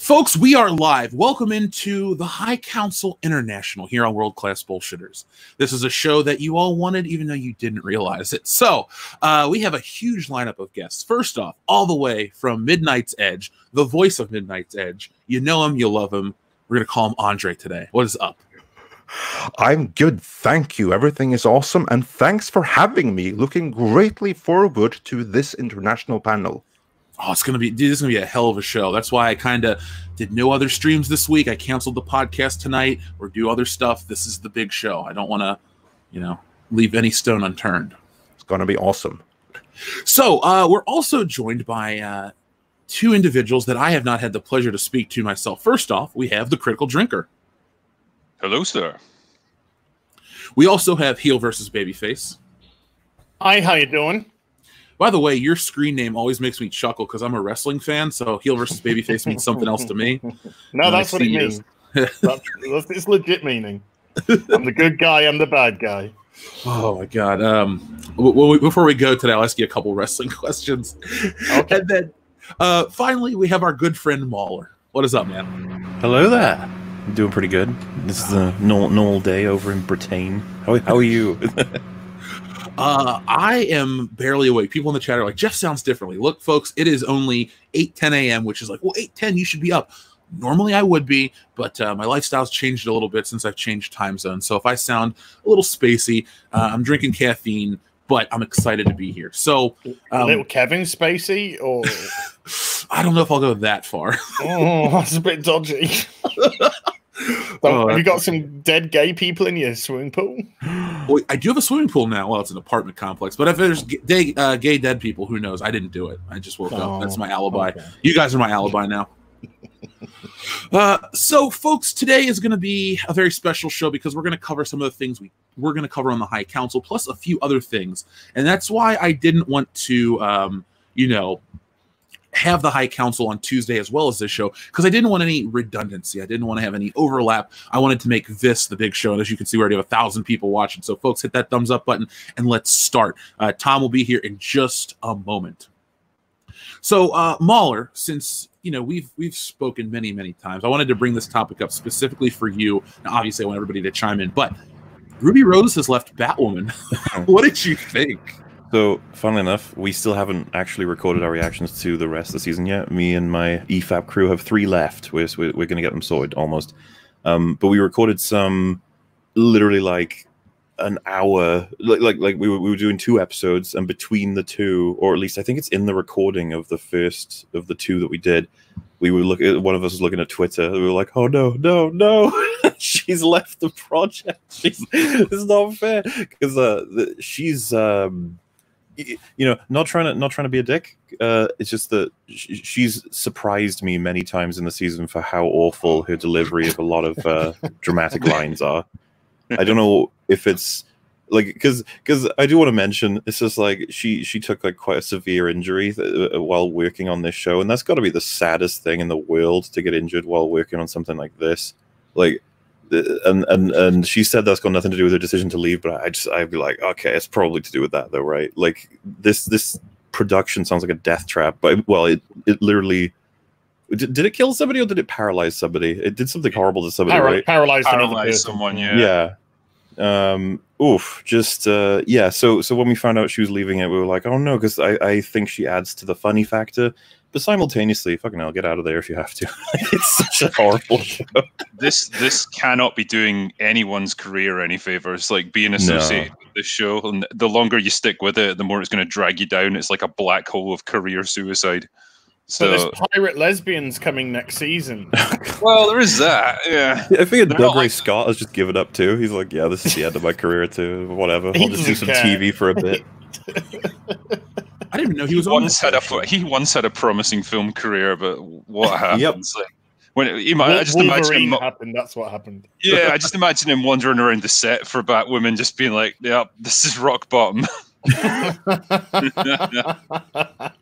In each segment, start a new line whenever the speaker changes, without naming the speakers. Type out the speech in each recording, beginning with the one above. Folks, we are live. Welcome into the High Council International here on World Class Bullshitters. This is a show that you all wanted, even though you didn't realize it. So, uh, we have a huge lineup of guests. First off, all the way from Midnight's Edge, the voice of Midnight's Edge. You know him, you love him. We're going to call him Andre today. What is up?
I'm good, thank you. Everything is awesome, and thanks for having me. Looking
greatly forward to this international panel oh, it's gonna be dude, this is gonna be a hell of a show. That's why I kind of did no other streams this week. I canceled the podcast tonight or do other stuff. This is the big show. I don't want to, you know, leave any stone unturned. It's gonna be awesome. So uh, we're also joined by uh, two individuals that I have not had the pleasure to speak to myself. First off, we have the Critical Drinker. Hello, sir. We also have Heel versus Babyface. Hi, how you doing? By the way, your screen name always makes me chuckle because I'm a wrestling fan, so heel versus babyface means something else to me. No, that's what it means. that's,
that's its legit meaning. I'm the good guy. I'm the bad guy.
Oh my god. Um, well, before we go today, I'll ask you a couple wrestling questions, okay. and then uh, finally we have our good friend Mauler. What is up, man?
Hello there. I'm doing pretty good. This is a normal, normal day over in Britain. How, how are you?
Uh, I am barely awake. People in the chat are like, Jeff sounds differently. Look, folks, it is only 8 10 a.m., which is like, well, 8 10, you should be up. Normally I would be, but uh, my lifestyle's changed a little bit since I've changed time zone. So if I sound a little spacey, uh, I'm drinking caffeine, but I'm excited to be here. So, um, little
Kevin Spacey, or
I don't know if I'll go that far.
oh, that's a bit dodgy. oh, have you got some dead gay people in your swimming pool?
Well, I do have a swimming pool now. Well, it's an apartment complex, but if there's gay, uh, gay dead people, who knows? I didn't do it. I just woke oh, up. That's oh, my alibi. Okay. You guys are my alibi now. uh, so, folks, today is going to be a very special show because we're going to cover some of the things we we're going to cover on the High Council, plus a few other things, and that's why I didn't want to, um, you know, have the High Council on Tuesday as well as this show because I didn't want any redundancy. I didn't want to have any overlap. I wanted to make this the big show. And as you can see, we already have a thousand people watching. So, folks, hit that thumbs up button and let's start. Uh, Tom will be here in just a moment. So, uh, Mauler, since you know we've we've spoken many many times, I wanted to bring this topic up specifically for you. Now, obviously, I want everybody to chime in, but Ruby Rose has left Batwoman. what did you think?
So, funnily enough, we still haven't actually recorded our reactions to the rest of the season yet. Me and my EFAP crew have three left. We're, we're going to get them sorted almost. Um, but we recorded some literally like an hour like like, like we, were, we were doing two episodes and between the two or at least i think it's in the recording of the first of the two that we did we were looking eh, one of us was looking at twitter we were like oh no no no she's left the project she's it's not fair because uh she's um you know, not trying to not trying to be a dick. Uh, it's just that sh she's surprised me many times in the season for how awful her delivery of a lot of uh, dramatic lines are. I don't know if it's like because because I do want to mention it's just like she she took like quite a severe injury uh, uh, while working on this show, and that's got to be the saddest thing in the world to get injured while working on something like this. Like and and and she said that's got nothing to do with her decision to leave but i just i'd be like okay it's probably to do with that though right like this this production sounds like a death trap but well it it literally did, did it kill somebody or did it paralyze somebody it did something horrible to somebody Par right paralyzed, paralyzed
someone yeah yeah
um oof just uh yeah so so when we found out she was leaving it we were like oh no because i i think she adds to the funny factor but simultaneously, fucking hell, get out of there if you have to. it's such a horrible show.
This this cannot be doing anyone's career any favors. Like being associated no. with this show, and the longer you stick with it, the more it's going to drag you down. It's like a black hole of career suicide. So, so there's
pirate lesbians coming next season. well, there is that. Yeah.
I figured Doug Ray like Scott has just
given up too. He's like, yeah, this is the end of my career too. Whatever. I'll just do some care. TV for a bit.
I didn't know he was. He once had a he once had a promising film career, but what happened? yep. when he might, I just Wolverine imagine him,
happened. That's what happened. yeah, I just
imagine him wandering around the set for Batwoman, just being like, "Yep, this is rock bottom."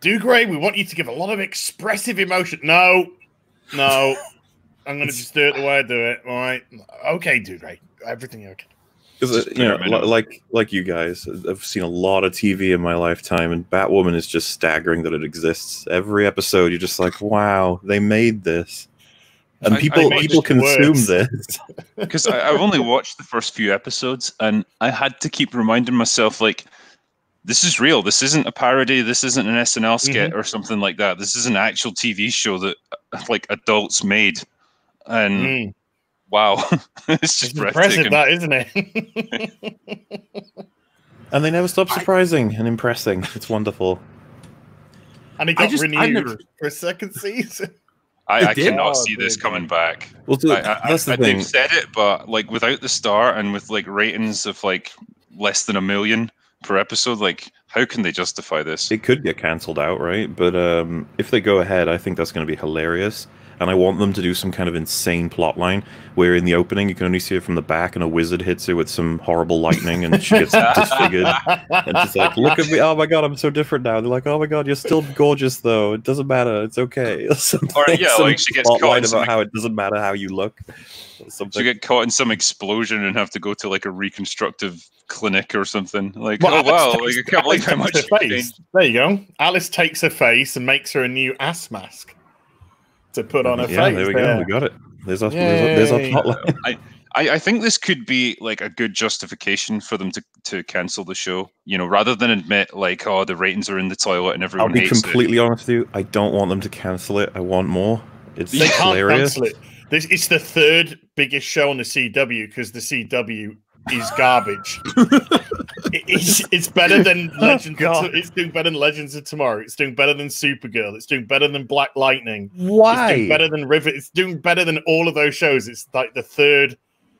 Do great. We want you to give a lot of expressive emotion. No, no. I'm going to just do it the way I do it. All right. Okay, do great. Everything okay
because you know, like like you guys, I've seen a lot of TV in my lifetime, and Batwoman is just staggering that it exists. Every episode, you're just like, wow, they made this, and I, people I people consume words.
this.
Because I've only watched the first few episodes, and I had to keep reminding myself, like, this is real. This isn't a parody. This isn't an SNL skit mm-hmm. or something like that. This is an actual TV show that like adults made, and. Mm wow, it's just it's impressive, that
isn't it?
and they never stop surprising I... and impressing. It's wonderful.
And it got just, renewed never... for a second season.
I, I cannot oh, see this did. coming back. Well, I, that's the thing. They've said it, but like without the star and with like ratings of like less than a million per episode, like how can they justify this? It
could get cancelled out, right? but um, if they go ahead, I think that's going to be hilarious and I want them to do some kind of insane plotline where in the opening you can only see her from the back, and a wizard hits her with some horrible lightning, and she gets disfigured, and she's like, "Look at me! Oh my god, I'm so different now." They're like, "Oh my god, you're still gorgeous though. It doesn't matter. It's okay." Or, something, or yeah, some like she gets caught about how it doesn't matter how you look.
Something. You get caught in some explosion and have to go to like a reconstructive clinic or something. Like, well, oh wow, like, I can't believe how much. There
you go. Alice takes her face and makes her a new ass mask to put on
a yeah, There we there. go. We got it. There's our, there's our, there's our plot I, I, I think this could be like a good justification for them to, to cancel the show. You know, rather than admit like, oh, the ratings are in the toilet and everyone. I'll be completely
it. honest with you. I don't want them to cancel it. I want more. It's they hilarious.
This, it's the third
biggest show on the CW because the CW is garbage. it's, it's better than oh, Legends. Oh, of, it's doing better than Legends of Tomorrow. It's doing better than Supergirl. It's doing better than Black Lightning. Why? It's doing better than River. It's doing better than all of those shows. It's like the third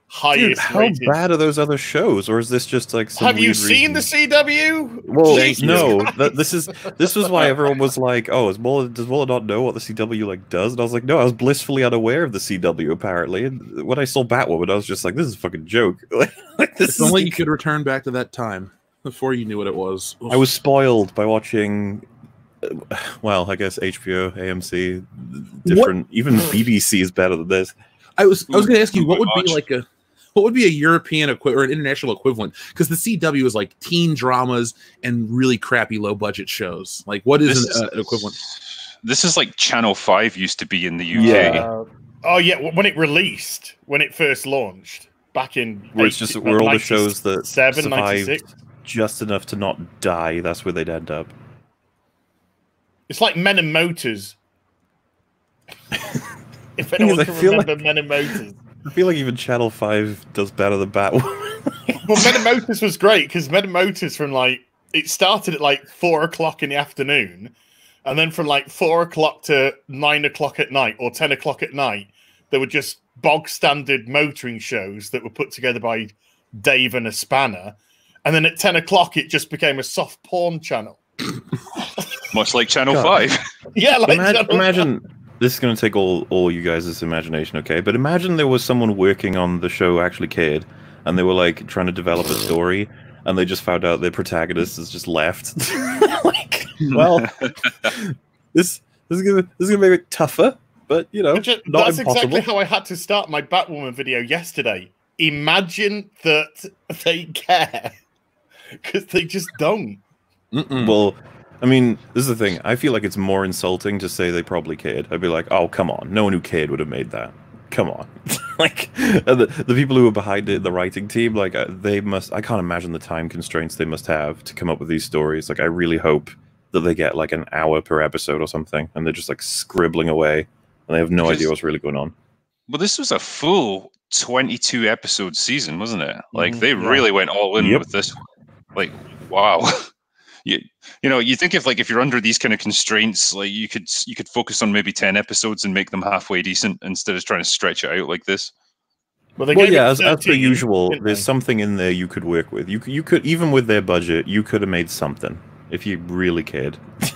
highest. Dude, how rated. bad
are those other shows, or is this just like? Have you seen
the CW? Well,
no. Th- this is this was why everyone was like, "Oh, is does Mauler not know what the CW like does?" And I was like, "No, I was blissfully unaware of the CW apparently." And when I saw Batwoman, I was just like, "This is a fucking joke."
if only you could return back to that time before you knew what it was. Oof. I was
spoiled by watching well, I guess
HBO, AMC, different. What? Even BBC is better than this. I was I was going to ask you what would be like a what would be a European equi- or an international equivalent? Because the CW is like teen dramas and really crappy low budget shows. Like, what is, an, is uh, an, equivalent?
This is like Channel Five used to be in the UK. Yeah. Uh,
oh yeah, when it released, when it first launched back in where it's just where all the shows
that survived
just enough to not die. That's where they'd end up.
It's like Men and Motors. if anyone can remember like... Men and Motors. I feel like even Channel
Five does better than Batwoman.
well, Men and Motors was great because Men and Motors from like it started at like four o'clock in the afternoon, and then from like four o'clock to nine o'clock at night or ten o'clock at night, there were just bog standard motoring shows that were put together by Dave and a spanner, and then at ten o'clock it just became a soft porn channel.
Much like Channel God. Five.
yeah, like imagine,
imagine this is going to take all all you guys' imagination, okay? But imagine there was someone working on the show actually cared, and they were like trying to develop a story, and they just found out their protagonist has just left.
like,
well, this this is gonna this is gonna make it tougher, but you know, Which, not that's impossible. exactly how
I had to start my Batwoman video yesterday. Imagine that they care, because they just don't.
Mm -mm. Well, I mean, this is the thing. I feel like it's more insulting to say they probably cared. I'd be like, oh, come on. No one who cared would have made that. Come on. like, uh, the, the people who were behind it, the writing team, like, uh, they must, I can't imagine the time constraints they must have to come up with these stories. Like, I really hope that they get like an hour per episode or something and they're just like scribbling away and they have no idea what's really going on.
Well, this was a full 22 episode season, wasn't it? Like, mm-hmm. they yeah. really went all in yep. with this one. Like, wow. you, you know you think if like if you're under these kind of constraints like you could you could focus on maybe 10 episodes and make them halfway decent instead of trying to stretch it out like this well, well yeah as, as per
usual there's something in there you could work with you, you could even with their budget you could have made something if you really cared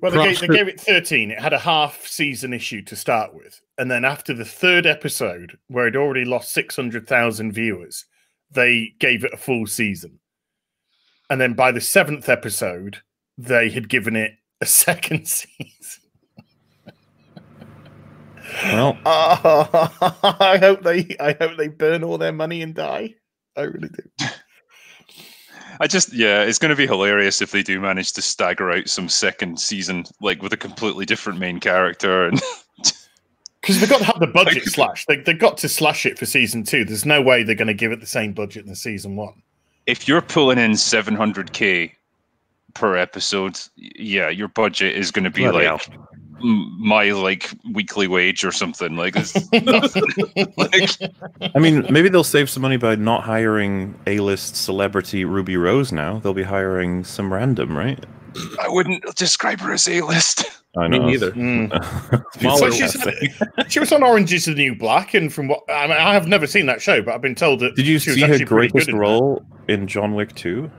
well they gave, they gave it 13 it had a half season issue to start with and then after the third episode where it already lost 600000 viewers they gave it a full season and then by the seventh episode, they had given it a second season. Well, uh, I hope they, I hope they burn all their money and die. I really do.
I just, yeah, it's going to be hilarious if they do manage to stagger out some second season, like with a completely different main character, and because they've got to have the budget slash. They, have
got to slash it for season two. There's no way they're going to give it the same budget in season one
if you're pulling in 700k per episode, yeah, your budget is going to be Bloody like hell. my like weekly wage or something. Like, like, I mean, maybe
they'll save some money by not hiring A-list celebrity Ruby Rose. Now they'll be hiring some random, right?
I wouldn't describe her as A-list.
I know. Me neither. Mm. she was on Orange Is the New Black, and from what I, mean, I have never seen that show, but I've been told that. Did you see her greatest
role in, in John Wick Two?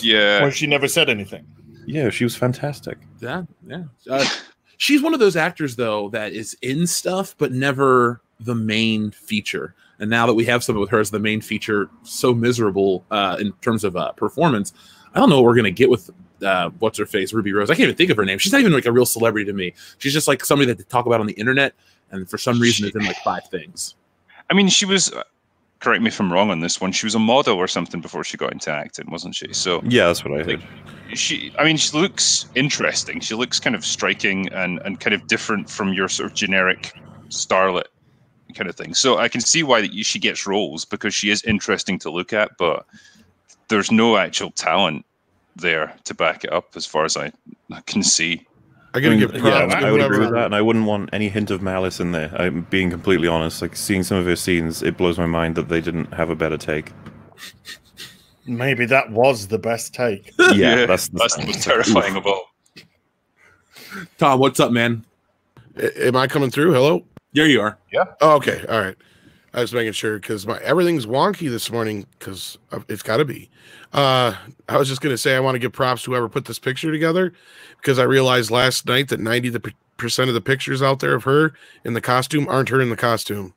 Yeah. Well, she never said anything.
Yeah, she was fantastic.
Yeah, yeah. Uh, she's one of those actors though that is in stuff but never the main feature. And now that we have someone with her as the main feature, so miserable uh, in terms of uh, performance, I don't know what we're gonna get with uh, what's her face, Ruby Rose. I can't even think of her name. She's not even like a real
celebrity to me. She's just like somebody that they talk about on the internet, and for some reason, she, it's in like five things. I mean, she was. Uh, correct me if I'm wrong on this one. She was a model or something before she got into acting, wasn't she? So yeah, that's what I like, She, I mean, she looks interesting. She looks kind of striking and and kind of different from your sort of generic starlet kind of thing. So I can see why that she gets roles because she is interesting to look at, but there's no actual talent there to back it up, as far as I can see. I'm gonna give Yeah, I would agree with
that, and I wouldn't want any hint of malice in there. I'm being completely honest. Like seeing some of those scenes, it blows my mind that they didn't have a better take.
Maybe that was the best take.
yeah, yeah,
that's the, that's the most terrifying of all.
Tom, what's up, man? I am I coming through? Hello. There you are. Yeah. Oh, okay. All right. I was making sure because my everything's wonky this morning because it's got to be. Uh, I was just gonna say I want to give props to whoever put this picture together because I realized last night that ninety percent of the pictures out there of her in the costume aren't her in the costume.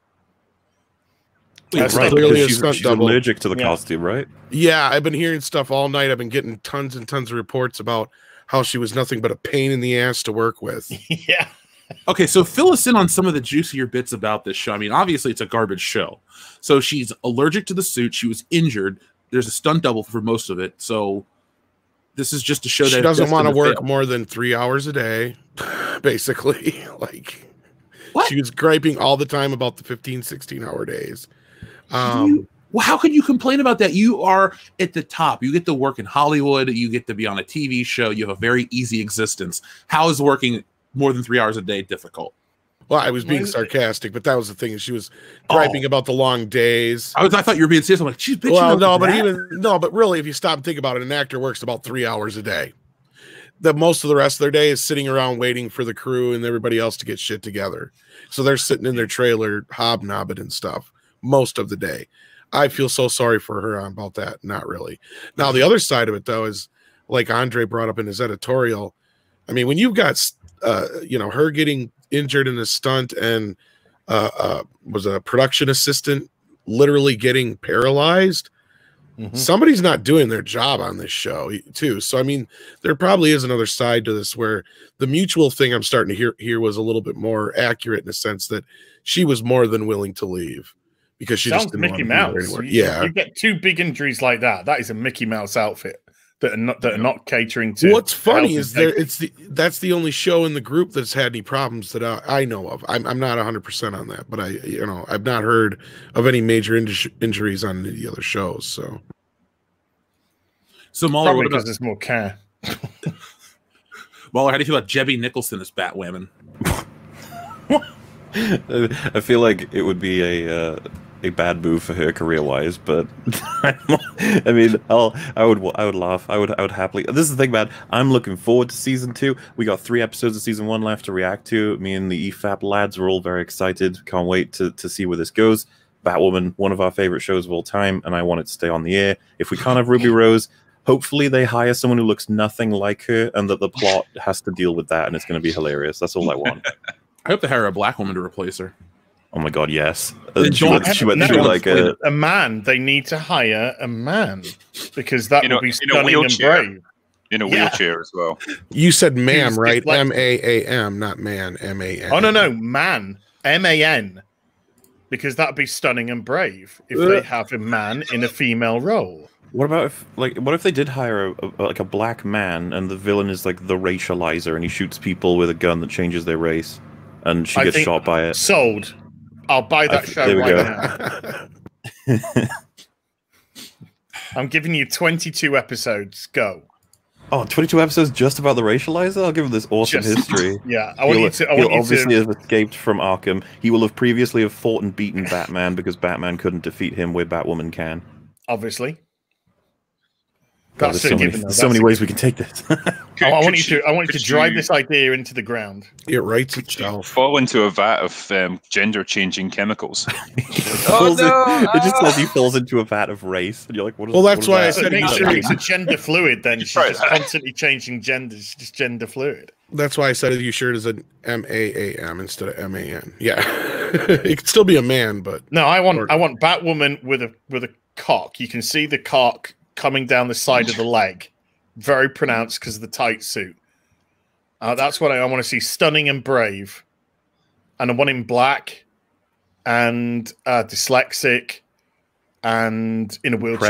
That's right, clearly a she's, stunt she's double. allergic to the yeah. costume, right?
Yeah, I've been hearing stuff all night. I've been getting tons and tons of reports about how she was nothing but a pain in the ass to work
with.
yeah okay, so fill us in on some of the juicier bits about this show. I mean, obviously it's a garbage show. So she's allergic to the suit. She was injured. There's a stunt double for most of it. So this is just a show that she doesn't want to work fail. more than three hours a day,
basically. like what? she was griping all the time about the 15, 16
hour days. Um, well, how can you complain about that? You are at the top. You get to work in Hollywood. You get to be on a TV show. You have a very easy existence. How is working more than three hours a day difficult.
Well, I was being sarcastic, but that was the thing. She was oh. griping oh. about the long days.
I, was, I thought you were being serious. I'm like, she's bitching.
Well, no, but that. even no, but really, if you stop and think about it, an actor works about three hours a day. The most of the rest of their day is sitting around waiting for the crew and everybody else to get shit together. So they're sitting in their trailer hobnobbing and stuff most of the day. I feel so sorry for her about that. Not really. Now the other side of it though is like Andre brought up in his editorial. I mean, when you've got uh, you know, her getting injured in a stunt and uh, uh, was a production assistant literally getting paralyzed. Mm-hmm. Somebody's not doing their job on this show too. So I mean, there probably is another side to this where the mutual thing I'm starting to hear here was a little bit more accurate in the sense that she was more than willing to leave because she Sounds just didn't Mickey Mouse. You, yeah, you
get two big injuries like that. That is a Mickey Mouse outfit that are not that are not catering to. What's funny is that
it's the that's the only show in the group that's had any problems that I, I know of. I'm I'm not 100 percent on that, but I you know I've not heard of any major injuries on any of the other shows. So,
so Mauler, Probably what about, more care. Mauler, how do you feel about Jebby Nicholson as Batwoman?
I feel like it would be a. Uh a bad move for her career wise, but I mean, I'll, I would I would laugh. I would I would happily. This is the thing, man. I'm looking forward to season two. We got three episodes of season one left to react to. Me and the EFAP lads were all very excited. Can't wait to to see where this goes. Batwoman, one of our favorite shows of all time, and I want it to stay on the air. If we can't have Ruby Rose, hopefully they hire someone who looks nothing like her, and that the plot has to deal with that, and it's going to be hilarious. That's all I want.
I hope they hire a black woman to replace her.
Oh my god, yes. she
went, she went through like a... a man. They need to hire a man because that would be stunning and brave.
In a yeah. wheelchair as well. You said ma'am, right?
M A
A M, not man. M A N. Oh no,
no, man. M A N. Because that'd be stunning and brave if uh. they have a man in a female role. What about if like what
if they did hire a, a, like a black man and the villain is like the racializer and he shoots people with a gun that changes their race and she I gets shot by it.
Sold. I'll buy that show right now. I'm giving you 22 episodes. Go.
Oh, 22 episodes just about the racializer? I'll give him this awesome just, history. Yeah, I want he'll, you to. I he'll obviously to... have escaped from Arkham. He will have previously have fought and beaten Batman because Batman couldn't defeat him where Batwoman can.
Obviously.
God, there's so many, there's so many
ways we can take this. oh, I want you to, I want you to drive you, this idea into the ground.
It writes itself. Fall into a vat of um, gender-changing chemicals. it, oh, no! In, it just says he falls into a vat of race, and you're like, well, that's why that? I said make sure it's a
gender fluid. Then she's just constantly changing genders, just gender fluid.
That's why I said you sure
it is an M A A M instead of M A N. Yeah, it could still be a man, but no, I want or, I want Batwoman with a with a cock. You can see the cock coming down the side of the leg, very pronounced because of the tight suit. Uh, that's what I, I want to see. Stunning and brave, and a one in black, and uh, dyslexic, and in a wheelchair,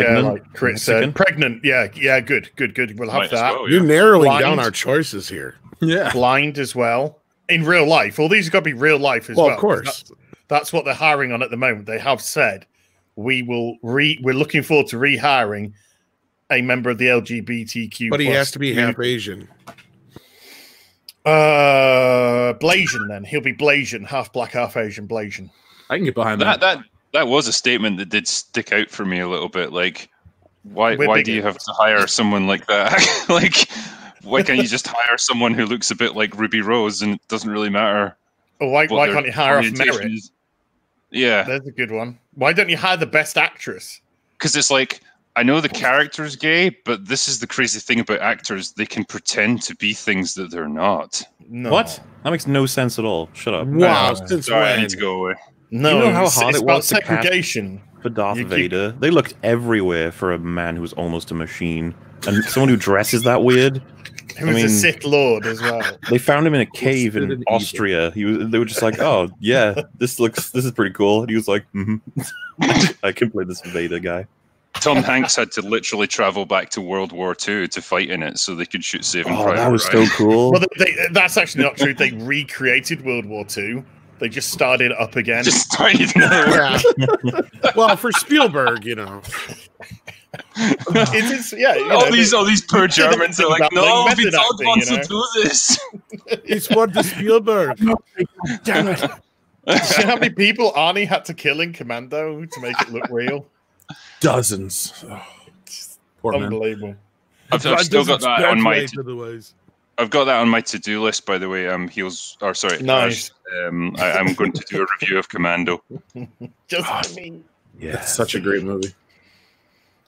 pregnant. like said. Pregnant, yeah, yeah, good, good, good. We'll have Might that. Well, yeah. You're narrowing blind, down our choices here. Yeah, blind as well in real life. All these have got to be real life as well. well. Of course, that's, that's what they're hiring on at the moment. They have said we will re. We're looking forward to rehiring a member of the LGBTQ. But he has to be half Asian. Uh, Blasian. Then he'll be Blasian, half black, half Asian. Blasian. I can get behind that. That
that, that was a statement that did stick out for me a little bit. Like, why why do you have to hire someone like that? like, why can't you just hire someone who looks a bit like Ruby Rose and it doesn't really matter? why why can't you hire off merit? Yeah,
that's a good one. Why don't you hire the best actress?
Because it's like I know the character is gay, but this is the crazy thing about actors. They can pretend to be things that they're not. No. What?
That makes no sense at all. Shut up. Wow. Uh, since Sorry, when? I need to
go away. No, you know how hard it was segregation.
for Darth Vader? They looked everywhere for a man who was almost a machine. And someone who dresses that weird. He was I mean, a Sith
Lord as well.
They found him in a cave in, in Austria. He was, they were just like, "Oh yeah, this looks this is pretty cool." And he was like,
mm-hmm. "I can play this Vader guy." Tom Hanks had to literally travel back to World War II to fight in it so they could shoot Saving oh, Private That was Ryan. so cool. well, they, they, that's actually not true.
They recreated World War II. They just started up again. Just started well, for Spielberg, you know. It's, it's, yeah, you all know, these all these poor Germans are like, no, we don't want to do this. it's what the Spielberg. Damn it. how many people Arnie had to kill in Commando to make it look real?
Dozens.
poor Unbelievable. Man. I've, I've still got that on my. I've got that on my to-do list, by the way. Um, heels, or sorry, nice. Um, I, am going to do a review of Commando.
Just oh, me.
Yeah, it's such a great movie.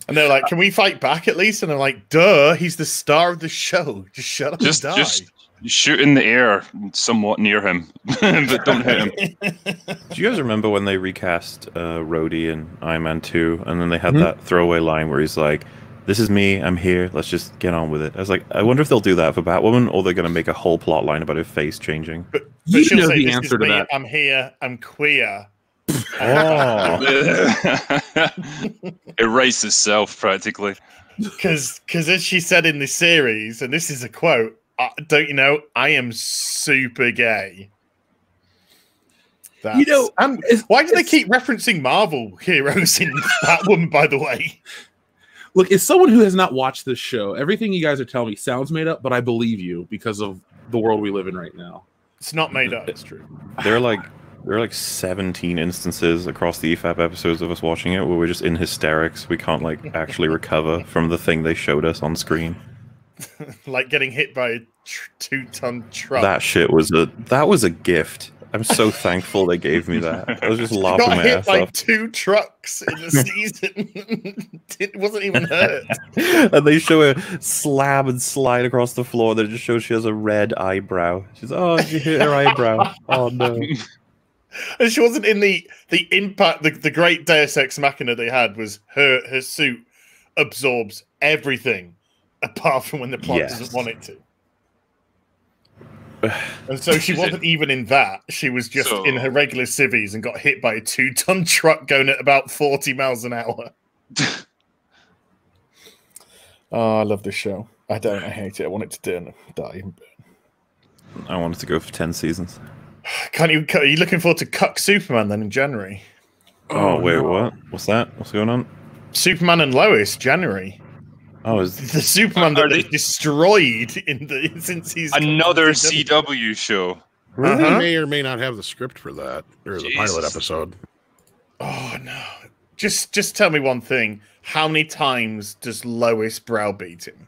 And they're like, "Can we fight back at least?" And I'm like, "Duh, he's the star of the show. Just shut up just, Just,
shoot in the air somewhat near him, but don't hit him. Do you guys remember when they recast
uh, Rhodey in Iron Man 2? And then they had mm -hmm. that throwaway line where he's like, This is me, I'm here, let's just get on with it. I was like, I wonder if they'll do that for Batwoman or they're going to make a whole plot line about her face
changing. But, but you know say, the answer to me, that.
I'm here, I'm queer.
oh. Erase itself practically.
Because, as she said in the series, and this is a quote I, don't you know? I am super gay. That's, you know, and it's, why do they keep referencing Marvel heroes in Batwoman? By the way,
look, as someone who has not watched this show, everything you guys are telling me sounds made up, but I believe you because of the world we live in right now. It's not made up; it's true.
They're like there are like 17 instances across the EFAP episodes of us watching it where we're just in hysterics. We can't like actually recover from the thing they showed us on screen.
like getting hit by a two ton truck. That shit
was a that was a gift. I'm so thankful they gave me that. I was just laughing Got my hit ass by off.
two trucks in the season. it wasn't even hurt.
and they show her slab and slide across the floor. That just shows she has a red eyebrow. She's oh,
she hit her eyebrow. Oh no. And she wasn't in the the impact. The, the great Deus Ex Machina they had was her her suit absorbs everything apart from when the plot yes. doesn't want it to. And so she wasn't even in that. She was just so, in her regular civvies and got hit by a two ton truck going at about 40 miles an hour. oh, I love this show. I don't. I hate it. I want it to die. I wanted to go
for 10 seasons.
Can't you? Are you looking forward to Cuck Superman then in January? Oh, oh wait, no. what? What's that? What's going on? Superman and Lois, January. Oh, is the Superman that they... destroyed in the since he's another CW
show. Really? Uh-huh. May or
may not have the script for that
or Jesus. the pilot episode.
Oh no! Just just tell me one thing. How many times does Lois browbeat him?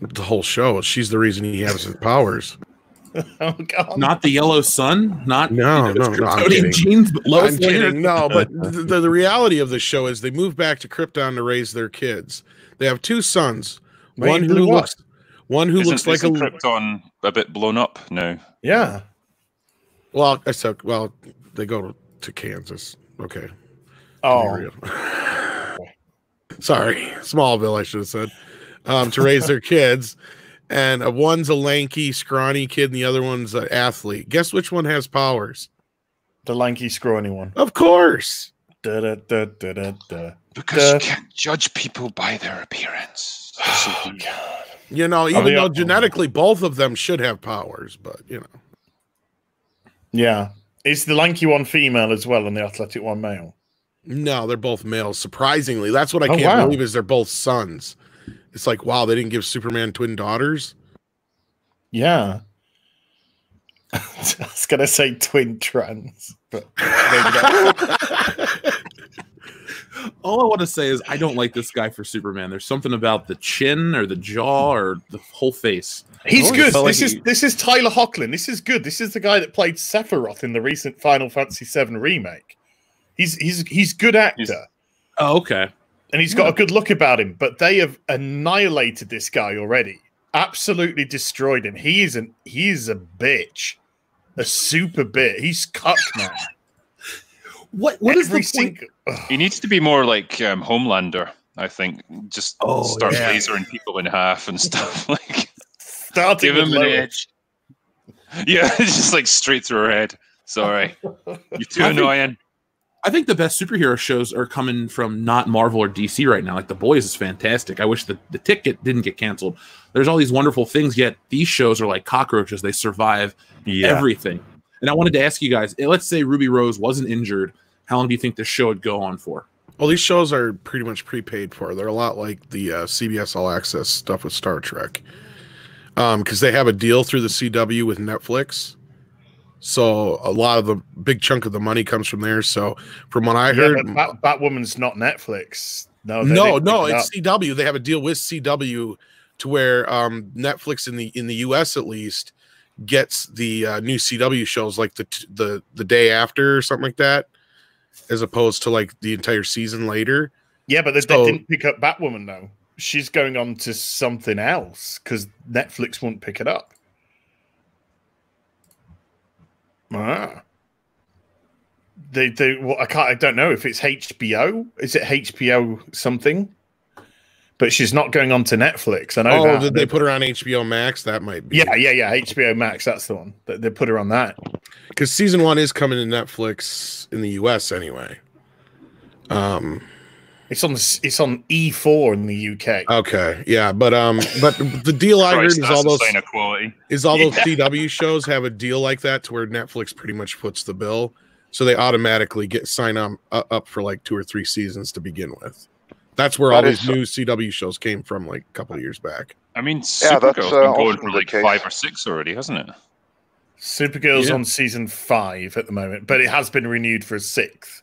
The whole show. She's the reason he has his powers.
oh, God.
Not the Yellow Sun. Not no, no, no. I'm kidding. Jeans, but Lois I'm kidding.
No, but the, the reality of the show is they move back to Krypton to raise their kids they have two sons. Wait, one who looks one who isn't, looks like a
Krypton a bit blown up now.
Yeah. Well, I said well, they go to, Kansas. Okay. Oh. Sorry, Smallville, I should have said, um, to raise their kids. And one's a lanky, scrawny kid, and the other
one's an athlete. Guess which one has powers? The lanky, scrawny one. Of course. Da, da, da, da, da,
because the, you can't judge people by their appearance. Oh, God.
You know, even though up, genetically
both
of them should have powers, but you know. Yeah. Is the lanky one female as well and the athletic one male?
No, they're both males, surprisingly. That's what I oh, can't wow. believe is they're both
sons.
It's like, wow, they didn't give Superman twin daughters.
Yeah. I was gonna say twin trans, but
All I want to say is I don't like this guy for Superman. There's something about the chin or the jaw or the whole face. He's good. Like this he... is
this is Tyler Hoechlin. This is good. This is the guy that played Sephiroth in the recent Final Fantasy VII remake. He's he's he's good actor. He's... Oh, okay. And he's got yeah. a good look about him, but they have annihilated this guy already. Absolutely destroyed him. He is an he is a
bitch. A super bit. He's cut man. What what Every is the point? he needs to be more like um, Homelander. I think just oh, start yeah. lasering people in half and stuff like. Starting give him an edge. Yeah, it's just like straight through her head. Sorry, you're too I annoying. Think, I
think the best superhero shows are coming from not Marvel or DC right now. Like The Boys is fantastic. I wish the, the Tick didn't get canceled. There's all these wonderful things, yet these shows are like cockroaches. They survive yeah. everything. And I wanted to ask you guys, eh, let's say Ruby Rose wasn't injured, how long do you think this show would go on for? Well, these shows are pretty much prepaid for. They're a lot like the uh,
CBS All Access stuff with Star Trek, because um, they have a deal through the CW with Netflix. So a lot of the big chunk of the money comes from there. So from what I yeah, heard, Bat-
Batwoman's not Netflix. No, no, no, it's CW. They have a deal
with CW to where um, Netflix in the in the US at least gets the uh, new CW shows like the the the day after or something like that, as
opposed to like the entire season
later. Yeah, but they, so, they didn't
pick up Batwoman though. She's going on to something else because Netflix won't pick it up. Ah. They, they well, I can't I don't know if it's HBO. Is it HBO something? but she's not going on to Netflix. I know. Oh, that. did they,
put her on HBO Max? That might be. Yeah, yeah, yeah. HBO Max. That's the one. They, they put her on that because season one is coming to Netflix in the U.S. Anyway. Um. It's on it's on E4 in the UK. Okay, yeah, but um, but the deal I heard is all those is all yeah. those CW shows have a deal like that to where Netflix pretty much puts the bill, so they automatically get sign uh, up for like two or three seasons to begin with. That's where that all these so. new CW shows came
from, like a couple of years back.
I mean, Supergirl's yeah, uh, been going for like case. five or six already, hasn't it?
Supergirl's yeah. on season five at the moment, but it has been renewed for a sixth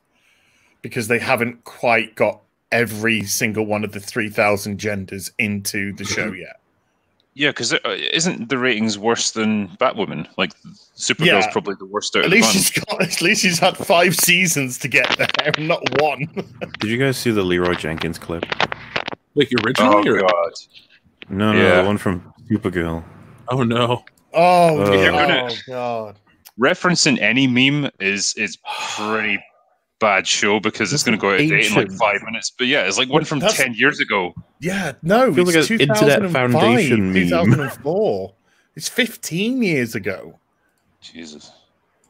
because they haven't quite got every single one of the 3,000 genders
into the show yet. Yeah, because uh, isn't the ratings worse than Batwoman? Like Supergirl's yeah. probably the worst out at of least she's
got, At least she's had five seasons to get there, not one.
Did you guys see the Leeroy Jenkins clip?
Like
originally? Oh or?
God!
No, no, yeah. the one from Supergirl.
Oh no!
Oh, uh, oh God! Referencing any meme is is pretty bad show because it's, going to go out date in like five minutes. But yeah, it's like one from That's, ten years ago.
Yeah, no, it's like 2005, two thousand and four. it's fifteen years ago. Jesus.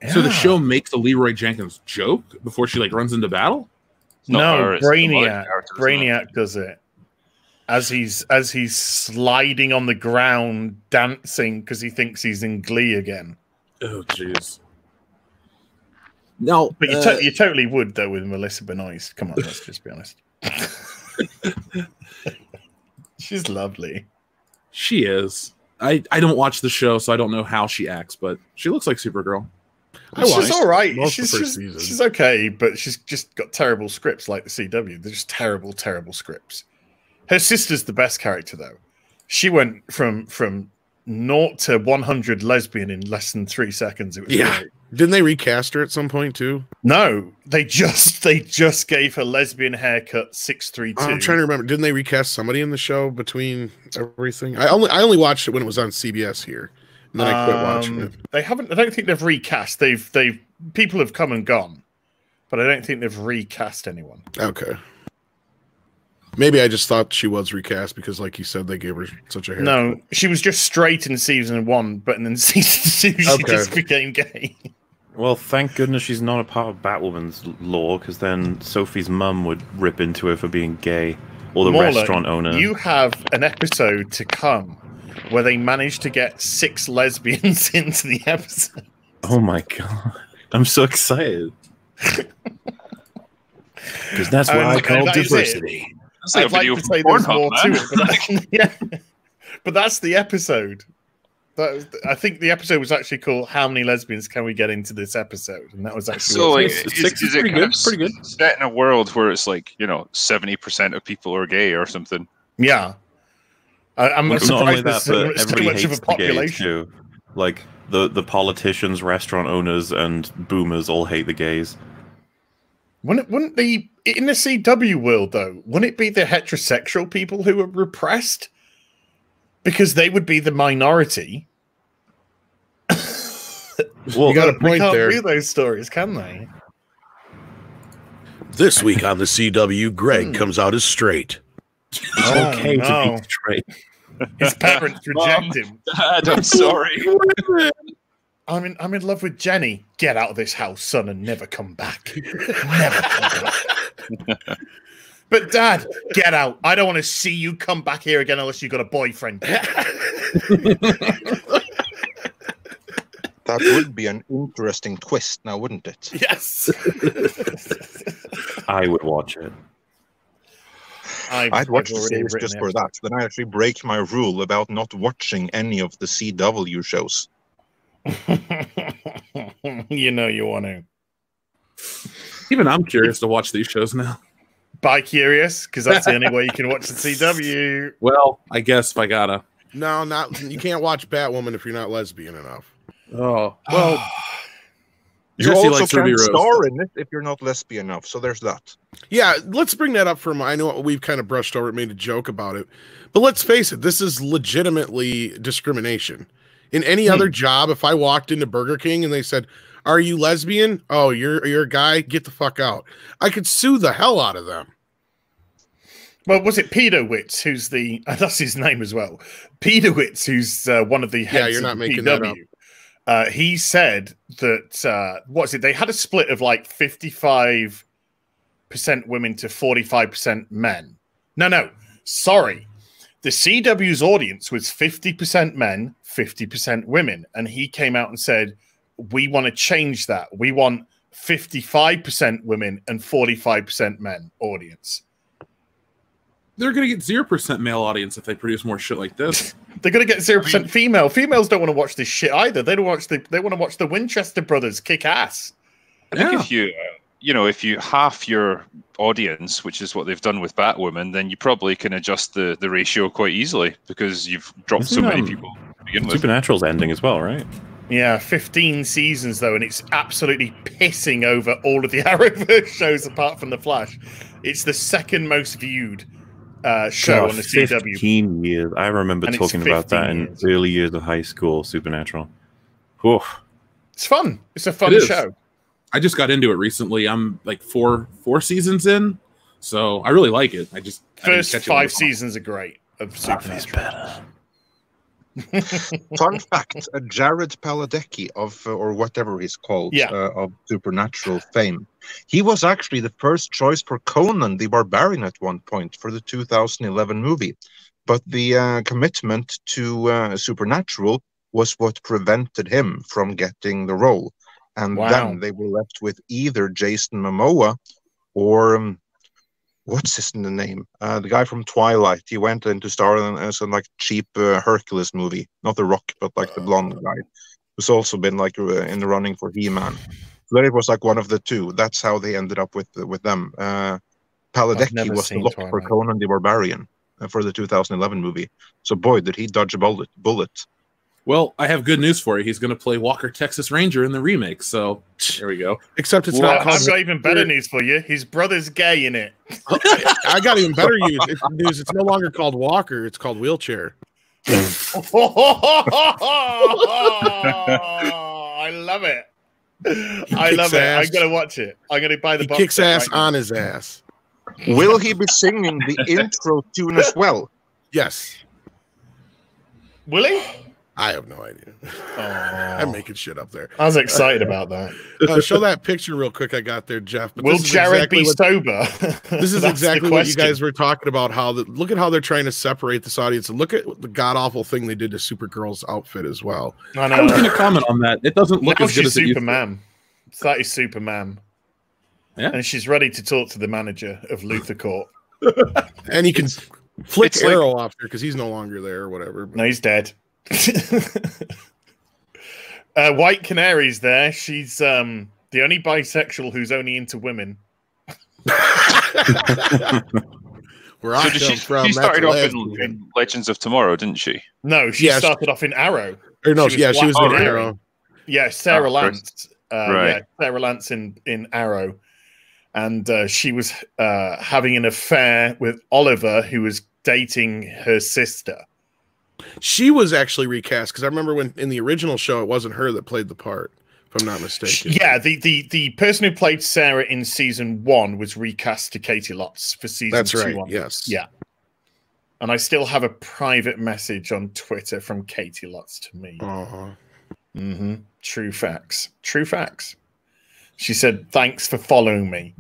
Yeah. So the show
makes a Leeroy Jenkins joke before she like runs into battle. No, Brainiac.
Brainiac does it as he's as he's sliding on the ground dancing because he thinks he's in Glee again. Oh jeez. No, but you, to- uh, you totally would though with Melissa Benoist. Come on, let's just be honest.
She's lovely. She is. I, I don't watch the show, so I don't know how she acts, but she looks like Supergirl. I she's all right. She's, she's, she's, okay, but she's
just got terrible scripts like the CW. They're just terrible, terrible scripts. Her sister's the best character, though. She went from from naught to 100 lesbian in less than three seconds. It was yeah. Great. Didn't they recast her at some point too? No, they just they just gave her lesbian haircut six three two. I'm trying
to remember. Didn't they recast somebody in the show between everything? I only
I only watched it when it was on CBS here, and then I quit um, watching it. They haven't. I don't think they've recast. They've they've people have come and gone, but I don't think they've recast anyone. Okay.
Maybe I just thought she was recast because,
like you said, they gave her such a hair. No,
she was just straight in season one, but then season two she okay. just became gay.
Well, thank goodness she's not a part of Batwoman's lore, because then Sophie's mum would rip into her for being gay, or the Morla, restaurant owner. You
have an episode to come where they managed to get six lesbians into the episode.
Oh my god! I'm so excited. Because
that's what um, I call diversity. That's like I'd like to say there's more to it, but, yeah. but that's the episode that, I think the episode was actually called "How many lesbians can we get into this episode?" And that was actually so. Like, pretty, good,
pretty good. Set in a world where it's like you know seventy percent of people are gay or something. Yeah,
I, am well, surprised that, there's too much of a population.
like the the
politicians, restaurant owners, and boomers all hate the gays.
Wouldn't wouldn't the in the CW world though? Wouldn't it be the heterosexual people who are repressed? because they would be the minority well, you got a uh, point can't there. those stories, can they?
This week on the CW, Greg hmm. comes out as straight.
Oh, okay no. to be straight. His parents reject
him. Dad, I'm sorry.
I'm in, I'm in love with Jenny. Get out of this house, son, and never come back. never come back. but, Dad, get out. I don't want to see you come back here again unless you've got a boyfriend.
That would be an interesting twist, now, wouldn't it? Yes.
I would watch it.
I've, I'd watch I've the series just for that. Then I actually break my rule about not watching any of the CW shows.
you know you want to.
Even I'm curious to watch these shows now.
By curious, because that's the only way you can watch the CW.
Well, I guess if I gotta.
No, not you can't watch Batwoman if you're not lesbian enough.
Oh well. you are also can't star
in it if you're not lesbian enough. So there's that.
Yeah, let's bring that up from. I know we've kind of brushed over it, made a joke about it, but let's face it, this is legitimately discrimination. In any hmm. other job, if I walked into Burger King and they said, "Are you lesbian?" Oh, you're you're a guy. Get the fuck out.
I could sue the hell out of them. Well, was it Pedowitz who's the? Uh, that's his name as well. Pedowitz, who's uh, one of the heads. Yeah, you're not making PW. that up uh, he said that uh, what's it? They had a split of like fifty-five percent women to forty-five percent men. No, no, sorry. The CW's audience was fifty percent men, fifty percent women, and he came out and said, "We want to change that. We want fifty-five percent women and forty-five percent men audience."
they're going to get 0% male audience if they produce more shit like this. they're going to get 0% female. Females don't want to watch this shit either. They don't watch
the they want to watch the Winchester brothers kick ass.
I think yeah. if you uh, you know, if you half your audience, which is what they've done with Batwoman, then you probably can adjust the the ratio quite easily because you've dropped Isn't so many um, people
Supernatural's ending as well, right?
Yeah, 15 seasons though, and it's absolutely pissing over all of the Arrowverse shows apart from The Flash. It's the second most viewed uh, show God, on the CW.
15 years. I remember and talking about that years. in early years of high school, Supernatural. Whew.
It's fun. It's a fun it show.
I just got into it recently. I'm like four four seasons in, so I really like it. I just first I five seasons are great of Supernatural. better.
Fun fact: uh, Jared Paladecki of, uh, or whatever he's called, yeah. uh, of Supernatural fame, he was actually the first choice for Conan the Barbarian at one point for the 2011 movie, but the uh, commitment to uh, Supernatural was what prevented him from getting the role, and wow. then they were left with either Jason Momoa or um, what's his name? Uh, the guy from Twilight. He went into starring in some like cheap uh, Hercules movie, not The Rock, but like the blonde guy, who's also been like uh, in the running for He-Man. So it was like one of the two. That's how they ended up with with them. Uh, Padalecki was the lock Twilight. for Conan the Barbarian uh, for the 2011
movie. So boy, did he dodge a bullet! Bullet. Well, I have good news for you. He's going to play Walker Texas Ranger in the remake. So there we go. Except it's well, not. I've got even better
news for you. His brother's gay in it.
I got even better news. It's, no longer called Walker. It's
called wheelchair. I love it. I love it. I'm gonna watch it. I'm gonna buy the. He box kicks ass right
on now. his ass. Will he be singing the intro tune as well? Yes. Will he?
I have no idea. Oh. I'm making shit up there. I was excited uh, about that. Uh, show that picture real quick. I got there, Jeff. But Will Jared exactly be what,
sober? this is exactly what you guys
were talking about. How the, look at how they're trying to separate this audience, and look at the god awful thing they did to Supergirl's outfit as well. I, I was going to comment
on that. It doesn't look now as good as
Superman. that is Superman. Yeah, and she's ready to talk to the manager of Luther Court. and he can flick it's arrow like, off there because he's no longer there or whatever. But. No, he's dead. uh, White Canary's there. She's um, the only bisexual who's only into women. Where so I come she, from, she started off in, in,
Legends of Tomorrow, didn't she?
No, she yeah, started she, off in Arrow. Or no, she was yeah, she was in Arrow. Arrow. Yeah, Sara oh, Lance. Uh, right. Yeah, Sara Lance in, in Arrow. And uh, she was uh, having an affair with Oliver, who was dating her sister. She was actually recast because I remember when in the original show it wasn't her that played the part, if I'm not mistaken. Yeah, the the the person who played Sarah in season one was recast to Caity Lotz for season That's two. Right, Yes. Yeah. And I still have a private message on Twitter from Caity Lotz to me. Uh-huh. Mm-hmm. True facts. True facts. She said, "Thanks for following me."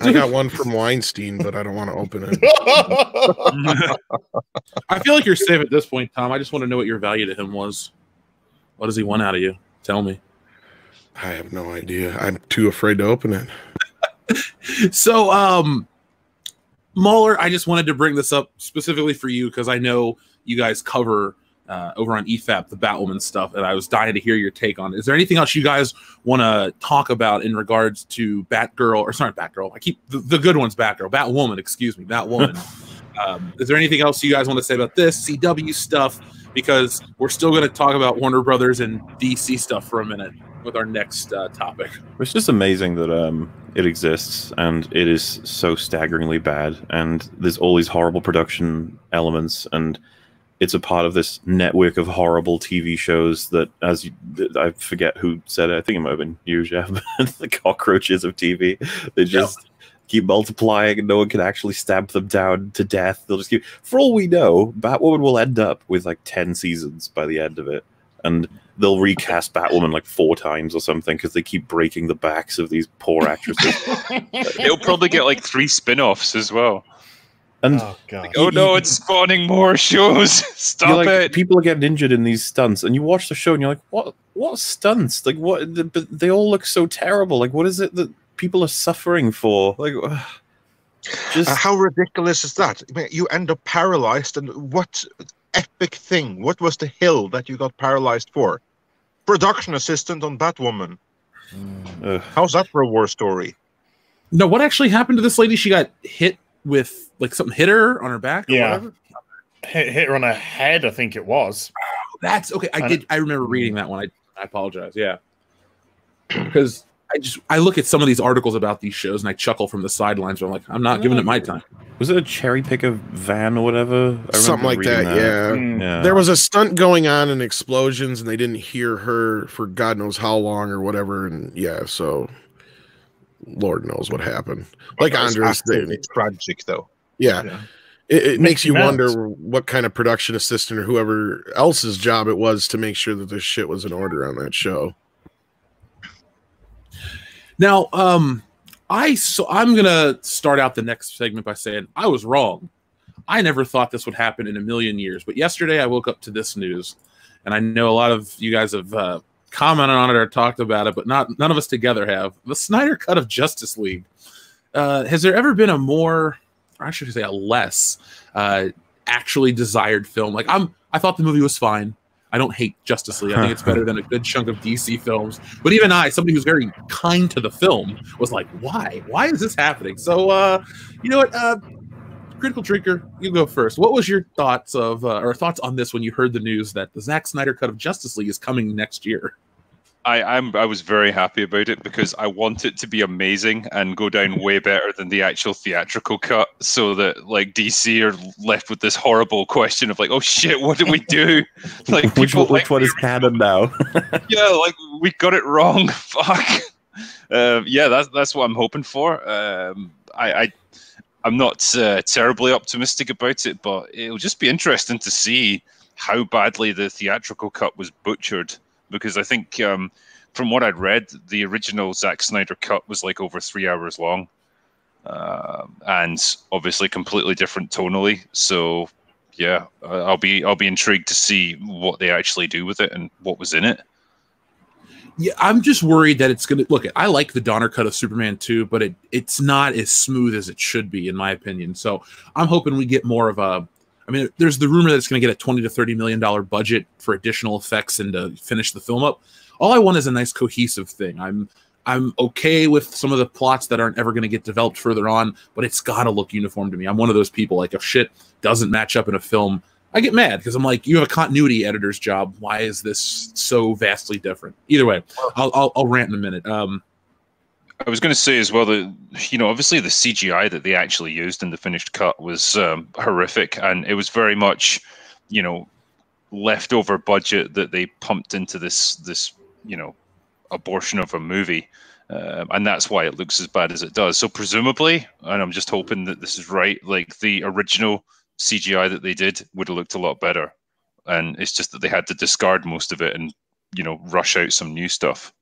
I got one from Weinstein, but I
don't want to open it.
I feel like you're safe at this point, Tom. I just want to know what your value to him was. What does he want out of you? Tell me. I have no idea. I'm too afraid to open it. so, um, Mauler, I just wanted to bring this up specifically for you because I know you guys cover uh, over on EFAP, the Batwoman stuff, and I was dying to hear your take on it. Is there anything else you guys want to talk about in regards to Batgirl, or sorry, Batgirl? I keep the, the good ones, Batgirl, Batwoman, excuse me, Batwoman. um, is there anything else you guys want to say about this CW stuff? Because we're still going to talk about Warner Brothers and DC stuff for a minute with our next uh, topic.
It's just amazing that um, it exists and it is so staggeringly bad, and there's all these horrible production elements and it's a part of this network of horrible TV shows that, as you, I forget who said it, I think it might have been you, Jeff, the cockroaches of TV. They just yep. keep multiplying and no one can actually stamp them down to death. They'll just keep, for all we know, Batwoman will end up with like 10 seasons by the end of it. And they'll recast Batwoman like four times or something because they keep breaking the backs of these poor actresses. They'll probably
get like three spin offs as well.
And oh, like, oh no, it's
spawning more shows. Stop like,
it. People are getting injured in these stunts, and you watch the show and you're like,
what? What
stunts?
Like what? The, they all look so terrible. Like what is it that people are suffering for? Like. Just... Uh, how ridiculous is that? I mean, you end up paralyzed, and what epic thing? What was the hill that you got paralyzed for? Production
assistant on Batwoman. Mm. How's that for a war story? No, what actually happened to this lady? She got hit with like something hit her on her back. yeah, hit, hit, her on her head. I think it was. Oh, that's okay. I and did. I remember reading that one. I, I apologize. Yeah, because I just I look at some of these articles about these shows and I chuckle from the sidelines. I'm like, I'm not giving it my mm. time.
Was it a cherry pick of van or whatever? Something like that, that. Yeah. Mm. yeah. There
was a stunt going on and explosions, and they didn't hear her for God knows how long or whatever. And yeah, so Lord knows what happened.
Like Andres, it's tragic though. Yeah. yeah. It, it, makes, makes you wonder
what kind of production assistant or whoever else's job it was to make sure that this shit was in order on that show.
Now, um, I so I'm gonna start out the next segment by saying I was wrong. I never thought this would happen in a million years, but yesterday I woke up to this news, and I know a lot of you guys have uh, commented on it or talked about it, but not none of us together have. The Snyder Cut of Justice League. Uh, has there ever been a more, or I should say, a less uh, actually desired film? Like I'm, I thought the movie was fine. I don't hate Justice League. I think it's better than a good chunk of DC films. But even I, somebody who's very kind to the film, was like, why? Why is this happening? So, uh, you know what? Uh, Critical Drinker, you go first. What was your thoughts of uh, or thoughts on this when you heard the news that the Zack Snyder cut of Justice League is coming next year?
I am I was very happy about it because I want it to be amazing and go down way better than the actual theatrical cut, so that like DC are left with this horrible question of like, oh shit, what did we do? Like which, one, one
is canon now?
yeah, like we got it wrong. Fuck. Um, yeah, that's that's what I'm hoping for. Um, I, I I'm not uh, terribly optimistic about it, but it'll just be interesting to see how badly the theatrical cut was butchered because I think um, from what I'd read, the original Zack Snyder cut was like over three hours long, uh, and obviously completely different tonally. So yeah, I'll be I'll be intrigued to see what they actually do with it and what was in it.
Yeah, I'm just worried that it's gonna look. I like the Donner cut of Superman 2, but it it's not as smooth as it should be, in my opinion. So I'm hoping we get more of a I mean, there's the rumor that it's going to get a 20 to 30 million dollar budget for additional effects and to finish the film up. All I want is a nice cohesive thing. I'm I'm okay with some of the plots that aren't ever going to get developed further on, but it's got to look uniform to me. I'm one of those people like if shit doesn't match up in a film, I get mad because I'm like, you have a continuity editor's job. Why is this so vastly different? Either way,
I'll I'll, I'll rant in a minute. Um, I was going to say as well that you know obviously the CGI that they actually used in the finished cut was um, horrific, and it was very much you know leftover budget that they pumped into this this you know abortion of a movie. Um, and that's why it looks as bad as it does. So presumably, and I'm just hoping that this is right, like the original CGI that they did would have looked a lot better, and it's just that they had to discard most of it and you know rush out some new stuff.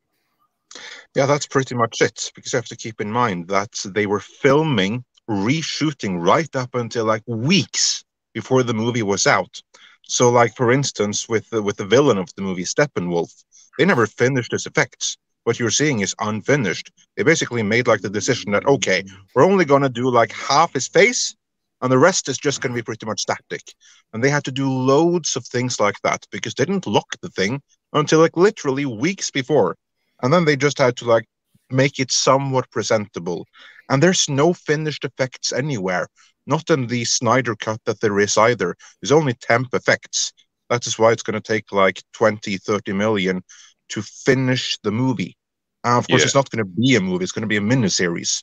Yeah, that's pretty much it. Because you have to keep in mind that they were filming, reshooting right up until like weeks before the movie was out. So, like for instance, with the, with the villain of the movie Steppenwolf, they never finished his effects. What you're seeing is unfinished. They basically made like the decision that okay, we're only gonna do like half his face, and the rest is just gonna be pretty much static. And they had to do loads of things like that because they didn't lock the thing until like literally weeks before and then they just had to like make it somewhat presentable. And there's no finished effects anywhere. Not in the Snyder cut that there is either. There's only temp effects. That is why it's going to take like 20, 30 million to finish the movie. And of course, yeah. it's not going to be a movie. It's going to be a miniseries.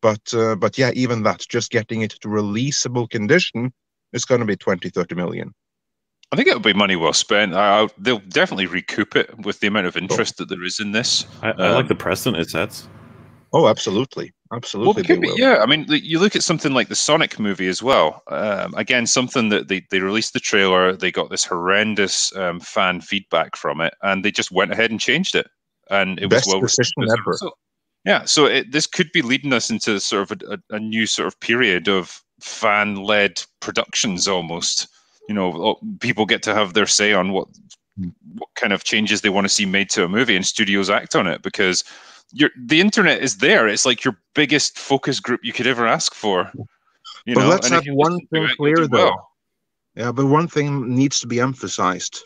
But uh, but yeah, even that, just getting it to releasable condition, is going to be 20, 30 million.
I think it would be money well spent. I, I, they'll definitely recoup it with the amount of interest that there is in this. I, I um, like the precedent it sets.
Oh, absolutely, absolutely.
Well, be,
yeah, I mean, you look at something like the Sonic movie as well. Um, again, something that they, they released the trailer, they got this horrendous um, fan feedback from it, and they just went ahead and changed it, and it Best was well
received. Ever. So,
yeah, so it, this could be leading us into sort of a, a, a new sort of period of fan-led productions almost you know oh, people get to have their say on what what kind of changes they want to see made to a movie and studios act on it because the internet is there it's like your biggest focus group you could ever ask for you but know? let's and have
one thing it, clear though well. yeah but one thing needs to be emphasized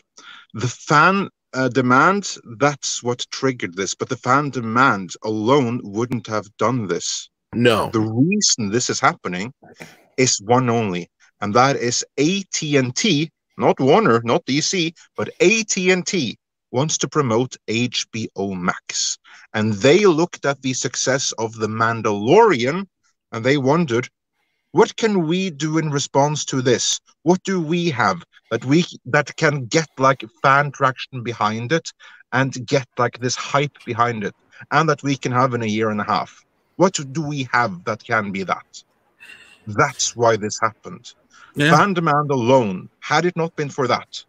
the fan uh, demand that's what triggered this but the fan demand alone wouldn't have done this no the reason this is happening is one only and that is AT&T, not Warner, not DC, but AT&T wants to promote HBO Max. And they looked at the success of The Mandalorian and they wondered, what can we do in response to this? What do we have that we that can get like fan traction behind it and get like this hype behind it and that we can have in a year and a half? What do we have that can be that? That's why this happened. Yeah. Van Demand alone, had it not been for that,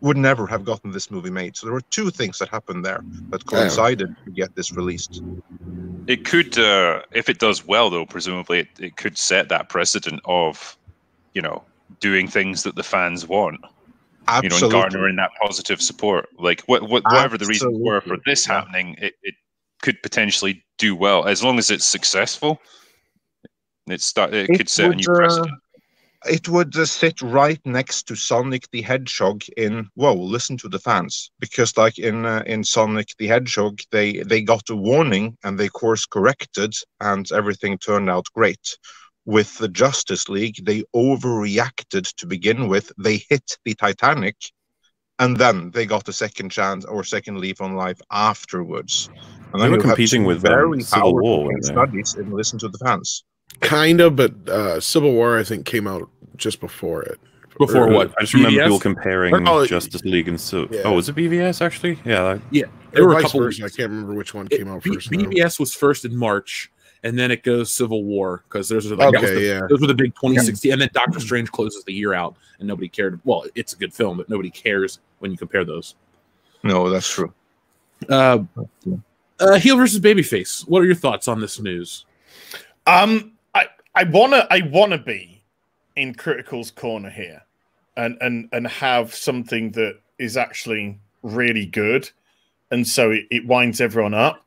would never have gotten this movie made. So there were two things that happened there that coincided yeah. to get this released.
It could, uh, if it does well, though, presumably it, it could set that precedent of, you know, doing things that the fans want.
Absolutely. You know, and garnering
that positive support. Like what, what whatever the reasons were for this happening, it, it could potentially do well as long as it's successful. It's start, it, it could set would, a new uh,
precedent. Uh, it would uh, sit right next to Sonic the Hedgehog in whoa, listen to the fans because like in uh, in Sonic the Hedgehog they they got a warning and they course corrected and everything turned out great. With the Justice League, they overreacted to begin with. They hit the Titanic and then they got a second chance or second leave on life afterwards. And they were competing with um, very um, Civil War studies and listen to the fans.
Kind of, but uh, Civil War I think came out just before it. Before or, uh, what? I
just BVS? remember people comparing or, oh, Justice League and so. Yeah. Oh, was it BVS actually? Yeah. Yeah.
There were a couple. I can't remember which one it, came out B first. BVS was first in March, and then it goes Civil War because those are like, okay, the, yeah. those were the big 2016, and then Doctor Strange closes the year out, and nobody cared. Well, it's a good film, but nobody cares when you compare those. No, that's true. Uh, uh, heel versus babyface. What are your thoughts on this news? Um,
I I wanna I wanna be in Critical's corner here, and and and have something that is actually really good, and so it, it winds everyone up.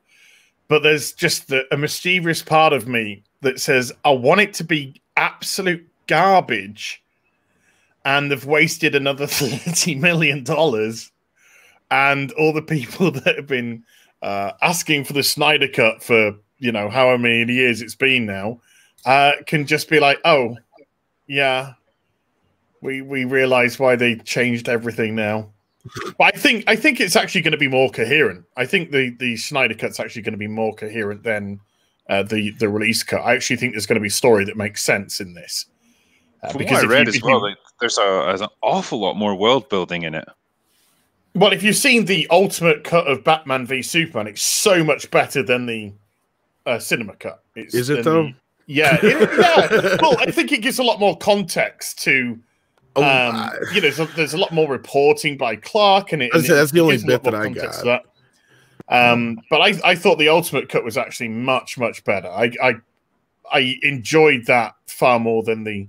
But there's just the, a mischievous part of me that says I want it to be absolute garbage, and they've wasted another thirty million dollars, and all the people that have been uh, asking for the Snyder Cut for you know however many years it's been now uh, can just be like, oh, yeah. We we realize why they changed everything now. But I think I think it's actually going to be more coherent. I think the the Snyder cut's actually going to be more coherent than uh, the the release cut. I actually think there's
going to be story that makes sense in this. Uh, From because what I read you, as well, you, there's, a, there's an awful lot more world building in it.
Well, if you've seen the ultimate cut of Batman v Superman, it's so much better than the uh, cinema cut. It's is it though? The, yeah, it, yeah. well, I think it gives a lot more context to. Oh, um, oh you know, there's a, there's a, lot more reporting by Clark, and it. And that's it, the only bit that I got. That. Um, but I, I thought the Ultimate Cut was actually much much better. I I, I enjoyed that far more than the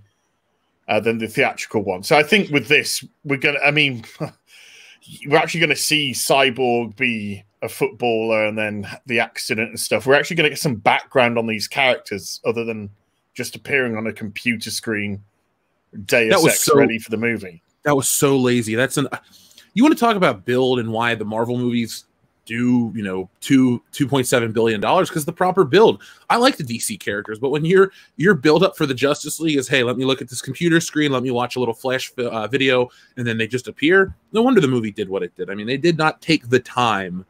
uh, than the theatrical one. So I think with this, we're gonna. I mean, we're actually going to see Cyborg be a footballer and then the accident and stuff. We're actually going to get some background on these characters other than just appearing on a computer screen. Deus that was so, ready for the movie.
That was so lazy. That's an. You want to talk about build and why the Marvel movies do you know two two point seven billion dollars because the proper build. I like the DC characters, but when your your build up for the Justice League is hey, let me look at this computer screen, let me watch a little flash uh, video, and then they just appear. No wonder the movie did what it did. I mean, they did not take the time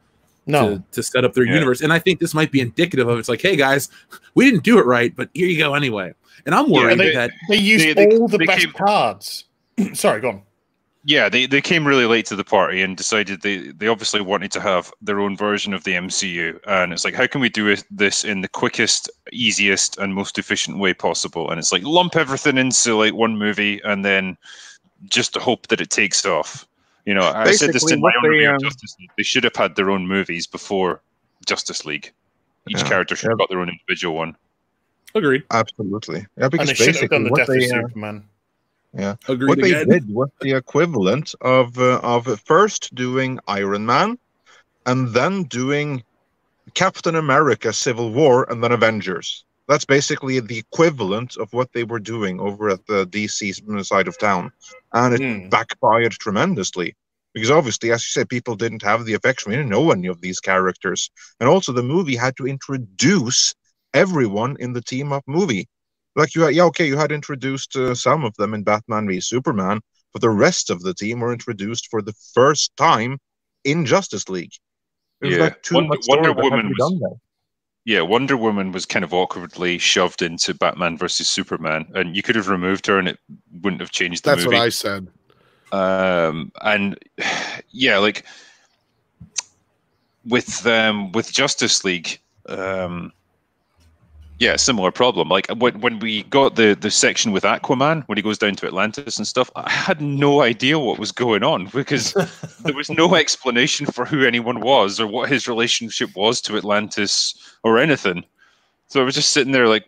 no. to, to set up their yeah. universe. And I think this might be indicative of it's like, hey guys, we didn't do it right, but here you go anyway. And I'm worried yeah, they, that they used they, they, all the best came, cards. Sorry, go on.
Yeah, they, they came really late to the party and decided they, they obviously wanted to have their own version of the MCU. And it's like, how can we do this in the quickest, easiest, and most efficient way possible? And it's like, lump everything into like one movie and then just hope that it takes off. You know, Basically, I said this in my um, own review of Justice League. They should have had their own movies before Justice League. Each yeah, character should yeah. have got their own individual one.
Agreed. Absolutely. Yeah, because and they should have done the death they, of uh,
Superman.
Uh, yeah. Agreed. What again.
they did was the equivalent of uh, of first doing Iron Man, and then doing Captain America: Civil War, and then Avengers that's basically the equivalent of what they were doing over at the DC side of town. And it mm. backfired tremendously. Because obviously, as you said, people didn't have the affection. We didn't know any of these characters. And also, the movie had to introduce everyone in the team up movie. Like, you had, yeah, okay, you had introduced uh, some of them in Batman v Superman, but the rest of the team were introduced for the first time in Justice League.
It yeah. like too Wonder, much Wonder Woman was, yeah, Wonder Woman was kind of awkwardly shoved into Batman versus Superman, and you could have removed her, and it wouldn't have changed the That's movie. That's what I said. Um, and yeah, like with um, with Justice League, um, yeah, similar problem. Like when when we got the the section with Aquaman when he goes down to Atlantis and stuff, I had no idea what was going on because there was no explanation for who anyone was or what his relationship was to Atlantis or anything. So I was just sitting there like,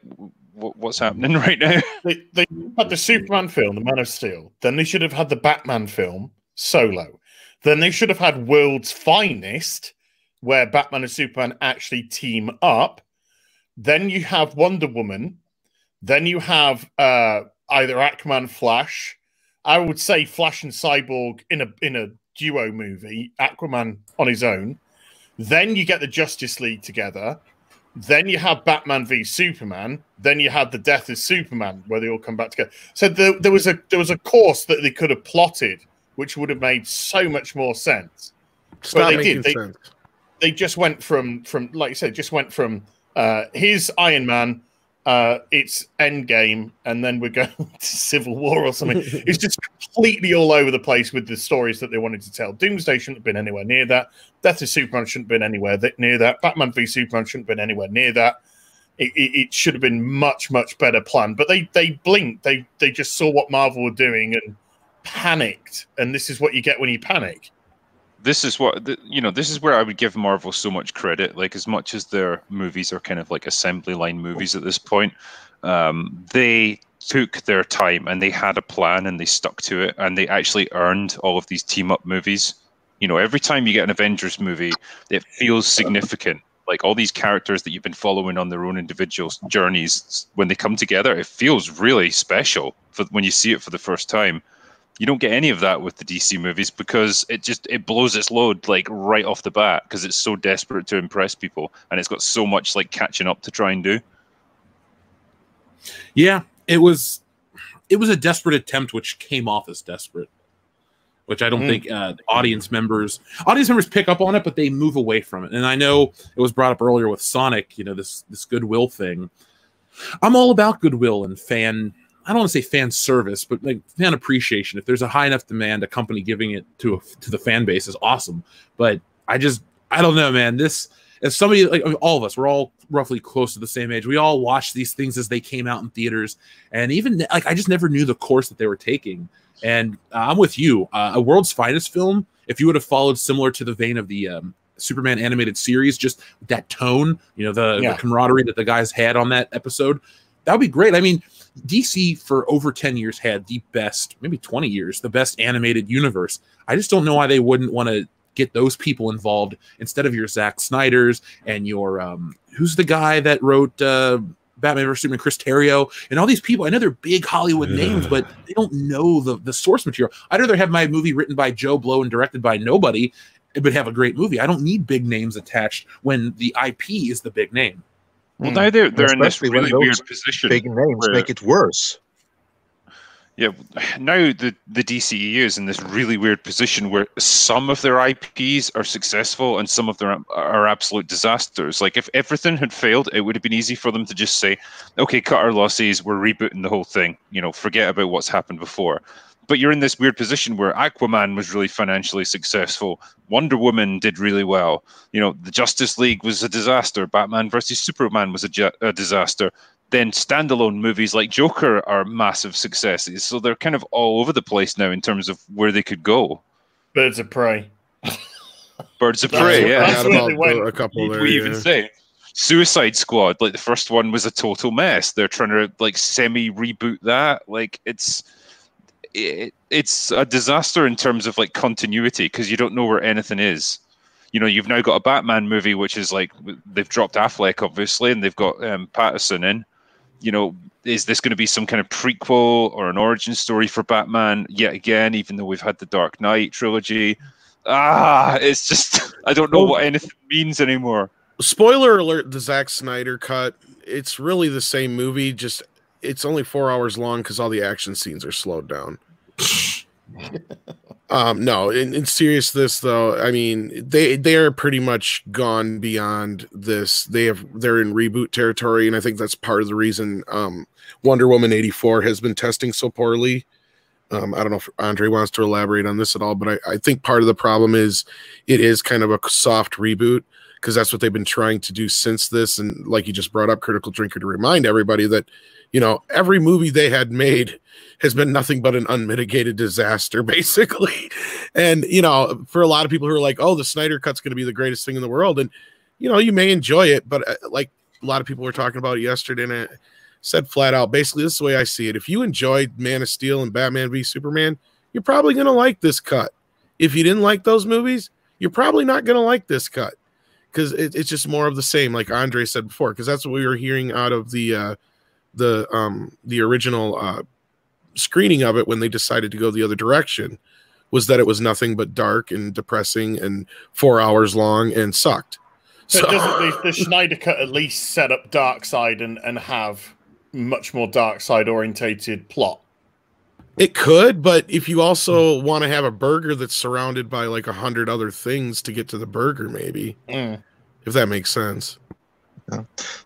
what's happening right
now? They, they had the Superman film, The Man of Steel. Then they should have had the Batman film, Solo. Then they should have had World's Finest, where Batman and Superman actually team up then you have Wonder Woman. Then you have uh, either Aquaman, Flash. I would say Flash and Cyborg in a in a duo movie. Aquaman on his own. Then you get the Justice League together. Then you have Batman v Superman. Then you had the death of Superman, where they all come back together. So there, there was a there was a course that they could have plotted, which would have made so much more sense. It's but they did. They, sense. they just went from from like you said, just went from uh, here's Iron Man. Uh, it's Endgame, and then we're going to Civil War or something. it's just completely all over the place with the stories that they wanted to tell. Doomsday shouldn't have been anywhere near that. Death of Superman shouldn't have been anywhere near that. Batman v Superman shouldn't have been anywhere near that. It, it, it, should have been much much better planned. But they they blinked. They they just saw what Marvel were doing and panicked. And this is what you get when you panic
this is what you know this is where i would give marvel so much credit like as much as their movies are kind of like assembly line movies at this point um, they took their time and they had a plan and they stuck to it and they actually earned all of these team up movies you know every time you get an avengers movie it feels significant like all these characters that you've been following on their own individual journeys when they come together it feels really special for when you see it for the first time you don't get any of that with the DC movies because it just it blows its load like right off the bat because it's so desperate to impress people and it's got so much like catching up to try and do.
Yeah, it was it was a desperate attempt which came off as desperate which I don't mm. think uh, audience members audience members pick up on it, but they move away from it. And I know it was brought up earlier with Sonic, you know, this this goodwill thing. I'm all about goodwill and fan I don't want to say fan service, but like fan appreciation. If there's a high enough demand, a company giving it to a, to the fan base is awesome. But I just I don't know, man. This if somebody like I mean, all of us, we're all roughly close to the same age. We all watched these things as they came out in theaters, and even like I just never knew the course that they were taking. And uh, I'm with you. Uh, a world's finest film. If you would have followed similar to the vein of the um, Superman animated series, just that tone, you know, the, yeah. the camaraderie that the guys had on that episode, that would be great. I mean, DC for over 10 years had the best, maybe 20 years, the best animated universe. I just don't know why they wouldn't want to get those people involved instead of your Zack Snyder's and your um who's the guy that wrote uh Batman vs Superman, Chris Terrio, and all these people. I know they're big Hollywood yeah. names, but they don't know the, the source material. I'd rather have my movie written by Joe Blow and directed by nobody, but have a great movie. I don't need big names attached
when the IP is the big name. Well, hmm. now they're, they're in this really weird position. Big names where, make it worse. Yeah, now the, the DCEU is in this really weird position where some of their IPs are successful and some of them are absolute disasters. Like, if everything had failed, it would have been easy for them to just say, okay, cut our losses, we're rebooting the whole thing, you know, forget about what's happened before but you're in this weird position where Aquaman was really financially successful, Wonder Woman did really well. You know, the Justice League was a disaster, Batman versus Superman was a, ju- a disaster. Then standalone movies like Joker are massive successes. So they're kind of all over the place now in terms of where they could go.
Birds of Prey.
Birds of Prey, yeah. About,
a couple there, we yeah. even say.
Suicide Squad, like the first one was a total mess. They're trying to like semi reboot that. Like it's it, it's a disaster in terms of like continuity because you don't know where anything is. You know, you've now got a Batman movie, which is like they've dropped Affleck obviously, and they've got um, Pattinson in. You know, is this going to be some kind of prequel or an origin story for Batman yet again? Even though we've had the Dark Knight trilogy, ah, it's just I don't know what anything means anymore.
Spoiler alert: the Zack Snyder cut. It's really the same movie, just it's only four hours long because all the action scenes are slowed down. um, no, in, in seriousness though, I mean they they are pretty much gone beyond this. They have they're in reboot territory, and I think that's part of the reason um, Wonder Woman eighty four has been testing so poorly. Um, I don't know if Andre wants to elaborate on this at all, but I, I think part of the problem is it is kind of a soft reboot because that's what they've been trying to do since this. And like you just brought up, Critical Drinker to remind everybody that, you know, every movie they had made has been nothing but an unmitigated disaster, basically. And, you know, for a lot of people who are like, oh, the Snyder Cut's going to be the greatest thing in the world. And, you know, you may enjoy it, but uh, like a lot of people were talking about yesterday, and I said flat out, basically, this is the way I see it. If you enjoyed Man of Steel and Batman v Superman, you're probably going to like this cut. If you didn't like those movies, you're probably not going to like this cut because it, it's just more of the same, like Andre said before, because that's what we were hearing out of the uh, the um, the original uh, screening of it when they decided to go the other direction was that it was nothing but dark and depressing and four hours long and sucked.
So, so doesn't the, the Snyder cut at least set up Darkseid and and have much more Darkseid orientated plot?
It could, but if you also want to have a burger that's surrounded by like a hundred other things to get to the burger, maybe mm. if that makes sense.
Yeah.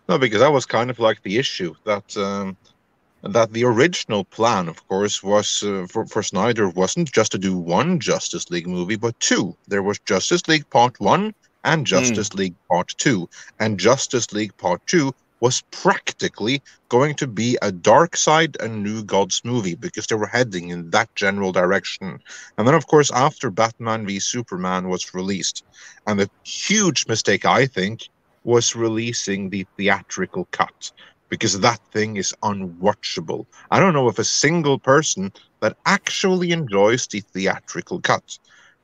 No, because that was kind of like the issue that um, that the original plan, of course, was uh, for, for Snyder wasn't just to do one Justice League movie, but two. There was Justice League Part One and mm. Justice mm. League Part Two, and Justice League Part Two was practically going to be a Darkseid and New Gods movie because they were heading in that general direction. And then, of course, after Batman v Superman was released, and the huge mistake I think was releasing the theatrical cut because that thing is unwatchable. I don't know of a single person that actually enjoys the theatrical cut,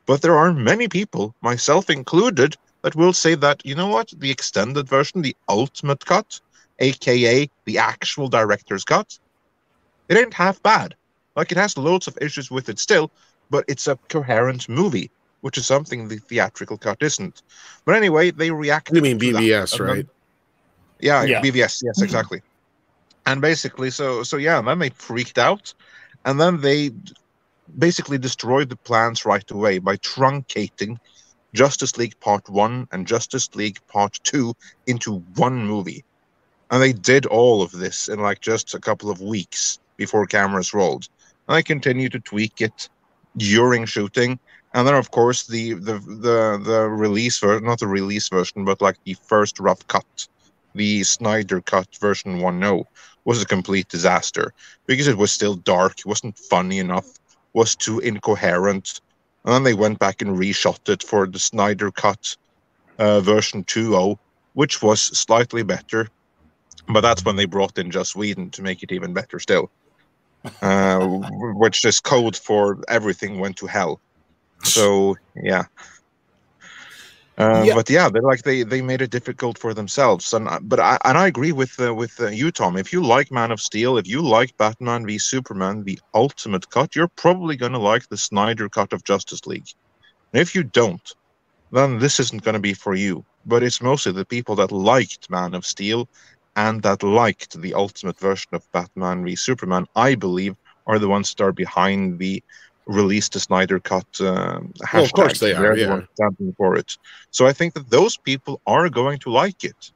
but there are many people, myself included, but we'll say that, you know what, the extended version, the ultimate cut, aka the actual director's cut, it ain't half bad. Like, it has loads of issues with it still, but it's a coherent movie, which is something the theatrical cut isn't. But anyway, they react. You mean BVS, that. Uh, right? Yeah, yeah, BVS. Yes, mm-hmm. exactly. and basically, so so yeah, then they freaked out, and then they basically destroyed the plans right away by truncating Justice League Part 1 and Justice League Part 2 into one movie. And they did all of this in like just a couple of weeks before cameras rolled. And they continued to tweak it during shooting. And then, of course, the the the, the release version, not the release version, but like the first rough cut, the Snyder cut version 1.0, was a complete disaster because it was still dark, wasn't funny enough, was too incoherent, and then they went back and reshot it for the Snyder Cut uh, version 2.0, which was slightly better. But that's when they brought in Joss Whedon to make it even better still, uh, which this code for everything went to hell. So, yeah. Uh, yeah. But yeah, they like they they made it difficult for themselves, and but I and I agree with uh, with uh, you, Tom. If you like Man of Steel, if you like Batman v Superman, the ultimate cut, you're probably going to like the Snyder cut of Justice League. And if you don't, then this isn't going to be for you. But it's mostly the people that liked Man of Steel and that liked the ultimate version of Batman v Superman, I believe, are the ones that are behind the released the Snyder Cut uh, hashtag. Well, of course they are. yeah. standing for it. So I think that those people are going to like it.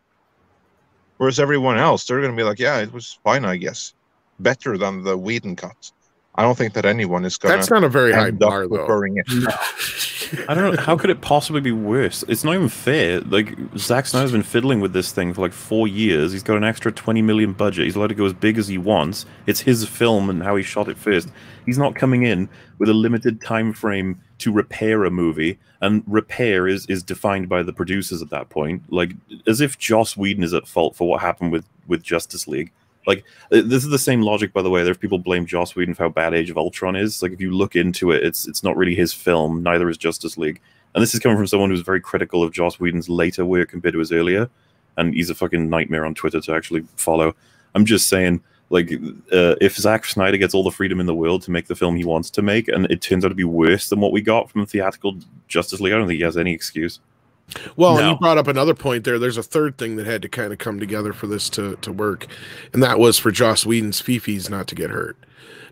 Whereas everyone else, they're going to be like, yeah, it was fine, I guess. Better than the Whedon cut. I don't think that anyone is going. That's not a very high bar, though. I
don't know. How could it possibly be worse? It's not even fair. Like Zack Snyder's been fiddling with this thing for like four years. He's got an extra twenty million budget. He's allowed to go as big as he wants. It's his film and how he shot it first. He's not coming in with a limited time frame to repair a movie, and repair is is defined by the producers at that point. Like as if Joss Whedon is at fault for what happened with with Justice League. Like this is the same logic, by the way. There's people blame Joss Whedon for how bad Age of Ultron is. Like if you look into it, it's it's not really his film. Neither is Justice League. And this is coming from someone who's very critical of Joss Whedon's later work compared to his earlier. And he's a fucking nightmare on Twitter to actually follow. I'm just saying, like, uh, if Zack Snyder gets all the freedom in the world to make the film he wants to make, and it turns out to be worse than what we got from the theatrical Justice League, I don't think he has any excuse. Well, no. you
brought up another point there. There's a third thing that had to kind of come together for this to to work, and that was for Joss Whedon's fifis not to get hurt.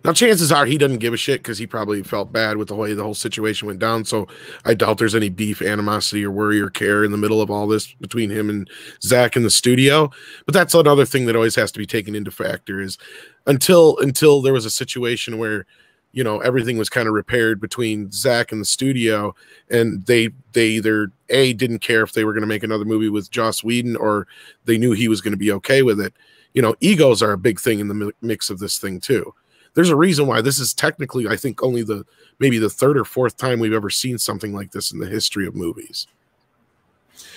Now, chances are he doesn't give a shit because he probably felt bad with the way the whole situation went down. So I doubt there's any beef, animosity, or worry or care in the middle of all this between him and Zack in the studio. But that's another thing that always has to be taken into factor is until until there was a situation where you know everything was kind of repaired between Zack and the studio, and they they either a didn't care if they were going to make another movie with Joss Whedon or they knew he was going to be okay with it. You know, egos are a big thing in the mix of this thing too. There's a reason why this is technically, I think, only the maybe the third or fourth time we've ever seen something like this in the history of movies.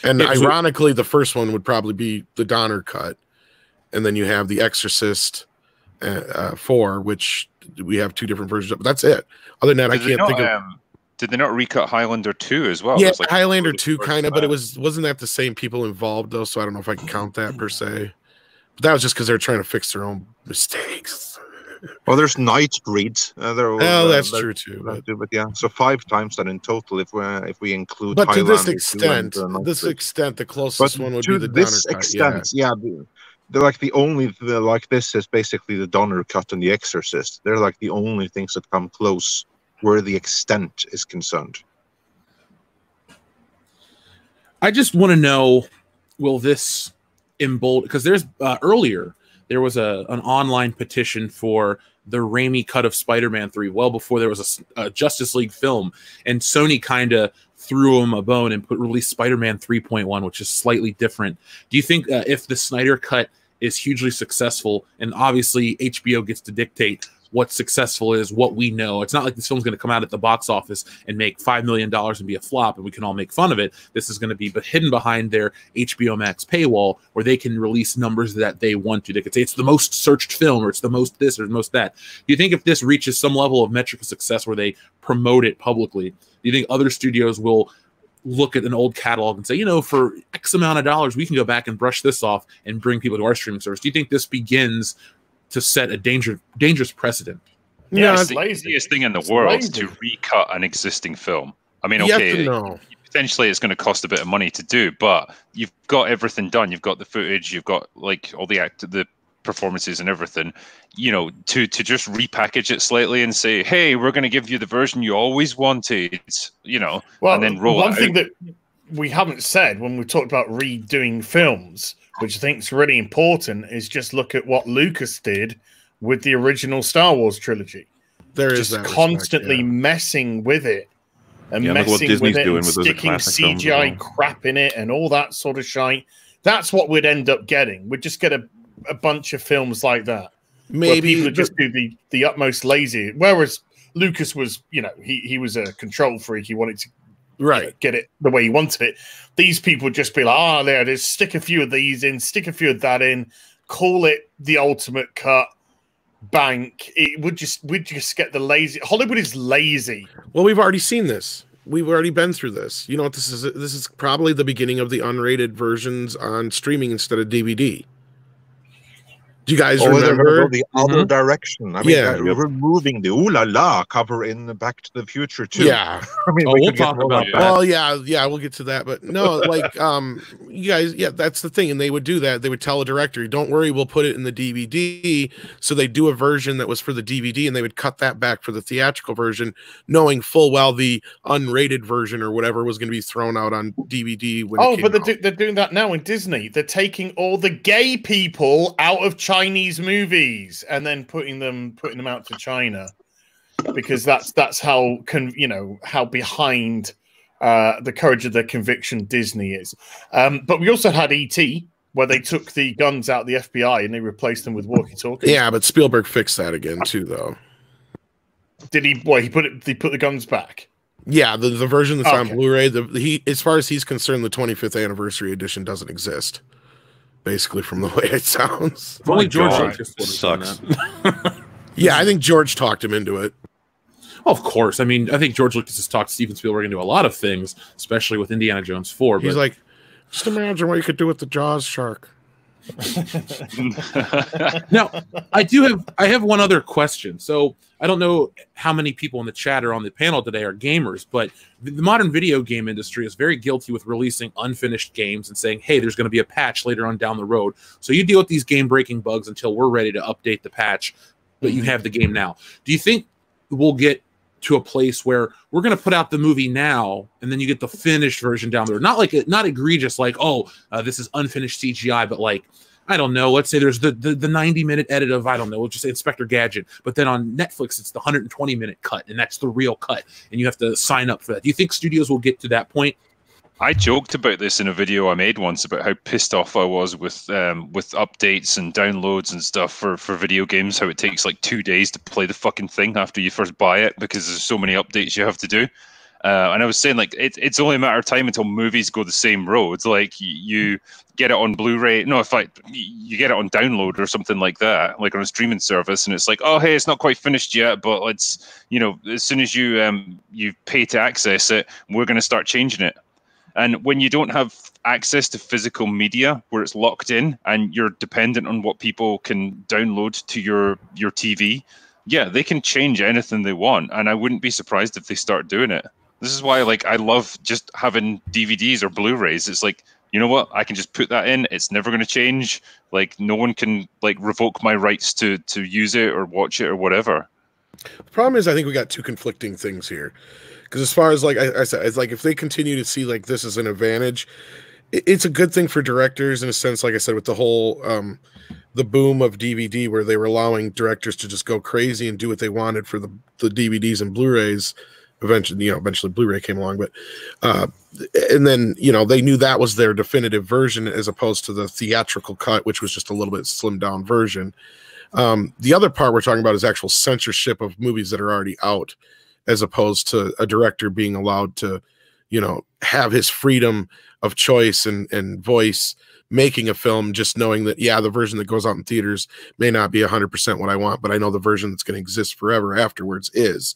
And it's ironically, the first one would probably be the Donner cut, and then you have The Exorcist uh, uh, four, which we have two different versions of. that's it. Other than that, did I can't not, think of. Um,
did they not recut Highlander two as well? Yeah, like Highlander two kind of, but it was
wasn't that the same people involved though? So I don't know if I can count that per se. But that was just because they're trying to fix their own mistakes.
Well, there's Nightbreed.
Uh, oh, uh, that's true
too. But, but, yeah, so five times that in total, if we uh, if we include. But Highlander, to this extent, this
extent, the closest but one would to be the this extent,
yeah. yeah they're like the only like this is basically the Donner cut and The Exorcist. They're like the only things that come close where the extent is concerned.
I just want to know will this embolden because there's uh, earlier there was a an online petition for the Raimi cut of Spider-Man 3 well before there was a, a Justice League film and Sony kind of threw him a bone and put release Spider-Man 3.1 which is slightly different. Do you think uh, if the Snyder cut is hugely successful. And obviously, HBO gets to dictate what successful is, what we know. It's not like this film's going to come out at the box office and make $5 million and be a flop and we can all make fun of it. This is going to be but hidden behind their HBO Max paywall where they can release numbers that they want to. They could say it's the most searched film or it's the most this or the most that. Do you think if this reaches some level of metric of success where they promote it publicly, do you think other studios will – look at an old catalog and say, you know, for X amount of dollars, we can go back and brush this off and bring people to our streaming service. Do you think this begins to set a danger, dangerous precedent?
Yeah, no, it's the laziest thing in the world lazy. to recut an existing film. I mean, okay, no. potentially it's going to cost a bit of money to do, but you've got everything done. You've got the footage, you've got like all the act, the performances and everything, you know, to to just repackage it slightly and say, hey, we're going to give you the version you always wanted, you know, well, and then roll. One thing that
we haven't said when we talked about redoing films, which I think is really important, is just look at what Lucas did with the original Star Wars trilogy. There just is constantly respect, yeah. messing with it and yeah, messing with it, and sticking CGI crap in it, and all that sort of shite. That's what we'd end up getting. We'd just get a a bunch of films like that. Maybe people just do the the utmost lazy. Whereas Lucas was, you know, he he was a control freak. He wanted to right get it the way he wanted it. These people just be like, ah, oh, there just Stick a few of these in. Stick a few of that in. Call it the ultimate cut bank. It would just we'd just get the lazy. Hollywood is lazy. Well, we've already
seen this. We've already been through this. You know what this is? This is probably the beginning of the unrated versions on streaming instead of DVD. Do you guys or remember the other mm-hmm.
direction? I mean, yeah. were moving the ooh la la cover in Back to the Future too. Yeah, I
mean, oh, we will talk about that. Well,
yeah, yeah, we'll get to that. But no, like, um, you
guys, yeah, that's the thing. And they would do that. They would tell a director, "Don't worry, we'll put it in the DVD." So they do a version that was for the DVD, and they would cut that back for the theatrical version, knowing full well the unrated version or whatever was going to be thrown out on DVD. oh, but they're,
do- they're doing that now in Disney. They're taking all the gay people out of China Chinese movies and then putting them putting them out to China because that's that's how can you know how behind uh, the courage of their conviction Disney is. Um, but we also had ET where they took the guns out of the FBI and they replaced them with walkie-talkies. Yeah, but
Spielberg fixed that again too, though.
Did he? Well, he put it. He put the guns back.
Yeah, the, the version that's okay. on Blu-ray. The he, as far as he's concerned, the 25th anniversary edition doesn't exist basically from the way it sounds. only George God, sucks.
yeah, I think George talked him into it. of course. I mean, I think George Lucas has talked Steven Spielberg into a lot of things, especially with Indiana Jones 4. He's like,
just imagine what you could do with the Jaws shark.
now, I do have I have one other question. So I don't know how many people in the chat or on the panel today are gamers, but the, modern video game industry is very guilty with releasing unfinished games and saying, hey, there's going to be a patch later on down the road. So you deal with these game breaking bugs until we're ready to update the patch, but you mm-hmm. have the game now. Do you think we'll get to a place where we're going to put out the movie now and then you get the finished version down there? Not like, not egregious, like, oh, uh, this is unfinished CGI, but like, I don't know. Let's say there's the, the, the 90 minute edit of I don't know. We'll just say Inspector Gadget, but then on Netflix it's the 120 minute cut, and that's the real cut, and you have to sign up for that. Do you think studios will get to that point?
I joked about this in a video I made once about how pissed off I was with um, with updates and downloads and stuff for, for video games. How it takes like two days to play the fucking thing after you first buy it because there's so many updates you have to do. Uh, and I was saying, like, it, it's only a matter of time until movies go the same road. Like, you get it on Blu-ray. No, if I you get it on download or something like that, like on a streaming service, and it's like, oh, hey, it's not quite finished yet, but let's, you know, as soon as you um you pay to access it, we're going to start changing it. And when you don't have access to physical media where it's locked in and you're dependent on what people can download to your your TV, yeah, they can change anything they want, and I wouldn't be surprised if they start doing it. This is why like I love just having DVDs or Blu-rays. It's like you know what? I can just put that in. It's never going to change. Like no one can like revoke my rights to to use it or watch it or whatever.
The problem is, I think we got two conflicting things here. Because as far as like I, I, said, it's like if they continue to see like this as an advantage, it, it's a good thing for directors in a sense. Like I said, with the whole um, the boom of DVD, where they were allowing directors to just go crazy and do what they wanted for the the DVDs and Blu-rays eventually you know eventually blu-ray came along but uh and then you know they knew that was their definitive version as opposed to the theatrical cut which was just a little bit slimmed down version um the other part we're talking about is actual censorship of movies that are already out as opposed to a director being allowed to you know have his freedom of choice and and voice making a film just knowing that yeah the version that goes out in theaters may not be 100% what i want but i know the version that's going to exist forever afterwards is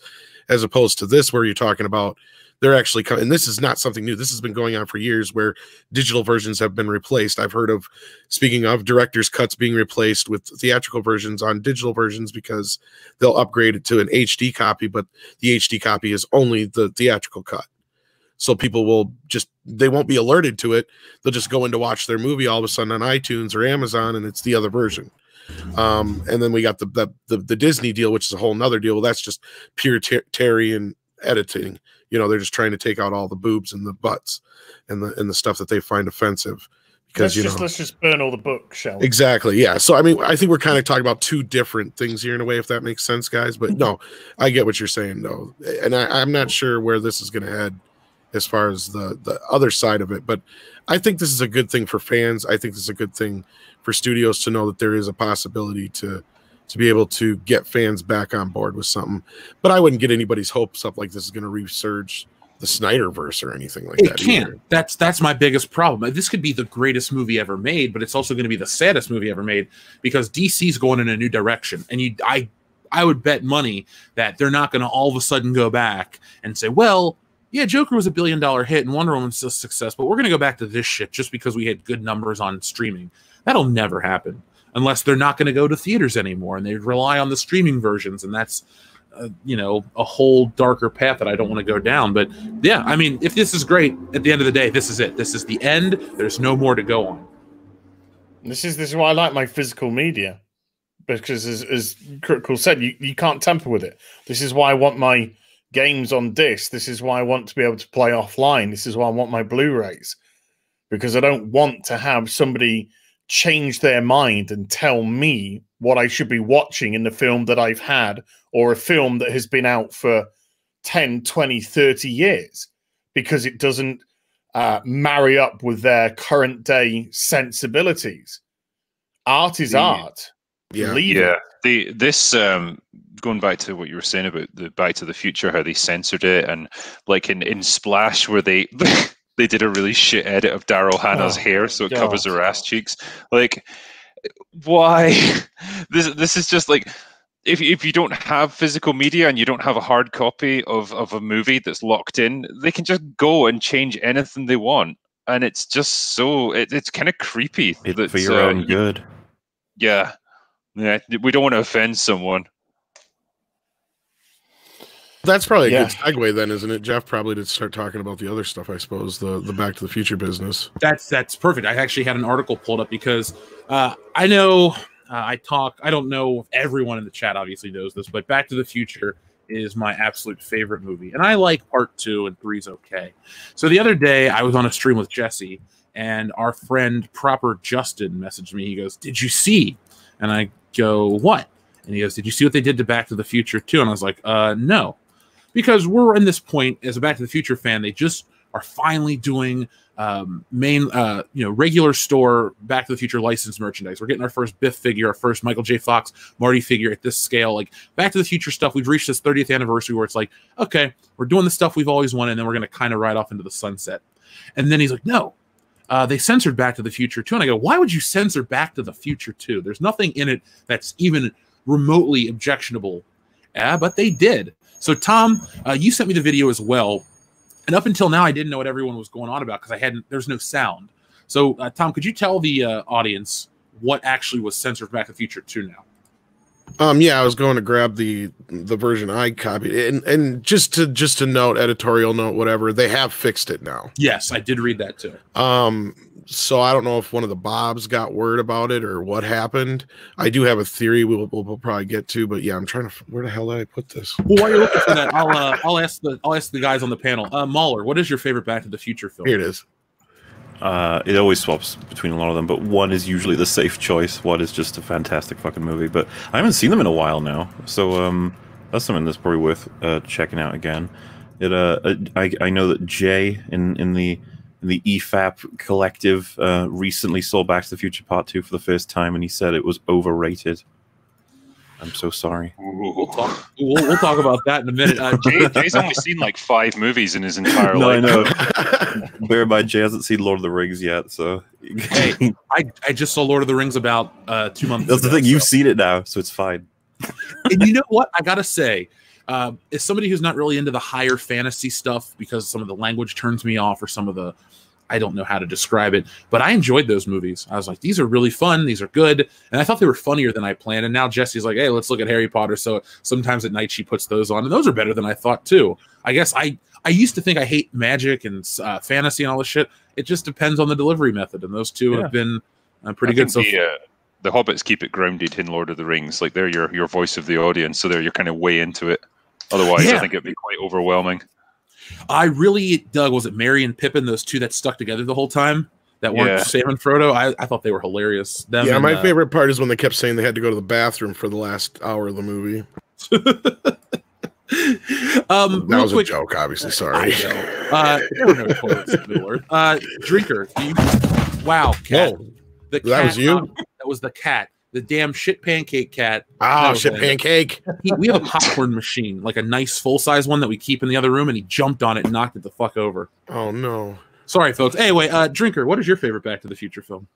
as opposed to this where you're talking about they're actually coming. And this is not something new. This has been going on for years where digital versions have been replaced. I've heard of, speaking of director's cuts being replaced with theatrical versions on digital versions because they'll upgrade it to an HD copy, but the HD copy is only the theatrical cut. So people will just, they won't be alerted to it. They'll just go in to watch their movie all of a sudden on iTunes or Amazon and it's the other version. Um, and then we got the, the, the the Disney deal, which is a whole nother deal. That's just pure editing. You know, they're just trying to take out all the boobs and the butts and the and the stuff that they find offensive. Because let's you know, just let's
just burn all the books, shall we?
Exactly. Yeah. So I mean, I think we're kind of talking about two different things here in a way, if that makes sense, guys. But no, I get what you're saying, though, and I, I'm not sure where this is going to head as far as the the other side of it. But I think this is a good thing for fans. I think this is a good thing for studios to know that there is a possibility to to be able to get fans back on board with something. But I wouldn't get anybody's hopes up like this is going to resurge
the Snyderverse or anything like it that. It can't. Either. That's that's my biggest problem. This could be the greatest movie ever made, but it's also going to be the saddest movie ever made because DC's going in a new direction, and you I. I would bet money that they're not going to all of a sudden go back and say, "Well, yeah, Joker was a billion dollar hit and Wonder Woman's a success, but we're going to go back to this shit just because we had good numbers on streaming. That'll never happen unless they're not going to go to theaters anymore and they rely on the streaming versions. And that's, uh, you know, a whole darker path that I don't want to go down. But yeah, I mean, if this is great, at the end of the day, this is it. This is the end. There's no more to go on. This is this is why I like my physical media because, as, as
Critical said, you, you can't tamper with it. This is why I want my games on disc. This is why I want to be able to play offline. This is why I want my Blu rays because I don't want to have somebody change their mind and tell me what I should be watching in the film that I've had or a film that has been out for 10, 20, 30 years because it doesn't uh, marry up with their current day sensibilities. Art is the, art.
Yeah. yeah. The, this, um, going back to what you were saying about the Back to the Future, how they censored it, and like in, in Splash, where they. they did a really shit edit of Daryl Hannah's oh, hair, so it God. covers her ass cheeks. Like, why? this this is just like if if you don't have physical media and you don't have a hard copy of of a movie that's locked in, they can just go and change anything they want, and it's just so it, it's kind of creepy. that, for your uh, own good. Yeah, yeah. We don't want to offend someone.
That's probably a yeah. good
segue then, isn't it,
Jeff?
Probably to start talking about the other stuff, I suppose, the the Back to the Future business. That's that's perfect. I actually had an article pulled up because uh, I know uh, I talk. I don't know if everyone in the chat obviously knows this, but Back to the Future is my absolute favorite movie, and I like Part Two and Three's okay. So the other day, I was on a stream with Jesse, and our friend Proper Justin messaged me. He goes, "Did you see?" And I go, "What?" And he goes, "Did you see what they did to Back to the Future too?" And I was like, "Uh, no." because we're in this point as a Back to the Future fan. They just are finally doing um, main, uh, you know, regular store Back to the Future licensed merchandise. We're getting our first Biff figure, our first Michael J. Fox Marty figure at this scale. Like Back to the Future stuff, we've reached this 30th anniversary where it's like, okay, we're doing the stuff we've always wanted, and then we're going to kind of ride off into the sunset. And then he's like, no. Uh, they censored Back to the Future too, and I go, "Why would you censor Back to the Future too? There's nothing in it that's even remotely objectionable." Uh, but they did, so, Tom, uh, you sent me the video as well. And up until now, I didn't know what everyone was going on about because I hadn't, there's no sound. So, uh, Tom, could you tell the uh, audience what actually was censored Back to the Future 2 now? Um,
yeah, I was going to grab the the version I copied, and and just to just to note, editorial note, whatever, they have fixed it now.
Yes, I did read that too.
Um, so I don't know if one of the Bobs got word about it or what happened. I do have a theory we'll, we'll, we'll probably get
to, but yeah, I'm trying to.
Where the hell did I put this? Well, while you're
looking for that, I'll uh, I'll ask the I'll ask the guys on the panel. Uh, Mauler, what is your favorite Back to the Future film? Here it is.
Uh, it always swaps between a lot of them, but one is usually the safe choice. One is just a fantastic fucking movie. But I haven't seen them in a while now, so um, that's something that's probably worth uh, checking out again. It uh, I, I know that Jay in in the in the EFAP collective uh, recently saw Back to the Future Part Two for the first time, and he said it was overrated. I'm so sorry.
We'll talk, we'll, we'll talk about that in a minute. Uh, Jay, Jay's only seen like five movies in his entire no, life.
I know. Bear in mind, Jay hasn't seen Lord of the Rings yet. So, hey,
I, I just saw Lord of the Rings about uh, two months That's ago, the thing. So. You've
seen it now, so it's fine.
and you know what? I got to say, uh, as somebody who's not really into the higher fantasy stuff because some of the language turns me off or some of the I don't know how to describe it, but I enjoyed those movies. I was like, these are really fun. These are good. And I thought they were funnier than I planned. And now Jesse's like, hey, let's look at Harry Potter. So sometimes at night she puts those on, and those are better than I thought, too. I guess I, I used to think I hate magic and uh, fantasy and all this shit. It just depends on the delivery method. And those two yeah. have been uh, pretty I good. So the, uh,
the Hobbits keep it grounded in Lord of the Rings. Like they're your, your voice of the audience. So they're, you're kind of way into it. Otherwise, yeah. I think it'd be quite overwhelming.
I really dug was it Merry and Pippin, those two that stuck together the whole time that weren't yeah. Sam and Frodo. I, I thought they were hilarious. Them yeah, and, my uh,
favorite part is when they kept saying they had to go to the bathroom for the last hour of the movie.
um, that was quick, a joke, obviously. Sorry. uh, there were no Uh, drinker, you, wow, cat. Whoa, that cat, was you. that was the cat the damn shit pancake cat. Oh, shit like, pancake. He, we have a popcorn machine, like a nice full size one that we keep in the other room, and he jumped on it and knocked it the fuck over. Oh, no. Sorry, folks. Anyway, uh, Drinker, what is your favorite Back to the Future film?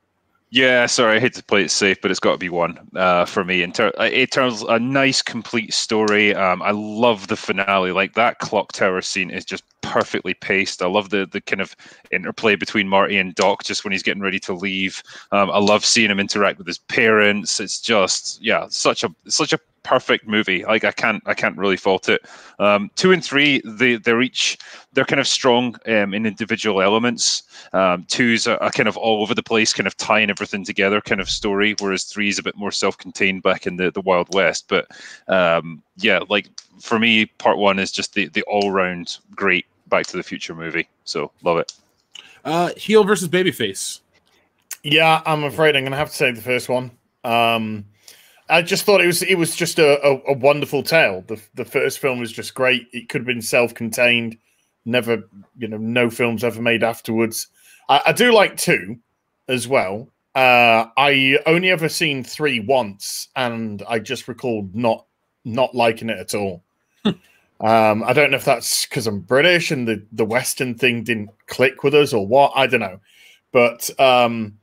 Yeah, sorry, I hate to play it safe, but it's got to be one uh, for me. In ter- uh, it tells a nice, complete story. Um, I love the finale. Like that clock tower scene is just perfectly paced. I love the the kind of interplay between Marty and Doc just when he's getting ready to leave. Um, I love seeing him interact with his parents. It's just yeah, such a such a perfect movie. Like I can't I can't really fault it. Um, two and three, they they're each they're kind of strong um, in individual elements. Um, two's a, a, kind of all over the place, kind of tying everything together kind of story, whereas three's a bit more self contained back in the, the Wild West. But um, yeah, like for me, part one is just the the all round great Back to the Future movie. So love it. Uh, heel versus babyface.
Yeah, I'm afraid I'm going to have to say the first one. Um, I just thought it was it was just a, a, a, wonderful tale. The the first film was just great. It could have been self contained. Never, you know, no films ever made afterwards. I, I do like two as well. Uh, I only ever seen three once, and I just recalled not not liking it at all. Um, I don't know if that's because I'm British and the, the Western thing didn't click with us or what. I don't know. But um,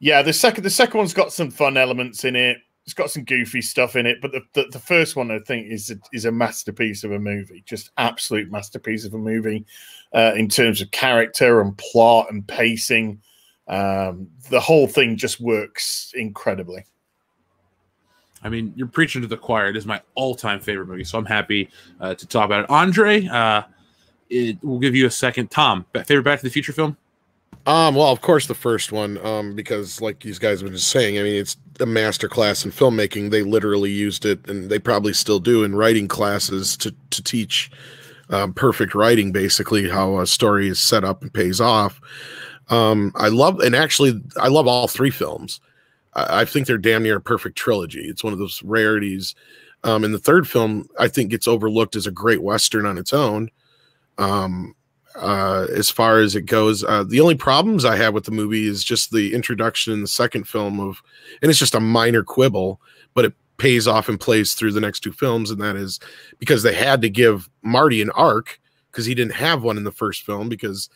yeah, the second the second one's got some fun elements in it. It's got some goofy stuff in it, but the, the, the first one I think is a, is a masterpiece of a movie, just absolute masterpiece of a movie uh, in terms of character and plot and pacing. Um, the whole thing just works incredibly.
I mean, you're preaching to the choir. It is my all-time favorite movie, so I'm happy uh, to talk about it. Andre, uh, it will give you a second. Tom, favorite Back to the Future film?
Um, well, of course, the first
one, um,
because like these guys have been saying, I mean, it's a master class in filmmaking. They literally used it, and they probably still do in writing classes to to teach um, perfect writing, basically how a story is set up and pays off. Um, I love, and actually, I love all three films. I, think they're damn near a perfect trilogy. It's one of those rarities. Um, and the third film, I think, gets overlooked as a great western on its own. Um, uh, as far as it goes, uh, the only problems I have with the movie is just the introduction in the second film of, and it's just a minor quibble, but it pays off and plays through the next two films, and that is because they had to give Marty an arc because he didn't have one in the first film because,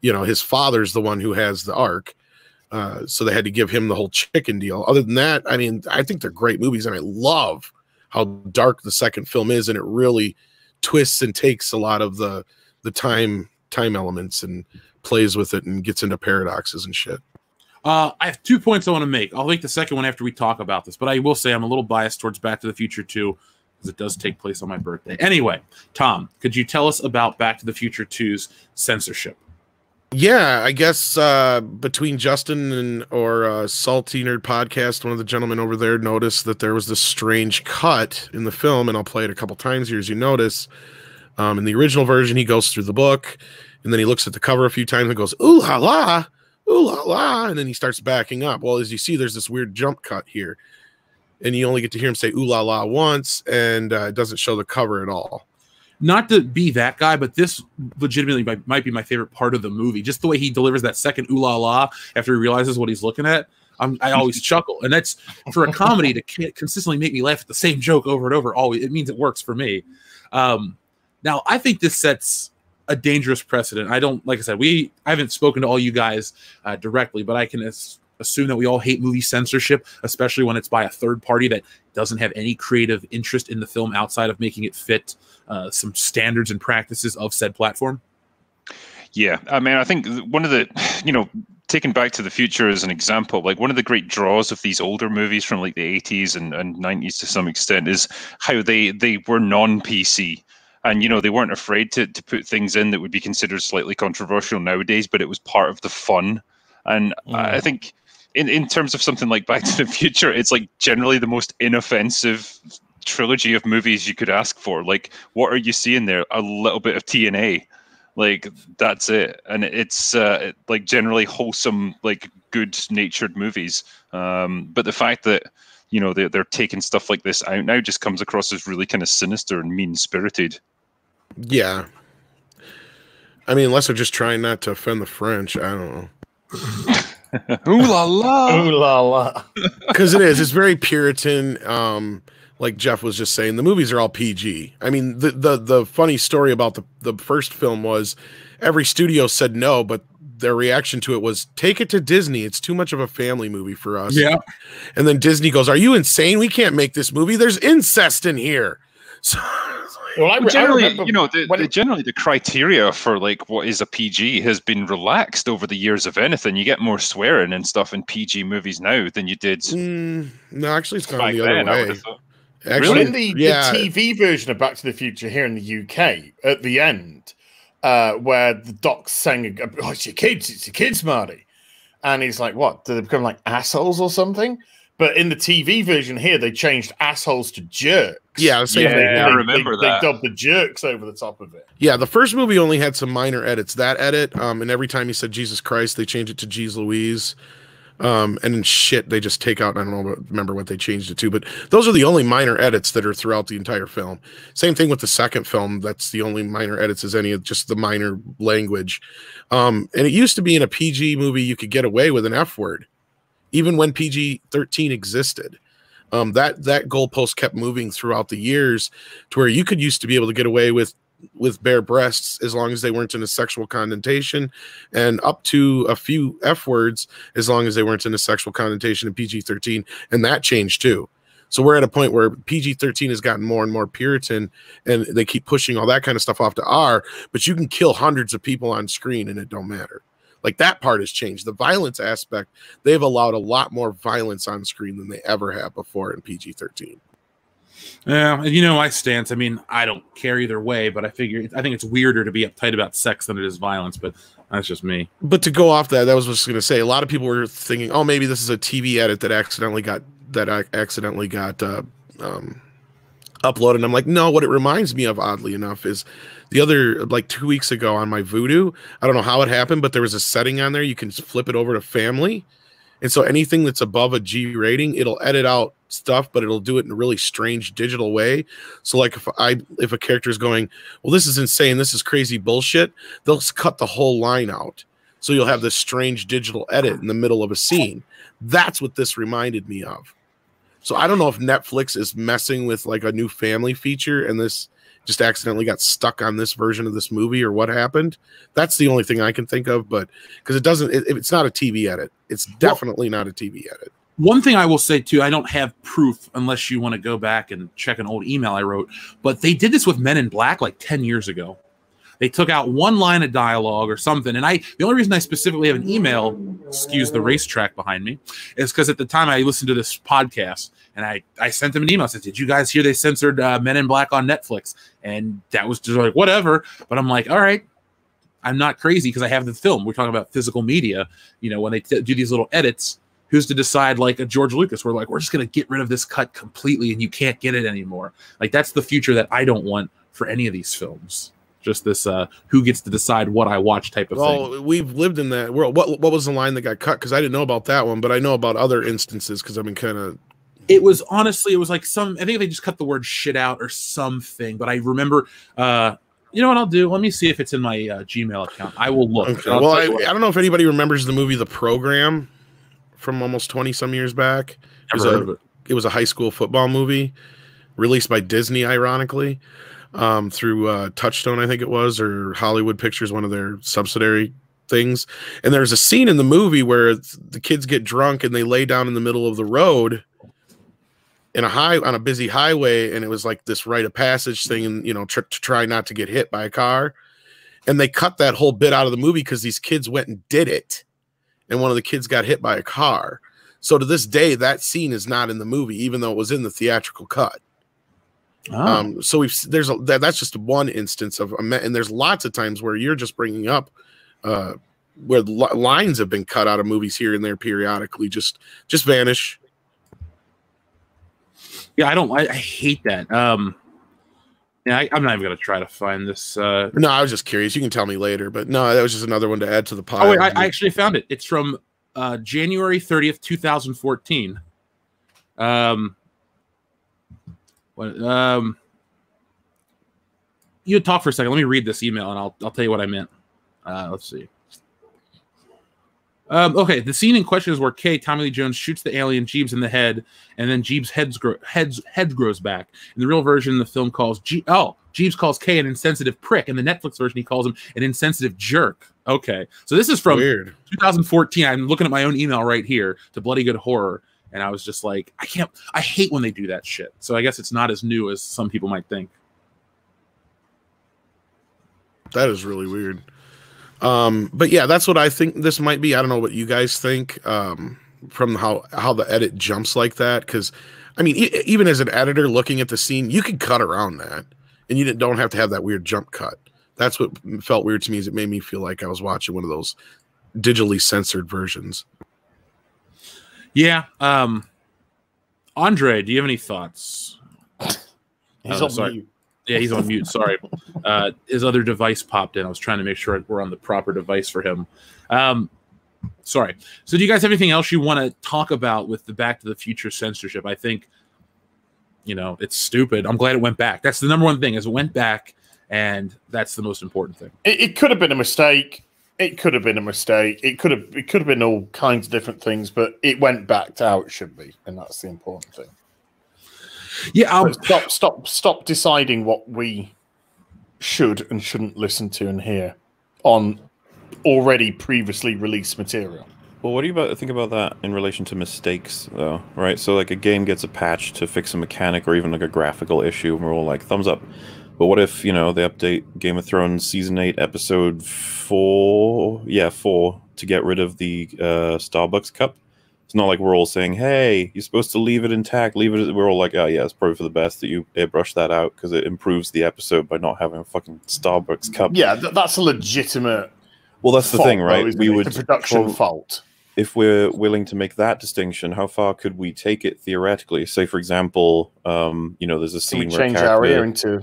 you know, his father's the one who has the arc. Uh, so they had to give him the whole chicken deal. Other than that, I mean, I think they're great movies, and I love how dark the second film is, and it really twists and takes a lot of the the time time elements and plays with it and gets into paradoxes and shit.
Uh, I have two points I want to make. I'll make the second one after we talk about this, but I will say I'm a little biased towards Back to the Future too, because it does take place on my birthday. Anyway, Tom, could you tell us about Back to the Future 2's censorship?
yeah, I guess uh, between Justin and or uh, Salty Nerd podcast, one of the gentlemen over there noticed that there was this strange cut in the film, and I'll play it a couple times here as you notice. Um, in the original version, he goes through the book, and then he looks at the cover a few times and goes ooh la la, ooh la la, and then he starts backing up. Well, as you see, there's this weird jump cut here, and you only get to hear him say ooh la la once,
and uh, it doesn't show the cover at all not to be that guy, but this legitimately might, might be my favorite part of the movie. Just the way he delivers that second ooh la la after he realizes what he's looking at. I'm, i always chuckle, and that's for a comedy to consistently make me laugh at the same joke over and over. Always, it means it works for me. Um, now, I think this sets a dangerous precedent. I don't, like I said, we I haven't spoken to all you guys uh, directly, but I can as, assume that we all hate movie censorship, especially when it's by a third party that doesn't have any creative interest in the film outside of making it fit uh, some standards and practices of said platform?
Yeah, I mean, I think one of the, you know, taking back to the future as an example, like one of the great draws of these older movies from like the 80s and, and 90s to some extent is how they they were non-PC. And you know they weren't afraid to, to put things in that would be considered slightly controversial nowadays, but it was part of the fun. And I mm. think in in terms of something like Back to the Future, it's like generally the most inoffensive trilogy of movies you could ask for. Like, what are you seeing there? A little bit of TNA, like that's it, and it's uh, like generally wholesome, like good-natured movies. Um, but the fact that you know they're, they're taking stuff like this out now just comes across as really kind of sinister and mean-spirited. Yeah,
I mean, unless they're just trying not to offend the French, I don't know. Ooh la la. Ooh la la. Because it is. It's very Puritan. Um, like Jeff was just saying, the movies are all PG. I mean, the the the funny story about the the first film was every studio said no, but their reaction to it was take it to Disney. It's too much of a family movie for us. Yeah. And then Disney goes, Are you insane? We can't make this movie. There's incest in here. So
well, I, well, generally, I you know, the, the, it, generally the criteria for like what is a PG has been relaxed over the years. If anything, you get more swearing and stuff in PG movies now than you did. Mm,
no, actually, it's kind of the other way.
Actually, really? in the, yeah. the,
TV version of Back to the Future here in the UK, at the end, uh, where the doc's saying, "Oh, it's your kids, it's your kids, Marty," and he's like, "What? Do they become like assholes or something?" But in the TV version here, they changed assholes to jerks. Yeah, I they, I remember they, that. They dubbed the jerks over the top of it. Yeah, the
first movie only had some minor edits. That edit, um, and every time he said Jesus Christ, they changed it to Jeez Louise. Um, and then shit, they just take out. I don't know, remember what they changed it to, but those are the only minor edits that are throughout the entire film. Same thing with the second film. That's the only minor edits as any of just the minor language. Um, and it used to be in a PG movie you could get away with an F word even when PG 13 existed. Um, that that goalpost kept moving throughout the years to where you could used to be able to get away with with bare breasts as long as they weren't in a sexual connotation and up to a few f words as long as they weren't in a sexual connotation in pg-13 and that changed too so we're at a point where pg-13 has gotten more and more puritan and they keep pushing all that kind of stuff off to r but you can kill hundreds of people on screen and it don't matter like that part has changed. The violence aspect, they've allowed a lot more violence on screen than they ever have before in PG 13.
Yeah, you know my stance. I mean, I don't care either way, but I figure I think it's weirder to be uptight about sex than it is violence. But that's just me.
But to go off that, that was just going to say. A lot of people were thinking, oh, maybe this is a TV edit that accidentally got that I accidentally got uh, um, upload and I'm like, no, what it reminds me of, oddly enough, is the other like two weeks ago on my Vudu. I don't know how it happened, but there was a setting on there. You can flip it over to family. And so anything that's above a G rating, it'll edit out stuff, but it'll do it in a really strange digital way. So like if I if a character is going, well, this is insane, this is crazy bullshit, they'll cut the whole line out. So you'll have this strange digital edit in the middle of a scene. That's what this reminded me of. So I don't know if Netflix is messing with like a new family feature and this just accidentally got stuck on this version of this movie or what happened. That's the only thing I can think of, but because it doesn't, it, it's not a TV edit. It's definitely
well, not a TV edit. One thing I will say too, I don't have proof unless you want to go back and check an old email I wrote, but they did this with Men in Black like 10 years ago. They took out one line of dialogue or something. And I, the only reason I specifically have an email, excuse the racetrack behind me, is because at the time I listened to this podcast and I, I sent them an email. I said, Did you guys hear they censored uh, Men in Black on Netflix? And that was just like, whatever. But I'm like, all right, I'm not crazy because I have the film. We're talking about physical media. You know, when they t- do these little edits, who's to decide like a George Lucas? We're like, we're just going to get rid of this cut completely and you can't get it anymore. Like, that's the future that I don't want for any of these films just this uh, who gets to decide what I watch type of well,
thing. we've lived in that world. What what was the line that got cut? Because I didn't know about that one, but
I know about other instances because I've been kind of. It was honestly, it was like some. I think they just cut the word shit out or something. But I remember. Uh, you know what I'll do? Let me see if it's in my uh, Gmail account. I will look. Okay. Well, I, I
don't know if anybody remembers the movie The Program from almost twenty some years back. Never it was heard a, of it. It was a high school football movie, released by Disney, ironically um, through uh, Touchstone, I think it was, or Hollywood Pictures, one of their subsidiary things. And there's a scene in the movie where the kids get drunk and they lay down in the middle of the road in a high on a busy highway, and it was like this rite of passage thing, and you know, tr- to try not to get hit by a car. And they cut that whole bit out of the movie because these kids went and did it, and one of the kids got hit by a car. So to this day, that scene is not in the movie, even though it was in the theatrical cut. Ah. Um, so we've there's a, that, that's just one instance of a um, and there's lots of times where you're just bringing up uh, where lines have been cut out of movies here and there periodically
just just vanish. Yeah, I don't. I, I hate that. Um, yeah, I, am not even gonna try to find this. Uh... No, I was just curious. You can tell me
later, but no, that was just another one to add to the pile. Oh, wait, I, I
actually found it. It's from uh, January 30th, 2014. Um, what um you talk for a second. Let me read this email and I'll I'll tell you what I meant. Uh, let's see. Um, okay, the scene in question is where Kay Tommy Lee Jones shoots the alien Jeebs in the head, and then Jeebs' heads grow, heads head grows back. In the real version, the film calls G- oh Jeebs calls Kay an insensitive prick. In the Netflix version, he calls him an insensitive jerk. Okay, so this is from Weird. 2014. I'm looking at my own email right here to Bloody Good Horror and I was just like, I can't. I hate when they do that shit. So I guess it's not as new as some people might think.
That is really weird. Um, but yeah, that's what I think this might be. I don't know what you guys think um, from how how the edit jumps like that. Because I mean, e even as an editor looking at the scene, you could cut around that, and you don't have to have that weird jump cut. That's what felt weird to me. Is it made me feel like I was watching one of those digitally censored versions.
Yeah. Um, Andre, do you have any thoughts? he's uh, on sorry. mute. Yeah, he's on mute. Sorry. Uh, his other device popped in. I was trying to make sure we're on the proper device for him. Um, sorry. So, do you guys have anything else you want to talk about with the Back to the Future censorship? I think, you know, it's stupid. I'm glad it went back. That's the number one thing is it went back, and that's the most important thing. It, it could have been
a mistake it could have been a mistake. It could have it could have been all kinds of different things, but it went back to how it should be, and that's the important thing. Yeah, I'll... stop, stop, stop deciding what we should and shouldn't listen to and hear on already previously released material. Well,
what do you about, think about that in relation to mistakes, though? Right, so like a game gets a patch to fix a mechanic or even like a graphical issue, and we're all like thumbs up. But what if, you know, they update Game of Thrones season 8 episode 4, yeah, 4 to get rid of the uh, Starbucks cup? It's not like we're all saying, "Hey, you're supposed to leave it intact. Leave it." We're all like, "Oh yeah, it's probably for the best that you airbrush that out because it improves the episode by not having a fucking Starbucks cup." Yeah,
th- that's a legitimate. Well, that's the thing, right? Though, we it? would the production fault.
If we're willing to make that distinction, how far could we take it theoretically? Say, for example, um, you know, there's a scene Can we where change our ear
into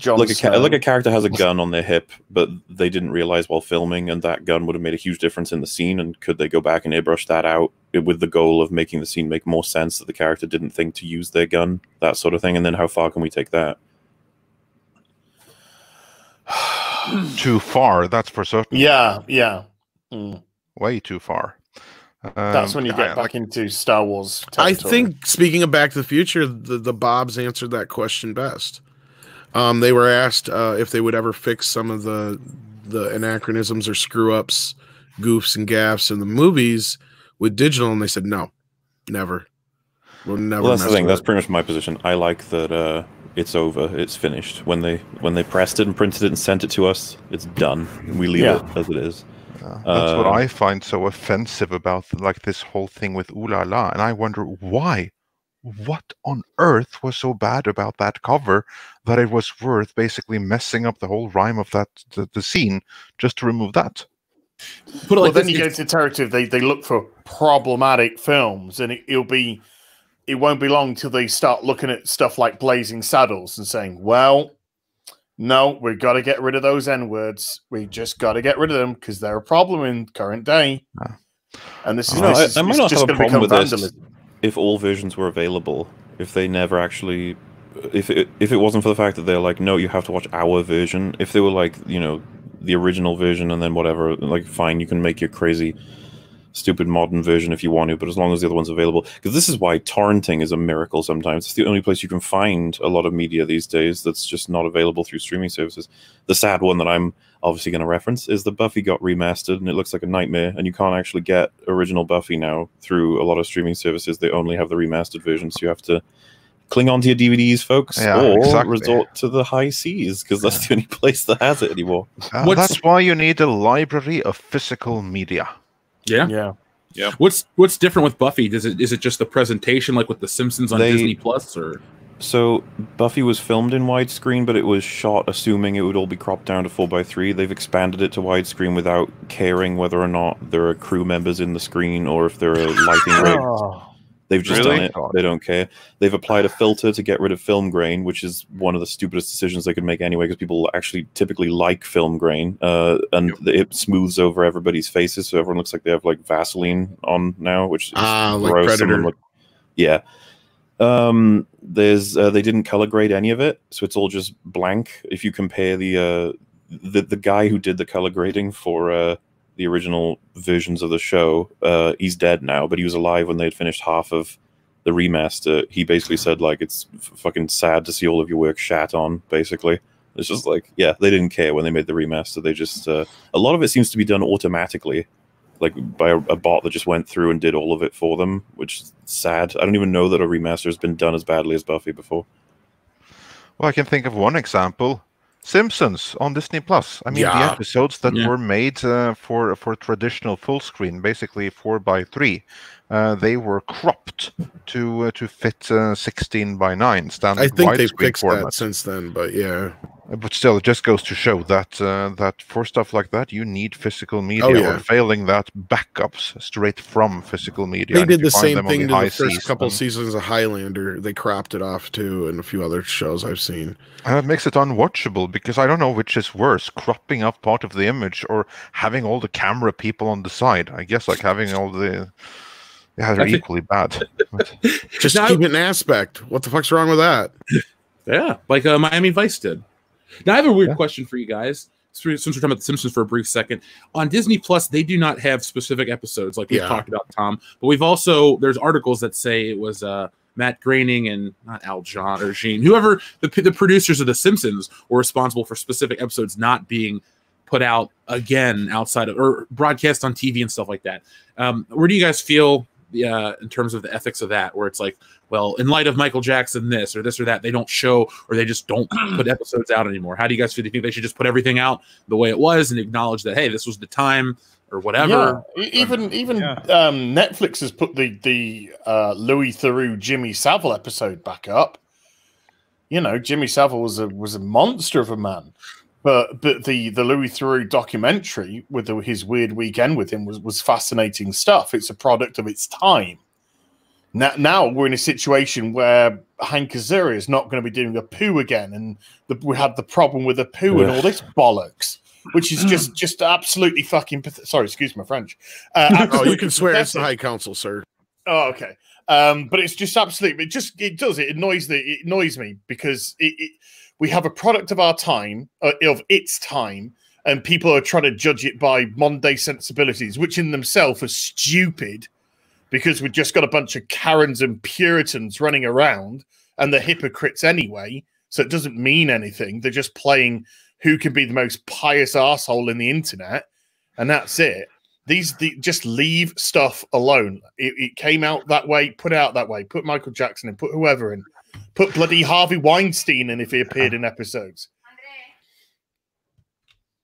Jon like Snow. a like
a character has a gun on their hip, but they didn't realize while filming, and that gun would have made a huge difference in the scene. And could they go back and airbrush that out with the goal of making the scene make more sense that the character didn't think to use their gun, that sort of thing? And then how far can
we take that? too far, that's
for certain. Yeah, yeah. Mm. Way too far. Um, that's when you get I, back like, into Star Wars. Territory. I think
speaking of Back to the Future, the, the Bob's answered that question best. Um, they were asked uh, if they would ever fix some of the the anachronisms or screw ups, goofs and gaffs in the movies with digital, and they said no, never. We'll never. Well, that's the thing. That's
pretty much my position. I like that uh, it's over. It's finished. When they when they pressed it and printed it and sent it to us, it's done. We leave yeah.
it as it is. Yeah. That's uh, what I find so offensive about like this whole thing with Ooh La La, and I wonder why what on earth was so bad about that cover that it was worth basically messing up the whole rhyme of that the, the scene just to remove that?
But well, like then you get into territory. They they look for problematic films, and it, it'll be it won't be long till they start looking at stuff like Blazing Saddles and saying, "Well, no, we've got to get rid of those N words. We just got to get rid of them because they're a problem in current day." Yeah. And this is, no, this I, is I might not have a problem with vandalism.
This if all versions were available, if they never actually, if it, if it wasn't for the fact that they're like, no, you have to watch our version. If they were like, you know, the original version and then whatever, like, fine, you can make your crazy, stupid modern version if you want to, but as long as the other one's available, because this is why torrenting is a miracle. Sometimes it's the only place you can find a lot of media these days that's just not available through streaming services. The sad one that I'm obviously going to reference is the Buffy got remastered and it looks like a nightmare, and you can't actually get original Buffy now through a lot of streaming services. They only have the remastered version, so you have to cling on to your DVDs, folks, yeah, or exactly. resort to the high seas because that's yeah. the only place that has it anymore. Uh, that's
why you need a library of physical media.
Yeah. Yeah. Yeah. What's what's different with Buffy? Does it is it just the presentation like with the Simpsons on they, Disney Plus or
so Buffy
was filmed in widescreen, but it was shot assuming it would all be cropped down to four by three. They've expanded it to widescreen without caring whether or not there are crew members in the screen or if there are lighting oh. rigs. They've just really? done it. They don't care. They've applied a filter to get rid of film grain, which is one of the stupidest decisions they could make anyway, because people actually typically like film grain, uh, and yep. it smooths over everybody's faces, so everyone looks like they have like Vaseline on now, which is uh, gross. Like Predator. Look, yeah. Um, there's uh, they didn't color grade any of it, so it's all just blank. If you compare the uh, the the guy who did the color grading for uh, the original versions of the show, uh, he's dead now, but he was alive when they had finished half of the remaster. He basically said like it's fucking sad to see all of your work shat on. Basically, it's just like yeah, they didn't care when they made the remaster. They just uh, a lot of it seems to be done automatically like by a, a, bot that just went through and did all of it for them, which is sad. I don't even know that a remaster has been done as badly as Buffy before.
Well, I can think of one example: Simpsons on Disney Plus. I mean, yeah. the episodes that yeah. were made uh, for for traditional full screen, basically four by three, uh, they were cropped to uh, to fit uh, 16 by 9 standard. I think they've fixed format. that since then, but yeah. Uh, but still, it just goes to show that uh, that for stuff like that, you need physical media. Oh, yeah. or failing that, backups straight from physical media. They did the same thing in the first season. couple seasons of Highlander. They cropped it off too, and a few other shows I've seen. And that makes it unwatchable because I don't know which is worse: cropping up part of the image or having all the camera people on the side. I guess like having all the yeah, they're equally bad.
Just now, keep it an aspect. What the fuck's wrong with that? Yeah, like uh, Miami Vice did. Now I have a weird yeah. question for you guys. Since we're talking about The Simpsons for a brief second, on Disney Plus, they do not have specific episodes like we yeah. talked about, Tom. But we've also there's articles that say it was uh, Matt Groening and not Al Jean or Gene, whoever the the producers of The Simpsons were responsible for specific episodes not being put out again outside of or broadcast on TV and stuff like that. Um, where do you guys feel uh, in terms of the ethics of that, where it's like, well, in light of Michael Jackson, this or this or that, they don't show or they just don't put episodes out anymore. How do you guys feel? Do you think they should just put everything out the way it was and acknowledge that hey, this was the time or whatever?
Yeah. Um, even um, even yeah.
Um, Netflix has put
the the uh, Louis Theroux Jimmy Savile episode back up. You know, Jimmy Savile was a was a monster of a man. But but the the Louis Theroux documentary with the, his weird weekend with him was was fascinating stuff. It's a product of its time. Now now we're in a situation where Hank Azaria is not going to be doing a poo again, and the, we had the problem with the poo yeah. and all this bollocks. Which is just just absolutely fucking. Sorry, excuse my French. Uh, oh, you can swear pathetic. it's the High Council, sir. Oh, okay. Um, but it's just absolutely. It just it does. It annoys the. It annoys me because it, it we have a product of our time, uh, of its time, and people are trying to judge it by Monday sensibilities, which in themselves are stupid because we've just got a bunch of Karens and Puritans running around and they're hypocrites anyway. So it doesn't mean anything. They're just playing who can be the most pious asshole in the internet, and that's it. These the, just leave stuff alone. It, it came out that way, put out that way, put Michael Jackson and put whoever in. Put bloody Harvey Weinstein in if he appeared in episodes.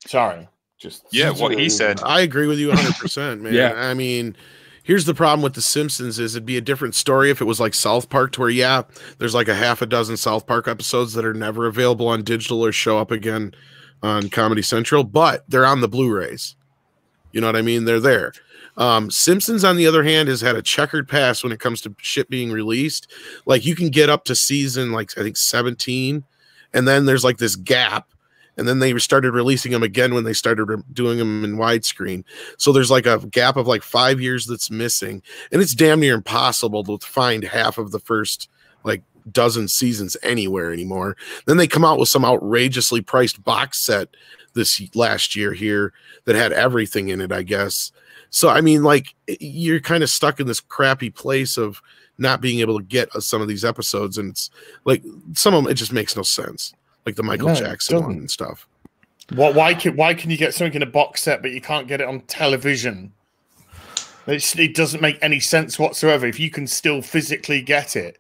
Sorry. Just yeah, what he said. I agree with you 100%, man. yeah. I mean,
here's the problem with the simpsons is it'd be a different story if it was like south park to where yeah there's like a half a dozen south park episodes that are never available on digital or show up again on comedy central but they're on the blu-rays you know what i mean they're there um, Simpsons, on the other hand, has had a checkered past when it comes to shit being released. Like you can get up to season like I think 17, and then there's like this gap. And then they started releasing them again when they started doing them in widescreen. So there's like a gap of like five years that's missing, and it's damn near impossible to find half of the first like dozen seasons anywhere anymore. Then they come out with some outrageously priced box set this last year here that had everything in it, I guess. So I mean, like you're kind of stuck in this crappy place of not being able to get uh, some of these episodes, and it's like some of them it just makes no sense, like the Michael Jackson one and stuff.
What? Why can why can you get something in a box set but you can't get it on television? It's, it doesn't make any sense whatsoever if you can still physically get it.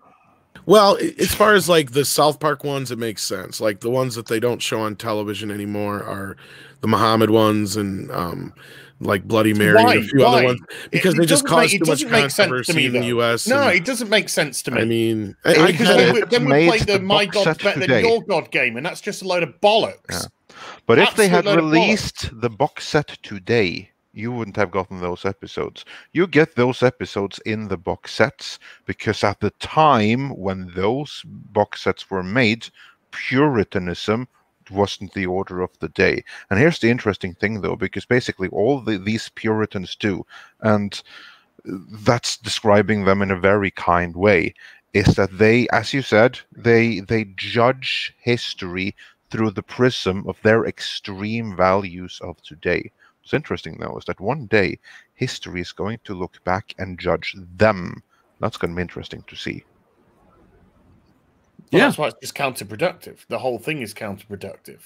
Well, as far as like the South Park ones,
it makes sense. Like the ones that they don't show on television anymore are the Muhammad ones and um, like Bloody Mary why? and a few why? other ones because it, it they just caused too much controversy to me, in the US. No, and, it doesn't make sense to me. I mean, I, I then, then we the, the My God's Better Than
Your God game, and that's just a load of bollocks. Yeah. But Absolute if they had released
the box set today, you wouldn't have gotten those episodes. You get those episodes in the box sets because at the time when those box sets were made, Puritanism wasn't the order of the day. And here's the interesting thing, though, because basically all the, these Puritans do, and that's describing them in a very kind way, is that they, as you said, they they judge history through the prism of their extreme values of today. What's interesting, though, is that one day history is going to look back and judge them. That's going to be interesting to see
yeah. That's why it's just counterproductive. The whole thing is counterproductive.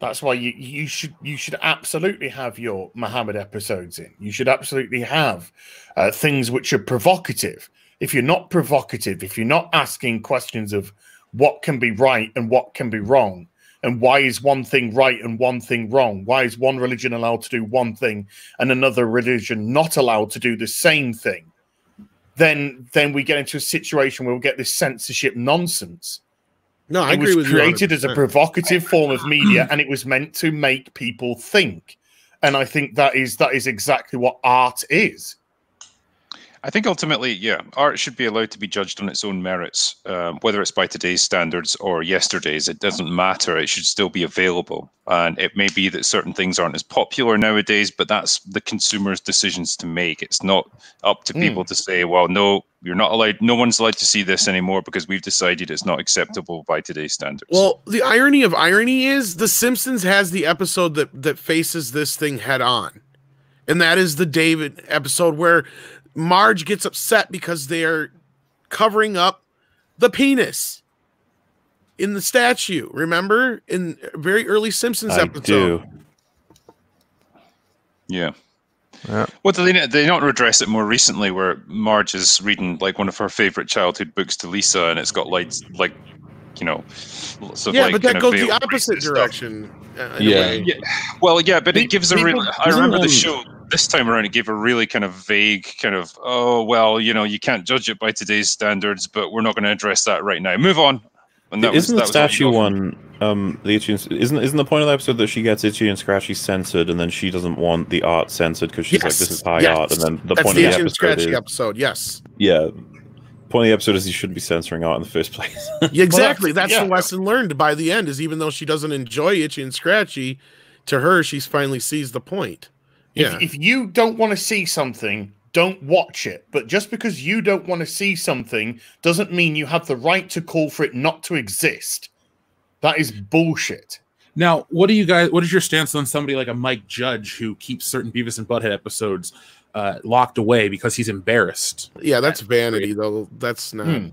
That's why you, you should you should absolutely have your Muhammad episodes in. You should absolutely have uh, things which are provocative. If you're not provocative, if you're not asking questions of what can be right and what can be wrong, and why is one thing right and one thing wrong? Why is one religion allowed to do one thing and another religion not allowed to do the same thing? then then we get into a situation where we get this censorship nonsense. No, I it agree was created as a provocative form of media, and it was meant to make people think. And I think that is that is exactly what art is.
I think ultimately, yeah, art should be allowed to be judged on its own merits, um, whether it's by today's standards or yesterday's. It doesn't matter. It should still be available. And it may be that certain things aren't as popular nowadays, but that's the consumer's decisions to make. It's not up to mm. people to say, well, no, you're not allowed no one's allowed to see this anymore because we've decided it's not acceptable by today's standards
well the irony of irony is the simpsons has the episode that that faces this thing head on and that is the david episode where Marge gets upset because they're covering up the penis in the statue. Remember in very early Simpsons I episode. Do.
Yeah. Yeah. Well, they they don't address it more recently, where Marge is reading like one of her favorite childhood books to Lisa, and it's got like like you know, so yeah, like, but that goes the opposite direction. Uh, yeah. yeah. well, yeah, but it gives a real. I remember the show this time around, it gave a really kind of vague kind of, oh, well, you know, you can't judge it by today's standards, but we're not going to address that right now. Move on. And that isn't was, the
statue one um, the itchy and, isn't isn't the point of the episode that she gets itchy and scratchy censored, and then she doesn't want the art censored because she's yes. like, this is high yes. art, and then the That's point the of the episode scratchy is,
episode, yes,
yeah. Point of the episode is you shouldn't be censoring art in the first place. exactly. that's yeah. the
lesson learned by the end is even though she doesn't enjoy itchy and scratchy, to her she finally sees
the point. If, if you don't want to see something, don't watch it. But just because you don't want to see something doesn't mean you have the right to call for it not to exist. That is bullshit.
Now, what do you guys? What is your stance on somebody like a Mike Judge who keeps certain Beavis and Butthead episodes uh, locked away because he's embarrassed? Yeah, that's vanity, though. That's not. Hmm.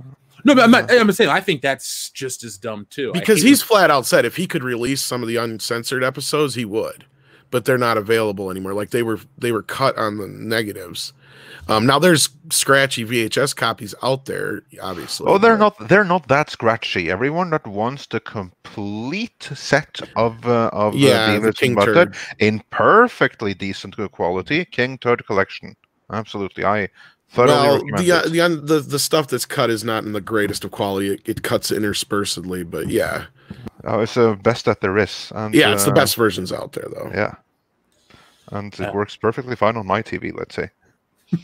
No, but I'm not, I'm saying I think that's just as dumb too. Because he's
flat out said if he could release some of the uncensored episodes, he would but they're not available anymore. Like they were they were cut on the negatives. Um, now there's scratchy VHS copies out there, obviously. Oh, they're
not they're not that scratchy. Everyone that wants the complete set of uh, of uh, yeah, uh, King Turd. in perfectly decent good quality King Turd collection. Absolutely, I well, the, uh,
the, the the stuff that's cut is not in the greatest of quality. It, it cuts interspersedly, but yeah.
Oh, it's the best that there is. And, yeah, it's uh, the best versions out there, though. Yeah, and it works perfectly fine on my TV, let's say.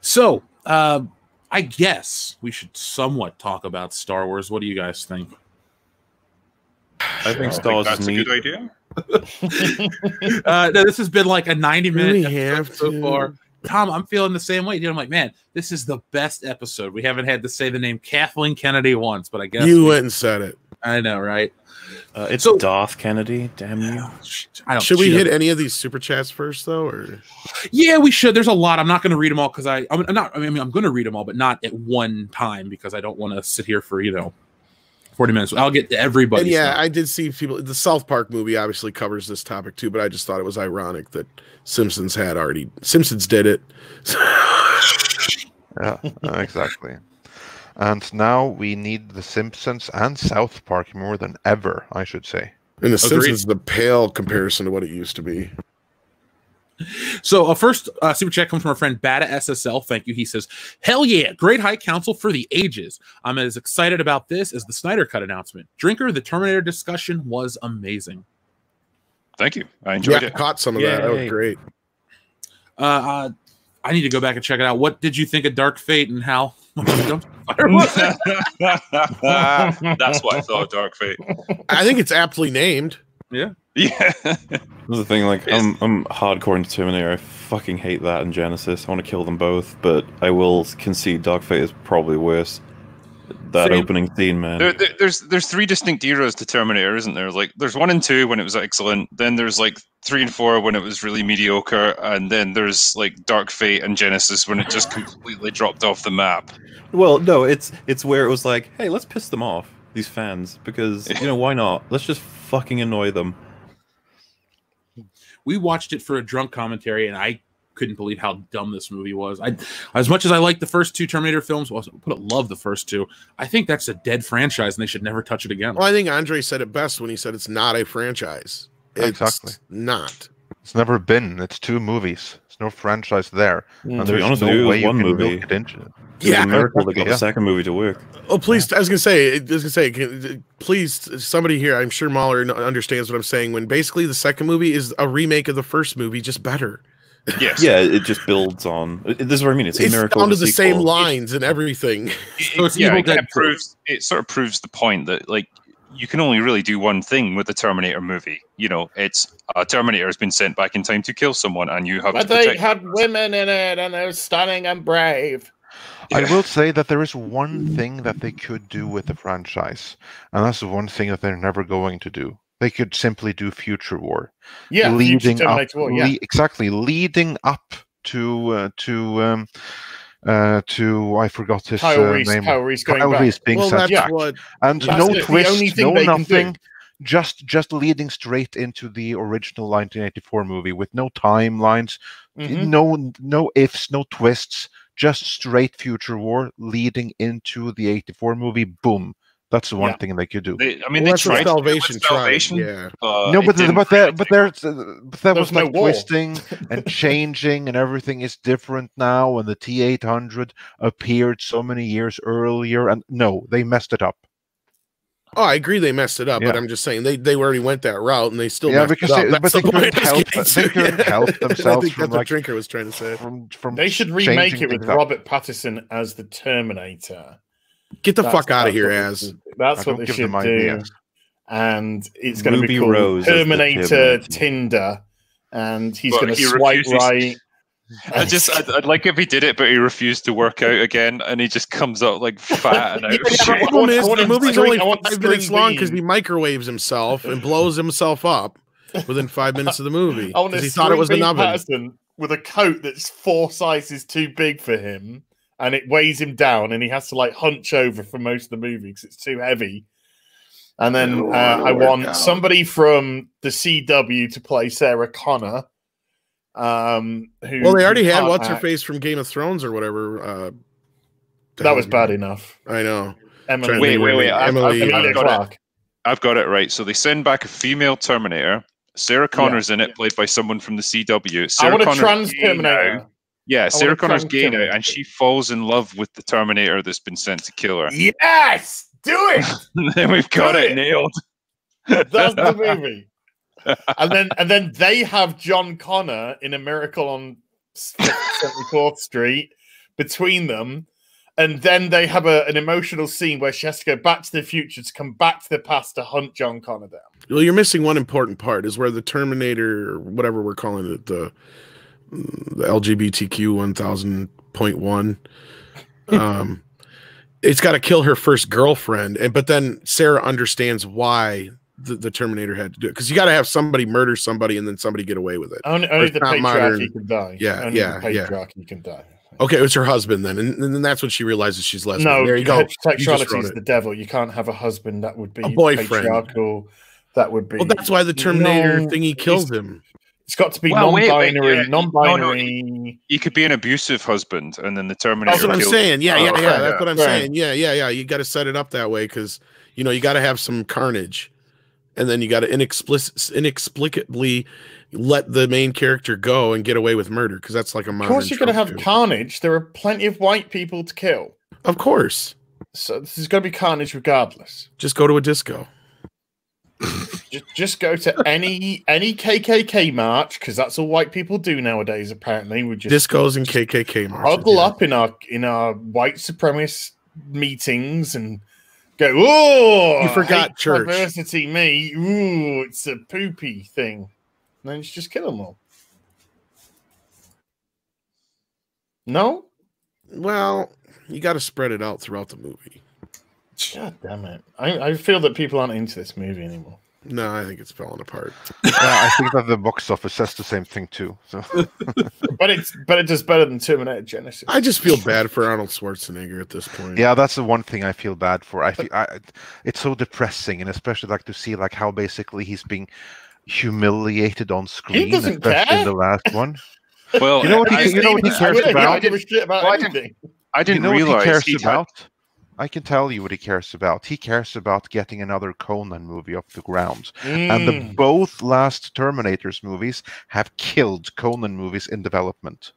so, uh, I guess we should somewhat talk about Star Wars. What do you guys think? I think Star Wars is a good idea. uh, no, this has been like a 90 minute episode so far. Tom, I'm feeling the same way, dude. I'm like, man, this is the best episode. We haven't had to say the name Kathleen Kennedy once, but I guess you we- went and said it. I know, right? Uh, it's so, Doth Kennedy. Damn you! should we hit any
of these super chats first, though? Or
yeah, we should. There's a lot. I'm not going to read them all because I I'm not. I mean, I'm going to read them all, but not at one time because I don't want to sit here for you know 40 minutes. I'll get to everybody. And yeah,
stuff. I did see people. The South Park movie obviously covers this topic too, but I just thought
it was ironic that Simpsons had already
Simpsons did
it. yeah, exactly. And now we need The Simpsons and South Park more than ever, I should say. And The Agreed. Simpsons is the pale comparison to what it used to be.
So, uh, first uh, super chat comes from our friend Bata SSL. Thank you. He says, "Hell yeah, great High Council for the ages. I'm as excited about this as the Snyder Cut announcement. Drinker, the Terminator discussion was amazing. Thank you. I enjoyed yeah, it. Caught some of Yay. that. That was great. Uh, uh, I need to go back and check it out. What did you think of Dark Fate and how? That's why I thought Dark Fate.
I think it's aptly named. Yeah. Yeah. this
is the thing, like, I'm, I'm hardcore into Terminator. I fucking hate that in Genisys. I want to kill them both, but I will concede Dark Fate is probably worse that opening theme, man. There, there,
there's there's three distinct eras to Terminator, isn't there? Like there's one and two when it was excellent. Then there's like three and four when it was really mediocre, and then there's like Dark Fate and Genisys when it just completely dropped off the map.
Well, no, it's it's where it was like, hey, let's piss them off these fans
because you know why not? Let's just fucking annoy them. We watched it for a drunk commentary, and I couldn't believe how dumb this movie was. I, as much as I like the first two Terminator films, well, put love the first two. I think that's a dead franchise, and they should never touch it again. Well, I think Andre said it
best when he said it's not a franchise.
It's exactly. not.
It's never been. It's two movies. It's no franchise there. Mm, to be honest, no way one movie. yeah, miracle that got yeah. the second movie to work.
Oh, please! I was gonna say, I was gonna say, please, somebody here. I'm sure Mauler understands what I'm saying. When basically the second movie is a remake of the first movie, just better.
Yes. Yeah, it just builds on. This is what I mean. It's a miracle. down to
the sequel. same lines and everything. It, it, so yeah, it, kind of
proves, it sort of proves the point that like you can only really do one thing with the Terminator movie. You know, it's a Terminator has been sent back in time to kill someone, and you have. But they
had them. women in it, and they are stunning and brave.
I will say that there is one thing that they could do with the franchise, and that's the one thing that they're never going to do. They could simply do Future War. Yeah, leading up, War, yeah. Le exactly leading up to uh, to um, uh, to I forgot his Kyle uh, name. Kyle Reese going Kyle back. Reese being well, back, what, and no it, twist, no nothing. Just just leading straight into the original 1984 movie with no timelines, mm -hmm. no no ifs, no twists. Just straight future war leading into the 84 movie. Boom. That's the one yeah. thing they could do. They, I mean, well, they tried salvation, salvation. yeah. Uh, no, but the, but that but there's uh, but that was my like twisting and changing, and everything is different now. And the T eight hundred appeared so many years earlier, and no, they messed it up.
Oh, I agree they messed it up, yeah. but I'm just saying they, they already went that route and they still yeah because they, but the they couldn't, help, they couldn't help themselves. I think that's like, what
Drinker was trying to say. From, from they should remake it with Robert Pattinson as the Terminator
Get the fuck out of here, ass. That's I what they should
do.
And it's going to be called Rose Terminator
Tinder,
and he's going to he swipe refuses. right. I just, I'd, I'd, like if he did it, but he refused to work out again, and he just comes up like fat and out. yeah, problem is, the movie's only five minutes long because
he microwaves himself and blows himself up within five minutes of the movie because he thought it was an oven.
With a coat that's four sizes too big for him, and it weighs him down, and he has to like hunch over for most of the movie because it's too heavy. And then oh, uh, I want out. somebody from the CW to play Sarah Connor. Um, who well, they already had what's act. her
face from Game of Thrones or whatever. Uh,
that was bad enough. I know. Emily, wait, wait, wait. Emily, I've, I've, I've, got
it, I've, got it. right. So they send back a female Terminator. Sarah Connor's yeah, in it, played by someone from the CW. Sarah I want a trans Terminator. Yeah, Sarah Connor's gay now, and she falls in love with the Terminator that's been sent to kill her.
Yes, do
it. then we've got it, it nailed. That's the movie. and then,
and then they have John Connor in a miracle on Seventy Fourth Street between them, and then they have a, an emotional scene where she has to go back to the future to come back to the past to hunt John Connor down.
Well, you're missing one important part is where the Terminator, or whatever we're calling it, the the LGBTQ 1000.1. Um, it's got to kill her first girlfriend, and but then Sarah understands why the, the Terminator had to do it because you got to have somebody murder somebody and then somebody get away with it. Only, only the patriarchy modern. can die. Yeah, only yeah, the patriarchy yeah. can die. Okay, it was her husband then,
and, and that's when she realizes she's lesbian. No, there you go. Sexuality is the devil. You can't have a husband. That would be a boyfriend.
Patriarchal. That would be. Well, that's why the Terminator no, thingy kills
him. It's
got to be well, non-binary, wait, wait, yeah. non-binary. He you could be an abusive husband, and then the Terminator. That's what I'm saying. Yeah, oh, yeah, yeah, That's what I'm saying.
Yeah, yeah, yeah. You got to set it up that way because you know you got to have some carnage, and then you got to inexplicably let the main character go and get away with murder because that's like a murder. Of course, you're going to have
carnage. There are plenty of white people to kill. Of course. So this is going to be carnage regardless. Just go to a disco just, just go to any any KKK march because that's all white people do nowadays. Apparently, we just discos
and KKK marches.
Huddle yeah. up in our in our white supremacist meetings and go. Oh, you forgot church diversity. Me, ooh, it's a poopy thing. And then just kill them all. No,
well, you got to spread
it out throughout the movie. God damn it! I, I feel that people aren't into this movie anymore. No, I think it's falling apart.
yeah, I think that the box office says the same thing too. So,
but it's but it's just better than Terminator Genisys. I
just feel bad for Arnold Schwarzenegger at this point. Yeah, that's the one thing I feel bad for. I feel I, it's so depressing, and especially like to see like how basically he's being humiliated on screen, especially care. in the last one.
Well, you know what he, I, you know what he cares about?
I, didn't, you know realize he cares he about.
I can tell you what he cares about. He cares about getting another Conan movie off the ground. Mm. And the mm. both last Terminators movies have killed Conan movies in development.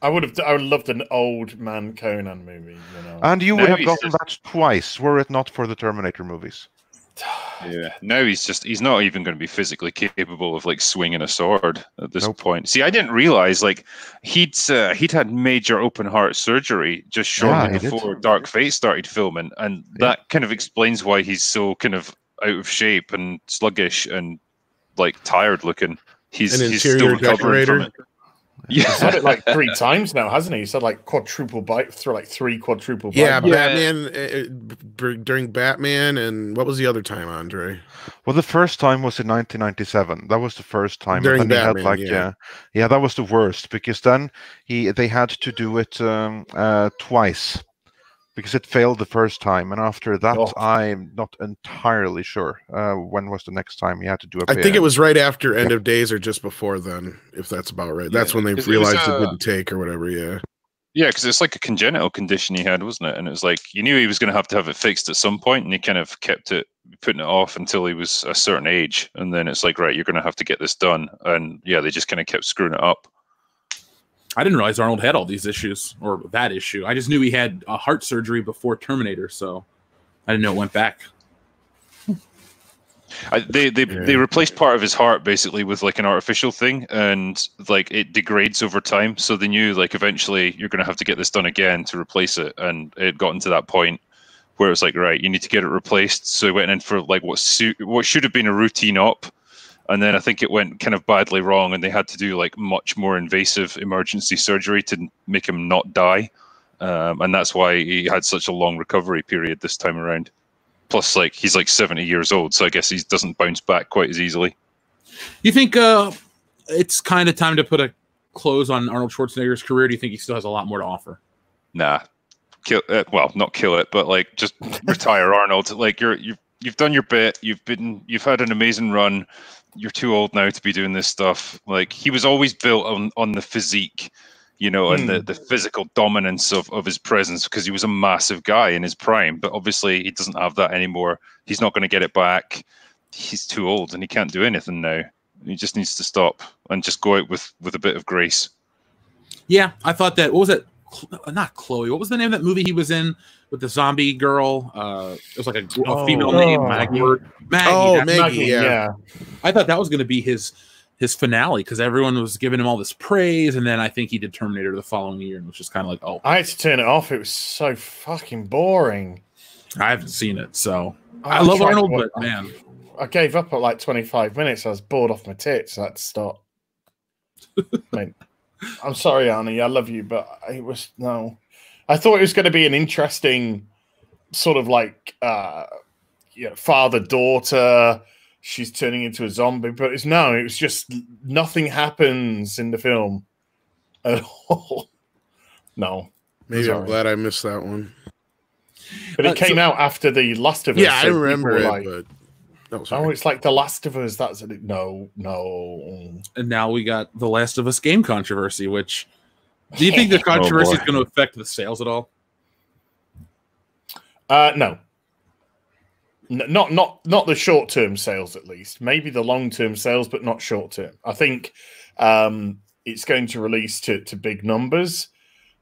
I would have. I would loved an old man Conan movie. You know? And you no, would have gotten that twice
were it not for the Terminator movies.
Yeah. Now he's just he's not even going to be physically capable of like swinging a sword at this nope. point. See, I didn't realize like he'd uh, he'd had major open heart surgery just shortly yeah, before did. Dark Fate started filming and yeah. that kind of explains why he's so kind of out of shape and sluggish and like tired looking. He's he's still recovering decorator. from it. Yeah, he's it like three
times now, hasn't he? He said like quadruple bite through like three quadruple. Yeah, bites. Batman
yeah. Uh, uh, during Batman, and what was the other time, Andre?
Well, the first time was in 1997. That was the first time during Batman. Had, like, yeah. yeah. yeah, that was the worst because then he they had to do it um, uh, twice because it failed the first time, and after that, oh. I'm not entirely sure uh, when was the next time he had to do it? I think it was right after End yeah.
of Days or just before then, if that's about right. Yeah. That's when they realized it, was, uh, it wouldn't
take or whatever. Yeah.
Yeah, because it's like a congenital condition he had, wasn't it? And it was like you knew he was going to have to have it fixed at some point, and he kind of kept it putting it off until he was a certain age, and then it's like, right, you're going to have to get this done, and yeah, they just kind of kept screwing it up I didn't realize Arnold had all these
issues or that issue. I just knew he had a heart surgery before Terminator, so I didn't know it went back.
I, they they yeah. they replaced part of his heart basically with like an artificial thing, and like it degrades over time. So they knew like eventually you're going to have to get this done again to replace it, and it gotten to that point where it was like right, you need to get it replaced. So he went in for like what su- what should have been a routine op and then I think it went kind of badly wrong, and they had to do like much more invasive emergency surgery to make him not die, um, and that's why he had such a long recovery period this time around. Plus, like he's like seventy years old, so I guess he doesn't bounce back quite as easily. You
think uh, it's kind of time to put a close on Arnold Schwarzenegger's career? Do you think he still has a lot more to offer?
Nah, kill it. Uh, well, not kill it, but like just retire Arnold. Like you're you've you've done your bit. You've been you've had an amazing run. You're too old now to be doing this stuff. Like he was always built on on the physique, you know, mm. and the, hmm. the physical dominance of of his presence because he was a massive guy in his prime. But obviously he doesn't have that anymore. He's not going to get it back. He's too old and he can't do anything now. He just needs to stop and just go out with with a bit of grace.
Yeah, I thought that. What was it? Uh, not Chloe. What was the name of that movie he was in with the zombie girl? Uh, it was like a, a oh, female oh, name, Maggie. Oh, Maggie. Oh, Maggie, Maggie yeah. yeah. I thought that was going to be his his finale because everyone was giving him all this praise, and then I think he did Terminator the following year and was just kind of like, oh. I had to turn it off. It was so fucking boring. I haven't seen it, so I, I love Arnold, but I,
man, I gave up at like twenty five minutes. I was bored off my tits. I had to stop. I mean, I'm sorry, Arnie. I love you, but it was no. I thought it was going to be an interesting sort of like uh, you know, father daughter. She's turning into a zombie, but it's no. It was just nothing happens in the film at all. no. Maybe sorry. I'm glad
I missed that one.
But it uh, came so, out after the Last
of Us. Yeah, so I remember it. Like,
but Oh, oh, it's like The Last of Us. That's no,
no. And now we got The Last of Us game controversy. Which
do you think the oh, controversy
oh, is going to affect the sales at all? Uh, no.
N- not not not the short term sales at least. Maybe the long term sales, but not short term. I think um, it's going to release to to big numbers.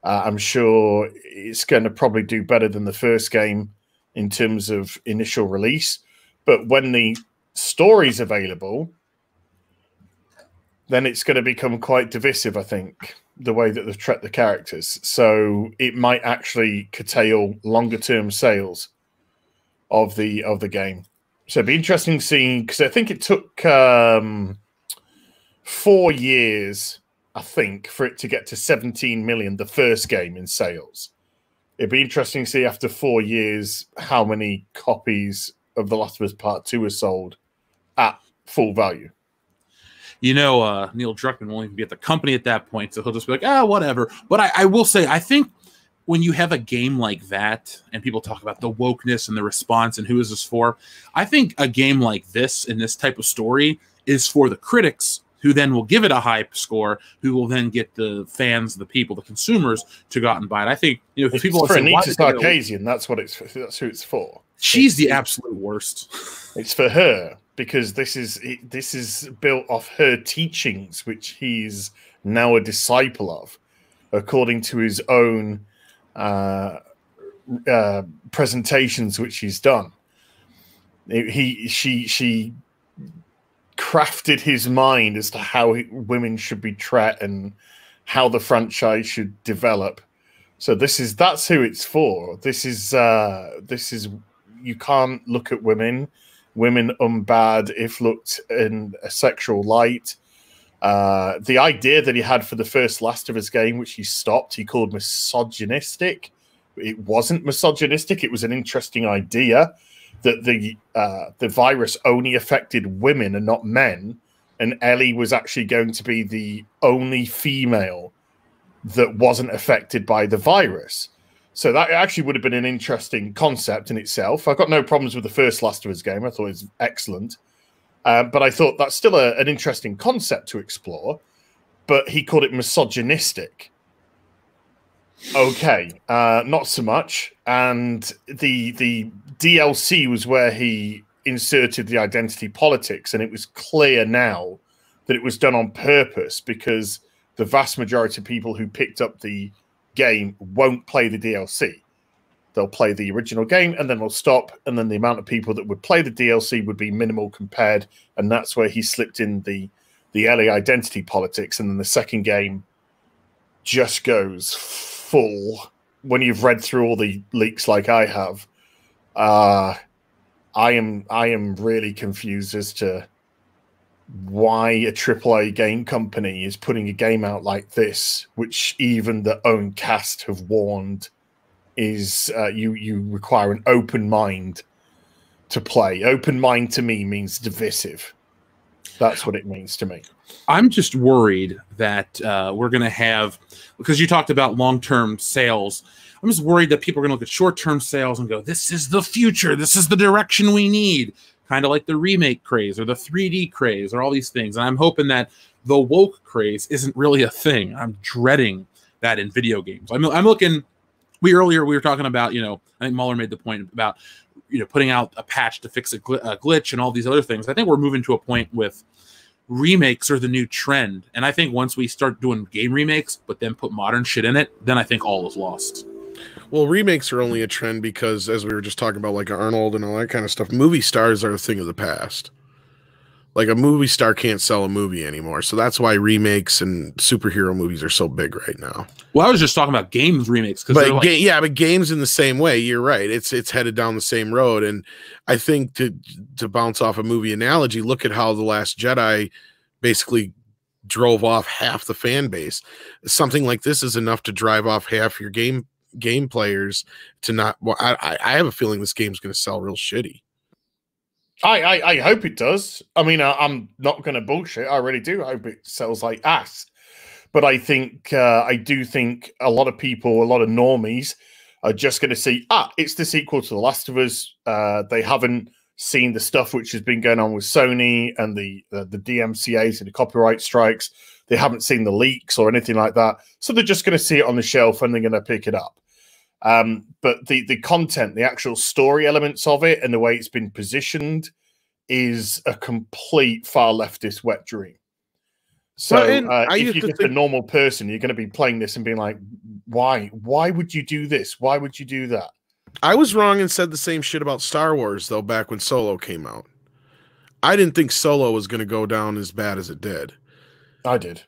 Uh, I'm sure it's going to probably do better than the first game in terms of initial release. But when the story's available, then it's going to become quite divisive, I think, the way that they've treated the characters. So it might actually curtail longer term sales of the of the game. So it'd be interesting to see because I think it took um, four years, I think, for it to get to 17 million, the first game in sales. It'd be interesting to see after four years how many copies of The Last of Us Part Two is sold at full value.
You know, uh, Neil Druckmann won't even be at the company at that point, so he'll just be like, ah, whatever. But I, I will say, I think when you have a game like that and people talk about the wokeness and the response and who is this for, I think a game like this and this type of story is for the critics who then will give it a hype score, who will then get the fans, the people, the consumers to go out and buy it. I think you know if people for saying, an Arcasian,
that's what it's that's who it's for. She's the absolute worst. It's for her because this is this is built off her teachings, which he's now a disciple of, according to his own uh, uh, presentations, which he's done. He she she crafted his mind as to how he, women should be treated and how the franchise should develop. So this is that's who it's for. This is uh, this is you can't look at women. Women unbad um if looked in a sexual light. Uh, the idea that he had for the first Last of Us game, which he stopped, he called misogynistic. It wasn't misogynistic. It was an interesting idea that the uh, the virus only affected women and not men, and Ellie was actually going to be the only female that wasn't affected by the virus. So that actually would have been an interesting concept in itself. I've got no problems with the first Last of Us game. I thought it was excellent. Um, but I thought that's still a, an interesting concept to explore. But he called it misogynistic. Okay, uh, not so much. And the the DLC was where he inserted the identity politics, and it was clear now that it was done on purpose because the vast majority of people who picked up the game won't play the DLC. They'll play the original game and then they'll stop. And then the amount of people that would play the DLC would be minimal compared. And that's where he slipped in the the LA identity politics. And then the second game just goes full. When you've read through all the leaks like I have, uh, I am I am really confused as to why a AAA game company is putting a game out like this, which even the own cast have warned is uh, you you require an open mind to play. Open mind to me means divisive. That's what it means to
me. I'm just worried that uh, we're going to have because you talked about long term sales. I'm just worried that people are going to look at short term sales and go, "This is the future. This is the direction we need." kind of like the remake craze or the 3D craze or all these things. And I'm hoping that the woke craze isn't really a thing. I'm dreading that in video games. I'm, I'm looking. We earlier we were talking about you know I think Mauler made the point about you know putting out a patch to fix a, gl- a glitch and all these other things. I think we're moving to a point with remakes are the new trend. And I think once we start doing game remakes, but then put modern shit in it, then I think all is lost.
Well, remakes are only a trend because, as we were just talking about, like Arnold and all that kind of stuff, movie stars are a thing of the past. Like a movie star can't sell a movie anymore, so that's why remakes and superhero movies are so big right now.
Well, I was just talking about games remakes, because like, ga
yeah, but games in the same way. You're right; it's it's headed down the same road, and I think to to bounce off a movie analogy, look at how the Last Jedi basically drove off half the fan base. Something like this is enough to drive off half your game game players to not. Well, I I have a feeling this game's going to sell real
shitty. I, I, I hope it does. I mean, I, am not going to bullshit. I really do hope it sells like ass. But I think uh, I do think a lot of people, a lot of normies, are just going to see ah, it's the sequel to The Last of Us. Uh, they haven't seen the stuff which has been going on with Sony and the uh, the DMCA's and the copyright strikes. They haven't seen the leaks or anything like that, so they're just going to see it on the shelf and they're going to pick it up. Um, but the the content, the actual story elements of it, and the way it's been positioned is a complete far leftist wet dream. So in, uh, if you're just think... a normal person, you're going to be playing this and being like, "Why? Why would you do this? Why would you do that?" I was wrong and said the same shit about Star
Wars though. Back when Solo came out, I didn't think Solo was going to go down as bad as it did. I did.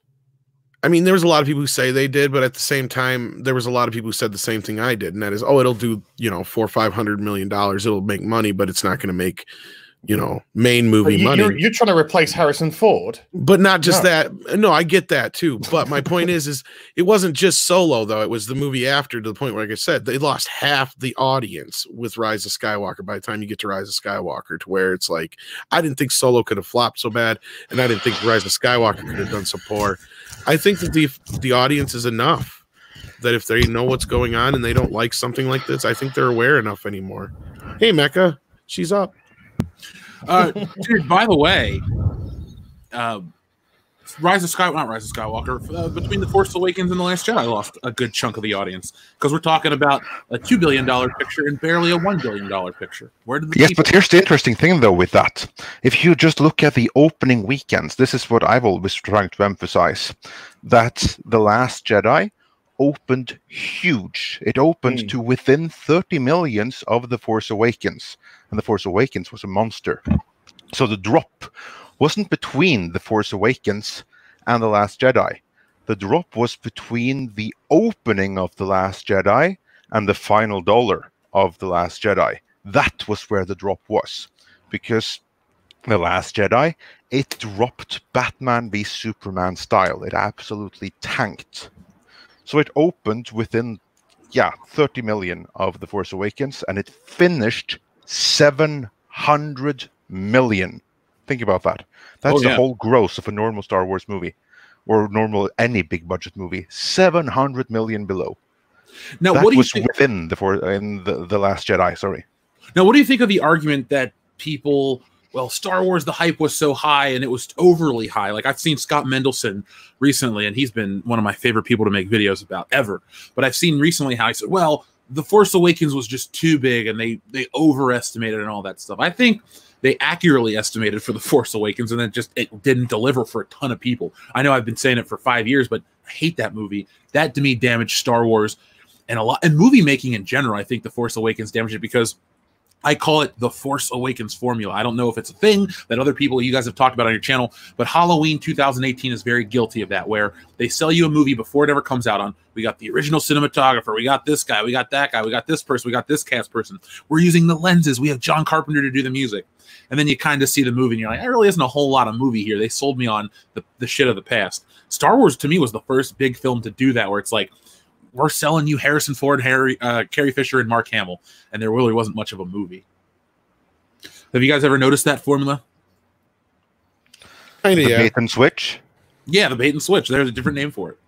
I mean, there was a lot of people who say they did, but at the same time, there was a lot of people who said the same thing I did, and that is, oh, it'll do, you know, four five hundred million dollars. It'll make money, but it's not going to make, you know, main movie you, money. You're,
you're, trying to replace Harrison Ford, but
not just no. that. No, I get that too. But my point is, is it wasn't just Solo though. It was the movie after to the point where, like I said, they lost half the audience with Rise of Skywalker. By the time you get to Rise of Skywalker, to where it's like, I didn't think Solo could have flopped so bad, and I didn't think Rise of Skywalker could have done so poor. I think that the the audience is enough that if they know what's going on and they don't like something like this, I think they're aware enough anymore. Hey, Mecca,
she's up. Uh, dude, by the way, uh, Rise of Skywalker, not Rise of Skywalker, uh, between The Force Awakens and The Last Jedi, I lost a good chunk of the audience because we're talking about a $2 billion picture and barely a $1 billion picture. Where did Yes, but here's
the interesting thing, though, with that. If you just look at the opening weekends, this is what I've always trying to emphasize that The Last Jedi opened huge. It opened mm. to within 30 millions of The Force Awakens, and The Force Awakens was a monster. So the drop wasn't between The Force Awakens and The Last Jedi. The drop was between the opening of The Last Jedi and the final dollar of The Last Jedi. That was where the drop was, because The Last Jedi, it dropped Batman v Superman style. It absolutely tanked. So it opened within, yeah, 30 million of The Force Awakens, and it finished 700 million Think about that. That's oh, yeah. the whole gross of a normal Star Wars movie or normal any big budget movie 700 million below
now that what do you was think-
within the for in the, the last jedi sorry
now what do you think of the argument that people well star wars the hype was so high and it was overly high like i've seen scott mendelson recently and he's been one of my favorite people to make videos about ever but i've seen recently how he said well the force awakens was just too big and they they overestimated and all that stuff i think they accurately estimated for the Force Awakens, and then just it didn't deliver for a ton of people. I know I've been saying it for five years, but I hate that movie. That to me damaged Star Wars and a lot and movie making in general. I think the Force Awakens damaged it because I call it the Force Awakens formula. I don't know if it's a thing that other people you guys have talked about on your channel, but Halloween 2018 is very guilty of that, where they sell you a movie before it ever comes out on. We got the original cinematographer, we got this guy, we got that guy, we got this person, we got this cast person. We're using the lenses, we have John Carpenter to do the music. And then you kind of see the movie and you're like, there really isn't a whole lot of movie here. They sold me on the, the shit of the past. Star Wars to me was the first big film to do that, where it's like, we're selling you Harrison Ford, Harry, uh, Carrie Fisher, and Mark Hamill, and there really wasn't much of a movie. Have you guys ever noticed that formula? Kind of, yeah. Bait and switch. Yeah, the bait and switch. There's a different name for it.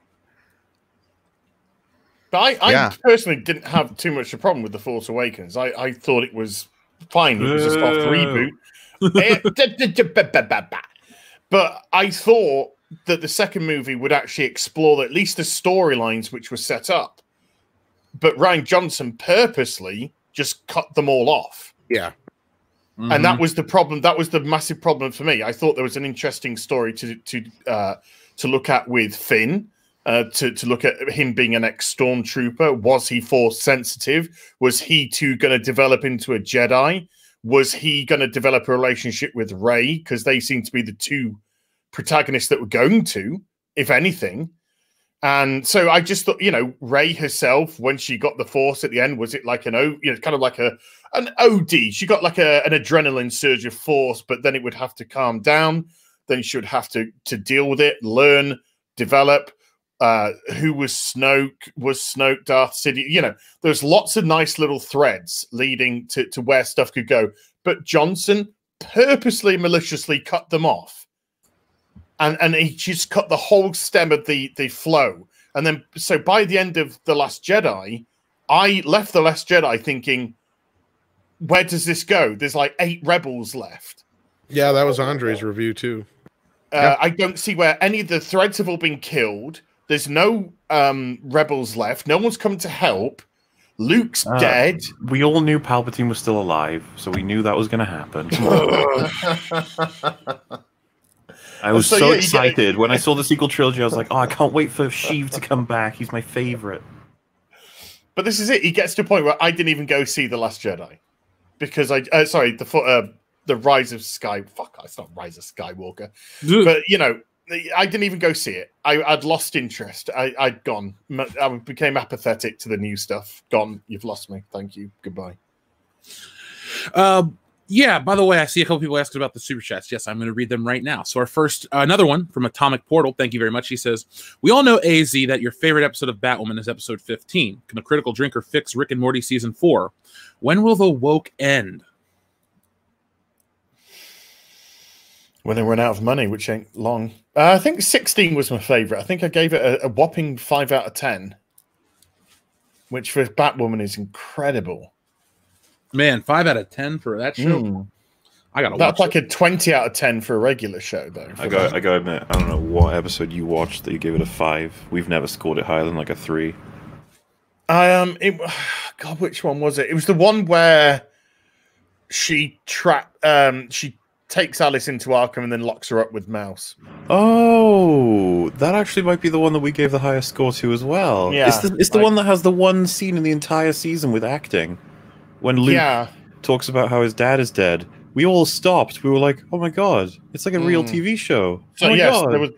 But
I, I yeah. personally didn't have too much of a problem with the Force Awakens. I, I thought it was fine. It was a soft oh. reboot. Eh, but I thought that the second movie would actually explore at least the storylines which were set up. But Rian Johnson purposely just cut them all off. Yeah. Mm -hmm. And that mm-hmm. was the problem. That was the massive problem for me. I thought there was an interesting story to to uh, to look at with Finn, uh, to to look at him being an ex stormtrooper. Was he force sensitive? Was he too going to develop into a Jedi? Was he going to develop a relationship with Rey? Because they seem to be the two protagonist that we're going to, if anything. And so I just thought, you know, Rey herself, when she got the force at the end, was it like an O, you know, kind of like a an OD? She got like a, an adrenaline surge of force, but then it would have to calm down. Then she would have to to deal with it, learn, develop. Uh, who was Snoke? Was Snoke Darth Sidious? You know, there's lots of nice little threads leading to to where stuff could go. But Johnson purposely maliciously cut them off and and he just cut the whole stem of the the flow. And then so by the end of the Last Jedi, I left the Last Jedi thinking, where does this go? There's like eight rebels left. Yeah, that was Andre's
review too.
Uh, yeah. I don't see where any of the threads have all been killed. There's no um, rebels left. No one's come to help.
Luke's uh, dead. We all knew Palpatine was still alive, so we knew that was going to happen. I was so, so yeah, excited get... when I saw the sequel trilogy. I was like, "Oh, I can't wait for Sheev to come back. He's my favorite."
But this is it. He gets to a point where I didn't even go see the Last Jedi because I uh, sorry the uh, the Rise of Sky. Fuck, it's not Rise of Skywalker. but you know, I didn't even go see it. I, would lost interest. I, had gone. I became apathetic
to the new stuff. Gone. You've lost me. Thank you. Goodbye. Um, yeah, by the way, I see a couple people asking about the super chats. Yes, I'm going to read them right now. So, our first, uh, another one from Atomic Portal. Thank you very much. He says, We all know, AZ, that your favorite episode of Batwoman is episode 15. Can the critical drinker fix Rick and Morty season four? When will the woke end?
When they run out of money, which ain't long. Uh, I think 16 was my favorite. I think I gave it a, a whopping 5 out of 10, which for Batwoman is incredible
Man, five out of ten for that show.
Mm. I gotta That's like it. a twenty out of ten for a regular show, though. I go, I
go admit, I don't know what episode you watched that you gave it a five. We've never scored it higher than like a three.
I Um, it, God, which one was it? It was the one where she trap, um, she takes Alice into Arkham and then locks her up with Mouse.
Oh, that actually might be the one that we gave the highest score to as well. Yeah, it's the, it's the like, one that has the one scene in the entire season with acting. When Luke yeah. talks about how his dad is dead, we all stopped. We were like, "Oh my god, it's like a mm. real TV show." So oh yes, there was.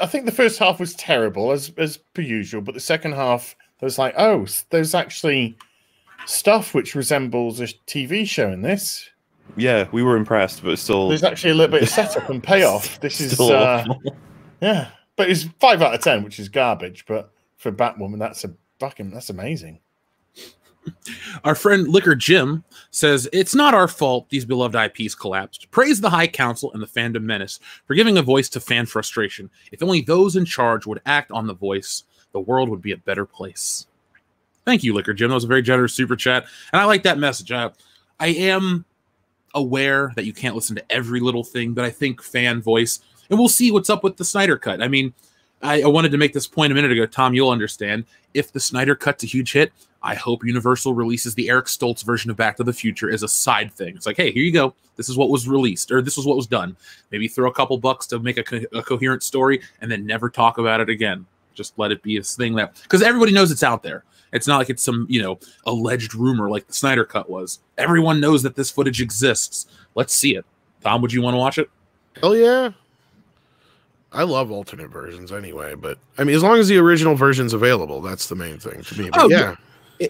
I think the first half was terrible as as per usual, but the second half there was like, "Oh, there's actually stuff which resembles a TV show in this."
Yeah, we were impressed, but still, there's actually
a little bit of setup and payoff. This is uh, yeah, but it's five out of ten, which is garbage. But for Batwoman, that's a fucking that's amazing.
Our friend Liquor Jim says, It's not our fault these beloved IPs collapsed. Praise the High Council and the fandom menace for giving a voice to fan frustration. If only those in charge would act on the voice, the world would be a better place. Thank you, Liquor Jim. That was a very generous super chat. And I like that message. I, I am aware that you can't listen to every little thing, but I think fan voice, and we'll see what's up with the Snyder Cut. I mean, I, I wanted to make this point a minute ago. Tom, you'll understand. If the Snyder Cut's a huge hit, I hope Universal releases the Eric Stoltz version of Back to the Future as a side thing. It's like, hey, here you go. This is what was released, or this is what was done. Maybe throw a couple bucks to make a, co- a coherent story and then never talk about it again. Just let it be a thing that, because everybody knows it's out there. It's not like it's some, you know, alleged rumor like the Snyder Cut was. Everyone knows that this footage exists. Let's see it. Tom, would you want to watch it? Hell yeah. I
love alternate versions anyway, but
I mean, as long as the
original version's available,
that's the main thing to me. But, oh, yeah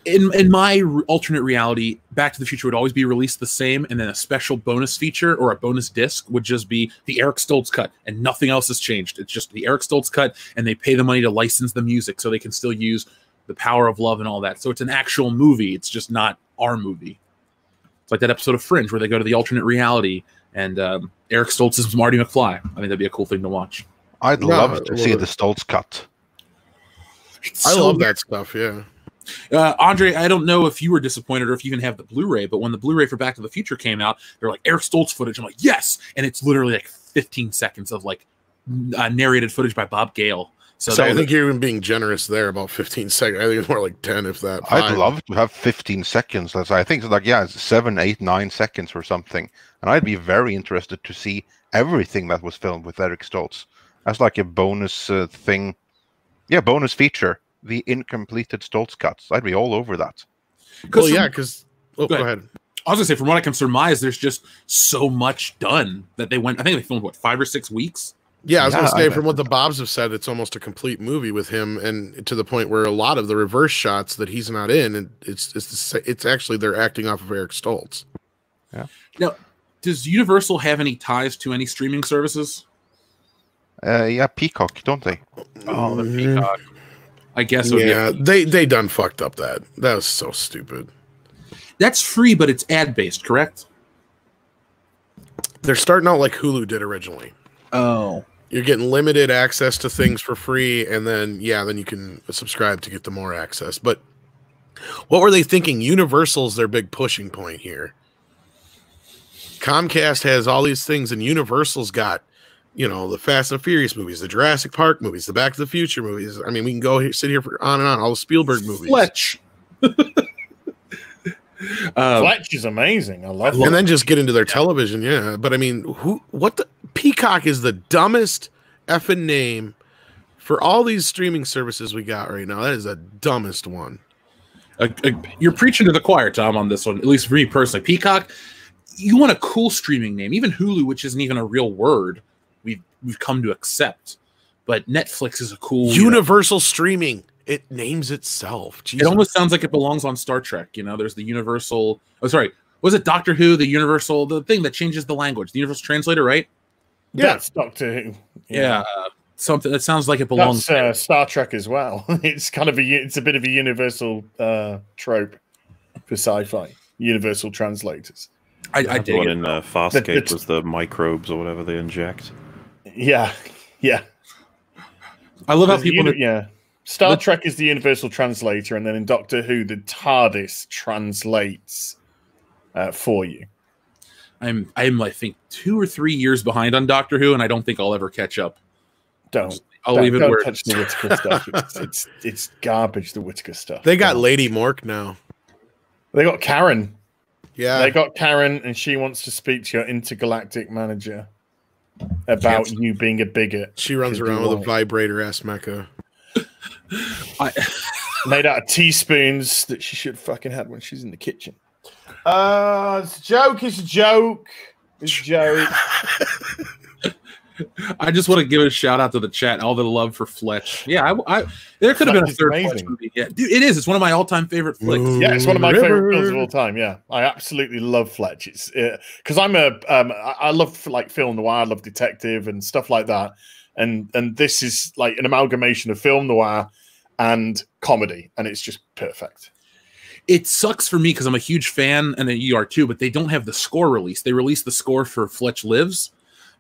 in in my alternate reality, Back to the Future would always be released the same, and then a special bonus feature or a bonus disc would just be the Eric Stoltz cut, and nothing else has changed. It's just the Eric Stoltz cut, and they pay the money to license the music, so they can still use the power of love and all that. So it's an actual movie. It's just not our movie. It's like that episode of Fringe where they go to the alternate reality, and um, Eric Stoltz is Marty McFly. I think that'd be a cool thing to watch. I'd yeah, love to see the Stoltz cut. It's I so love that stuff. Yeah. Uh, Andre, I don't know if you were disappointed or if you even have the Blu-ray, but when the Blu-ray for Back to the Future came out, they're like Eric Stoltz footage. I'm like, yes, and it's literally like 15 seconds of like uh, narrated footage by Bob Gale. So, so I think you're even being generous there about 15 seconds. I think it's more like 10,
if that. Five. I'd love to have 15 seconds. That's I think it's like yeah, it's seven, eight, nine seconds or something. And I'd be very interested to see everything that was filmed with Eric Stoltz as like a bonus uh, thing. Yeah, bonus feature the incompleted Stoltz cuts. I'd be all over that.
Well, yeah, because oh, go, go ahead. I was gonna say, from what I can surmise, there's just so much done that they went. I think they filmed what five or six weeks. Yeah, I was yeah, gonna say, from
what the Bobs have said, it's almost a complete movie with him, and to the point where a lot of the reverse shots that he's not in, and it's it's it's actually they're acting off of Eric Stoltz. Yeah.
Now, does Universal have any ties to any streaming services?
Uh, yeah, Peacock, don't they? Oh, the mm-hmm. Peacock. I
guess. Yeah,
they they done fucked
up that. That was so stupid. That's free, but it's ad based, correct? They're starting out like Hulu did originally. Oh. You're getting limited access to things for free, and then yeah, then you can subscribe to get the more access. But what were they thinking? Universal's their big pushing point here. Comcast has all these things, and Universal's got you know, the Fast and Furious movies, the Jurassic Park movies, the Back to the Future movies. I mean, we can go here, sit here for on and on. All the Spielberg movies.
Fletch.
Um, Fletch is amazing. I love. And then just get into their television, yeah. But I mean, who? What the Peacock is the dumbest effing name for all these streaming services we got right now. That is the dumbest one.
you're preaching to the choir, Tom, on this one. At least for me personally, Peacock. You want a cool streaming name, even Hulu, which isn't even a real word we've come to accept. But Netflix is a cool universal you know, streaming. It names itself. Jesus. It almost sounds like it belongs on Star Trek. You know, there's the universal. Oh, sorry, was it Doctor Who? The universal, the thing that changes the language, the universal translator, right? Yeah, Doctor Who. Yeah, yeah something that sounds like it belongs. Uh,
Star Trek as well. it's kind of a it's a bit of a universal uh, trope for sci-fi. Universal translators. I, I did. One
in
uh, Farscape the, the t- was the microbes or whatever they inject.
Yeah, yeah. I love how people. Uni- yeah, Star the- Trek is the universal translator, and then in Doctor
Who, the TARDIS translates uh, for you. I'm I'm I think two or three years behind on Doctor Who, and I don't think I'll ever catch up. Don't. I'll don't, leave it don't where touch the Whittaker stuff.
It's, it's, it's garbage. The Whittaker stuff. They got Lady
Mork now.
They got Karen. Yeah, they got Karen, and she wants to speak to your intergalactic manager about you being a bigot. She runs around with a vibrator ass Mecca. I made out of teaspoons that she should fucking had when she's in the kitchen. Uh it's a joke, it's a joke. It's a joke.
I just want to give a shout out to the chat, all the love for Fletch. Yeah, I, I there could have been a third amazing. Fletch movie. Yeah, dude, it is. It's one of my all-time favorite flicks. yeah, it's one of my river. favorite films of all time. Yeah, I absolutely love Fletch. It's because
uh, I'm a um, I, love like film noir, I love detective and stuff like that, and and this is like an amalgamation of film noir and comedy, and it's just perfect
it sucks for me because I'm a huge fan, and you are too. But they don't have the score release. They released the score for Fletch Lives,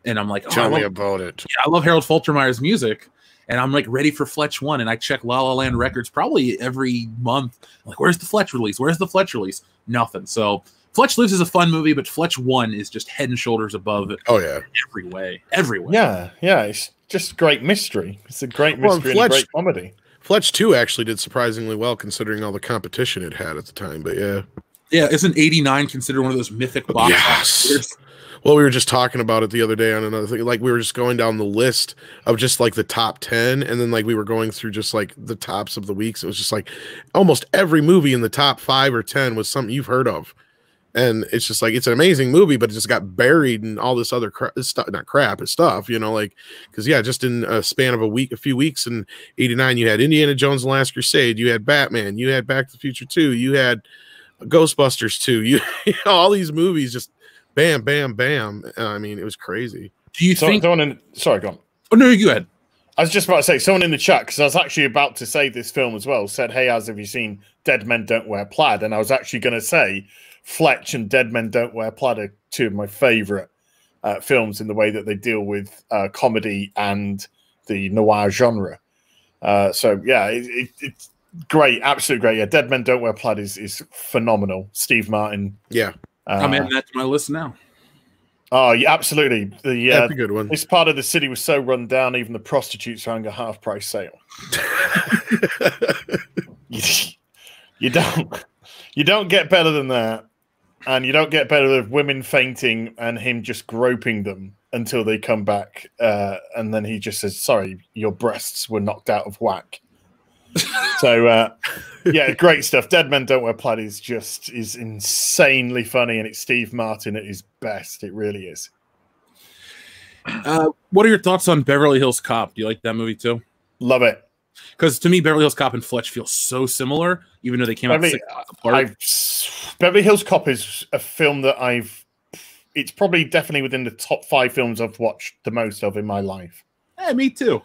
and I'm like, oh, tell me about it. Yeah, I love Harold Faltermeyer's music, and I'm like ready for Fletch One, and I check La La Land Records probably every month. I'm like, where's the Fletch release? Where's the Fletch release? Nothing. So Fletch Lives is a fun movie, but Fletch One is just head and shoulders above it. Oh yeah, every way, every way. Yeah,
yeah, it's just great mystery. It's a great mystery well, Fletch, great comedy.
Fletch Two actually did surprisingly well considering all the competition it had at the time. But yeah,
yeah, isn't '89 considered one of those mythic box
yes well, we were just talking about it the other day on another thing. Like we were just going down the list of just like the top ten, and then like we were going through just like the tops of the weeks. It was just like almost every movie in the top five or ten was something you've heard of, and it's just like it's an amazing movie, but it just got buried in all this other crap, stuff. Not crap, it's stuff, you know. Like because yeah, just in a span of a week, a few weeks in '89, you had Indiana Jones: and Last Crusade, you had Batman, you had Back to the Future Two, you had Ghostbusters 2, you, you know, all these movies just
bam, bam, bam. I mean, it was crazy. Do you so, think someone in, sorry, go on. Oh no, you had. I was just about to say someone in the chat because I was actually about to say this film as well. Said, "Hey, as have you seen Dead Men Don't Wear Plaid?" And I was actually going to say Fletch and Dead Men Don't Wear Plaid are two of my favorite uh, films in the way that they deal with uh, comedy and the noir genre. Uh, so yeah, it, it, it's great, absolutely great. Yeah, Dead Men Don't Wear Plaid is is phenomenal. Steve Martin, yeah, I'm adding
that to my list now.
Oh, yeah, absolutely. The uh, good one. This part of the city was so run down, even the prostitutes rang a half price sale. you, you, don't, you don't get better than that, and you don't get better with women fainting and him just groping them until they come back, uh, and then he just says, "Sorry, your breasts were knocked out of whack." so uh, yeah, great stuff. Dead Men Don't Wear Plaid is just is insanely funny, and it's Steve Martin at his best. It really is.
Uh, what are your thoughts on Beverly Hills Cop? Do you like that movie too? Love it. Because to me, Beverly Hills Cop and Fletch feel so similar, even though they came Beverly, out apart.
Beverly Hills Cop is a film that I've. It's probably definitely within the top five films I've watched the most of in my life. Yeah, me too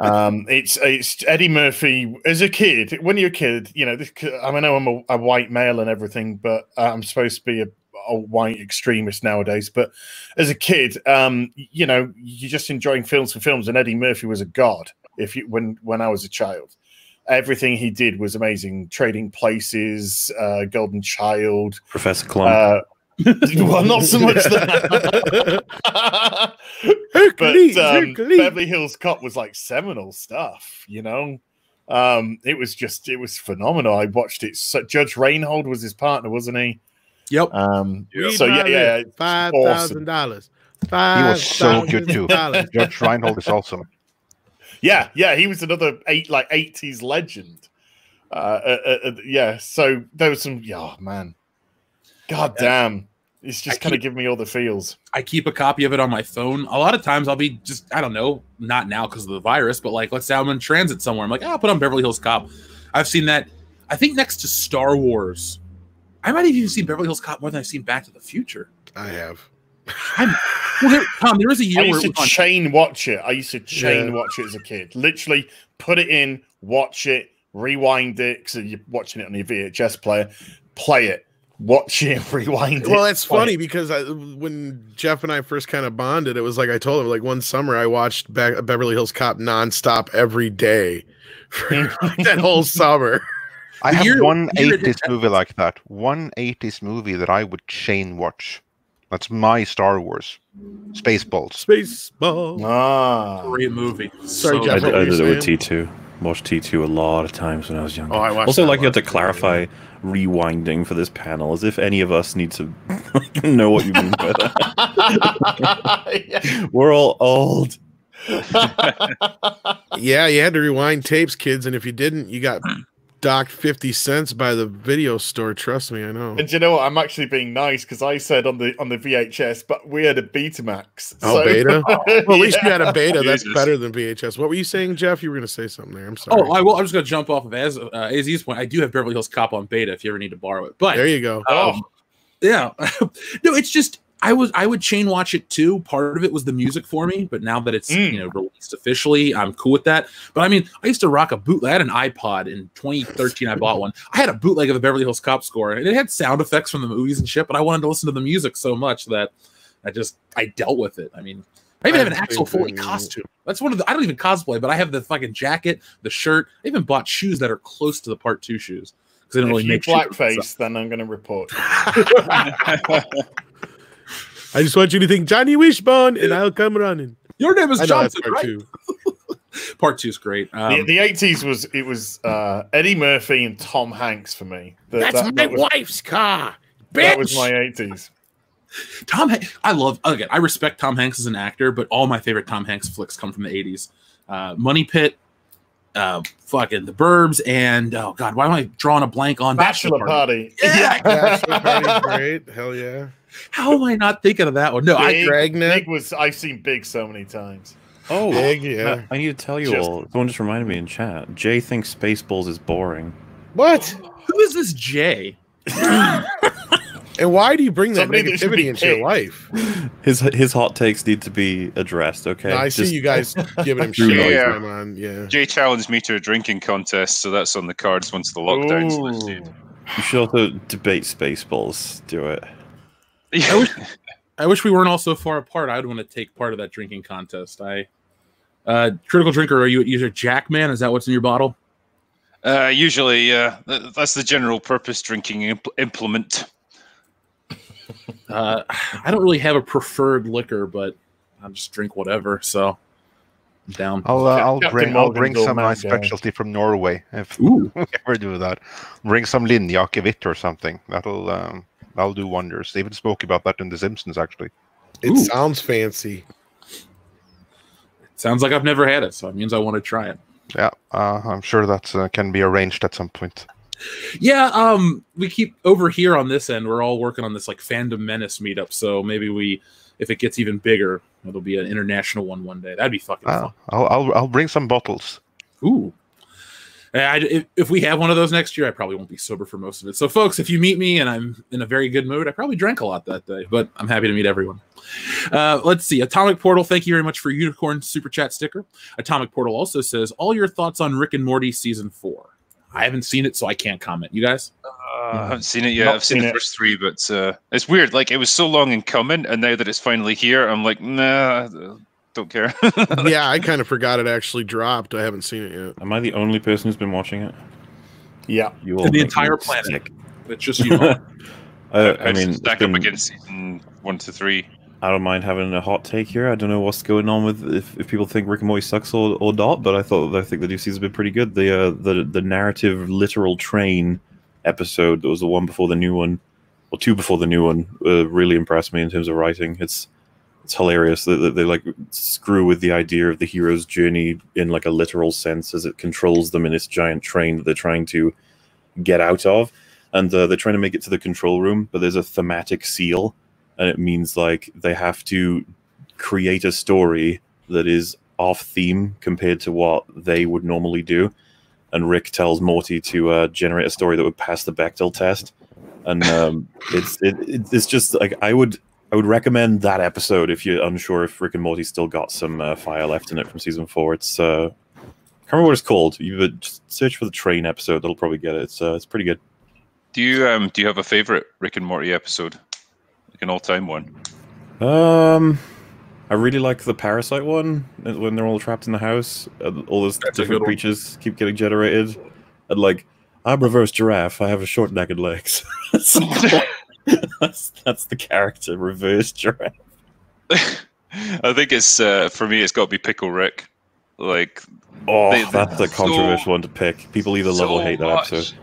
um, it's it's Eddie Murphy as a kid. When you're a kid, you know. This, I, mean, I know I'm a, a, white male and everything, but uh, I'm supposed to be a, a white extremist nowadays. But as a kid, um, you know, you're just enjoying films for films, and Eddie Murphy was a god. If you when when I was a child, everything he did was amazing. Trading Places, uh, Golden Child, Professor Klump. Uh, well, not so much that. but um, Beverly Hills Cop was like seminal stuff, you know. Um, it was just, it was phenomenal. I watched it. So, Judge Reinhold was his partner, wasn't he? Yep. Um, yep. So yeah, yeah,
five thousand
dollars.
Five. He was so good too. Judge Reinhold is awesome.
Yeah, yeah, he was another eight like eighties legend. Uh, uh, uh, uh yeah, so there was some. Yeah, oh, man God damn. It's just kind of giving me all
the feels. I keep a copy of it on my phone. A lot of times I'll be just, I don't know, not now because of the virus, but like, let's say I'm in transit somewhere. I'm like, oh, I'll put on Beverly Hills Cop. I've seen that, I think next to Star Wars. I might have even seen Beverly Hills Cop more than I've seen Back to the Future. I have. I'm, well, there, Tom, there was a year I used to chain
watch it. I used to chain yeah. watch it as a kid. Literally put it in, watch it, rewind it because you're watching it on your VHS player, play it watch it, rewind Well, that's funny
because I, when Jeff and I first kind of bonded, it was like I told him, like one summer I watched Be- Beverly Hills Cop
nonstop every day for that whole
summer. I have you're, one
you're 80s movie like that. One 80s movie that I would chain watch. That's my Star Wars. Spaceballs.
Spaceballs. Ah.
Great movie.
Sorry, Jeff. I, I did it with
T2 watched T2 a lot of times when I was younger. Oh, I watched also, like, you have to
clarify rewinding for this panel as if any of us need to know what you mean by
that.
We're all old.
yeah, you had to rewind tapes, kids, and if you didn't, you got docked 50 cents by the video store trust me i know
and you know what i'm actually being nice because i said on the on the vhs but we had a betamax
oh beta well at least yeah. you had a beta that's better than vhs what were you saying jeff you were going to say something there i'm sorry oh i
will i'm just going to jump off of as uh, az's point i do have beverly hills cop on beta if you ever need to borrow it but there you go um, oh yeah no it's just I was I would chain watch it too. Part of it was the music for me, but now that it's mm. you know released officially, I'm cool with that. But I mean, I used to rock a bootleg. I had an iPod in 2013. I bought one. I had a bootleg of the Beverly Hills Cop score, and it had sound effects from the movies and shit. But I wanted to listen to the music so much that I just I dealt with it. I mean, I even I have an Axel Foley costume. That's one of the I don't even cosplay, but I have the fucking jacket, the shirt. I even bought shoes that are close to the part two shoes because they don't if really make blackface. Then I'm going to report.
I just want you to think Johnny Wishbone, and I'll come running.
Your name is Johnson, part right? Two.
part two is great.
Um, the eighties was it was uh, Eddie Murphy and Tom Hanks
for me.
The, that's that, my that was, wife's car. Bitch. That was my
eighties. Tom, I love again. I respect Tom Hanks as an actor, but all my favorite Tom Hanks flicks come from the '80s. Uh, Money Pit, uh, fucking The Burbs, and oh god, why am I drawing a blank on Bachelor, Bachelor Party? Party. Yeah, Bachelor Party, great, hell yeah. How am I not thinking of that one? No, Big, I Dragnet.
Big was I've seen Big so many times.
Oh, Big, yeah. I, I need to tell you just,
all. Someone just reminded me in chat. Jay thinks Spaceballs is boring.
What? Who
is this Jay? and why do you bring that Somebody negativity into your life?
His his hot takes need to be addressed. Okay, no, I just, see you guys giving him shit. Yeah. Man. yeah, Jay challenged me to a drinking contest, so that's on the cards once the lockdown's lifted.
You should also debate Spaceballs. Do it.
I wish, I wish we weren't all so far apart. I'd want to take part of that drinking contest. I uh, critical drinker. Are you a user Jackman? Is that what's in your bottle?
Uh, usually, uh, that's the general purpose drinking implement. uh, I don't really
have a preferred liquor, but I just drink whatever. So down. I'll uh, I'll bring I'll bring some my specialty
from Norway if Ooh. we ever do that. Bring some Linjake or something. That'll um, That'll do wonders. They even spoke about that in The Simpsons, actually.
It Ooh. sounds fancy. sounds like I've never had it, so it means I want to try it.
Yeah, uh, I'm sure that uh, can be arranged at some point.
Yeah, um, we keep over here on this end. We're all working on this like fandom menace meetup, so maybe we, if it gets even bigger, it'll be an international one one day. That'd be fucking uh, fun.
I'll, I'll I'll bring
some bottles. Ooh, uh, I, if, we have one of those next year, I probably won't be sober for most of it. So, folks, if you meet me and I'm in a very good mood, I probably drank a lot that day, but I'm happy to meet everyone. Uh, let's see. Atomic Portal, thank you very much for Unicorn Super Chat sticker. Atomic Portal also says, All your thoughts on Rick and Morty season four? I haven't seen it, so I can't comment. You guys? Uh, I mm-hmm. haven't seen it yet. I've seen, seen the first
three, but uh, it's weird. Like, it was so long in coming, and now that it's finally here, I'm like, nah, don't care.
yeah, I kind of forgot it actually dropped. I haven't seen it yet.
Am I the only person who's been watching it?
Yeah, you all the entire
planet. Sick. It's just you. uh, I, I mean, stack been... up against season one to three. I don't mind having a hot take here. I don't know what's going on with if, if people think Rick and Morty sucks or, or not, but I thought I think the new season's been pretty good. The uh, the the narrative literal train episode that was the one before the new one, or two before the new one, uh, really impressed me in terms of writing. It's it's hilarious that they, they, like screw with the idea of the hero's journey in like a literal sense as it controls them in this giant train that they're trying to get out of and uh, they're trying to make it to the control room but there's a thematic seal and it means like they have to create a story that is off theme compared to what they would normally do and rick tells morty to uh, generate a story that would pass the bechdel test and um, it's it, it's just like i would I would recommend that episode if you're unsure if Rick and Morty still got some uh, fire left in it from season four. It's uh, I can't remember what it's called. You would search for the train episode; that'll probably get it. It's uh, it's pretty good.
Do you um do you have a favorite Rick and Morty episode, like an all time one?
Um, I really like the parasite one uh, when they're all trapped in the house. all those That's different creatures keep getting generated, and like I'm reverse giraffe. I have a short neck and legs. that's
that's the character reverse giraffe. I think it's uh, for me. It's got to be Pickle Rick. Like, oh, they, that's a controversial
so, one to pick. People either love so or hate that episode.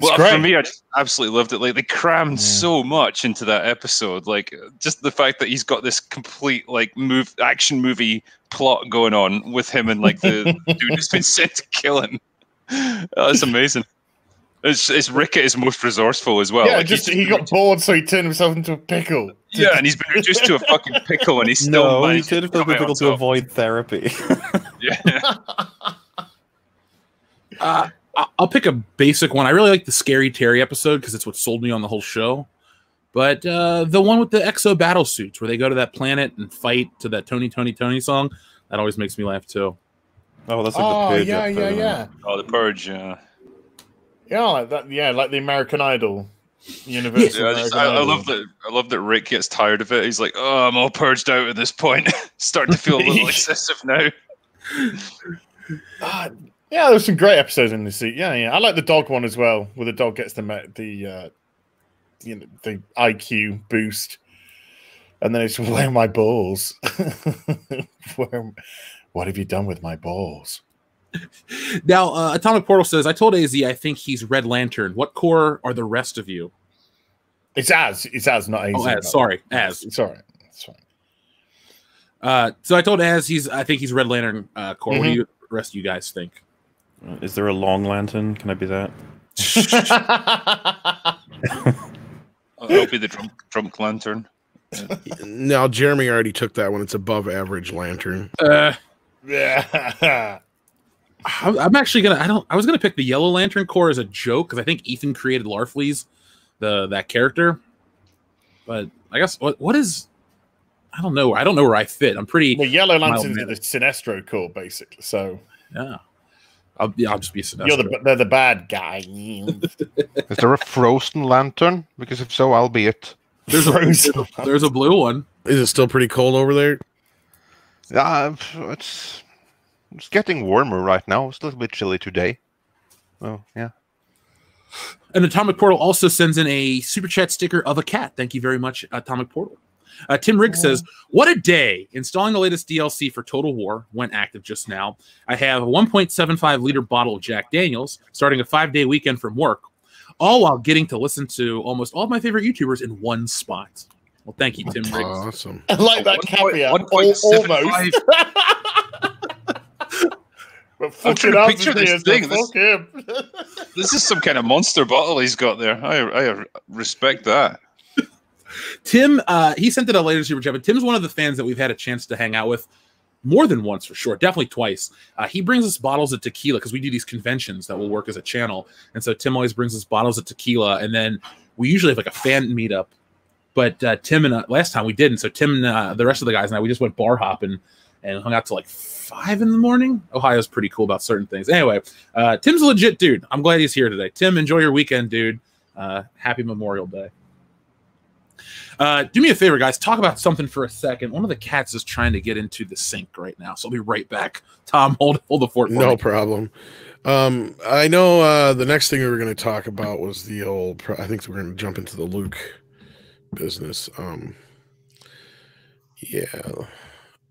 Well, for me, I just absolutely loved it. Like they crammed yeah. so much into that episode. Like just the fact that he's got this complete like move action movie plot going on with him and like the dude who's been sent to kill him. That's amazing. It's, it's Rick at most resourceful as well. Yeah, like just,
he got bored, so he turned himself into a pickle.
Yeah, and he's been reduced to a fucking pickle, and he's still no, he turned into a pickle to avoid therapy. yeah.
Uh, I'll pick a basic one. I really like the Scary Terry episode because it's what sold me on the whole show. But uh, the one with the exo battle suits where they go to that planet and fight to that Tony, Tony, Tony song, that always makes me laugh too.
Oh, that's like oh, the purge. Yeah, yeah, yeah. Oh, the purge. Yeah.
Yeah, like that. Yeah, like the American Idol. University. Yeah, I, I, I, love
that. I love that Rick gets tired of it. He's like, "Oh, I'm all purged out at this point. Starting to feel a little excessive now."
Uh, yeah, there's some great episodes in this. Seat. Yeah, yeah. I like the dog one as well, where the dog gets the the uh, you know the IQ boost, and then
it's where my balls? where, what have you done with my balls? now, uh, Atomic Portal says, I told AZ I think he's Red Lantern. What core are the rest of you? It's as. It's as, not AZ. Oh, as. Sorry. As. Sorry. Uh, so I told As, he's I think he's Red Lantern uh, core. Mm-hmm. What do mm-hmm. you the rest of you guys think?
Uh, is there a long lantern? Can I be that? Oh,
I'll be the drunk, drunk lantern.
now
Jeremy already took that one. It's above average lantern.
Uh, yeah. I'm actually gonna. I don't. I was gonna pick the Yellow Lantern Corps as a joke because I think Ethan created Larfleeze, the that character. But I guess what what is I don't know. I don't know where I fit. I'm pretty. The Yellow Lanterns are the
Sinestro Corps, basically. So yeah, I'll, yeah, I'll just be Sinestro. You're the, they're the bad guy. is
there a Frozen Lantern? Because if so, I'll be it. There's a, there's a, blue one. Is it still pretty cold over there? Uh, it's it's getting warmer right now. It's a little bit chilly today. Oh,
yeah. And Atomic Portal also sends in a super chat sticker of a cat. Thank you very much, Atomic Portal. Uh, Tim Riggs says, What a day! Installing the latest DLC for Total War went active just now. I have a 1.75 liter bottle of Jack Daniels, starting a five day weekend from work, all while getting to listen to almost all of my favorite YouTubers in one spot. Well, thank you, Tim Riggs. Awesome.
I like that caveat. Almost.
But I'm picture this thing. This, this, is some kind of monster bottle he's got there. I, I respect that.
Tim, uh, he sent it a later super chat, but Tim's one of the fans that we've had a chance to hang out with more than once for sure, definitely twice. Uh, he brings us bottles of tequila because we do these conventions that will work as a channel, and so Tim always brings us bottles of tequila, and then we usually have like a fan meetup. But uh, Tim and uh, last time we didn't, so Tim and uh, the rest of the guys and I, we just went bar hopping and hung out to like five in the morning. Ohio's pretty cool about certain things. Anyway, uh, Tim's legit dude. I'm glad he's here today. Tim, enjoy your weekend, dude. Uh, happy Memorial Day. Uh, do me a favor, guys. Talk about something for a second. One of the cats is trying to get into the sink right now, so I'll be right back. Tom, hold hold the
fort. No me. problem. Um, I know uh, the next thing we were going to talk about was the old. I think we're going to jump into the Luke business. Um, yeah,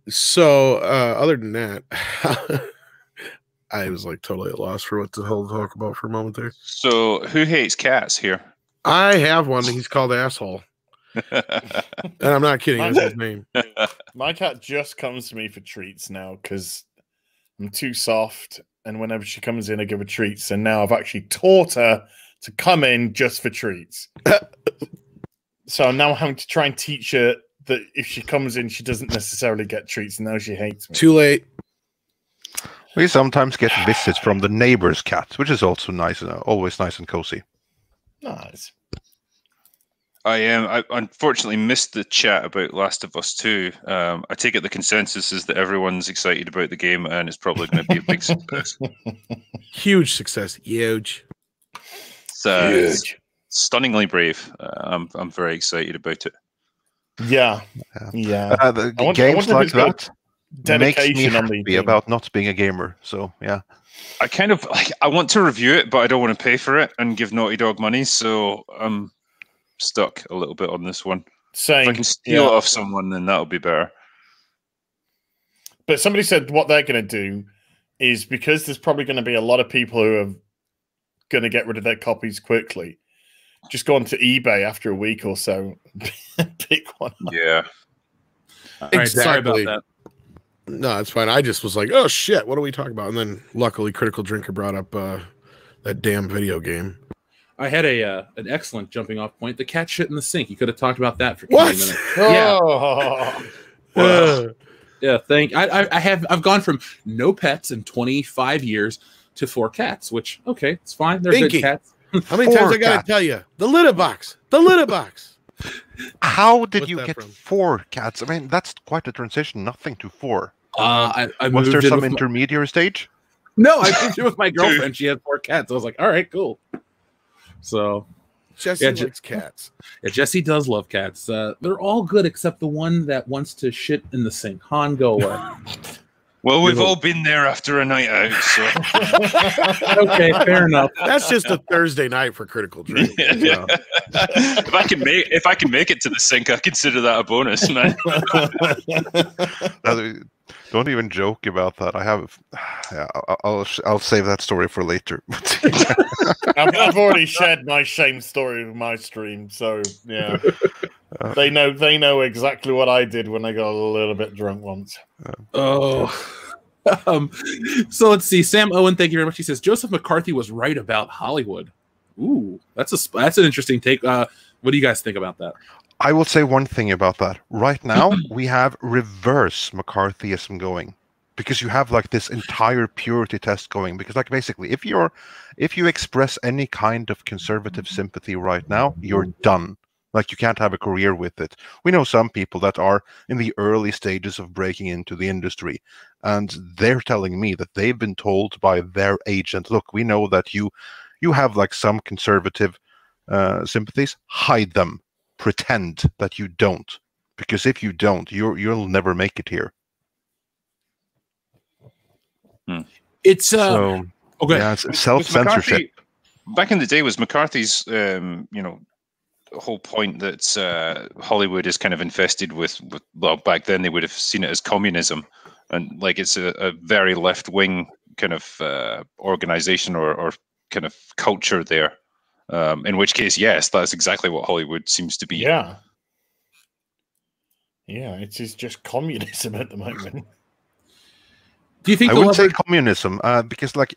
so uh, other than that, I was like totally at loss for what the hell to talk about for a moment there.
So who hates cats here?
I have one. He's called asshole. and I'm not kidding. My, that's his name.
My cat just comes to me for treats now because I'm too soft. And whenever she comes in, I give her treats. And now I've actually taught her to come in just for treats. so now I'm having to try and teach her that if she comes in, she doesn't necessarily get treats, and now she hates me. Too late. We
sometimes get visits from the neighbor's cat, which is also nice and always nice and cozy.
Nice.
I am. Um, I unfortunately missed the chat about Last of Us Two. Um, I take it the consensus is that everyone's excited about the game, and it's probably going to be a
big success. Huge success. Huge.
So Huge. stunningly brave. Uh, I'm I'm very excited about it.
Yeah, yeah. Uh, the want, games like that
makes me happy about
not being a gamer. So yeah,
I kind of like, I want to review it, but I don't want to pay for it and give Naughty Dog money, so I'm stuck a little bit on this one. Saying, if I can steal yeah. it off someone, then that'll be better. But somebody said what they're going to do
is because there's probably going to be a lot of people who are going to get rid of their copies quickly just go to eBay after a week or so pick one.
Up. Yeah.
Exactly. Right,
no, it's fine. I just was like, oh shit, what are we talking about?
And then luckily Critical Drinker brought up uh, that damn video game.
I had a uh, an excellent jumping off point. The cat shit in the sink. You could have talked about that for 20 what? minutes. Yeah. Oh. well, yeah, thank I, I have I've gone from no pets in 25 years to four cats, which okay, it's fine. They're Binky. good cats. How many times I gotta cats. tell you? The litter box. The litter box. How did What's you get from? four cats?
I mean, that's quite a transition. Nothing to four.
Uh, I, I was there some
intermediary my... stage?
No, I moved it with my girlfriend. She had four cats. I was like, all right, cool. So
Jesse yeah, likes
cats. Yeah, Jesse does love cats. Uh, they're all good except the one that wants to shit in the sink. Han, go away. Well, we've all
been there after a night out. So.
okay, fair enough. That's just
a Thursday
night for critical drink. Yeah. if I can make if I can make it to the sink, I consider that a bonus, man.
Don't even joke about that. I have. Yeah, I'll I'll save that story for later.
I've, already shared my shame story with my stream, so yeah, uh, they know they know exactly what I
did when I got a little bit drunk once. oh. Um, so let's see. Sam Owen, thank you very much. He says Joseph McCarthy was right about Hollywood. Ooh, that's a that's an interesting take. Uh, what do you guys think about that?
I will say one thing about that. Right now, we have reverse McCarthyism going because you have like this entire purity test going because like basically if you're if you express any kind of conservative sympathy right now you're done like you can't have a career with it we know some people that are in the early stages of breaking into the industry and they're telling me that they've been told by their agent look we know that you you have like some conservative uh, sympathies hide them pretend that you don't because if you don't you you'll never make it here hmm. it's uh so, okay yeah, it's self-censorship
back in the day was mccarthy's um you know whole point that uh, hollywood is kind of infested with, with well back then they would have seen it as communism and like it's a, a very left-wing kind of uh, organization or, or kind of culture there um, in which case, yes, that's exactly what Hollywood seems to be. Yeah.
Yeah, it is just communism at the moment. Do you think I wouldn't say
communism
uh, because, like,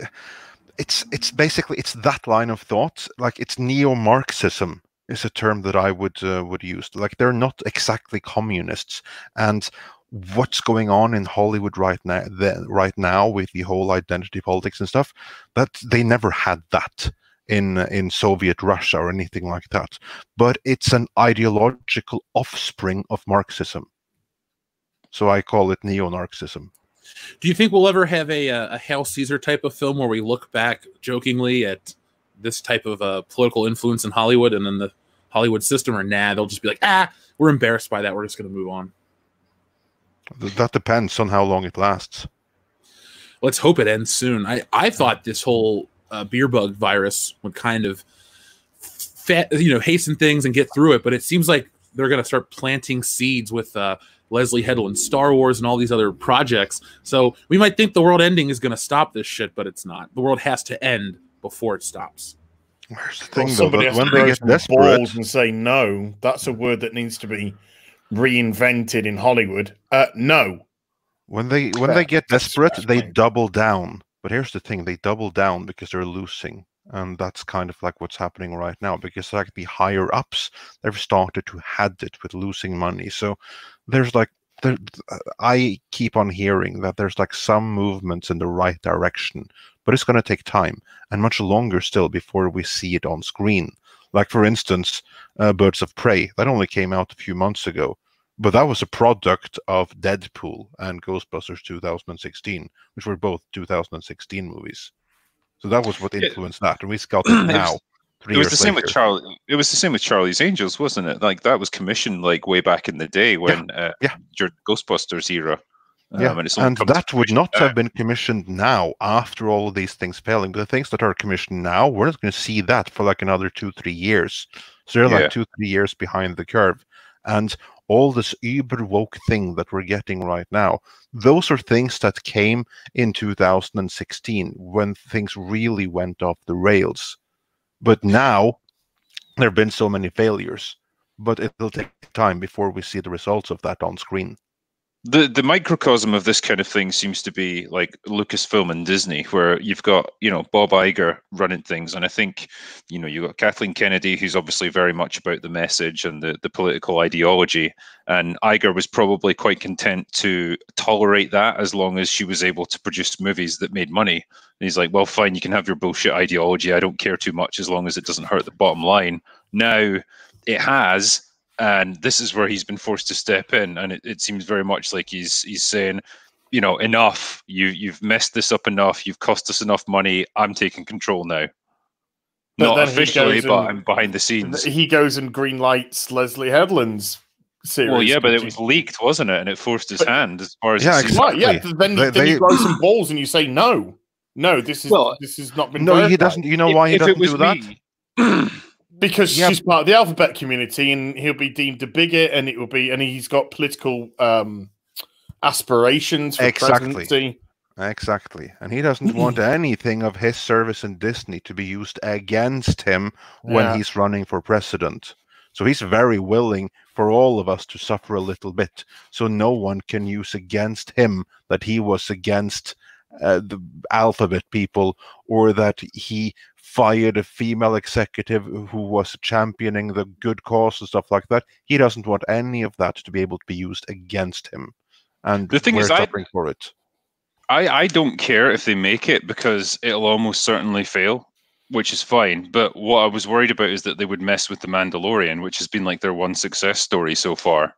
it's it's basically it's that line of thought. Like, it's neo-Marxism is a term that I would uh, would use. Like, they're not exactly communists, and what's going on in Hollywood right now, the, right now with the whole identity politics and stuff, that they never had that in in Soviet Russia or anything like that. But it's an ideological offspring of Marxism. So I call it neo-Marxism.
Do you think we'll ever have a, uh, a Hail Caesar type of film where we look back jokingly at this type of uh, political influence in Hollywood and then the Hollywood system, or nah, they'll just be like, ah, we're embarrassed by that. We're just going to move on.
That depends on how long it lasts.
Let's hope it ends soon. I, I thought this whole uh, beer bug virus would kind of you know hasten things and get through it. But it seems like they're going to start planting seeds with uh, Leslie Headland, Star Wars, and all these other projects. So we might think the world ending is going to stop this shit, but it's not. The world has to end before it stops.
Where's the thing, well, somebody though,
has
to get desperate balls and say no. That's a word that needs to be reinvented in Hollywood. Uh, no.
When they when they get desperate, they double down. But here's the thing they double down because they're losing. And that's kind of like what's happening right now because like the higher ups, they've started to had it with losing money. So there's like, there, uh, I keep on hearing that there's like some movements in the right direction, but it's going to take time and much longer still before we see it on screen. Like, for instance, uh, Birds of Prey, that only came out a few months ago but that was a product of Deadpool and Ghostbusters 2016, which were both 2016 movies. So that was what influenced yeah. that, and we got it now. it was the same with
Charlie. It was the same with Charlie's Angels, wasn't it? Like that was commissioned like way back in the day when yeah, uh, yeah. Ghostbusters era. Um, yeah, and, and
that would not have been commissioned now after all of these things failing. But the things that are commissioned now, we're not going to see that for like another two, three years. So they're yeah. like two, three years behind the curve and all this uber woke thing that we're getting right now those are things that came in 2016 when things really went off the rails but now there have been so many failures but it'll take time before we see the results of that on
screen the the microcosm of this kind of thing seems to be like Lucasfilm and Disney, where you've got you know Bob Iger running things, and I think you know you got Kathleen Kennedy, who's obviously very much about the message and the the political ideology, and Iger was probably quite content to tolerate that as long as she was able to produce movies that made money. And he's like, well, fine, you can have your bullshit ideology. I don't care too much as long as it doesn't hurt the bottom line. Now it has and this is where he's been forced to step in. And it, it seems very much like he's he's saying, you know, enough. You you've messed this up enough. You've cost us enough money. I'm taking control now. But Not officially, but and, I'm behind the scenes. He goes and green lights Leslie Headland's series. Well, yeah, but it was leaked, wasn't it? And it forced his but, hand as far as yeah, exactly. yeah. Then, they, then they, you throw
some balls and you say no, no. This is well, this is not been. No, he doesn't. You know if, why he doesn't do me, that? because she's part of the alphabet community and he'll be deemed a bigot and it will be and he's got political um aspirations for exactly. presidency.
Exactly. And he doesn't want hmm. anything of his service in Disney to be used against him yeah. when he's running for president. So he's very willing for all of us to suffer a little bit so no one can use against him that he was against uh, the alphabet people or that he fired a female executive who was championing the good cause and stuff like that. He doesn't want any of that to be able to be used against him. And the thing is, I, for it.
I, I don't care if they make it because it'll almost certainly fail, which is fine. But what I was worried about is that they would mess with The Mandalorian, which has been like their one success story so far.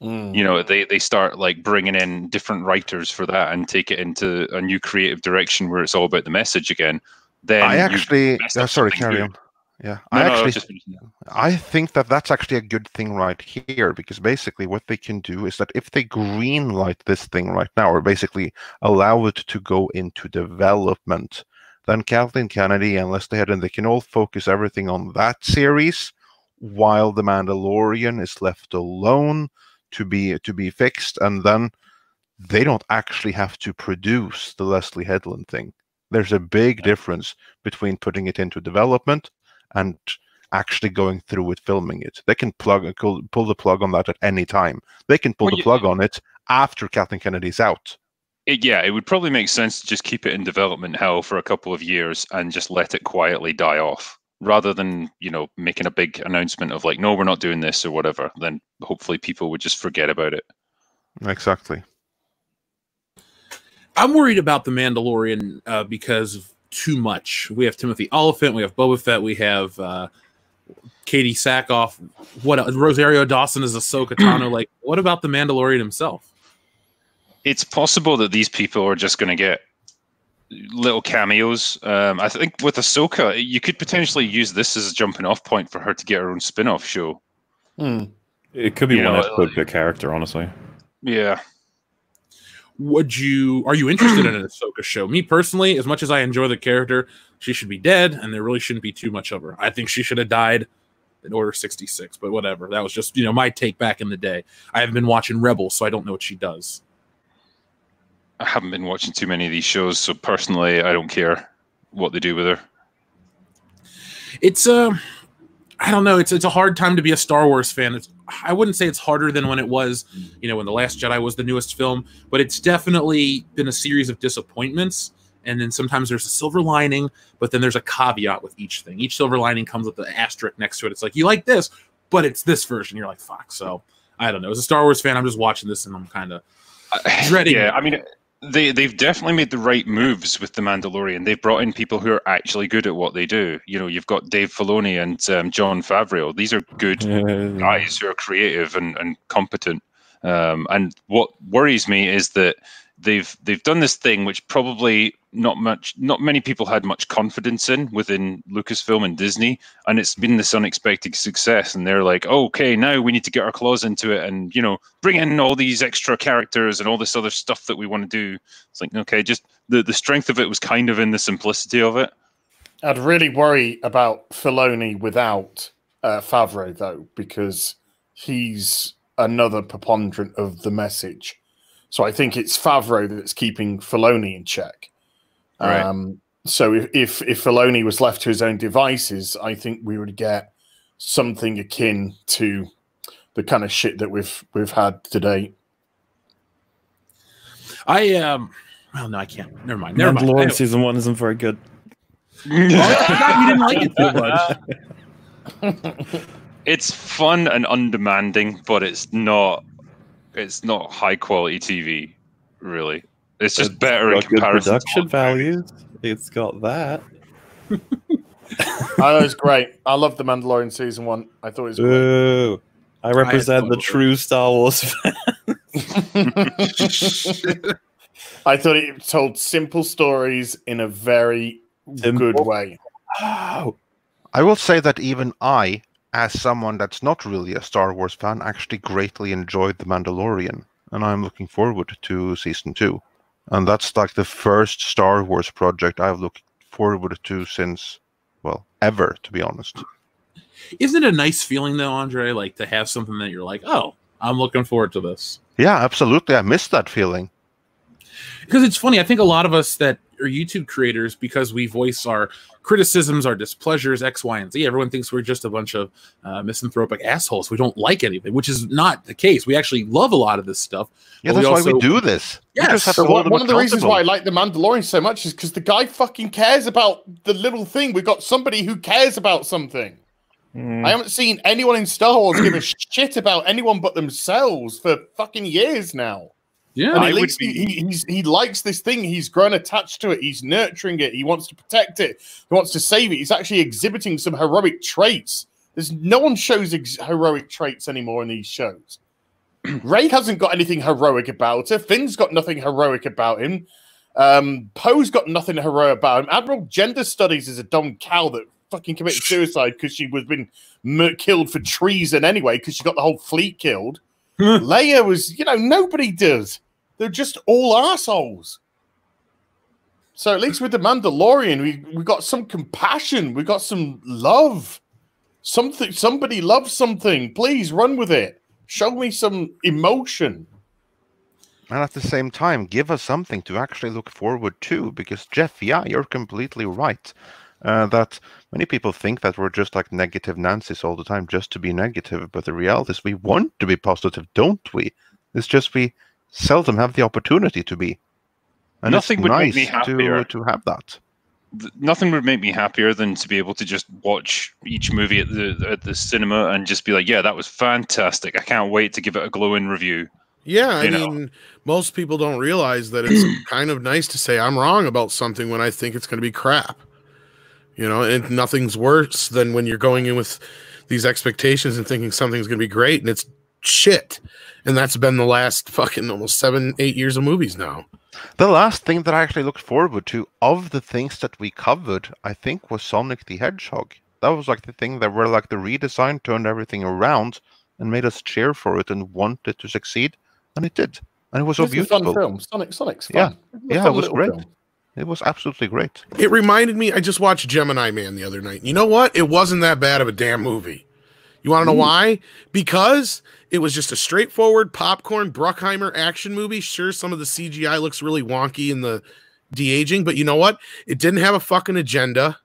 Mm. You know, they, they start like bringing in different writers for that and take it into a new creative direction where it's all about the message again then I actually
oh, sorry, carry on.
Yeah, no, I no, actually
I think that that's actually a good thing right here because basically what they can do is that if they green light this thing right now or basically allow it to go into development, then Kathleen Kennedy and Leslie Head they can all focus everything on that series while the Mandalorian is left alone to be to be fixed and then they don't actually have to produce the Leslie Headland thing. There's a big difference between putting it into development and actually going through with filming it. They can plug pull the plug on that at any time. They can pull well, the you, plug on it after Kathleen Kennedy's out.
It, yeah, it would probably make sense to just keep it in development hell for a couple of years and just let it quietly die off rather than you know making a big announcement of like no we're not doing this or whatever then hopefully people would just forget about it exactly
I'm worried about the Mandalorian uh, because of too much. We have Timothy Oliphant, we have Boba Fett, we have uh, Katie Sackhoff. What Rosario Dawson is Ahsoka Tano. like, what about the Mandalorian
himself? It's possible that these people are just going to get little cameos. Um, I think with Ahsoka, you could potentially use this as a jumping off point for her to get her own spin off show. Hmm. It could be you one know, episode like, per character, honestly.
Yeah would you are you interested in an Ahsoka show? Me personally, as much as I enjoy the character, she should be dead, and there really shouldn't be too much of her. I think she should have died in Order 66, but whatever. That was just, you know, my take back in the day. I haven't been watching Rebels, so I don't know what she does.
I haven't been watching too many of these shows, so personally, I don't care what they do with her.
It's uh I don't know. It's it's a hard time to be a Star Wars fan. It's I wouldn't say it's harder than when it was, you know, when the Last Jedi was the newest film, but it's definitely been a series of disappointments. And then sometimes there's a silver lining, but then there's a caveat with each thing. Each silver lining comes with an asterisk next to it. It's like you like this, but it's this version. You're like fuck. So I don't know. As a Star Wars fan, I'm just watching this and
I'm kind of dreading. Yeah, it. I mean, they they've definitely made the right moves with the Mandalorian. They've brought in people who are actually good at what they do. You know, you've got Dave Filoni and um, Jon Favreau. These are good yeah. guys who are creative and and competent. Um, and what worries me is that they've they've done this thing which probably not much not many people had much confidence in within Lucasfilm and Disney and it's been this unexpected success and they're like oh, okay now we need to get our claws into it and you know bring in all these extra characters and all this other stuff that we want to do it's like okay just the the strength of it was kind of in the simplicity of it
I'd really worry about Filoni without uh, Favreau though because he's another preponderant of the message so I think it's Favreau that's keeping Filoni in check. Right. Um, so if, if if Filoni was left to his own devices, I think we would get something akin to the kind of shit that we've we've had today.
I um, well, no, I can't. Never mind. Never Mandalorian mind. season
one isn't very good. Oh, you didn't like
it so
much. it's fun and undemanding, but it's not it's not high quality TV, really. It's just it's better in comparison.
Production values. It's got that.
I know it's great. I love the Mandalorian season one. I thought it was. Ooh,
I represent I the true
Star Wars fan. I thought it told simple stories in a very simple. good way. Oh.
I will say that even I as someone that's not really a Star Wars fan, actually greatly enjoyed The Mandalorian, and I'm looking forward to season two. And that's like the first Star Wars project I've looked forward to since, well, ever, to be honest.
Isn't it a nice feeling though, Andre, like to have something that you're like, oh, I'm looking forward to this?
Yeah, absolutely. I miss that feeling
because it's funny. I think a lot of us that are YouTube creators, because we voice our criticisms, our displeasures, X, Y, and Z, everyone thinks we're just a bunch of uh, misanthropic assholes. We don't like anything, which is not the case. We actually love a lot of this stuff. Yeah, that's we also, why we do this. Yes. So one, one of the reasons why I
like The Mandalorian so much is because the guy fucking cares about the little thing. We've got somebody who cares about something. Hmm. I haven't seen anyone in Star Wars give a shit about anyone but themselves for fucking years now. Yeah, and he, likes, he, he, likes this thing. He's grown attached to it. He's nurturing it. He wants to protect it. He wants to save it. He's actually exhibiting some heroic traits. There's no one shows heroic traits anymore in these shows. Ray hasn't got anything heroic about her. Finn's got nothing heroic about him. Um, Poe's got nothing heroic about him. Admiral Gender Studies is a dumb cow that fucking committed suicide because she was been killed for treason anyway because she got the whole fleet killed. Leia was, you know, nobody does. They're just all assholes. So at least with the Mandalorian, we, we got some compassion, we got some love. Something somebody loves something. Please run with it. Show me some emotion.
And at the same time, give us something to actually look forward to. Because Jeff, yeah, you're completely right. Uh, that many people think that we're just like negative Nancy's all the time, just to be negative. But the reality is, we want to be positive, don't we? It's just we seldom have the opportunity to be. And Nothing would nice make me happier to, to have that
nothing would make me happier than to be able to just watch each movie at the at the cinema and just be like, yeah, that was fantastic. I can't wait to give it a glowing review. Yeah, I
mean, most people don't realize that it's kind of nice to say I'm wrong about something when I think it's going to be crap. You know, and nothing's worse than when you're going in with these expectations and thinking something's going to be great and it's shit. And that's been the last fucking
almost seven, eight years of movies now. The last thing that I actually looked forward to of the things that we covered, I think, was Sonic the Hedgehog. That was like the thing that where like the redesign turned everything around and made us cheer for it and want it to succeed, and it did. And it was so beautiful. fun film.
Sonic, Sonic's fun. Yeah, yeah, it was great. Film.
It was absolutely great.
It reminded me. I just watched Gemini Man the other night. You know what? It wasn't that bad of a damn movie. You want to know why? Because it was just a straightforward popcorn Bruckheimer action movie. Sure, some of the CGI looks really wonky in the de aging, but you know what? It didn't have a fucking agenda.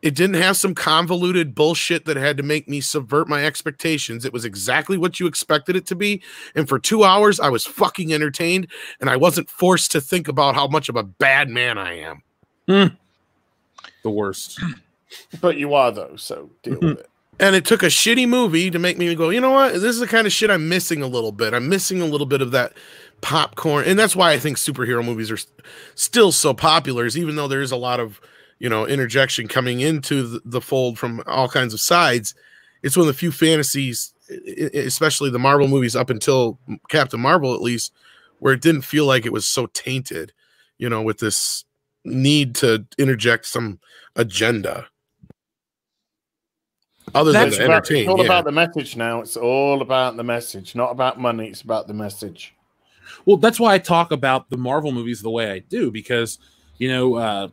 It didn't have some convoluted bullshit that had to make me subvert my expectations. It was exactly what you expected it to be. And for two hours, I was fucking entertained and I wasn't forced to think about how much of a bad man I am.
Mm. The worst. But you are, though, so deal mm-hmm. with it.
And it took a shitty movie to make me go, you know what? This is the kind of shit I'm missing a little bit. I'm missing a little bit of that popcorn. And that's why I think superhero movies are still so popular, is even though there is a lot of, you know, interjection coming into the, the fold from all kinds of sides. It's one of the few fantasies, especially the Marvel movies up until Captain Marvel, at least, where it didn't feel like it was so tainted, you know, with this need to interject some agenda other That's than about, entertain, it's all yeah. about
the message now. It's all about the message, not about money. It's about the message.
Well, that's why I talk about the Marvel movies the way I do because you know uh,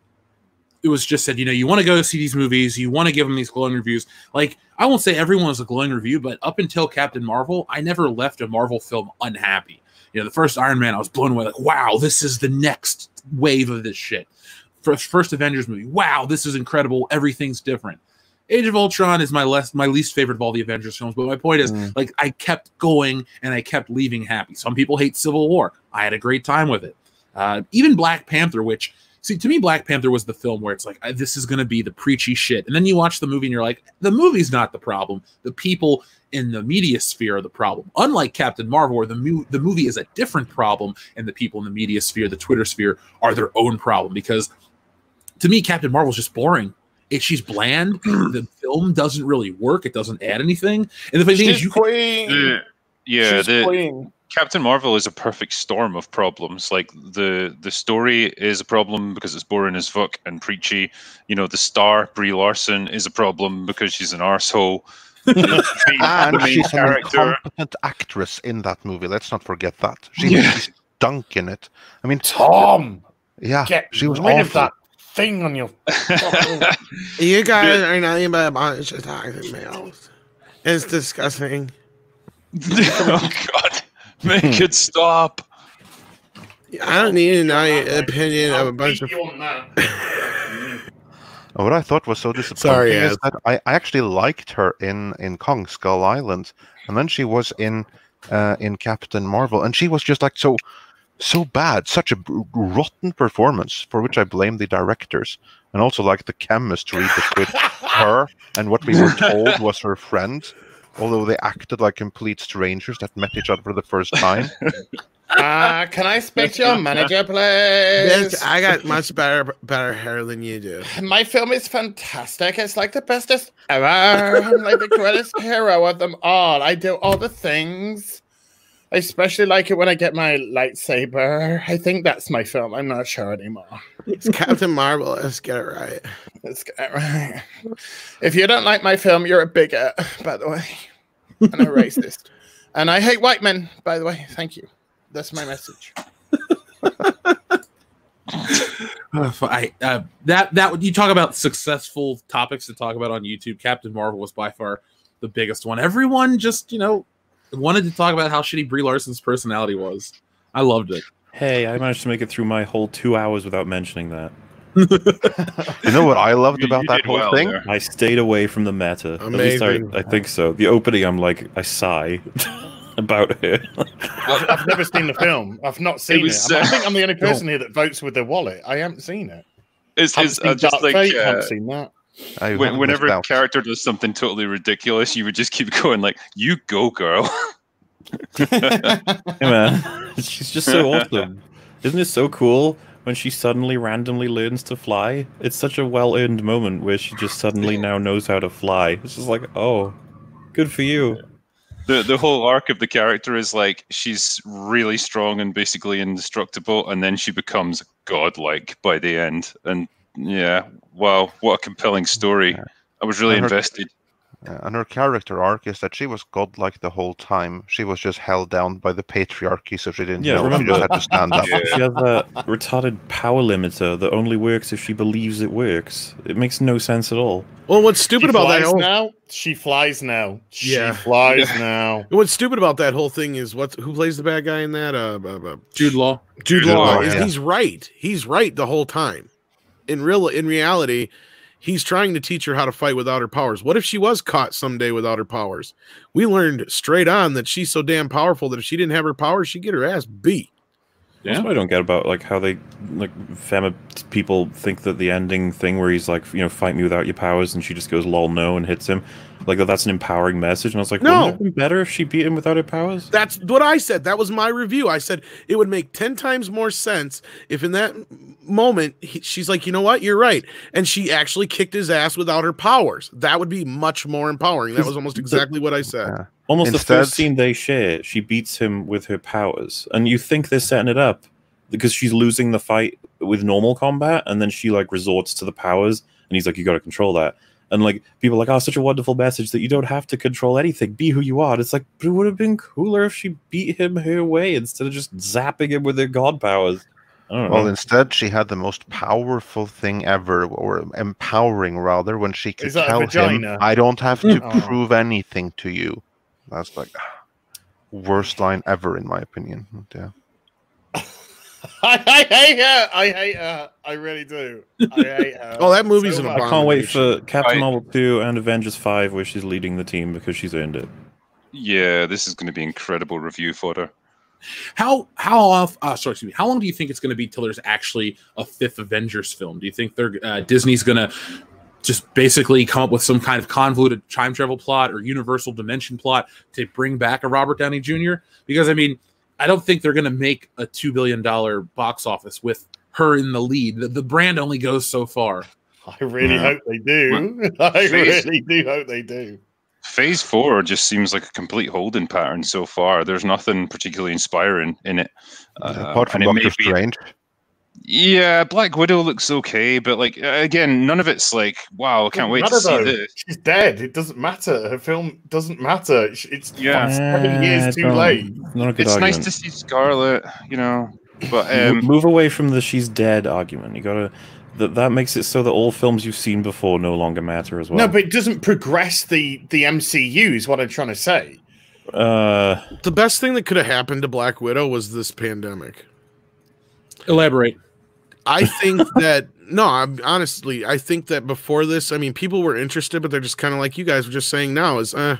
it was just said you know you want to go see these movies, you want to give them these glowing reviews. Like I won't say everyone was a glowing review, but up until Captain Marvel, I never left a Marvel film unhappy. You know, the first Iron Man, I was blown away. Like, wow, this is the next wave of this shit. First, first Avengers movie, wow, this is incredible. Everything's different. Age of Ultron is my less my least favorite of all the Avengers films, but my point is mm. like I kept going and I kept leaving happy. Some people hate Civil War. I had a great time with it. Uh, even Black Panther, which see to me Black Panther was the film where it's like I, this is going to be the preachy shit, and then you watch the movie and you're like the movie's not the problem. The people in the media sphere are the problem. Unlike Captain Marvel, where the mo the movie is a different problem, and the people in the media sphere, the Twitter sphere, are their own problem because to me Captain Marvel is just boring if she's bland, the film doesn't really work. It doesn't add anything. And the thing is, you playing. Can, yeah, she's the,
Captain Marvel is a perfect storm of problems. Like the the story is a problem because it's boring as fuck and preachy. You know, the star Brie Larson is a problem because she's an arsehole. Ah, and she's character. an
incompetent actress in that movie. Let's not forget that. yeah. She's dunk in it. I mean, Tom. Yeah, she was rid awful. of that
thing on your. you guys are not even a bunch of toxic males. It's disgusting.
oh God! Make hmm. it
stop.
I don't need an know your opinion of a bunch of. what I thought was so disappointing Sorry, is yes. that I, I actually liked her in in Kong Skull Island, and then she was in uh, in Captain Marvel, and she was just like so so bad, such a rotten performance for which I blame the directors and also like the chemistry between her and what we were told was her friend, although they acted like complete strangers that met each other for the first time.
Uh, can I speak to your manager, please? Yes, I got much better better
hair than you do.
My film is fantastic. It's like the bestest ever. I'm like the greatest hero of them all. I do all the things. I especially like it when I get my lightsaber. I think that's my film. I'm not sure anymore. It's Captain Marvel. Let's get it right. Let's get it right. If you don't like my film, you're a bigot, by the way, and a racist. And I hate white men, by the way. Thank you. That's my message. uh,
I, uh, that that you talk about successful topics to talk about on YouTube. Captain Marvel was by far the biggest one. Everyone just you know wanted to talk about how shitty Brie Larson's personality was. I loved it. Hey, I managed to make it through my whole two hours without mentioning that.
you know what I loved you, about you that whole well thing? There. I stayed away from the meta. Amazing. At least I, I think so. The opening, I'm like, I sigh. about it. I've,
I've, never seen the film. I've not seen it. Was, it. Uh, I think I'm the only person here that votes with their wallet. I haven't seen it.
It's, it's uh, just like, uh, I haven't seen that. When, whenever a character does something totally ridiculous, you would just keep going like, "You go, girl."
she's just so awesome. Isn't it so cool when she suddenly randomly learns to fly? It's such a well earned moment where she just suddenly now knows how to fly. It's just like, oh, good for you.
The the whole arc of the character is like she's really strong and basically indestructible, and then she becomes godlike by the end. And yeah, wow, what a compelling story. Yeah. I was really and invested. Her, and
her character arc is that she was godlike the whole time. She was just held down by the patriarchy, so she didn't yeah, know. Remember. She just had to stand up. Yeah. She has that retarded power limiter that only works
if she believes it works. It makes no sense at all.
Well, what's stupid she about that whole... now? She
flies now. Yeah. She flies yeah. now.
What's stupid about that whole thing is what? Who plays the bad guy in that? Uh, uh, uh,
Jude Law. Jude, Jude Law. Law yeah. He's
right. He's right the whole time in real in reality, he's trying to teach her how to fight without her powers. What if she was caught someday without her powers? We learned straight on that she's so damn powerful that if she didn't have her powers, she'd get
her ass beat. Yeah. That's what I don't get about like how they like fama people think that the ending thing where he's like you know fight me without your powers and she just goes lol no and hits him like that oh, that's an empowering message. And I was like, no, wouldn't
it better if she beat him without her powers. That's what I said. That was my review. I said it would make ten times more sense if in that moment he, she's like, you know what, you're right, and she actually kicked his ass without her powers. That would be much more empowering. That was almost exactly what I said. Yeah. Almost Instead, the first
scene they share, she beats him with her powers, and you think they're setting it up because she's losing the fight with normal combat, and then she like resorts to the powers, and he's like, you got to control that and like people like, oh, such a wonderful message that you don't have to control anything, be who you are. And it's like, but it would have been cooler if she beat him her way instead of just zapping him with her god powers.
Well, know. instead, she had the most powerful thing ever, or empowering rather, when she could tell him, "I don't have to hmm. oh. prove anything to you." That's like worst line ever, in my opinion. Yeah.
I, hate her. I hate her. I really do. I hate her. oh, that
movie's so an I can't wait for Captain I, Marvel 2 and Avengers 5 where she's leading the team because she's earned it.
Yeah, this is going to be incredible review for her. How how off? Uh, sorry, excuse me. How long do you think it's going to be till there's actually a fifth Avengers film? Do you think they're uh, Disney's going to just basically come up with some kind of convoluted time travel plot or universal dimension plot to bring back a Robert Downey Jr.? Because I mean, I don't think they're going to make a $2 billion box office with her in the lead. The, the brand only goes so far. I really
yeah. hope they do. I phase, really do hope they do.
Phase four just seems like a complete holding pattern so far. There's nothing particularly inspiring in it. Uh, yeah, apart from Doctor Strange. Be, yeah, Black Widow looks okay, but like again, none of it's like wow. I can't wait matter, to see though. this.
She's dead. It doesn't matter. Her film doesn't matter. It's yeah, seven years too late. Not a good it's argument. nice to see Scarlett, you know. But um,
move away from the she's dead argument. You gotta that that makes it so that all films you've seen before no longer matter as well. No,
but it doesn't progress the the MCU. Is what I'm trying to say. Uh, the best thing that could have happened to Black Widow
was this pandemic. Elaborate. I think that no, I'm honestly, I think that before this, I mean, people were interested, but they're just kind of like you guys were just saying now is uh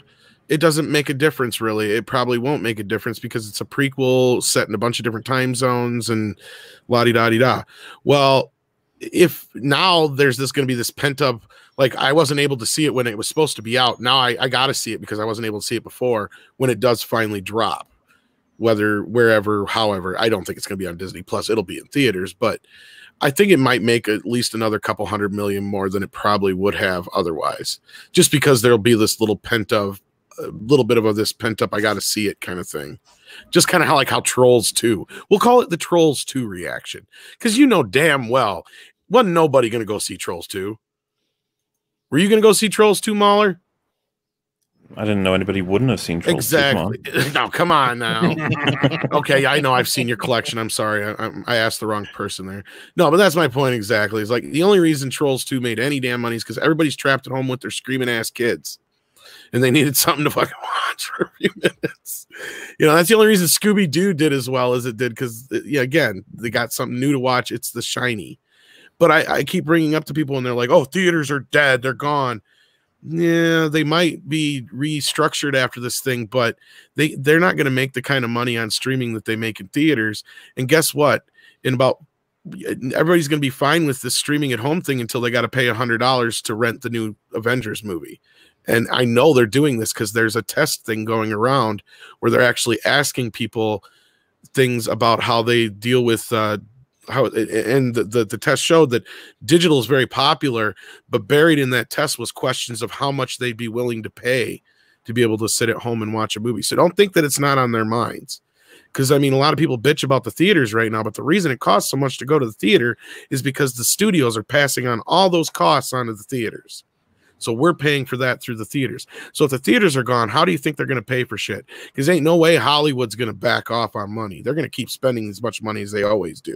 it doesn't make a difference really. It probably won't make a difference because it's a prequel set in a bunch of different time zones and la di da di da. Well, if now there's this going to be this pent up, like I wasn't able to see it when it was supposed to be out. Now I, I got to see it because I wasn't able to see it before when it does finally drop, whether wherever, however. I don't think it's going to be on Disney Plus. It'll be in theaters, but I think it might make at least another couple hundred million more than it probably would have otherwise, just because there'll be this little pent up, a little bit of this pent up, I got to see it kind of thing. Just kind of how like how Trolls 2, we'll call it the Trolls 2 reaction, because you know damn well, wasn't nobody going to go see Trolls 2.
Were you going to go see Trolls 2, Mauler? I didn't know anybody wouldn't have seen Trolls. Exactly.
Now, no, come on now.
okay,
I know I've seen your collection. I'm sorry, I, I, asked the wrong person there. No, but that's my point exactly. It's like the only reason Trolls Two made any damn money is because everybody's trapped at home with their screaming ass kids, and they needed something to fucking watch for a few minutes. You know, that's the only reason Scooby Doo did as well as it did because uh, yeah, again, they got something new to watch. It's The Shiny. But I, I keep bringing up to people and they're like, "Oh, theaters are dead. They're gone." yeah, they might be restructured after this thing, but they they're not going to make the kind of money on streaming that they make in theaters. And guess what? In about everybody's going to be fine with this streaming at home thing until they got to pay a hundred dollars to rent the new Avengers movie. And I know they're doing this because there's a test thing going around where they're actually asking people things about how they deal with uh, how and the, the, the test showed that digital is very popular but buried in that test was questions of how much they'd be willing to pay to be able to sit at home and watch a movie so don't think that it's not on their minds because i mean a lot of people bitch about the theaters right now but the reason it costs so much to go to the theater is because the studios are passing on all those costs onto the theaters so we're paying for that through the theaters. So if the theaters are gone, how do you think they're going to pay for shit? Because ain't no way Hollywood's going to back off on money. They're going to keep spending as much money as they always do.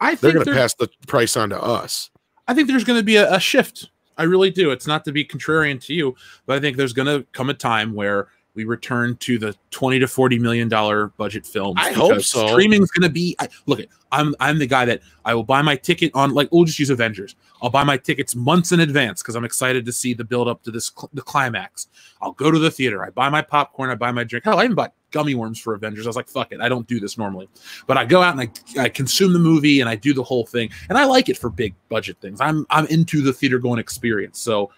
I think they're going to pass the price on to us.
I think there's going to be a, a shift. I really do. It's not to be contrarian to you, but I think there's going to come a time where we return to the 20 to 40 million dollar budget films. I hope so. Streaming is going to be I, look. I'm I'm the guy that I will buy my ticket on. Like we'll just use Avengers. I'll buy my tickets months in advance because I'm excited to see the build up to this the climax. I'll go to the theater. I buy my popcorn. I buy my drink. Hell, I even bought gummy worms for Avengers. I was like, fuck it, I don't do this normally. But I go out and I, I consume the movie and I do the whole thing. And I like it for big budget things. I'm I'm into the theater going experience. So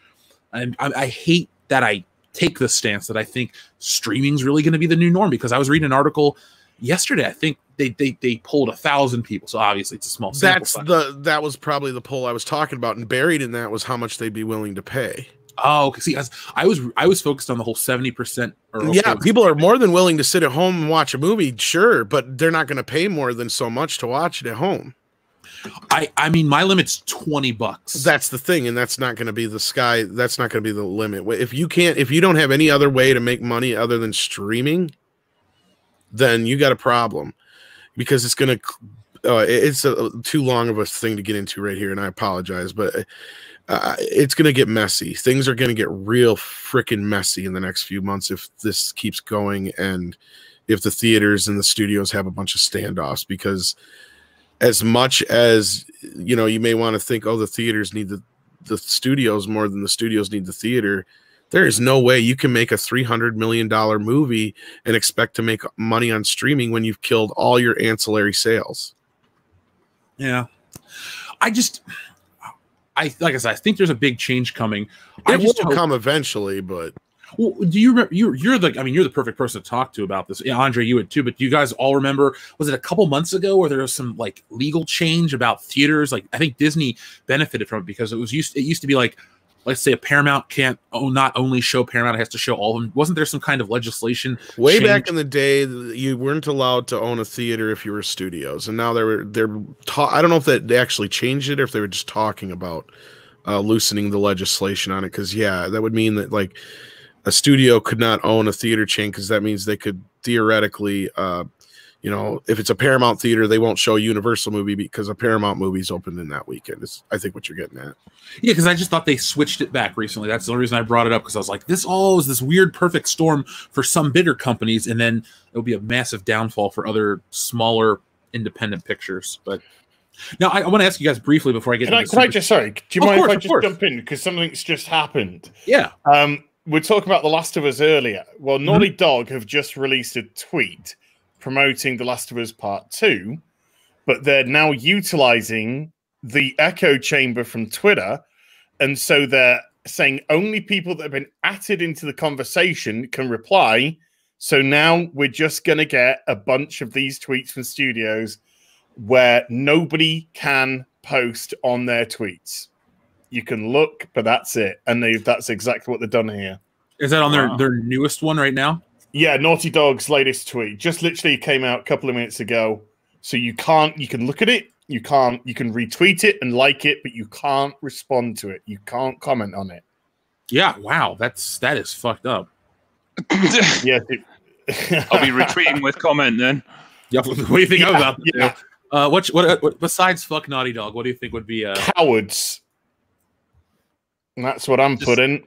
I, I hate that I take the stance that I think streaming's really going to be the new norm because I was reading an article yesterday. I think they they they pulled a thousand people, so obviously it's a small. That's size.
the that was probably the poll I was talking about, and buried in that was how much they'd be willing to pay. Oh, okay. See, I was, I was, I was focused on the whole seventy percent. Yeah, people are more than willing to sit at home and watch a movie, sure, but they're not going to pay more than so much to watch it at home. I, I mean, my limit's twenty bucks. That's the thing, and that's not going to be the sky. That's not going to be the limit. If you can't, if you don't have any other way to make money other than streaming, then you got a problem, because it's going to. Uh, it's a, uh, too long of a thing to get into right here, and I apologize, but uh, it's going to get messy. Things are going to get real freaking messy in the next few months if this keeps going and if the theaters and the studios have a bunch of standoffs because as much as you know you may want to think oh the theaters need the, the studios more than the studios need the theater there is no way you can make a 300 million dollar movie and expect to make money on streaming when you've killed all your ancillary sales
yeah i just I like I said, I think there's a big change coming. It will hope- come eventually, but well, do you remember? You, you're the. I mean, you're the perfect person to talk to about this. Yeah, Andre, you would too. But do you guys all remember? Was it a couple months ago where there was some like legal change about theaters? Like I think Disney benefited from it because it was used. It used to be like let's say a Paramount can't oh, not only show Paramount, it has to show all of them. Wasn't there some kind of legislation? Way change? back
in the day, you weren't allowed to own a theater if you were studios, and now they're they're ta- I don't know if that they actually changed it or if they were just talking about uh, loosening the legislation on it. Because yeah, that would mean that like a studio could not own a theater chain because that means they could theoretically uh, you know, if it's a Paramount theater, they won't show a Universal movie because a Paramount movie's opened in that weekend. Is
I think what you're getting at. Yeah, because I just thought they switched it back recently. That's the reason I brought it up because I was like, this all oh, is this weird perfect storm for some bigger companies, and then it'll be a massive downfall for other smaller independent pictures. But now I, I want to ask you guys briefly before I get. Can, I, can I, just sorry? Do you mind course, if I just course.
jump in because something's just happened?
Yeah. Um, we're talking
about The Last of Us earlier. Well, mm -hmm. Naughty mm-hmm. Dog have just released a tweet promoting The Last of Us Part 2, but they're now utilizing the echo chamber from Twitter. And so they're saying only people that have been added into the conversation can reply. So now we're just going to get a bunch of these tweets from studios where nobody can post on their tweets. You can look, but that's it. And they, that's exactly what they've done here. Is
that on their, wow. their newest one right now?
Yeah, Naughty Dog's latest tweet just literally came out a couple of minutes ago. So you can't, you can look at it, you can't, you can retweet it and like it, but you can't respond to it. You can't comment on it.
Yeah, wow, that's that is fucked up. yeah, I'll be retweeting with comment then. Yeah, what do you think yeah, about that? Yeah. Uh, what, what, what, besides fuck Naughty Dog, what do you think would be uh... cowards? And
that's
what I'm just, putting.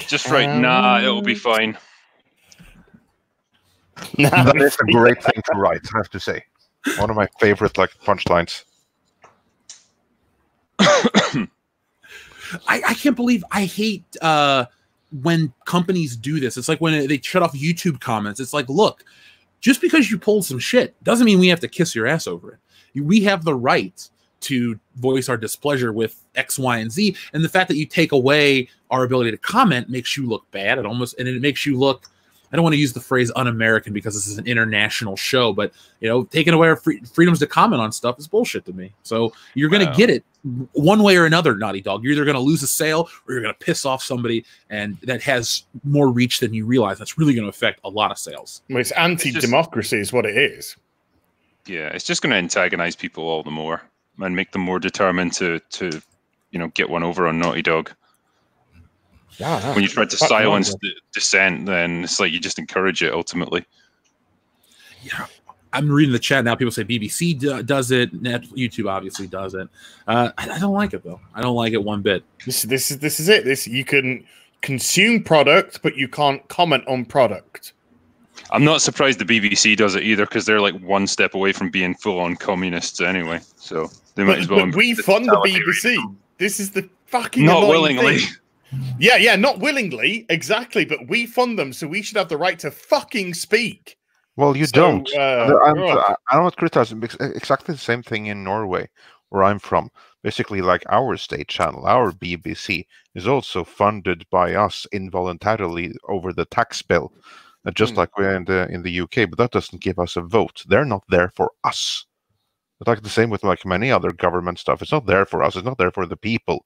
Just right, um... nah, it'll be
um, fine.
that is a great
thing to write, I have
to say. One of my favorite like punchlines.
I, I can't believe I hate uh, when companies do this. It's like when they shut off YouTube comments. It's like, look, just because you pulled some shit doesn't mean we have to kiss your ass over it. We have the right to voice our displeasure with X, Y, and Z. And the fact that you take away our ability to comment makes you look bad. It almost and it makes you look I don't want to use the phrase un-American because this is an international show, but you know, taking away our free- freedoms to comment on stuff is bullshit to me. So you're gonna get it one way or another, Naughty Dog. You're either gonna lose a sale or you're gonna piss off somebody, and that has more reach than you realize. That's really gonna affect a lot of sales. Well, it's anti-democracy, it's just, is what it is.
Yeah, it's just gonna antagonize people all the more and make them more determined to to you know get one over on Naughty Dog.
Yeah, When you try to silence the
dissent, then it's like you just encourage it ultimately. Yeah. I'm reading
the chat now. People say BBC does it. Netflix, YouTube obviously does it. Uh, I, I, don't like it though.
I don't like it one bit.
This, this is this is it. This you can consume product, but you
can't comment on product.
I'm not surprised the BBC does it either because they're like one step away from being full on communists anyway. So they might but, as well. we fund the BBC.
This is the fucking not willingly. Thing. Yeah, yeah, not willingly, exactly, but we fund them, so we should have the right to fucking speak.
Well, you so, don't. Uh, I'm, I'm not criticizing exactly the same thing in Norway, where I'm from. Basically, like our state channel, our BBC is also funded by us involuntarily over the tax bill, uh, just hmm. like we're in the in the UK. But that doesn't give us a vote. They're not there for us. But like the same with like many other government stuff, it's not there for us. It's not there for the people.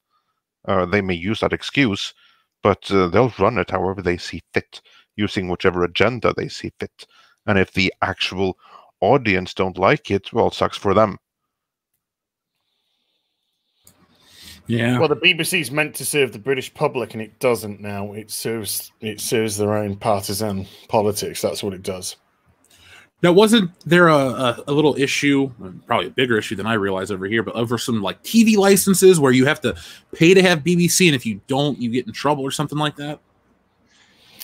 Uh, they may use that excuse, but uh, they'll run it however they see fit, using whichever agenda they see fit. And if the actual audience don't like it, well, it sucks for them.
Yeah. Well, the BBC is meant to serve the British public, and it doesn't now. It serves it serves their own partisan politics. That's what it does.
Now, wasn't there a, a, a, little issue, probably a bigger issue than I realize over here, but over some like TV licenses where you have to pay to have BBC, and if you don't, you get in trouble or something like that?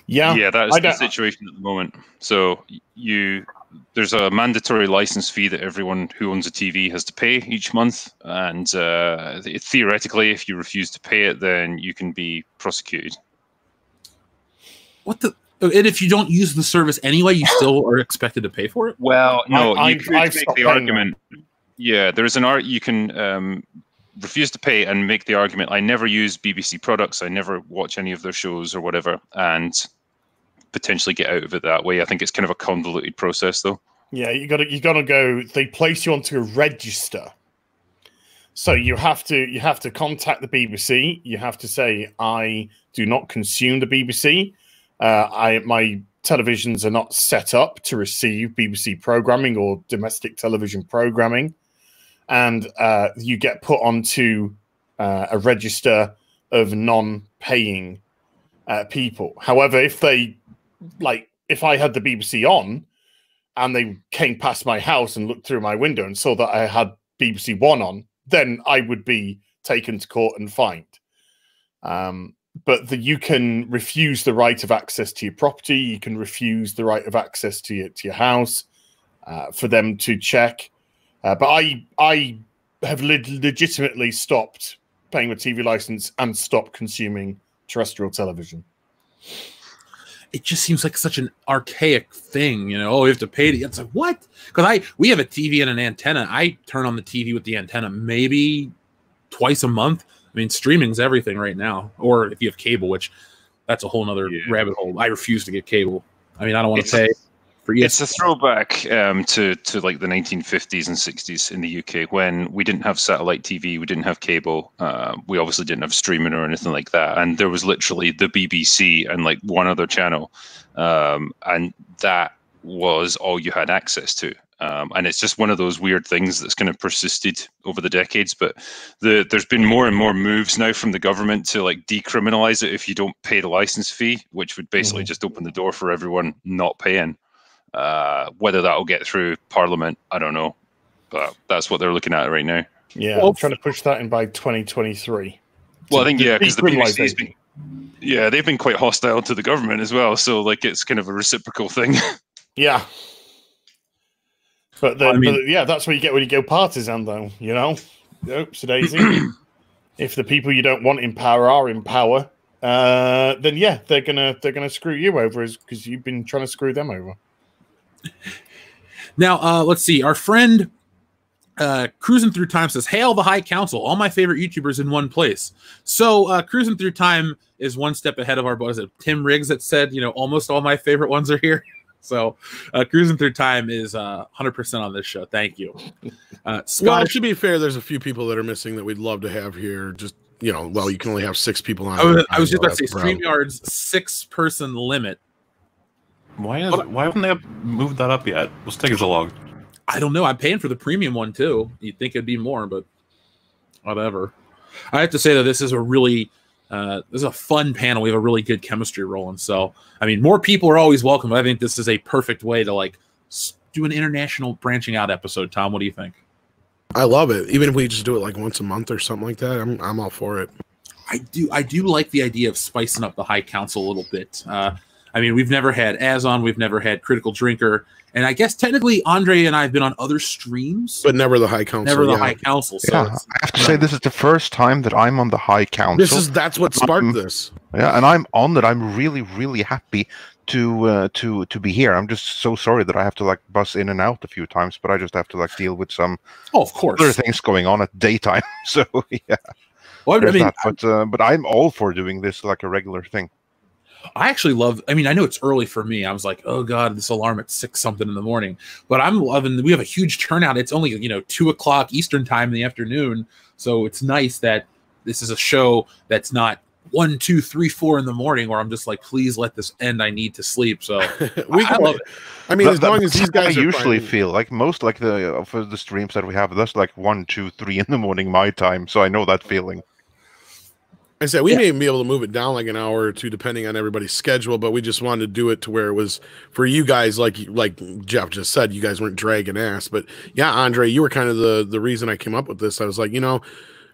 Yeah, yeah, that is I the situation at the moment. So you, there's a mandatory license fee that everyone who owns a TV has to pay each month, and uh, theoretically, if you refuse to pay it, then you can be prosecuted.
What the? and if you don't use the service anyway, you still are expected to pay for it. Well, no, I, you can make the argument.
Yeah, there is an art you can um, refuse to pay and make the argument. I never use BBC products. I never watch any of their shows or whatever, and potentially get out of it that way. I think it's kind of a convoluted process, though.
Yeah, you got to you got to go. They place you onto a register. So you have to you have to contact the BBC. You have to say I do not consume the BBC. Uh, I my televisions are not set up to receive BBC programming or domestic television programming, and uh, you get put onto uh, a register of non-paying uh, people. However, if they like, if I had the BBC on and they came past my house and looked through my window and saw that I had BBC One on, then I would be taken to court and fined. Um, but you can refuse the right of access to your property. You can refuse the right of access to your to your house uh, for them to check. Uh, but I I have le- legitimately stopped paying my TV license and stopped consuming terrestrial television.
It just seems like such an archaic thing, you know. Oh, you have to pay to. It's like what? Because I we have a TV and an antenna. I turn on the TV with the antenna maybe twice a month I mean, streaming's everything right now. Or if you have cable, which that's a whole other yeah. rabbit hole. I
refuse to get cable. I mean, I don't want to pay. It's a throwback um, to to like the 1950s and 60s in the UK when we didn't have satellite TV, we didn't have cable, uh, we obviously didn't have streaming or anything like that, and there was literally the BBC and like one other channel, um, and that was all you had access to. Um, and it's just one of those weird things that's kind of persisted over the decades. But the, there's been more and more moves now from the government to like decriminalize it if you don't pay the license fee, which would basically mm-hmm. just open the door for everyone not paying. Uh, whether that'll get through Parliament, I don't know, but that's what they're looking at right now.
Yeah, well, I'm trying to push that in by 2023.
Well, I think yeah, because the BBC's been, yeah, they've been quite hostile to the government as well. So like, it's kind of a reciprocal thing.
yeah.
But, then, I mean, but
yeah, that's what you get when you go partisan, though. You know, oops, daisy. if the people you don't want in power are in power, uh, then yeah, they're gonna they're gonna screw you over because you've been trying to screw them over.
Now, uh, let's see. Our friend uh, cruising through time says, "Hail the High Council! All my favorite YouTubers in one place." So, uh, cruising through time is one step ahead of our. boys. Tim Riggs that said, "You know, almost all my favorite ones are here." So, uh, cruising through time is uh, 100% on this show. Thank you. Uh, Scott. Well, to
be fair, there's a few people that are missing that we'd love to have here. Just, you know, well, you can only have six people on. I was, I was just about to say
StreamYard's six person limit. Why, is, but, why haven't they moved that up yet? What's taking so long? I don't know. I'm paying for the premium one too. You'd think it'd be more, but whatever. I have to say that this is a really uh, this is a fun panel. We have a really good chemistry rolling. So, I mean, more people are always welcome. I think this is a perfect way to like do an international branching out episode. Tom, what do you think?
I love it. Even if we just do it like once a month or something like that, I'm I'm all
for it. I do I do like the idea of spicing up the High Council a little bit. Uh, I mean, we've never had Azon, we've never had Critical Drinker, and I guess technically Andre and I have been on other streams, but never the High Council. Never the yeah. High Council. So yeah. I have to say,
this is the first time that I'm on the High Council. This is that's what um, sparked I'm, this. Yeah, and I'm on that. I'm really, really happy to uh, to to be here. I'm just so sorry that I have to like bus in and out a few times, but I just have to like deal with some oh, of course other things going on at daytime. So yeah. Well, I mean, that, but uh, but I'm all for doing this like a regular thing.
I actually love. I mean, I know it's early for me. I was like, oh god, this alarm at six something in the morning. But I'm loving. We have a huge turnout. It's only you know two o'clock Eastern time in the afternoon, so it's nice that this is a show that's not one, two, three, four in the morning, where I'm just like, please let this end. I need to sleep. So we I, I love it. I mean, as long as these guys, I usually fine.
feel like most like the for the streams that we have, that's like one, two, three in the morning my time. So I know that feeling.
I said we yeah. may be able to move it down like an hour or two, depending on everybody's schedule. But we just wanted to do it to where it was for you guys, like like Jeff just said, you guys weren't dragging ass. But yeah, Andre, you were kind of the the reason I came up with this. I was like, you know,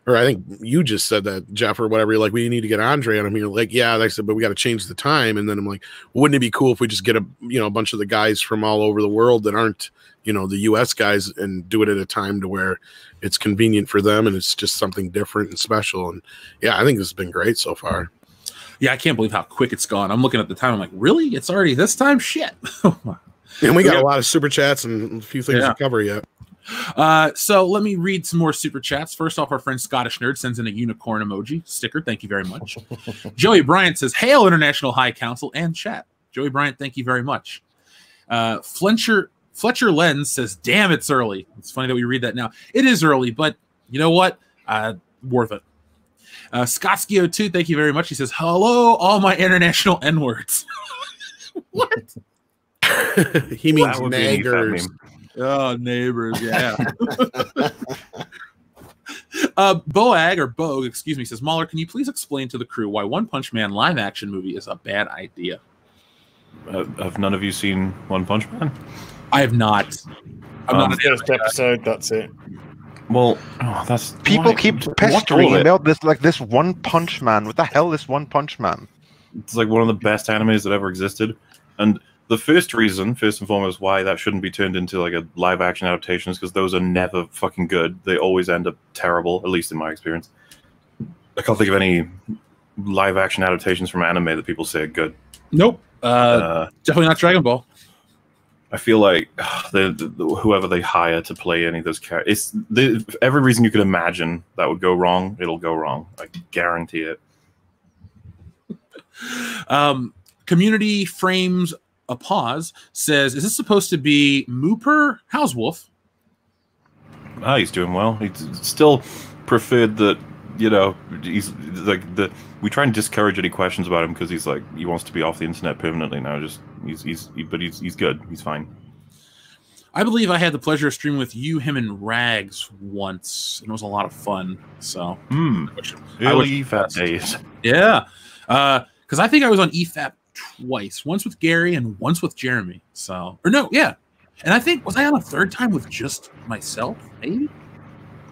or I think you just said that Jeff or whatever. You're like, we need to get Andre on. I'm here, like, yeah. I said, but we got to change the time. And then I'm like, wouldn't it be cool if we just get a you know a bunch of the guys from all over the world that aren't you know the U.S. guys and do it at a time to where it's convenient for them and it's just something different and special.
And yeah, I think this has been great so far. Yeah, I can't believe how quick it's gone. I'm looking at the time. I'm like, really? It's already this time? Shit. and we got yeah. a
lot of super chats and a few things yeah. to cover yet.
Uh, so let me read some more super chats. First off, our friend Scottish Nerd sends in a unicorn emoji sticker. Thank you very much. Joey Bryant says, Hail International High Council and chat. Joey Bryant, thank you very much. Uh, Flincher Fletcher Lens says, "Damn, it's early." It's funny that we read that now. It is early, but you know what? Uh, worth it. Uh, Scotsky02, thank you very much. He says, "Hello, all my international n words." what? he means well, neighbors. Oh, neighbors, yeah. uh, Boag or Bogue, excuse me, says Mauler, can you please explain to the crew why One Punch Man live action movie is a bad idea? Uh, have none of you seen One Punch Man? I have not. I'm um, not
first episode. That's it.
Well, oh, that's people why, keep pestering me about this like this One Punch Man. What the hell, is One Punch Man?
It's like one of the best animes that ever existed, and the first reason, first and foremost, why that shouldn't be turned into like a live action adaptation is because those are never fucking good. They always end up terrible, at least in my experience. I can't think of any live action adaptations from anime that people say are good. Nope. Uh, uh, definitely not Dragon Ball. I feel like ugh, the, the, whoever they hire to play any of those characters, it's the, every reason you could imagine that would go wrong. It'll go wrong.
I guarantee it. um, community frames a pause. Says, "Is this supposed to be Mooper Housewolf?"
Ah, he's doing well. He's still preferred that you know, he's like the. We try and discourage any questions about him because he's like he wants to be off the internet permanently now. Just he's he's he, but he's he's good. He's fine.
I believe I had the pleasure of streaming with you, him, and Rags once, and it was a lot of fun. So, hmm, I early
EFAP days.
Yeah, because uh, I think I was on EFAP twice, once with Gary and once with Jeremy. So, or no, yeah, and I think was I on a third time with just myself, maybe.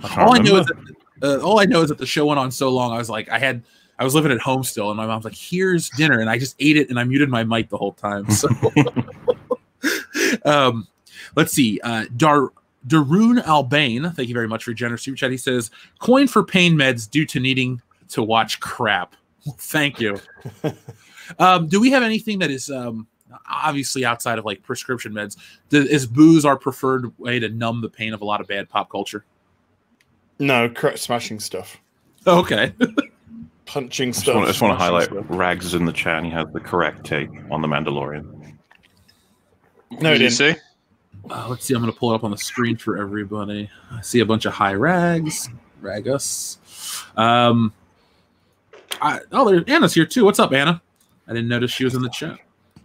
I All remember. I know is that uh, all I know is that the show went on so long. I was like, I had, I was living at home still, and my mom's like, "Here's dinner," and I just ate it, and I muted my mic the whole time. So, um, let's see, uh, Dar. Darun Albane, thank you very much for your generous super chat. He says, "Coin for pain meds due to needing to watch crap." thank you. um, do we have anything that is um, obviously outside of like prescription meds? is booze our preferred way to numb the pain of a lot of bad pop culture? No, correct smashing stuff. Oh, okay. punching stuff. I just want to highlight stuff.
Rags is in the chat and he has the correct take on The
Mandalorian. No, did you see? Uh, let's see. I'm going to pull it up on the screen for everybody. I see a bunch of high rags, ragus. Um, I, oh, there, Anna's here too. What's up, Anna? I didn't notice she was in the chat.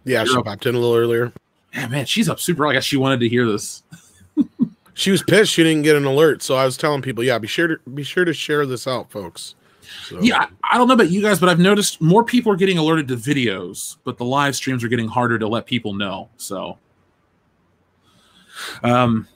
Yeah, she popped in a little earlier. Yeah, man, she's up super early. I guess she wanted to hear this
she was pissed she didn't get an alert. So I was telling people, yeah, be sure to be sure to share this out, folks.
So.
Yeah, I don't know about you guys, but I've noticed more people are getting alerted to videos, but the live streams are getting harder to let people know. So, um,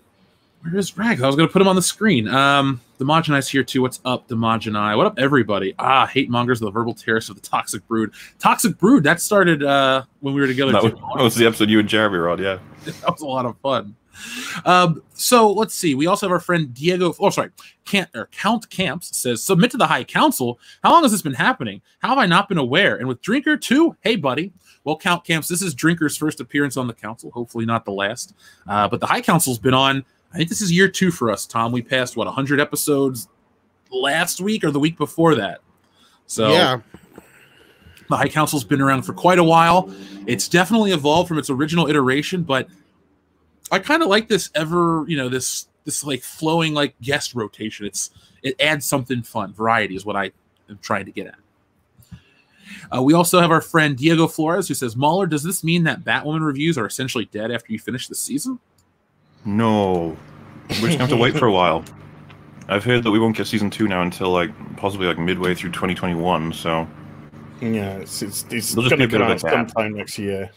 where is Rags? I was going to put him on the screen. Um, Demogenize here too. What's up, Demogeni? What up, everybody? Ah, hate mongers, the verbal terrorists of the toxic brood. Toxic brood that started uh, when we were together. That was, that was the
episode you and Jeremy were on. Yeah,
that was a lot of fun. Um, so let's see. We also have our friend Diego. Oh, sorry, Can't, Count Camps says submit to the High Council. How long has this been happening? How have I not been aware? And with Drinker too. Hey, buddy. Well, Count Camps, this is Drinker's first appearance on the council. Hopefully not the last. Uh, but the High Council's been on. I think this is year two for us, Tom. We passed what 100 episodes last week or the week before that. So yeah. The High Council's been around for quite a while. It's definitely evolved from its original iteration, but I kind of like this ever, you know, this this like flowing like guest rotation. It's it adds something fun. Variety is what I am trying to get at. Uh, we also have our friend Diego Flores who says, Mauler, does this mean that Batwoman reviews are essentially dead after you finish the season? No.
We're just gonna have to wait for a while. I've heard that we won't get season two now until like possibly like midway through 2021. So
yeah, it's it's,
it's gonna be out
sometime next year.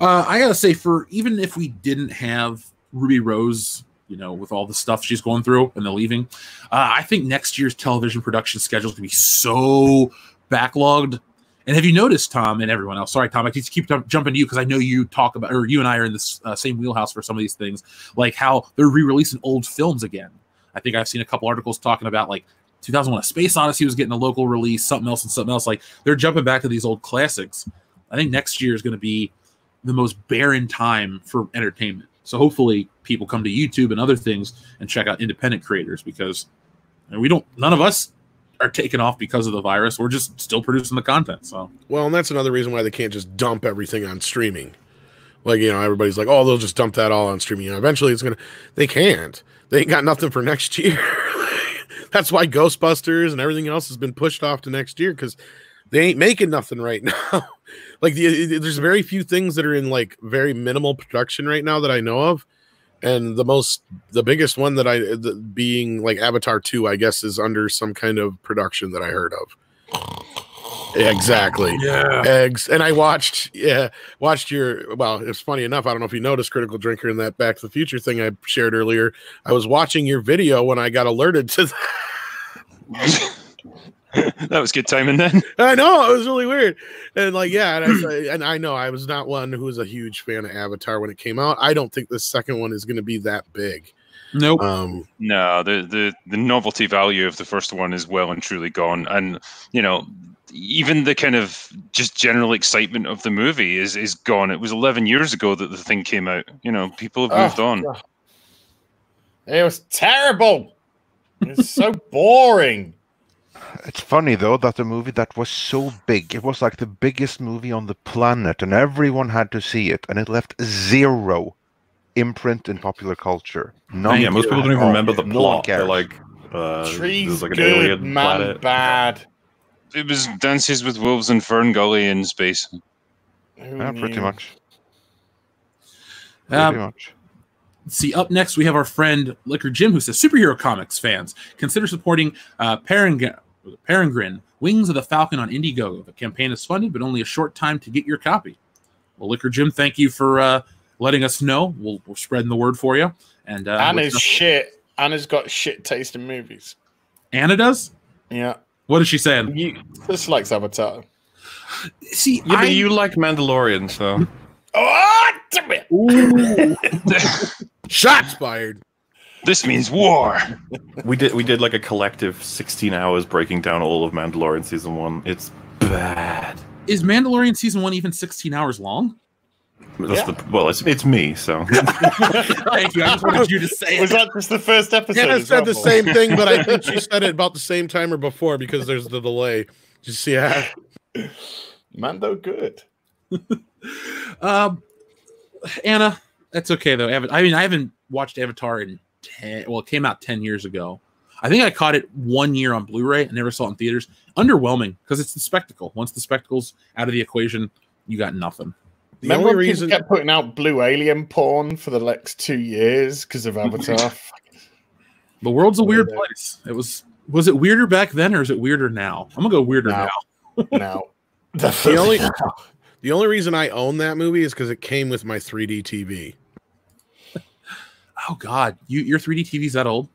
Uh, I gotta say, for even if we didn't have Ruby Rose, you know, with all the stuff she's going through and the leaving, uh, I think next year's television production schedule is gonna be so backlogged. And have you noticed, Tom, and everyone else? Sorry, Tom, I just keep jumping to you because I know you talk about, or you and I are in the uh, same wheelhouse for some of these things, like how they're re-releasing old films again. I think I've seen a couple articles talking about like 2001: A Space Odyssey was getting a local release, something else, and something else. Like they're jumping back to these old classics. I think next year is going to be the most barren time for entertainment. So hopefully people come to YouTube and other things and check out independent creators because we don't none of us are taken off because of the virus. We're just still producing the content. So
well, and that's another reason why they can't just dump everything on streaming. Like you know, everybody's like, oh, they'll just dump that all on streaming. You know, eventually, it's gonna. They can't. They ain't got nothing for next year. that's why Ghostbusters and everything else has been pushed off to next year because they ain't making nothing right now like the, there's very few things that are in like very minimal production right now that I know of, and the most the biggest one that I uh, the, being like Avatar two I guess is under some kind of production that I heard of. Exactly. Yeah. Eggs. And I watched, yeah, watched your. Well, it's funny enough. I don't know if you noticed Critical Drinker in that Back to the Future thing I shared earlier. I was watching your video when I got alerted to.
that was good timing then.
I know it was really weird, and like yeah, and I, and I know I was not one who was a huge fan of Avatar when it came out. I don't think the second one is going to be that
big. Nope. Um, no, the, the the novelty value of the first one is well and truly gone, and you know even the kind of just general excitement of the movie is is gone. It was 11 years ago that the thing came out. You know, people have moved oh, on. God.
It was terrible. It's so boring
it's funny though that the movie that was so big, it was like the biggest movie on the planet, and everyone had to see it, and it left zero imprint in popular culture.
None yeah, most people don't even remember the plot. They're like, uh, trees like good, man planet. bad. It was Dances with Wolves and FernGully in space.
yeah, pretty much. Um, pretty um, much see up next we have our friend liquor jim who says superhero comics fans consider supporting uh, Peregrine, Wings of the Falcon on Indiegogo. The campaign is funded, but only a short time to get your copy. Well, Liquor Jim, thank you for uh, letting us know. We'll, we're spreading the word for you. And uh, Anna's
shit. Anna's got shit taste in movies.
Anna does. Yeah. What is she saying? You just likes Avatar. See, yeah, I... but you like Mandalorian,
so. oh, damn it! Shots
fired. This means
war. we
did we did like a collective 16 hours breaking down all of Mandalorian season 1. It's bad.
Is Mandalorian season 1 even 16 hours long?
Yeah. The, well, it's, it's me,
so.
Thank you. I just wanted you to say it. Was
that just the first episode? I said the same thing, but I think she said it
about the same time or before
because there's the delay. Did you see that? Mando good. um, Anna, that's okay, though. I mean, I haven't watched Avatar in 10, well, it came out 10 years ago. I think I caught it one year on Blu ray. I never saw it in theaters. Underwhelming because it's the spectacle. Once the spectacle's out of the equation, you got nothing. The Remember only reason
kept putting out blue alien porn for the next two years because of
Avatar. the world's a weird place. It was was it weirder back then or is it weirder now? I'm gonna go weirder now. Now, now. the only the only reason
I own that movie is because it came with my 3D TV oh god,
you, your 3D TV's that old?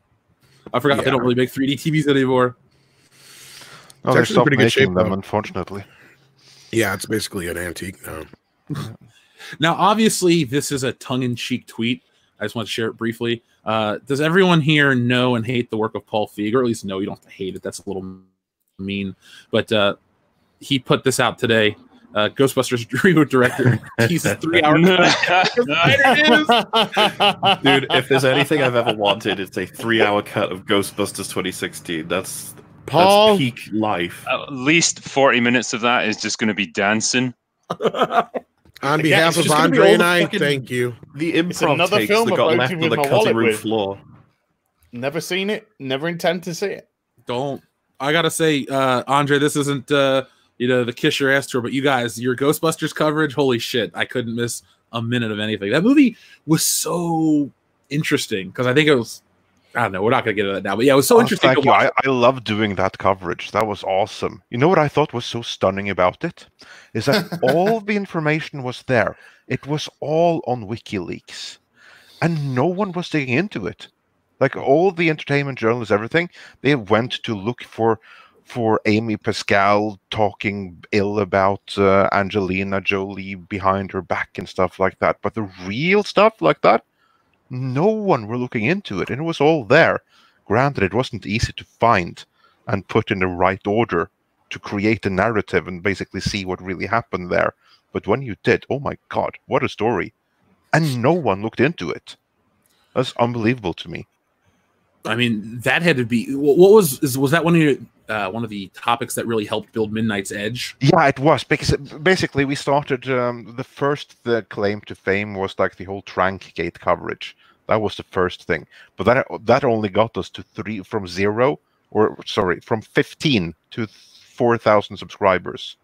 I forgot yeah. they don't really make 3D TVs anymore. No, oh, it's actually pretty good shape them,
unfortunately. Yeah, it's basically an antique
now. now, obviously, this is a tongue-in-cheek tweet. I just want to share it briefly. Uh, does everyone here know and hate the work of Paul Feig, or at least know you don't have to hate it? That's a little mean, but uh, he put this out today uh, Ghostbusters Drew director He's three hours. Dude, if there's
anything I've ever wanted, it's a three hour cut of Ghostbusters 2016. That's Paul. That's
peak life. At least 40 minutes of that is just going to be dancing.
On behalf yeah, of Andre and I, fucking, thank you. The improv another takes film that got left on the cutting room with. floor. Never seen it. Never intend to see it.
Don't. I gotta say, uh, Andre, this isn't uh, you know, the kiss your ass tour. But you guys, your Ghostbusters coverage, holy shit, I couldn't miss a minute of anything. That movie was so interesting because I think it was. I don't know. We're not going to get into that now, but yeah, it was so oh, interesting. Thank you. I,
I love doing that coverage. That was awesome. You know what I thought was so stunning about it is that all the information was there. It was all on WikiLeaks, and no one was digging into it. Like all the entertainment journalists, everything they went to look for for Amy Pascal talking ill about uh, Angelina Jolie behind her back and stuff like that. But the real stuff like that, no one were looking into it, and it was all there. Granted, it wasn't easy to find and put in the right order to create a narrative and basically see what really happened there. But when you did, oh my god, what a story! And no one looked into it. That's
unbelievable to me. I mean, that had to be what was is, was that one of your uh, one of the topics that really helped build Midnight's Edge?
Yeah, it was because basically we started um, the first the claim to fame was like the whole Trank Gate coverage. That was the first thing, but that that only got us to three from zero or sorry from fifteen to four thousand subscribers,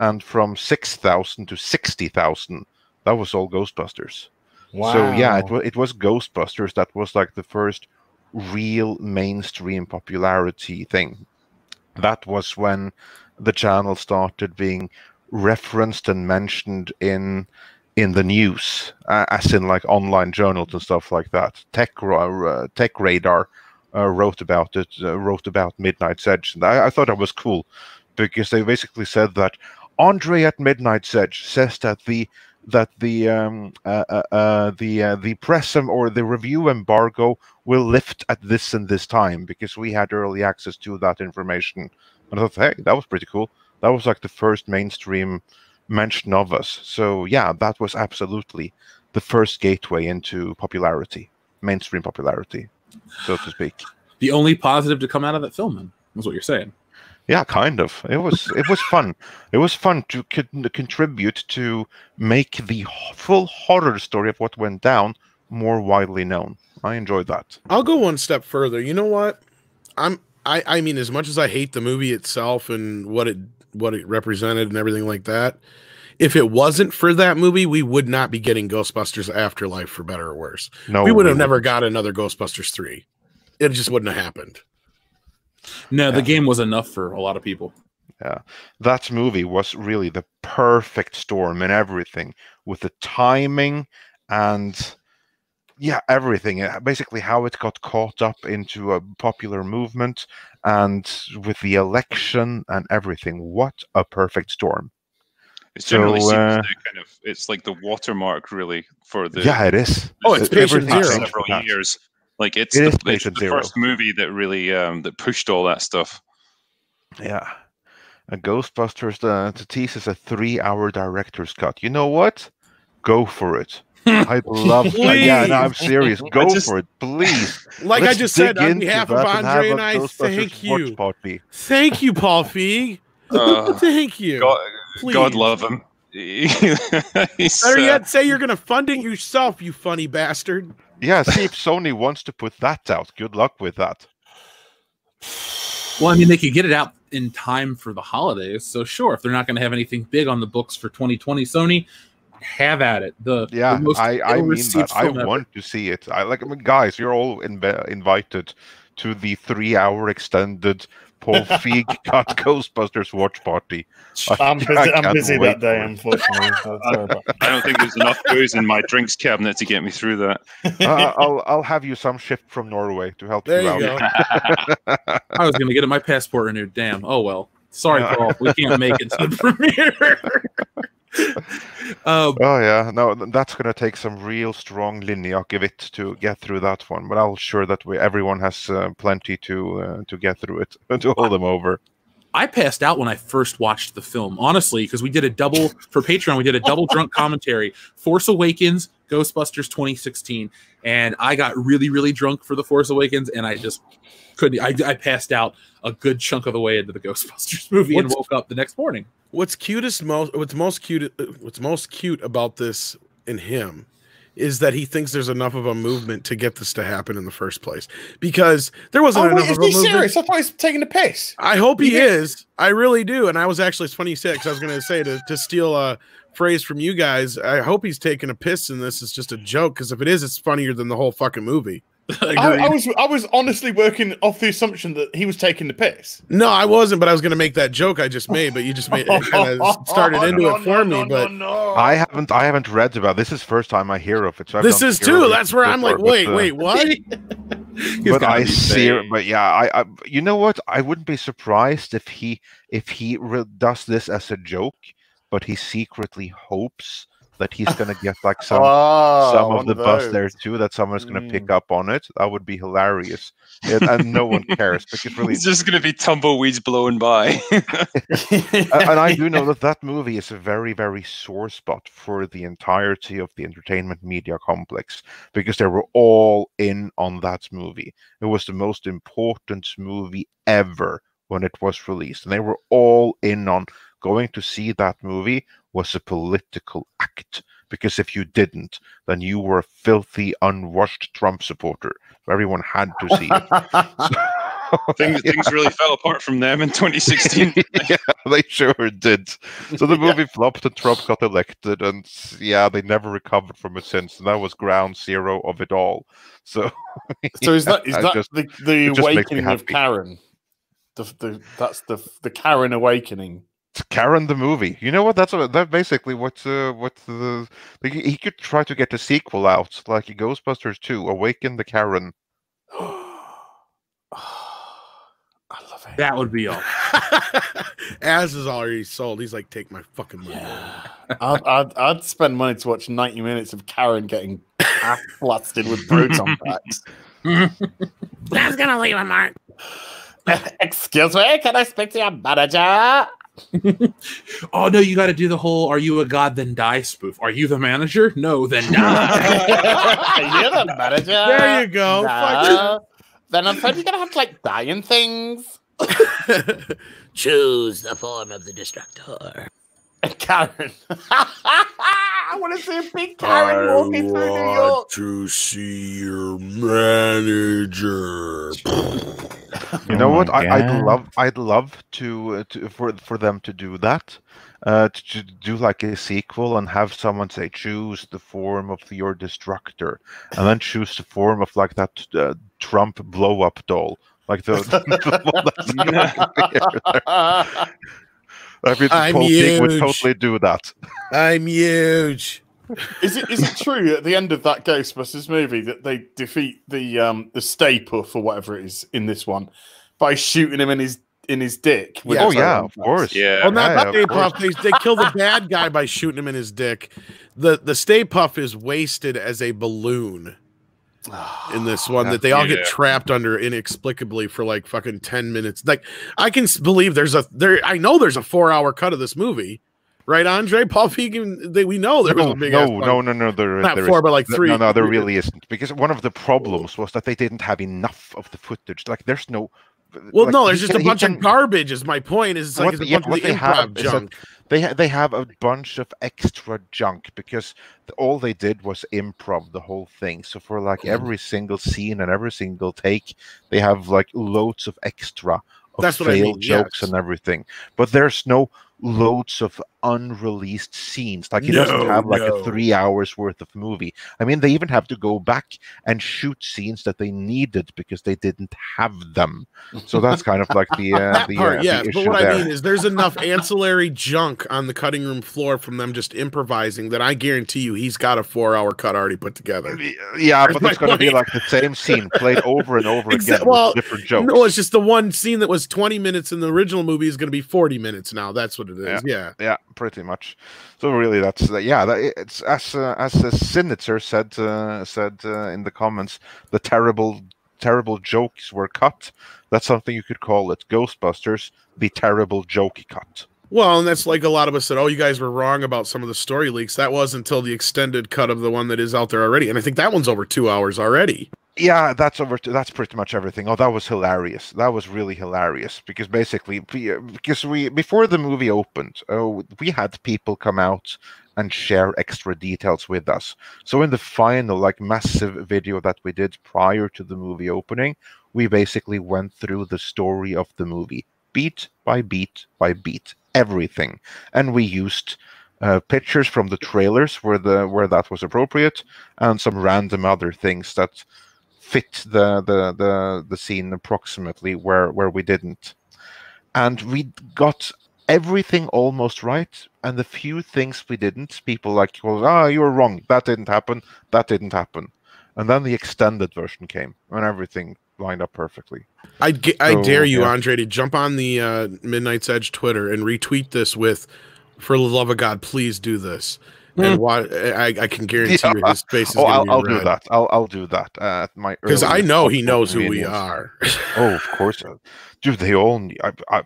and from six thousand to sixty thousand. That was all Ghostbusters. Wow. So yeah, it was it was Ghostbusters that was like the first real mainstream popularity thing. That was when the channel started being referenced and mentioned in in the news, uh, as in like online journals and stuff like that. Tech uh, TechRadar uh, wrote about it, uh, wrote about Midnight's Edge, and I, I, thought that was cool because they basically said that Andre at Midnight's Edge says that the that the um, uh, uh, uh, the uh, the press or the review embargo will lift at this and this time because we had early access to that information. And I thought, hey, that was pretty cool. That was like the first mainstream mention of us. So yeah, that was absolutely the first gateway into popularity, mainstream popularity,
so to speak. The only positive to come out of that film, then, is what you're saying.
Yeah, kind of. It was it was fun. It was fun to con- contribute to make the full horror story of what went down more widely known. I enjoyed that.
I'll go one step further. You know what? I'm I I mean as much as I hate the movie itself and what it what it represented and everything like that, if it wasn't for that movie, we would not be getting Ghostbusters Afterlife for better or worse. No, we would have never got another Ghostbusters 3. It just wouldn't have happened.
No, yeah. the game was enough
for a lot of people. Yeah. That movie was really the perfect storm in everything with the timing and yeah, everything. Basically, how it got caught up into a popular movement and with the election and everything. What a perfect storm. It generally so, uh, seems
kind of it's like the watermark really for the Yeah, it is. Oh, it's, it's every several years. Like it's it the, it's the first movie that really um, that pushed all that stuff.
Yeah, A Ghostbusters uh, to tease is a three-hour director's cut. You know what? Go for it. I love. That. Yeah, no, I'm serious. Go just, for it, please. Like Let's I just said, on behalf of Andre and, and I, thank you.
Thank you, Paul Feig. Uh, thank
you. God, God love him. Better yet, uh, say
you're going to fund it yourself, you funny bastard.
Yeah, see if Sony
wants to put that out. Good luck with that. Well, I mean, they could get it out in time for the holidays. So sure, if they're not going to have anything big on the books for 2020, Sony, have at it. The yeah, the I, I mean that. I ever. want
to see it. I like. I mean, guys, you're all inv- invited to the three-hour extended Paul Feig
got Ghostbusters watch party. I, am busy, I'm busy that
day, unfortunately.
I, don't think there's enough booze in my drinks cabinet to get me through that. Uh,
I'll I'll have
you
some shipped from Norway to help there you, you out.
I was going to get my passport renewed.
Damn. Oh well. Sorry, Paul. We can't make it to the premiere. um, oh
yeah, no, that's gonna take some real strong linear it to get through that one. But I'm sure that we, everyone has uh, plenty to uh, to get through it to hold them over.
I passed out when I first watched the film, honestly, because we did a double for Patreon. We did a double drunk commentary. Force Awakens, Ghostbusters 2016, and I got really, really drunk for The Force Awakens, and I just couldn't. I, I passed out a good chunk of the way into the Ghostbusters movie what's, and woke up the next morning.
What's cutest, most what's most cute, what's most cute about this in him is that he thinks there's enough of a movement to get this to happen in the first place because there wasn't oh, enough wait, of a movement. Serious? That's why he's taking the pace. I hope he, he is. is. I really do. And I was actually 26. I was going to say to, steal uh, phrase from you guys. I hope he's taking a piss in this. It's just a joke because if it is, it's funnier than the whole fucking movie. I,
I, was I was honestly working off the assumption that he was taking the piss.
No, I wasn't, but I was going to make that joke I just made, but you just made it kind of started into no, it
for no, me. No,
but I haven't I haven't read about this. Is first time I hear of it. So this is too. That's where I'm like, wait, the... Uh, wait, what? but I see. but yeah, I, I, you know what? I wouldn't be surprised if he if he re- does this as a joke but he secretly hopes that he's going to get like some oh, some of the of bus there too that someone's going to mm. pick hmm. up on it that would be hilarious and, and no one cares because really it's
just going to be tumbleweeds blowing by
and i do know that that movie is a very very sore spot for the entirety of the entertainment media complex because they were all in on that movie it was the most important movie ever when it was released and they were all in on going to see that movie was a political act because if you didn't, then you were a filthy, unwashed Trump supporter. Everyone had to see it. things, yeah. things really fell apart from them in 2016. yeah, they sure did. So the movie yeah. flopped and Trump got elected, and yeah, they never recovered from it since. And that was ground zero of it all. So,
so is that is that just, the, the awakening of Karen? The, the, that's the the Karen awakening
Karen the movie. You know what? That's that basically what's uh, what's the like, he could try to get the sequel out, like Ghostbusters Two: Awaken the Karen. That would be all.
As is already sold. He's like, take my fucking money. Yeah. I'd, I'd, I'd, spend money to watch 90 minutes of Karen getting blasted with proton packs.
That's going to leave a mark.
Excuse me, can I speak to your manager?
oh no, you got to do the whole "Are you a god then die" spoof. Are you the manager? No, then
die. You're the manager. There you go. No. Then I'm probably gonna have to like die in things.
Choose the form of the destructor. Karen.
I want to see a big Karen I walking through New York.
To see your
manager. you know oh what? I, would love, I'd love to, uh, to, for for them to do that, uh, to, to, do like a sequel and have someone say, choose the form of your destructor, and then choose the form of like that uh, Trump blow up doll, like the. the I'm huge. would totally do that.
I'm huge. is it is it true at the end of that Ghostbusters movie that they defeat the um the Stay Puff or whatever it is in this one by shooting him in his in his dick? Oh, yeah. Oh yeah, of course. Yeah. Well, not, yeah, not Puff.
They, they kill the bad guy by shooting him in his dick. The the Stay Puff is wasted as a balloon. Ah, in this one oh, that they all get trapped under inexplicably for like fucking 10 minutes like i can believe there's a there i know there's a four hour cut of this movie right andre paul fegan they, we know there no, was a big no no, no no there, not there four is, but like three no no there really isn't
because one of the problems was that they didn't have enough of the footage like there's no well, like, no, there's just can, a bunch can, of
garbage. Is my point is like a bunch of improv they have junk.
They they have a bunch of extra junk because the, all they did was improv the whole thing. So for like mm. every single scene and every single take, they have like loads of extra of That's failed I mean, jokes yes. and everything. But there's no loads of unreleased scenes. like no, doesn't have like no. a three hours worth of movie. I mean, they even have to go back and shoot scenes that they needed because they didn't have them. So that's kind of like the uh, the, part, uh, yeah. The but what there. I mean
is, there's enough ancillary junk on the cutting room floor from them just improvising that I guarantee you he's got a four hour cut already put together. Uh, yeah, but it's going to be like
the same scene played over and over Exa- again well, different jokes.
No, it's just the one scene that was 20 minutes in the original movie is going to be 40 minutes now. That's what it is. yeah. yeah.
yeah pretty much. So really, that's the, yeah. That, it's as uh, as the Sinitzer said uh, said uh, in the comments, the terrible terrible jokes were cut. That's something you could call it. Ghostbusters, the terrible joke cut.
Well, and that's like a lot of us said, oh, you guys were wrong about some of the story leaks. That was until the extended cut of the one that is out there already. And I think that one's over two hours already
yeah that's over to, that's pretty much everything oh that was hilarious that was really hilarious because basically because we before the movie opened oh we had people come out and share extra details with us so in the final like massive video that we did prior to the movie opening we basically went through the story of the movie beat by beat by beat everything and we used uh, pictures from the trailers where the where that was appropriate and some random other things that fit the, the the the scene approximately where where we didn't and we got everything almost right and the few things we didn't people like well ah you were wrong that didn't happen that didn't happen and then the extended version came and everything lined up perfectly i so, i dare you yeah.
andre to jump on the uh, midnight's edge twitter and retweet this with for the love of god please do this Hmm. and
why I, I can guarantee yeah. you his face is. Oh, I'll, I'll do that. I'll I'll do that. Uh, my because I know he knows who we are. oh, of course, uh, dude. They all. I, I,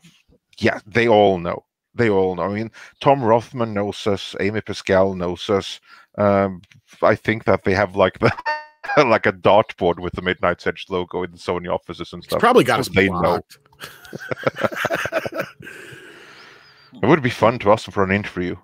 yeah, they all know. They all know. I mean, Tom Rothman knows us. Amy Pascal knows us. Um, I think that they have like the. like a dartboard with the Midnight's Edge logo in the Sony offices and stuff. It's probably got us they know. it would be fun to ask them for an interview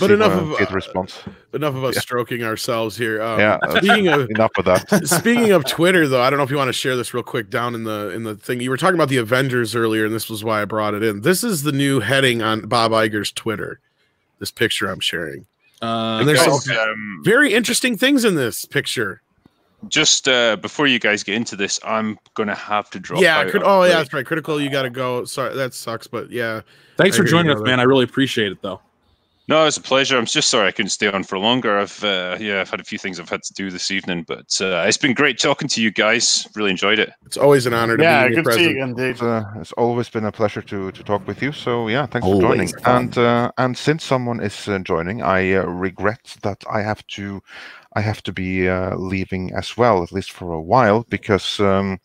but enough of uh, response.
Enough of us yeah. stroking ourselves here. Um, yeah, speaking of
enough of that.
Speaking of Twitter, though, I don't know if you want to share this real quick down in the in the thing. You were talking about the Avengers earlier, and this was why I brought it in. This is the new heading on Bob Iger's Twitter. This picture I'm sharing. Uh, and there's guys, some
um, very interesting things in this picture. Just uh, before you guys get into this, I'm gonna have to drop. Yeah, could, oh yeah, that's
right. Critical, you gotta go. Sorry, that sucks, but
yeah. Thanks I for joining us, man.
I really appreciate it, though. No, it's a pleasure. I'm just sorry I couldn't stay on for longer. I've uh, yeah, I've had a few things I've had to do this evening, but uh, it's been great talking to you guys. Really enjoyed it. It's always an honor to yeah, be good present.
You, Uh, it's always been a pleasure to to talk with you. So yeah, thanks always for joining. Fun. And uh, and since someone is uh, joining, I uh, regret that I have to I have to be leaving as well, at least for a while, because. Um,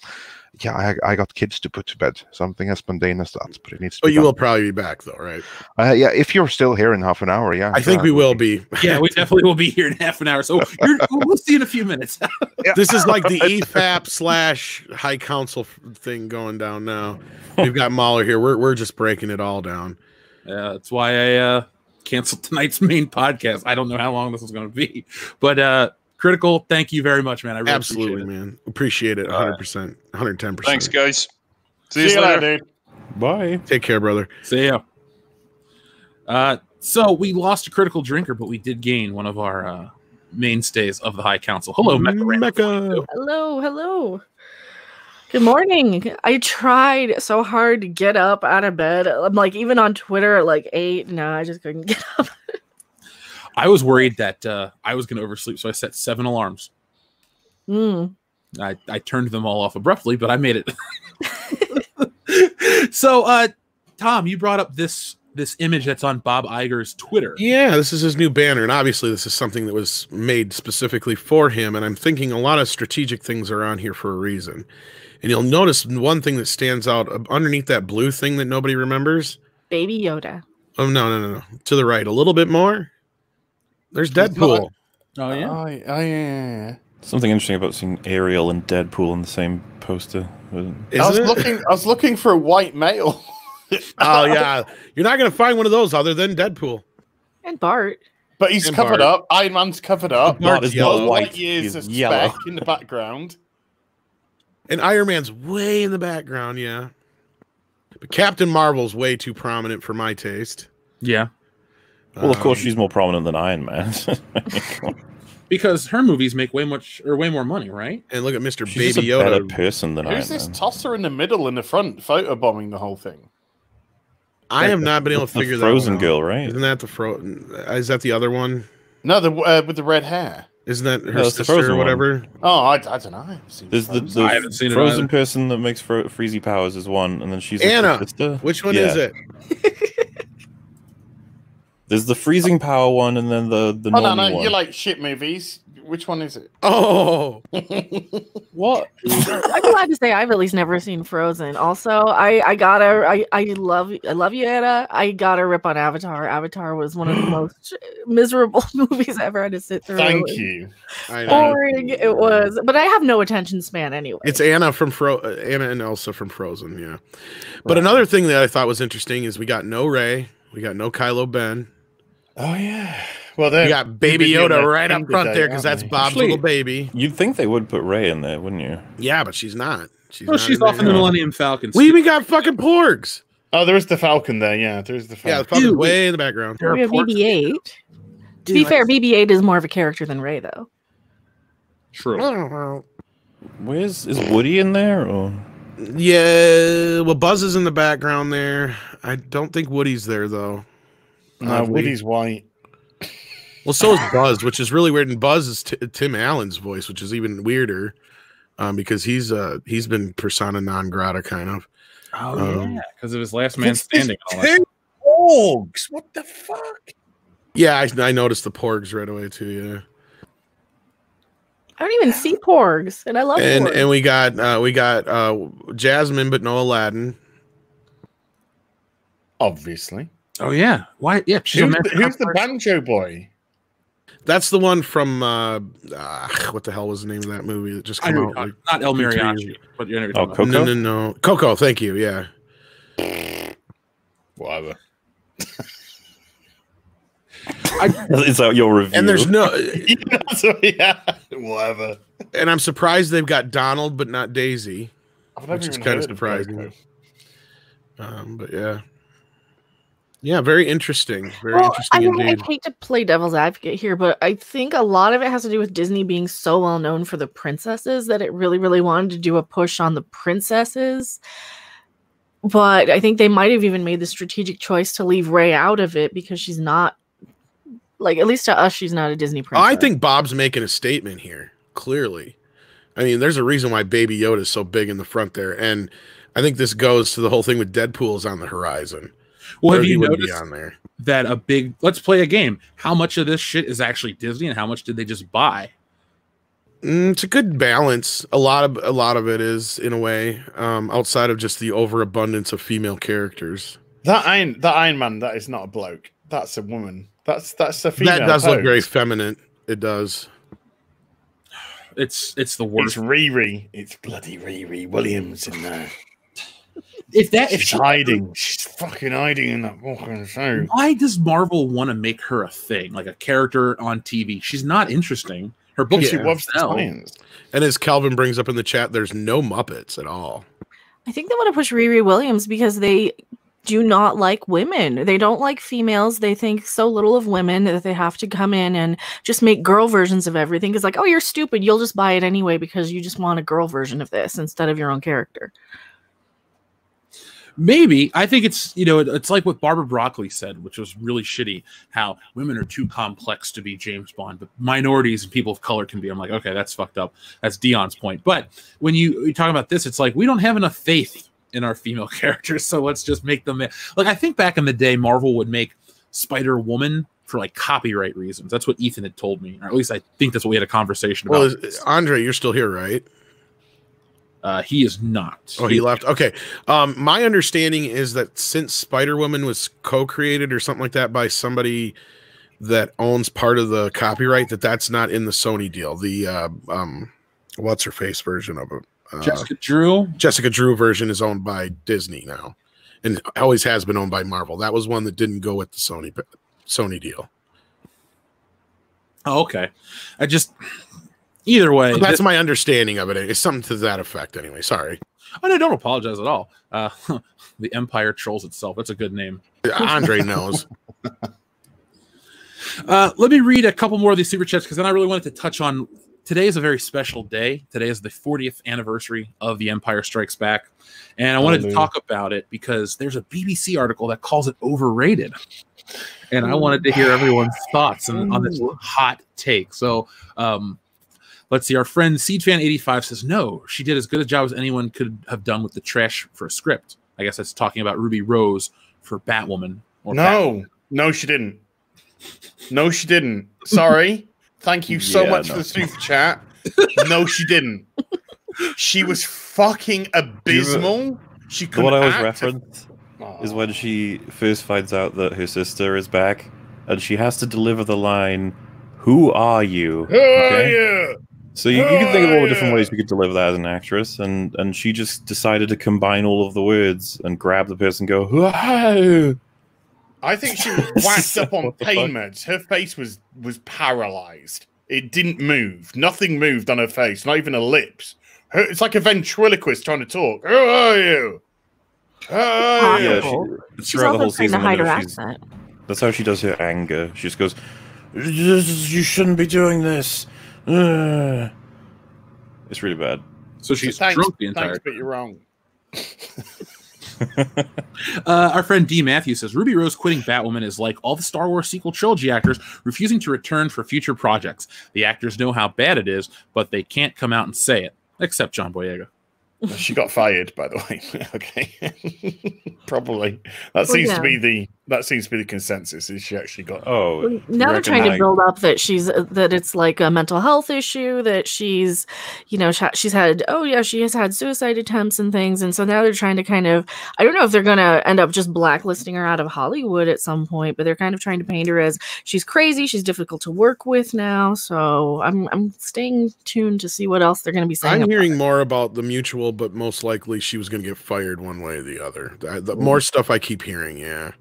yeah, I, I got kids to put to bed. Something as mundane as that, but it needs. To. Oh, but you done. will probably be back though, right? Uh, yeah, if you're still here in half an hour, yeah. I think we will be. yeah, we
definitely will be here in half an hour. So we'll see in a few minutes. yeah. This is like
the EFAP
slash High Council thing going down now. We've got Mauler here. We're we're just breaking
it all down. Yeah, that's why I uh, canceled tonight's main podcast. I don't know how long this is going to be, but. uh Critical, thank you very much, man. I really absolutely, appreciate man. Appreciate it 100 percent 110 percent Thanks, guys. See, See you later. later, dude. Bye. Take care, brother. See ya. Uh, so we lost a critical drinker, but we did gain one of our uh, mainstays of the High Council. Hello, Mecca. Mecca.
Hello, hello. Good morning. I tried so hard to get up out of bed. I'm like even on Twitter at like eight. No, I just couldn't get up.
I was worried that uh, I was going to oversleep, so I set seven alarms. Mm. I, I turned them all off abruptly, but I made it. so, uh, Tom, you brought up this this image that's on Bob Iger's Twitter. Yeah, this is his new banner, and obviously this
is something that was made specifically for him. And I'm thinking a lot of strategic things are on here for a reason. And you'll notice one thing that stands out underneath that blue thing that nobody remembers.
Baby Yoda.
Oh no no no no! To the right, a little bit more. There's
Deadpool. Oh yeah. Oh, oh yeah.
Something interesting about seeing Ariel and Deadpool in the same poster. Is I was it?
looking. I was looking for a white male. oh
yeah, you're not gonna find one of those other than Deadpool
and Bart. But he's and covered Bart. up. Iron Man's covered up. Bart is yellow. White years he's yellow. in the background.
And Iron Man's way in the background, yeah. But Captain Marvel's way too prominent for my taste.
Yeah. Well, of um, course, um, she's more prominent than Iron Man.
because her movies make way much or way more money, right? And look at Mr. Baby Yoda. better person than Who's Iron this Man. tosser in the middle in the front, photobombing the whole thing?
I have not been able
to the figure that Frozen girl, right?
Isn't that the Frozen? Is that the other one?
No, the uh, with the red hair. Isn't that her no, sister or whatever? One. Oh, I, I, don't know. I haven't seen There's the, the
I haven't
seen Frozen person that makes fro- Freezy powers is one, and then she's Anna. Sister. Which one yeah. is it? There's the freezing power one, and then the the. Oh no, no,
one. you like shit movies. Which one is it? Oh,
what? I'm glad to say I've at least never seen Frozen. Also, I I gotta I I love I love you, Anna. I gotta rip on Avatar. Avatar was one of the most miserable movies I ever had to sit through. Thank you.
Boring
it was, but I have no attention span anyway.
It's Anna from Fro uh, Anna and Elsa from Frozen. Yeah, but another thing that I thought was interesting is we got no Rey, we got no Kylo Ben. Oh yeah.
Well, then
you got Baby
Yoda right up front there because that's oh, Bob's Actually, little baby.
You'd think they would put Rey in there, wouldn't you? Yeah, but she's not. She's
well, not she's in off in the Millennium Falcon. We even got fucking Porgs. Oh, there's the Falcon then. Yeah, there's the Falcon. Yeah, the way in the background. we have
BB-8. To be fair, BB-8 is more of a character than Rey, though. True.
Where's is
Woody in there? Or?
Yeah, well, Buzz is in the background there. I don't think Woody's there though. No, uh, Woody's white. Well, so is Buzz, which is really weird. And Buzz is t- Tim Allen's voice, which is even weirder, um, because he's uh he's been persona non grata kind of. Oh um,
yeah,
because of his last man standing.
Two
porgs. What the fuck?
Yeah, I, I, noticed the porgs right away too. Yeah.
I don't even see porgs, and I love. And porgs.
and we got uh, we got uh, Jasmine, but no Aladdin.
Obviously. Oh yeah, why? Yeah, who's, the, who's the,
banjo boy? That's the one from uh, uh, what the hell was the name of that movie that just came out? Not, like, not El Mariachi,
but you know. Oh, Coco? No, no,
no, Coco. Thank you. Yeah. Whatever. I,
is that your review?
And there's no, so, yeah, whatever. And I'm surprised they've got Donald but not Daisy, which is kind of surprising. Um, but yeah, yeah, very interesting. Very well, interesting I mean, indeed. I
hate to play devil's advocate here, but I think a lot of it has to do with Disney being so well known for the princesses that it really, really wanted to do a push on the princesses. But I think they might have even made the strategic choice to leave Rey out of it because she's not, like, at least to us, she's not a Disney princess. I think
Bob's making a statement here, clearly. I mean, there's a reason why Baby Yoda is so big in the front there. And I think this goes to the whole thing with Deadpool's on the horizon well, have you noticed
that a big let's play a game? How much of this shit is actually Disney, and how much did they just buy? Mm, it's a good balance. A lot of a lot of
it is in a way um, outside of just the overabundance of female characters.
That Iron that Iron Man that is not a bloke. That's a woman. That's that's a female. That does look
very feminine.
It does. It's it's the worst. It's Riri. It's bloody Riri Williams in there
if that if she's she, hiding, she's fucking hiding in that fucking show. Why does Marvel want to make her a thing, like a character on TV? She's not interesting. Her book, she
loves that.
And as Calvin brings up in the chat, there's no
Muppets at all.
I think they want to push Riri Williams because they do not like women. They don't like females. They think so little of women that they have to come in and just make girl versions of everything. It's like, oh, you're stupid. You'll just buy it anyway because you just want a girl version of this instead of your own character
maybe I think it's you know it, it's like what Barbara Broccoli said, which was really shitty. How women are too complex to be James Bond, but minorities and people of color can be. I'm like, okay, that's fucked up. That's Dion's point. But when you you talk about this, it's like we don't have enough faith in our female characters, so let's just make them. Like I think back in the day, Marvel would make Spider Woman for like copyright reasons. That's what Ethan had told me, or at least I think that's what we had a conversation about. Well, Andre, you're still here, right? Uh, he is not. Oh, he, he left.
Okay. Um, my understanding is that since Spider Woman was co created or something like that by somebody that owns part of the copyright, that that's not in the Sony deal. The uh, um, what's her face version of it? Uh, Jessica Drew. Jessica Drew version is owned by Disney now, and always has been owned by Marvel. That was one that didn't go with the Sony Sony deal. Oh,
okay. I just Either way, well, that's this, my understanding of it. It's something to that effect, anyway. Sorry. Oh no, don't apologize at all. Uh, the Empire trolls itself. That's a good name. Andre knows. Uh, let me read a couple more of these super chats because then I really wanted to touch on today is a very special day. Today is the 40th anniversary of The Empire Strikes Back, and I wanted oh, to talk about it because there's a BBC article that calls it overrated, and I wanted to hear everyone's thoughts on, on this hot take. So, um, Let's see. Our friend SeedFan85 says, no, she did as good a job as anyone could have done with the trash for a script. I guess that's talking about Ruby Rose for Batwoman.
no, Batman. no, she didn't. No, she didn't. Sorry. Thank you so yeah, much no. for the super chat. no, she didn't. She was fucking abysmal. She could What I was reference
a... is when she first finds out that her sister is back, and she has to deliver the line, "Who are you?" Who okay? are you? So you, you, can think of all the different ways you could deliver that as an actress, and and she just decided to combine all of the words and grab the person, go.
Whoa! I think she was whacked up on pain meds. Her face was was paralyzed. It didn't move. Nothing moved on her face. Not even her lips. Her, it's like a ventriloquist trying to talk. Who are you? Yeah, she, she's also the whole
season, to hide her accent. That's how she does her anger. She just goes, "You shouldn't be doing this." uh,
it's really bad. So she's so thanks, drunk the entire. Thanks, but you're wrong. uh, our friend D. Matthew says Ruby Rose quitting Batwoman is like all the Star Wars sequel trilogy actors refusing to return for future projects. The actors know how bad it is, but they can't come out and say it, except John Boyega. She got fired, by the way. okay, probably that
well, seems yeah. to be the that seems to be the consensus is she actually got oh now they're trying to build
up that she's uh, that it's like a mental health issue that she's you know she's had oh yeah she has had suicide attempts and things and so now they're trying to kind of i don't know if they're going to end up just blacklisting her out of hollywood at some point but they're kind of trying to paint her as she's crazy she's difficult to work with now so i'm i'm staying tuned to see what else they're going to be saying i'm hearing
her. more about the mutual but most likely she was going to get fired one way or the other the, the more stuff i keep hearing yeah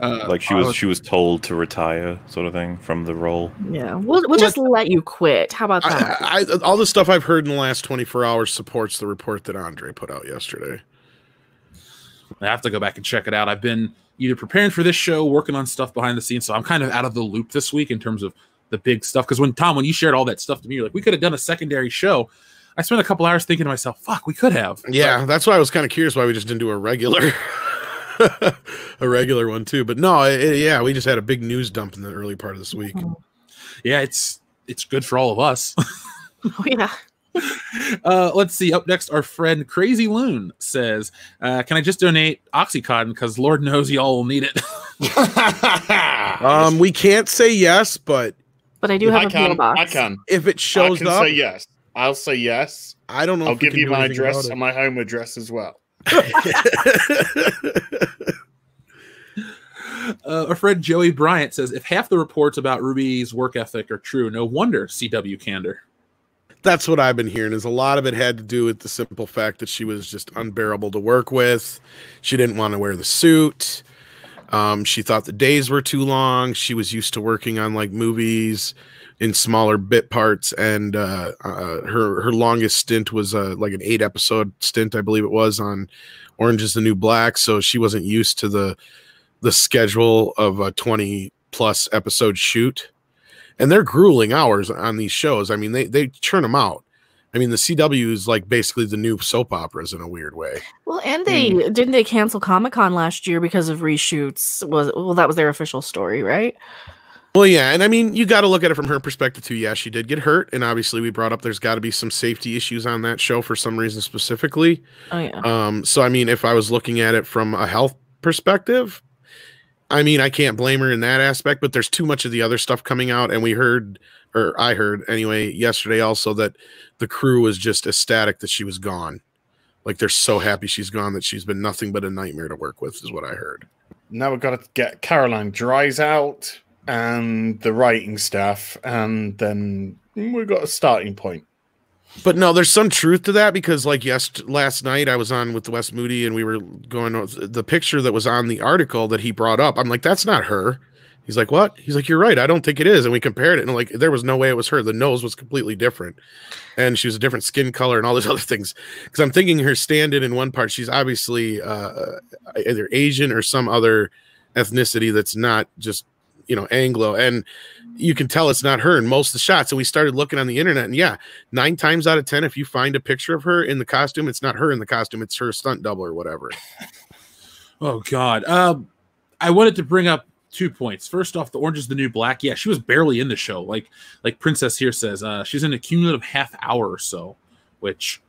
uh, like she was, was, oh. she was told to retire, sort of thing, from the role.
Yeah, we'll, we'll just let you quit. How about that? I, I, all the stuff I've
heard in the last twenty four hours supports the report that Andre put out yesterday.
I have to go back and check it out. I've been either preparing for this show, working on stuff behind the scenes, so I'm kind of out of the loop this week in terms of the big stuff. Because when Tom, when you shared all that stuff to me, you're like, we could have done a secondary show. I spent a couple hours thinking to myself, "Fuck, we could have."
Yeah, but, that's why I was kind of curious why we just didn't do a regular. a regular one too. But no, it, yeah, we just had a big news dump in the early
part of this week. Mm-hmm. Yeah, it's it's good for all of us. oh yeah. Uh, let's see. Up next, our friend Crazy Loon says, uh, "Can I just donate oxycodone? Because Lord knows y'all will need it." um, we can't
say yes, but but I do have I a can, box. I
can. If it shows I can up, say yes. I'll say
yes. I don't know. I'll give you my address and my home address as well. Uh, our friend Joey Bryant says, if half the reports about Ruby's work ethic are true, no wonder CW candor. That's what I've been
hearing. Is a lot of it had to do with the simple fact that she was just unbearable to work with. She didn't want to wear the suit. Um, she thought the days were too long. She was used to working on like movies in smaller bit parts. And uh, uh, her her longest stint was uh, like an eight episode stint, I believe it was on Orange Is the New Black. So she wasn't used to the the schedule of a twenty plus episode shoot. And they're grueling hours on these shows. I mean, they they churn them out. I mean, the CW is like basically the new soap operas in a weird way.
Well, and they mm. didn't they cancel Comic Con last year because of reshoots? Was well, that was their official story, right?
Well, yeah, and I mean, you got to look at it from her perspective too. Yeah, she did get hurt, and obviously, we brought up there's got to be some safety issues on that show for some reason specifically. Oh yeah. Um. So I mean, if I was looking at it from a health perspective, I mean, I can't blame her in that aspect, but there's too much of the other stuff coming out, and we heard, or I heard anyway, yesterday also that the crew was just ecstatic that she was gone. Like they're so happy she's gone that she's been nothing but a nightmare to work with, is what I heard.
Now we've got to get Caroline Dries out and the writing staff, and then we've got a starting point.
But no, there's some truth to that because, like, yes, last night I was on with Wes Moody and we were going the picture that was on the article that he brought up. I'm like, that's not her. He's like, what? He's like, you're right. I don't think it is. And we compared it, and like, there was no way it was her. The nose was completely different, and she was a different skin color and all these other things. Because I'm thinking her stand-in in one part, she's obviously uh, either Asian or some other ethnicity that's not just you know Anglo, and you can tell it's not her in most of the shots. And we started looking on the internet, and yeah, nine times out of ten, if you find a picture of her in the costume, it's not her in the costume; it's her stunt double or whatever.
oh God, um, I wanted to bring up two points. First off, the orange is the new black. Yeah, she was barely in the show. Like like Princess here says, uh, she's in a cumulative half hour or so, which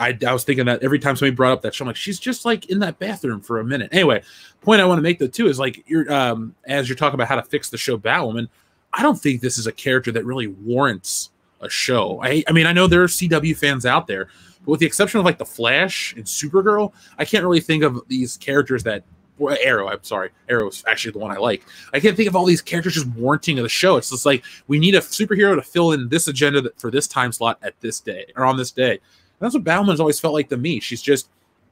I, I was thinking that every time somebody brought up that show, I'm like, she's just like in that bathroom for a minute. Anyway, point I want to make though too is like you're um as you're talking about how to fix the show Batwoman, I don't think this is a character that really warrants a show. I I mean, I know there are CW fans out there, but with the exception of like the Flash and Supergirl, I can't really think of these characters that Arrow, I'm sorry. Arrow is actually the one I like. I can't think of all these characters just warranting of the show. It's just like we need a superhero to fill in this agenda for this time slot at this day or on this day that's what Batwoman's always felt like to me. She's just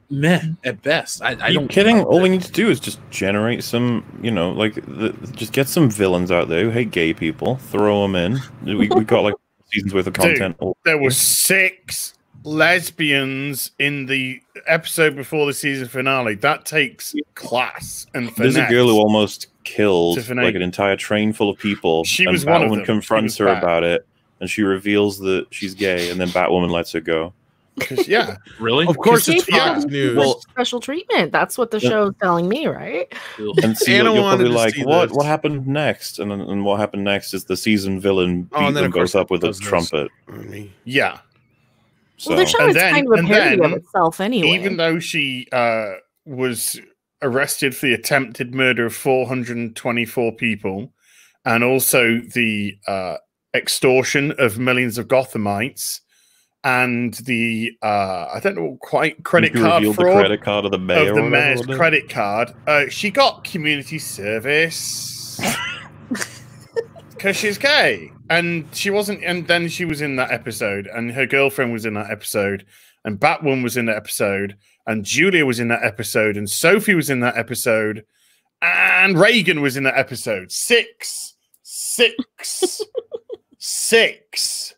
meh at best. I, I Are you don't kidding.
All we need to do is just generate some, you know, like the, just get some villains out there who hate gay people, throw them in. we, we got like seasons worth of content. Dude,
there were six lesbians in the episode before the season finale. That takes class and finesse. There's a girl
who almost killed like an entire train full of people. She was Batwoman one of them. confronts her bad. about it, and she reveals that she's gay, and then Batwoman lets her go yeah, really? Of course, it's Fox yeah. News. Well,
special treatment. That's what the yeah. show's telling me, right? And see, Anna you will probably like, what?
This. What happened next? And and what happened next is the season villain oh, and then, goes up with a trumpet.
Yeah. So. Well, the show and is then, kind of a parody of itself, anyway. Even though she uh, was arrested for the attempted murder of 424 people, and also the uh, extortion of millions of Gothamites and the uh, I don't know quite credit you card fraud. The credit card of the mayor. Of the mayor's credit card. Uh, she got community service because she's gay, and she wasn't. And then she was in that episode, and her girlfriend was in that episode, and Batwoman was in that episode, and Julia was in that episode, and Sophie was in that episode, and Reagan was in that episode. Six,
six, six.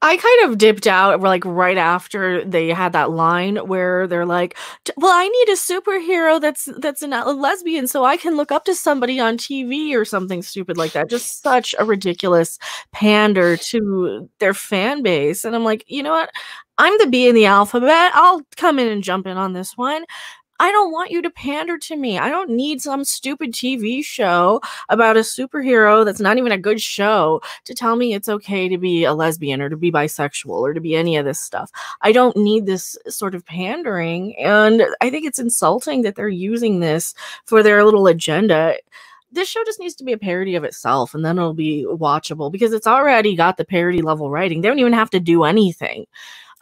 I kind of dipped out uh, like right after they had that line where they're like, "Well, I need a superhero that's that's a lesbian so I can look up to somebody on TV or something stupid like that." Just such a ridiculous pander to their fan base. And I'm like, "You know what? I'm the B in the alphabet. I'll come in and jump in on this one I don't want you to pander to me. I don't need some stupid TV show about a superhero that's not even a good show to tell me it's okay to be a lesbian or to be bisexual or to be any of this stuff. I don't need this sort of pandering. And I think it's insulting that they're using this for their little agenda this show just needs to be a parody of itself and then it'll be watchable because it's already got the parody level writing. They don't even have to do anything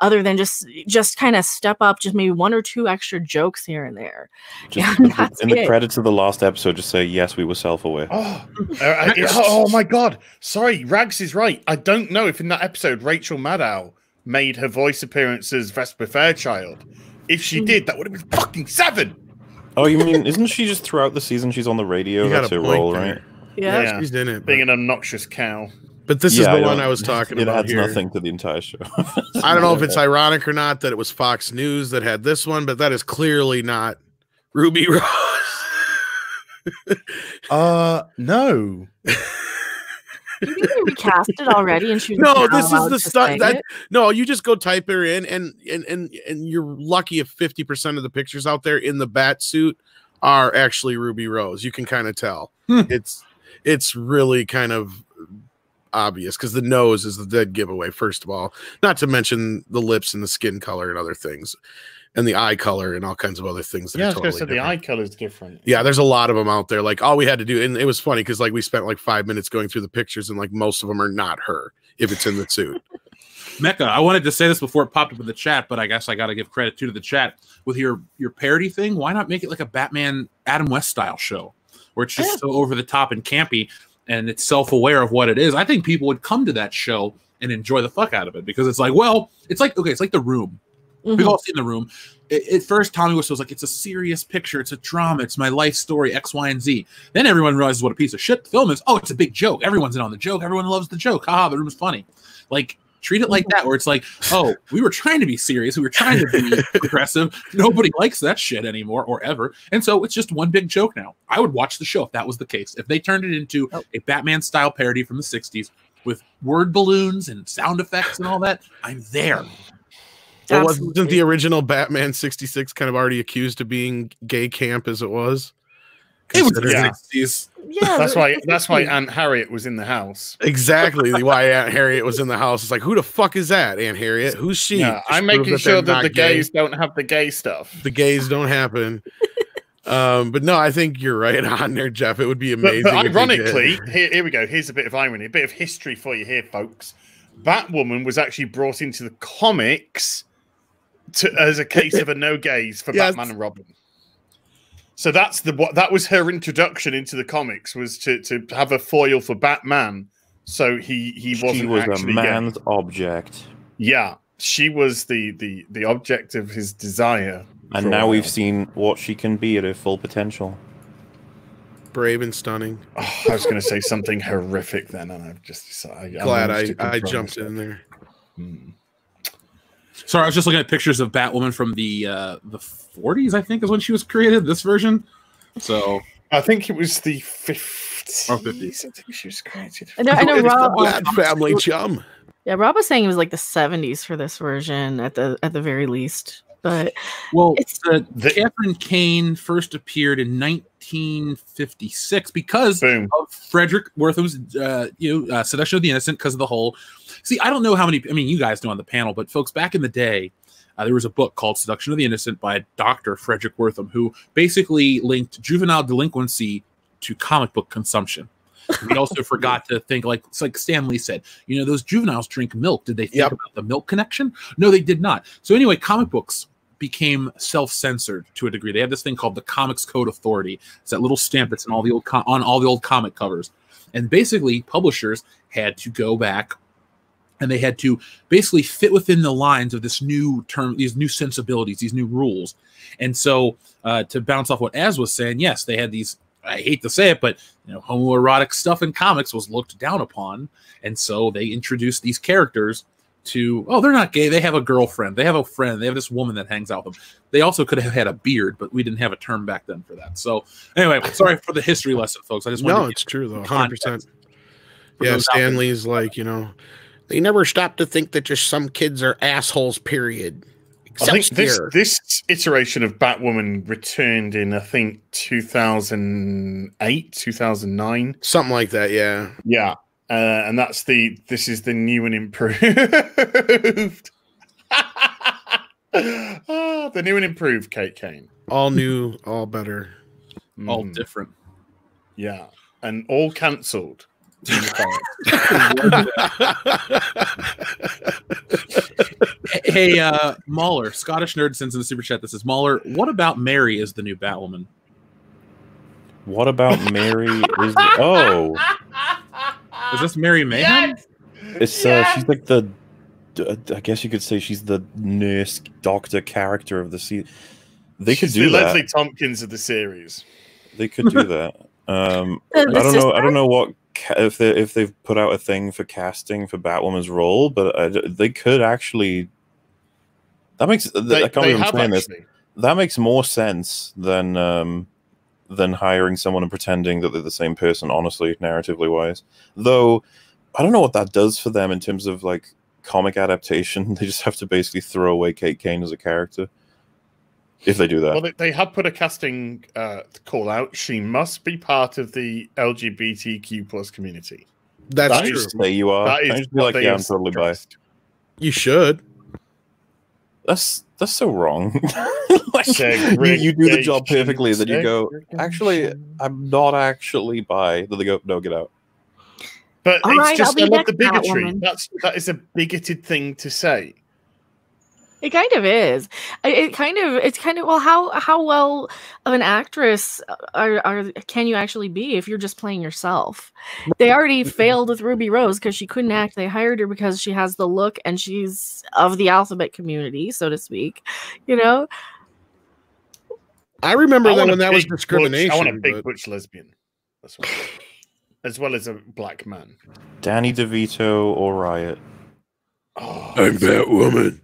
other than just just kind of step up just maybe one or two extra jokes here and there just yeah, in the it. credits
of the last episode just say yes we were self-aware oh,
uh, oh, oh my god sorry rags is right i don't know if in that episode rachel maddow made her voice appearance as vesper fairchild if she hmm. did that would have been fucking seven
Oh, you mean isn't she just throughout the season she's on the radio? You That's her role, there. right? Yeah. yeah.
she's in it. Being but... an obnoxious cow. But this yeah, is the one I was talking it about. It adds here. nothing
to the entire show.
I don't know if it's ironic or not that it was Fox News that had this one, but that is clearly not
Ruby Rose. uh no.
we recast it already and she no this is the stuff that
no you just go type her in and and and and you're lucky if 50% of the pictures out there in the bat suit are actually ruby rose you can kind of tell hmm. it's it's really kind of obvious because the nose is the dead giveaway, first of all, not to mention the lips and the skin color and other things, and the eye color and all kinds of other things. That yeah, are totally different. the eye
color is different.
Yeah, there's a lot of them out there. Like all we had to do, and it was funny because like we spent like five minutes going through the pictures, and like most of them are not her if it's in the suit.
Mecca, I wanted to say this before it popped up in the chat, but I guess I got to give credit to the chat with your your parody thing. Why not make it like a Batman Adam West style show, where it's just yeah. so over the top and campy? and it's self-aware of what it is, I think people would come to that show and enjoy the fuck out of it because it's like, well, it's like okay, it's like the room. Mm-hmm. We've all seen the room. It, at first, Tommy Wiseau was like, "It's a serious picture. It's a drama. It's my life story. X, Y, and Z." Then everyone realizes what a piece of shit the film is. Oh, it's a big joke. Everyone's in on the joke. Everyone loves the joke. Haha, the room's funny. Like Treat it like that, where it's like, oh, we were trying to be serious, we were trying to be progressive. Nobody likes that shit anymore or ever, and so it's just one big joke now. I would watch the show if that was the case. If they turned it into oh. a Batman style parody from the '60s with word balloons and sound effects and all that, I'm there. Well, wasn't the
original Batman 66 kind of already accused of being gay camp as it was? It was the yeah. 60s.
Yeah, that's why. That's why Aunt Harriet was in the house.
Exactly why Aunt Harriet was in the house. It's like, who the fuck is that, Aunt Harriet? Who's she? Yeah, I'm making that sure that the gays gay.
don't have the gay stuff.
The gays don't happen. um, but no, I think you're right on there, Jeff. It would be amazing. But, but ironically,
here, here we go. Here's a bit of irony, a bit of history for you here, folks. Batwoman was actually brought into the comics to, as a case of a no gays for Batman and Robin. So that's the what that was her introduction into the comics was to to have a foil for Batman. So he he wasn't she was actually a man's
getting, object.
Yeah, she was the the the object of his desire. And now we've
seen what she can be at her full potential.
Brave and stunning.
Oh, I
was going to say something
horrific then, and I've just decided. Glad I, I, I jumped in there. Mm.
Sorry, I was just looking at pictures of Batwoman from the uh, the 40s. I think is when she was created. This version. So I think it was the 50s. Oh, 50s. I think she was created.
I know, I know Rob. Bad family chum. Yeah, Rob was saying it was like the 70s for this version at the at the very least. But well, the, Catherine
Kane first appeared in 1956 because boom. of Fredric Wertham's, uh, you know, uh, Seduction of the Innocent because of the whole See, I don't know how many. I mean, you guys know on the panel, but folks, back in the day, uh, there was a book called Seduction of the Innocent by Dr. Fredric Wertham, who basically linked juvenile delinquency to comic book consumption. we also forgot to think like like Stanley said, you know, those juveniles drink milk. Did they think yep. about the milk connection? No, they did not. So anyway, comic books became self-censored to a degree. They had this thing called the Comics Code Authority. It's that little stamp that's in all the old com- on all the old comic covers. And basically, publishers had to go back and they had to basically fit within the lines of this new term, these new sensibilities, these new rules. And so, uh, to bounce off what Az was saying, yes, they had these. I hate to say it, but you know, homoerotic stuff in comics was looked down upon, and so they introduced these characters to oh, they're not gay. They have a girlfriend. They have a friend. They have this woman that hangs out with them. They also could have had a beard, but we didn't have a term back then for that. So anyway, sorry for the history lesson, folks. I just no, it's
true though, hundred percent.
Yeah, Stanley's
like you know
they never stop to
think that just some kids are assholes, period.
Except I think this, here. this iteration of Batwoman returned in, I think, 2008, 2009. Something like that, yeah. Yeah. Uh, and that's the, this is the new and improved. Ah, the new and improved Kate Kane. All new, all better, mm. all hmm. different. Yeah. And all cancelled.
hey, uh, Mauler, Scottish nerd sends in the super chat. This is Mauler. What about Mary is the new Batwoman? What about Mary is the, oh? Is this Mary Mayhem? Yes!
It's uh, yes! she's
like the. I
guess you could say she's the nurse doctor character of the series. They she's could do the that. Leslie
Thompkins of the series.
They could do that. Um, I don't know. I don't know what if they if they've put out a thing for casting for Batwoman's role, but uh, they could actually. That makes they, I can't even explain this. That makes more sense than um, than hiring someone and pretending that they're the same person. Honestly, narratively wise, though, I don't know what that does for them in terms of like comic adaptation. They just have to basically throw away Kate Kane as a character if they do that.
Well, they have put a casting uh, call out. She must be part of the LGBTQ plus community. That's that true. There you are. That is like, yeah, I'm totally
biased. You should. That's that's so wrong.
like, you, you, do the
job perfectly, then you go. Actually, I'm not actually by. Then they go, no, get out.
But All it's right, just I love the bigotry. that's that is a bigoted thing to say.
It kind of is. It kind of it's kind of well how how well of an actress uh, are, are can you actually be if you're just playing yourself? They already failed with Ruby Rose because she couldn't act. They hired her because she has the look and she's of the alphabet community, so to speak. You know. I remember I that when that was discrimination. Butch, I want a big but... butch lesbian. That's what. as well as a
black man.
Danny DeVito or Riot. Oh, I'm that woman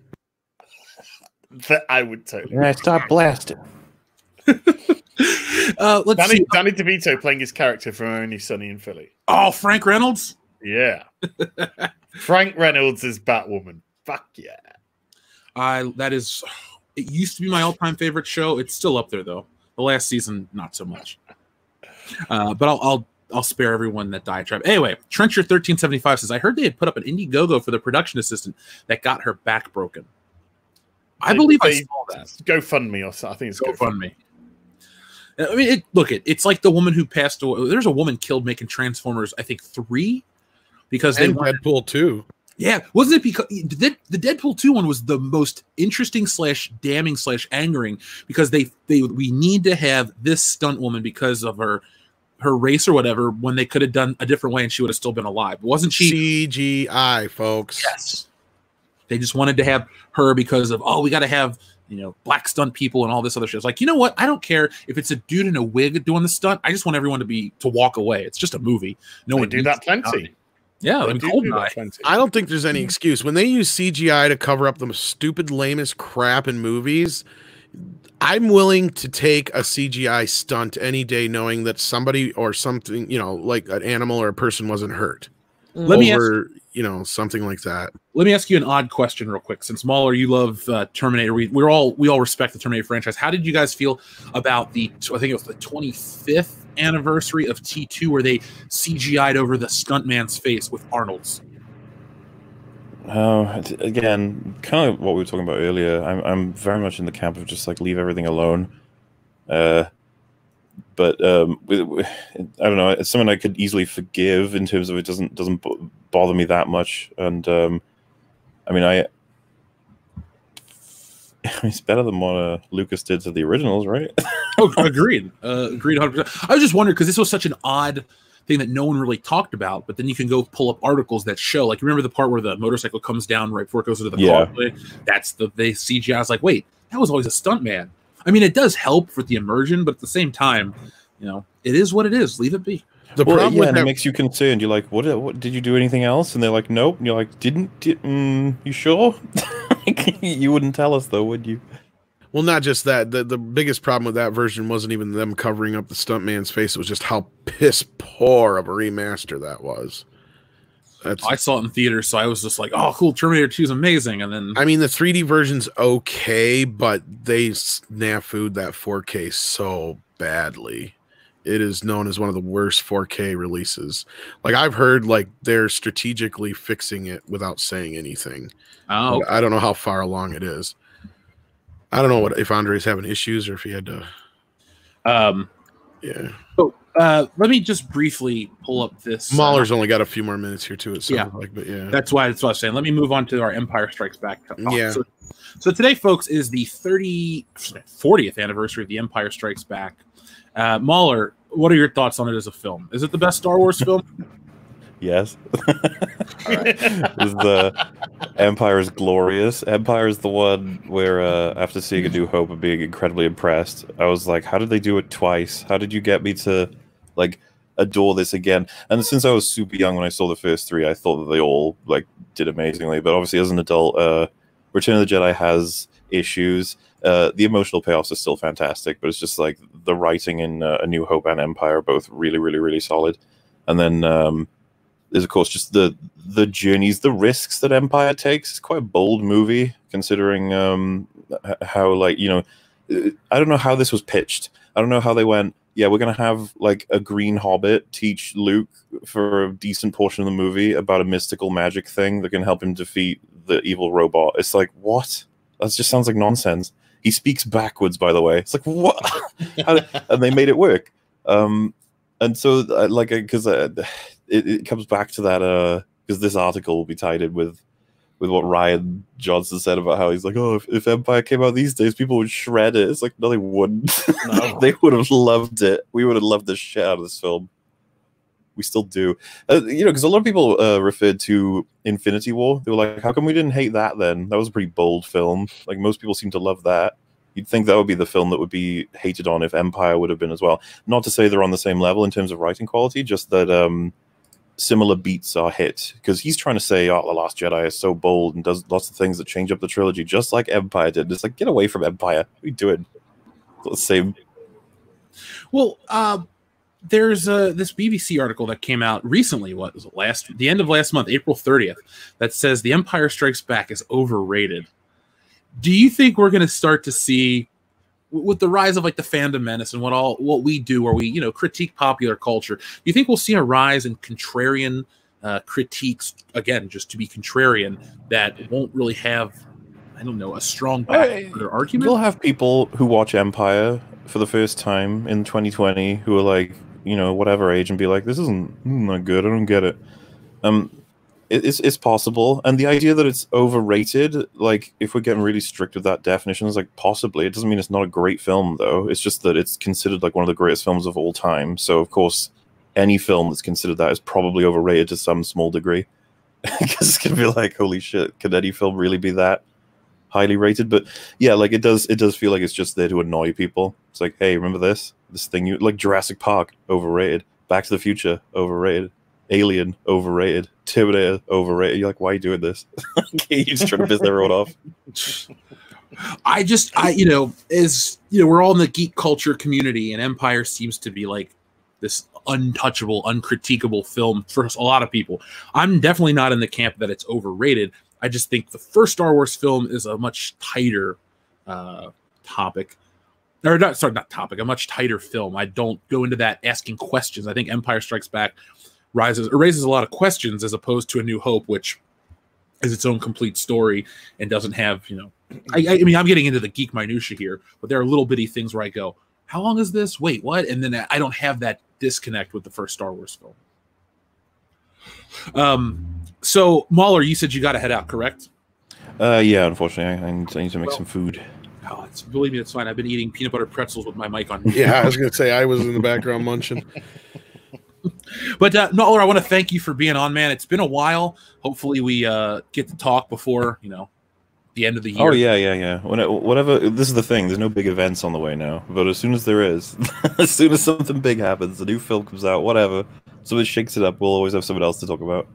that I would totally. Yeah,
stop blasting.
uh, let's Danny, see. Danny DeVito playing his character from Only Sunny in Philly. Oh,
Frank Reynolds. Yeah, Frank Reynolds is Batwoman. Fuck yeah! I that is. It used to be my all-time favorite show. It's still up there though. The last season, not so much. Uh, but I'll, I'll I'll spare everyone that diatribe. Anyway, Trencher1375 says, I heard they had put up an Indiegogo for the production assistant that got her back broken. I believe they, I saw that. GoFundMe or something. I think it's GoFundMe. GoFundMe. I mean, it, look, it, it's like the woman who passed away. There's a woman killed making Transformers, I think, three because and they wanted, Deadpool 2. Yeah, wasn't it because the, the Deadpool 2 one was the most interesting slash damning slash angering because they they we need to have this stunt woman because of her her race or whatever when they could have done a different way and she would have still been alive. Wasn't she CGI, folks? Yes. They just wanted to have her because of oh, we got to have you know black stunt people and all this other shit. It's like you know what? I don't care if it's a dude in a wig doing the stunt. I just want everyone to be to walk away. It's just a movie. No they one do that plenty. Yeah, I, mean, do I don't think there's any excuse when they use CGI to
cover up the stupid lamest crap in movies. I'm willing to take a CGI stunt any day, knowing that somebody or something, you know, like an animal or a person
wasn't hurt. Let over, me ask, you know something like that let me ask you an odd question real quick since Mauler, you love uh, terminator we, we're all we all respect the terminator franchise how did you guys feel about the i think it was the 25th anniversary of t2 where they cgi'd over the stuntman's face with arnold's
uh, again kind of what we were talking about earlier I'm, I'm very much in the camp of just like leave everything alone uh but um, I don't know. It's something I could easily forgive in terms of it doesn't doesn't bother me that much. And um, I mean, I it's better than what uh, Lucas did to the originals, right?
oh, agreed. Uh, agreed. 100%. I was just wondering because this was such an odd thing that no one really talked about. But then you can go pull up articles that show, like, remember the part where the motorcycle comes down right before it goes into the yeah. car? That's the they CGI. I was like, wait, that was always a stunt man. I mean, it does help for the immersion, but at the same time, you know, it is what it is. Leave it be. The well, problem yeah, with that, it makes you concerned.
You're like, what, what? Did you do anything else? And they're like, nope. And you're like, didn't? Did, mm, you sure? you wouldn't tell us though, would you? Well, not just that. The the biggest problem with that
version wasn't even them covering up the stuntman's face. It was just how piss poor of a remaster that was.
That's, I saw it in theaters, so I was just like, "Oh,
cool! Terminator Two is amazing." And then, I mean, the 3D version's okay, but they snafu'd that 4K so badly. It is known as one of the worst 4K releases. Like I've heard, like they're strategically fixing it without saying anything. Oh, okay. I don't know how far along it is. I don't know what if Andre's having issues or if he had to.
Um. Yeah. Uh, let me just briefly pull up this. Uh, Mauler's uh, only got a few more minutes here too. It sounds yeah, like, but yeah, that's why that's what I am saying. Let me move on to our Empire Strikes Back. Oh, yeah. So, so, today, folks, is the 30 40th anniversary of the Empire Strikes Back. Uh, Mahler, what are your thoughts on it as a film? Is it the best Star Wars film?
yes. the Empire is glorious. Empire is the one where, uh, after seeing A New Hope and being incredibly impressed, I was like, "How did they do it twice? How did you get me to like adore this again. And since I was super young when I saw the first three, I thought that they all like did amazingly. But obviously, as an adult, uh, Return of the Jedi has issues. Uh, the emotional payoffs are still fantastic, but it's just like the writing in uh, A New Hope and Empire are both really, really, really solid. And then um, there's of course just the the journeys, the risks that Empire takes. It's quite a bold movie considering um, how like you know, uh, I don't know how this was pitched. I don't know how they went yeah, we're gonna have like a green hobbit teach Luke for a decent portion of the movie about a mystical magic thing that can help him defeat the evil robot. It's like what? That just sounds like nonsense. He speaks backwards, by the way. It's like what? and they made it work. Um, and so uh, like because uh, uh, it, it comes back to that because uh, this article will be tied in with with what Rian Johnson said about how he's like, oh, if, if Empire came out these days, people would shred it. It's like, no, they wouldn't. No. they would have loved it. We would have loved the shit out of this film. We still do. Uh, you know, because a lot of people uh, referred to Infinity War. They were like, how come we didn't hate that then? That was a pretty bold film. Like, most people seem to love that. You'd think that would be the film that would be hated on if Empire would have been as well. Not to say they're on the same level in terms of writing quality, just that. Um, similar beats are hit because he's trying to say, "Oh, the Last Jedi is so bold and does lots of things that change up the trilogy, just like Empire did." It's like, get away from Empire. we are it doing? the same.
Well, uh, there's uh, this BBC article that came out recently. What was it, last? The end of last month, April 30th, that says the Empire Strikes Back is overrated. Do you think we're going to start to see with the rise of like the fandom menace and what all what we do where we you know critique popular culture do you think we'll see a rise in contrarian uh, critiques again just to be contrarian that won't really have i don't know a strong back for their argument you'll have
people who watch empire for the first time in 2020 who are like you know whatever age and be like this isn't mm, not good i don't get it um it's it's possible. And the idea that it's overrated, like if we're getting really strict with that definition, is like possibly. It doesn't mean it's not a great film though. It's just that it's considered like one of the greatest films of all time. So of course, any film that's considered that is probably overrated to some small degree. Because it's gonna be like, holy shit, could any film really be that highly rated? But yeah, like it does it does feel like it's just there to annoy people. It's like, hey, remember this? This thing you like Jurassic Park, overrated. Back to the Future, overrated. Alien overrated, Terminator overrated. You're like, why are you doing this? you just trying to piss everyone off.
I just, I you know, is you know, we're all in the geek culture community, and Empire seems to be like this untouchable, uncritiquable film for a lot of people. I'm definitely not in the camp that it's overrated. I just think the first Star Wars film is a much tighter uh, topic, or not sorry, not topic, a much tighter film. I don't go into that asking questions. I think Empire Strikes Back rises or raises a lot of questions as opposed to a new hope which is its own complete story and doesn't have you know I, I mean i'm getting into the geek minutia here but there are little bitty things where i go how long is this wait what and then i don't have that disconnect with the first star wars film um so mauler you said you got to head out correct
uh yeah
unfortunately i, need, need, to make well, some food
Oh, it's believe me, it's fine. I've been eating peanut butter pretzels with my mic on. yeah, I was
gonna say I was in the background munching.
but uh, Mauler, I want to thank you for being on, man. It's been a while. Hopefully, we uh, get to talk before you know the end of the oh, year. Oh yeah,
yeah, yeah. When it, whatever. This is the thing. There's no big events on the way now, but as soon as there is, as soon as something big happens, a new film comes out, whatever, Somebody shakes it up. We'll always have something else to talk about.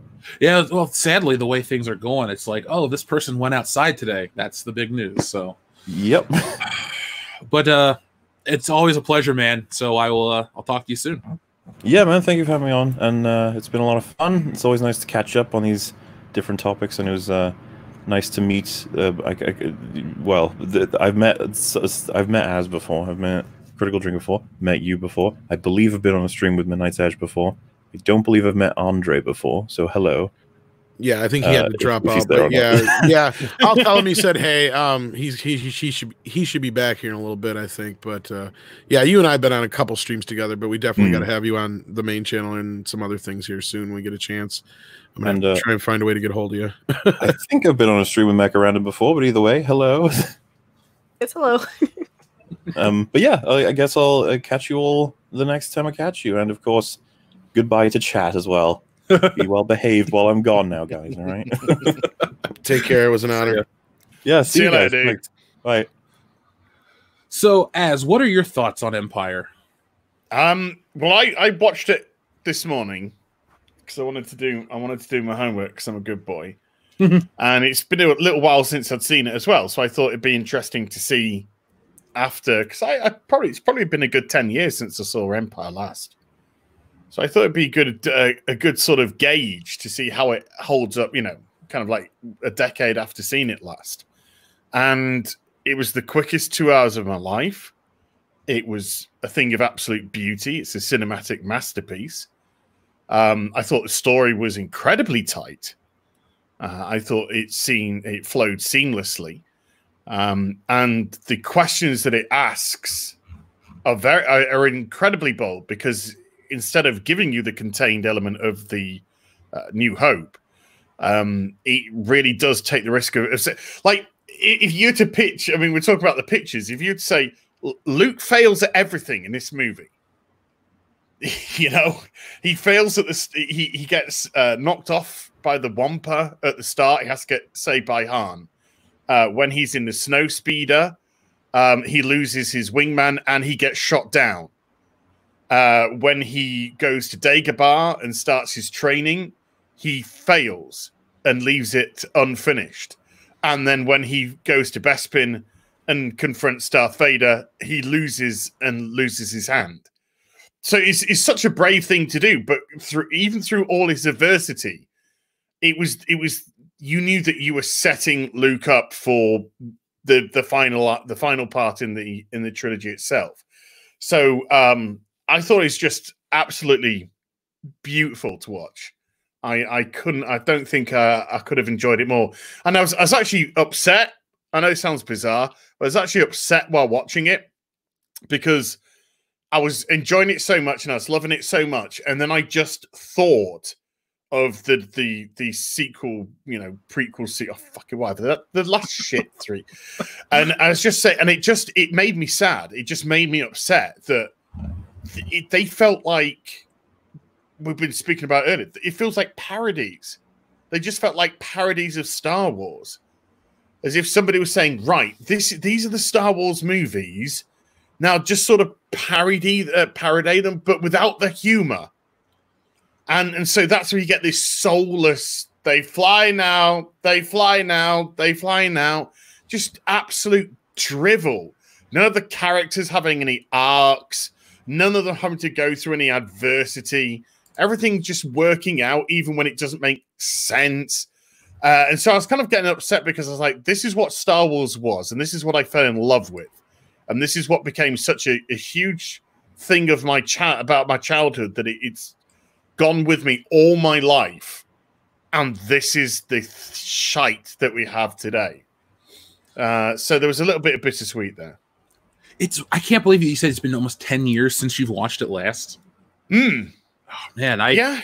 Yeah, well, sadly, the way things are going, it's like, oh, this person went outside today. That's the big news. So. Yep. but uh, it's always a pleasure, man. So I will. Uh, I'll talk to you soon.
Yeah, man, thank you for having me on, and uh, it's been a lot of fun. It's always nice to catch up on these different topics, and it was uh, nice to meet. Uh, I, I, well, I've met I've met Az before. I've met Critical Drink before. Met you before. I believe I've been on a stream with Midnight's Edge before. I don't believe I've met Andre before. So hello. Yeah, I think he had uh, to drop uh, out. But yeah,
yeah. I'll tell him he said, "Hey, um, he's he, he he should he should be back here in a little bit, I think." But uh, yeah, you and I have been on a couple streams together, but we definitely mm. got to have you on the main channel and some other things here soon when we get a chance. I'm gonna and, uh, try and find a way
to get a hold of you. I think I've been on a stream with Macaranda before, but either way, hello. It's hello. um, but yeah, I, I guess I'll uh, catch you all the next time I catch you, and of course, goodbye to chat as well. Be well behaved while I'm gone now, guys. All right. Take care. It was an honor.
Yeah. see, see you later, Dave. Bye.
So, Az what are your thoughts on
Empire? Um. Well, I I watched it this morning because I wanted to do I wanted to do my homework because I'm a good boy, and it's been a little while since I'd seen it as well. So I thought it'd be interesting to see after because I, I, probably it's probably been a good ten years since I saw Empire last. So I thought it'd be good uh, a good sort of gauge to see how it holds up. You know, kind of like a decade after seeing it last, and it was the quickest two hours of my life. It was a thing of absolute beauty. It's a cinematic masterpiece. Um, I thought the story was incredibly tight. Uh, I thought it seen it flowed seamlessly, um, and the questions that it asks are very are, are incredibly bold because instead of giving you the contained element of the uh, New Hope, um, it really does take the risk of, of like if you're to pitch. I mean, we're talking about the pitches. If you'd say Luke fails at everything in this movie, you know, he fails at this. He he gets uh, knocked off by the Wampa at the start. He has to get saved by Han. Uh, when he's in the snow speeder, um, he loses his wingman and he gets shot down. Uh, when he goes to Dagobah and starts his training, he fails and leaves it unfinished. And then when he goes to Bespin and confronts Darth Vader, he loses and loses his hand. So it's, it's such a brave thing to do, but through even through all his adversity, it was it was you knew that you were setting Luke up for the the final the final part in the in the trilogy itself. So um I thought it's just absolutely beautiful to watch. I, I couldn't. I don't think uh, I could have enjoyed it more. And I was, I was actually upset. I know it sounds bizarre, but I was actually upset while watching it because I was enjoying it so much and I was loving it so much. And then I just thought of the the the sequel, you know, prequel See, oh, fucking why the, the last shit three. And I was just saying, and it just it made me sad. It just made me upset that it, they felt like we've been speaking about earlier. It feels like parodies. They just felt like parodies of Star Wars, as if somebody was saying, "Right, this these are the Star Wars movies." Now, just sort of parody uh, parody them, but without the humor. And and so that's where you get this soulless. They fly now. They fly now. They fly now. Just absolute drivel. None of the characters having any arcs none of them having to go through any adversity, everything just working out, even when it doesn't make sense. Uh, and so I was kind of getting upset because I was like, this is what Star Wars was, and this is what I fell in love with. And this is what became such a, a huge thing of my chat about my childhood that it, it's gone with me all my life. And this is the shite that we have today.
Uh, so there was a little bit of bittersweet there. It's I can't believe you said it's been almost ten years since you've watched it last. Mm. Oh, man, I yeah.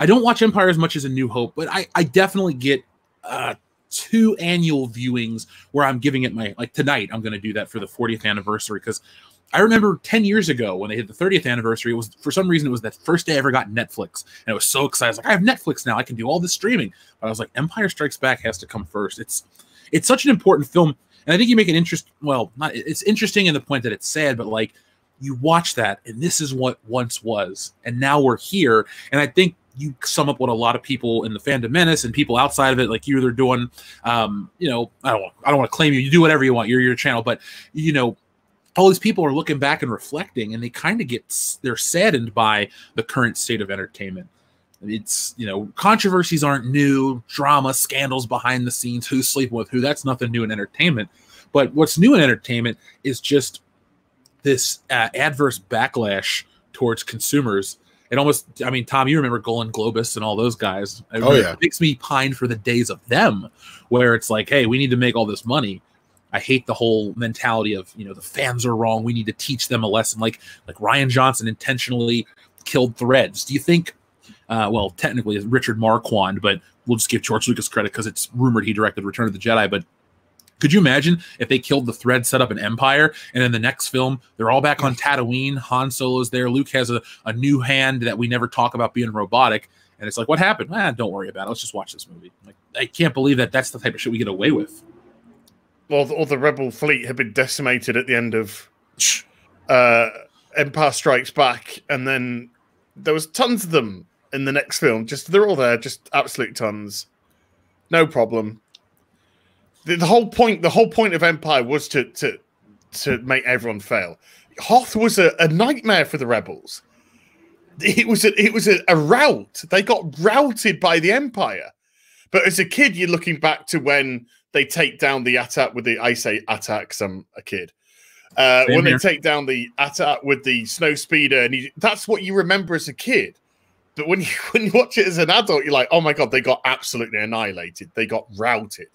I don't watch Empire as much as A New Hope, but I I definitely get uh, two annual viewings where I'm giving it my like tonight. I'm going to do that for the 40th anniversary because I remember 10 years ago when they hit the 30th anniversary, it was for some reason it was that first day I ever got Netflix. And I was so excited. I was like, I have Netflix now, I can do all this streaming. But I was like, Empire Strikes Back has to come first. It's it's such an important film and I think you make an interest. Well, not it's interesting in the point that it's sad, but like you watch that, and this is what once was, and now we're here. And I think you sum up what a lot of people in the fandom menace and people outside of it, like you, they're doing. Um, you know, I don't, I don't want to claim you. You do whatever you want. You're your channel, but you know, all these people are looking back and reflecting and they kind of get they're saddened by the current state of entertainment it's you know controversies aren't new drama scandals behind the scenes who's sleeping with who that's nothing new in entertainment but what's new in entertainment is just this uh, adverse backlash towards consumers it almost i mean tom you remember golan globus and all those guys it oh, really yeah. makes me pine for the days of them where it's like hey we need to make all this money I hate the whole mentality of you know the fans are wrong. We need to teach them a lesson. Like like Rian Johnson intentionally killed Threads. Do you think uh, well, technically, it's Richard Marquand, but we'll just give George Lucas credit because it's rumored he directed Return of the Jedi. But could you imagine if they killed the thread, set up an empire, and then the next film they're all back on Tatooine? Han Solo's there. Luke has a, a new hand that we never talk about being robotic, and it's like, what happened? Ah, don't worry about it. Let's just watch this movie. Like, I can't believe that that's the type of shit we get away with. Well, all the rebel fleet had been decimated at the end of
uh, Empire Strikes Back, and then there was tons of them in the next film. Just they're all there, just absolute tons, no problem. The, the, whole point, the whole point of Empire was to to to make everyone fail. Hoth was a, a nightmare for the rebels. It was a, it was a, a rout. They got routed by the Empire. But as a kid, you're looking back to when they take down the attack with the I say attack. I'm a kid. Uh, when here. they take down the attack with the snow speeder, and you, that's what you remember as a kid. But when you when you watch it as an adult, you're like, oh my god, they got absolutely annihilated. They got routed.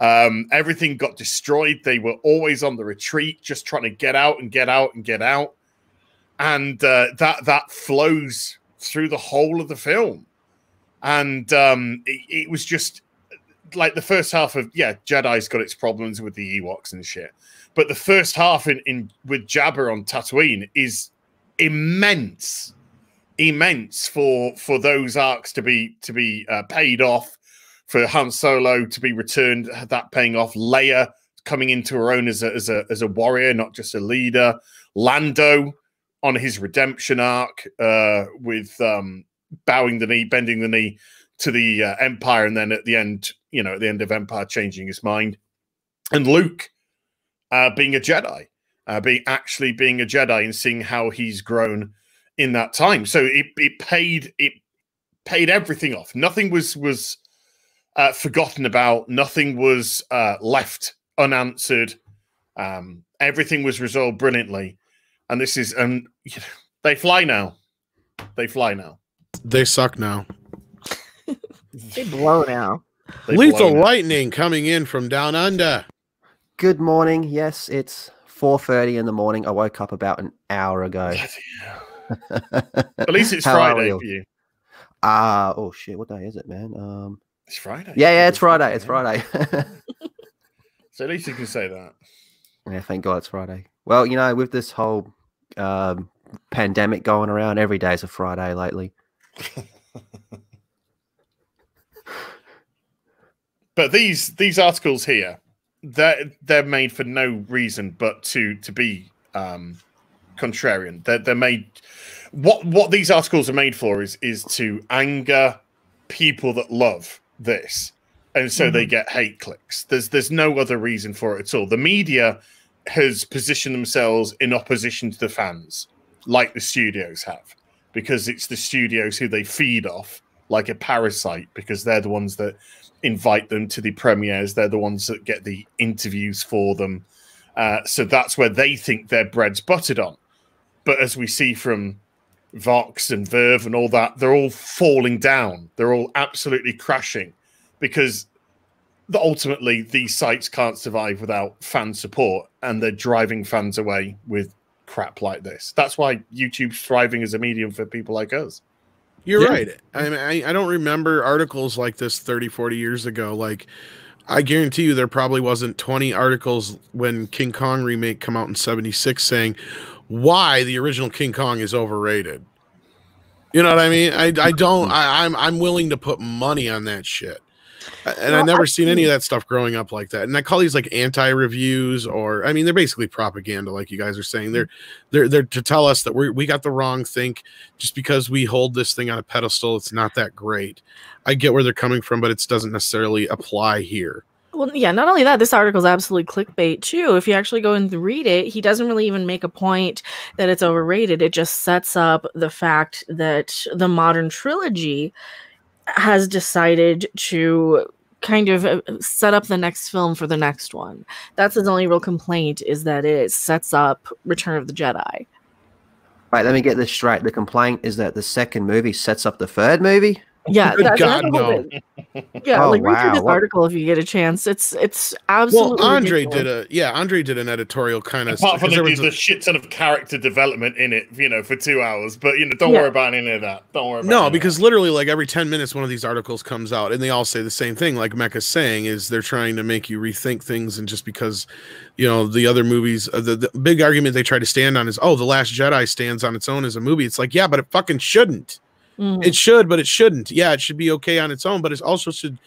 Um, everything got destroyed. They were always on the retreat, just trying to get out and get out and get out. And uh, that that flows through the whole of the film. And um, it, it was just like the first half of yeah, Jedi's got its problems with the Ewoks and shit. But the first half in, in with Jabba on Tatooine is immense immense for for those arcs to be to be uh, paid off, for Han Solo to be returned, uh, that paying off, Leia coming into her own as a as a as a warrior, not just a leader, Lando on his redemption arc uh, with um, bowing the knee, bending the knee to the uh, Empire, and then at the end, you know, at the end of Empire, changing his mind, and Luke uh, being a Jedi, uh, being actually being a Jedi, and seeing how he's grown in that time. So it, it paid it paid everything off. Nothing was was uh, forgotten about. Nothing was uh, left unanswered. Um, everything was resolved brilliantly, and this is and um, you know, they fly now. They fly now.
They
suck now. they
blow now. They Lethal blow now. lightning coming
in
from down under. Good morning. Yes, it's 4:30 in the morning. I woke up about an hour ago. At least it's How Friday for you. Ah, uh, oh shit! What day is it, man? Um, it's Friday. Yeah, yeah, it's Friday. It's Friday.
so at least you can say that.
Yeah, thank God it's Friday. Well, you know, with this whole um, pandemic going around, every day's a Friday lately. but these these
articles here, they're they're made for no reason but to to be um, contrarian. They're they're made what what these articles are made for is is to anger people that love this, and so mm -hmm. they mm-hmm. get hate clicks. There's there's no other reason for it at all. The media has positioned themselves in opposition to the fans, like the studios have, because it's the studios who they feed off like a parasite, because they're the ones that invite them to the premieres. They're the ones that get the interviews for them. Uh, so that's where they think their bread's buttered on. But as we see from Vox and Verge and all that, they're all falling down. They're all absolutely crashing because ultimately these sites can't survive without fan support and they're driving fans away with crap like this. That's why YouTube's thriving as a medium for people like us. You're yeah. right.
I mean, I, I don't remember articles like this 30, 40 years ago. Like, I guarantee you there probably wasn't 20 articles when King Kong remake come out in 76 saying, why the original King Kong is overrated. You know what I mean? I, I don't. I, am I'm, I'm willing to put money on that shit. And well, i never I seen any of that stuff growing up like that. And I call these like anti-reviews, or I mean, they're basically propaganda, like you guys are saying. They're they're they're to tell us that we we got the wrong thing just because we hold this thing on a pedestal. It's not that great. I get where they're coming from, but it doesn't necessarily apply here.
Well, yeah, not only that, this article is absolutely clickbait too. If you actually go and read it, he doesn't really even make a point that it's overrated. It just sets up the fact that the modern trilogy has decided to kind of uh, set up the next film for the next one. That's his only real complaint is that it sets up Return of the
Jedi. Right, let me get this straight. The complaint is that the second movie sets up the third movie. Yeah, that's God, no.
Yeah, oh, like wow. read this article
if you get a chance.
It's it's absolutely. Well, Andre ridiculous.
did
a yeah. Andre did an editorial kind of
apart from the was a
shit ton of character development in it, you know, for two hours. But you know, don't yeah. worry about any of that. Don't worry. about no,
because literally, like every ten minutes, one of these articles comes out, and they all say the same thing. Like Mecca's saying, is they're trying to make you rethink things, and just because, you know, the other movies, uh, the, the big argument they try to stand on is, oh, the Last Jedi stands on its own as a movie. It's like, yeah, but it fucking shouldn't. Mm. It mm-hmm. should, but it shouldn't. Yeah, it should be okay on its own, but it also should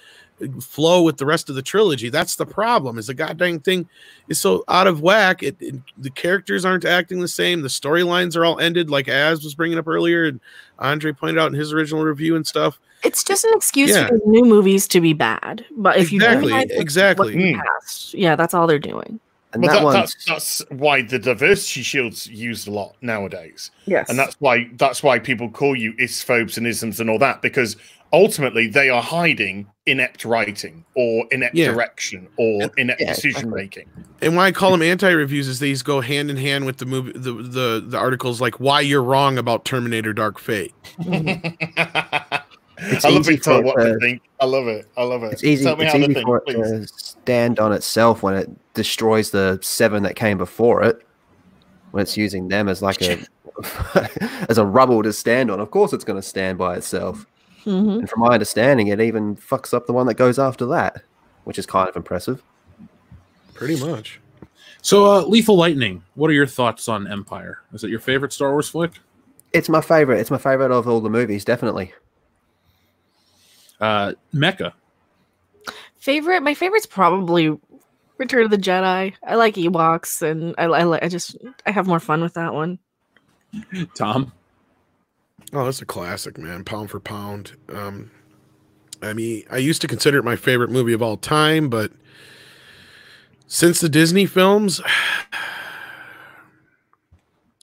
uh, flow with the rest of the trilogy. That's the problem. Is the goddamn thing is so out of whack. It, it the characters aren't acting the same. The storylines are all ended, like Az was bringing up earlier, and Andre pointed out in his original review
and stuff.
It's just an excuse yeah. for new movies to be bad. But if exactly, you exactly, exactly, mm. yeah, that's all they're doing. And well, that, that one... that's
that's why the diversity shield's used a lot nowadays. Yes, and that's why that's why people call you isphobes and isms and all that because ultimately they are hiding inept writing or inept yeah. direction or inept yeah, decision making.
And why I call them anti-reviews is these go hand in hand with the movie, the the, the articles like why you're wrong about Terminator Dark Fate.
It's I love being told what to, to think.
I love it. I love it. It's easy, it's easy think, for it please.
to stand on itself when it destroys the seven that came before it. When it's using them as like a as a rubble to stand on, of course it's going to stand by itself.
Mm-hmm.
And
from my understanding, it even fucks up the one that goes after that, which is kind of impressive.
Pretty much. So, uh, Lethal Lightning. What are your thoughts on
Empire? Is it your favorite Star Wars flick? It's my favorite. It's my favorite of all the movies, definitely. Uh, Mecca.
Favorite. My favorite's probably Return of the Jedi. I like Ewoks, and I I, I just I have more fun with that one.
Tom. Oh, that's a classic, man. Pound for pound. Um, I mean, I used to consider it my favorite movie of all time, but since the Disney films,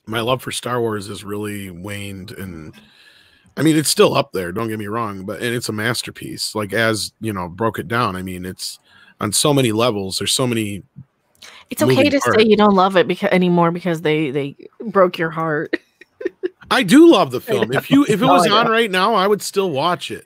my love for Star Wars has really waned, and I mean, it's still up there. Don't get me wrong, but and it's a masterpiece. Like as you know, broke it down. I mean, it's on so many levels. There's so many. It's okay to parts. say you
don't love it because anymore because they they broke your heart. I do love the film.
If you if it was on
right now, I would still
watch it.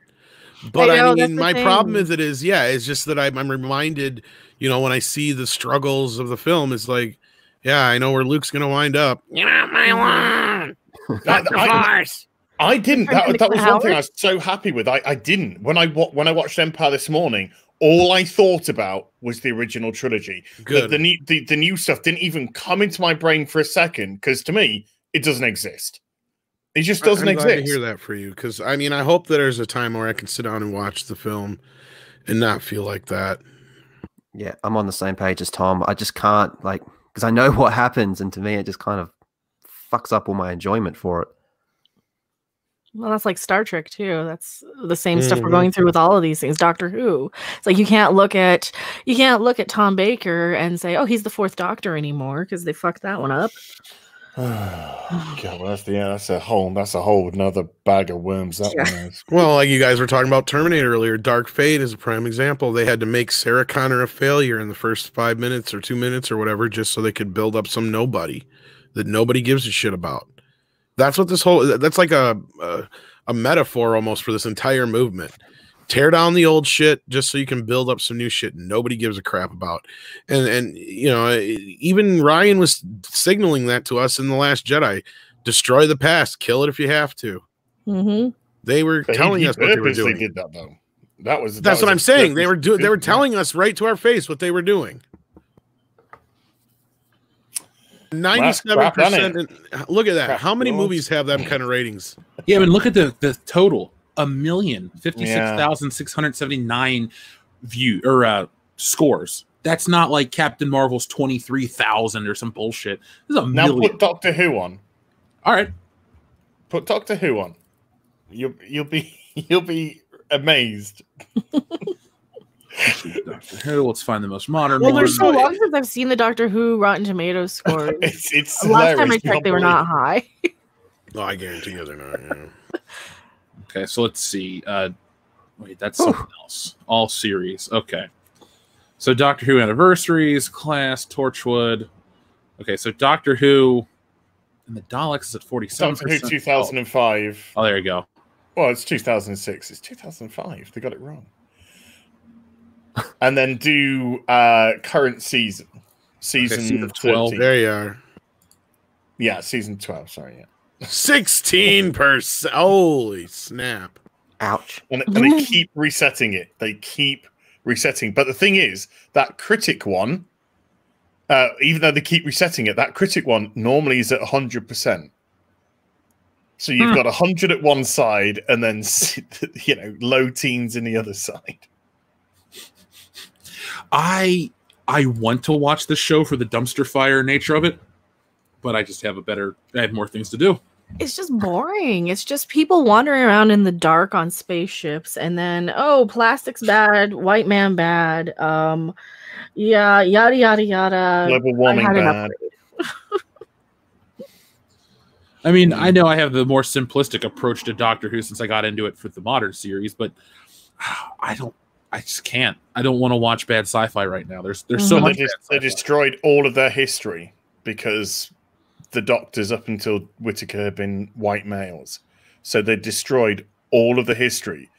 But I, know, I mean, my thing. problem with it is, yeah, it's just that I'm, I'm reminded, you know, when I see the struggles of the film, it's like, yeah, I know where Luke's gonna wind up.
You're not my mm-hmm. one. That's the force.
I didn't. That, that was one thing I was so happy with. I, I didn't when I when I watched Empire this morning. All I thought about was the original trilogy. Good. The, the new the, the new stuff didn't even come into my brain for a second because to me it doesn't exist. It just doesn't I'm exist. Glad to hear
that for you because I mean I hope that
there's a time where I can sit down and watch the film and not feel like that. Yeah, I'm on the same page as Tom. I just can't like because I know what happens, and to me it just kind of fucks up all my enjoyment for it.
Well, that's like Star Trek too. That's the same mm. stuff we're mm-hmm. going through with all of these things. Doctor Who. It's like you can't look at you can't look at Tom Baker and say, "Oh, he's the fourth Doctor anymore," because they fucked that one up.
God, well, that's the yeah, that's a whole that's a whole another bag of worms. That yeah. one is.
Well, like you guys were talking about Terminator earlier, Dark Fate is a prime example. They had to make Sarah Connor a failure in the first five minutes or two minutes or whatever, just so they could build up some nobody that nobody gives a shit about. That's what this whole that's like a, a, a metaphor almost for this entire movement. Tear down the old shit just so you can build up some new shit nobody gives a crap about. And and you know, even Rian was signaling that to us in the last Jedi. Destroy the past, kill it if you have to. Mm-hmm. They were but telling he, he us what they were doing. Did that though. That was that that's was what I'm saying. They were doing. They were telling us right to our face what they were doing. Ninety-seven percent. Look at that. How many movies have that kind of ratings? Yeah, I mean, look at the the total:
a million fifty-six thousand six hundred seventy-nine view or uh, scores. That's not like Captain Marvel's twenty-three thousand or some bullshit. This is a now million. put Doctor Who on. All right, put Doctor Who on. You you'll be
you'll be amazed. Doctor Who. Let's
find the most modern. Well, there's so long since I've seen the Doctor Who Rotten Tomatoes scores. it's, it's last time I checked, they were not high.
no, I guarantee you they're not. Yeah. okay, so let's see. Uh, wait, that's something else. All series. Okay, so Doctor Who anniversaries, class, Torchwood. Okay, so Doctor Who and the Daleks is at forty-seven. Doctor Who, oh. two thousand and five. Oh. oh, there you go.
Well, it's two thousand six. It's two thousand five. They got it wrong and then do uh current season, season, okay, season twelve. There you are. Yeah, season twelve. Sorry, yeah. Sixteen percent. Holy snap! Ouch! And, and they keep resetting it. They keep resetting. But the thing is, that critic one, uh, even though they keep resetting it, that critic one normally is at hundred percent. So you've hmm. got hundred at one side, and then you know low teens in the other side.
I I want to watch this show for the dumpster fire nature of it, but I just have a better I have more things to do.
It's just boring. It's just people wandering around in the dark on spaceships and then oh, plastic's bad, white man bad. Um yeah, yada yada yada. Global warming bad.
I mean, I mm. know I have the more simplistic approach to Doctor Who since I got into it for the modern series, but I don't I just can't. I don't want to watch bad sci-fi right now. There's there's so much. They,
they, destroyed all of their history because the doctors up until Whittaker have been white males, so they destroyed all of the history,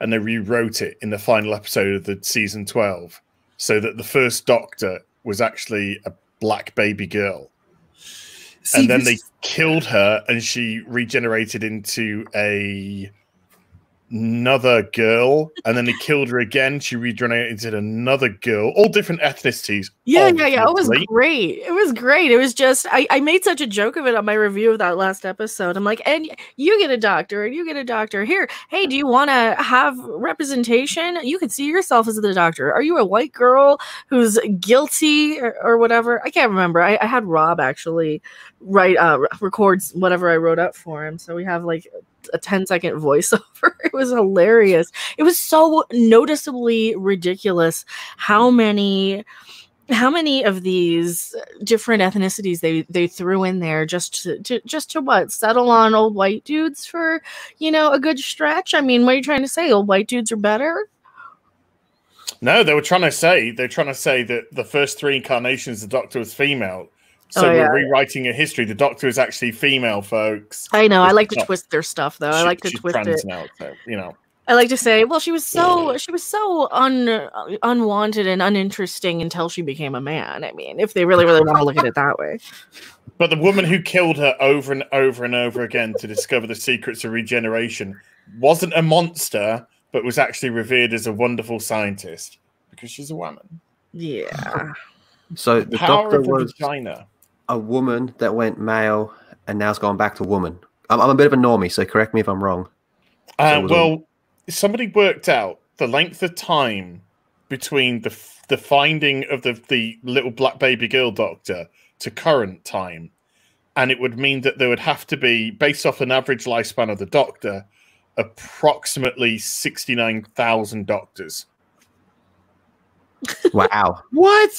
and they rewrote it in the final episode of the season twelve, so that the first Doctor was actually a black baby girl, See, and then this... they killed her, and she regenerated into a another girl, and then he killed her again. She regenerated another girl, all different ethnicities. Yeah, oh, yeah, yeah. It was
great. It was great. It was just I, I made such a joke of it on my review of that last episode. I'm like, and you get a doctor, and you get a doctor. Here, hey, do you want to have representation? You could see yourself as the doctor. Are you a white girl who's guilty or, or whatever? I can't remember. I, I had Rob actually write uh records whatever i wrote up for him so we have like a 10 second voiceover it was hilarious it was so noticeably ridiculous how many how many of these different ethnicities they they threw in there just to, to, just to what settle on old white dudes for you know a good stretch i mean what are you trying to say old white dudes are better
no they were trying to say they're trying to say that the first three incarnations the doctor was female so oh, we're rewriting a history. The Doctor is actually female, folks.
I know. I like to twist their stuff, though. She, I like to twist it. Now, so, you know. I like to say, well, she was so she was so un unwanted and uninteresting until she became a man. I mean, if they really, really want to look at it that way. But the woman who killed
her over and over and over again to discover the secrets of regeneration wasn't a monster, but was actually revered as a wonderful scientist because she's a woman.
Yeah. So the, the doctor was vagina a woman that went male and now's gone back to woman. I'm, I'm a bit of a normie, so correct me if I'm wrong. Uh, well, all...
somebody worked out the length of time between the the finding of the the little black baby girl doctor to current time, and it would mean that there would have to be, based off an average lifespan of the doctor, approximately sixty nine thousand doctors.
Wow! what?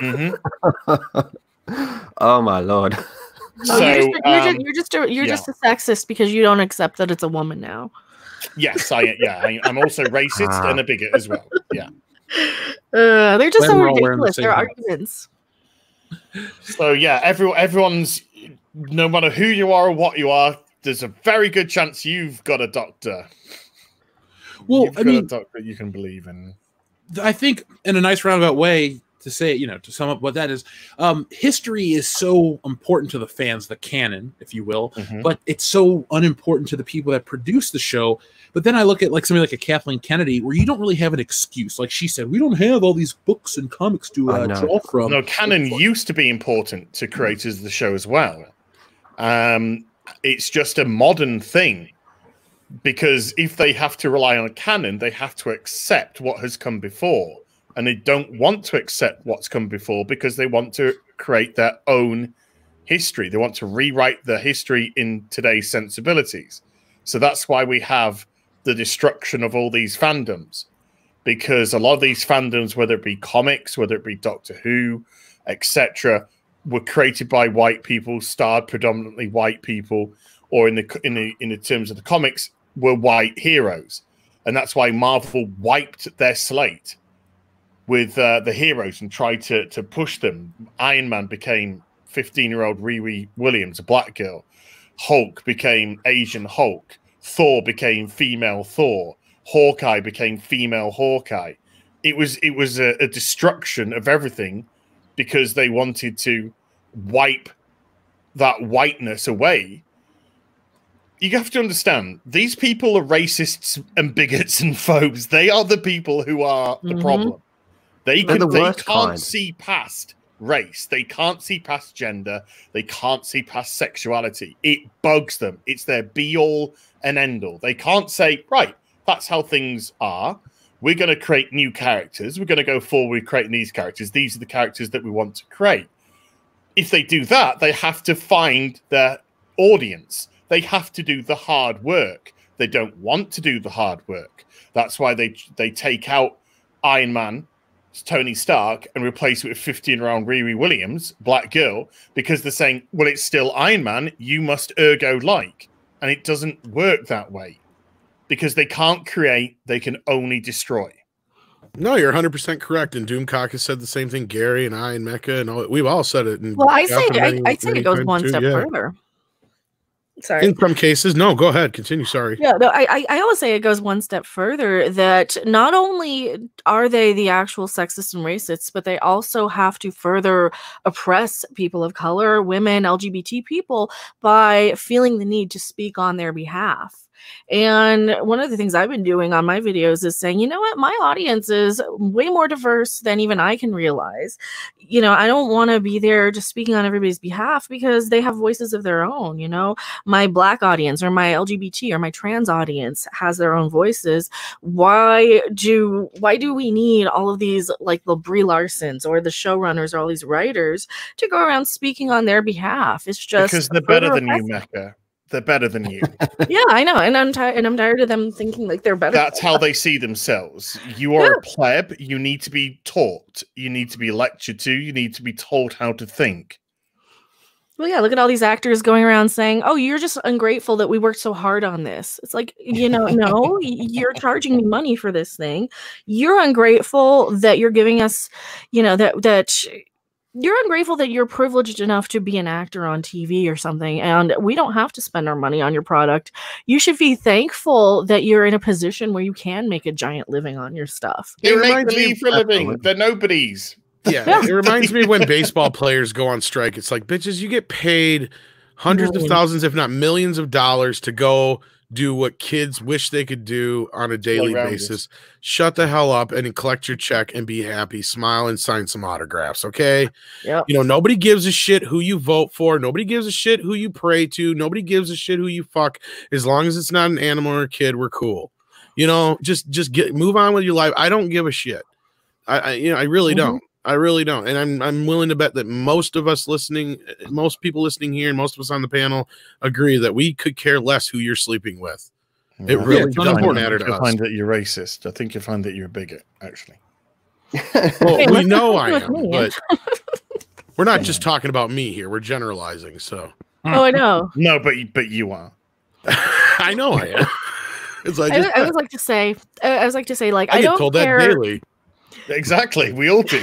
Mm -hmm. oh my lord. So, you're oh, just, you're, just, you're, just, a, you're um, yeah. just a
sexist because you don't accept that it's a woman now.
Yes, I yeah, I, am also racist and a bigot as well. Yeah,
uh, they're just when so ridiculous. The their arguments. So yeah, everyone, everyone's
no matter who you are or what you are, there's a very good chance you've got a doctor.
Well, you've I mean, a doctor you can believe in. I think in a nice roundabout way, to say, you know, to sum up what that is, um, history is so important to the fans, the canon, if you will, mm-hmm. but it's so unimportant to the people that produce the show. But then I look at like somebody like a Kathleen Kennedy, where you don't really have an excuse. Like she said, we don't have all these books and comics to uh, draw
from. No, canon like, used to be important to mm-hmm. creators of the show as well. Um, it's just a modern thing because if they have to rely on canon, they have to accept what has come before and they don't want to accept what's come before because they want to create their own history. They want to rewrite the history in today's sensibilities. So that's why we have the destruction of all these fandoms because a lot of these fandoms, whether it be comics, whether it be Doctor Who, etc., were created by white people, starred predominantly white people, or in the in the in the terms of the comics, were white heroes, and that's why Marvel wiped their slate with uh, the heroes and tried to to push them. Iron Man became 15 year old Riri Williams, a black girl. Hulk became Asian Hulk. Thor became female Thor. Hawkeye became female Hawkeye. It was it was a, a destruction of everything because they wanted to wipe that whiteness away. You have to understand these people are racists and bigots and phobes. They are the people who are the mm -hmm. problem. They can the they can't kind. see past race. They can't see past gender. They can't see past sexuality. It bugs them. It's their be all and end all. They can't say, right, that's how things are. We're going to create new characters. We're going to go forward with creating these characters. These are the characters that we want to create. If they do that, they have to find their audience. They have to do the hard work. They don't want to do the hard work. That's why they they take out Iron Man Tony Stark and replace it with 15 round Riri Williams, Black Girl, because they're saying, well, it's still Iron Man. You must ergo like. And it doesn't work that way because they can't create, they can only destroy. No, you're 100% correct. And Doomcock has
said the same thing. Gary and I and Mecca and all, we've all said it. And well, I say, it, I, I say it goes one too, step yeah. further sorry. In some cases, no. Go ahead, continue. Sorry. Yeah,
no. I I always say it goes one step further that not only are they the actual sexist and racists, but they also have to further oppress people of color, women, LGBT people by feeling the need to speak on their behalf. And one of the things I've been doing on my videos is saying, you know what, my audience is way more diverse than even I can realize. You know, I don't want to be there just speaking on everybody's behalf because they have voices of their own. You know, my black audience or my LGBT or my trans audience has their own voices. Why do why do we need all of these like the Brie Larsons or the showrunners or all these writers to go around speaking on their behalf? It's just because they're better than you,
Mecca they're better than you.
yeah, I know, and I'm tired. And I'm tired of them thinking like they're better. That's how
they see themselves. You are yeah. a pleb. You need to be taught. You need to be lectured to. You need to be told how to think.
Well, yeah, look at all these actors going around saying, "Oh, you're just ungrateful that we worked so hard on this." It's like, you know, no, you're charging me money for this thing. You're ungrateful that you're giving us, you know, that that you're ungrateful that you're privileged enough to be an actor on TV or something, and we don't have to spend our money on your product. You should be thankful that you're in a position where you can make a giant living on your stuff. It, it reminds me for living the nobodies. Yeah, yeah, it reminds
me when baseball players go on strike. It's like, bitches, you get paid hundreds of thousands, if not millions of dollars to go do what kids wish they could do on a daily basis. Shut the hell up and collect your check and be happy. Smile and sign some autographs, okay? Yeah. You know, nobody gives a shit who you vote for. Nobody gives a shit who you pray to. Nobody gives a shit who you fuck. As long as it's not an animal or a kid, we're cool. You know, just just get move on with your life. I don't give a shit. I, I you know, I really mm-hmm. don't. I really don't. And I'm I'm willing to bet that most of us listening, most people listening here, and most of us on the panel agree that we could care less who you're sleeping with. Yeah. It really yeah, doesn't matter to us. find
that you're racist. I think you find that you're a bigot, actually.
well, we know I am, but we're not just talking about me here. We're generalizing. So. Oh,
I know.
No, but but you are. I know I am. It's like I, just, I, I was
like to say. I was like to say like I, I don't told care. that
daily. Exactly. We all do.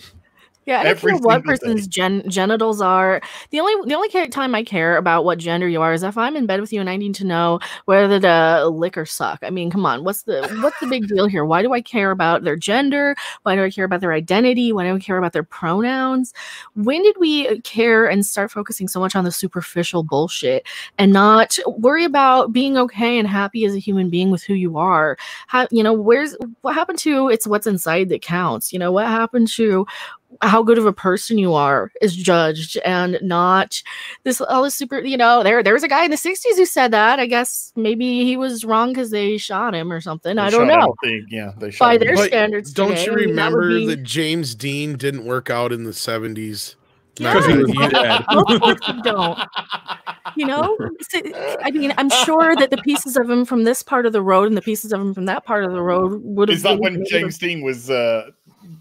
Yeah, I Every don't care what person's gen- genitals are. The only the only time I care about what gender you are is if I'm in bed with you and I need to know whether the lick or suck. I mean, come on, what's the what's the big deal here? Why do I care about their gender? Why do I care about their identity? Why do I care about their pronouns? When did we uh, care and start focusing so much on the superficial bullshit and not worry about being okay and happy as a human being with who you are? How you know where's what happened to it's what's inside that counts? You know what happened to how good of a person you are is judged and not this all oh, is super you know there there was a guy in the 60s who said that i guess maybe he was wrong because they shot him or something they i don't know
yeah they shot by him. their but standards don't
today, you remember that, be... that,
james dean didn't work out in the 70s because yeah. he was dead.
don't. You know, I mean, I'm sure that the pieces of him from this part of the road and the pieces of him from that part of the road would have. Is that when James
Dean was uh,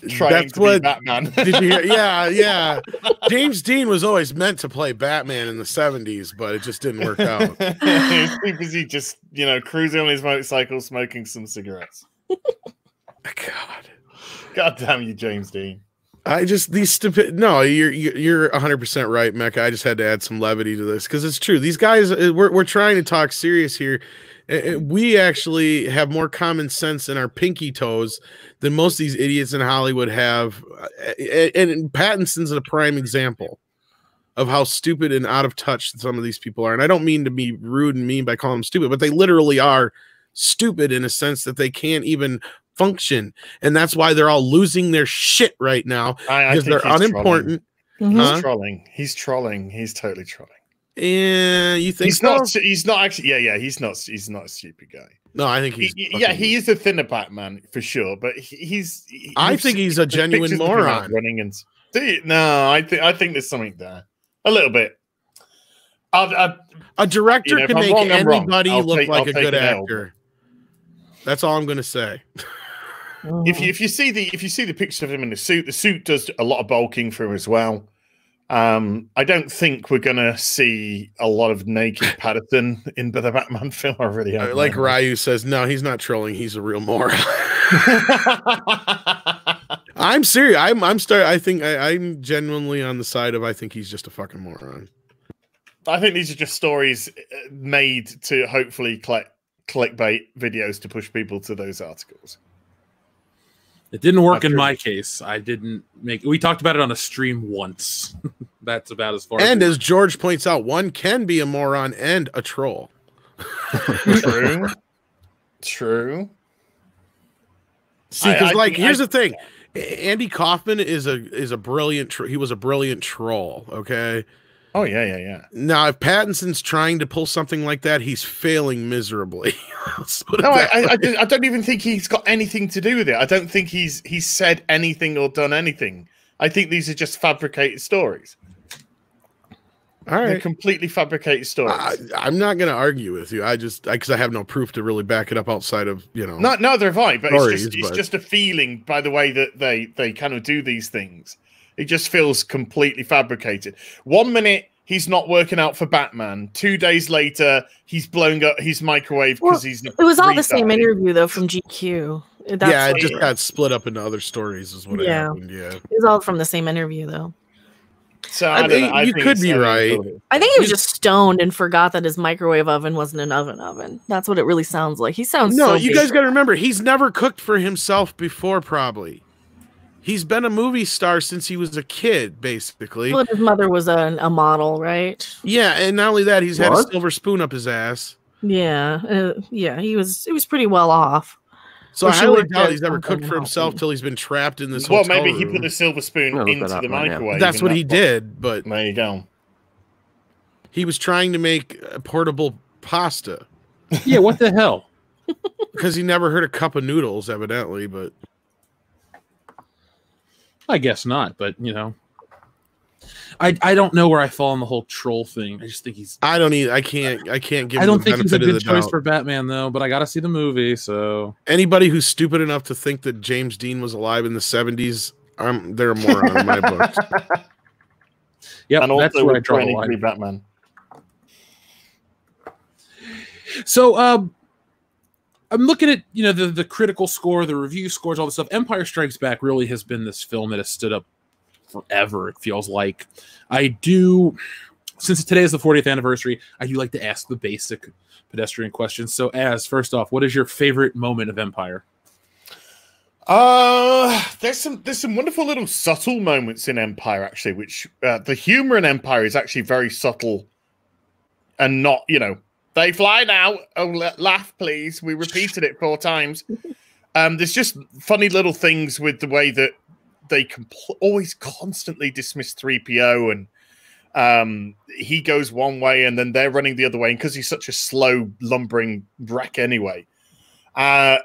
trying That's to what, Batman.
did you hear? Yeah, yeah. James Dean was always meant to play Batman
in the 70s, but it just didn't work out. He's too busy just, you know, cruising on his motorcycle, smoking some cigarettes. God. God damn you, James Dean.
I just these stupid. No, you're you're 100 percent right, Mecca. I just had to add some levity to this because it's true. These guys, uh, we're we're trying to talk serious here, we actually have more common sense in our pinky toes than most of these idiots in Hollywood have. And Pattinson's a prime example of how stupid and out of touch some of these people are. And I don't mean to be rude and mean by calling them stupid, but they literally are stupid in a sense that they can't even function. And that's why they're all losing their shit
right now because they're unimportant. Trolling. Mm -hmm. He's trolling. He's trolling. He's totally trolling. Yeah, you think he's so? not? He's not actually. Yeah, yeah, he's not. He's not a stupid guy. No, I think he's. He, yeah, he is a thinner Batman for sure, but he's. He, I think he's a genuine moron. Running and do you, no, I think I think there's something there, a little bit. I, I, a director you know, can make wrong, anybody look take, like I'll a good actor.
That's all I'm going to say.
if you, if you see the if you see the picture of him in the suit, the suit does a lot of bulking for him as well. Um, I don't think we're gonna see a lot of naked Pattinson in the Batman film. I really uh, hope. Like know. Ryu says, no, he's not trolling. He's a real moron. I'm serious. I'm I'm start. I think I, I'm genuinely on the side of I think he's just a fucking moron. I think these are just stories uh, made to hopefully collect clickbait
videos to push people to those articles. It didn't work in my case. I didn't make. We talked about it on a stream once. That's about as far. And as, as
George points out, one can be a moron and a troll. True. True. See, because like, I, here's I, the thing: Andy Kaufman is a is a brilliant. he was a brilliant troll. Okay, Oh yeah, yeah, yeah. Now, if Pattinson's trying to pull something like that, he's failing miserably. no, I, I, I,
don't even think he's got anything to do with it. I don't think he's he's said anything or done anything. I think these are just fabricated stories. All right, They're completely fabricated stories.
I, am not going to argue with you. I just because I, I, have no proof to really back it up outside of you know. Not
neither have I. But stories, it's just it's just a feeling by the way that they they kind of do these things it just feels completely fabricated. One minute he's not working out for Batman. Two days later, he's blowing up his microwave because well, he's. It was all the same
interview though from GQ. That's yeah, it just got
split up into other stories, is what yeah. happened.
Yeah, it was all from the same interview though. So I, I I you could be uh, right. I think he was just stoned and forgot that his microwave oven wasn't an oven oven. That's what it really sounds like. He sounds no. So you guys got to
remember, he's never cooked for himself before, probably he's been a movie star since he was a kid, basically. Well,
his mother was a, a model, right? Yeah, and not only that, he's what? had a
silver spoon up his ass.
Yeah, uh, yeah, he was. It was pretty well off. So I highly doubt he's ever
cooked for himself till he's been trapped in this. Well, maybe room. he put
the silver spoon
into the
microwave. That's what that he did. But there you go. He was trying to make portable pasta. yeah, what the hell? Because he never heard a cup of noodles, evidently. But
I guess not, but you know, I I don't know where I fall on the whole troll thing. I just think he's. I don't need I can't. I can't give. I don't think he's a good choice doubt. for Batman though. But I got to see the
movie. So anybody who's stupid enough to think that James Dean was alive in the seventies,
I'm they're a moron in my books. Yeah, and that's where I draw the line. Batman.
So, um, I'm looking at you know the the critical score, the review scores, all this stuff. Empire Strikes Back really has been this film that has stood up forever. It feels like I do. Since today is the 40th anniversary, I do like to ask the basic pedestrian questions. So, as first off, what is your favorite moment of Empire? Uh, there's some there's some wonderful
little subtle moments in Empire actually, which uh, the humor in Empire is actually very subtle, and not you know they fly now. Oh, laugh, please. We repeated it four times. Um, there's just funny little things with the way that they compl- always constantly dismiss 3PO and um, he goes one way and then they're running the other way. And because he's such a slow, lumbering wreck anyway. Uh,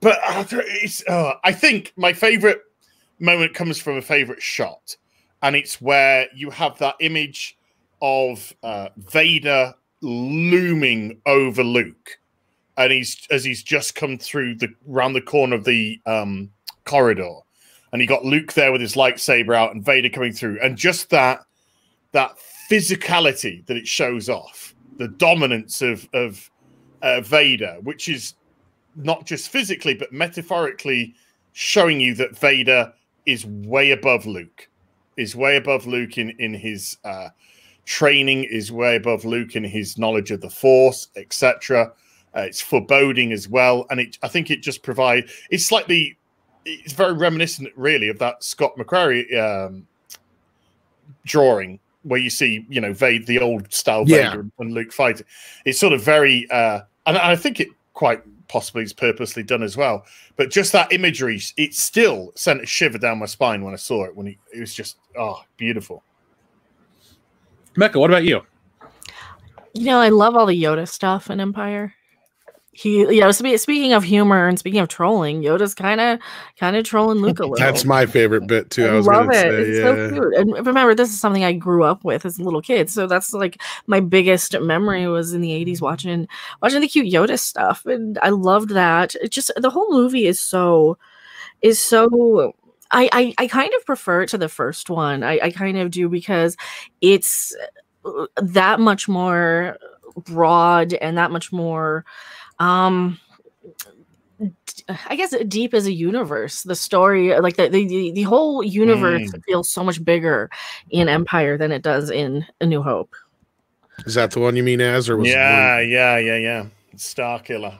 but uh, I think my favorite moment comes from a favorite shot. And it's where you have that image of uh, Vader looming over Luke, and he's as he's just come through the round the corner of the um, corridor, and he got Luke there with his lightsaber out, and Vader coming through, and just that that physicality that it shows off, the dominance of of uh, Vader, which is not just physically but metaphorically showing you that Vader is way above Luke, is way above Luke in in his. Uh, Training is way above Luke in his knowledge of the Force, etc. Uh, it's foreboding as well, and it I think it just provide it's slightly it's very reminiscent, really, of that Scott McQuarrie um, drawing where you see you know Vader, the old style yeah. Vader and Luke fighting. It's sort of very, uh, and I think it quite possibly is purposely done as well. But just that imagery, it still sent a shiver down my spine when I saw it. When it, it was just oh, beautiful. Mecca, what about you?
You know, I love all the Yoda stuff in Empire. He, you know, speaking of humor and speaking of trolling, Yoda's kind of, kind of trolling Luke a little. That's my
favorite bit too. I, I love it. Say, it's yeah. so cute.
And remember, this is something I grew up with as a little kid, so that's like my biggest memory was in the '80s watching, watching the cute Yoda stuff, and I loved that. It just the whole movie is so, is so I, I, I kind of prefer it to the first one. I, I kind of do because it's uh, that much more broad and that much more um I guess deep as a universe. The story, like the the, the whole universe, mm. feels so much bigger in Empire than it does in A New Hope.
Is that the one you mean as, or was yeah, yeah, yeah, yeah,
Star
Killer.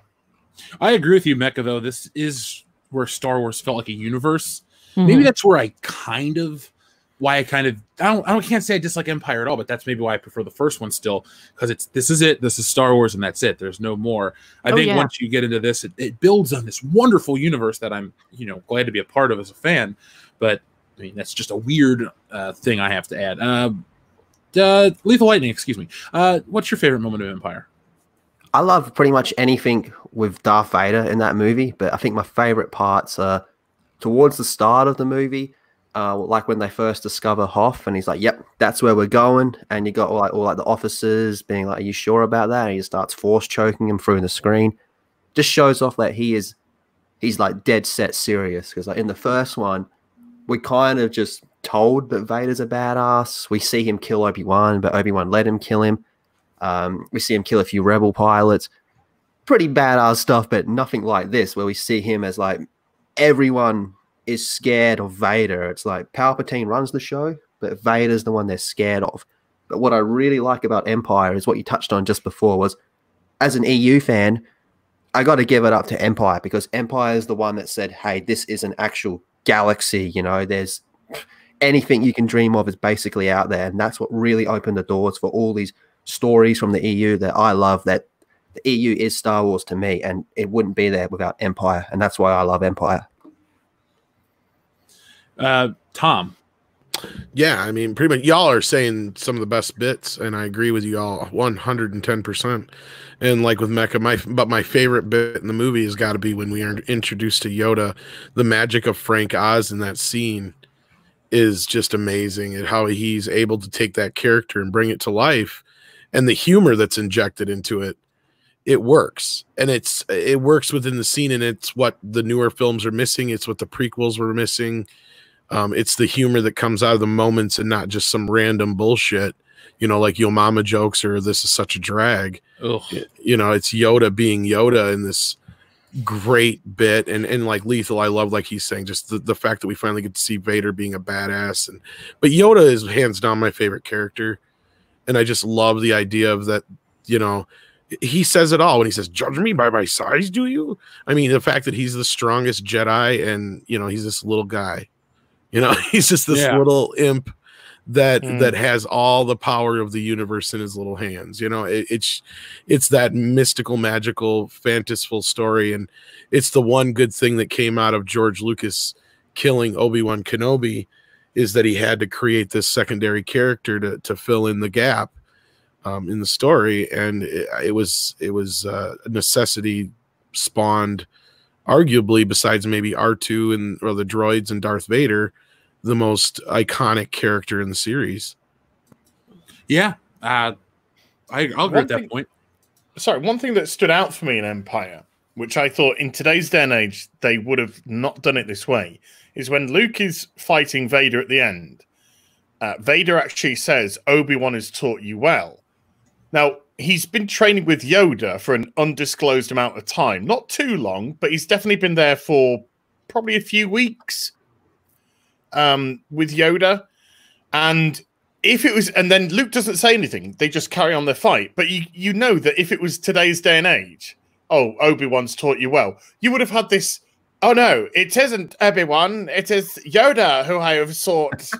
I
agree with you, Mecca. Though this is where Star Wars felt like a universe. Mm-hmm. Maybe that's where I kind of why I kind of I don't I don't can't say I dislike Empire at all, but that's maybe why I prefer the first one still because it's this is it, this is Star Wars, and that's it. There's no more. I oh, think yeah. once you get into this, it, it, builds on this wonderful universe that I'm you know glad to be a part of as a fan, but I mean that's just a weird uh, thing I have to add. Uh, uh, Lethal Lightning, excuse me. Uh, what's your favorite moment of Empire?
I love pretty much anything with Darth Vader in that movie, but I think my favorite parts are towards the start of the movie, uh, like when they first discover Hoth, and he's like, "Yep, that's where we're going." And you got all like all like the officers being like, "Are you sure about that?" And he starts force choking him through the screen. Just shows off that he is, he's like dead set serious. Because like in the first one, we kind of just told that Vader's a badass. We see him kill Obi Wan, but Obi Wan let him kill him. Um, we see him kill a few rebel pilots. Pretty badass stuff, but nothing like this, where we see him as like everyone is scared of Vader. It's like Palpatine runs the show, but Vader's the one they're scared of. But what I really like about Empire is what you touched on just before was as an EU fan, I got to give it up to Empire because Empire is the one that said, "Hey, this is an actual galaxy, you know, there's anything you can dream of is basically out there." And that's what really opened the doors for all these stories from the EU that I love that the EU is Star Wars to me, and it wouldn't be there without Empire, and that's why I love Empire.
Uh, Tom.
Yeah, I mean, pretty much y'all are saying some of the best bits, and I agree with y'all 110%. And like with Mecca, my but my favorite bit in the movie has got to be when we are introduced to Yoda. The magic of Frank Oz in that scene is just amazing, and how he's able to take that character and bring it to life, and the humor that's injected into it it works and it's it works within the scene and it's what the newer films are missing it's what the prequels were missing um, it's the humor that comes out of the moments and not just some random bullshit you know like yo mama jokes or this is such a drag you know it's yoda being yoda in this great bit and and like lethal i love like he's saying just the, the fact that we finally get to see vader being a badass and but yoda is hands down my favorite character and i just love the idea of that you know he says it all when he says, "Judge me by my size, do you?" I mean, the fact that he's the strongest Jedi, and you know, he's this little guy. You know, he's just this yeah. little imp that mm. that has all the power of the universe in his little hands you know it, it's it's that mystical magical fantastical story and it's the one good thing that came out of george lucas killing obi-wan kenobi is that he had to create this secondary character to, to fill in the gap um, in the story, and it, it was it was uh, a necessity spawned, arguably besides maybe R two and or the droids and Darth Vader, the most iconic character in the series. Yeah,
uh,
I, will agree at that point. Sorry, one thing that stood out for me in Empire, which I thought in today's day and age they would have not done it this way, is when Luke is fighting Vader at the end. Uh, Vader actually says, Obi Wan has taught you well. Now, he's been training with Yoda for an undisclosed amount of time. Not too long, but he's definitely been there for probably a few weeks um, with Yoda. And if it was, and then Luke doesn't say anything, they just carry on their fight. But you, you know that if it was today's day and age, oh, Obi Wan's taught you well, you would have had this Oh no, it isn't Obi-Wan. It is Yoda who I have sought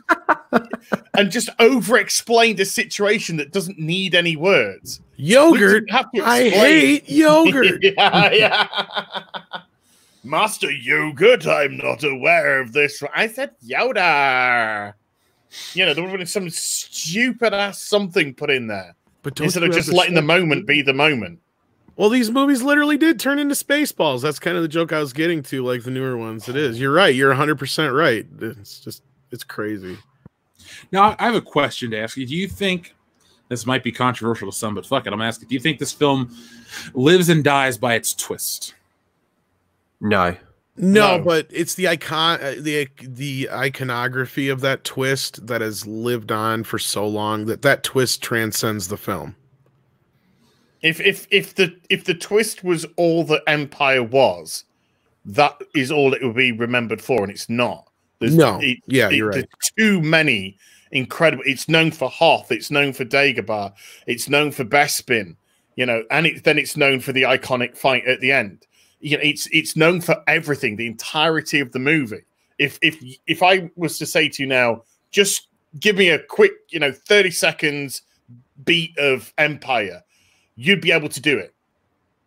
and just over-explained a situation that doesn't need any words. Yogurt. I hate yogurt. yeah, yeah. Master Yogurt, I'm not aware of this. I said Yoda. You know, there would have been some stupid ass something put in there. But instead of just letting the moment be the moment.
Well, these movies literally did turn into Spaceballs. That's kind of the joke I was getting to, like the newer ones. It is. You're right. You're 100% right. It's just, it's
crazy. Now, I have a question to ask you. Do you think this might be controversial to some, but fuck it, I'm asking. Do you think this film lives and dies by its twist? No.
No, no. but it's the icon, uh, the the iconography of that twist that has lived on for so long that that twist transcends the film.
If if if the if the twist was all that Empire was, that is all it will be remembered for, and it's not. There's, no, it, yeah, it, you're right. Too many incredible. It's known for Hoth. It's known for Dagobah. It's known for Bespin. You know, and it, then it's known for the iconic fight at the end. You know, it's it's known for everything, the entirety of the movie. If if if I was to say to you now, just give me a quick, you know, thirty seconds beat of Empire, you'd be able to do it.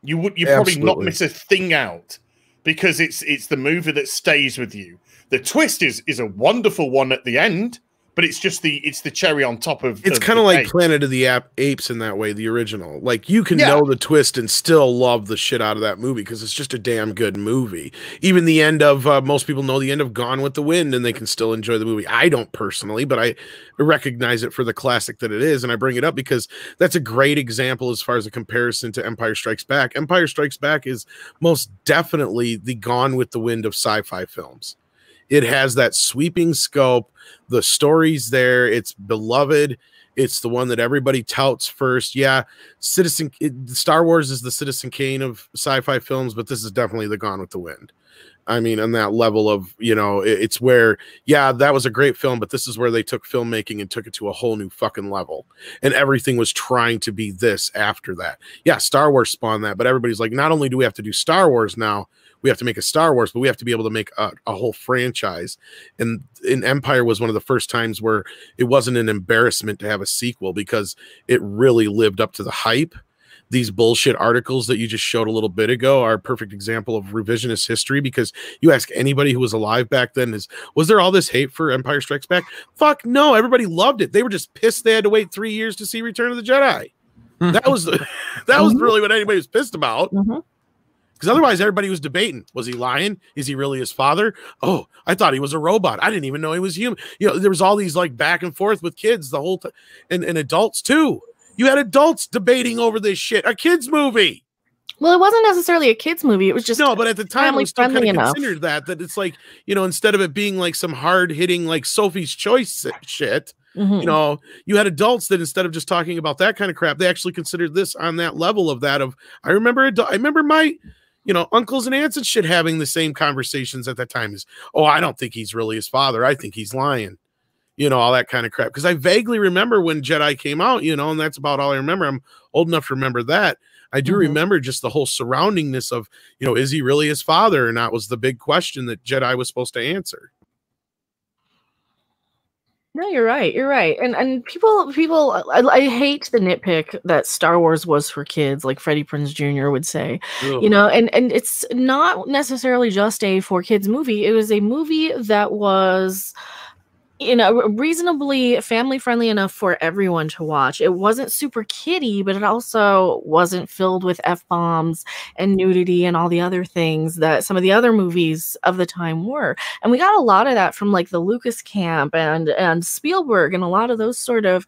You would you probably not miss a thing out because it's it's the movie that stays with you. The twist is is a wonderful one at the end but it's just the it's the cherry on top of. It's kind of like
apes. Planet of the Apes in that way, the original. Like you can yeah. know the twist and still love the shit out of that movie because it's just a damn good movie. Even the end of uh, most people know the end of Gone with the Wind and they can still enjoy the movie. I don't personally, but I recognize it for the classic that it is, and I bring it up because that's a great example as far as a comparison to Empire Strikes Back. Empire Strikes Back is most definitely the Gone with the Wind of sci-fi films. It has that sweeping scope. The story's there. It's beloved. It's the one that everybody touts first. Yeah, Citizen it, Star Wars is the Citizen Kane of sci-fi films, but this is definitely the Gone with the Wind. I mean, on that level of, you know, it, it's where, yeah, that was a great film, but this is where they took filmmaking and took it to a whole new fucking level. And everything was trying to be this after that. Yeah, Star Wars spawned that, but everybody's like, not only do we have to do Star Wars now, we have to make a Star Wars, but we have to be able to make a, a whole franchise. And in Empire was one of the first times where it wasn't an embarrassment to have a sequel because it really lived up to the hype these bullshit articles that you just showed a little bit ago are a perfect example of revisionist history because you ask anybody who was alive back then is was there all this hate for empire strikes back fuck no everybody loved it they were just pissed they had to wait three years to see return of the jedi hmm. that was that was mm-hmm. really what anybody was pissed about mm-hmm. Because otherwise, everybody was debating: was he lying? Is he really his father? Oh, I thought he was a robot. I didn't even know he was human. You know, there was all these like back and forth with kids the whole time, and and adults too. You had adults debating over this shit. A kids movie.
Well, it wasn't necessarily a kids movie. It was just
no, but at the time, it was still kind of considered that that it's like you know instead of it being like some hard hitting like Sophie's Choice shit, mm -hmm. you know, you had adults that instead of just talking about that kind of crap, they actually considered this on that level of that of I remember I remember my you know, uncles and aunts and shit having the same conversations at that time is, oh, I don't think he's really his father. I think he's lying, you know, all that kind of crap. Because I vaguely remember when Jedi came out, you know, and that's about all I remember. I'm old enough to remember that. I do mm-hmm. remember just the whole surroundingness of, you know, is he really his father or not was the big question that Jedi was supposed to answer.
No, you're right. You're right. And and people people uh, I, I, hate the nitpick that Star Wars was for kids, like Freddie Prinze Jr. would say. Ooh. You know, and and it's not necessarily just a for kids movie. It was a movie that was you know, reasonably family friendly enough for everyone to watch. It wasn't super kiddie, but it also wasn't filled with F bombs and nudity and all the other things that some of the other movies of the time were. And we got a lot of that from like the Lucas camp and and Spielberg and a lot of those sort of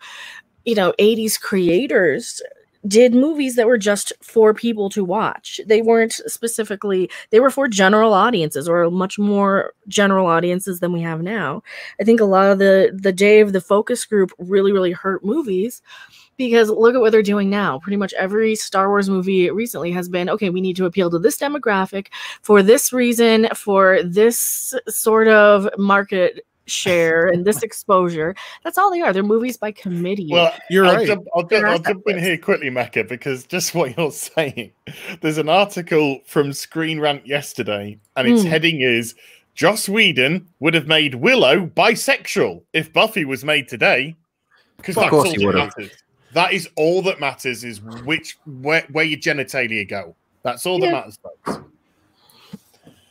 you know 80s creators did movies that were just for people to watch. They weren't specifically, they were for general audiences or much more general audiences than we have now. I think a lot of the the day of the focus group really really hurt movies because look at what they're doing now. Pretty much every Star Wars movie recently has been, okay, we need to appeal to this demographic for this reason, for this sort of market share and this exposure. That's all they are. They're movies by committee. Well, you're I'll right. Jump, I'll, jump, I'll jump in here
quickly, Mecca, because just what you're saying. There's an article from Screen Rant yesterday, and its mm. heading is Joss Whedon would have made Willow bisexual if Buffy was made today. Because that's all that matters. That is all that matters is which where, where your genitalia go. That's all yeah. that matters, folks.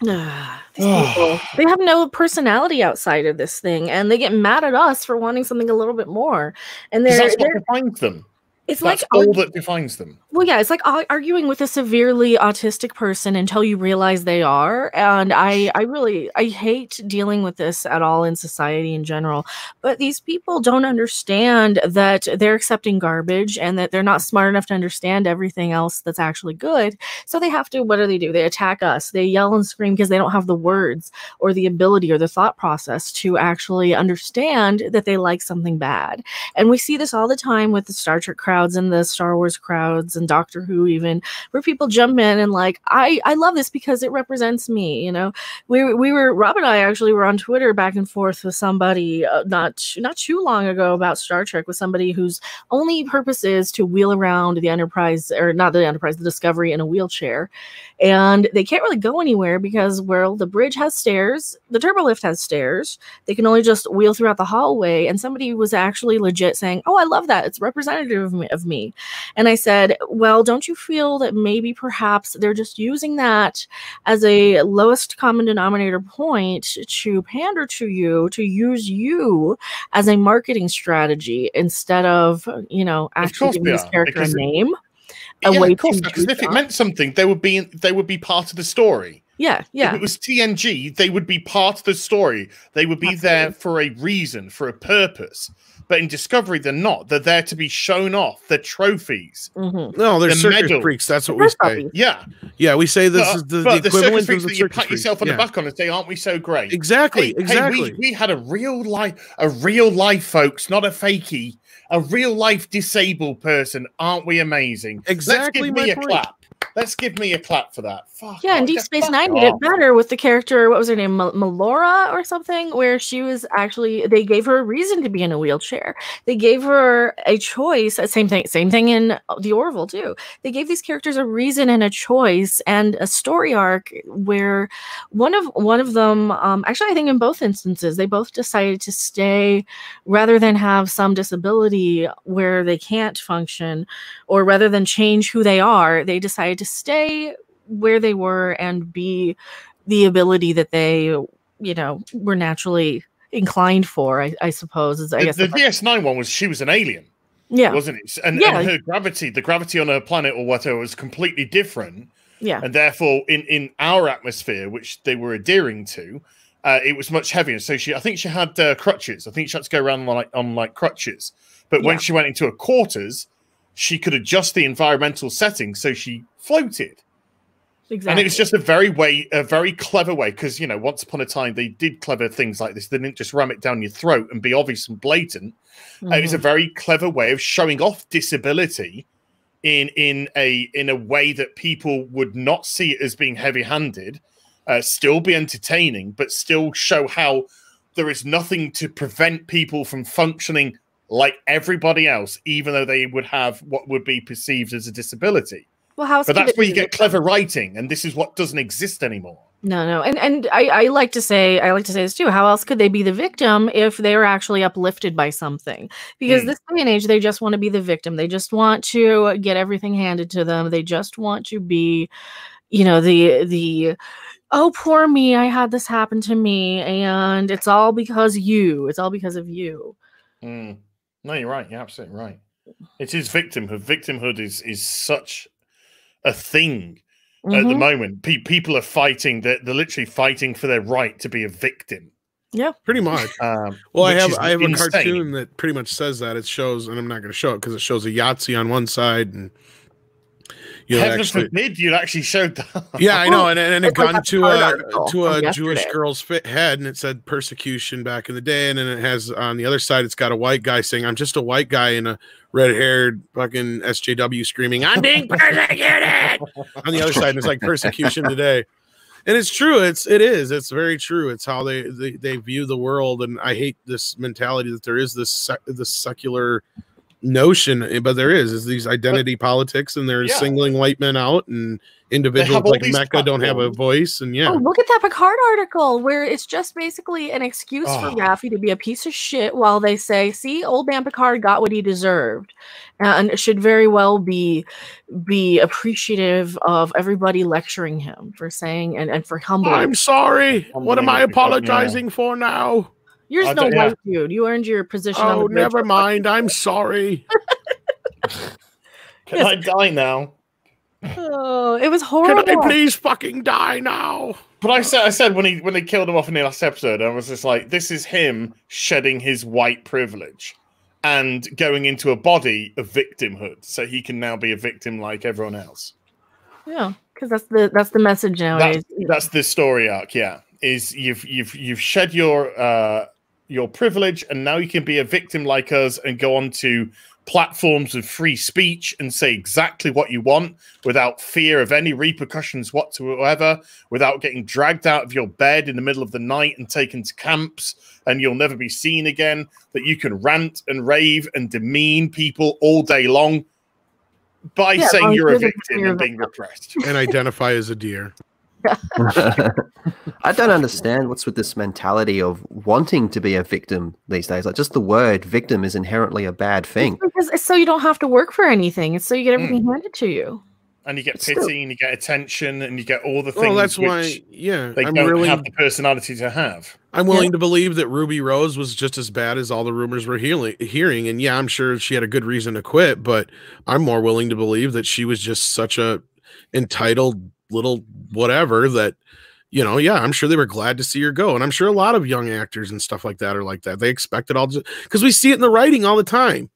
Ah, people, they have no personality outside of this thing, and they get mad at us for wanting something a little bit more. And they're, they're, them it's That's like all that defines them. Well, yeah, it's like arguing with a severely autistic person until you realize they are. And I, I really, I hate dealing with this at all in society in general. But these people don't understand that they're accepting garbage and that they're not smart enough to understand everything else that's actually good. So they have to. What do they do? They attack us. They yell and scream because they don't have the words or the ability or the thought process to actually understand that they like something bad. And we see this all the time with the Star Trek crowd crowds and the Star Wars crowds and Doctor Who even where people jump in and like I I love this because it represents me you know we we were Rob and I actually were on Twitter back and forth with somebody uh, not not too long ago about Star Trek with somebody whose only purpose is to wheel around the Enterprise or not the Enterprise the Discovery in a wheelchair and they can't really go anywhere because well the bridge has stairs the turbolift has stairs they can only just wheel throughout the hallway and somebody was actually legit saying oh I love that it's representative of me of me. And I said, Well, don't you feel that maybe perhaps they're just using that as a lowest common denominator point to pander to you, to use you as a marketing strategy instead of, you know, actually giving this character a name? A yeah, of course, because if it meant something, they would be they would be part of the story. Yeah, yeah. If it
was TNG, they would be part of the story. They would be Absolutely. there for a reason, for a purpose. But in Discovery, they're not. They're there to be shown off. The trophies. Mm-hmm. No, they're the circus freaks. That's what we say. Yeah,
yeah, we say this but, is the, but the equivalent freaks of the that you
pat yourself on yeah. the back on and say, "Aren't we so great?" Exactly. Hey, exactly. Hey, we, we had a real life, a real life, folks, not a fakie, a real life disabled person. Aren't we amazing? Exactly. Let's give me a point. clap. Let's give me a clap for that.
Fuck yeah, and Deep Space Nine did it better with the character. What was her name, Melora or something? Where she was actually they gave her a reason to be in a wheelchair. They gave her a choice. Uh, same thing. Same thing in uh, the Orville too. They gave these characters a reason and a choice and a story arc where one of one of them um, actually I think in both instances they both decided to stay rather than have some disability where they can't function, or rather than change who they are, they decided to stay where they were and be the ability that they, you know, were naturally inclined for. I, I suppose I the, guess the
DS9 one was she was an alien,
yeah, wasn't it? And, yeah. and her
gravity, the gravity on her planet or whatever, was completely different. Yeah, and therefore, in in our atmosphere, which they were adhering to, uh, it was much heavier. So she, I think she had uh, crutches. I think she had to go around like on like crutches. But yeah. when she went into her quarters, she could adjust the environmental setting so she floated. Exactly. And it was just a very way, a very clever way, because you know, once upon a time they did clever things like this. They didn't just ram it down your throat and be obvious and blatant. Mm. Uh, it was a mm-hmm. very clever way of showing off disability in in a in a way that people would not see it as being heavy handed, uh, still be entertaining, but still show how there is nothing to prevent people from functioning like everybody else, even though they would have what would be perceived as a disability.
Well, how? But that's where you get
clever writing, and this is what doesn't exist anymore.
No, no, and and I, I like to say I like to say this too. How else could they be the victim if they were actually uplifted by something? Because mm. this day and age, they just want to be the victim. They just want to get everything handed to them. They just want to be, you know, the the oh poor me, I had this happen to me, and it's all because you. It's all because of you. Mm. No,
you're right. You're absolutely right. It is victimhood. Victimhood is is such a thing mm-hmm. at the mm-hmm. moment. Pe- people are fighting. They're, they're literally fighting for their right to be a victim.
Yeah, pretty much.
Um, well, I have I have insane. a cartoon
that pretty much says that. It shows, and I'm not going to show it because it shows a Yahtzee on one side and
you actually, You actually showed that. Yeah, I know, and, and it it gone to a to a Jewish
girl's fit head, and it said persecution back in the day, and then it has on the other side, it's got a white guy saying, "I'm just a white guy in a red-haired fucking SJW screaming, I'm
being persecuted."
on the other side, it's like persecution today. And it's true. It's it is. It's very true. It's how they, they they view the world, and I hate this mentality that there is this sec- this secular notion, eh, but there is, is these identity but, politics, and they're yeah. singling white men out, and individuals like Mecca don't have a voice, and yeah. Oh,
look at that Picard article where it's just basically an excuse oh. for ah. Raffi to be a piece of shit while they say, "See, old man Picard got what he deserved," and should very well be be appreciative of everybody lecturing him for saying and and for humbling. I'm sorry. Humbling what am I apologizing
for now?
You're just no white
dude. You earned your position. Oh, never mind. I'm sorry. Can
yes. I die now?
Oh, it was horrible. Can I please fucking die now?
But I said, I said when he when they killed him off in the last episode, I was just like, this is him shedding his white privilege and going into a body of victimhood, so he can now be a victim like everyone else.
Yeah, because that's the that's the message nowadays. That's, that's
the story arc. Yeah, is you've you've you've shed your uh, your privilege, and now you can be a victim like us and go on to platforms of free speech and say exactly what you want without fear of any repercussions whatsoever, without getting dragged out of your bed in the middle of the night and taken to camps, and you'll never be seen again. That you can rant and rave and demean people all day long by yeah, saying you're a victim and being repressed
and identify as a deer.
I don't understand what's with this mentality of wanting to be a victim these days. Like just the word victim is inherently a bad thing. It's
because it's so you don't have to work for anything. It's so you get hmm. everything mm. handed to you.
And you get it's pity still... and you get attention and you get all the things. Well, that's why, yeah, they I'm don't really... have the personality to have.
I'm willing yeah. to believe that Ruby Rose was just as bad as all the rumors were healing, hearing. And yeah, I'm sure she had a good reason to quit, but I'm more willing to believe that she was just such a entitled little whatever that you know, yeah, I'm sure they were glad to see her go. And I'm sure a lot of young actors and stuff like that are like that. They expect it all because we see it in the writing all the time.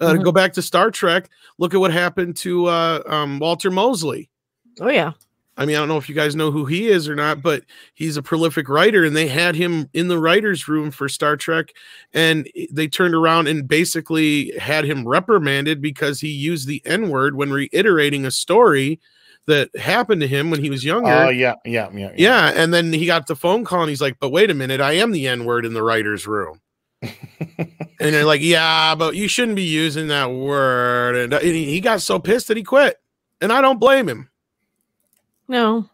Uh, mm-hmm. Go back to Star Trek. Look at what happened to uh, um, Walter Mosley. Oh, yeah. I mean, I don't know if you guys know who he is or not, but he's a prolific writer, and they had him in the writer's room for Star Trek, and they turned around and basically had him reprimanded because he used the N word when reiterating a story that happened to him when he was younger. Oh, uh, yeah, yeah, yeah, yeah. Yeah. And then he got the phone call and he's like, but wait a minute, I am the N word in the writer's room. and they're like, yeah, but you shouldn't be using that word. And, uh, he got so pissed that he quit. And I don't blame him.
No.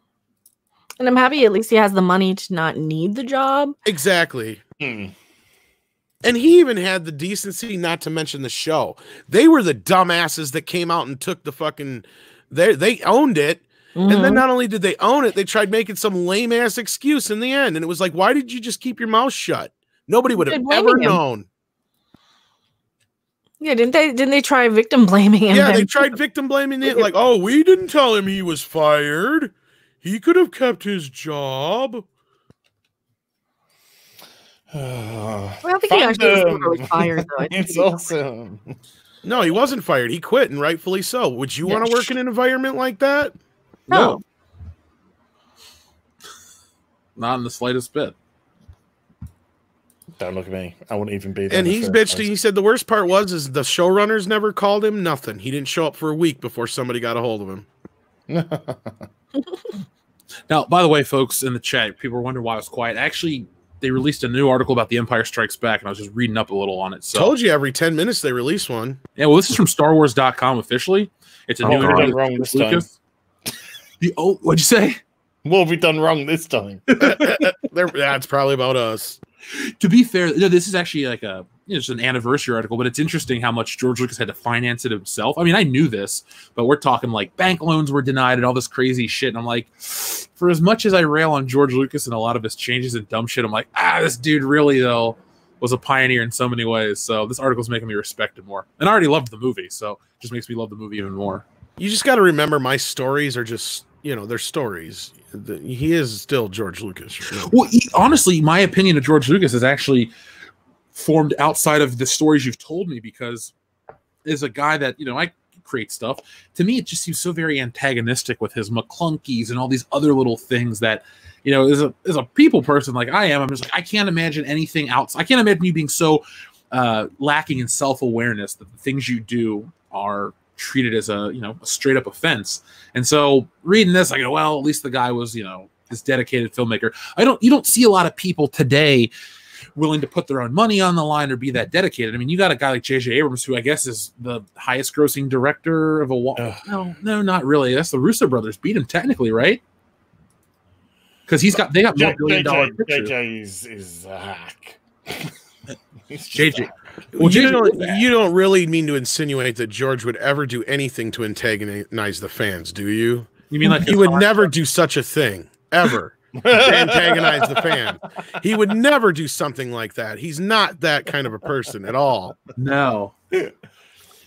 And I'm happy at least he has the money to not need the job. Exactly. Mm. And
he even had the decency not to mention the show. They were the dumbasses that came out and took the fucking they they owned it. Mm-hmm. And then mm-hmm. not only did they own it, they tried making some lame ass excuse in the end. And it was like, why did you just keep your mouth shut? Nobody would have ever him. known.
Yeah, didn't they didn't they try victim blaming him? Yeah, they tried
victim blaming it like, oh, we didn't tell him he was fired. He could have kept his job. Uh, well, I not think he actually was fired though. it's awesome. No, he wasn't fired. He quit, and rightfully so.
Would you yeah. want to work
in an environment like that? No. no.
Not in the slightest bit. Don't look at me. I wouldn't even be there. And he's bitched. Place.
He said the worst part was is the showrunners never called him nothing. He didn't show up for a week
before somebody got a hold of him. now, by the way, folks in the chat, people were wondering why I was quiet. I actually they released a new article about The Empire Strikes Back, and I was just reading up a little on it. So told
you every ten minutes they release one.
Yeah, well, this is from StarWars.com officially. It's a oh, new interview wrong this time.
The oh, what'd you say? We'll we done wrong this time?
That's probably about us to be fair, this is actually like a you know, it's an anniversary article, but it's interesting how much George Lucas had to finance it himself. I mean, I knew this, but we're talking like bank loans were denied and all this crazy shit. And I'm like, for as much as I rail on George Lucas and a lot of his changes and dumb shit, I'm like, ah, this dude really though was a pioneer in so many ways. So this article's making me respect him more. And I already loved the movie, so it just makes me love the movie even more. You just got to remember my stories are just, you know, they're stories the, he is still George Lucas. Right? Well, he, honestly, my opinion of George Lucas is actually formed outside of the stories you've told me because as a guy that you know I create stuff. To me, it just seems so very antagonistic with his McClunkies and all these other little things that you know as a as a people person like I am, I'm just like I can't imagine anything else. I can't imagine you being so uh, lacking in self awareness that the things you do are treated as a you know a straight up offense. And so reading this, I go, well, at least the guy was you know this dedicated filmmaker. I don't you don't see a lot of people today willing to put their own money on the line or be that dedicated. I mean, you got a guy like J.J. Abrams, who I guess is the highest grossing director of a wall. No, no, not really. That's the Russo brothers beat him technically, right? Because he's got they got J- more billion dollar JJ, pictures.
JJ is, is a hack.
JJ, well, you don't you don't really mean to insinuate that George would ever do anything to antagonize the fans, do you? You mean like he would never do such a thing ever to antagonize the fan. He would never do something like that. He's not that kind of a
person at all. No.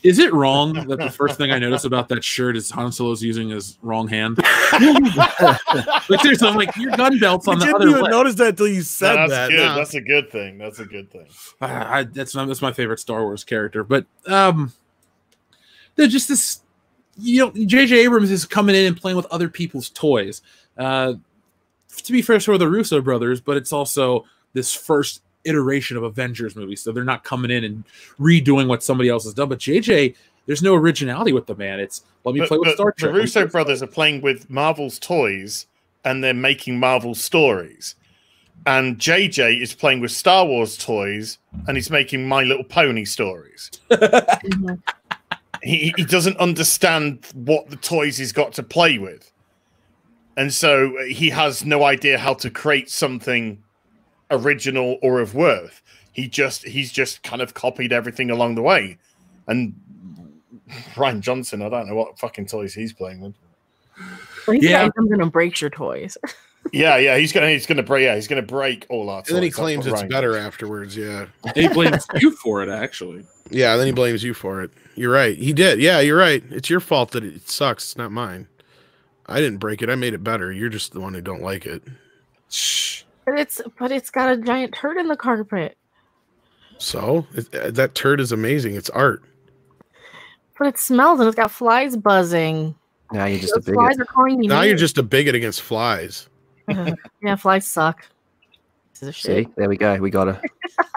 Is it wrong that the first thing I notice about that shirt is Han Solo's using his wrong hand? like I'm like your gun belt's on the other. Didn't notice that until you said no, that's that. Good. No. That's
a good thing. That's a good thing.
I, that's my, that's my favorite Star Wars character, but um, they're just this. You know, J.J. Abrams is coming in and playing with other people's toys. Uh, to be fair, so are the Russo brothers, but it's also this first iteration of Avengers movies, so they're not coming in and redoing what somebody else has done. But JJ, there's no originality with the man. It's let me but, play with Star Trek. The Russo
brothers are playing with Marvel's toys and they're making Marvel stories. And JJ is playing with Star Wars toys and he's making My Little Pony stories. he, he doesn't understand what the toys he's got to play with. And so he has no idea how to create something original or of worth. He just he's just kind of copied everything along the way. And Rian Johnson, I don't know what fucking toys he's playing with.
Well, he's yeah, I'm gonna break your toys.
yeah, yeah, he's gonna he's gonna break yeah he's gonna break all our. Toys. And then he claims it's Ryan better afterwards. Yeah, he blames
you for it actually.
Yeah, then he blames you for it. You're right. He did. Yeah, you're right. It's your fault that it sucks. It's not mine. I didn't break it. I made it better. You're just the one who don't like it.
Shh. But it's but it's got a giant turd in the carpet.
So it, uh, that turd is amazing. It's art.
But it smells and it's got flies buzzing.
Now you're just Those a bigot. Flies are calling me now you're just a bigot against flies.
yeah, flies suck.
See, there we go. We got it.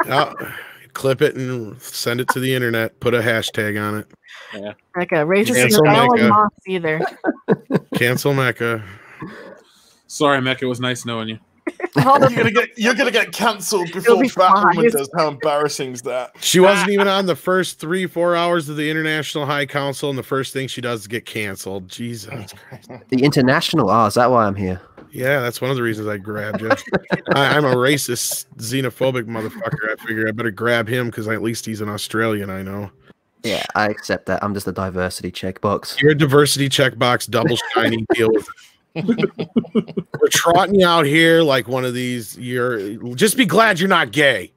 uh, clip it and send it to the internet. Put a hashtag on it. Yeah.
Mecca, racist. I do either.
Cancel Mecca. Sorry, Mecca. It was nice knowing you
you're gonna get get cancelled before Batwoman does. How embarrassing is that?
She wasn't even on the first three four hours of the International High Council, and the first thing she does is get cancelled. Jesus oh, Christ!
The international. Oh, is that why I'm here?
Yeah, that's one of the reasons I grabbed you. I, am a racist, xenophobic motherfucker. I figure I better grab him because at least he's an Australian. I know.
Yeah, I accept that. I'm just a diversity checkbox.
Your diversity checkbox, double shiny. deal with it. We're trotting you out here like one of these. You're just be glad you're not gay.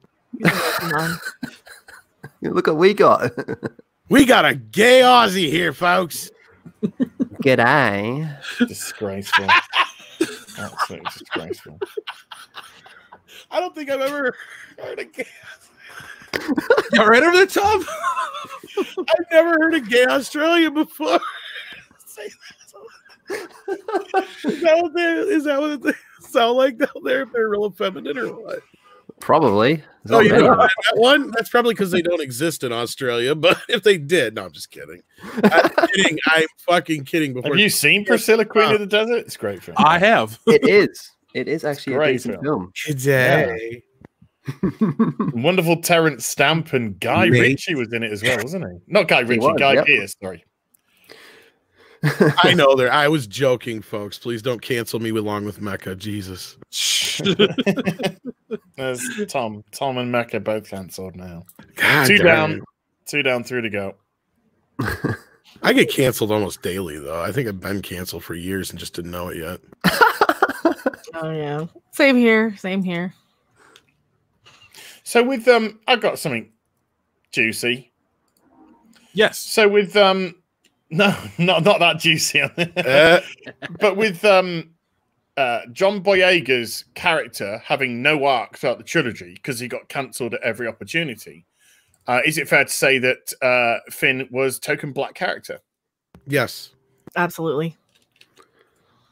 Look what we got. we got a gay Aussie here, folks. G'day. Disgraceful. Absolutely disgraceful.
I don't think I've ever heard a gay. Got right over the top. I've never heard a gay Australian before.
Say that is
that what they is that what they sound like down there if they're real feminine or what?
Probably. oh, you know, that
one? That's probably because they don't exist in Australia. But if they did, no, I'm just kidding. I'm kidding. I'm
fucking kidding. Before have you seen Priscilla Queen of the
Desert? It's great film. I have. It is.
It is actually a decent film. film. Today. Yeah. Wonderful Terence Stamp and Guy Ritchie was in it as well, wasn't he? Not Guy Ritchie, was, Guy yep. Pearce. Sorry.
I know there. I was joking, folks. Please don't cancel me along with Mecca. Jesus.
There's Tom. Tom and Mecca both cancelled now.
God two down, it.
two down, three to go.
I get canceled almost daily, though. I think I've been canceled for years and just didn't know it yet.
oh yeah, same here. Same here.
So with um, I got something juicy. Yes. So with um, No, not not that juicy. uh. But with um, uh, John Boyega's character having no arc throughout the trilogy because he got cancelled at every opportunity, uh, is it fair to say that uh, Finn was token black character? Yes,
absolutely.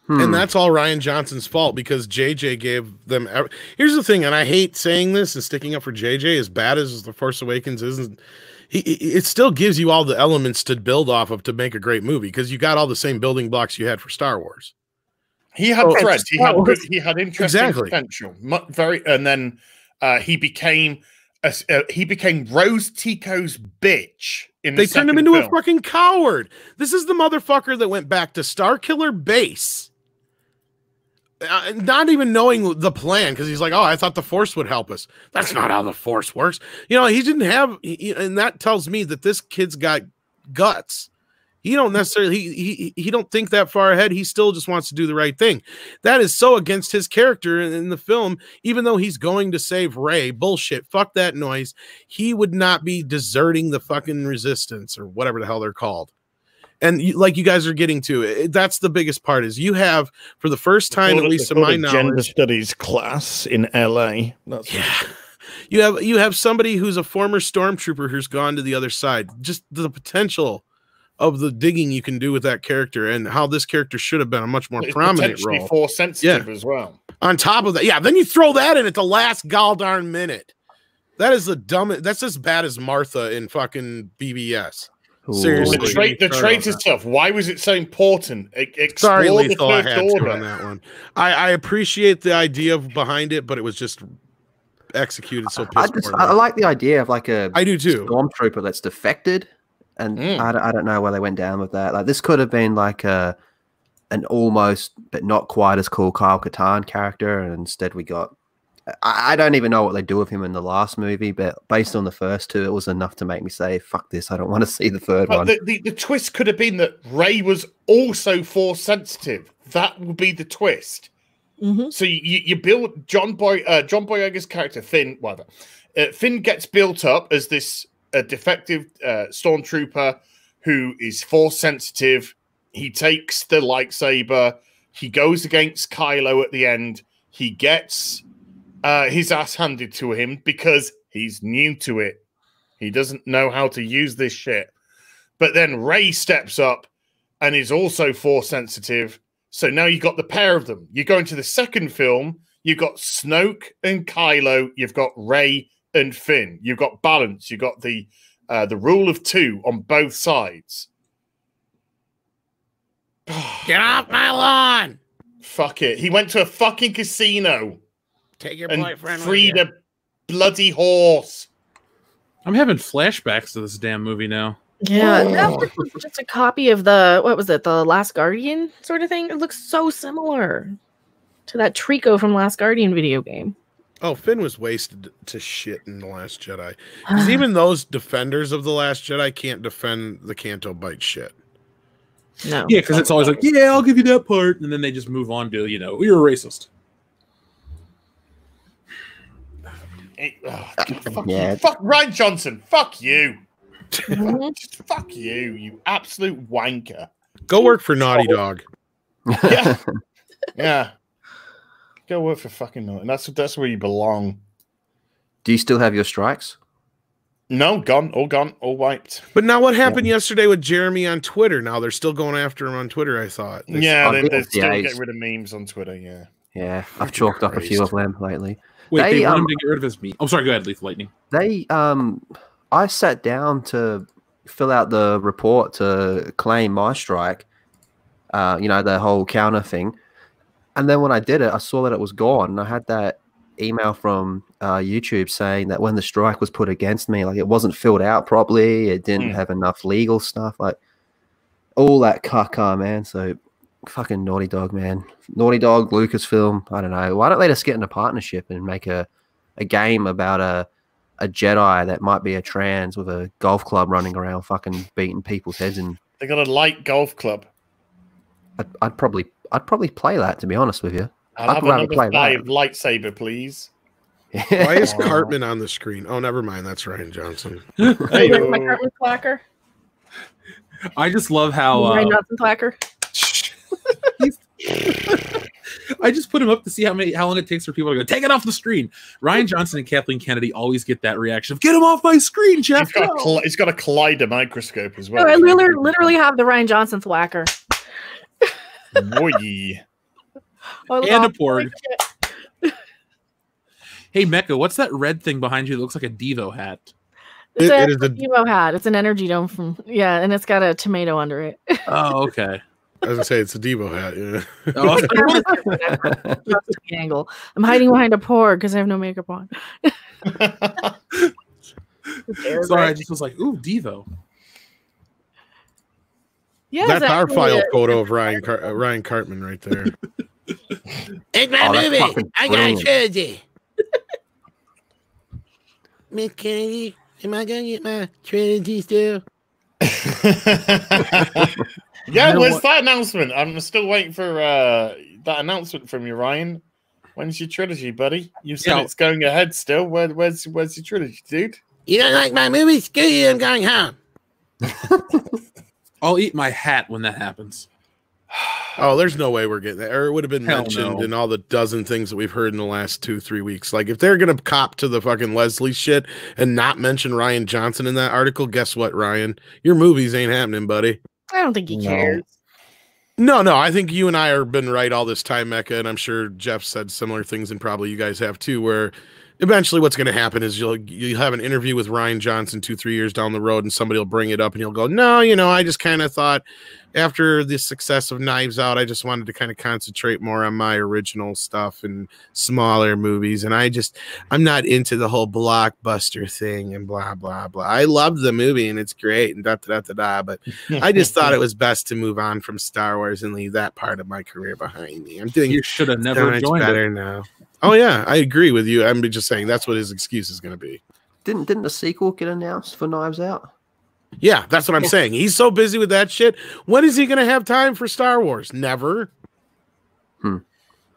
Hmm. And that's all Rian Johnson's fault because JJ gave them. Every- Here's the thing, and I hate saying this and sticking up for JJ. As bad as the Force Awakens is, and it still gives you all the elements to build off of to make a great movie because you got all the same building blocks you had for Star Wars. He had so, oh, threads. He had good, he
had interesting exactly. potential. Very, and then uh, he became a, uh, he became Rose Tico's bitch. In they the turned him into film. a fucking coward. This is the
motherfucker that went back to Starkiller Base uh, not even knowing the plan because he's like, oh, I thought the force would help us. That's not how the force works. You know, he didn't have, he, and that tells me that this kid's got guts. He don't necessarily he, he he don't think that far ahead. He still just wants to do the right thing. That is so against his character in, in the film. Even though he's going to save Rey, bullshit. Fuck that noise. He would not be deserting the fucking resistance or whatever the hell they're called and you, like you guys are getting to it, that's the biggest part is you have for the first time at least in my knowledge gender studies class in la that's yeah you have you have somebody who's a former stormtrooper who's gone to the other side just the potential of the digging you can do with that character and how this character should have been a much more it's prominent role. Force sensitive yeah. as well. On top of that, yeah, then you throw that in at the last goddamn darn minute. That is the dumbest. That's as bad as Martha in fucking BvS. Seriously, the, tra- the itself. Why was it
so important?
E- Sorry, Lethal, I had order. to on that one. I, I appreciate the idea behind it, but it was just executed so. I, just, I,
like the idea of like a I do too stormtrooper that's defected, and mm. I, I don't know where they went down with that. Like this could have been like a an almost but not quite as cool Kyle Katarn character, and instead we got I, don't even know what they do with him in the last movie, but based on the first two, it was enough to make me say, "Fuck this! I don't want to see the third but one." The,
the, the twist could have been that Rey was also force sensitive. That would be the twist. Mm-hmm. So you, you build John Boy uh, John Boyega's character Finn. Well, uh, Finn gets built up as this uh, defective stormtrooper who is force sensitive. He takes the lightsaber. He goes against Kylo at the end. He gets uh, his ass handed to him because he's new to it. He doesn't know how to use this shit. But then Rey steps up and is also force sensitive. So now you've got the pair of them. You go into the second film, you've got Snoke and Kylo, you've got Rey and Finn, you've got balance, you've got the uh, the rule of two on both sides. Get off my lawn! Fuck it. He went to a fucking casino.
Take your and boyfriend. Free the bloody horse.
I'm having flashbacks to this damn movie now.
Yeah, that was just a copy of the what was it, the Last Guardian sort of thing. It looks so similar to that Trico from Last Guardian video game.
Oh, Finn was wasted to shit in The Last Jedi. Because even those defenders of The Last Jedi can't defend the Canto Bight shit.
No. Yeah, because it's always like, yeah, I'll give you that part. And then they just move on to, you know, you're a racist.
It, oh, fuck, yeah. you, fuck Rian Johnson. Fuck you. Mm-hmm. Just fuck you, you absolute wanker. Go work for Naughty Dog. Yeah. yeah. Go work for fucking Naughty. That's that's where you belong. Do you still have your strikes? No, gone, all gone, all wiped.
But now, what happened yeah. yesterday with Jeremy on Twitter? Now they're still going after him on Twitter. I thought.
They yeah, they, are still yeah, getting rid of memes on Twitter. Yeah.
Yeah, I've chalked up a few of them lately. Wait, they, they want um, him
to get rid of his meat. I'm oh, sorry. Go ahead, Lethal Lightning.
They um, I sat down to fill out the report to claim my strike. Uh, you know the whole counter thing, and then when I did it, I saw that it was gone. And I had that email from uh, YouTube saying that when the strike was put against me, like it wasn't filled out properly, it didn't mm. have enough legal stuff, like all that caca, man. So fucking Naughty Dog, man. Naughty Dog, Lucasfilm. I don't know. Why don't they just get in a partnership and make a, a game about a a Jedi that might be a trans with a golf club running around, fucking beating people's heads and.
They got a light golf club.
I'd, I'd probably, I'd probably play that to be honest with you. i I'd rather play that.
lightsaber, please.
Why is Cartman on the screen? Oh, never mind. That's Rian Johnson.
hey,
my Cartman oh. clacker.
I just love how.
Rian uh,
Johnson clacker. I just put him
up to see how many how long it takes for people to go take it off the screen. Rian Johnson and Kathleen Kennedy always get that reaction of get him off my screen, Jeff. He's got, a, cl- he's got a collider microscope as
well. No, I literally,
literally have the Rian Johnson thwacker. Boy. and a
porg.
hey Mecca, what's that red thing behind you that looks like a Devo hat? It's it, a, it is a
Devo hat. It's an energy dome from yeah, and it's got a tomato under it.
oh,
okay. I was gonna say it's a Debo hat. Yeah.
Oh. angle. I'm hiding behind a pour because I have no makeup on. Sorry,
I just was like, ooh, Devo.
Yeah, that's our
file
photo of Ryan Car- uh, Ryan Cartman right there.
it's my oh, movie.
I got trilogy. Miss Kennedy, am I gonna get my trilogy still?
Yeah, where's what? that announcement? I'm still waiting for uh, that announcement from you, Rian. When's your trilogy, buddy? You said it's going ahead still. Where, where's where's your trilogy, dude? You don't like
my movie? Screw you! I'm going home.
I'll eat my hat when that
happens. Oh, there's no way we're getting there. it would have been Hell mentioned no. in all the dozen things that we've heard in the last two, three weeks. Like, if they're going to cop to the fucking Leslie shit and not mention Rian Johnson in that article, guess what, Rian? Your movies ain't happening, buddy.
I don't think he no. cares.
No, no, I think you and I have been right all this time, Mecca, and I'm sure Jeff said similar things, and probably you guys have too. Where eventually, what's going to happen is you'll you have an interview with Rian Johnson two, three years down the road, and somebody will bring it up, and he'll go, "No, you know, I just kind of thought after the success of Knives Out, I just wanted to kind of concentrate more on my original stuff and smaller movies. And I just, I'm not into the whole blockbuster thing and blah, blah, blah. I love the movie and it's great and da, da, da, da, But I just thought it was best to move on from Star Wars and leave that part of my career behind me. I'm doing You
should have never joined
better it. now. Oh, yeah. I agree with you. I'm just saying that's what his excuse is going to be.
Didn't, didn't the sequel get announced for Knives Out?
Yeah, that's what I'm saying. He's so busy with that shit. When is he going to have time for Star Wars? Never.
Hmm.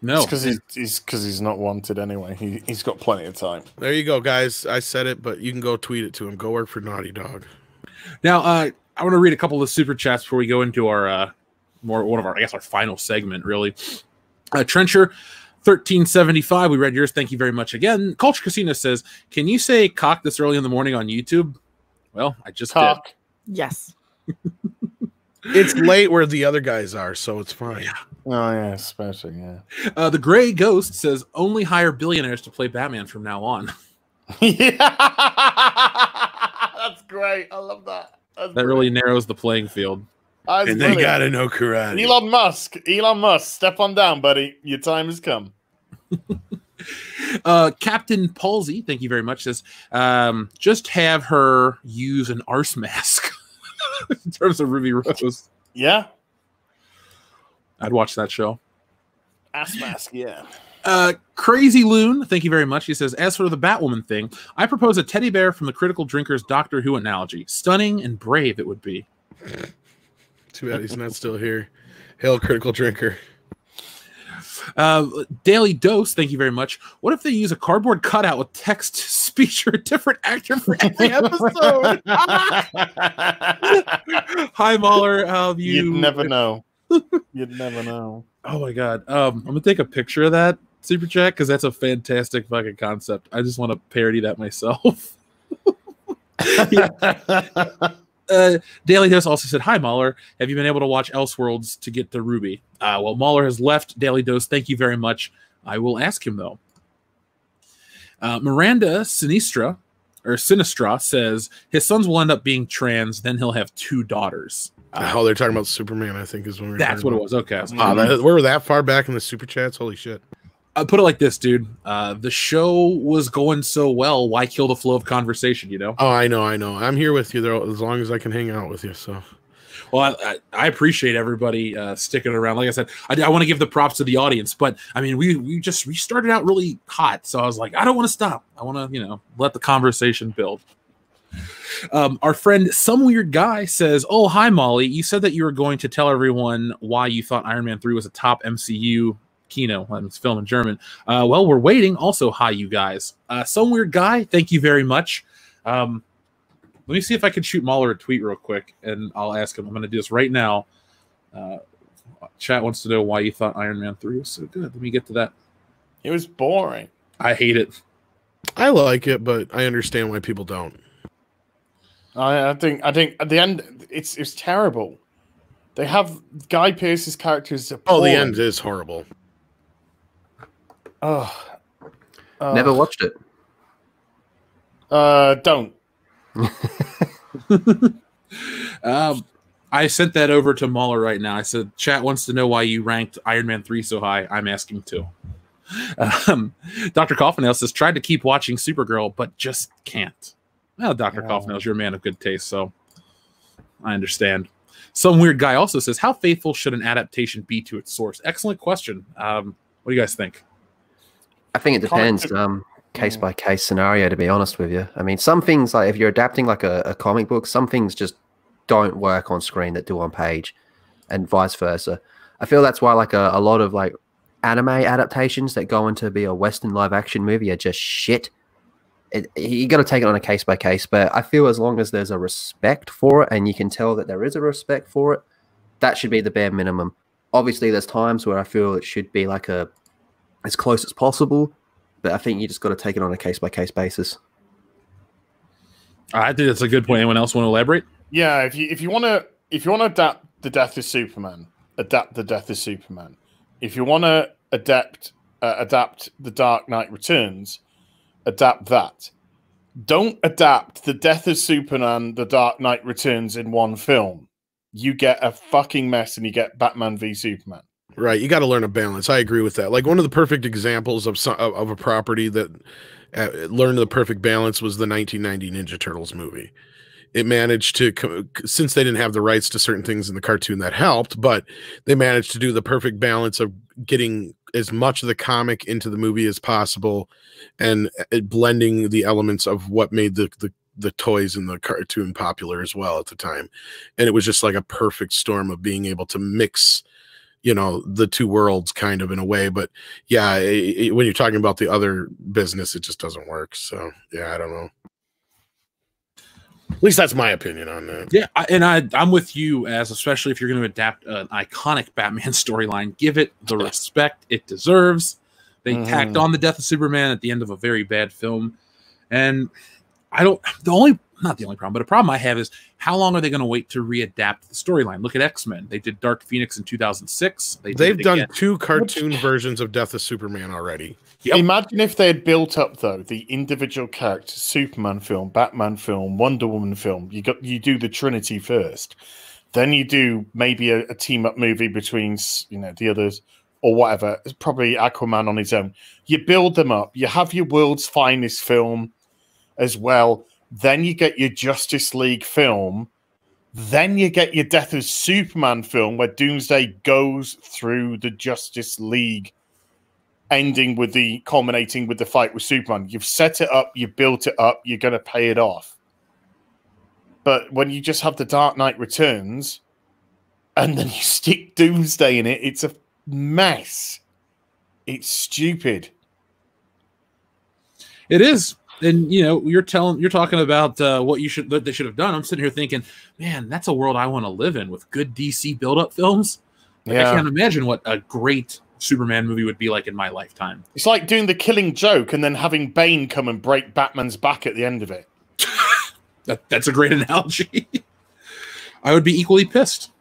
No, because he's he's because he's
not wanted anyway. He he's got plenty of time.
There you go, guys. I said it, but you can go tweet it to him. Go
work for Naughty Dog. Now, uh, I want to read a couple of super chats before we go into our uh, more one of our I guess our final segment really. Uh, Trencher. 1375 we read yours thank you very much again culture casino says can you say cock this early in the morning on youtube well, I just talk.
Did. Yes.
it's late where the
other guys are, so it's fine.
Oh
yeah, especially yeah.
Uh, the Gray Ghost says only hire billionaires to play Batman from now on. yeah,
that's great. I love that. That's that great. really
narrows the playing field. That's and brilliant. they gotta know karate. Elon
Musk, Elon Musk, step on down, buddy. Your time has come.
Uh, Captain Palsy, thank you very much. Says, um, just have her use an arse mask in terms of Ruby Rose. Yeah, I'd watch that show.
Ass mask, yeah.
Uh, Crazy Loon, thank you very much. He says, as for the Batwoman thing, I propose a teddy bear from the Critical Drinker's Doctor Who analogy. Stunning and brave it would be. Too bad he's not still here. Hail, Critical Drinker. Uh, Daily Dose, thank you very much. What if they use a cardboard cutout with text speech or a different actor for every episode? Hi, Mauler. How have you? You'd never know. You'd never know. Oh my god. Um, I'm gonna take a picture of that super chat because that's a fantastic fucking concept. I just want to parody that myself uh, Daily Dose also said, "Hi Mauler, have you been able to watch Elseworlds to get the ruby?" Uh, well, Mauler has left Daily Dose. Thank you very much. I will ask him though. Uh, Miranda Sinistra or Sinistra says his sons will end up being trans. Then he'll have two daughters. Uh, oh, they're talking about Superman. I think is when we that's what about. it was. Okay, ah, that,
we are that far back in the super chats. Holy shit!
I put it like this, dude. Uh, the show was going so well. Why kill the flow of conversation? You know. Oh, I know, I know. I'm here with you though, as long as I can hang out with you. So. Well, I, I appreciate everybody uh, sticking around. Like I said, I, I want to give the props to the audience, but I mean, we we just we started out really hot, so I was like, I don't want to stop. I want to you know let the conversation build. Um, our friend, some weird guy, says, "Oh, hi Molly. You said that you were going to tell everyone why you thought Iron Man three was a top MCU Kino I'm film in German. Uh, well, we're waiting. Also, hi, you guys. Uh, Some Weird Guy, thank you very much. Um, let me see if I can shoot Mauler a tweet real quick, and I'll ask him. I'm going to do this right now. Uh, chat wants to know why you thought Iron Man 3 was so good. Let me get to that. It was
boring.
I hate it. I like it, but I understand why people don't.
I, I think I think at the end it's it's terrible. They have Guy Pearce's character is Oh, the end
is horrible.
Oh, uh, never watched
it.
Uh, don't. um, I sent that over to Mauler right now. I said, "Chat wants to know why you ranked Iron Man three so high." I'm asking too. Um, Dr. Coffinail says, tried to keep watching Supergirl, but just can't. Well, Dr. Yeah. Coffinail, you're a man of good taste, so I understand. Some weird guy also says, how faithful should an adaptation be to its source? Excellent question. Um, what do you guys think?
I think it depends. Um, case by case scenario, to be honest with you. I mean, some things like if you're adapting like a, a comic book, some things just don't work on screen that do on page, and vice versa. I feel that's why like a, a lot of like anime adaptations that go into be a Western live action movie are just shit. It, you got to take it on a case by case, but I feel as long as there's a respect for it and you can tell that there is a respect for it, that should be the bare minimum. Obviously, there's times where I feel it should be like a as close as possible. But I think you just got to take it on a case by case basis. I think that's a good point. Anyone else want to elaborate?
Yeah, if you if you want to if you want to adapt the Death of Superman, adapt the Death of Superman. If you want to adapt uh, adapt the Dark Knight Returns, adapt that. Don't adapt the Death of Superman, the Dark Knight Returns in one film. You get a fucking mess, and you get Batman v Superman.
Right, you got to learn a balance. I agree with that. Like one of the perfect examples of some, of a property that uh, learned the perfect balance was the 1990 Ninja Turtles movie. It managed to, since they didn't have the rights to certain things in the cartoon, that helped. But they managed to do the perfect balance of getting as much of the comic into the movie as possible, and uh, blending the elements of what made the, the the toys in the cartoon popular as well at the time. And it was just like a perfect storm of being able to mix you know the two worlds kind of in a way but yeah it, it, when you're talking about the other business it just doesn't work so yeah i don't know
at least that's my opinion on that yeah I, and i i'm with you as especially if you're going to adapt an iconic batman storyline give it the respect it deserves they mm. tacked mm-hmm. on the death of superman at the end of a very bad film and i don't the only not the only problem but a problem i have is how long are they going to wait to readapt the storyline? Look at X Men. They did Dark Phoenix in 2006. They have done again.
two cartoon versions of Death of Superman already. Yep. Imagine if they had built up though the individual characters: Superman film, Batman film, Wonder Woman film. You got you do the Trinity first, then you do maybe a, a team up movie between you know the others or whatever. It's probably Aquaman on his own. You build them up. You have your world's finest film as well then you get your Justice League film, then you get your Death of Superman film where Doomsday goes through the Justice League, ending with the culminating with the fight with Superman. You've set it up, you have built it up, you're going to pay it off. But when you just have the Dark Knight Returns and then you stick
Doomsday in it, it's a mess. It's stupid. It is and you know you're telling you're talking about uh, what you should that they should have done i'm sitting here thinking man that's a world i want to live in with good dc build-up films like, yeah. i can't imagine what a great superman movie would be like in my lifetime it's like doing the
killing joke and then having bane come and break batman's back at the end of it
that, that's a great analogy i would be equally pissed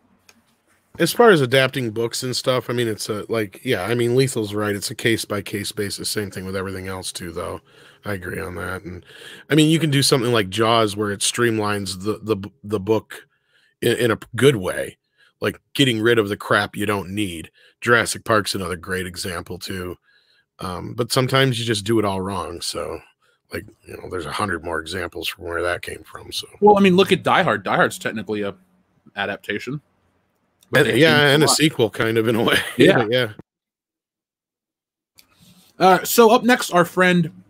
as far as
adapting books and stuff i mean it's a like yeah i mean lethal's right it's a case by case basis same thing with everything else too though I agree on that. And I mean, you can do something like Jaws where it streamlines the the the book in, in a good way, like getting rid of the crap you don't need. Jurassic Park's another great example too. Um, but sometimes you just do it all wrong. So like you know, there's a hundred more examples from where that came from. So
well, I mean, look at Die Hard. Die Hard's technically a adaptation.
And, yeah, and a sequel, kind of in a way. Yeah,
yeah. Uh, so up next, our friend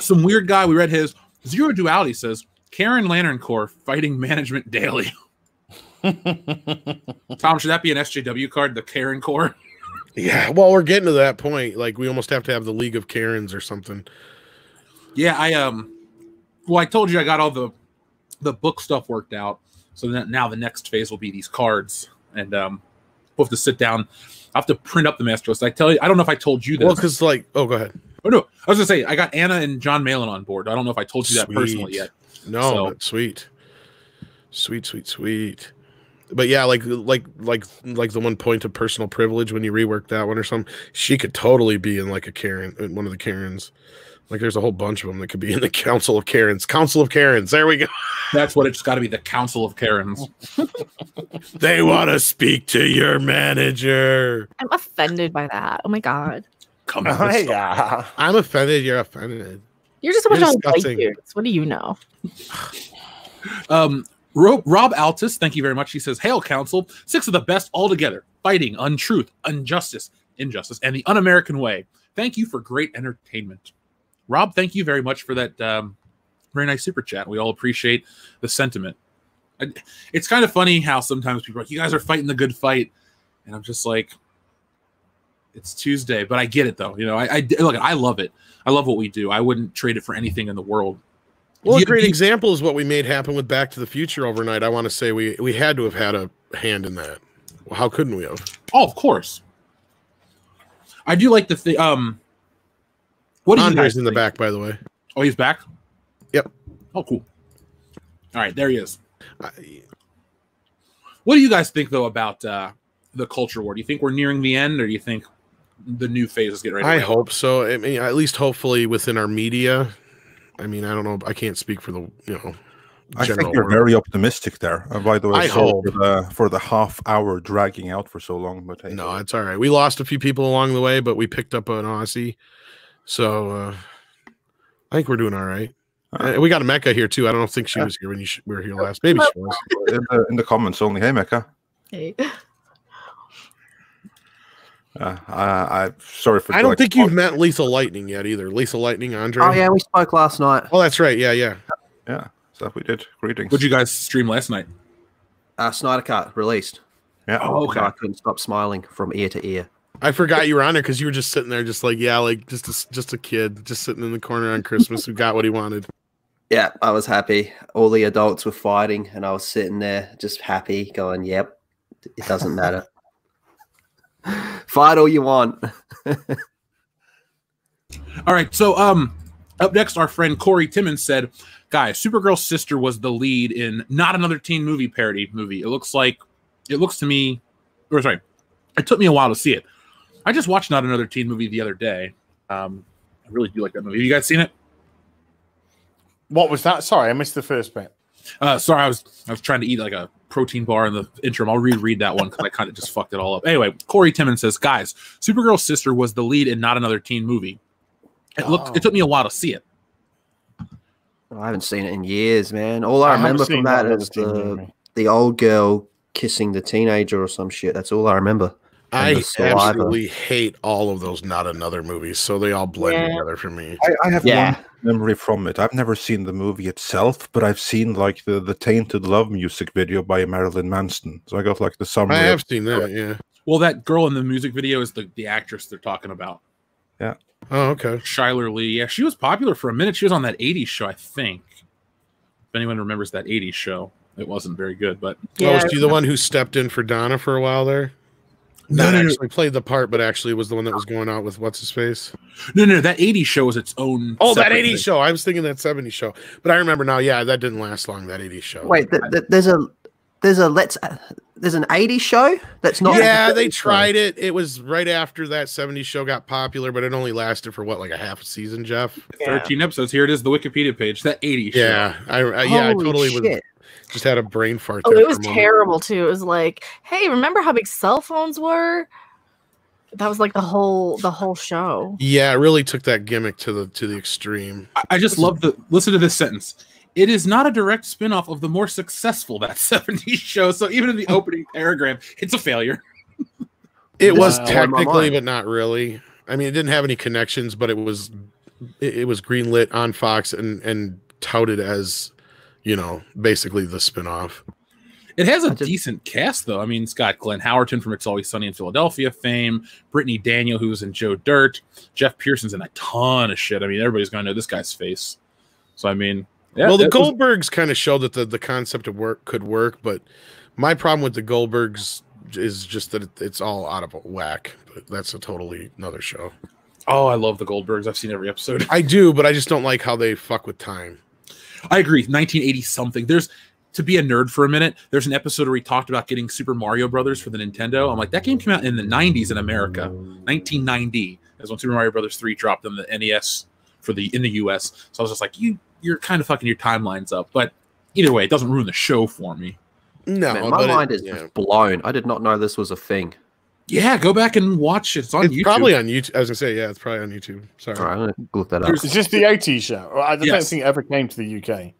some weird guy. We read his zero duality says Karen Lantern Corps fighting management daily. Tom, should that be an SJW card? The Karen Corps.
Yeah, well, we're getting to that point. Like, we almost have to have the League of Karens
or something. Yeah, I um, well, I told you I got all the the book stuff worked out. So now the next phase will be these cards, and um, we'll have to sit down. I have to print up the master list. I tell you, I don't know if I told you this. Well, because
like, oh, go ahead.
Oh no, I was gonna say I got Anna and John Malin on board. I don't know if I told you that personally yet. No, so. sweet, sweet, sweet, sweet. But yeah, like like like like the
one point of personal privilege when you rework that one or something, she could totally be in like a Karen, uh, one of the Karens. Like there's a whole bunch of them that could be in the Council of Karens. Council of Karens. There we go.
That's what it's got to be. The Council of Karens.
they want to speak to your
manager.
I'm offended by that. Oh my god come on. Oh, yeah. I'm
offended. You're offended. You're just a bunch of white dudes.
What do you know?
um, Rob, Rob Altus, thank you very much. He says, Hail, Council. Six of the best altogether fighting untruth, injustice, injustice, and the un American way. Thank you for great entertainment. Rob, thank you very much for that um, very nice super chat. We all appreciate the sentiment. I, it's kind of funny how sometimes people are like, you guys are fighting the good fight. And I'm just like, it's Tuesday, but I get it though. You know, I, I look, I love it. I love what we do. I wouldn't trade it for anything in the world.
Well, you, a great you, example is what we made happen with Back to the Future overnight. I want to say we we had to have had a hand in that. Well, how couldn't we have?
Oh, of course. I do like the thing. Um, what Andre's in the back, by the way. Oh, he's back. Yep. Oh, cool. All right, there he is. I, what do you guys think though about uh, the culture war? Do you think we're nearing the end, or do you think the new phase is getting ready. I hope so. I mean, at least
hopefully within our media. I mean, I don't know. I can't speak for the you know. I think you're very
optimistic there. Uh, by the way, I hope. For the, for the half hour dragging out for so long, but hey, no, it's all right. We
lost a few people along the way, but we picked up an Aussie, so uh, I think we're doing all right. we got a Mecca here too. I don't think she was here when you
we were here last. Maybe she was in the, in the comments only. Hey, Mecca. Hey. Uh, I, I sorry for. I don't like, think you've met Lethal Lightning yet
either. Lethal Lightning, Andre. Oh yeah, we
spoke last night. Oh, that's right. Yeah, yeah, yeah.
So we did. Greetings. What did you guys stream last night? Uh, Snyder Cut released. Yeah. Oh, okay. I couldn't
stop smiling from ear to ear. I forgot you were on there because you were just sitting there, just like yeah, like just a, just a kid, just sitting in the corner on Christmas who got what he wanted.
Yeah, I was happy. All the adults were fighting, and I was sitting there just happy, going, "Yep, it doesn't matter." Fight all you want. all
right. So, um, up next, our friend Corey Timmons said, "Guys, Supergirl's sister was the lead in not another teen movie parody movie. It looks like, it looks to me, or sorry, it took me a while to see it. I just watched not another teen movie the other day. Um, I really do like that movie. Have you guys seen it? What was that? Sorry, I missed the first bit. Uh, sorry, I was I was trying to eat like a protein bar in the interim. I'll reread that one because I kind of just fucked it all up. Anyway, Corey Timmons says, guys, Supergirl's sister was the lead in not another teen movie. It looked. Oh. It took me a while to see it.
I haven't seen it in years, man. All I, I remember from that is the the old girl kissing the teenager or some shit. That's all I remember. I absolutely
hate all of those not another movies, so they all blend yeah. together for me. I, I have yeah.
one memory from it. I've never seen the movie itself, but I've seen like the the Tainted Love music video by Marilyn Manson. So I got like the summary. I have seen
that, yeah. Well, that girl in the music video is the, the actress they're talking about. Yeah. Oh, okay. Chyler Leigh. Yeah, she was popular for a minute. She was on that 80s show, I think. If anyone remembers that 80s show, it wasn't very good, but yeah. Oh, was she the one
who stepped in for Donna for a while there? no, no, actually no. played the part, but actually was the one that was going out with what's his face.
No, no, that 80s
show was its own. Oh, that 80s thing. show. I was thinking that 70s show, but I remember now. Yeah, that didn't last long. That 80s
show. Wait, th- there's a there's a let's uh, there's an eighty show that's not. Yeah, they tried it.
It was right after that seventy show got popular, but it only lasted for what like a half a season, Jeff. Yeah. 13
episodes. Here it is, the Wikipedia page. That eighty. Yeah, show. I, I
yeah, Holy I totally shit. was just had a brain fart. Oh, it was terrible
too. It was like, hey, remember how big cell phones were? That was like the whole the whole show.
Yeah, it really took that gimmick
to the to the extreme. I, I just love the listen to this sentence. It is not a direct spin-off of the more successful that 70s show. So even in the opening paragraph, it's a failure. it was uh, technically, but
not really. I mean, it didn't have any connections, but it was it, it was greenlit on Fox and and touted as you know, basically the spinoff.
It has a just, decent cast, though. I mean, Scott Glenn Howerton from It's Always Sunny in Philadelphia fame, Brittany Daniel, who was in Joe Dirt, Geoff Pierson's in a ton of shit. I mean, everybody's going to know this guy's face. So, I mean, yeah, well, the Goldbergs
was... kind of showed that the, the concept of work could work, but my problem with the Goldbergs is just that it, it's all out of whack. But that's a totally another show. Oh, I love the Goldbergs. I've seen every
episode. I do, but I just don't like how they fuck with time. I agree, 1980 something. There's to be a nerd for a minute. There's an episode where we talked about getting Super Mario Brothers for the Nintendo. I'm like, that game came out in the 90s in America, 1990. as when Super Mario Brothers 3 dropped on the NES for the in the US. So I was just like, you you're kind of fucking your timelines up. But either way, it doesn't ruin the show for me.
No, Man, my mind it, is yeah. blown. I did not know this was a thing. Yeah,
go back and watch. It's on it's YouTube. Probably on
YouTube. I was gonna say, yeah, it's probably on YouTube. Sorry, All right,
look that up. It's just the OT show. I don't yes. think it ever came to the UK.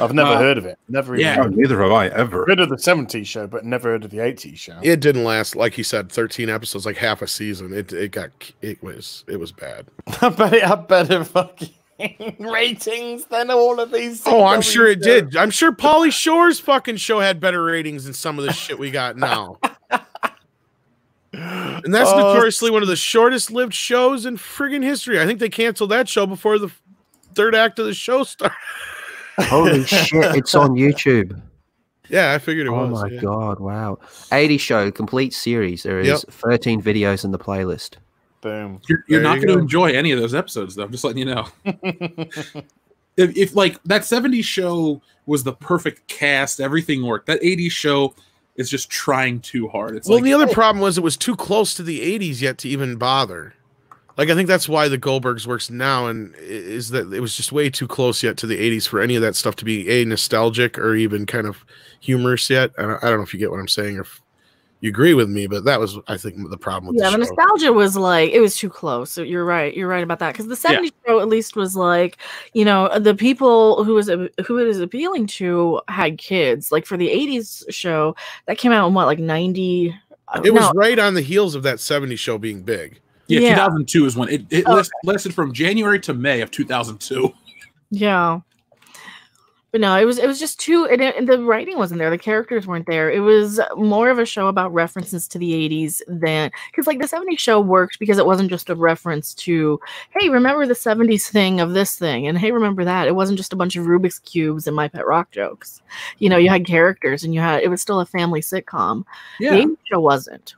I've never uh, heard of it. Never. Yeah, oh, neither have I ever. Heard of the 70s show, but never heard of the 80s show. It didn't last,
like he said, 13 episodes, like half a season. It it got it was it was bad. I bet it had better fucking
ratings than all of these. CW oh, I'm sure
shows. it did. I'm sure Pauly Shore's fucking show had better ratings than some of the shit we got now. And that's uh, notoriously one of the shortest lived shows in friggin' history. I think they canceled that show before the third act of the show started. Holy
shit, it's on YouTube. Yeah, I figured it oh was. Oh my yeah. god, wow. 80 show, complete series. There is yep. 13 videos in the playlist. Boom. You're, you're not you going to enjoy any of those episodes, though. I'm just letting you know. if,
if, like, that 70s show was the perfect cast, everything worked. That 80s show is just trying too hard. It's well, like, the other problem
was it was too close to the '80s yet to even bother. Like I think that's why the Goldbergs works now, and is that it was just way too close yet to the '80s for any of that stuff to be a nostalgic or even kind of humorous yet. I don't, I don't know if you get what I'm saying, or if you agree with me, but that was, I think, the problem with yeah. The, the
nostalgia was like it was too close. So you're right. You're right about that because the '70s yeah. show at least was like, you know, the people who was who it is appealing to had kids. Like for the '80s show that came out in what like '90. Uh, it no. was
right on the heels of that '70s show being big. Yeah, yeah. 2002 is when it, it okay. Oh. lasted from
January to May of 2002.
Yeah but no, it was it was just too. It, the writing wasn't there. The characters weren't there. It was more of a show about references to the '80s than because like the '70s show worked because it wasn't just a reference to hey, remember the '70s thing of this thing, and hey, remember that. It wasn't just a bunch of Rubik's cubes and My Pet Rock jokes. You know, you had characters, and you had it was still a family sitcom. Yeah. The '80s show wasn't.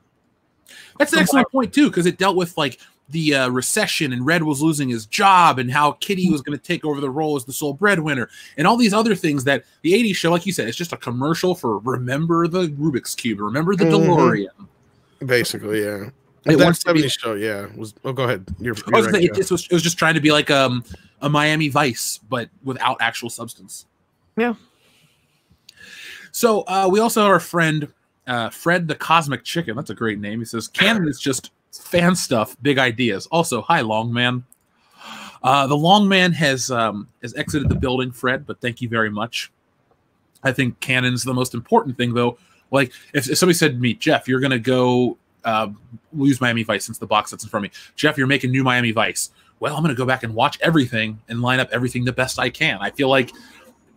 That's an excellent point too, because it dealt with like the uh, recession and Red was losing his job and how Kitty was going to take over the role as the sole breadwinner and all these other things that the 80s show, like you said, it's just a commercial for remember the Rubik's Cube, remember the mm-hmm. DeLorean. Basically, yeah. It that 70s be, show, yeah. Was oh, go ahead. You're, you're was right, it, was, it was just trying to be like um, a Miami Vice, but without actual substance. Yeah. So uh, we also have our friend uh, Fred the Cosmic Chicken. That's a great name. He says Cannon is just fan stuff, big ideas. Also, hi, Long Man. Uh, the Long Man has um, has exited the building, Fred. But thank you very much. I think canon's the most important thing, though. Like, if, if somebody said to me, Jeff, you're gonna go uh, lose Miami Vice since the box set's in front of me. Jeff, you're making new Miami Vice. Well, I'm gonna go back and watch everything and line up everything the best I can. I feel like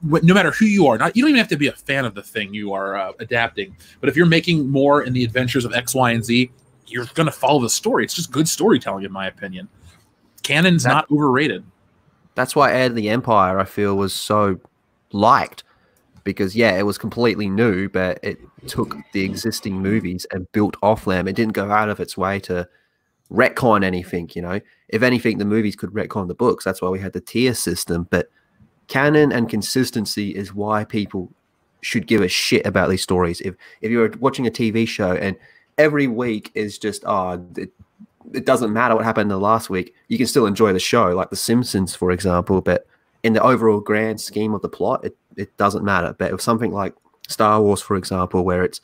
no matter who you are, not you don't even have to be a fan of the thing you are uh, adapting. But if you're making more in the adventures of X, Y, and Z, you're going to follow the story. It's just good storytelling, in my opinion. Canon's that, not
overrated. That's why Add the Empire, I feel, was so liked because, yeah, it was completely new, but it took the existing movies and built off them. It didn't go out of its way to retcon anything, you know. If anything, the movies could retcon the books. That's why we had the tier system. But canon and consistency is why people should give a shit about these stories. If if you're watching a TV show and every week is just oh it, it doesn't matter what happened the last week. You can still enjoy the show, like The Simpsons, for example. But in the overall grand scheme of the plot, it, it doesn't matter. But if something like Star Wars, for example, where it's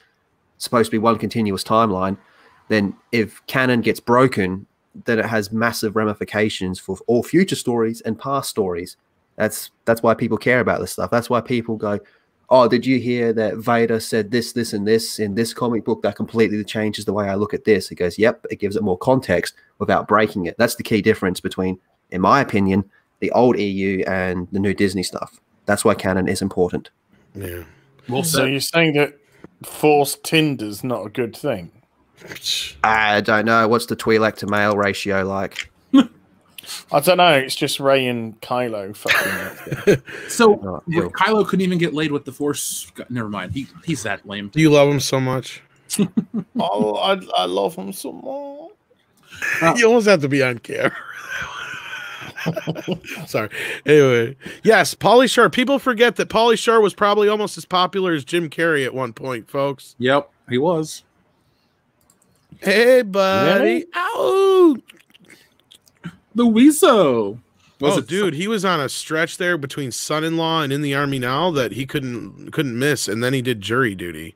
supposed to be one continuous timeline, then if canon gets broken, then it has massive ramifications for all future stories and past stories. That's that's why people care about this stuff. That's why people go, oh, did you hear that Vader said this, this, and this in this comic book? That completely changes the way I look at this. It goes, yep, it gives it more context without breaking it. That's the key difference between, in my opinion, the old EU and the new Disney stuff. That's why canon is important.
Yeah. Well, so you're saying that forced Tinder's not a good thing?
I don't know. What's the Twi'lek to male ratio like? I
don't
know. It's just Rey and
Kylo fucking. so real. Kylo couldn't even get laid
with the Force. Never mind. He he's that lame.
Do you love him so much?
oh, I
I love him so much.
Uh, you almost have to be on camera. Sorry. Anyway, yes, Pauly Shore. People forget that Pauly Shore was probably almost as popular as Jim Carrey at one point, folks.
Yep, he was. Hey, buddy. Really? Luiso.
Was oh, it dude, he was on a stretch there between son-in-law and in the army now that he couldn't couldn't miss, and then he did jury duty,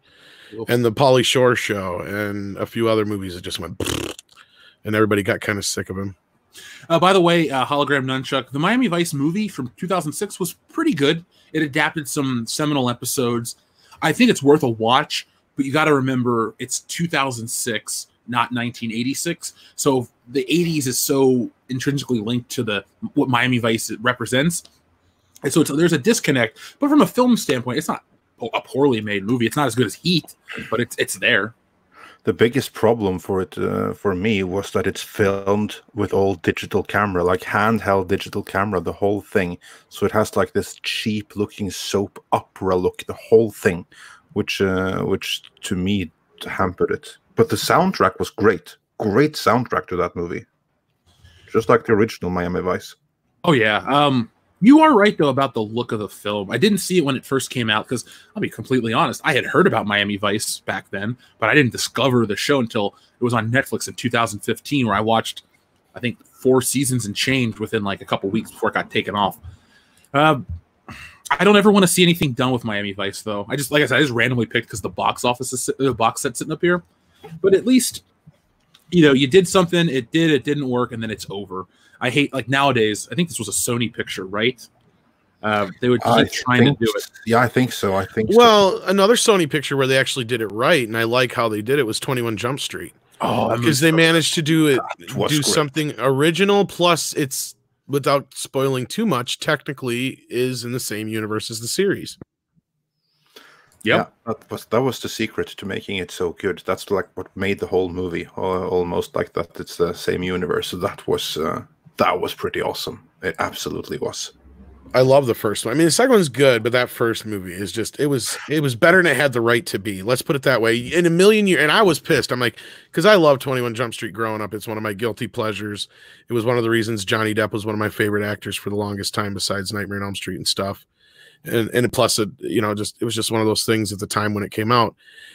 Oof. and the Pauly Shore show, and a few other movies that just went, and everybody got kind of sick of him.
Uh, by the way, uh, hologram nunchuck, the Miami Vice movie from 2006 was pretty good. It adapted some seminal episodes. I think it's worth a watch, but you got to remember it's 2006, not 1986. So the 80s is so intrinsically linked to the what Miami Vice represents. And so there's a disconnect, but from a film standpoint, it's not a poorly made movie. It's not as good as Heat, but it's it's there. The biggest
problem for it uh, for me was that it's filmed with all digital camera, like handheld digital camera, the whole thing. So it has like this cheap looking soap opera look, the whole thing, which uh, which to me hampered it. But the soundtrack was great great soundtrack to that movie, just like the original Miami Vice.
Oh yeah, um, you are right though about the look of the film. I didn't see it when it first came out because I'll be completely honest, I had heard about Miami Vice back then, but I didn't discover the show until it was on Netflix in 2015, where I watched, I think, four seasons and change within like a couple weeks before it got taken off. Um, I don't ever want to see anything done with Miami Vice though. I just like I said, I just randomly picked because the box office is, the box set sitting up here. But at least you know, you did something, it did, it didn't work, and then it's over. I hate like nowadays. I think this was a Sony picture, right? Uh, they would keep I trying think, to do it.
Yeah, I think so. I think.
Well, so. another Sony picture where they actually did it right, and I like how they did it was Twenty One Jump Street. Oh, because they so managed to do it, do script. something original. Plus, it's without spoiling too much. Technically, is in the same universe as the series.
Yep. Yeah, that was that was the secret to making it so good. That's like what made the whole movie uh, almost like that. It's the same universe. So that was uh, that was pretty awesome. It absolutely was. I love the first one. I mean, the second one's good, but that first movie is
just it was it was better than it had the right to be. Let's put it that way. In a million years, and I was pissed. I'm like, because I love 21 Jump Street growing up. It's one of my guilty pleasures. It was one of the reasons Johnny Depp was one of my favorite actors for the longest time, besides Nightmare on Elm Street and stuff and, and plus it you know just it was just one of those things at the time when it came out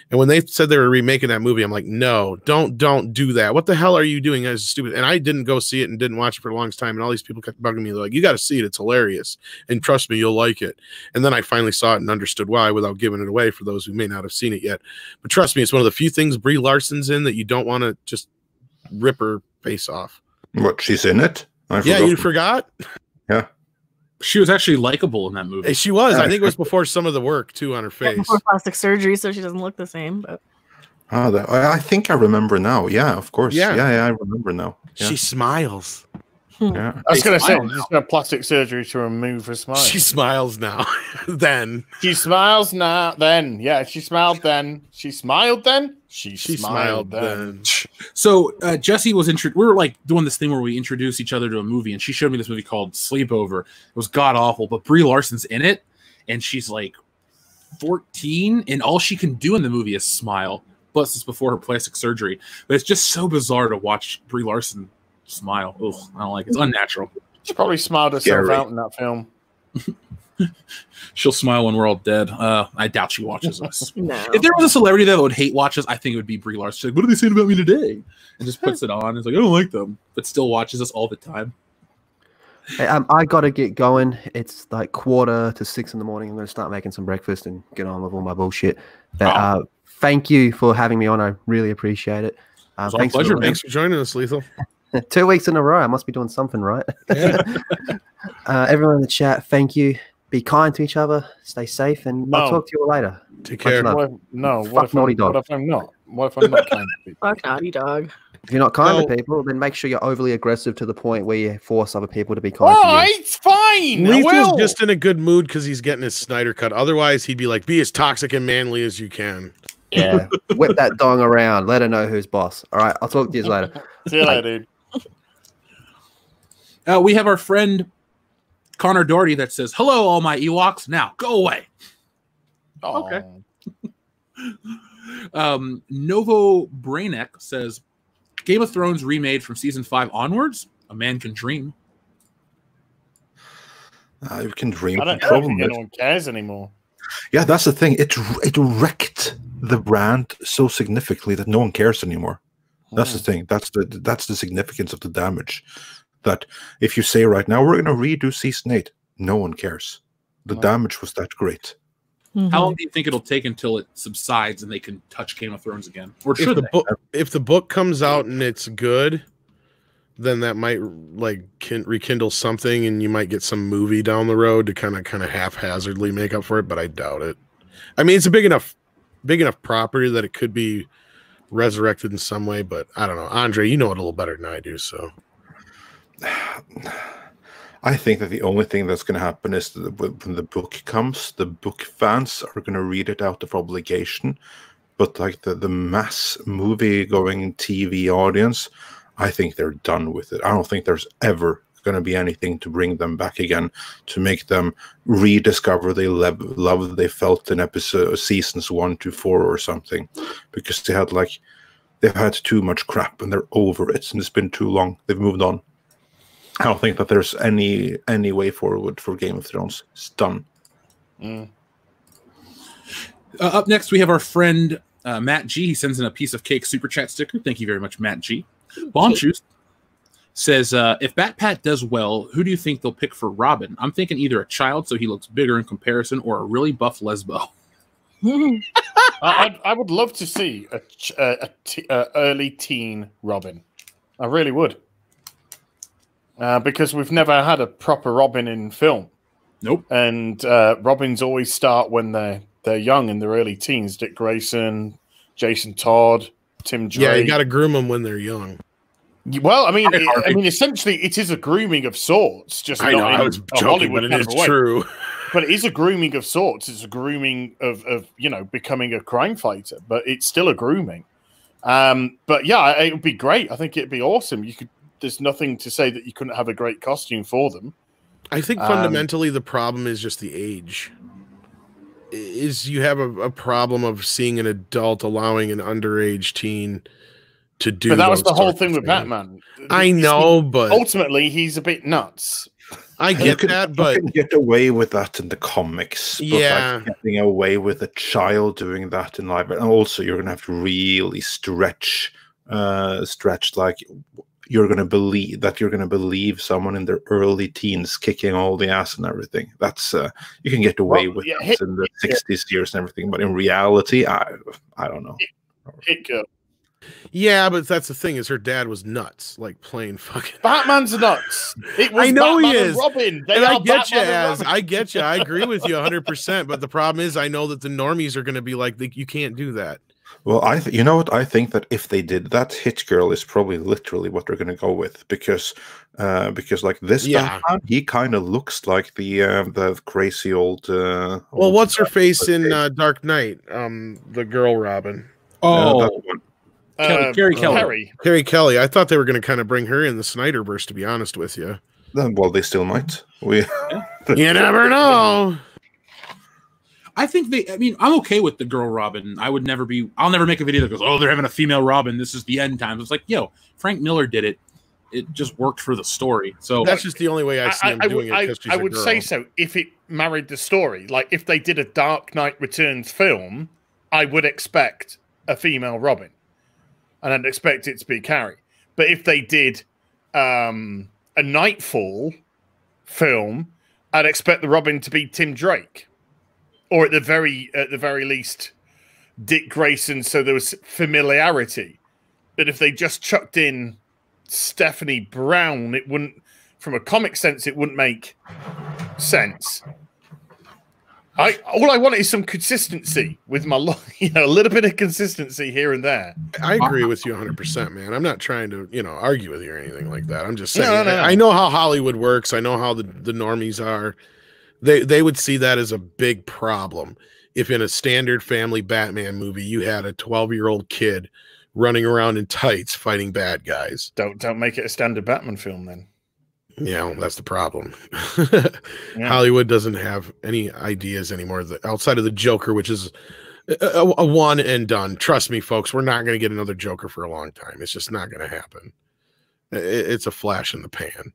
and when they said they were remaking that movie i'm like no don't don't do that what the hell are you doing as stupid and i didn't go see it and didn't watch it for a long time and all these people kept bugging me they're like you got to see it it's hilarious and trust me you'll like it and then i finally saw it and understood why without giving it away for those who may not have seen it yet but trust me it's one of the few things brie larson's in that you don't want to just rip her face off
what she's in it I yeah you forgot yeah she was actually likable in that
movie. She was. I think it was before some of the work too on her face. before
plastic surgery, so she doesn't look the same. But
oh, that, I think I remember now. Yeah, of course. Yeah, yeah, yeah I remember now. Yeah. She
smiles.
Hmm. Yeah. I was going to say, i
just going to plastic surgery to remove her smile. She smiles now. then she smiles now. Then yeah, she smiled. Then she smiled. Then she, she smiled. smiled then.
then. So uh, Jesse was introduced. We were like doing this thing where we introduce each other to a movie, and she showed me this movie called Sleepover. It was god awful, but Brie Larson's in it, and she's like 14, and all she can do in the movie is smile. Plus, it's before her plastic surgery, but it's just so bizarre to watch Brie Larson smile. Ugh, I don't like it. It's unnatural. She probably smiled herself out in that film. She'll smile when we're all dead. Uh, I doubt she watches us. no. If there was a celebrity that would hate watches, I think it would be Brie Larson. She's like, what are they saying about me today? And just puts it on. It's like, I don't like them, but still watches us all the time.
Hey, um, I gotta get going. It's like quarter to six in the morning. I'm gonna start making some breakfast and get on with all my bullshit. But oh. uh, thank you for having me on. I really appreciate it. Uh, it's thanks pleasure. For thanks for
joining us, Lethal.
Two weeks in a row. I must be doing something right. uh, everyone in the chat, thank you. Be kind to each other. Stay safe, and I'll talk to you all later. Take care. What if, no, Fuck if, naughty I'm, dog. what
if I'm not? What if I'm not kind to people? Fuck
naughty dog. If you're not kind no. to people, then make sure you're overly aggressive to the point where you force other people to be kind. Oh, to
you. it's fine. Lethal just
in a good mood because he's getting his Snyder cut. Otherwise, he'd be
like, be as toxic and manly as you can.
Yeah. Whip that dong around. Let her know who's boss. All right. I'll talk to you later. See you later, dude. Uh, we have our
friend Connor Doherty that says, "Hello, all my Ewoks. Now go away." Aww. Okay. um, Novo Brainek says, "Game of Thrones remade from season five onwards. A man can dream."
I uh, can dream. I don't know problem if anyone
cares anymore.
Yeah, that's the thing. It it wrecked the brand so significantly that no one cares anymore. That's the hmm. thing. That's the that's the significance of the damage that if you say right now we're going to redo season eight, no one cares. The wow. damage was that great.
Mm-hmm. How long do you think it'll take until it subsides and they can touch Game of Thrones again? Or if the book
if the
book comes out and it's good, then that might like can rekindle something, and you might get some movie down the road to kind of kind of haphazardly make up for it. But I doubt it. I mean, it's a big enough big enough property that it could be resurrected in some
way. But I don't know, Andre. You know it a little better than I do, so I think that the only thing that's going to happen is that when the book comes, the book fans are going to read it out of obligation. But like the, the mass movie going TV audience, I think they're done with it. I don't think there's ever going to be anything to bring them back again, to make them rediscover the love they felt in episode seasons one to four or something, because they had like they've had too much crap and they're over it, and it's been too long. They've moved on. I don't think that there's any any way forward for Game of Thrones. It's done.
Mm. Uh, up next, we have our friend uh, Matt G. He sends in a piece of cake super chat sticker. Thank you very much, Matt G. Bonchus says, uh, if Batpat does well, who do you think they'll pick for Robin? I'm thinking either a child, so he looks bigger in comparison, or a really buff lesbo.
I, I, would love to see a, a, uh, a t- uh, early teen Robin. I really would uh, because we've never had a proper Robin in film. Nope. And uh, Robins always start when they're they're young in their early teens. Dick Grayson, Jason Todd, Tim. Drake. Yeah, you got to groom them when they're young. Well, I mean, I mean, essentially, it is a grooming of sorts. Just I know I was joking, Hollywood but it is true. but it is a grooming of sorts. It's a grooming of of you know becoming a crime fighter, but it's still a grooming. Um, but yeah, it would be great. I think it'd be awesome. You could there's nothing to say that you couldn't have a great costume for them. I
think um, fundamentally
um, the problem is just the age. Is you have a, a, problem of seeing an adult allowing an underage teen
to do. But that was the whole
thing with Batman. I know, but ultimately he's a bit nuts. I get can,
that, but you can get away with that in the comics. yeah, like getting away with a child doing that in life, and also you're going to have to really stretch, uh, stretch like you're going to believe that you're going to believe someone in their early teens kicking all the ass and everything. That's uh, you can get away well, with yeah, in the sixties years and everything, but in reality, I I don't know. yeah,
but that's the thing is her dad was nuts, like plain fucking. Batman's nuts. I know Batman he is. And Robin. They and I get Batman you, as I get you. I agree with you 100. percent But the problem is, I know that the normies are going to be like, you can't do that.
Well, I you know what I think that if they did that, Hit Girl is probably literally what they're going to go with because uh, because like this yeah. Batman, he kind of looks like the uh, the crazy old. Uh, well, old what's her face in
uh, Dark Knight? Um, the girl Robin. Oh, uh, Kelly, Carrie Kelly. Harry. Carrie Kelly. I thought they were going to kind of bring her in the Snyderverse. To be honest with you. Then, well, they
still might. We, you never
know. I think they. I mean, I'm okay with the girl Robin. I would never be. I'll never make a video that goes, "Oh, they're having a female Robin. This is the end times." It's like, yo, Frank Miller did it. It just worked for the story. So that's just the
only way I see I, him I, doing I, it. I, would say so if it married the story. Like if they did a Dark Knight Returns film, I would expect a female Robin, and I'd expect it to be Carrie. But if they did um, a Knightfall film, I'd expect the Robin to be Tim Drake or at the very at the very least, Dick Grayson. So there was familiarity. But if they just chucked in Stephanie Brown, it wouldn't, from a comic sense, it wouldn't make sense. I all I want is some consistency with my you know, a little bit of consistency here and there. I agree with
you 100%, man. I'm not trying to, you know, argue with you or anything like that. I'm just saying, no, no, no. I, I know how Hollywood works, I know how the, the normies are they they would see that as a big problem if in a standard family Batman movie you had a 12 year old kid running around in
tights fighting bad guys. Don't don't make it a standard Batman film then. Yeah, well, that's the problem.
yeah. Hollywood doesn't have any ideas anymore the, outside of the Joker, which is a, a one and done. Trust me, folks, we're not going to get another Joker for a long time. It's just not going to happen. It, it's a flash in the pan.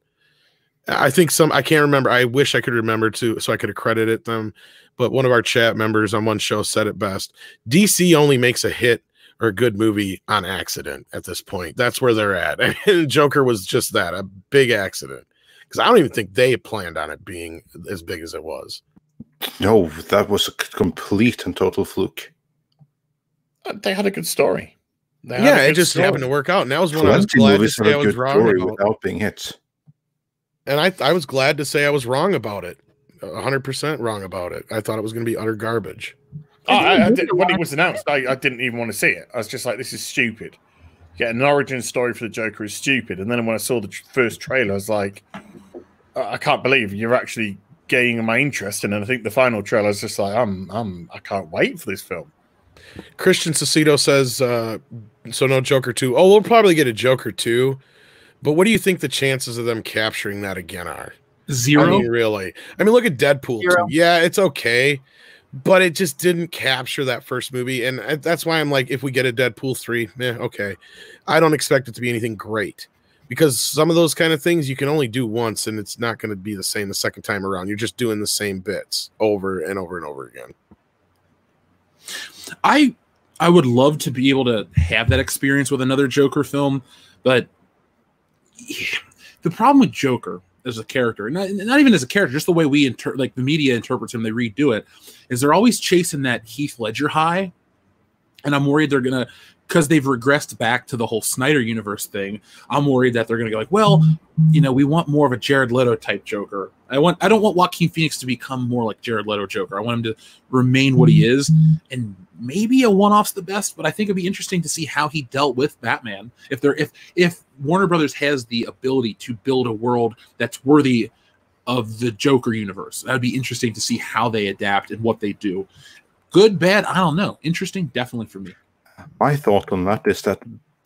I think some I can't remember. I wish I could remember to so I could accredit them. But one of our chat members on one show said it best. DC only makes a hit or a good movie on accident at this point. That's where they're at. And Joker was just that, a big accident. Because I don't even think they planned on it being as big as it was.
No, that was a complete and total fluke.
Uh, they had a good story. yeah, it just story. happened to
work out. And that was one of those movies that I was wrong about.
without being hit
and I I was glad to say I was wrong about it, hundred percent wrong about it. I thought it was going to be utter garbage.
Oh, I, I did, when it was announced, I, I didn't even want to see it. I was just like, this is stupid. Yeah, an origin story for the Joker is stupid. And then when I saw the first trailer, I was like, I, can't believe you're actually gaining my interest. And then I think the final trailer is just like, I'm, I'm, I can't wait for this film.
Christian Cecito says, uh, so no Joker 2. Oh, we'll probably get a Joker 2 but what do you think the chances of them capturing that again are? Zero. I mean, really. I mean, look at Deadpool. Yeah, it's okay, but it just didn't capture that first movie, and uh, that's why I'm like, if we get a Deadpool three, eh, okay. I don't expect it to be anything great because some of those kind of things you can only do once, and it's not going to be the same the second time around. You're just doing the same bits over and over and over again.
I I would love to be able to have that experience with another Joker film, but the problem with Joker as a character, not, not even as a character, just the way we inter- like the media interprets him, they redo it, is they're always chasing that Heath Ledger high, and I'm worried they're gonna because they've regressed back to the whole Snyder universe thing. I'm worried that they're gonna go like, well, you know, we want more of a Jared Leto type Joker. I want I don't want Joaquin Phoenix to become more like Jared Leto Joker. I want him to remain what he is and maybe a one-off's the best, but I think it'd be interesting to see how he dealt with Batman. If there, if if Warner Brothers has the ability to build a world that's worthy of the Joker universe, that'd be interesting to see how they adapt and what they do. Good, bad, I don't know. Interesting, definitely for me.
My thought on that is that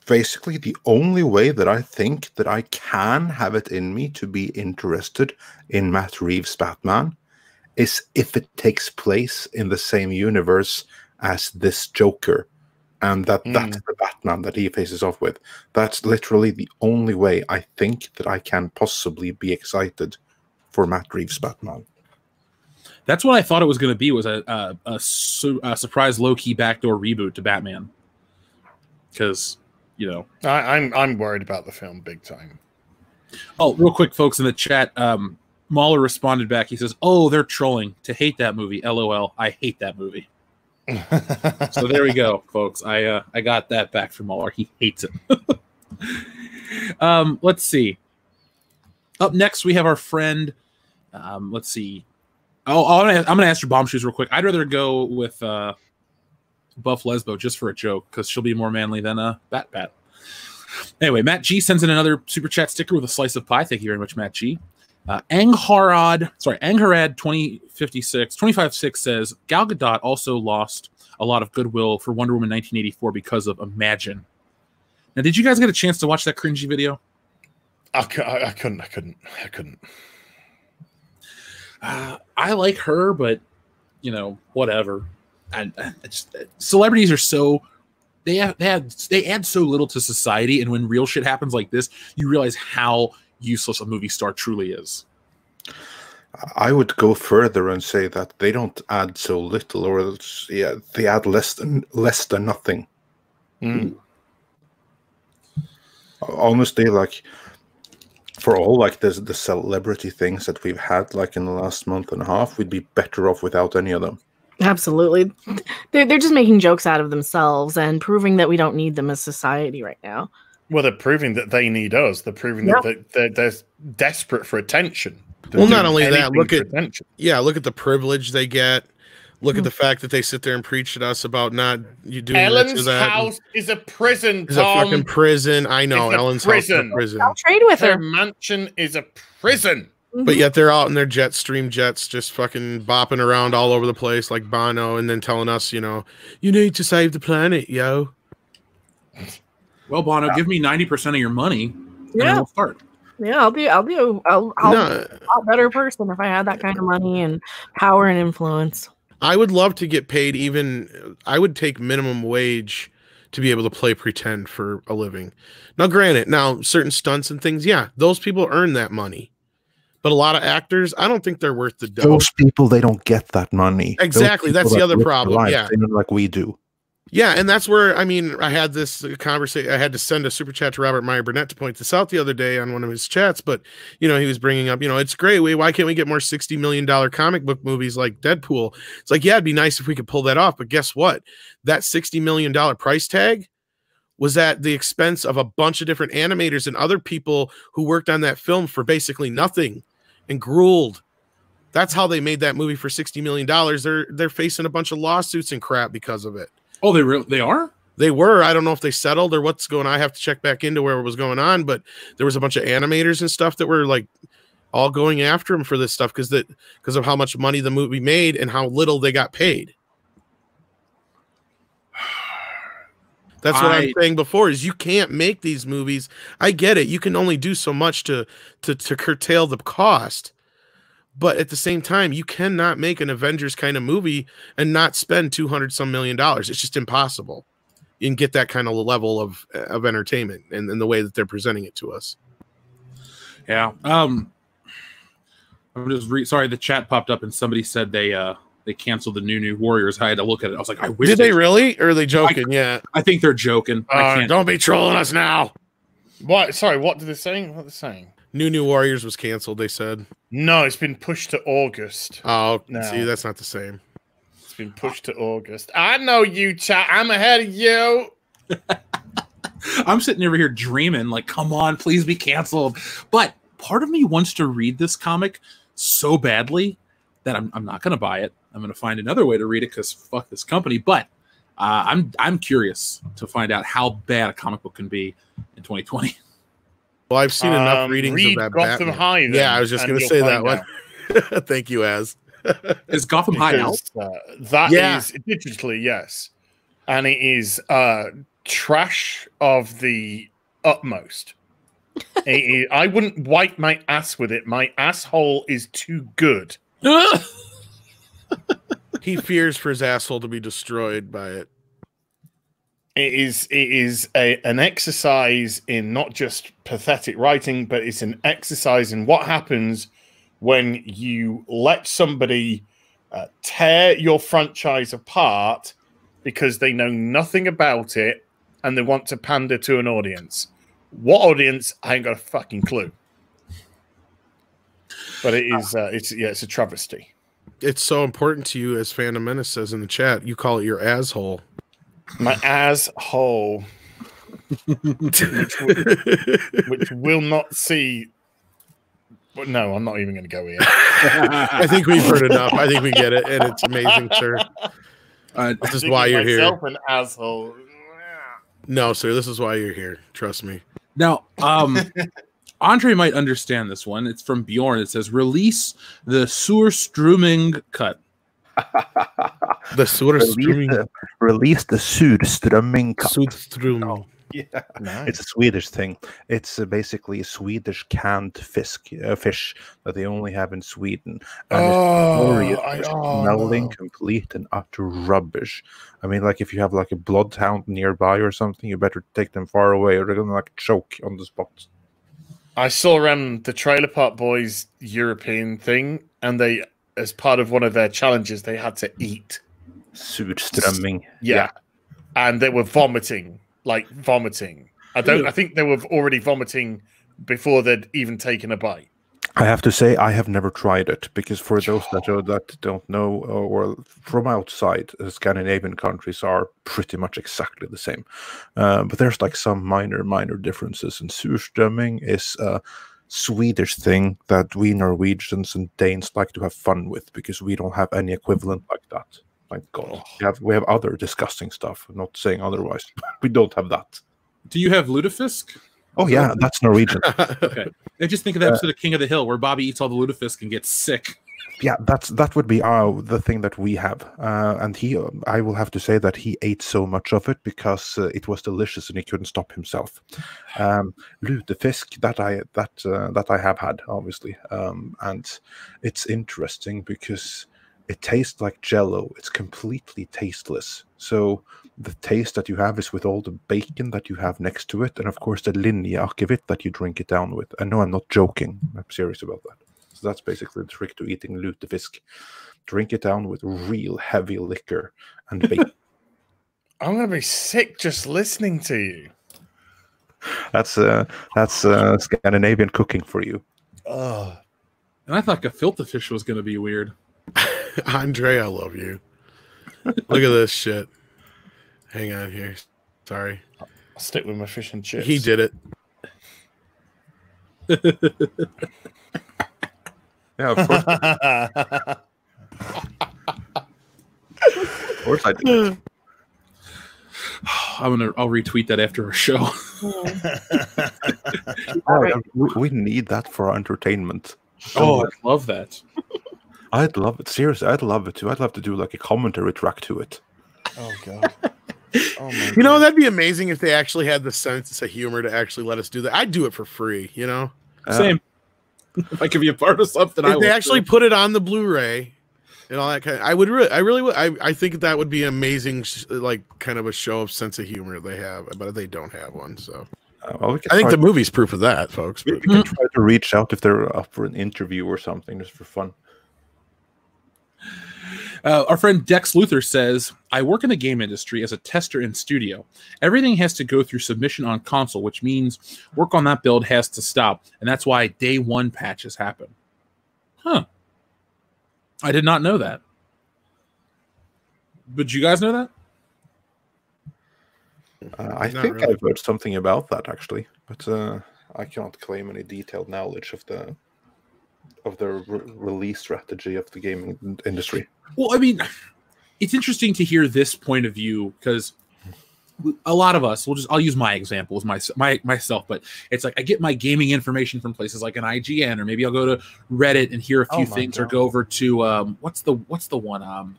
basically the only way that I think that I can have it in me to be interested in Matt Reeves' Batman is if it takes place in the same universe as this Joker, and that mm. that's the Batman that he faces off with. That's literally the only way I think that I can possibly be excited for Matt Reeves' Batman.
That's what I thought it was going to be was a, a, a, su- a surprise low key backdoor reboot to Batman, because you know
I, am I'm, I'm worried about the film big time.
Oh, real quick, folks in the chat, um, Mauler responded back. He says, "Oh, they're trolling to hate that movie. LOL. I hate that movie." so there we go, folks. I uh, I got that back from Mauler. He hates it. um, let's see. Up next, we have our friend. Um, let's see. Oh, oh I'm gonna, ask your bomb shoes real quick. I'd rather go with uh, Buff Lesbo just for a joke because she'll be more manly than a uh, Bat Bat. Anyway, Matt G sends in another super chat sticker with a slice of pie. Thank you very much, Matt G. Uh, Angharad, sorry, Angharad 2056, 256 says Gal Gadot also lost a lot of goodwill for Wonder Woman 1984 because of Imagine. Now, did you guys get a chance to watch that cringy video? I, I, I couldn't. I couldn't. I couldn't. Uh, I like her, but you know, whatever. And uh, uh, celebrities are so they have, they have they add so little to society, and when real shit happens like this, you realize how useless a movie star truly is.
I would go further and say that they don't add so little, or else, yeah, they add less than less than nothing. Mm. Honestly, like for all like the the celebrity things that we've had like in the last month and a half, we'd be better off without any of them.
Absolutely, they're they're just making jokes out of themselves and proving that we don't need them as society right now. Well,
they're proving that they need us. They're
proving that they're, they're, desperate for attention.
They're well, not only that, look at attention. yeah, look at the privilege they get. Look at hmm. the fact that they sit
there and preach at us about not you doing Ellen's that house
is a prison. Is a fucking
prison. I know Ellen's prison. house is a prison. I'll
trade with Their her. Mansion is a prison. Mm-hmm. But
yet they're out in their jet stream jets, just fucking bopping around all over the place like Bono, and then telling us, you know, you need to save the planet, yo. Well, Bono, give
me ninety percent of your money,
yeah. and we'll start. Yeah, I'll be, I'll be, a, I'll, I'll no. be a better person if I had that kind of money and power and influence. I would love to get paid.
Even I would take minimum wage to be able to play pretend for a living. Now, granted, now certain stunts and things, yeah, those people earn that money. But a lot of actors, I don't think they're worth the dough. Those
people, they don't get that money. Exactly. That's the other problem. Yeah, like we do.
Yeah, and that's where I mean, I had this conversation. I had to send a super chat to Robert Meyer Burnett to point this out the other day on one of his chats. But you know, he was bringing up, you know, it's great. We, why can't we get more sixty million dollar comic book movies like Deadpool? It's like, yeah, it'd be nice if we could pull that off. But guess what? That sixty million dollar price tag was at the expense of a bunch of different animators and other people who worked on that film for basically nothing and grueled that's how they made that movie for 60 million dollars they're they're facing a bunch of lawsuits and crap because of it Oh, they re- they are. They were. I don't know if they settled or what's going. on. I have to check back into where it was going on, but there was a bunch of animators and stuff that were like all going after him for this stuff because that because of how much money the movie made and how little they got paid. That's what I, am saying before is you can't make these movies. I get it. You can only do so much to to to curtail the cost, but at the same time, you cannot make an Avengers kind of movie and not spend 200 some million dollars. It's just impossible and get that kind of level of, of entertainment and, and the way that they're presenting it to us.
Yeah. Um, I'm just re- sorry. The chat popped up and somebody said they, uh, they canceled the new new warriors. I had to look at it. I was like, I wish. Did
they, they really? Or are they joking? I, yeah. I think they're joking. Uh, don't be trolling us
now.
What? Sorry. What did they saying? What they saying?
New New Warriors was canceled. They said no,
it's been pushed to August. Oh, see, that's not the same. It's been pushed to August.
I know you, chat. I'm ahead of you. I'm sitting over here dreaming, like, come on, please be canceled. But part of me wants to read this comic so badly that I'm, I'm not going to buy it. I'm going to find another way to read it because fuck this company. But uh, I'm I'm curious to find out how bad a comic book can be in 2020. Well, I've seen enough um, readings of that. Gotham Batman. High. Then, yeah, I was just going to say that
one.
Thank you, Az. is Gotham High out? Uh, that yeah. is digitally yes, and it is uh, trash of the utmost. it, it, I wouldn't wipe my ass with it. My asshole is too good. he fears for his asshole to be destroyed by it it is it is a, an exercise in not just pathetic writing but it's an exercise in what happens when you let somebody uh, tear your franchise apart because they know nothing about it and they want to pander to an audience what audience i ain't got a fucking clue but it is uh, it's yeah it's a travesty
it's so important to you as Phantom Menace says in the chat. You call
it your asshole my asshole, which, will, which will not see. But no, I'm not even going to go here. I think we've heard enough. I think we get it, and it's amazing, sir.
Uh,
this is why you're here.
An asshole.
No, sir. This is why you're here. Trust me. Now, um, Andre might understand this one. It's from Bjorn. It says, "Release the Surströmming cut." the Surströmming. Release the Surströmming cup. Surströmming. Oh, yeah, nice. it's a
Swedish thing. It's uh, basically a Swedish canned fish, uh, fish that they only have in Sweden, and oh, it's glorious, I, oh, smelling complete and utter rubbish. I mean, like if you have like a bloodhound nearby or something, you better take them far away, or they're gonna like choke on the spot.
I saw um, the Trailer Park Boys European thing, and they as part of one of their challenges, they had to eat
Surströmming.
Yeah. yeah. And they were vomiting, like vomiting. I don't I think they were already vomiting before they'd even taken a bite.
I have to say I have never tried it because for those that are, that don't know uh, or from outside, Scandinavian countries are pretty much exactly the same, uh, but there's like some minor minor differences. And surströmming is uh, Swedish thing that we Norwegians and Danes like to have fun with because we don't have any equivalent like that. Thank God. Oh. We have, we have other disgusting stuff. I'm not saying otherwise. we don't have that. Do you have lutefisk? Oh yeah, that's Norwegian.
okay. I just think of the uh, episode uh, of King of the Hill where Bobby eats all the lutefisk and gets sick
yeah that's that would be our uh, the thing that we have uh, and he i will have to say that he ate so much of it because uh, it was delicious and he couldn't stop himself um lutefisk that i that uh, that i have had obviously um, and it's interesting because it tastes like jello it's completely tasteless so the taste that you have is with all the bacon that you have next to it and of course the linie akevitt that you drink it down with and uh, no i'm not joking i'm serious about that so that's basically the trick to eating lutefisk. Drink it down with real heavy liquor and
bait. I'm gonna be sick just listening to you.
That's uh, that's uh, Scandinavian cooking for you.
Oh, and I thought gefilte fish was gonna be weird. Andre, I love you. Look at this
shit. Hang on here. Sorry. I'll stick with my fish and chips. He did it.
Yeah, of course. of course I do. I'm gonna. I'll retweet that after our show. oh,
we, need that for our entertainment. Oh, I'd
love that.
I'd love it. Seriously, I'd love it too. I'd love to do like a commentary track to it.
Oh god. Oh you God. know that'd be amazing if they actually had the sense of humor to actually let us do that. I'd do it for free. You know, uh, same if I could be a part of something, if I they actually do. put it on the Blu-ray and all that kind. Of, I would really, I really would. I, I think that would be amazing, like kind of a show of sense of humor they have, but they don't have one. So
uh, well, we I think the movie's proof of that, folks. We, we can try to reach out if they're up for an interview or something, just
for fun. Uh, our friend Dex Luther says, I work in the game industry as a tester in studio. Everything has to go through submission on console, which means work on that build has to stop. And that's why day one patches happen. Huh. I did not know that. But you guys know that?
Uh, I not think really. I've heard something about that actually, but uh, I not claim any detailed knowledge of the of the re-
release strategy of the gaming industry. Well, I mean, it's interesting to hear this point of view because a lot of us will just I'll use my example my, my myself, but it's like I get my gaming information from places like an IGN or maybe I'll go to Reddit and hear a few oh things God. or go over to um, what's the what's the one um,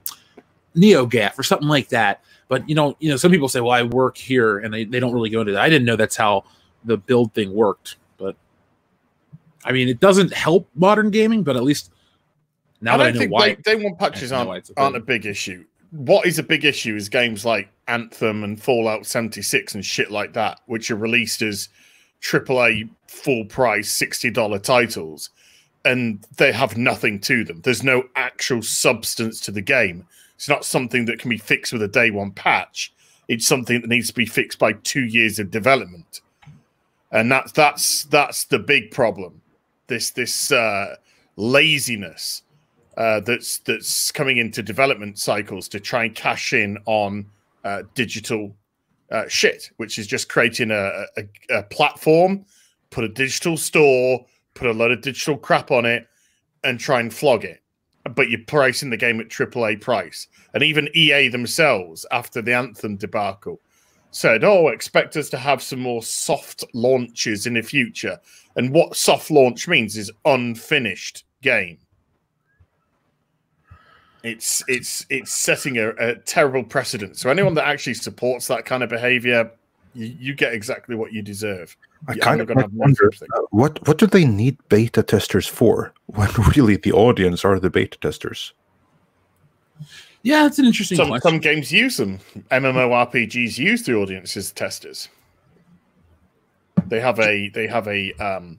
NeoGAF or something like that. But you know, you know, some people say, "Well, I work here," and they, they don't really go into that. I didn't know that's how the build thing worked I mean, it doesn't help modern gaming, but at least now I that I know why day, day
one patches aren't, a aren't a big issue. What is a big issue is games like Anthem and Fallout 76 and shit like that, which are released as AAA full price $60 titles and they have nothing to them. There's no actual substance to the game. It's not something that can be fixed with a day one patch. It's something that needs to be fixed by two years of development. And that's that's that's the big problem this this uh, laziness uh, that's that's coming into development cycles to try and cash in on uh, digital uh, shit, which is just creating a, a, a, platform, put a digital store, put a load of digital crap on it, and try and flog it. But you're pricing the game at AAA price, and even EA themselves after the Anthem debacle said, "Oh, expect us to have some more soft launches in the future." And what soft launch means is unfinished game. It's it's it's setting a, a terrible precedent. So anyone that actually supports that kind of behavior, you, you get exactly what you deserve. I You're kind of wonder uh,
what what do they need beta testers for when really the audience are the beta testers.
Yeah, it's an interesting. Some, question. some games use them. MMORPGs use the audience as testers. They have a they have a um,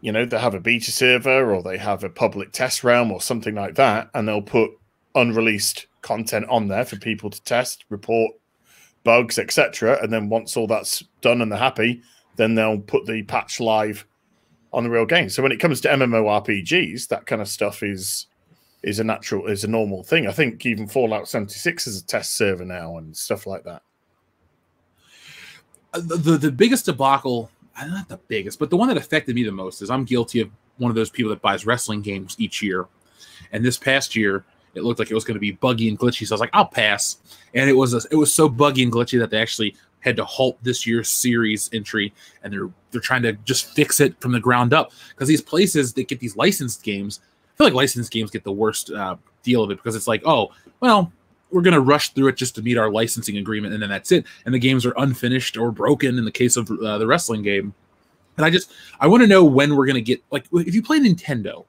you know they have a beta server or they have a public test realm or something like that, and they'll put unreleased content on there for people to test, report bugs, etc. And then once all that's done and they're happy, then they'll put the patch live on the real game. So when it comes to MMORPGs, that kind of stuff is is a natural is a normal thing. I think even Fallout 76 is a
test server now and stuff like that. Uh, the, the, biggest debacle, uh, not the biggest, but the one that affected me the most is I'm guilty of one of those people that buys wrestling games each year. And this past year, it looked like it was going to be buggy and glitchy. So I was like, I'll pass. And it was a, it was so buggy and glitchy that they actually had to halt this year's series entry, and they're they're trying to just fix it from the ground up because these places that get these licensed games I feel like licensed games get the worst uh, deal of it because it's like, oh, well, we're going to rush through it just to meet our licensing agreement, and then that's it. And the games are unfinished or broken in the case of uh, the wrestling game. And I just I want to know when we're going to get like if you play Nintendo,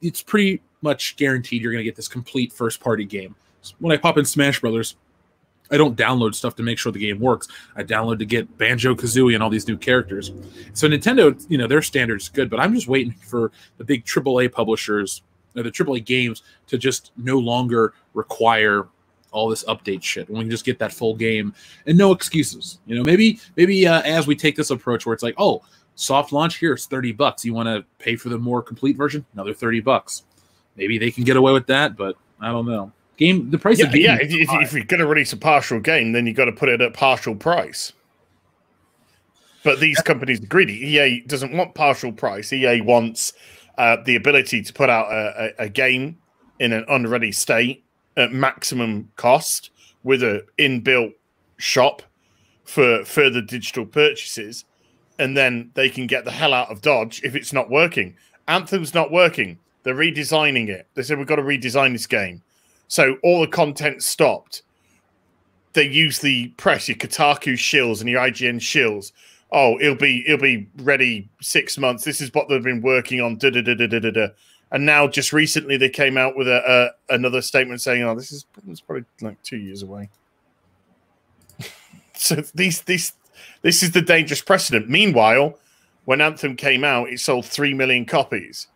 it's pretty much guaranteed you're going to get this complete first party game. When I pop in Smash Brothers, I don't download stuff to make sure the game works. I download to get Banjo Kazooie and all these new characters. So Nintendo, you know, their standards good, but I'm just waiting for the big AAA publishers or the AAA games to just no longer require all this update shit and we can just get that full game and no excuses you know maybe maybe uh, as we take this approach where it's like oh soft launch here it's 30 bucks you want to pay for the more complete version another 30 bucks maybe they can get away with that but i don't know game the price yeah, of game yeah if, if, you're going
to release a partial game then you got to put it at partial price but these companies are greedy ea doesn't want partial price ea wants uh, the ability to put out a, a, a, game in an unready state at maximum cost with an inbuilt shop for further digital purchases, and then they can get the hell out of Dodge if it's not working. Anthem's not working. They're redesigning it. They said we've got to redesign this game. So all the content stopped. They use the press, your Kotaku shills and your IGN shills oh, it'll be it'll be ready six months. This is what they've been working on. Da da da da da da. And now, just recently, they came out with a, a another statement saying, "Oh, this is it's probably like two years away." so these these this is the dangerous precedent. Meanwhile, when Anthem came out, it sold three million copies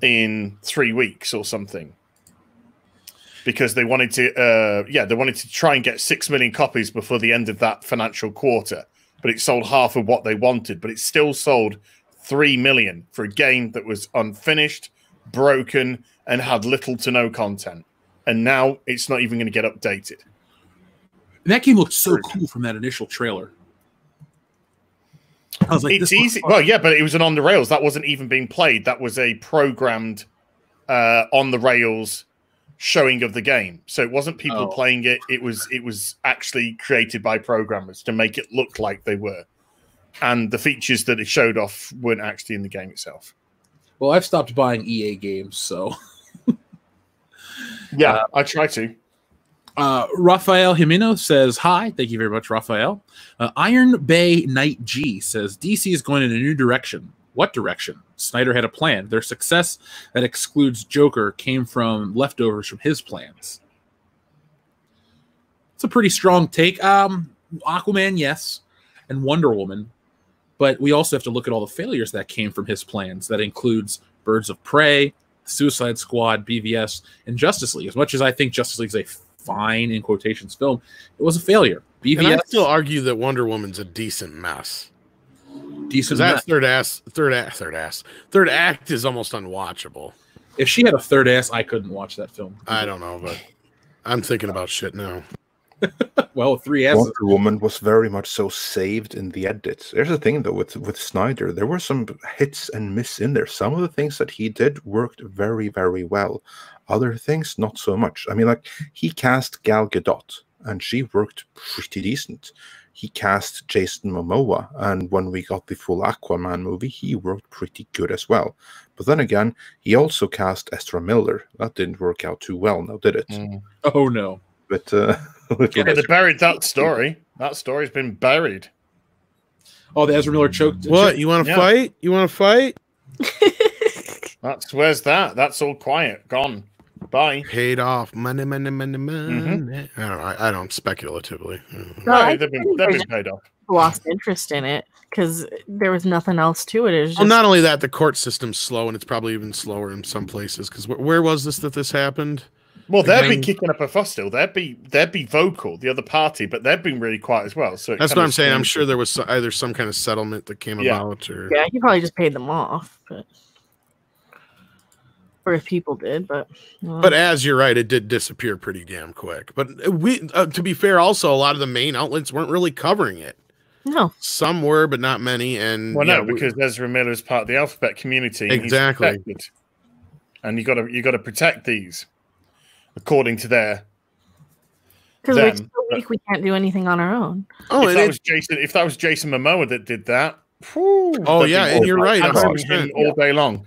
in three weeks or something because they wanted to uh, yeah they wanted to try and get six million copies before the end of that financial quarter but it sold half of what they wanted, but it still sold 3 million for a game that was unfinished, broken, and had little to no content. And now it's not even going to get updated. And that game looked so cool from that initial trailer. I was like, it's easy. Well, yeah, but it was an on the rails. That wasn't even being played. That was a programmed uh, on the rails showing of the game. So it wasn't people oh. playing it. It was it was actually created by programmers to make it look like they were. And the features that it showed off weren't actually in the game itself. Well, I've stopped buying EA
games, so yeah, uh, I try to. Uh, Rafael Jimeno says hi. Thank you very much, Rafael. Uh, Iron Bay Knight G says DC is going in a new direction what direction? Snyder had a plan. Their success that excludes Joker came from leftovers from his plans. It's a pretty strong take. Um, Aquaman, yes, and Wonder Woman, but we also have to look at all the failures that came from his plans. That includes Birds of Prey, Suicide Squad, BVS, and Justice League. As much as I think Justice League is a fine in quotations film, it was a failure. BVS. And I still argue that Wonder Woman's a decent mess
decent. That third ass, third ass, third ass, third act is almost unwatchable.
If she had a third ass, I couldn't watch that film. I don't know, but I'm thinking about shit now.
well, three asses. Wonder Woman was very much so saved in the edits. There's the thing though with with Snyder, there were some hits and miss in there. Some of the things that he did worked very very well. Other things not so much. I mean, like he cast Gal Gadot, and she worked pretty decent he cast Jason Momoa, and when we got the full Aquaman movie, he worked pretty good as well. But then again, he also cast Ezra Miller. That didn't work out too well, now did it? Mm. Oh no! But uh, yeah, they
buried that story. That story's been buried.
Oh, the
Ezra Miller choked. What you want to yeah. fight? You want to fight?
That's where's that? That's all quiet, gone. Bye. Paid off. Money, money, money, mm-hmm. money. Mm-hmm. I don't know. I, I don't
speculatively. No, right,
they been, paid off. Lost interest in it because there was nothing else to it. it just... Well, not only
that, the court system's slow, and it's probably even slower in some places. Because wh- where was this that this happened?
Well, they'd be
kicking up a fuss still. They'd be they'd be vocal, the other party, but they'd been really quiet as well. So that's what I'm saying. I'm sure there was either some kind of
settlement that
came about, or yeah,
he probably just paid them off or if people did, but but
as you're right, it did disappear pretty damn quick. But we, uh, to be fair, also a lot of the main outlets weren't really covering it. No, some were, but not
many. And well, no, because we, Ezra Miller is part of the Alphabet community. Exactly, and you got to you got to protect these according to their because we're so
weak, we can't do anything on our own. Oh, if that was
Jason, if that was Jason Momoa that did that,
whew, oh yeah, and you're right, him all
day long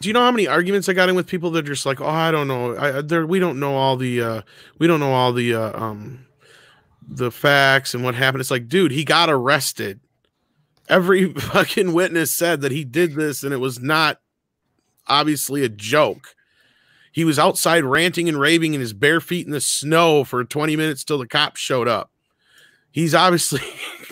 do you know how many
arguments I got in with people that are just like, oh, I don't know, I there we don't know all the uh, we don't know all the uh, um, the facts and what happened. It's like, dude, he got arrested. Every fucking witness said that he did this, and it was not obviously a joke. He was outside ranting and raving in his bare feet in the snow for 20 minutes till the cops showed up. He's obviously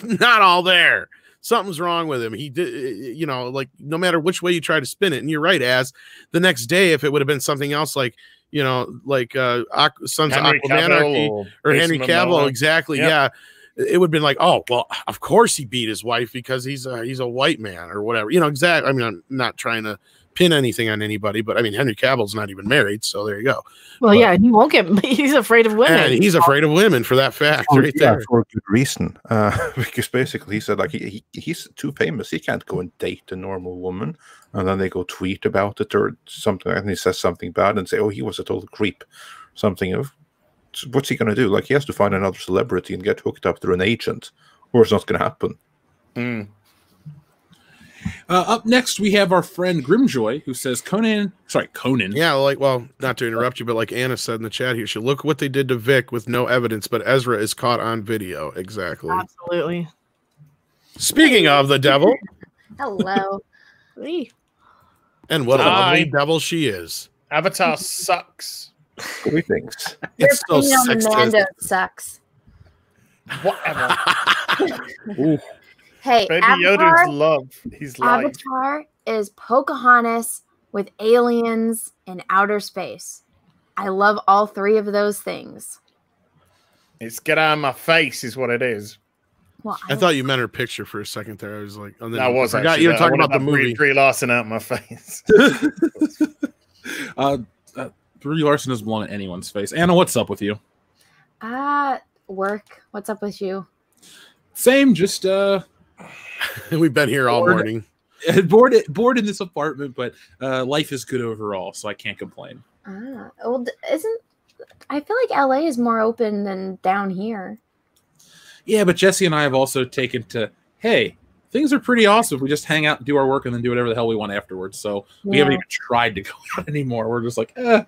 not all there something's wrong with him. He did, you know, like no matter which way you try to spin it, and you're right, as the next day, if it would have been something else, like you know, like uh, Aqu- Sons Henry of Aquaman or, or Henry Cavill, exactly, yep. yeah, it would have been like, oh, well, of course he beat his wife because he's a, he's a white man or whatever, you know, exactly. I mean, I'm not trying to pin anything on anybody. But I mean, Henry Cavill's not even married, so there you go.
Well, but, yeah, he won't get. He's afraid of women. he's afraid
of women for that fact, oh, right yeah, there. For good reason, uh, because basically he said like he, he, he's too famous. He can't go and date a normal woman, and then they go tweet about it or something, and he says something bad and say, "Oh, he was a total creep," something of. What's he going to do? Like he has to find another celebrity and get hooked up through an agent, or it's not going to happen.
Mm. Uh, up next, we have our friend Grimjoy, who says Conan.
Sorry, Conan. Yeah, like, well, not to interrupt you, but like Anna said in the chat here, she look what they did to Vic with no evidence, but Ezra is caught on video. Exactly.
Absolutely.
Speaking of the devil.
Hello.
and what a lovely devil she is. Avatar
sucks. We think it's so Amanda
sucks.
Whatever.
Hey, Baby Avatar, Yoda's love. He's life. Avatar is Pocahontas with aliens in outer space. I love all three of those things.
It's get out of my face, is what it is. Well, I, I thought you meant her picture for a second there.
I was like, oh, then I was. I got you were talking about the movie.
Brie Larson out my face.
uh, uh, Brie Larson doesn't belong in anyone's face. Anna, what's up with you?
Uh, work. What's up with you?
Same. Just uh, We've been here all bored, morning. Bored, bored in this apartment, but uh, life is good overall, so I can't complain.
Ah, well, isn't I feel like LA is more open than down here.
Yeah, but Jesse and I have also taken to hey, things are pretty awesome. We just hang out, do our work, and then do whatever the hell we want afterwards. So we haven't even tried to go out anymore. We're just like, eh.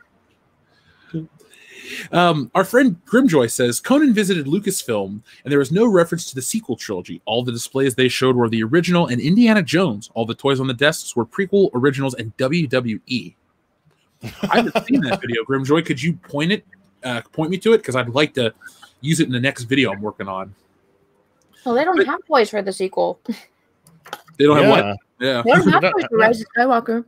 Um, our friend Grimjoy says Conan visited Lucasfilm, and there was no reference to the sequel trilogy. All the displays they showed were the original and Indiana Jones. All the toys on the desks were prequel, originals, and WWE. I haven't seen that video, Grimjoy. Could you point it, uh, point me to it? Because I'd like to use it in the next video I'm working on.
Well, they don't but, have toys for the sequel.
They don't yeah. have what? Yeah. They don't have
toys for Rise of Skywalker.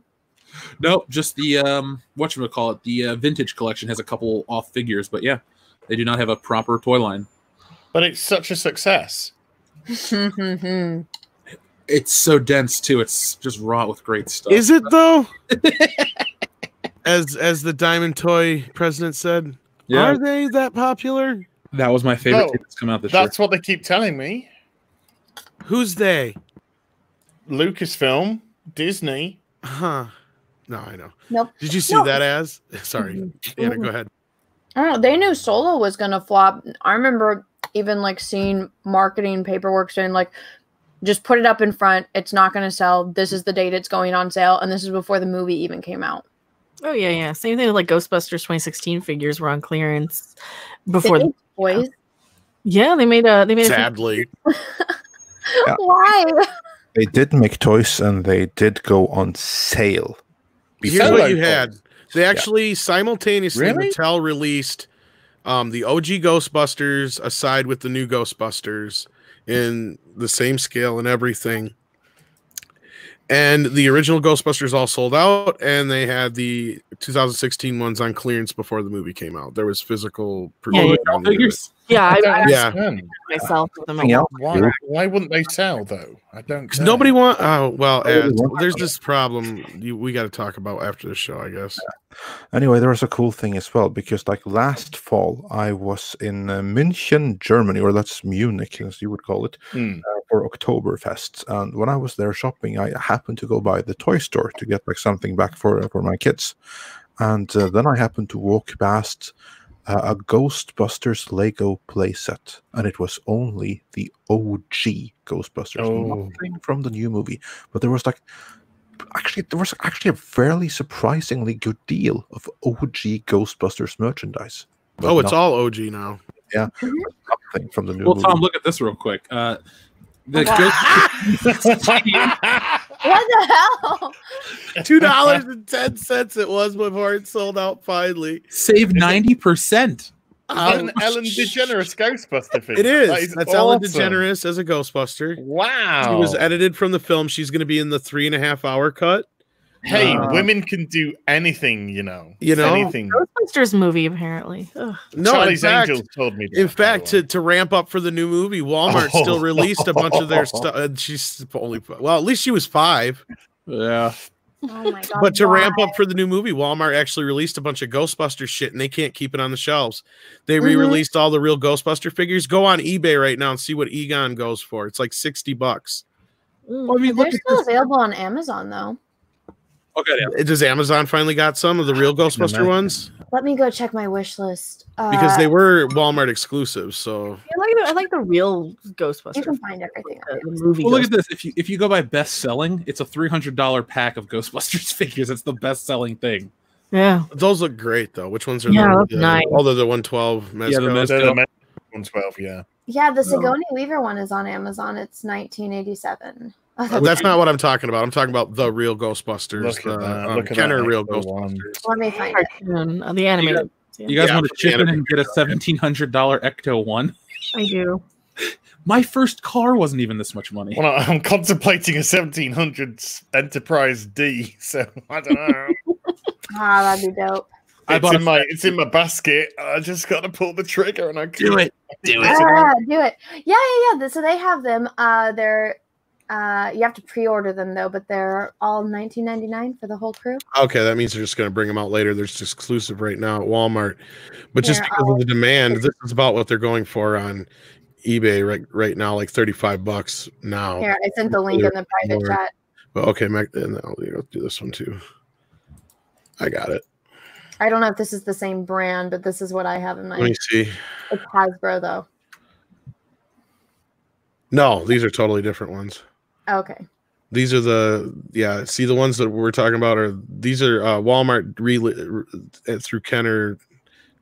Nope, just the um, what you call it? The uh, vintage collection has a couple off figures, but yeah, they do not have a proper toy line. But it's such a success. it's so dense too. It's just raw with great stuff. Is it
though?
as as the Diamond Toy president said, yeah. are they that popular?
That was my favorite no, that's come out this that's year. That's
what they keep telling me. Who's they? Lucasfilm, Disney. Huh. No, I know. Nope. Did you see no. that as? Sorry, mm-hmm. Anna, mm-hmm. go ahead.
I don't know. They knew Solo was gonna flop. I remember even like seeing marketing paperwork saying like, just put it up in front. It's not gonna sell. This is the date it's going on sale, and this is before the movie even came out.
Oh yeah, yeah. Same thing with like Ghostbusters 2016 figures were on clearance before. They the, toys. Yeah. yeah. they made a. They made sadly. A yeah. Why?
They did make toys, and they did go on sale Here's what you
had. They actually yeah. simultaneously really? Mattel released um, the OG Ghostbusters aside with the new Ghostbusters in the same scale and everything. And the original Ghostbusters all sold out, and they had the 2016 ones on clearance before the movie came out. There was physical. Oh, figures. Yeah, I, I yeah. Understand.
myself. Why, why wouldn't they sell though? I don't.
Because Nobody want. Oh well, Ed, there's this problem you, we got to talk about after the show, I
guess. Anyway, there was a cool thing as well because like last fall, I was in uh, München, Germany, or that's Munich as you would call it, mm. uh, for Oktoberfest. And when I was there shopping, I happened to go by the toy store to get like something back for uh, for my kids, and uh, then I happened to walk past uh, a Ghostbusters Lego playset, and it was only the OG Ghostbusters, oh. nothing from the new movie. But there was like actually there was actually a fairly surprisingly good deal of OG Ghostbusters merchandise. Oh, it's not, all
OG now.
Yeah,
nothing from the new. Well, movie. Tom, look at this real quick. Uh, the wow.
what the hell? Two dollars and ten cents it was before it sold out finally.
Save ninety percent. Um, Ellen
oh,
DeGeneres Ghostbuster film.
It is. That is That's awesome. Ellen DeGeneres
as a Ghostbuster. Wow. She was edited from the film. She's going to be in the three and a half hour cut.
Hey, uh, women
can do anything, you know. You know, anything.
Ghostbusters movie apparently. Ugh. No, Charlie's fact, Angels told me. in
fact, to, to ramp up for the new movie, Walmart oh. still released a bunch of their stuff. Uh, she's only well, at least she was five. Yeah.
Oh God,
but to why? ramp
up for the new movie, Walmart actually released a bunch of Ghostbuster shit and they can't keep it on the shelves. They mm-hmm. re released all the real Ghostbuster figures. Go on eBay right now and see what Egon goes for. It's like 60 bucks.
Mm, well, I mean, they're still available on Amazon, though.
Okay. Does Amazon finally got some of the real Ghostbuster ones?
Let me go check my wish list. Uh, because they uh,
were Walmart
exclusives, so I
like the, I like the real Ghostbusters. You can find everything. The, movie. Well, look
at this. If you if you go by best selling, it's a three hundred dollar pack of Ghostbusters figures. It's the best selling thing. Yeah. Those look great though. Which ones are yeah, the, nice. although oh, the one twelve Yeah, the
112, yeah.
Yeah, the Sigourney Weaver one is on Amazon. It's 1987.
Well, that's
not what I'm talking about. I'm talking about the real Ghostbusters, the um, Kenner real Ghostbusters. One.
Let me find cartoon, it. Uh, the animated. You, you guys yeah, want to chip
in and get a seventeen hundred dollar Ecto one? I do. My first car wasn't even this much money. Well, I'm
contemplating a seventeen hundred Enterprise D, so I don't know.
ah, that'd be dope.
I it's in my it's in my basket. I just got to pull the trigger and I can do it. Do it. Yeah,
do it. Yeah, yeah, yeah. So they have them. Uh, they're uh, you have to pre-order them though, but they're all 19.99 for the whole crew.
Okay, that means they're just going to bring them out later. They're just exclusive right now at Walmart, but just they're because all- of the demand, this is about what they're going for on eBay right right now, like 35 bucks now. Yeah, I sent the link in the private More. chat. Well, okay, Mac, then I'll do this one too. I got it.
I don't know if this is the same brand, but this is what I have in my. Let me see. It's Hasbro though.
No, these are totally different ones. Okay. These are the yeah. See the ones that we're talking about are these are uh, Walmart re- uh, through Kenner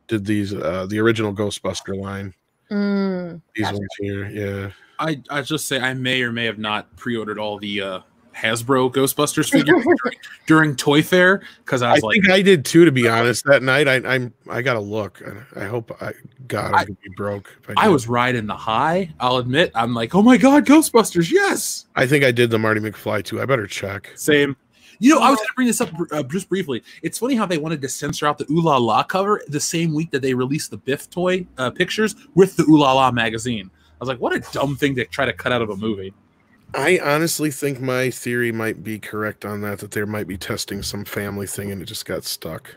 did these uh, the original Ghostbuster line.
Mm, these gotcha. ones
here, yeah.
I I just say I may or may have not pre-ordered all the uh, Hasbro Ghostbusters figure during, during, Toy Fair because I was I like, think
I did too. To be honest, that night I I'm I got to look. I hope I God I'm be broke.
I, I, was riding the high. I'll admit I'm like, oh my God, Ghostbusters, yes. I think I did the Marty McFly too. I better check. Same. You know, I was going to bring this up uh, just briefly. It's funny how they wanted to censor out the Ooh La La cover the same week that they released the Biff toy uh, pictures with the Ooh La La magazine. I was like, what a dumb thing to try to cut out of a movie. I honestly
think my theory might be correct on that, that there might be testing some family thing and it just got
stuck.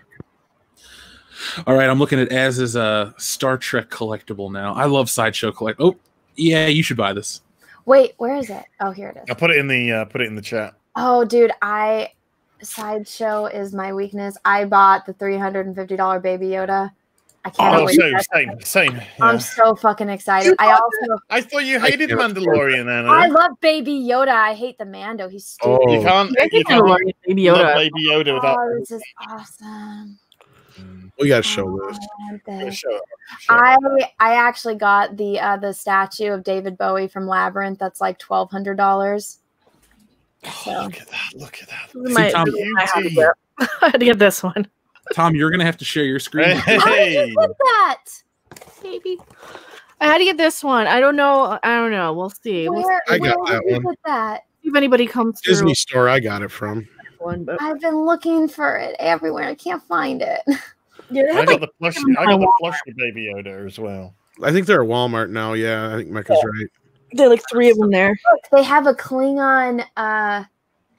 All right, I'm looking at as is a uh, Star Trek collectible now. I love sideshow collect. Oh, yeah, you should buy this.
Wait, where is it? Oh, here it is.
I put it in the uh, put it in the chat.
Oh, dude, I sideshow is my weakness. I bought the three hundred and fifty dollar Baby Yoda I can't. Oh, so
same, same. Yeah. I'm so
fucking excited. I also. I thought you hated Mandalorian, Anna. I love Baby Yoda. I hate the Mando. He's stupid. Oh. You can't. You, you can't like
Baby Yoda. Baby Yoda without. Oh, this
is awesome.
Mm. We gotta show this.
Gotta show, show I I actually got the uh, the statue of David Bowie from Labyrinth. That's like twelve hundred dollars.
Oh, so. look at that!
Look at that! See, My, I,
had I had to get this one.
Tom, you're gonna have to share your screen. Hey. I
that, baby. I had to get this one. I don't know. I don't know. We'll see. Where, where I got that one. That? If anybody comes Disney through.
store, I got it from.
One, but... I've been
looking for it everywhere. I can't find it. Yeah, I, like, got the plushie, I got
the
baby Yoda as well.
I think they're at Walmart now. Yeah, I think Mike yeah. right.
There are like three of them there. they have a Klingon uh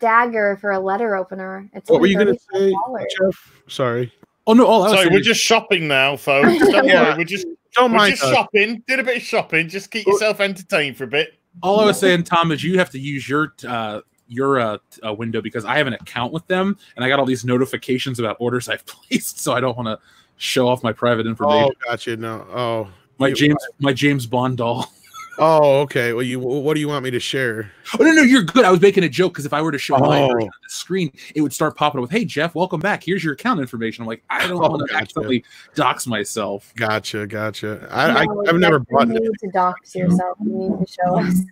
dagger for a letter opener. It's what were you going to say,
Jeff?
Sorry. Oh no! Oh, all Sorry, we're just shopping now, folks. Don't yeah. worry, we're
just don't we're mind just us. shopping. Did a bit of shopping. Just keep yourself entertained for a bit.
All I was saying, Tom, is you have to use your uh, your uh, uh window because I have an account with them, and I got all these notifications about orders I've placed, so I don't want to show off my private information. Oh, gotcha. No. Oh, my James, my James Bond doll. Oh, okay. Well, you what do you want me to share? Oh no, no, you're good. I was making a joke because if I were to show oh. my on the screen, it would start popping up with, "Hey Jeff, welcome back. Here's your account information." I'm like, I don't oh, want to gotcha. accidentally dox myself. Gotcha, gotcha. I, no, I have never bought you need
it. to dox yourself. You need to show us.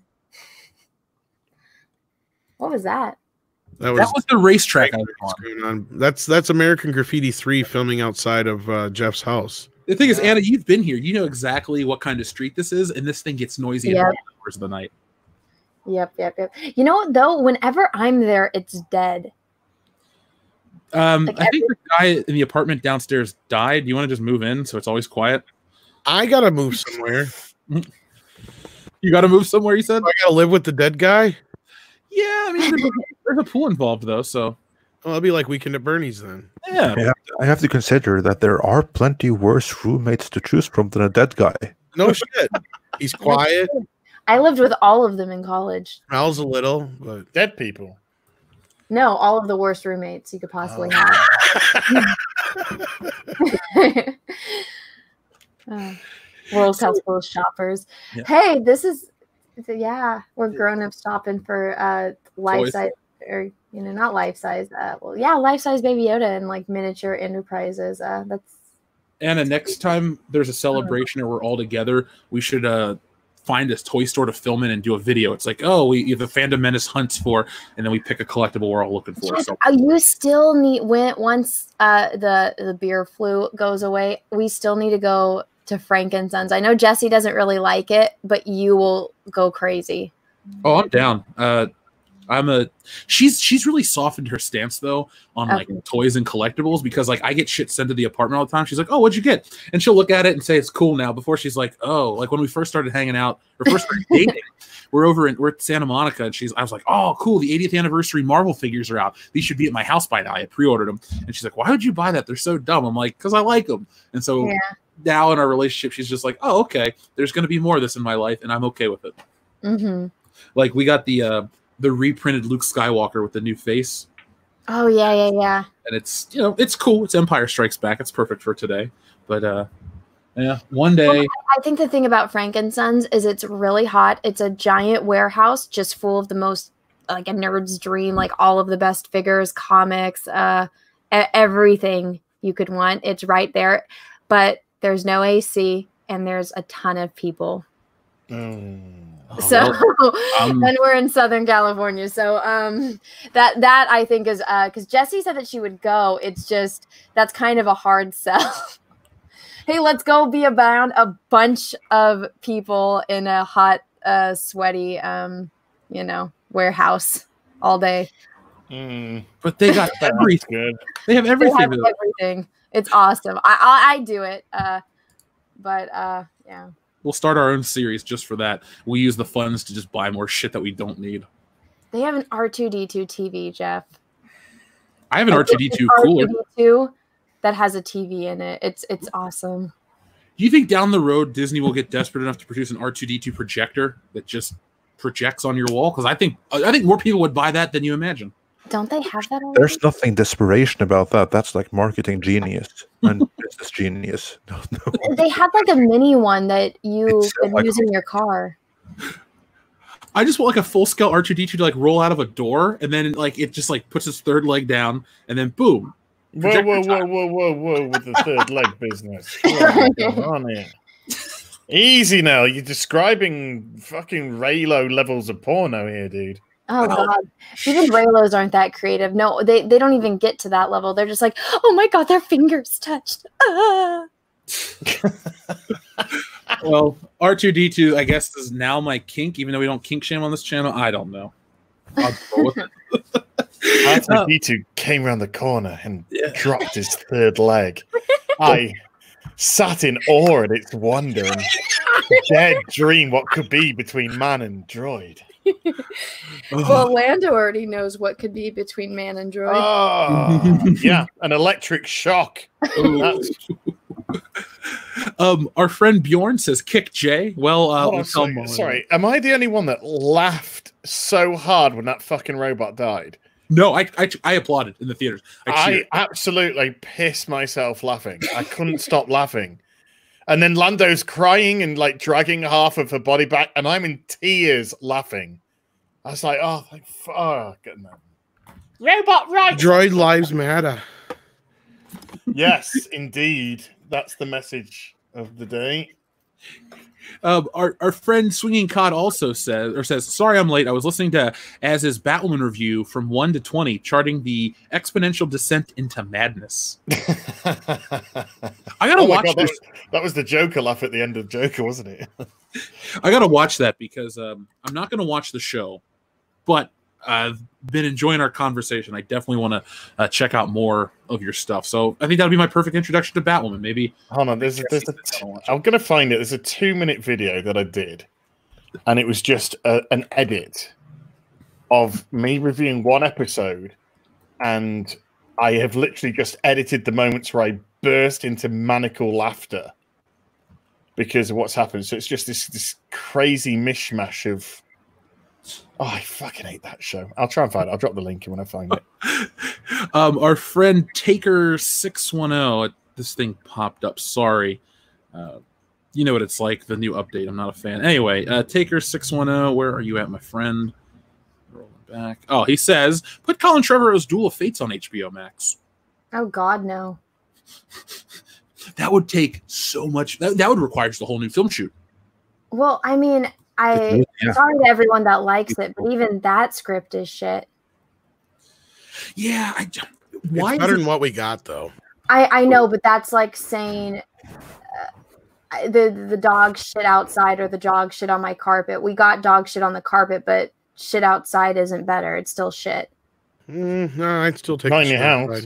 What was that?
That was, that was the racetrack. On. That's that's American Graffiti
three filming outside of uh, Jeff's house. The thing yeah. is, Anna, you've been here. You know exactly what kind of street this is, and this thing gets noisy yep. hours of the night.
Yep, yep, yep. You know though? Whenever I'm there, it's dead.
Um, like I every- think the guy in the apartment downstairs died. You want to just move in so it's always quiet? I gotta move somewhere. you gotta move somewhere. You said I gotta live with the dead guy.
Yeah, I mean, there's a pool involved though, so well, will be like Weekend at Bernie's then. Yeah.
yeah. I have to consider that there are plenty worse roommates to choose from than a dead guy.
No shit. He's
quiet.
I lived with all of them in college.
Smells a little,
but dead people.
No, all of the worst roommates you could possibly oh. have. Uh, World's house full of shoppers. Yeah. Hey, this is yeah, we're grown up stopping for uh life size or you know, not life size. Uh, well, yeah, life size Baby Yoda and like miniature enterprises. Uh, that's
Anna. Next time there's a oh. celebration or we're all together, we should uh find this toy store to film in and do a video. It's like, oh, we the fandom Menace hunts for, and then we pick a collectible we're all looking for. Yes, so.
You still need when once uh, the the beer flu goes away, we still need to go to Sons. I know Jesse doesn't really like it, but you will go crazy.
Oh, I'm down. Uh, I'm a she's she's really softened her stance though on okay. like toys and collectibles because like I get shit sent to the apartment all the time. She's like, "Oh, what'd you get?" And she'll look at it and say it's cool now. Before she's like, "Oh, like when we first started hanging out or first started dating, we're over in we're at Santa Monica and she's I was like, "Oh, cool, the 80th anniversary Marvel figures are out. These should be at my house by now. I pre-ordered them." And she's like, "Why would you buy that? They're so dumb." I'm like, "Cuz I like them." And so yeah. now in our relationship, she's just like, "Oh, okay. There's going to be more of this in my life and I'm okay with it." Mm-hmm like we got the uh the reprinted Luke Skywalker with the new face.
Oh yeah, yeah, yeah.
And it's you know it's cool. It's Empire Strikes Back. It's perfect for today. But uh, yeah, one day. Well,
I think the thing about Frank and Sons is it's really hot. It's a giant warehouse just full of the most like a nerd's dream, like all of the best figures, comics, uh, everything you could want. It's right there, but there's no AC and there's a ton of people.
Mm. Oh, so um, and
we're in Southern California. So um, that that I think is because uh, Jesse said that she would go. It's just that's kind of a hard sell. hey, let's go be around a bunch of people in a hot, uh, sweaty, um, you know, warehouse all day.
Mm. But they got everything. They have everything. They have
everything. It's awesome. I, I, I do it. Uh, but uh, yeah
we'll start our own series just for that. We use the funds to just buy more shit that we don't need.
They have an R two D two TV, Jeff.
I have an R two D two cooler
R2D2 that has a TV in it. It's it's awesome.
Do you think down the road Disney will get desperate enough to produce an R two D two projector that just projects on your wall? Because I think I think more people would buy that than you imagine.
Don't they have that? Already? There's
nothing desperation about that. That's like marketing
genius and business genius. No,
no. They have like a mini one that you can like use in your car.
I just want like a full scale R two D two to like roll out of a door and then like it just like puts its third leg down and then boom. Whoa, whoa, whoa,
whoa, whoa, whoa, with the third leg business. on Easy now. You're describing fucking Reylo levels of porno here, dude. Oh god.
Even Reylos aren't that creative. No, they they don't even get to that level. They're just like, oh my god, their fingers touched. Ah.
well, R2D2, I guess, is now my kink, even though we don't kink shame on this channel. I don't know. R2D2
uh, came around the corner and yeah. dropped his third leg. I sat in awe at its wonder and dared dream what could be between man and droid. well,
Lando already knows what could be between man and droid.
Oh, yeah, an electric shock.
um, our friend Bjorn says, "Kick Jay." Well, uh, we'll sorry, sorry, am I the only one that laughed so hard when that
fucking robot died? No, I I, I applauded in the theaters. I, I absolutely pissed myself laughing. I couldn't stop laughing. And then Lando's crying and like dragging half of her body back, and I'm in tears laughing. I was like, oh, thank fuck. Robot right. Droid
lives matter.
Yes, indeed. That's the message of the day.
Uh, our, our friend Swinging Cod also says, or says, sorry I'm late. I was listening to Az's Batwoman review from 1 to 20, charting the exponential descent into madness. I got to oh watch God, that, was, that, was, the Joker laugh at the end of Joker, wasn't it? I got to watch that because um, I'm not going to watch the show, but I've been enjoying our conversation. I definitely want to uh, check out more of your stuff. So I think that would be my perfect introduction to Batwoman. Maybe hold on, there's a, there's a t- I'm gonna find it. There's a two minute
video that I did, and it was just a, an edit of me reviewing one episode, and I have literally just edited the moments where I burst into maniacal laughter because of what's happened. So it's just this this crazy mishmash of Oh, I fucking hate that show. I'll try and find it. I'll drop the link in when I find it.
um, our friend Taker six one zero. Oh, this thing popped up. Sorry, uh, you know what it's like. The new update. I'm not a fan. Anyway, uh, Taker six one zero. Oh, where are you at, my friend? Rolling back. Oh, he says put Colin Trevorrow's Duel of Fates on HBO Max.
Oh God, no.
that would take so much. That, that would require just a whole new film shoot.
Well, I mean, I yeah. sorry to everyone that likes it, but even that script is shit.
Yeah, I, why it's better it, than what we got though.
I I know, but that's like saying uh, the the dog shit outside or the dog shit on my carpet. We got dog shit on the carpet, but shit outside isn't better. It's still shit.
Mm, no, I'd still take. Not your house.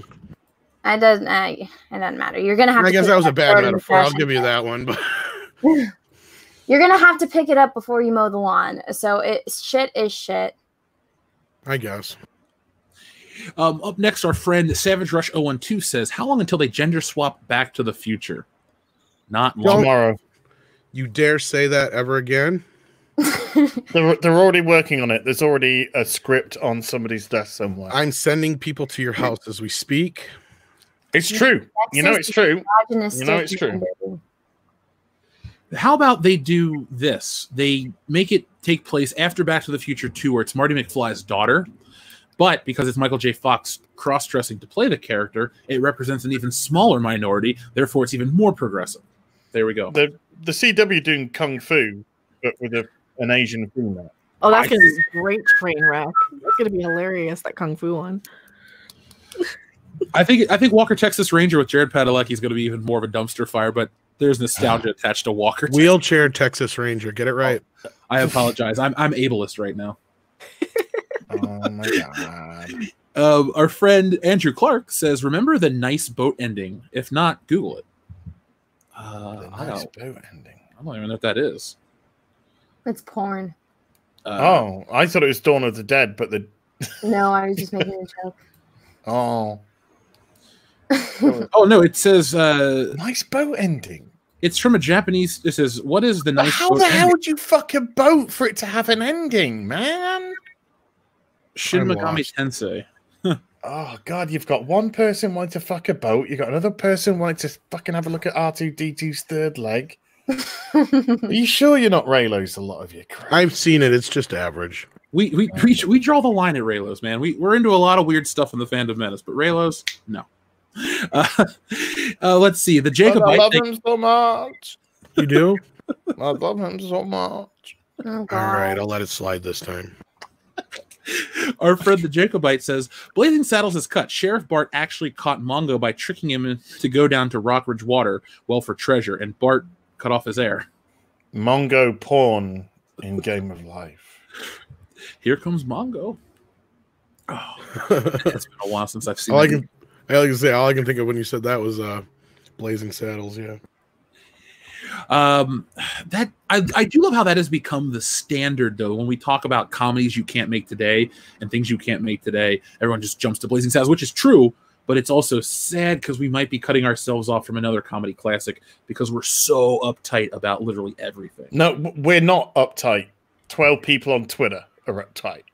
It doesn't. Eh, it doesn't matter. You're gonna have. I guess that was a bad metaphor. I'll give
you that one, but
You're gonna have to pick it up before you mow the lawn. So it shit is shit.
I guess. Um, up next, our friend Savage Rush 012 says, How long until they gender swap back to the future? Not long. tomorrow. You dare say
that ever again?
they're,
they're already working on it. There's already a script on somebody's desk somewhere. I'm sending people to your house as we speak. It's true.
You know it's true. You know it's true. How about they
do this? They make it take place after Back to the Future 2, where it's Marty McFly's daughter. But because it's Michael J. Fox cross dressing to play the character, it represents an even smaller minority. Therefore, it's even more progressive. There we go. The the CW doing kung fu, but with a, an Asian female. Oh, that's going to
be a great train wreck. That's going to be hilarious, that kung fu one.
I think I think Walker Texas Ranger with Jared Padalecki is going to be even more of a dumpster fire, but there's nostalgia attached to Walker. Wheelchair Texas Ranger. Get it right. Oh, I apologize. I'm I'm ableist right now.
oh
my god. Um, our friend Andrew Clark says, "Remember the nice boat ending? If not, Google it." Uh, nice
boat ending.
I don't even know what that is.
It's porn.
Uh, oh, I thought it was Dawn of the Dead, but the.
no, I was just making a joke.
Oh. oh no, it says uh, nice boat ending. It's from a Japanese. This is what is the nice? But how boat the hell would you fuck a boat for it to have an ending,
man? Shin I'm Megami lost. Tensei. oh god, you've got one person wanting to fuck a boat. You got another person wanting to fucking have a look at R two D 2s third leg.
Are you
sure
you're not Reylos? A lot of you. Crap. I've seen it. It's just average. We we, we we draw the line at Reylos, man. We we're into a lot of weird stuff in the fandom menace, but Reylos, no. Uh, uh, let's see. The Jacobite. I love thing.
him so much.
You do? I love
him so much. Oh, All right,
I'll let it slide this time. Our friend the Jacobite says Blazing Saddles is cut. Sheriff Bart actually caught Mongo by tricking him to go down to Rockridge Water well for treasure, and Bart cut off his air. Mongo pawn in Game of Life. Here comes Mongo. Oh, it's been a while since I've seen. I like him.
I like to say all I can think of when you said that
was uh, Blazing Saddles. Yeah.
Um, that I, I do love how that has become the standard though. When we talk about comedies you can't make today and things you can't make today, everyone just jumps to Blazing Saddles, which is true. But it's also sad because we might be cutting ourselves off from another comedy classic because we're so uptight about literally everything. No, we're not uptight. Twelve people on Twitter are uptight.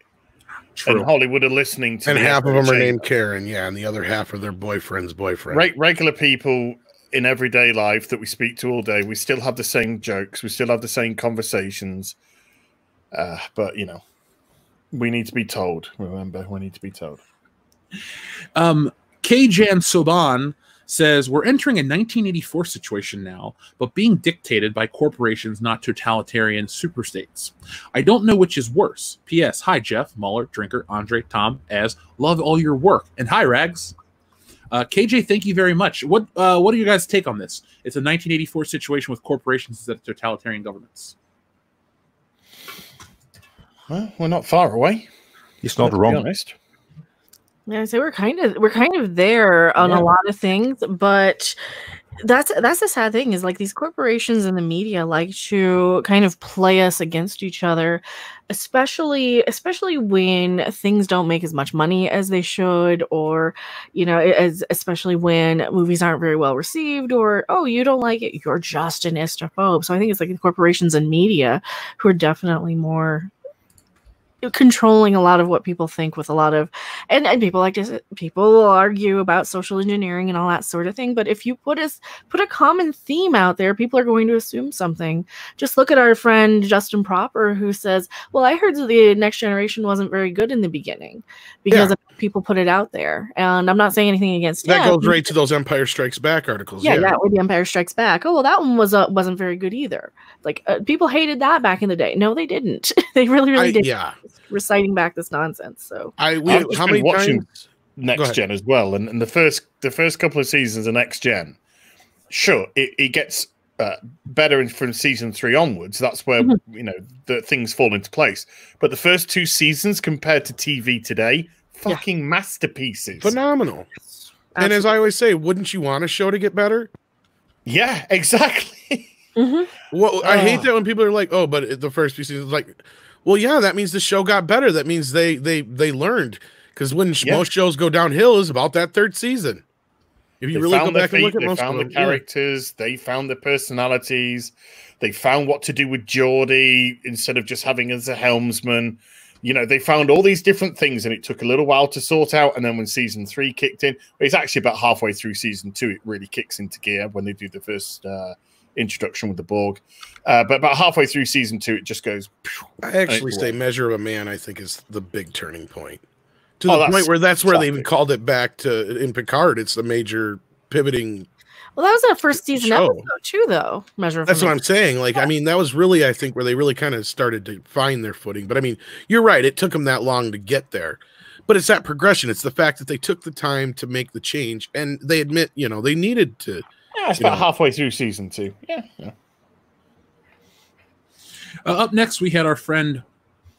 True. And
Hollywood are listening to. And half of them chamber. are named
Karen, yeah, and the other half are their boyfriend's boyfriend. Right,
regular people in everyday life that we speak to all day, we still have the same jokes, we still have the same conversations. Uh, but you know, we need to be told.
Remember, we need to be told. Um, Jan Soban says we're entering a 1984 situation now, but being dictated by corporations, not totalitarian superstates. I don't know which is worse. P.S. Hi, Jeff, Mauler, Drinker, Andre, Tom, Az love all your work. And hi, Rags. Uh, KJ, thank you very much. What uh, what do you guys take on this? It's a 1984 situation with corporations instead of totalitarian governments.
Well, we're not far away.
It's not wrong.
Honest.
Yeah, so we're kind of we're kind of there on yeah. a lot of things, but that's that's the sad thing is like these corporations and the media like to kind of play us against each other especially especially when things don't make as much money as they should or you know as especially when movies aren't very well received or oh you don't like it you're just an istaphobe. so i think it's like the corporations and media who are definitely more controlling a lot of what people think with a lot of and, and people like to people argue about social engineering and all that sort of thing but if you put a put a common theme out there people are going to assume something just look at our friend justin proper who says well i heard the next generation wasn't very good in the beginning because yeah. people put it out there and i'm not saying anything against that goes right to
those empire strikes back articles yeah, yeah. that with
the empire strikes back oh well that one was uh, wasn't very good either like uh, people hated that back in the day no they didn't they really really I, did yeah reciting back this nonsense. So I we, I've how many watching
next gen as well, and, and the first the first couple of seasons of next gen, sure it, it gets uh, better in, from season three onwards. That's where mm -hmm. you know the things fall into place. But the first two seasons compared to TV today, fucking yeah. masterpieces, phenomenal. And as I always say, wouldn't you want a
show to get better? Yeah, exactly. Mm -hmm. Well, I hate ah. that when people are like, "Oh, but the first few seasons, like, well, yeah, that means the show got better. That means they they they learned because when yeah. most shows go downhill is about that third season. If you they really go back feet, and look at they most found of them, the
characters, yeah. they found the personalities, they found what to do with Geordi instead of just having as a helmsman. You know, they found all these different things, and it took a little while to sort out. And then when season three kicked in, it's actually about halfway through season two, it really kicks into gear when they do the first uh, introduction with the Borg. Uh, but about halfway through season two, it just goes. I actually say
Measure of a Man, I think, is the big turning point. To oh, the oh, point where that's where exactly. they even called it back to in Picard. It's the major pivoting.
Well, that was our first season show. episode too, though. Measure. Of that's what I'm
saying. Like, yeah. I mean, that was really, I think, where they really kind of started to find their footing. But I mean, you're right. It took them that long to get there but it's that progression it's the fact that they took the time to make the change and they admit you know they
needed to yeah, it's about know. halfway through season two. Yeah. yeah. Uh, up next, we had our friend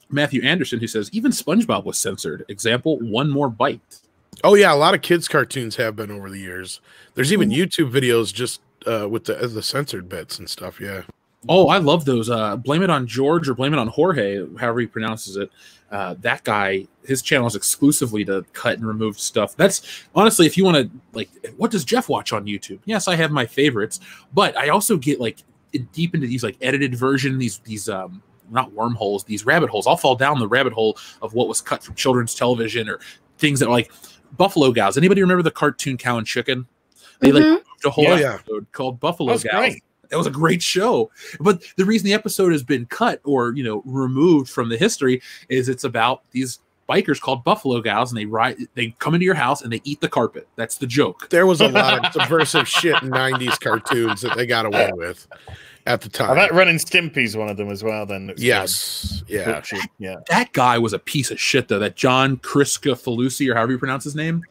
Matthew Anderson, who says even SpongeBob was censored. Example: One More Bite. Oh yeah, a lot of kids' cartoons have been over the years. There's even YouTube videos just uh, with the the censored bits and stuff. Yeah. Oh, I love those. Uh, blame it on George or blame it on Jorge, however he pronounces it. Uh, that guy, his channel is exclusively to cut and remove stuff. That's honestly, if you want to, like, what does Jeff watch on YouTube? Yes, I have my favorites, but I also get like deep into these like edited version, these these um not wormholes, these rabbit holes. I'll fall down the rabbit hole of what was cut from children's television or things that like Buffalo Gals. Anybody remember the cartoon Cow and Chicken? They mm-hmm. like a whole yeah. episode called Buffalo Gals. Great that was a great show. But the reason the episode has been cut or, you know, removed from the history is it's about these bikers called Buffalo Gals, and they ride. They come into your house and they eat the carpet. That's the joke. There was a lot of subversive shit in '90s cartoons that they got away with at the time. I bet Ren and Stimpy's one
of them as well. Then
yes, good. yeah, that, yeah. That guy was a piece of shit though. That John Kricfalusi or however you pronounce his name.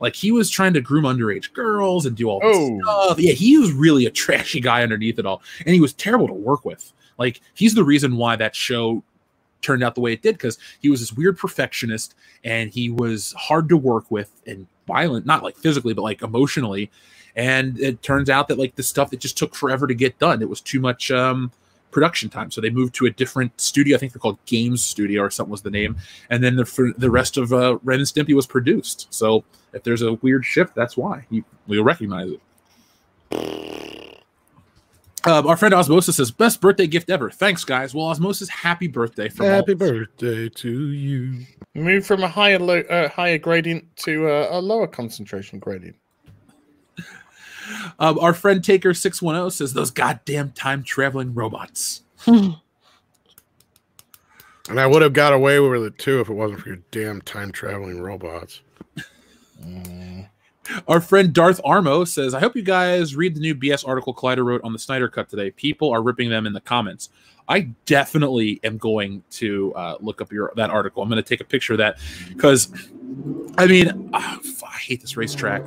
Like he was trying to groom underage girls and do all this oh. stuff. Yeah, he was really a trashy guy underneath it all, and he was terrible to work with. Like he's the reason why that show turned out the way it did because he was this weird perfectionist and he was hard to work with and violent, not like physically, but like emotionally. And it turns out that like the stuff that just took forever to get done, it was too much. Um, production time. So they moved to a different studio. I think they're called Games Studio or something was the name. And then the, for the rest of uh, Ren and Stimpy was produced. So if there's a weird shift, that's why you, we'll recognize it. Um, our friend Osmosis says, "Best birthday gift ever." Thanks, guys. Well, Osmosis, happy birthday from happy
birthday to you.
Move from a higher lo- uh, higher gradient to uh, a lower concentration gradient. Um, our friend Taker six one zero oh says those goddamn time traveling robots.
And I would have got away with it too if it wasn't for your damn time
traveling robots. Mm. Our friend Darth Armo says, I hope you guys read the new BS article Collider wrote on the Snyder Cut today. People are ripping them in the comments. I definitely am going to uh, look up your that article. I'm going to take a picture of that because, I mean, oh, I hate this racetrack.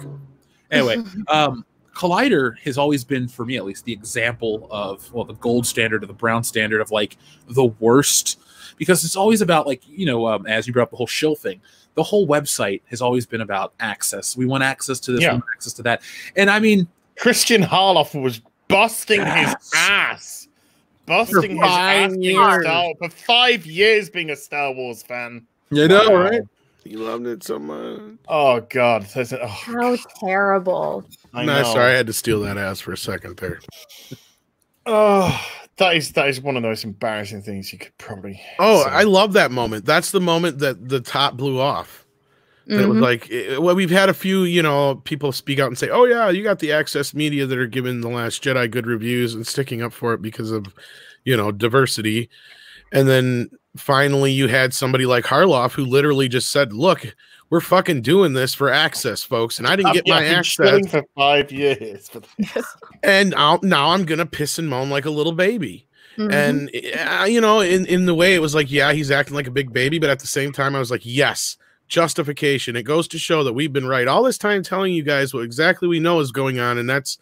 Anyway, um, Collider has always been, for me at least, the example of, well, the gold standard or the brown standard of like the worst, because it's always about, like, you know, um, as you brought up the whole shill thing, the whole website has always been about access. We want access to this, yeah. access to that. And I mean, Christian Harloff was busting his
ass, busting his ass for five years being a Star Wars fan. You know, wow. right? You loved it so much. Oh God! That's, oh, How God. terrible! I no, know. sorry, I had to steal that
ass for a second there.
Oh, that is that is one of the most embarrassing things you could probably.
Oh, say. I love that moment. That's the moment that the top blew off.
Mm-hmm. It was like,
it, eh, eh, well, we've had a few, you know, people speak out and say, "Oh yeah, you got the access media that are giving the Last Jedi good reviews and sticking up for it because of, you know, diversity," and then finally you had somebody like Harloff who literally just said, "Look, we're fucking doing this for access, folks," and I didn't get I've, my I've access for
five years.
and I'll, now I'm gonna piss and moan like a little baby. Mm-hmm. And uh, you know, in in the way it was like, yeah, he's acting like a big baby, but at the same time, I was like, yes, justification. It goes to show that we've been right all this time, telling you guys what exactly we know is going on, and that's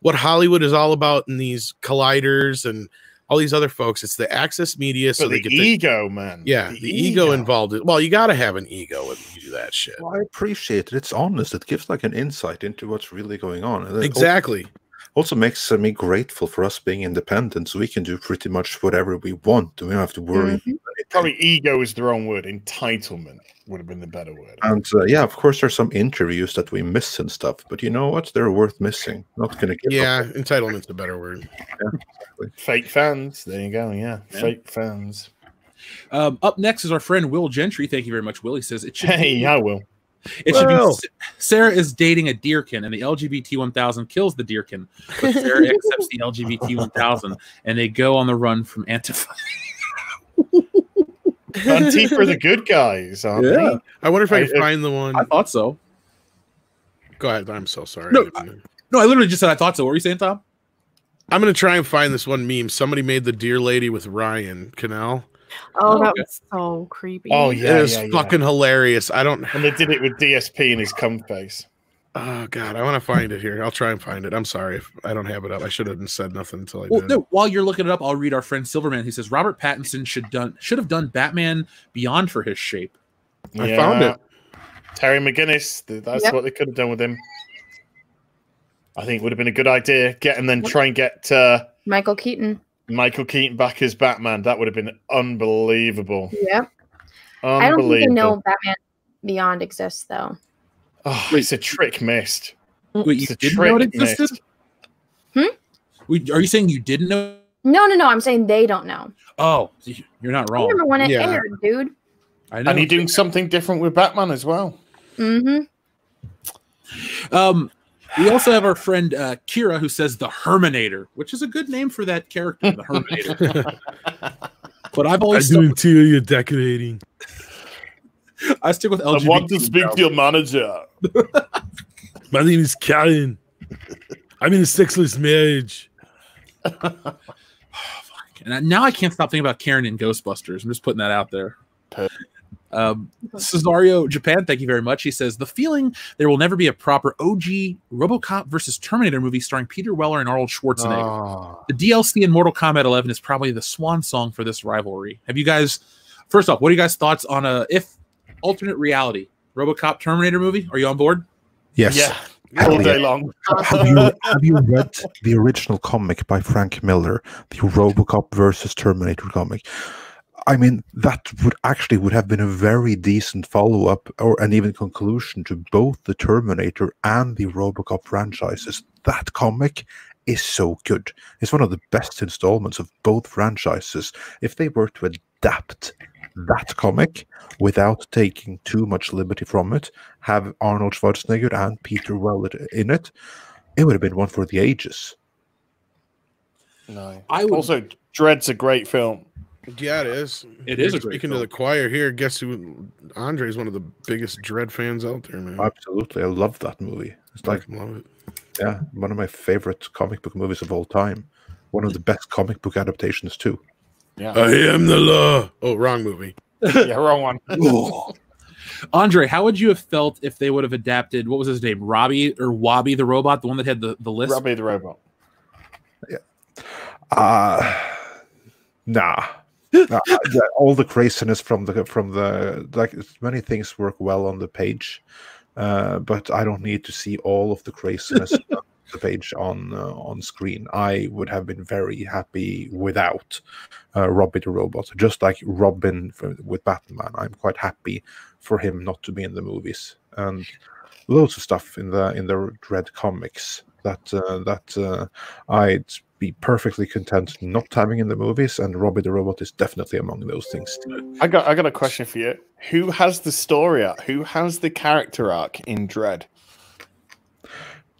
what Hollywood is all about in these colliders and all these other folks. It's the access media. So oh, the ego, the, man. Yeah, the, the ego.
ego. involved. Well, you got to have an ego when you do that shit. Well, I appreciate it. It's honest. It gives like an insight into what's really going on. Oh, exactly also makes me grateful for us being independent, so we can do pretty much whatever we want. We don't have to worry. Mm-hmm.
Probably ego is the wrong word. Entitlement would have been the better word.
And uh, yeah, of course, there's some interviews that we miss and stuff, but you know what? They're worth missing.
Not gonna give. Yeah, up. entitlement's the better word. yeah, exactly. Fake fans. There you go.
yeah. yeah. fake fans. Um, up next is our friend Will Gentry. Thank you very much, Will. He says it should. Hey, be, Will. It should be Sarah is dating a deerkin, and the LGBT 1000 kills the deerkin, but Sarah accepts the LGBT 1000, and they go on the run from
Antifa. Hunting for the
good guys. Yeah. They?
I wonder if I, I can find the one. I thought so. Go ahead. I'm so sorry. No, I, no, I literally just said I thought so. What were you saying, Tom? I'm gonna try and find this one meme. Somebody made the deer lady with Ryan Canal,
Oh, that was so creepy. Oh yeah, it was yeah, fucking yeah.
hilarious. I don't. And they did it with DSP in his cum face. Oh god, I want to find it here. I'll try and find it. I'm sorry if I don't have it up. I should have said nothing until I well, did. No,
while you're looking it up, I'll read our friend Silverman. He says Robert Pattinson should done should have done Batman Beyond for his shape. Yeah. I found it. Terry McGinnis. That's yep. what they could have done with him.
I think would have been a good idea. Get and then try and get uh,
Michael Keaton.
Michael Keaton back as Batman. That would have been unbelievable. Yeah. Unbelievable. I don't even know
Batman Beyond exists though.
Oh, Wait. it's a trick missed. Wait, you didn't know it existed? Missed. Hmm? Wait, are you saying you didn't know?
No, no, no. I'm saying they don't know.
Oh, you're not wrong. I remember when it yeah. aired, dude. I know. And he's doing something different with Batman as well. Mm-hmm. Um, we also have our friend uh, Kira who says the Herminator, which is a good name for that character, the Herminator.
but I've always I do interior decorating.
I stick with
LGBT. I want to speak now. to your manager.
My name is Karen. I'm in a sexless marriage. oh, and now I can't stop thinking about Karen in Ghostbusters. I'm just putting that out there. Um, Cesario Japan, thank you very much. He says the feeling there will never be a proper OG RoboCop versus Terminator movie starring Peter Weller and Arnold Schwarzenegger. Ah. The DLC in Mortal Kombat 11 is probably the swan song for this rivalry. Have you guys? First off, what are you guys' thoughts on a if alternate reality RoboCop Terminator movie? Are you on board? Yes. Yeah. All day long.
have, you, have you read the original comic by Frank Miller, the RoboCop versus Terminator comic? I mean, that would actually would have been a very decent follow up or an even conclusion to both the Terminator and the Robocop franchises. That comic is so good. It's one of the best installments of both franchises. If they were to adapt that comic without taking too much liberty from it, have Arnold Schwarzenegger and Peter Weller in it, it would have been one for the ages.
No. I would... also Dredd's a great film. Yeah, it is. It is speaking film. to the
choir here. Guess who? Andre is one of the biggest Dredd fans out there, man.
Absolutely, I love that movie. It's like, love it. yeah, one of my favorite comic book movies of all time. One of the best comic book adaptations too.
Yeah, I am the law.
Oh, wrong movie.
yeah, wrong one.
Andre, how would you have felt if they would have adapted what was his name, Robbie or Wobby the robot, the one that had the the list? Robbie the robot. Yeah. Uh
nah uh, uh all the craziness from the from the like many things work well on the page, uh, but I don't need to see all of the craziness of the page on uh, on screen. I would have been very happy without uh, Robbie the robot, just like Robin for, with Batman. I'm quite happy for him not to be in the movies and loads of stuff in the in the Red comics that uh, that uh, I be perfectly content not having in the movies, and Robbie the Robot is definitely among those things.
Too. I got I got a question for you. Who has the story arc? Who has the character arc in Dredd?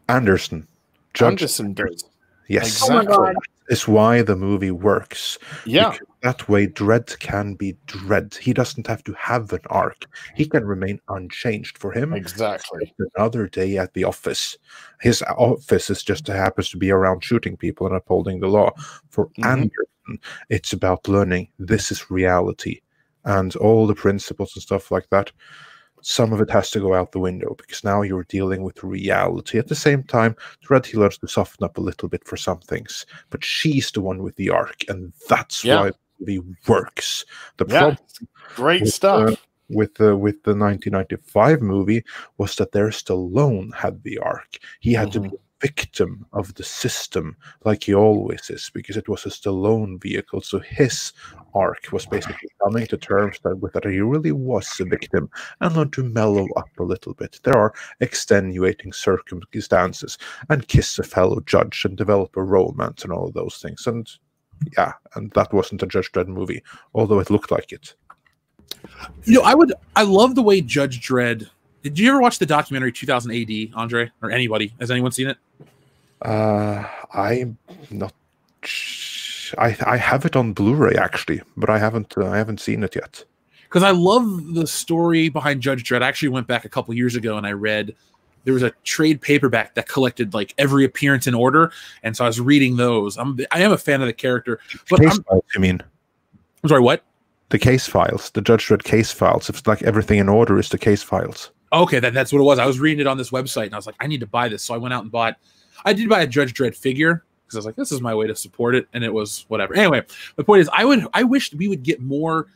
Anderson. Judge Anderson does. Yes. Exactly. Oh my god is why the movie works. Yeah. Because that way, Dredd can be Dredd. He doesn't have to have an arc. He can remain unchanged for him. Exactly. another day at the office. His office is just happens to be around shooting people and upholding the law. For mm -hmm. Anderson, it's about learning this is reality and all the principles and stuff like that some of it has to go out the window because now you're dealing with reality. At the same time, the red to soften up a little bit for some things, but she's the one with the arc, and that's yeah. why the works. The yeah, problem great with, uh, stuff. Uh, with the with the 1995 movie was that there Stallone had the arc. He had mm -hmm. to be mm-hmm victim of the system, like he always is, because it was a Stallone vehicle. So his arc was basically coming to terms that with that he really was a victim and not to mellow up a little bit. There are extenuating circumstances and kiss a fellow judge and develop a romance and all of those things. And yeah, and that wasn't a Judge Dredd movie, although it looked like it.
You know, I would I love the way Judge Dredd did you ever watch the documentary 2000 AD, Andre, or anybody? Has anyone seen it?
Uh, I'm not. I I have it on Blu-ray actually, but I haven't uh, I haven't seen it yet.
Because I love the story behind Judge Dredd. I actually went back a couple years ago and I read there was a trade paperback that collected like every appearance in order, and so I was reading those. I'm I am a fan of the character. But case
I'm, files, you mean? I'm sorry, what? The case files, the Judge Dredd case files. If like everything in order is the case files.
Okay, that, that's what it was. I was reading it on this website and I was like, I need to buy this. So I went out and bought, I did buy a Judge Dredd figure because I was like, this is my way to support it. And it was whatever. Anyway, the point is, I would, I wish we would get more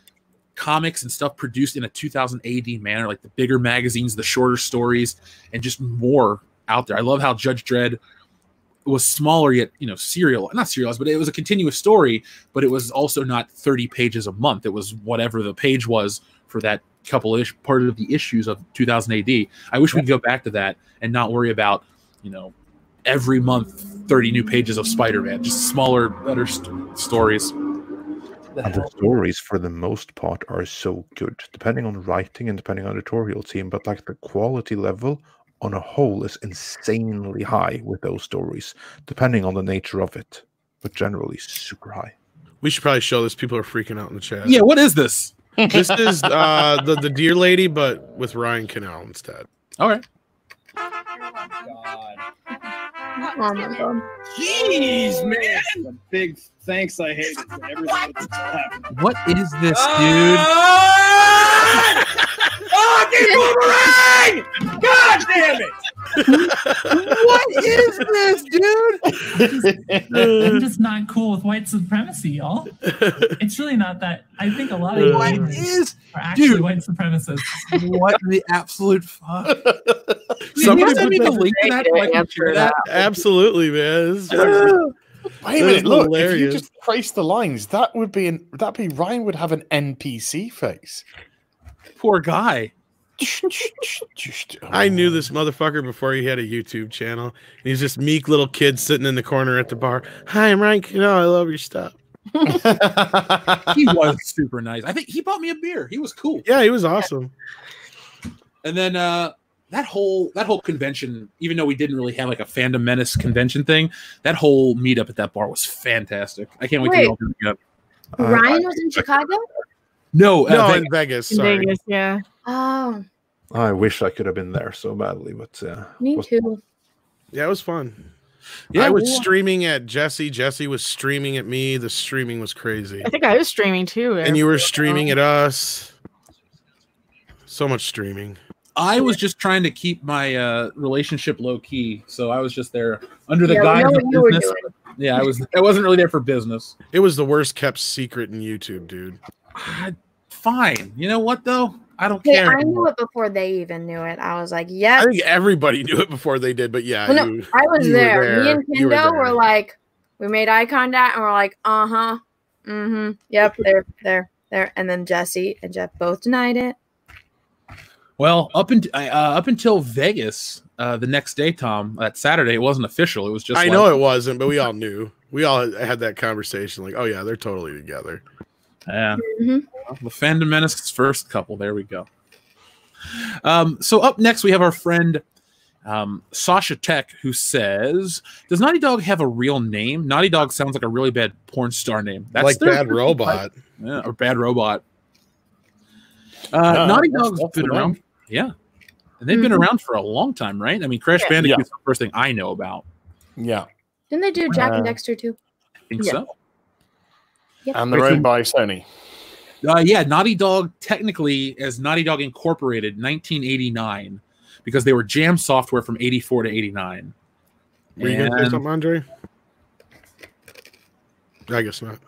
comics and stuff produced in a 2000 AD manner, like the bigger magazines, the shorter stories, and just more out there. I love how Judge Dredd was smaller yet, you know, serial, not serialized, but it was a continuous story, but it was also not 30 pages a month. It was whatever the page was for that couple ish part of the issues of 2000 AD. I wish we'd go back to that and not worry about, you know, every month 30 new pages of Spider-Man, just smaller, better st- stories. And the stories, for the
most part, are so
good, depending on writing and depending on editorial
team. But like the quality level on a whole is insanely high with those stories, depending on the nature of it, but generally super high.
We should probably show this. People are freaking out in the chat. Yeah, what is this? this is uh, the the Dear Lady, but with Ryan Canal instead. All
right. Oh Oh my god. Jeez, man. Big thanks. I hate everything
What is this, uh, dude?
Oh, oh
boomerang! God damn
it! what
is this, dude? I'm just not cool with white supremacy, y'all. It's really not that. I think a lot of what is, are actually dude, white supremacists. What the absolute fuck? Somebody put the link that. that.
Absolutely,
man. Wait a minute, look, hilarious. if you just trace the lines, that would be an that be Ryan would have an NPC face. Poor guy.
I knew this motherfucker before he had a YouTube channel. He's just meek little kid sitting in the corner at the bar. Hi, I'm Ryan You know, I love your stuff.
he was super nice. I think
he bought me a beer. He was cool. Yeah, he was awesome.
And then uh that whole that whole convention, even though we didn't really have like a fandom menace convention thing, that whole meetup at that bar was fantastic. I can't wait, wait. to all meet up. Uh, Ryan
uh, was in Chicago. No, uh, no, Vegas. in
Vegas. Sorry. In Vegas,
yeah. Oh.
I wish I could have been there so badly, but uh,
me too.
Yeah, it was fun. Yeah, I was yeah. streaming at Jesse. Jesse was streaming at me. The streaming was crazy. I think I was
streaming too. And you were streaming at
us. So much streaming.
I was just trying to keep my uh, relationship low key, so I was just there under the yeah, guise of business. Yeah, I was. I wasn't really there for business. It was the worst kept secret in YouTube, dude. Ah, fine. You know what though? I don't hey, care. I knew
it before they even knew it. I was like, yeah. I think
everybody knew it before they did, but yeah. Well, no, you, I was there. there. Me
and Kendo were, were, like, we made eye contact and we're like, uh huh, mm hmm, yep, there, there, there. And then Jesse and Jeff both denied it.
Well, up until uh, up until Vegas uh, the next day, Tom, that Saturday, it wasn't official. It was just. I like, know it wasn't, but we all
knew. We all had that conversation, like, "Oh yeah, they're totally together."
Yeah, mm-hmm. the Phantom Menace's first couple. There we go. Um, so up next, we have our friend um, Sasha Tech, who says, "Does Naughty Dog have a real name? Naughty Dog sounds like a really bad porn star name. That's like Bad Robot, yeah, or Bad Robot." Uh, no, Naughty Dog's been around. Yeah. And they've mm-hmm. been around for a long time, right? I mean, Crash yeah. Bandicoot is the first thing I know about. Yeah.
Didn't they do Jak uh, and Daxter too? I think yeah. so. Yep. And they're owned
by Sony. Uh, yeah, Naughty Dog technically as Naughty Dog Incorporated, 1989, because they were Jam Software from 84 to 89. Were you gonna say something, Andre? I guess not.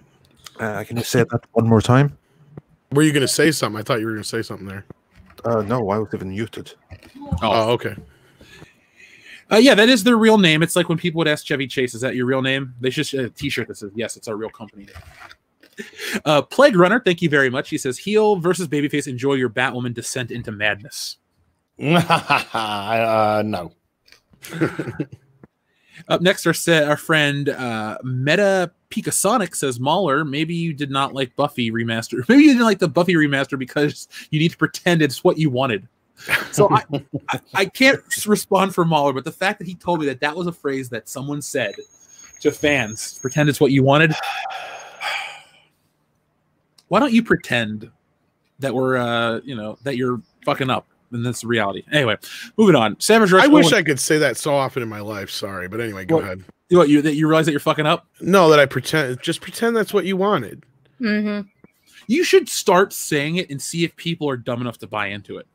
Uh, can you say
that one more time?
Were you gonna say something? I thought you were gonna say something there. Uh, no, I was even
muted. Oh, oh okay. Uh, yeah, that is their real name. It's like when people would ask Chevy Chase, "Is that your real name?" They should uh, a T-shirt that says, "Yes, it's our real company name." Uh, Plague Runner, thank you very much. He says, "Heel versus babyface. Enjoy your Batwoman descent into madness." uh, no. Up next, our set, our friend uh, Meta Pika Sonic says Mauler, maybe you did not like Buffy remaster. Maybe you didn't like the Buffy remaster because you need to pretend it's what you wanted. So I, I, I, can't respond for Mauler, but the fact that he told me that that was a phrase that someone said to fans, pretend it's what you wanted. Why don't you pretend that we're, uh, you know, that you're fucking up? and that's the reality. Anyway, moving on. Savage I oh, wish I
could say that so often in my life. Sorry, but anyway, go what, ahead.
You, what, you that you realize that you're fucking up? No, that I pretend. Just pretend that's what you wanted. Mm-hmm. You should start saying it and see if people are dumb enough to buy into it.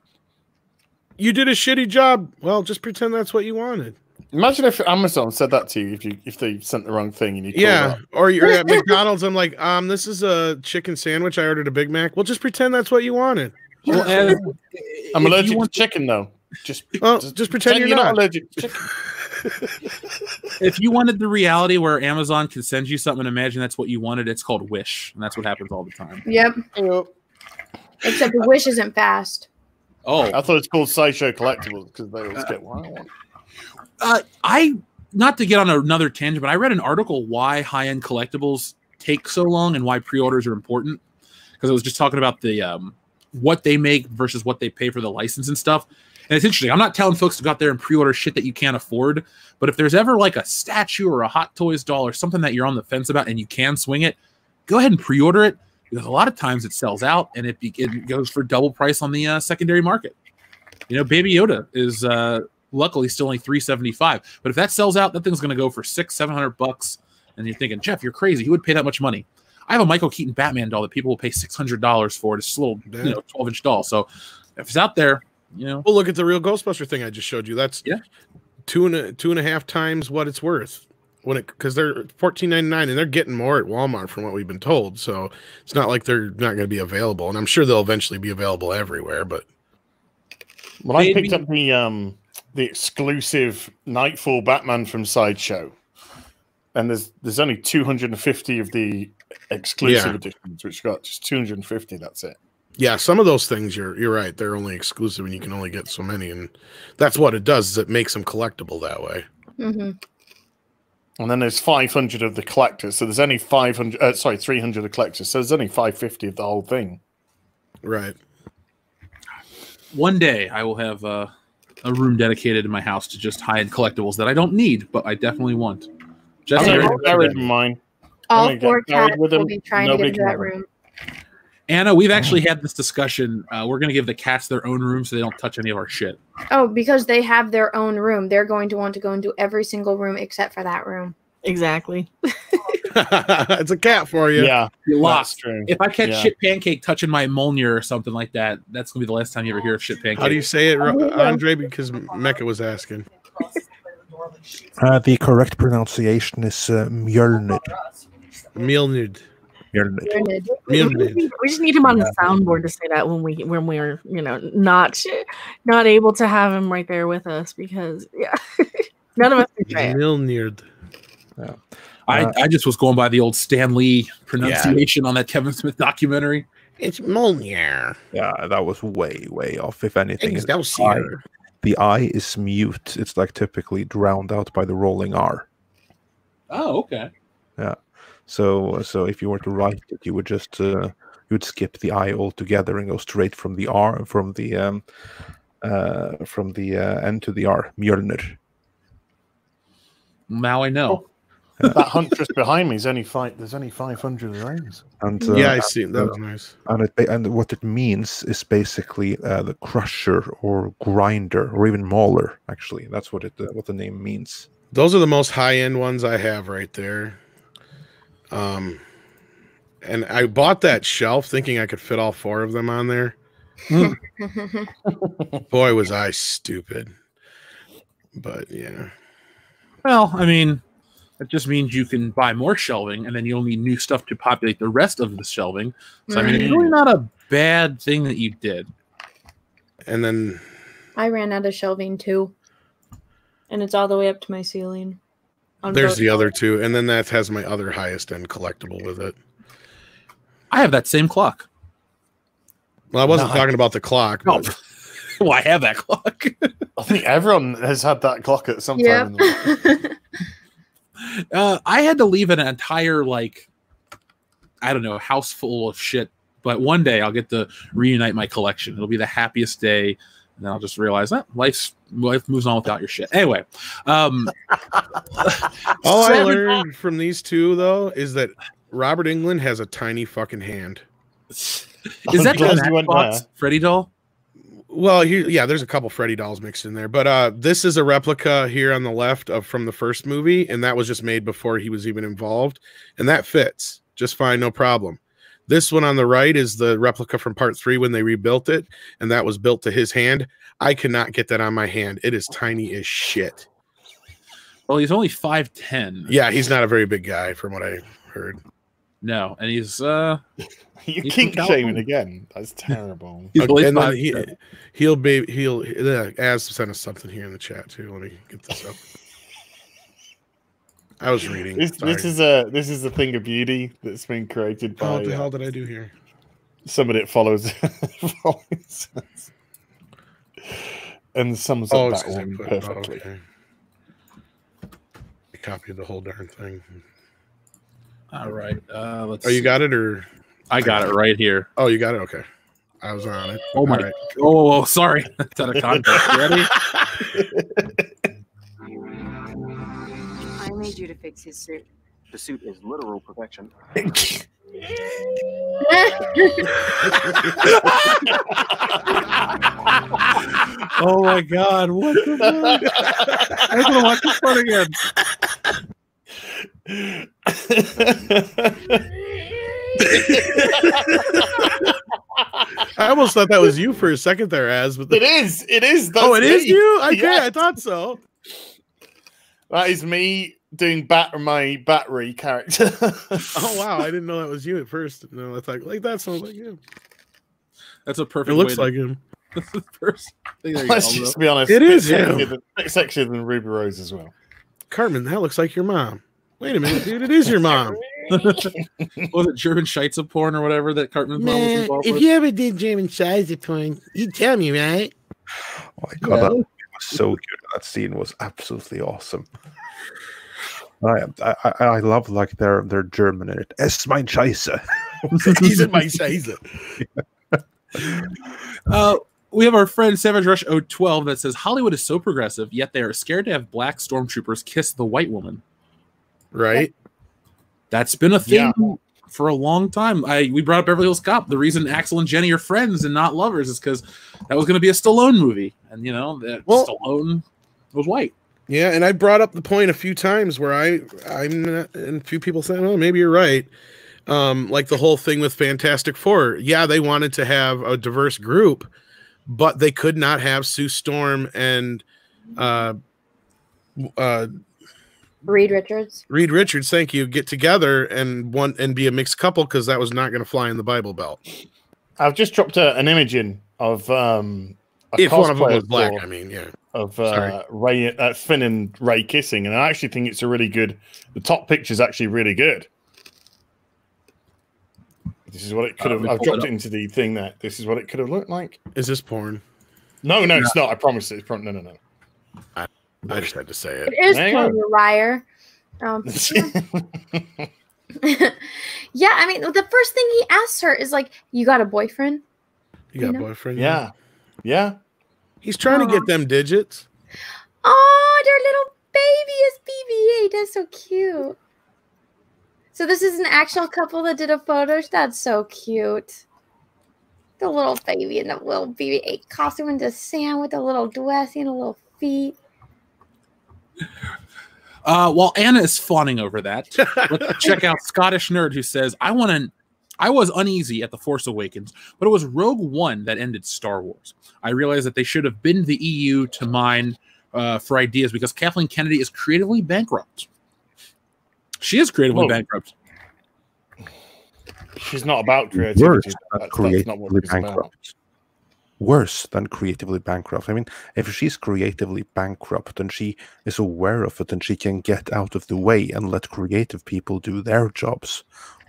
You did a shitty job. Well, just pretend that's what you wanted. Imagine if Amazon said that to
you if you if they sent the wrong thing and you yeah or you're at
McDonald's I'm like um this is a chicken sandwich I ordered a Big Mac well just pretend that's what you wanted well,
I'm allergic to
chicken, though. Just,
well, just, just pretend, pretend you're, you're, not allergic to chicken.
if you wanted the reality where Amazon can send you something imagine that's what you wanted, it's called Wish. And that's what happens all the time.
Yep. Except the Wish isn't fast.
Oh. oh. I thought it's called
Show Collectibles because they always get what I want.
Uh, I, not to get on another tangent, but I read an article why high end collectibles take so long and why pre orders are important. Because it was just talking about the um, what they make versus what they pay for the license and stuff. And it's interesting. I'm not telling folks to go out there and pre-order shit that you can't afford, but if there's ever like a statue or a Hot Toys doll or something that you're on the fence about and you can swing it, go ahead and pre-order it because a lot of times it sells out and it, be- it goes for double price on the uh, secondary market. You know, Baby Yoda is uh, luckily still only 375, but if that sells out, that thing's going to go for six, seven hundred bucks. And you're thinking, Jeff, you're crazy. Who would pay that much money? I have a Michael Keaton Batman doll that people will pay six hundred dollars for. It's a little you know twelve inch doll. So if it's out there, you know.
Well, look at the real Ghostbuster thing I just showed you. That's yeah, two and a, two and a half times what it's worth when it because they're fourteen ninety nine and they're getting more at Walmart from what we've been told. So it's not
like they're not going to be available, and I'm sure they'll eventually be available everywhere. But well, I picked up the um the exclusive Knightfall Batman from Sideshow, and there's there's only 250 of the exclusive yeah. editions, which got just 250. That's it.
Yeah, some of those things you're you're right. They're only
exclusive, and you can only get so many, and that's what it does. Is it makes them collectible that way. Mm-hmm. And then there's 500 of the collectors. So there's only 500. Uh, sorry, 300 of collectors. So there's only
550 of the whole thing. Right. One day I will have uh, a room dedicated in my house to just high end collectibles that I don't need, but I definitely want. Just I mean, buried mine.
All four cats will be trying Nobody to get into that room.
Anna, we've actually had this discussion. Uh, we're going to give the cats their own room so they don't touch any of our shit.
Oh, because they have their own room. They're going to want to go into every single room except for that
room. Exactly.
it's a cat for you. Yeah. You lost. If I catch yeah. shit pancake touching my Molnir or something like that, that's going to be the last time you ever hear of shit pancake. How do you say it,
Andre? Because Mecca was asking.
Uh, the correct pronunciation is uh, Mjölnir. Mjolnir.
We just need him on the soundboard to say that when we when we're you know not not able to have him right there with us because yeah, none of us can
try Mjolnir. Yeah. I, uh, I just was going by the old Stan Lee pronunciation yeah. on that Kevin Smith documentary. It's Mjolnir. Yeah, that was way, way off. If anything, Excelsior.
The I, the I is mute. It's like typically drowned out by the rolling R. Oh, okay. So so if you were to write it, you would just uh, you would skip the I altogether and go straight from the R from the um, uh, from the uh, N to the R Mjolnir.
Now I
know. Oh, that huntress behind me is only five. There's only five hundred rounds. And uh, yeah, I see. That was
nice. And it, and what it means is basically uh, the crusher or grinder or even mauler. Actually, that's what it what the name means. Those are the most high end
ones I have right there. Um, and I bought that shelf thinking I could fit all four of them on there. Boy, was
I stupid. But yeah. Well, I mean, that just means you can buy more shelving and then you'll need new stuff to populate the rest of the shelving. So, right. I mean, it's really not a bad thing that you did. And then
I ran out of shelving too. And it's all the way up to my ceiling. There's the
other two, and then that has my other highest end collectible with it. I have that same clock. Well, I wasn't no, talking I... about the clock. No. But... well, I have that clock.
I think everyone has had that clock at some yeah. time.
The...
uh, I had to leave an entire like, I don't know, house full of shit. But one day I'll get to reunite my collection. It'll be the happiest day and I'll just realize that eh, life's life moves on without your shit. Anyway, um,
all I learned from these two though is that Robert Englund has a tiny fucking hand. Is that the Matchbox yeah. Freddy doll? Well, yeah, there's a couple Freddy dolls mixed in there, but uh, this is a replica here on the left of from the first movie, and that was just made before he was even involved, and that fits just fine, no problem. This one on the right is the replica from part three when they rebuilt it, and that was built to his hand. I cannot get that on my hand. It is tiny as shit.
Well, he's only five ten. Yeah,
he's not a very big guy, from what I
heard. No, and he's uh you kink shaming again. That's terrible. he's okay, and then he,
he'll be he'll uh, as sent us something here in the chat too. Let me get this up.
I was reading. This, this, is a this is a thing of beauty that's been created oh, by. what the hell did I uh, do here? Somebody that follows, follows us. and sums up oh, that one perfectly. okay. copied the
whole darn thing. All right. Uh, let's. Oh, you got it, or I got it right here. Oh, you got it. Okay. I was on it. Oh my! Right. Oh, sorry. out of context.
Ready?
fix his suit. The suit is literal perfection.
oh my god! What the?
Fuck?
I'm gonna watch this one again.
I almost thought that was you for a second there, as but the-
it is, it is. oh, it me. is you. Okay, I thought so. That is me doing bat my battery character. oh wow, I didn't know that was you at first. No, I thought like
that sounds like you.
That's a perfect. It looks like him.
first thing Let's just be honest. It is him. Sexier than, sexier than Ruby Rose as well. Carmen, that looks like your mom.
Wait a minute, dude. It is your mom. was it German of porn or whatever that Cartman's mom was involved if with? If you
ever did German of porn, you tell me, right?
Oh my god, no. that was so good. That scene was absolutely awesome. I, I, I love like their their German in it. Es mein Scheiße.
He's in my Scheiße. uh, we have our friend Savage Rush 012 that says Hollywood is so progressive, yet they are scared to have black stormtroopers kiss the white woman. Right. That's been a thing yeah. for a long time. I we brought up Beverly Hills Cop. The reason Axel and Jenny are friends and not lovers is because that was going to be a Stallone movie, and you know that well, Stallone was white.
Yeah, and I brought
up the point a few times where I
I'm not, and a few people said, "Oh, maybe you're right." Um, like the whole thing with Fantastic Four. Yeah, they wanted to have a diverse group, but they could not have Sue Storm and uh, uh,
Reed Richards.
Reed Richards, thank you. Get together and one and be a mixed couple because that was not going to fly in the Bible Belt.
I've just dropped a, an image in of um,
if one of them was black,
I mean, yeah. Of uh, Ray, uh, Finn and Ray kissing, and I actually think it's a really good. The top picture is actually really good. This is what it could uh, have. I've dropped it, into the thing that This is what it could have looked like. Is this porn? No, no, yeah. it's not. I promise it's porn. No, no, no. I, I, just had to say it. It is porn, you
liar. Um, yeah, I mean, the first thing he asks her is like, "You got a boyfriend?"
You got you know? a boyfriend? Yeah, yeah. He's trying to get oh. them digits.
Oh, their little baby is BB-8. That's so cute. So this is an actual couple that did a photo. That's so cute. The little baby in the little BB-8 costume and the sand with a little dress and a little feet.
Uh, while Anna is fawning over that, let's check out Scottish Nerd who says, I want to." I was uneasy at The Force Awakens, but it was Rogue One that ended Star Wars. I realized that they should have been the EU to mine uh, for ideas because Kathleen Kennedy is creatively bankrupt. She is creatively Whoa. bankrupt. She's not about creativity. Worse than creatively bankrupt. About.
Worse than creatively bankrupt. I mean, if she's creatively bankrupt and she is aware of it and she can get out of the way and let creative people do their jobs,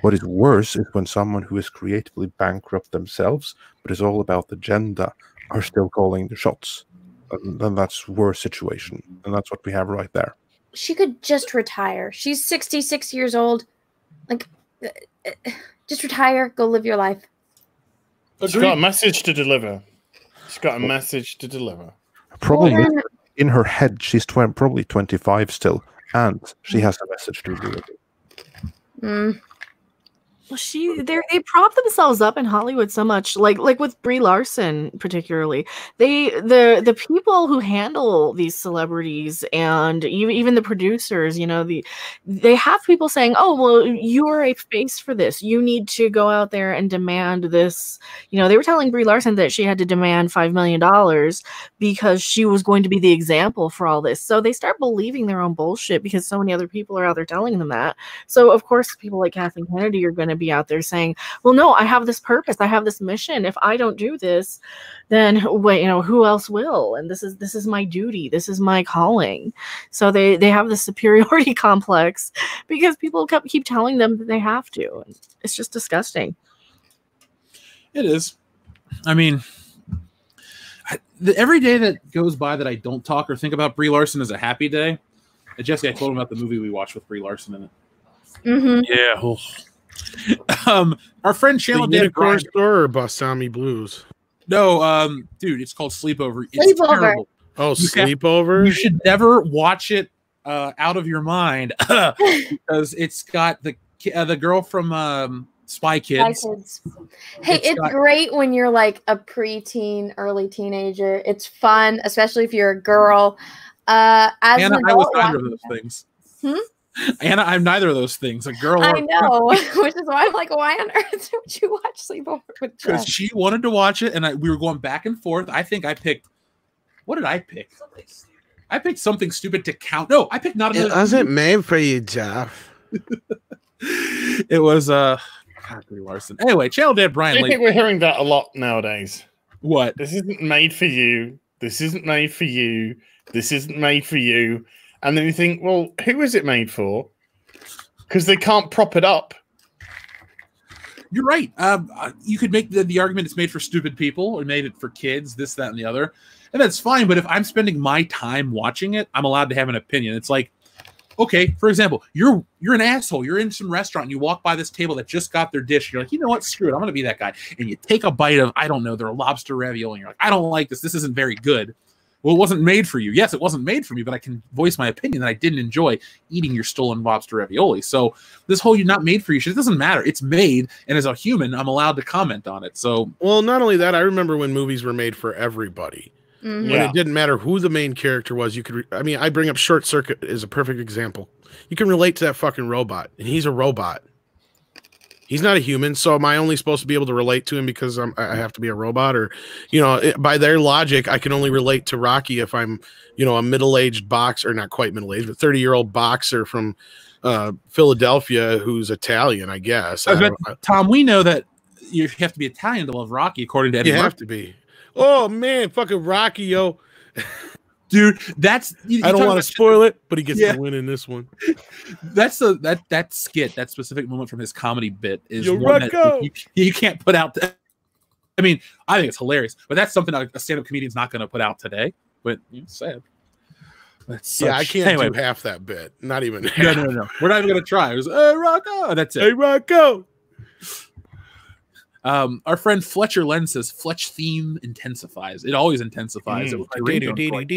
what is worse is when someone who is creatively bankrupt themselves, but is all about the agenda, are still calling the shots. And then that's worse situation. And that's what we have right there.
She could just retire. She's 66 years old. Like, uh, uh, just retire, go live your life.
She's got a message to deliver. She's got a message to deliver.
Probably well, in her head, she's tw probably 25 still, and she mm. has a
message to deliver.
Mm. Well, she they they prop themselves up in Hollywood so much, like like with Brie Larson particularly. They the the people who handle these celebrities and even the producers, you know, the they have people saying, "Oh, well, you are a face for this. You need to go out there and demand this." You know, they were telling Brie Larson that she had to demand five million dollars because she was going to be the example for all this. So they start believing their own bullshit because so many other people are out there telling them that. So of course, people like Kathleen Kennedy are going to to be out there saying, well, no, I have this purpose. I have this mission. If I don't do this, then wait, you know, who else will? And this is, this is my duty. This is my calling. So they, they have this superiority complex because people kept, keep telling them that they have to. It's just disgusting.
It is. I mean, I, the, every day that goes by that I don't talk or think about Brie Larson is a happy day. Jesse, I told him about the movie we watched with Brie Larson in it. Mm-hmm. Yeah. Oh. um, our friend Channel a Unicorn Store or Basmati Blues? No, um, dude, it's called Sleepover. It's sleepover. Terrible. Oh, you Sleepover. Have, you should never watch it uh, out of your mind because it's got the uh, the girl from um, Spy Kids. Spy
Kids.
Hey, it's, it's got- great when you're like a preteen, early teenager. It's fun, especially if you're a girl. Uh, as Anna, an adult, I was
under those things. Hmm? Anna, I'm neither of those things. A girl. I know,
which is why I'm like, why on earth would you watch
Sleepover with Jeff? Because she wanted to watch it, and I, we were going back and forth. I think I picked. What did I pick? I picked something stupid to count. No, I picked not. It wasn't
made for you,
Jeff. it was
uh, Hackley Larson. Anyway, Channel Dead
Brian. I think Lee. we're hearing that a lot nowadays. What? This isn't made for you. This isn't made for you. This isn't made for you and then you think, well, who is it made for?
Because they can't prop it up. You're right. Um, uh, you could make the, the argument it's made for stupid people or made it for kids, this, that, and the other. And that's fine. But if I'm spending my time watching it, I'm allowed to have an opinion. It's like, okay, for example, you're you're an asshole. You're in some restaurant and you walk by this table that just got their dish. You're like, you know what? Screw it. I'm gonna be that guy. And you take a bite of, I don't know, their lobster ravioli, and you're like, I don't like this. This isn't very good well, it wasn't made for you. Yes, it wasn't made for me, but I can voice my opinion that I didn't enjoy eating your stolen lobster ravioli. So this whole "you're not made for you" shit it doesn't matter. It's made, and as a human, I'm allowed to comment on it. So well, not only that, I remember when movies were made for everybody. Mm-hmm. Yeah. When it didn't
matter who the main character was, you could. Re- I mean, I bring up Short Circuit as a perfect example. You can relate to that fucking robot, and he's a robot he's not a human so am i only supposed to be able to relate to him because I'm, i have to be a robot or you know by their logic i can only relate to rocky if i'm you know a middle-aged boxer not quite middle-aged but 30 year old boxer from uh, philadelphia who's italian i guess I bet, I
tom we know that you have to be italian to love rocky according to Eddie you Martin. have to be oh man fucking rocky yo dude. That's you, I don't want to spoil it, but he gets yeah. the win in this one. that's the that that skit, that specific moment from his comedy bit is one that you, you, can't put out. That. I mean, I think it's hilarious, but that's something a stand-up comedian's not going to put out today. But you said. sad. That's yeah, I can't anyway. do half that bit. Not even. Half. No, no, no. We're not even going to try. It was, hey Rocco. That's it. Hey Rocco. Um, our friend Fletcher Len says Fletch theme intensifies. It always intensifies. Mm. It was like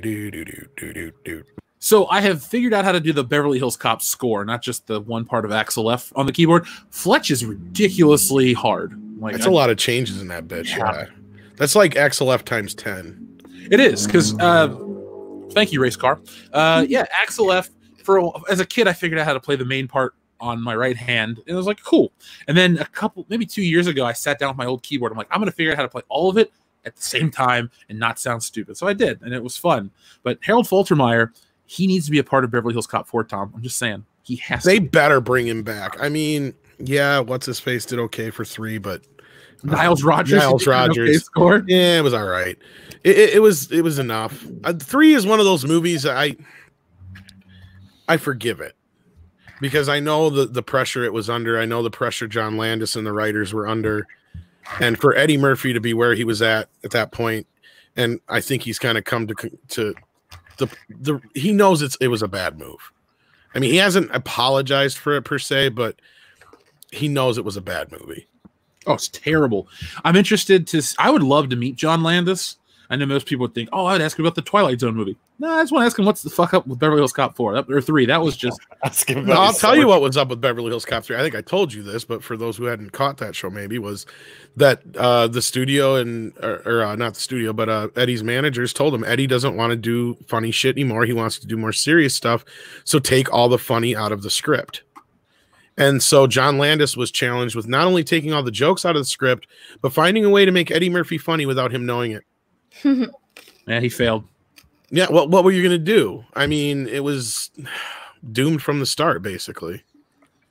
two years. So I have figured out how to do the Beverly Hills Cop score, not just the one part of Axel F on the keyboard. Fletch is ridiculously hard. Like that's I, a lot of changes in that bitch. Yeah. yeah. That's like Axel F times ten. It is because uh, thank you, race car. Uh, yeah, Axel F. For as a kid, I figured out how to play the main part on my right hand, and I was like, cool. And then a couple, maybe two years ago, I sat down with my old keyboard. I'm like, I'm gonna figure out how to play all of it at the same time and not sound stupid. So I did, and it was fun. But Harold Faltermeyer, he needs to be a part of Beverly Hills Cop 4, Tom. I'm just saying. He has they better bring him back. I mean,
yeah, what's his face did okay for three, but Niles Rodgers. Niles Rodgers okay score. Yeah, it was all right. It, it, it was it was enough. Uh, three is one of those movies I I forgive it because I know the the pressure it was under. I know the pressure John Landis and the writers were under, and for Eddie Murphy to be where he was at at that point, and I think he's kind of come to to the the he knows it's it was a bad move. I mean, he hasn't apologized for it per se, but
he knows it was a bad movie. Oh, it's terrible. I'm interested to. I would love to meet John Landis. I know most people would think, oh, I'd ask about the Twilight Zone movie. No, I just want to ask him what's the fuck up with Beverly Hills Cop four or three. That was just. no, I'll tell you what was up with Beverly Hills Cop three. I think
I told you this, but for those who hadn't caught that show, maybe was that uh, the studio and or, or uh, not the studio, but uh, Eddie's managers told him Eddie doesn't want to do funny shit anymore. He wants to do more serious stuff. So take all the funny out of the script. And so John Landis was challenged with not only taking all the jokes out of the script, but finding a way to make Eddie Murphy funny without him knowing it. yeah, he failed. Yeah, well, what were you gonna do?
I mean, it was doomed from the start, basically.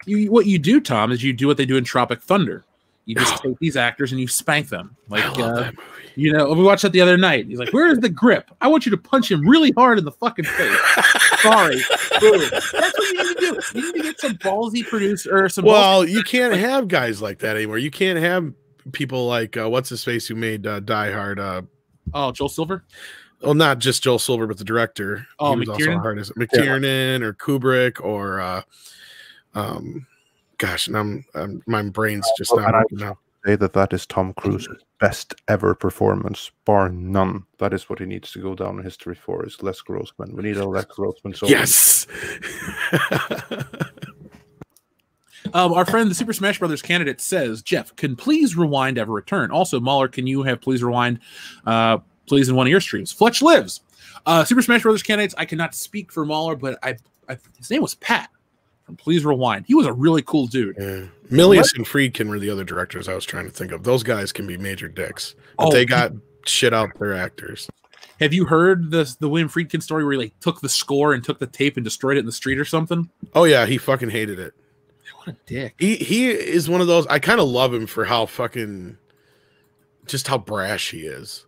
You, what you do, Tom, is you do what they do in Tropic Thunder. You just take these actors and you spank them. Like, uh, you know, we watched that the other night. He's like, "Where is the grip? I want you to punch him really hard in the fucking face." Sorry, that's what you need to do. You need to get some ballsy producer. Some well,
you can't have guys like that anymore. You can't have people like uh, what's his face who made uh, Die Hard. Uh, oh, Joel Silver well, not just Joel Silver, but the director. Oh, he was McTiernan? also a hard as McTiernan yeah. or Kubrick or uh, um, gosh,
and I'm, I'm my brain's just oh, not now. Say that that is Tom Cruise's best ever performance, bar none. That is what he needs to go down in history for. Is Les Grossman. We need a Les Grossman. Song. Yes.
Um, our friend, the Super Smash Brothers candidate, says, Jeff, can please rewind ever return? Also, Mauler, can you have please rewind? Uh, plays in one of your streams. Fletch lives. Uh, Super Smash Brothers candidates. I cannot speak for Mauler, but I, I his name was Pat from Please Rewind. He was a really cool dude. Yeah. Milius
and Friedkin were the other directors I was trying to think of. Those guys can be major dicks, but oh. they got
shit out their actors. Have you heard the the William Friedkin story where he like took the score and took the tape and destroyed it in the street or something? Oh yeah, he fucking hated it.
What a dick.
He he is one of those. I kind of love him for how fucking just how brash he is.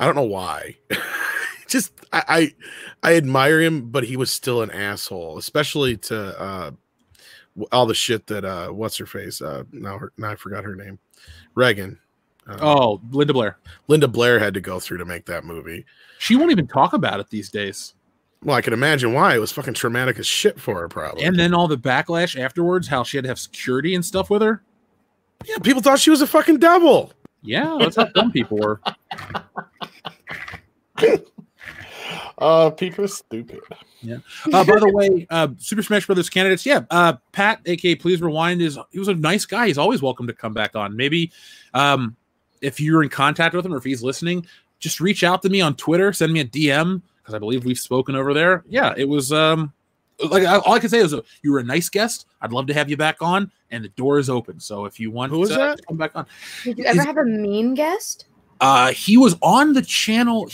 I don't know why. Just I, I, I admire him, but he was still an asshole, especially to uh all the shit that uh what's her face? Uh now her now I forgot her name. Reagan. Um, oh, Linda Blair. Linda Blair had to go through to make that movie. She won't even talk about it these days. Well, I can
imagine why it was fucking traumatic as shit for her, probably. And then all the backlash afterwards, how she had to have security and stuff with her. Yeah, people thought she
was a fucking devil.
Yeah, that's how dumb people were. uh, people are stupid. Yeah. Uh, by the way, uh, Super Smash Brothers candidates. Yeah. Uh, Pat, aka Please Rewind, is he was a nice guy. He's always welcome to come back on. Maybe, um, if you're in contact with him or if he's listening, just reach out to me on Twitter. Send me a DM because I believe we've spoken over there. Yeah. It was um, like I, all I can say is uh, you were a nice guest. I'd love to have you back on, and the door is open. So if you want, who is that? Come back on.
Did you ever is, have a mean guest?
Uh, he was on the channel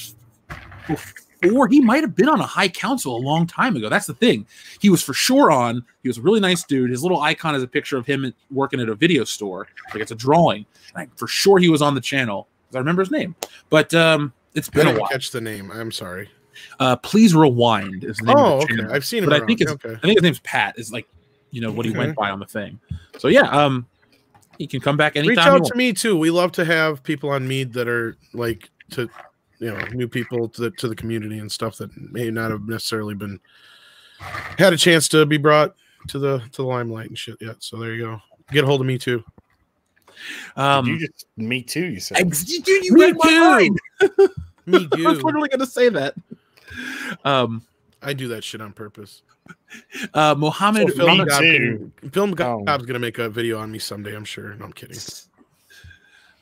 before he might have been on a high council a long time ago. That's the thing. He was for sure on. He was a really nice dude. His little icon is a picture of him working at a video store. Like it's a drawing. Like for sure he was on the channel. I remember his name. But um it's been I didn't a while. catch the name. I'm sorry. Uh please rewind is the name oh, of the oh, okay. I've seen it. But around. I think it's okay. I think his name's Pat is like you know what okay. he went by on the thing. So yeah, um he can come back anytime. Reach out to me too.
We love to have people on Mead that are like to you know new people to the, to the community and stuff that may not have necessarily been had a chance to be brought to the to the limelight and shit yet. So there you go. Get a hold of me too. Um, you just me too. You said, dude, you me read my
mind. me too. I was literally going to say that. Um,
I do that shit on purpose.
Uh, Mohammed, oh, Film can, Film Gob's oh. gonna make a
video on me someday. I'm sure. No, I'm kidding.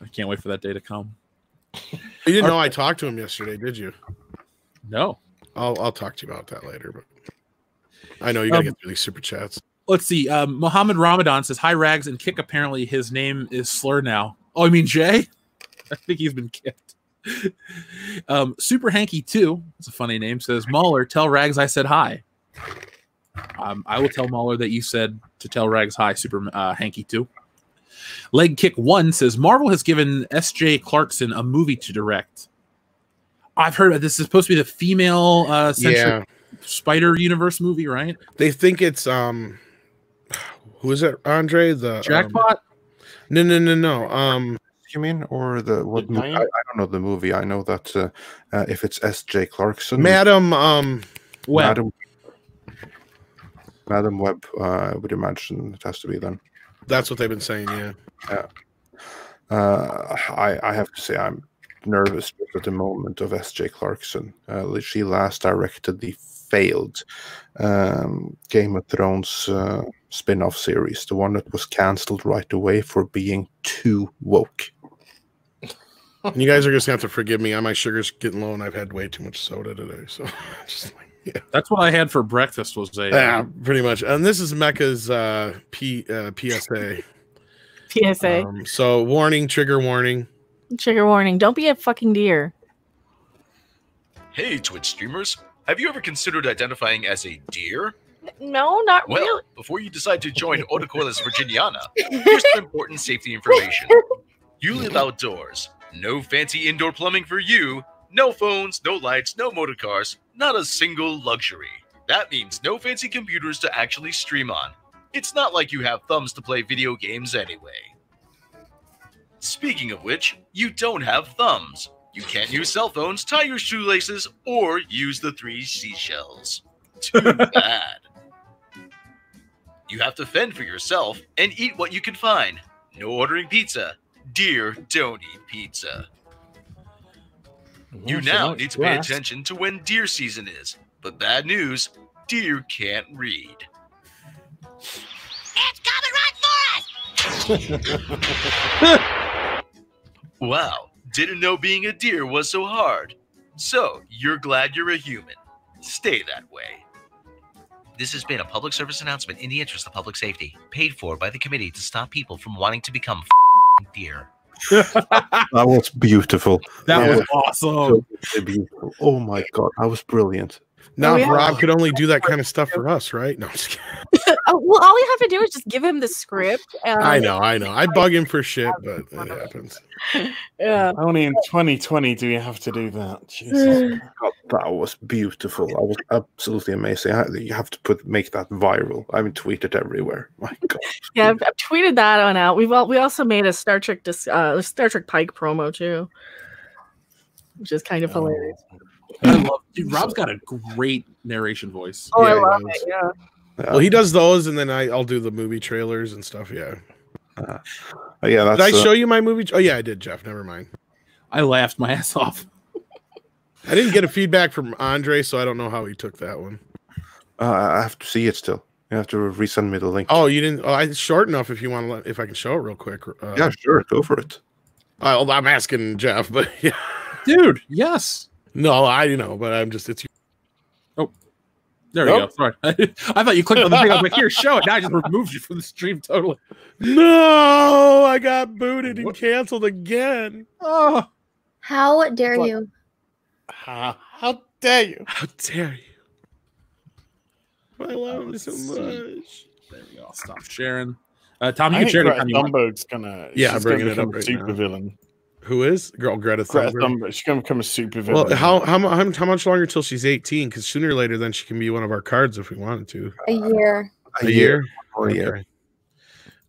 I can't wait for that day to come. You didn't Our, know I talked to him yesterday, did you? No.
I'll I'll talk
to you about that later, but
I know you gotta um, get through these super chats. Let's see. Um, Muhammad Ramadan says hi Rags and Kick. Apparently his name is slur now. Oh, I mean Jay. I think he's been kicked. Um, super Hanky Two. It's a funny name. Says Mauler. Tell Rags I said hi. Um, I will tell Mauler that you said to tell Rags hi. Super uh, Hanky Two. Leg Kick One says Marvel has given S.J. Clarkson a movie to direct. I've heard this. Is supposed to be the female uh, centric yeah. Spider Universe movie, right?
They think it's um, who is it? Andre the
um, Jackpot. Um, no, no, no, no. Um, you mean, or the what? The I, I, don't know the movie. I know that uh, uh, if it's S.J. Clarkson, Madam um, Web. Madam Madam Web, uh, I would imagine it has to be then.
That's what they've been saying, yeah. yeah.
Uh, I, I have to say, I'm nervous at the moment of S.J. Clarkson. Uh, she last directed the failed um, Game of Thrones uh, spin off series, the one that was cancelled right away for being too woke.
you guys are just gonna have to forgive me. My sugar's getting low, and I've had way too much soda today. So, just
that's what I had for breakfast was a yeah,
pretty much. And this is Mecca's uh, P, uh, PSA.
PSA. Um,
so warning, trigger warning.
Trigger warning. Don't be a fucking deer.
Hey, Twitch streamers. Have you ever considered identifying as a deer?
No, not well, really.
Before you decide to join Odocoileus virginiana, here's some important safety information. You live outdoors. No fancy indoor plumbing for you. No phones, no lights, no motor cars, not a single luxury. That means no fancy computers to actually stream on. It's not like you have thumbs to play video games anyway. Speaking of which, you don't have thumbs. You can't use cell phones, tie your shoelaces, or use the three seashells.
Too bad.
You have to fend for yourself and eat what you can find. No ordering pizza. Dear, don't eat pizza. Mm-hmm, you now need to pay attention to when deer season is. But bad news deer can't read. It's coming right for us! wow, didn't know being a deer was so hard. So, you're glad you're a human. Stay that way. This has been a public service announcement in the interest of public safety, paid for by the committee to stop people from wanting to become deer
that was beautiful.
That yeah. was awesome.
So beautiful. Oh my god, that was brilliant.
Oh, now, Rob could
only
do that kind of stuff for us, right? No,
oh, well, all you have to do is just give him the script. I know,
I know. I bug him for shit, but it happens. Yeah. Only in 2020 do you have to do that. Jesus. Mm. that
was beautiful. I was absolutely amazing. I, you have to put make that viral. I mean, tweet it everywhere. My God.
yeah, I've, I've, tweeted that on out. We've all, we also made a Star Trek uh, Star Trek Pike promo too, which is kind of oh. hilarious.
I hmm. love dude. Rob's got a great narration
voice. Oh, yeah, I love it. Yeah. Well, he does those, and then I, I'll do the movie trailers and stuff. Yeah.
Uh, yeah. That's, did I show uh, you
my movie? Tra- oh yeah, I did, Jeff. Never mind. I laughed my ass off. I didn't get a feedback from Andre, so I don't know how he took that one.
Uh, I have to see it still. You have to resend me the link. Oh,
you didn't? Oh, it's short enough. If you want to, let, if I can show it real quick. Uh. yeah, sure. Go for it. I'm asking Jeff, but yeah. Dude, yes. No, I you know, but I'm just it's. Oh, there nope.
we go. Sorry, I thought you clicked on the thing. I was like, here, show it. Now I just removed you from the stream totally.
No, I got booted what? and canceled again.
Oh, how
dare what? you? How, how dare you? How dare you? I love you so much. There we go. I'll stop sharing. Uh, Tom, you can share it. Dumbo's gonna. Yeah, I'm bringing it up right super now.
villain. Who is girl Greta Thunberg?
She's gonna become a super villain. Well, how
how how much longer till she's eighteen? Because sooner or later, then she can be one of our cards if we wanted to.
A year.
A, a year. year. A year.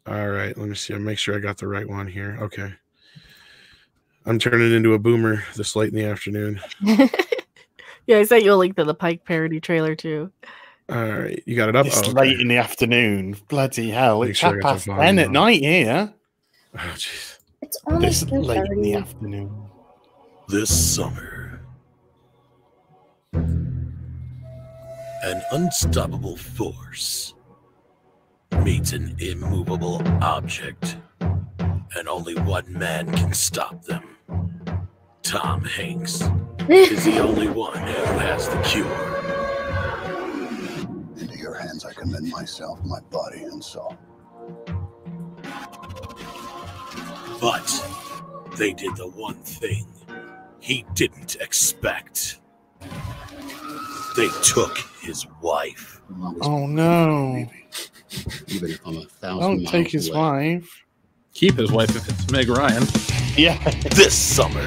All right. Let me see. I make sure I got the right one here. Okay. I'm turning into a boomer this late in the afternoon.
yeah, I sent you a link to the Pike parody trailer too.
All right, you got it up. It's oh, okay. late in the afternoon. Bloody hell! Make it's sure half past ten at night here. Oh jeez. It's only this late in the
afternoon. This summer, an unstoppable force meets an immovable object, and only one man can stop them. Tom Hanks
is the only
one who has the cure. Into your hands, I commend myself, my body, and soul. But they did the one thing he didn't expect. They took his wife. Oh no. Even if I'm a thousand Don't take
his away. wife. Keep his wife if it's Meg Ryan. Yeah. this summer,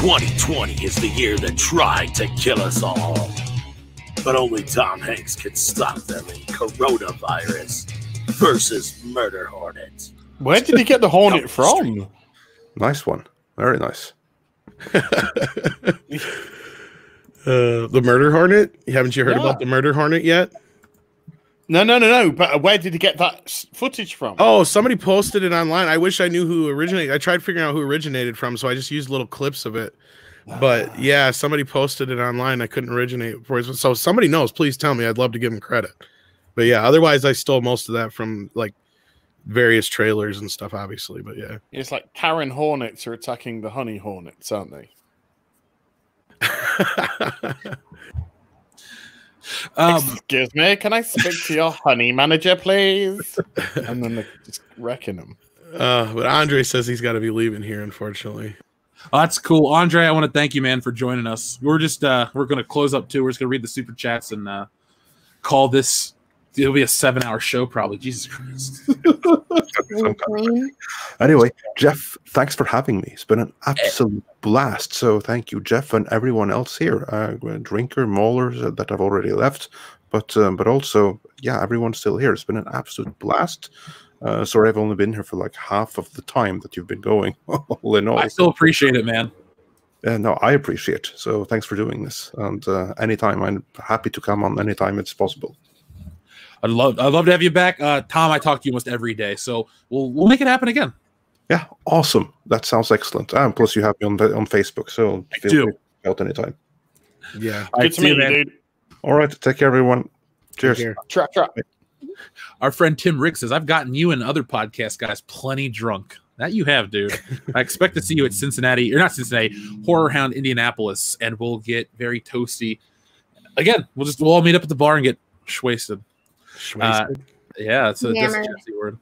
2020 is the year that tried to kill us all. But only Tom Hanks can stop them in coronavirus versus Murder Hornet.
Where did he get the hornet from? Nice one. Very nice.
Uh, the murder hornet? Haven't you heard yeah. about
the murder hornet yet? No, no, no, no. But where did he get that footage from?
Oh, somebody posted it online. I wish I knew who originated. I tried figuring out who originated from, so I just used little clips of it. But ah. yeah, somebody posted it online. I couldn't originate for so somebody knows. Please tell me. I'd love to give him credit. But yeah, otherwise I stole most of that from like various trailers and stuff, obviously. But yeah,
it's like Karen Hornets are attacking the Honey Hornets, aren't they? um, Excuse me, can I speak to your honey manager, please? And then they're just wrecking them.
Uh, but Andre says he's got to be leaving here, unfortunately. Oh, that's cool, Andre. I want to thank you, man, for joining us. We're just uh, we're going to close up too. We're just going to read the super chats and uh, call this it'll be a seven hour show probably jesus christ
anyway jeff thanks for having me it's been an absolute blast so thank you jeff and everyone else here uh, uh drinker maulers uh, that have already left but um, but also yeah everyone's still here it's been an absolute blast uh, sorry i've only been here for like half of the time that you've been going all
in all i still appreciate it man
uh, no, I appreciate. So thanks for doing this. And uh, anytime, I'm happy to come on anytime it's possible.
I'd love I'd love to have you back, uh, Tom. I talk to you almost every day, so we'll we'll make it happen again.
Yeah, awesome. That sounds excellent. Ah, and plus, you have me on the, on Facebook, so I feel do. free to out anytime.
Yeah, good I to meet you, man. dude. All right,
take care, everyone. Cheers. Care.
Trap, trap. Our friend Tim Riggs says, "I've gotten you and other podcast guys plenty drunk." That you have, dude. I expect to see you at Cincinnati, or not Cincinnati, Horror Hound, Indianapolis, and we'll get very toasty. Again, we'll just we'll all meet up at the bar and get wasted. Uh, yeah, it's a, that's a Chelsea word.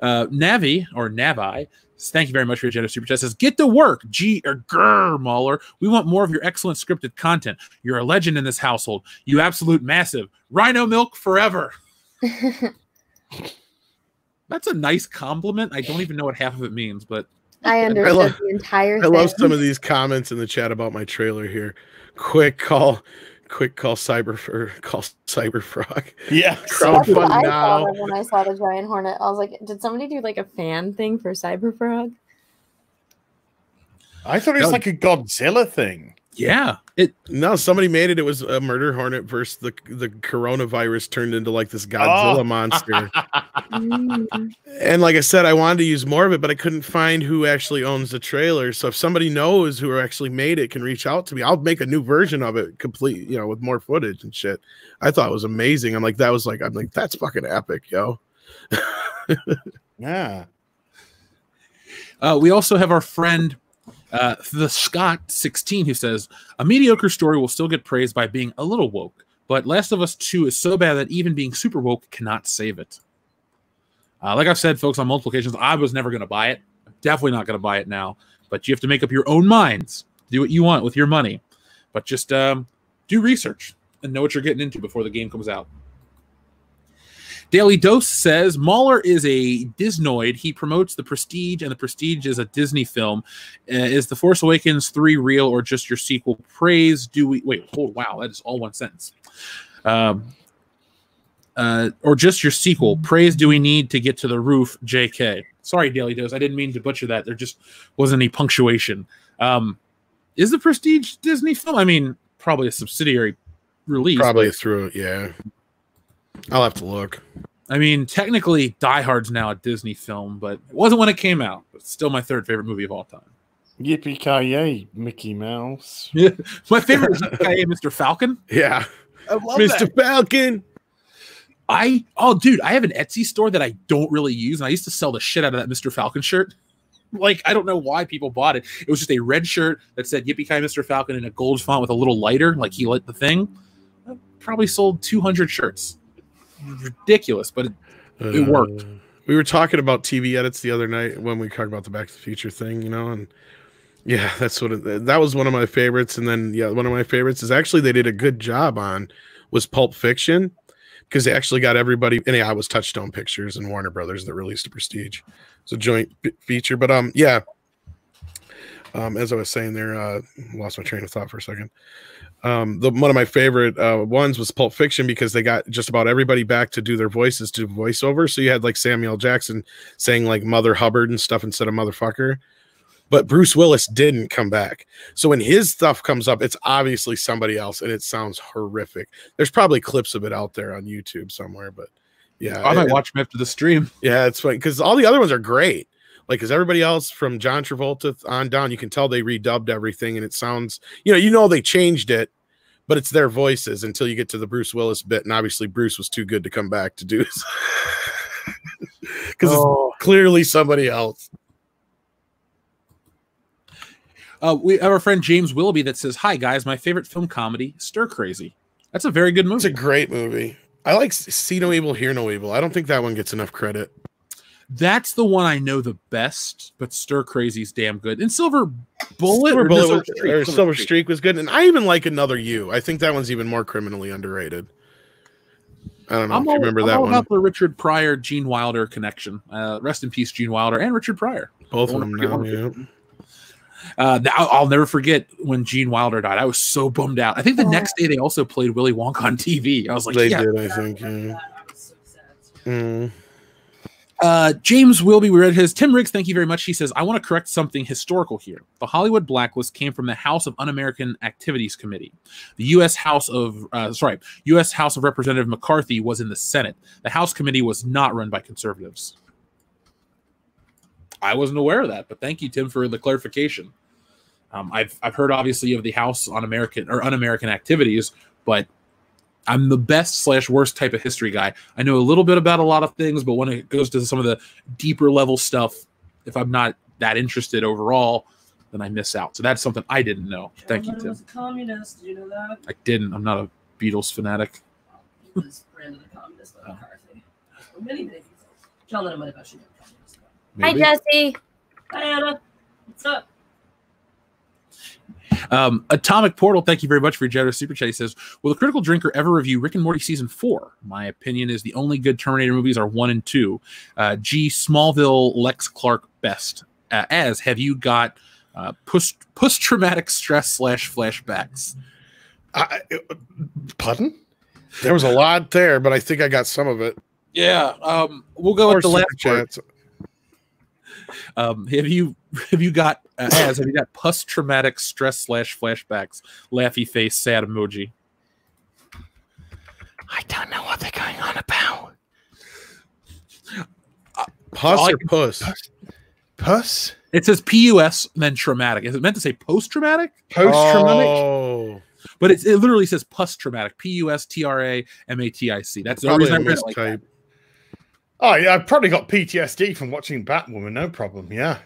Uh, Navi or Navi, thank you very much for your generous super chat. Says, get to work, G or grr, Mauler. We want more of your excellent scripted content. You're a legend in this household. You absolute massive. Rhino milk forever. That's a nice compliment. I don't even know what half of it means, but
I understood I love, the entire. I love some of
these comments in the chat about my trailer here. Quick call quick call cyber for call Cyberfrog. Yeah, crowdfund I now. when
I saw the giant hornet, I was like, did somebody do like a fan thing for Cyberfrog?
I thought it was like a Godzilla thing. Yeah. It no, somebody made it. It was a murder hornet versus the the coronavirus turned into like this Godzilla oh. monster. and like I said, I wanted to use more of it, but I couldn't find who actually owns the trailer. So if somebody knows who actually made it, can reach out to me. I'll make a new version of it, complete, you know, with more footage and shit. I thought it was amazing. I'm like, that was like, I'm like, that's fucking epic, yo.
yeah. Uh, we also have our friend uh, the Scott 16 who says a mediocre story will still get praised by being a little woke, but Last of Us 2 is so bad that even being super woke cannot save it. Uh, like I've said, folks, on multiple occasions, I was never going to buy it. definitely not going to buy it now. But you have to make up your own minds. Do what you want with your money, but just um, do research and know what you're getting into before the game comes out. Daily Dose says Mauler is a Disnoid. He promotes The Prestige, and The Prestige is a Disney film. Uh, is The Force Awakens 3 real or just your sequel praise? Do we wait? Hold, wow, that is all one sentence. Um, uh, or just your sequel praise do we need to get to the roof jk sorry daily dose i didn't mean to butcher that there just wasn't any punctuation um, is the prestige disney film i mean probably a subsidiary release probably through yeah I'll have to look. I mean, technically, Die Hard's now a Disney film, but it wasn't when it came out. still my third favorite movie of all time. Yippee ki yay, Mickey Mouse! my favorite is Mr. Falcon. Yeah,
Mr. That.
Falcon. I oh, dude, I have an Etsy store that I don't really use, and I used to sell the shit out of that Mr. Falcon shirt. Like I don't know why people bought it. It was just a red shirt that said "Yippee Ki Mr. Falcon" in a gold font with a little lighter, like he lit the thing. I probably sold 200 shirts ridiculous, but it, uh, it worked.
We were talking about TV edits the other night when we talked about the Back to the Future thing, you know, and yeah, that's what it, that was one of my favorites. And then yeah, one of my favorites is actually they did a good job on was Pulp Fiction because they actually got everybody. And yeah, it was Touchstone Pictures and Warner Brothers that released a Prestige. It's a joint feature, but um, yeah, um, as I was saying there, uh, lost my train of thought for a second. Um, the, one of my favorite uh, ones was Pulp Fiction because they got just about everybody back to do their voices to voiceover. So you had like Samuel Jackson saying like Mother Hubbard and stuff instead of motherfucker. But Bruce Willis didn't come back. So when his stuff comes up, it's obviously somebody else and it sounds horrific. There's probably clips of it out there on YouTube somewhere, but yeah. I might it, watch them after the stream. Yeah, it's funny because all the other ones are great like is everybody else from John Travolta on down, you can tell they redubbed everything, and it sounds you know you know they changed it, but it's their voices until you get to the Bruce Willis bit, and obviously Bruce was too good to come back to do
because oh. it's clearly somebody else. Uh, we have our friend James Willoughby that says, "Hi guys, my favorite film comedy, Stir Crazy. That's a very good movie. It's a great movie. I like See No Evil, Hear No Evil. I don't think that one gets enough credit. That's the one I know the best, but Stir Crazy is damn good. And Silver
Bullet, Silver or, Bullet no, Silver, Streak, or Silver, Silver Streak. Streak was good. And I even like Another You. I think that one's even more criminally
underrated. I don't know I'm if all, you remember I'm that all one. about the Richard Pryor Gene Wilder connection. Uh, rest in peace, Gene Wilder and Richard Pryor. Both of them. Now, yeah. Uh, I'll, I'll never forget when Gene Wilder died. I was so bummed out. I think the oh. next day they also played Willy Wonka on TV. I was like, they yeah, did.
I think. Yeah.
Mm. Uh, James will we read his. Tim Riggs, thank you very much. He says, I want to correct something historical here. The Hollywood blacklist came from the House of Un-American Activities Committee. The U.S. House of, uh, sorry, U.S. House of Representative McCarthy was in the Senate. The House committee was not run by conservatives. I wasn't aware of that, but thank you, Tim, for the clarification. Um, I've, I've heard obviously of the House on American or Un-American Activities, but I'm the best slash worst type of history guy. I know a little bit about a lot of things, but when it goes to some of the deeper level stuff, if I'm not that interested overall, then I miss out. So that's something I didn't know. Thank you, Tim. Was a
communist. Did you know that?
I didn't. I'm not a Beatles fanatic. He
was communist, oh. McCarthy. Many, many people. Hi, Jesse. Hi, Anna. What's up?
Um, Atomic Portal, thank you very much for your generous super chat. He says, "Will the critical drinker ever review Rick and Morty season four? My opinion is the only good Terminator movies are one and two. Uh, G. Smallville, Lex Clark, best. Uh, as have you got uh, post traumatic stress slash flashbacks? I,
pardon? There was a lot there, but I think I got some of it.
Yeah, um, we'll go or with the last chance. Part. Um, have you have you got uh, as have you got post traumatic stress slash flashbacks? Laughy face, sad emoji. I don't know what they're going on about. Uh, or puss? Pus. Pus. It says PUS, then traumatic. Is it meant to say post traumatic? Post traumatic. Oh. But it, it literally says pus traumatic. P U S T R A M A T I C. That's the reason I am it like that.
Oh yeah, I've probably got PTSD from watching Batwoman. No problem. Yeah,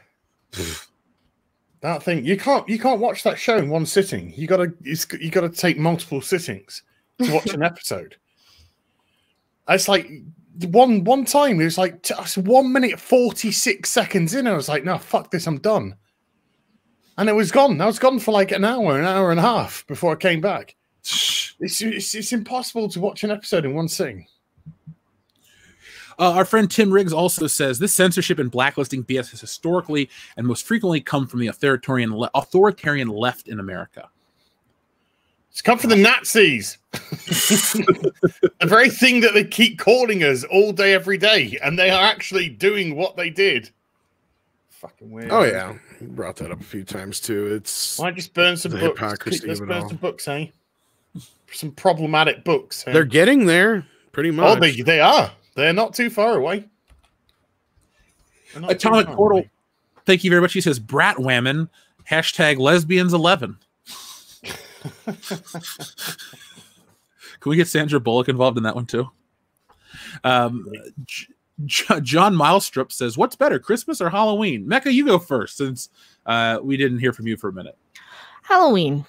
that thing you can't you can't watch that show in one sitting. You gotta you gotta take multiple sittings to watch an episode. It's like one one time it was like one minute forty six seconds in. I was like, no, fuck this, I'm done. And it was gone. I was gone for like an hour, an hour and a half before I came back. It's, it's, it's impossible to watch an episode in one sitting.
Uh, our friend Tim Riggs also says this censorship and blacklisting BS has historically and most frequently come from the authoritarian le- authoritarian left in America. It's come from the Nazis.
the very thing that they keep calling us all day, every day, and they are actually doing what they did. Fucking weird. Oh yeah,
brought that up a few times too. It's why just burn some books? Let's burn some
books, eh? Some problematic books. Eh? They're
getting there, pretty much. Oh, they
they are. They're not too far away.
Atomic Portal. Away. Thank you very much. He says brat women. Hashtag lesbians eleven.
Can
we get Sandra Bullock involved in that one too? Um, J- John Milestrup says, "What's better, Christmas or Halloween?" Mecca, you go first, since uh, we didn't hear from you for a minute.
Halloween.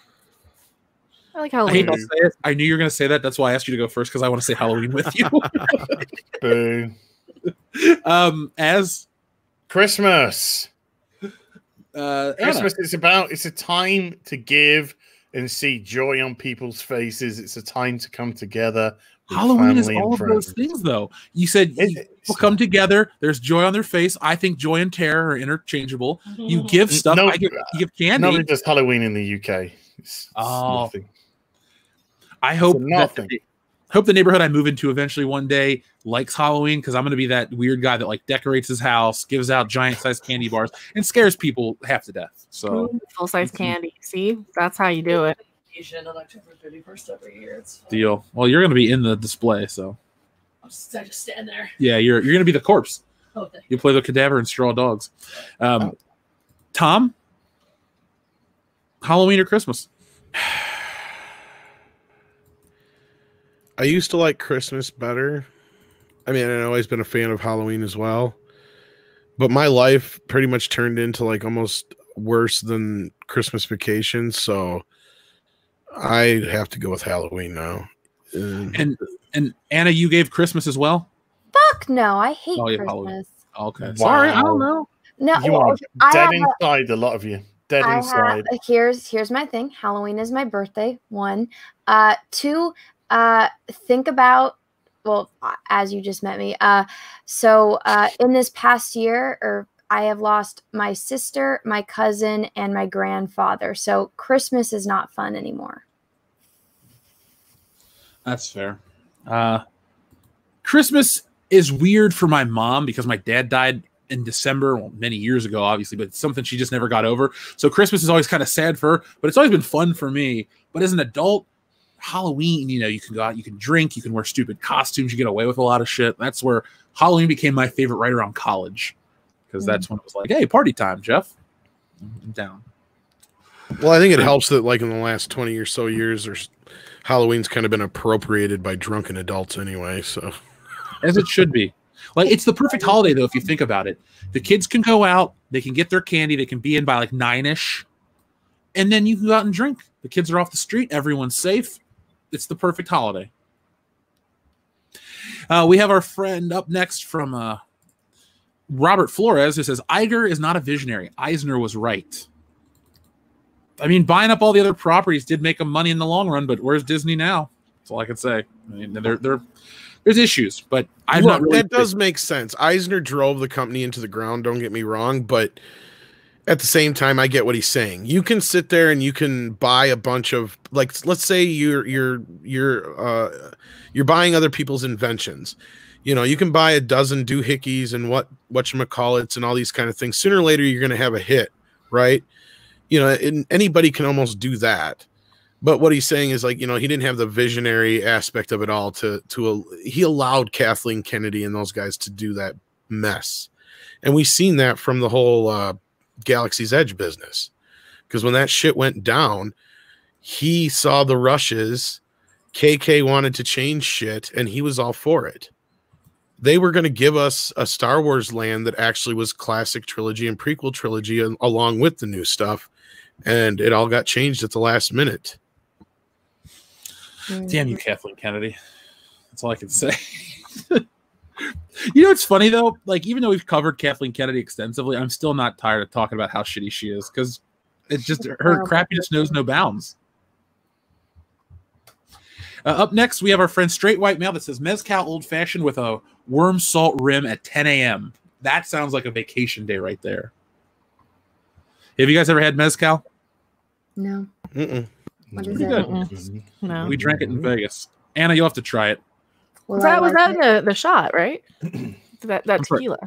I like Halloween. I, knew,
I knew you were going to say that. That's why I asked you to go first because I want to say Halloween with you. Um, as Christmas.
Uh, Christmas is about. It's a time to give and see joy on people's faces. It's a time to
come together. Halloween is all of friends. those things, though. You said it, people come together. There's joy on their face. I think joy and terror are interchangeable. You give stuff. No, give, you give candy. Nobody does Halloween in the UK. It's oh, nothing. I hope nothing. The, hope the neighborhood I move into eventually one day likes Halloween because I'm going to be that weird guy that like decorates his house, gives out giant sized candy bars, and scares people half to death. So
full size mm-hmm. candy. See, that's how you do it. on October 31st every year.
Deal. Well, you're going to be in the display, so.
i just, just stand there.
Yeah, you're you're going to be the corpse. Oh, you play the cadaver and straw dogs. Um, Tom, Halloween or Christmas?
I used to like Christmas better. I mean, I've always been a fan of Halloween as well, but my life pretty much turned into like almost worse than Christmas vacation. So I have to go with Halloween now.
And and, Anna, you gave Christmas as well.
Fuck no, I hate oh, yeah, Christmas. Halloween.
Okay, wow. sorry, I don't know.
No, you are dead
inside. A, a lot of you dead I
inside. Have, here's here's my thing. Halloween is my birthday. One, uh, two. Uh, think about well as you just met me uh, so uh, in this past year or er, i have lost my sister my cousin and my grandfather so christmas is not fun anymore
that's fair uh, christmas is weird for my mom because my dad died in December, well, many years ago, obviously, but it's something she just never got over. So Christmas is always kind of sad for her, but it's always been fun for me. But as an adult, Halloween, you know, you can go out, you can drink, you can wear stupid costumes, you get away with a lot of shit. That's where Halloween became my favorite right around college because that's mm. when it was like, hey, party time, Jeff. I'm down.
Well, I think it helps that like in the last 20 or so years, there's Halloween's kind of been
appropriated by drunken adults anyway, so as it should be. Like it's the perfect holiday though, if you think about it. The kids can go out, they can get their candy, they can be in by like nine-ish, and then you can go out and drink. The kids are off the street, everyone's safe it's the perfect holiday. Uh, we have our friend up next from uh, Robert Flores who says Iger is not a visionary. Eisner was right. I mean, buying up all the other properties did make them money in the long run, but where's Disney now? That's all I can say. I mean, they're, they're, there's issues, but I'm Look, not really That does
make sense. Eisner drove the company into the ground. Don't get me wrong, but at the same time i get what he's saying you can sit there and you can buy a bunch of like let's say you're you're you're uh you're buying other people's inventions you know you can buy a dozen doohickeys and what what you call it's and all these kind of things sooner or later you're going to have a hit right you know and anybody can almost do that but what he's saying is like you know he didn't have the visionary aspect of it all to to a, he allowed kathleen kennedy and those guys to do that mess and we've seen that from the whole uh Galaxy's Edge business. Because when that shit went down, he saw the rushes. KK wanted to change shit and he was all for it. They were going to give us a Star Wars land that actually was classic trilogy and prequel trilogy and, along with the new stuff. And it all got changed at the last minute. Mm-hmm. Damn you, Kathleen
Kennedy. That's all I can say. You know, it's funny though. Like, even though we've covered Kathleen Kennedy extensively, I'm still not tired of talking about how shitty she is because it's just her crappiness knows no bounds. Uh, up next, we have our friend Straight White Male that says Mezcal Old Fashioned with a worm salt rim at 10 a.m. That sounds like a vacation day right there. Have you guys ever had Mezcal? No. Mm-mm.
What is it? mm
mm-hmm. No. We drank it in Vegas. Anna, you'll have to try it.
Well, that was that the, the shot, right? that that tequila.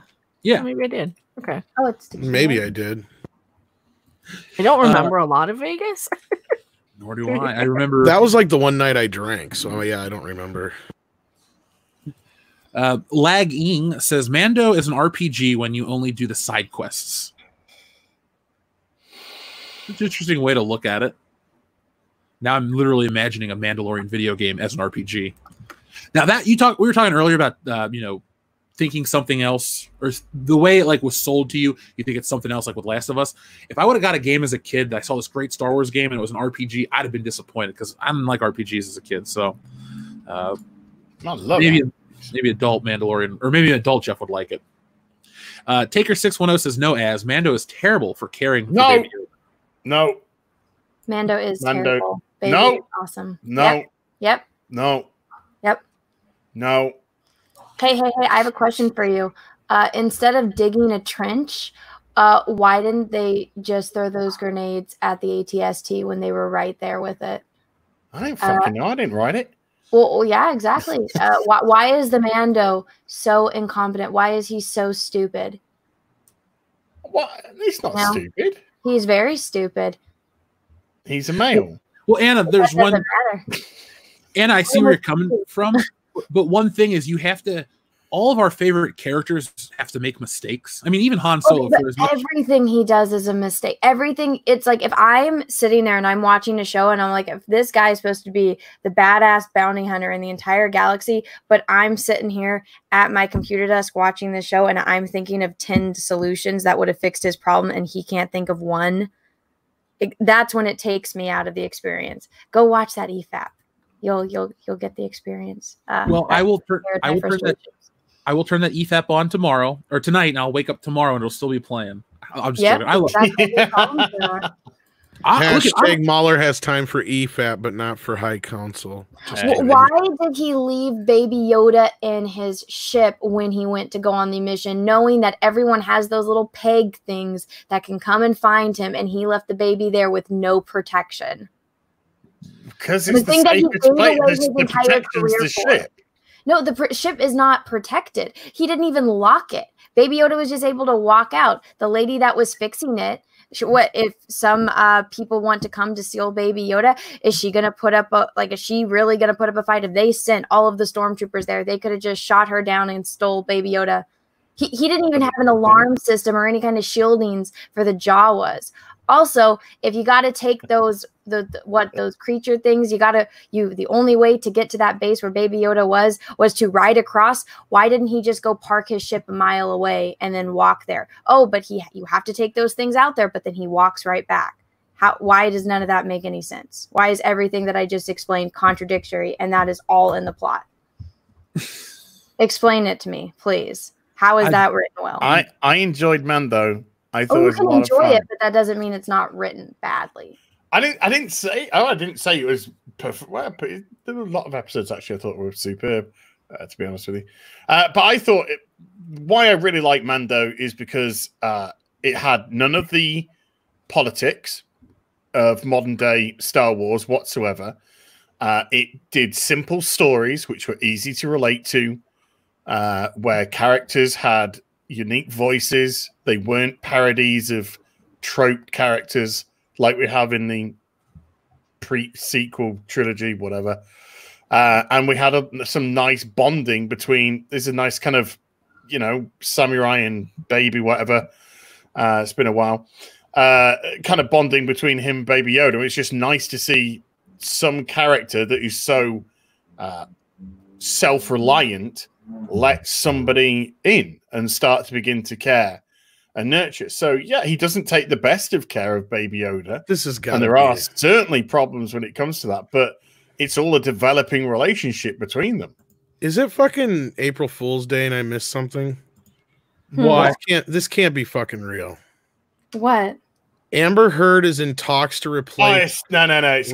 Yeah. maybe I did. Okay. Oh, it's tequila. Maybe I did. I don't uh, remember uh, a lot of Vegas.
nor do I. I remember that was like the one night I drank. So oh, yeah, I
don't remember. Uh, Lag Ing says Mando is an RPG when you only do the side quests. It's an interesting way to look at it. Now I'm literally imagining a Mandalorian video game as an RPG. Now that you talk, we were talking earlier about uh, you know thinking something else or the way it like was sold to you you think it's something else like with last of us if i would have got a game as a kid that i saw this great star wars game and it was an rpg i'd have been disappointed because i didn't like rpgs as a kid so uh, maybe, that. maybe adult mandalorian or maybe an adult jeff would like it uh, taker 610 says no as mando is terrible for caring no for no
mando is mando. terrible baby no awesome no yep, yep.
no
no.
Hey, hey, hey! I have a question for you. Uh, instead of digging a trench, uh, why didn't they just throw those grenades at the ATST when they were right there with it? I don't uh, fucking
uh, know. I didn't write it.
Well, yeah, exactly. Uh, why, why is the Mando so incompetent? Why is he so stupid? Well, he's not stupid. He's very stupid.
He's a male. Well, Anna, there's one.
Matter.
Anna, I see where you're coming from, but one thing is you have to all of our favorite characters have to make mistakes. I mean, even Han Solo. Okay,
everything he does is a mistake. Everything. It's like if I'm sitting there and I'm watching a show and I'm like, if this guy is supposed to be the badass bounty hunter in the entire galaxy, but I'm sitting here at my computer desk watching the show and I'm thinking of 10 solutions that would have fixed his problem and he can't think of one, it, that's when it takes me out of the experience. Go watch that EFAP you'll you'll you'll get the
experience.
Um,
well, I will
turn I will turn that I will turn that EFAP on tomorrow or tonight, and I'll wake up tomorrow and it'll still be playing. I'm just yep, joking. I love
it. I,
ah, Hashtag at,
Mauler has time for EFAP, but not for High Council. Hey.
Why did he leave Baby Yoda in his ship when he went to go on the mission, knowing that everyone has those little peg things that can come and find him, and he left the baby there with no protection?
Because the thing that he gave away his entire career for.
No, the pr- ship is not protected. He didn't even lock it. Baby Yoda was just able to walk out. The lady that was fixing it, what if some uh, people want to come to steal Baby Yoda? Is she gonna put up a like? Is she really gonna put up a fight? If they sent all of the stormtroopers there, they could have just shot her down and stole Baby Yoda. He, he didn't even have an alarm system or any kind of shieldings for the Jawas also if you got to take those the, the, what those creature things you got to you the only way to get to that base where baby yoda was was to ride across why didn't he just go park his ship a mile away and then walk there oh but he you have to take those things out there but then he walks right back how why does none of that make any sense why is everything that i just explained contradictory and that is all in the plot explain it to me please how is I, that written well i
i enjoyed mando I thought oh, it can enjoy
it, but that doesn't mean it's not written
badly. I didn't. I didn't say. Oh, I didn't say it was perfect. Well, there were a lot of episodes actually I thought were superb. Uh, to be honest with you, uh, but I thought it, why I really like Mando is because uh, it had none of the politics of modern day Star Wars whatsoever. Uh, it did simple stories which were easy to relate to, uh, where characters had unique voices. They weren't parodies of trope characters like we have in the pre-sequel trilogy, whatever. Uh, and we had a, some nice bonding between. There's a nice kind of, you know, samurai and baby, whatever. Uh, it's been a while. Uh, kind of bonding between him, and Baby Yoda. It's just nice to see some character that is so uh, self-reliant let somebody in and start to begin to care and nurture. So yeah, he doesn't take the best of care of Baby Yoda. This is and there are certainly problems when it comes to that, but it's all a developing relationship between them. Is it fucking
April Fool's Day and I missed something? Hmm. Why can't this can't be fucking real? What? Amber Heard is in talks to replace. Oh, no, no, no. It's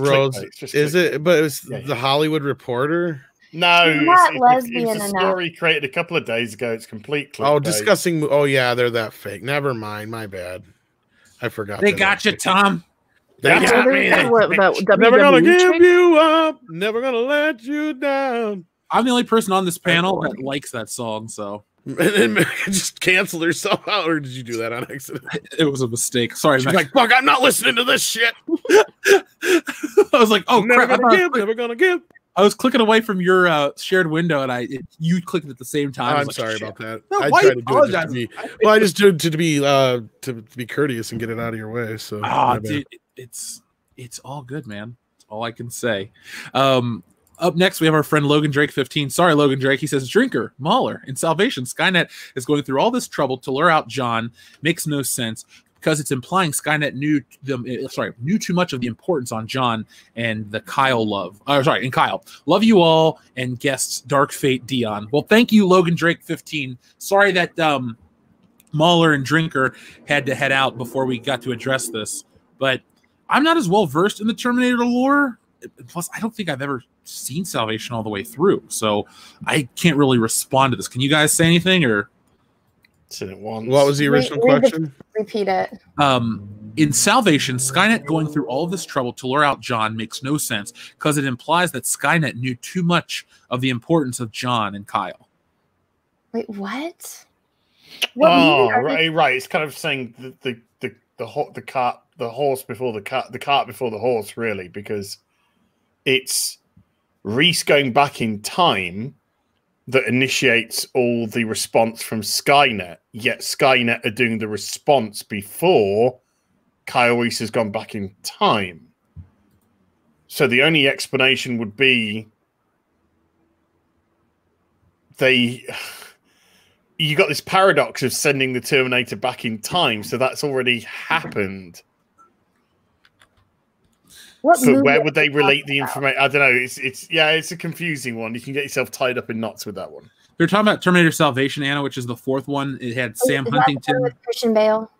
It's is it? But it's yeah, the yeah. Hollywood Reporter.
No, it's, it, lesbian a story enough. created a couple of days ago. It's complete. Clickbait. Oh, discussing.
Oh yeah, they're that fake. Never mind. My bad. I forgot. They got
you, fake. Tom.
They got me.
never gonna give trick? you up. Never gonna let you down.
I'm the only person on this panel that likes that song, so and then just cancel yourself out, or did you do that on accident? It was a mistake. Sorry, She's like fuck. I'm not listening to this shit. I was like, oh never crap, gonna give, never gonna give. I was clicking away from your uh, shared window, and I it, you clicked at the same time. I'm like, sorry Shit. about that. No, I tried to do it to be, well, I just did to, to be uh, to, to be courteous and get it out of your way. So ah, dude, it's it's all good, man. It's all I can say. Um, up next, we have our friend Logan Drake 15. Sorry, Logan Drake. He says, Drinker, Mauler, in Salvation. Skynet is going through all this trouble to lure out John. Makes no sense because it's implying Skynet knew them. Eh, sorry, knew too much of the importance on John and the Kyle love. Oh, sorry, and Kyle love you all and guests Dark Fate Dion. Well, thank you, Logan Drake fifteen. Sorry that um, Mauler and Drinker had to head out before we got to address this, but I'm not as well versed in the Terminator lore. Plus, I don't think I've ever seen Salvation all the way through, so I can't really respond to this. Can you guys say anything or? said it once. What was the original question? repeat it. Um, in Salvation, Skynet going through all this trouble to lure out John makes no sense because it implies that Skynet knew too much of the importance of John and Kyle.
Wait, what?
what oh, right, right. It's kind of saying the the the the, ho- the cart, the horse before the cart, the cart before the horse, really, because it's Reese going back in time that initiates all the response from Skynet. Yet Skynet are doing the response before Kyle Reese has gone back in time. So the only explanation would be they you got this paradox of sending the Terminator back in time, so that's already happened. What so where would they relate the information? I don't know. It's it's yeah, it's a confusing one. You can get yourself tied up in knots with that one.
They're talking about Terminator Salvation, Anna, which is the fourth one. It had oh, Sam Huntington,
Christian Bale.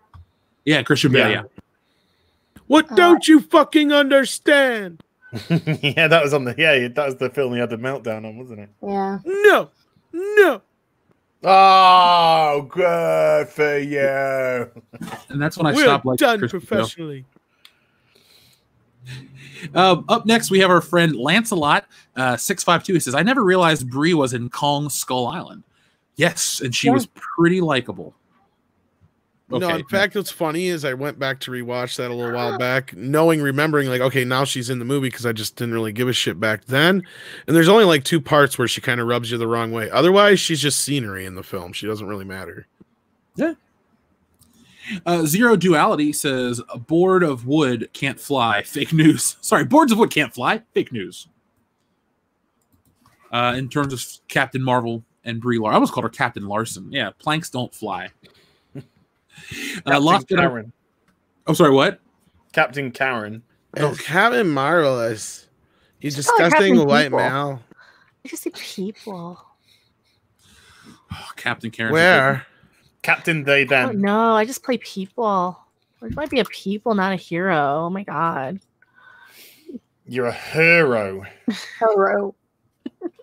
Yeah, Christian Bale. Yeah. yeah.
What uh, don't you fucking understand? yeah, that was on the yeah, that was the film he had the meltdown on, wasn't it? Yeah. No, no. Oh, good for you.
And that's when I we're stopped. Like done Christian professionally. Bale. Um, up next, we have our friend Lancelot uh, six five two. He says, "I never realized Brie was in Kong Skull Island." Yes, and she yeah. was pretty likable. Okay. No, in
fact, what's funny is I went back to rewatch that a little while back, knowing, remembering, like, okay, now she's in the movie because I just didn't really give a shit back then. And there's only like two parts where she kind of rubs you the wrong way. Otherwise, she's just scenery in the film. She doesn't really matter.
Yeah, uh, Zero Duality says, a board of wood can't fly. Fake news. Sorry, boards of wood can't fly. Fake news. Uh, in terms of Captain Marvel and Brie Larson. I almost called her Captain Larson. Yeah, planks don't fly. uh, Lost Karen. I'm oh, sorry, what? Captain Karen.
Oh, Captain Marvel is you disgusting like white male? male.
You see people.
Oh, Captain Karen.
Where? Captain they Then
No, I just play people. Which might be a people, not a hero. Oh my god.
You're a hero. hero.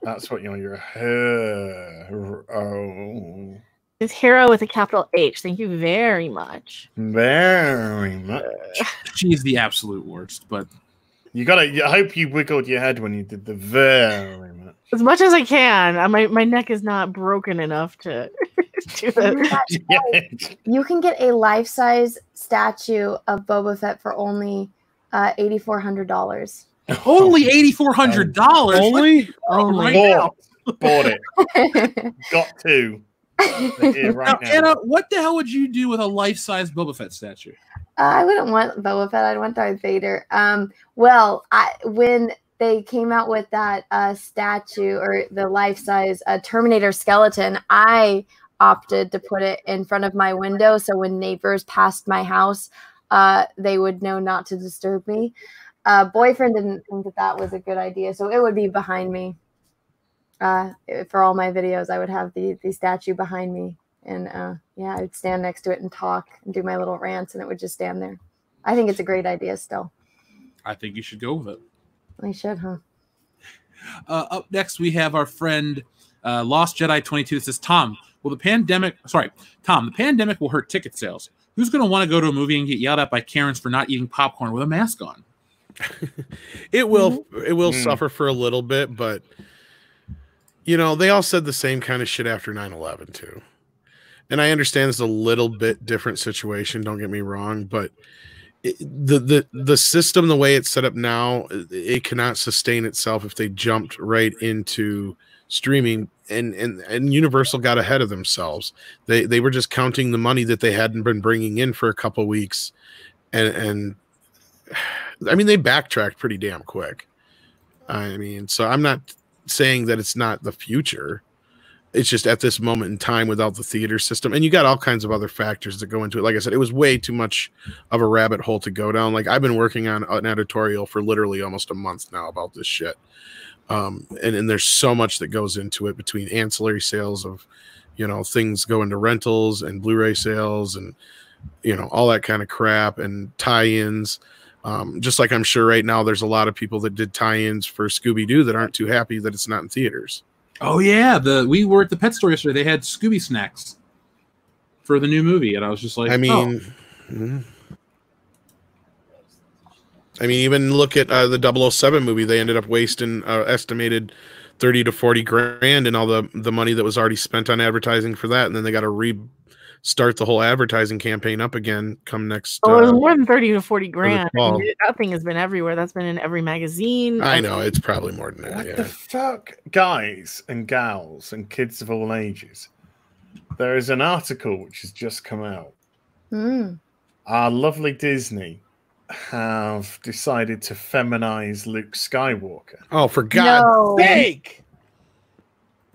That's what you are. You're a hero.
It's hero with a capital H. Thank you very much.
Very much. She's the absolute worst, but you gotta. I hope you wiggled your head when you did the very
as much as I can. Uh, my my neck is not broken enough to do
that.
you can get a life size statue of Boba Fett for only uh, eighty four hundred dollars.
Only oh. eighty four hundred dollars. Only only oh right bought, bought it. Got two. Right now, Anna, what the hell would you do with a life size Boba Fett statue?
Uh, I wouldn't want Boba Fett. I'd want Darth Vader. Um, well, I when they came out with that uh, statue or the life size uh, Terminator skeleton, I opted to put it in front of my window. So when neighbors passed my house, uh, they would know not to disturb me. Uh, boyfriend didn't think that that was a good idea. So it would be behind me. Uh, eh, for all my videos, I would have the, the statue behind me. And uh, yeah, I would stand next to it and talk and do my little rants, and it would just stand there. I think it's a great idea still.
I think you should go with it. I should, huh? Uh, up next, we have our friend uh, Lost Jedi 22 says, Tom, will the pandemic, sorry, Tom, the pandemic will hurt ticket sales. Who's going to want to go to a movie and get yelled at by Karens for not eating popcorn with a mask on?
it will, mm-hmm. it will mm. suffer for a little bit, but you know, they all said the same kind of shit after 9 11, too. And I understand it's a little bit different situation, don't get me wrong, but the the the system the way it's set up now it cannot sustain itself if they jumped right into streaming and and and universal got ahead of themselves they they were just counting the money that they hadn't been bringing in for a couple weeks and and i mean they backtracked pretty damn quick i mean so i'm not saying that it's not the future it's just at this moment in time without the theater system and you got all kinds of other factors that go into it like i said it was way too much of a rabbit hole to go down like i've been working on an editorial for literally almost a month now about this shit um, and, and there's so much that goes into it between ancillary sales of you know things go into rentals and blu-ray sales and you know all that kind of crap and tie-ins um, just like i'm sure right now there's a lot of people that did tie-ins for scooby-doo that aren't too happy that it's not in theaters
Oh yeah, the we were at the pet store yesterday. They had Scooby snacks for the new movie, and I was just like, I oh. mean, oh.
I mean, even look at uh, the 007 movie. They ended up wasting uh, estimated thirty to forty grand and all the the money that was already spent on advertising for that, and then they got a re start the whole advertising campaign up again come next. Oh, uh, more
than thirty to forty grand. I mean, that thing has been everywhere. That's been in every magazine. I know it's
probably more than that.
What yeah. the
fuck,
guys and gals and kids of all ages? There is an article which has just come out. Mm. Our lovely Disney have decided to feminize Luke Skywalker. Oh, for God's no. sake!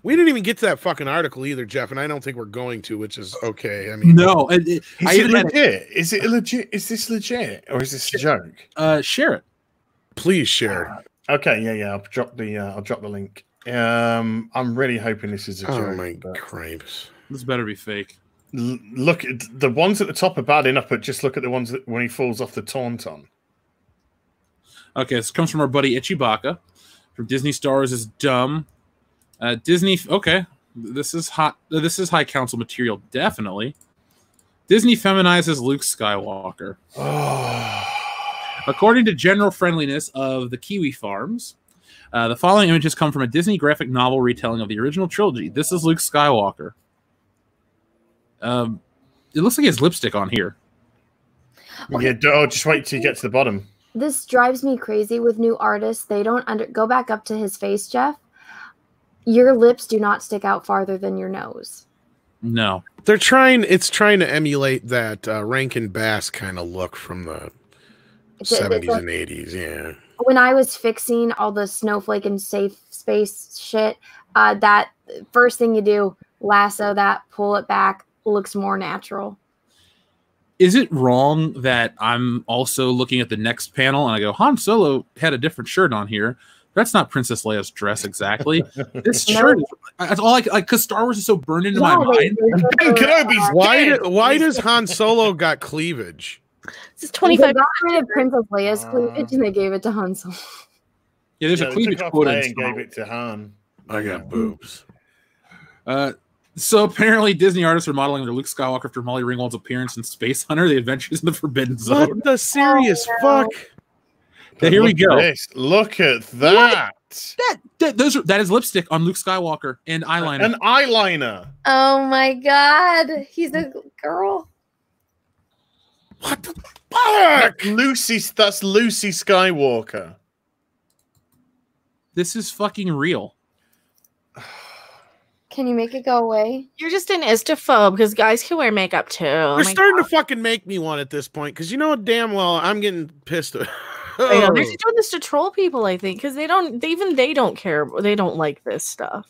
We didn't even get to that fucking article either, Jeff, and I don't think we're going to, which is okay. I mean, no, it,
it, is I it legit? is it legit? Is this legit or is this a joke? Uh, share it, please share. Uh, okay, yeah, yeah. I'll drop the uh, I'll drop the link. Um, I'm really hoping this is a oh joke. Oh my cripes!
This better be fake. L look,
the ones at the top are bad enough, but just look at the ones that when he falls off the tauntaun.
Okay, this comes from our buddy Ichibaka from Disney Stars is dumb. Uh, Disney. Okay, this is hot. This is high council material, definitely. Disney feminizes Luke Skywalker. According to General Friendliness of the Kiwi Farms, uh, the following images come from a Disney graphic novel retelling of the original trilogy. This is Luke Skywalker. Um, it looks like he has lipstick on here. Yeah, oh, just wait till you get to the bottom.
This drives me crazy with new artists. They don't under go back up to his face, Jeff your lips do not stick out farther than your nose.
No, they're trying. It's trying to emulate that uh, Rankin Bass kind of look from the
seventies and
eighties. Yeah.
When I was fixing all the snowflake and safe space shit, uh, that first thing you do, lasso that, pull it back, looks more natural.
Is it wrong that I'm also looking at the next panel and I go, Han Solo had a different shirt on here? that's not Princess Leia's dress exactly. this shirt, that's all I like because Star Wars is so burned into no, my mind. Ben Kenobi's uh, why,
why does Han Solo got cleavage?
This is 25 percent of Princess Leia's uh. cleavage, and they gave it to Han Solo.
Yeah, there's yeah, a cleavage quote And gave it to Han. I got boobs. Uh, so apparently, Disney artists are modeling their Luke Skywalker after Molly Ringwald's appearance in Space Hunter: The Adventures in the Forbidden Zone. What
the serious oh, fuck?
Here we go. Look at that. That, that those are, that is lipstick on Luke Skywalker and eyeliner. An eyeliner.
Oh my god, he's a
girl.
What the fuck? Lucy, that's Lucy Skywalker. This is fucking real.
Can you make it go away? You're just an istophobe because guys can wear makeup too. You're oh
starting God. to fucking make me one at this point because you know damn well I'm getting pissed. they're just
doing this to troll people. I think because they don't, they, even they don't care. They don't like this stuff.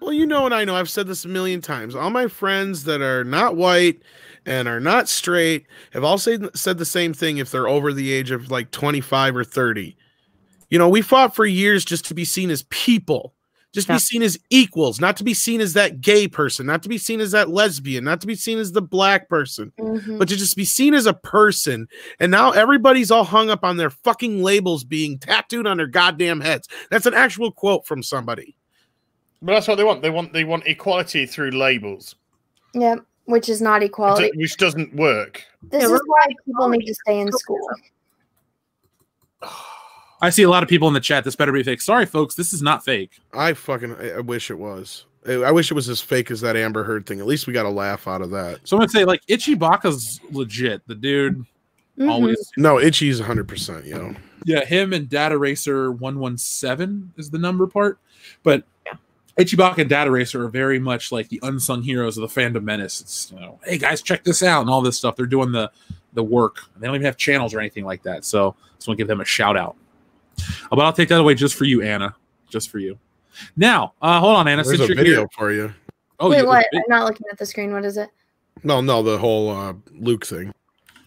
Well, you know, and I know I've said this a million times. All my friends that are not white and are not straight have all said, said the same thing if they're over the age of like 25 or 30. You know, we fought for years just to be seen as people just yeah. be seen as equals, not to be seen as that gay person, not to be seen as that lesbian, not to be seen as the black person, mm-hmm. but to just be seen as a person. And now everybody's all hung up on their fucking labels being tattooed on their goddamn heads. That's an actual quote from somebody.
But that's what they want. They want they want equality through labels.
Yeah, which is not equality.
which doesn't work.
This yeah, is why people need to stay in school.
I see a lot of people in the chat. This better be fake. Sorry, folks, this is not fake. I
fucking I wish it was. I wish it was as fake as that Amber Heard thing. At least we got a laugh out of that. So
I'm gonna say like Ichibaka's legit. The dude
mm-hmm. always no Ichi's 100. percent You know.
Yeah, him and Data Racer 117 is the number part, but. Yeah. Ichibaka and Data Racer are very much like the unsung heroes of the fandom menace. It's you know, hey guys, check this out and all this stuff. They're doing the the work. They don't even have channels or anything like that. So I just want to give them a shout out. Uh, but I'll take that away just for you, Anna. Just for you. Now, uh, hold on, Anna. There's since a you're video here. for you. Oh, wait, yeah, what? I'm
not looking at the screen. What is it?
No, no, the whole uh, Luke thing.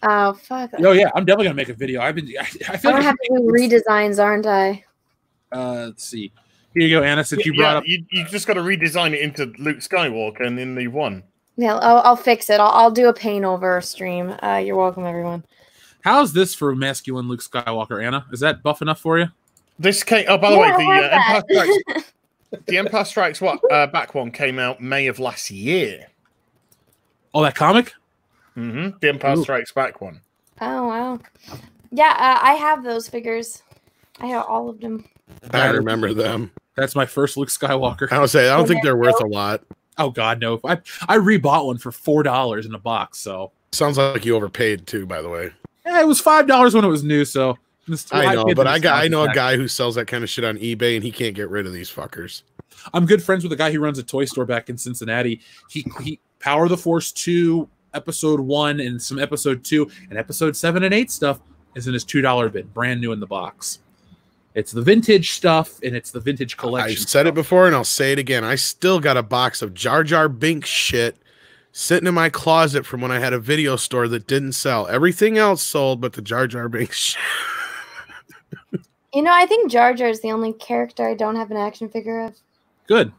Oh fuck! Oh yeah,
I'm definitely gonna make a video. I've been. I, I
feel I'm like have to do
redesigns, aren't I?
Uh, let's see. Here you go, Anna. Since you
brought yeah, up,
you, you just got to redesign it into Luke Skywalker, and then the one.
Yeah, I'll, I'll fix it. I'll, I'll, do a paint over stream. Uh, you're welcome, everyone.
How's this for masculine Luke Skywalker, Anna? Is that buff enough for you? This came. Oh, by the yeah, way, the uh, Empire Strikes.
the Empire Strikes what uh, back one came out May of last year. Oh, that comic. Mm-hmm. The Empire Ooh. Strikes Back one.
Oh wow. Yeah, uh, I have those figures. I have all of them.
I remember
them. That's my first Luke Skywalker. I don't say I don't and think they're, they're worth a lot. Oh God, no! I I rebought one for four dollars in a box. So sounds like you overpaid too. By the way, yeah, it was five dollars when it was new, so I know, but I got I know a guy who sells that kind of shit on eBay, and he can't get rid of these fuckers. I'm good friends with a guy who runs a toy store back in Cincinnati. He he Power the Force two episode one and some episode two and episode seven and eight stuff is in his two dollar bin, brand new in the box. It's the vintage stuff and it's the vintage collection. I said stuff. it before
and I'll say it again. I still got a box of Jar Jar Bink shit sitting in my closet from when I had a video store that didn't sell. Everything else sold, but the Jar Jar Binks.
you know, I think Jar Jar is the only character I don't have an action figure of.
Good.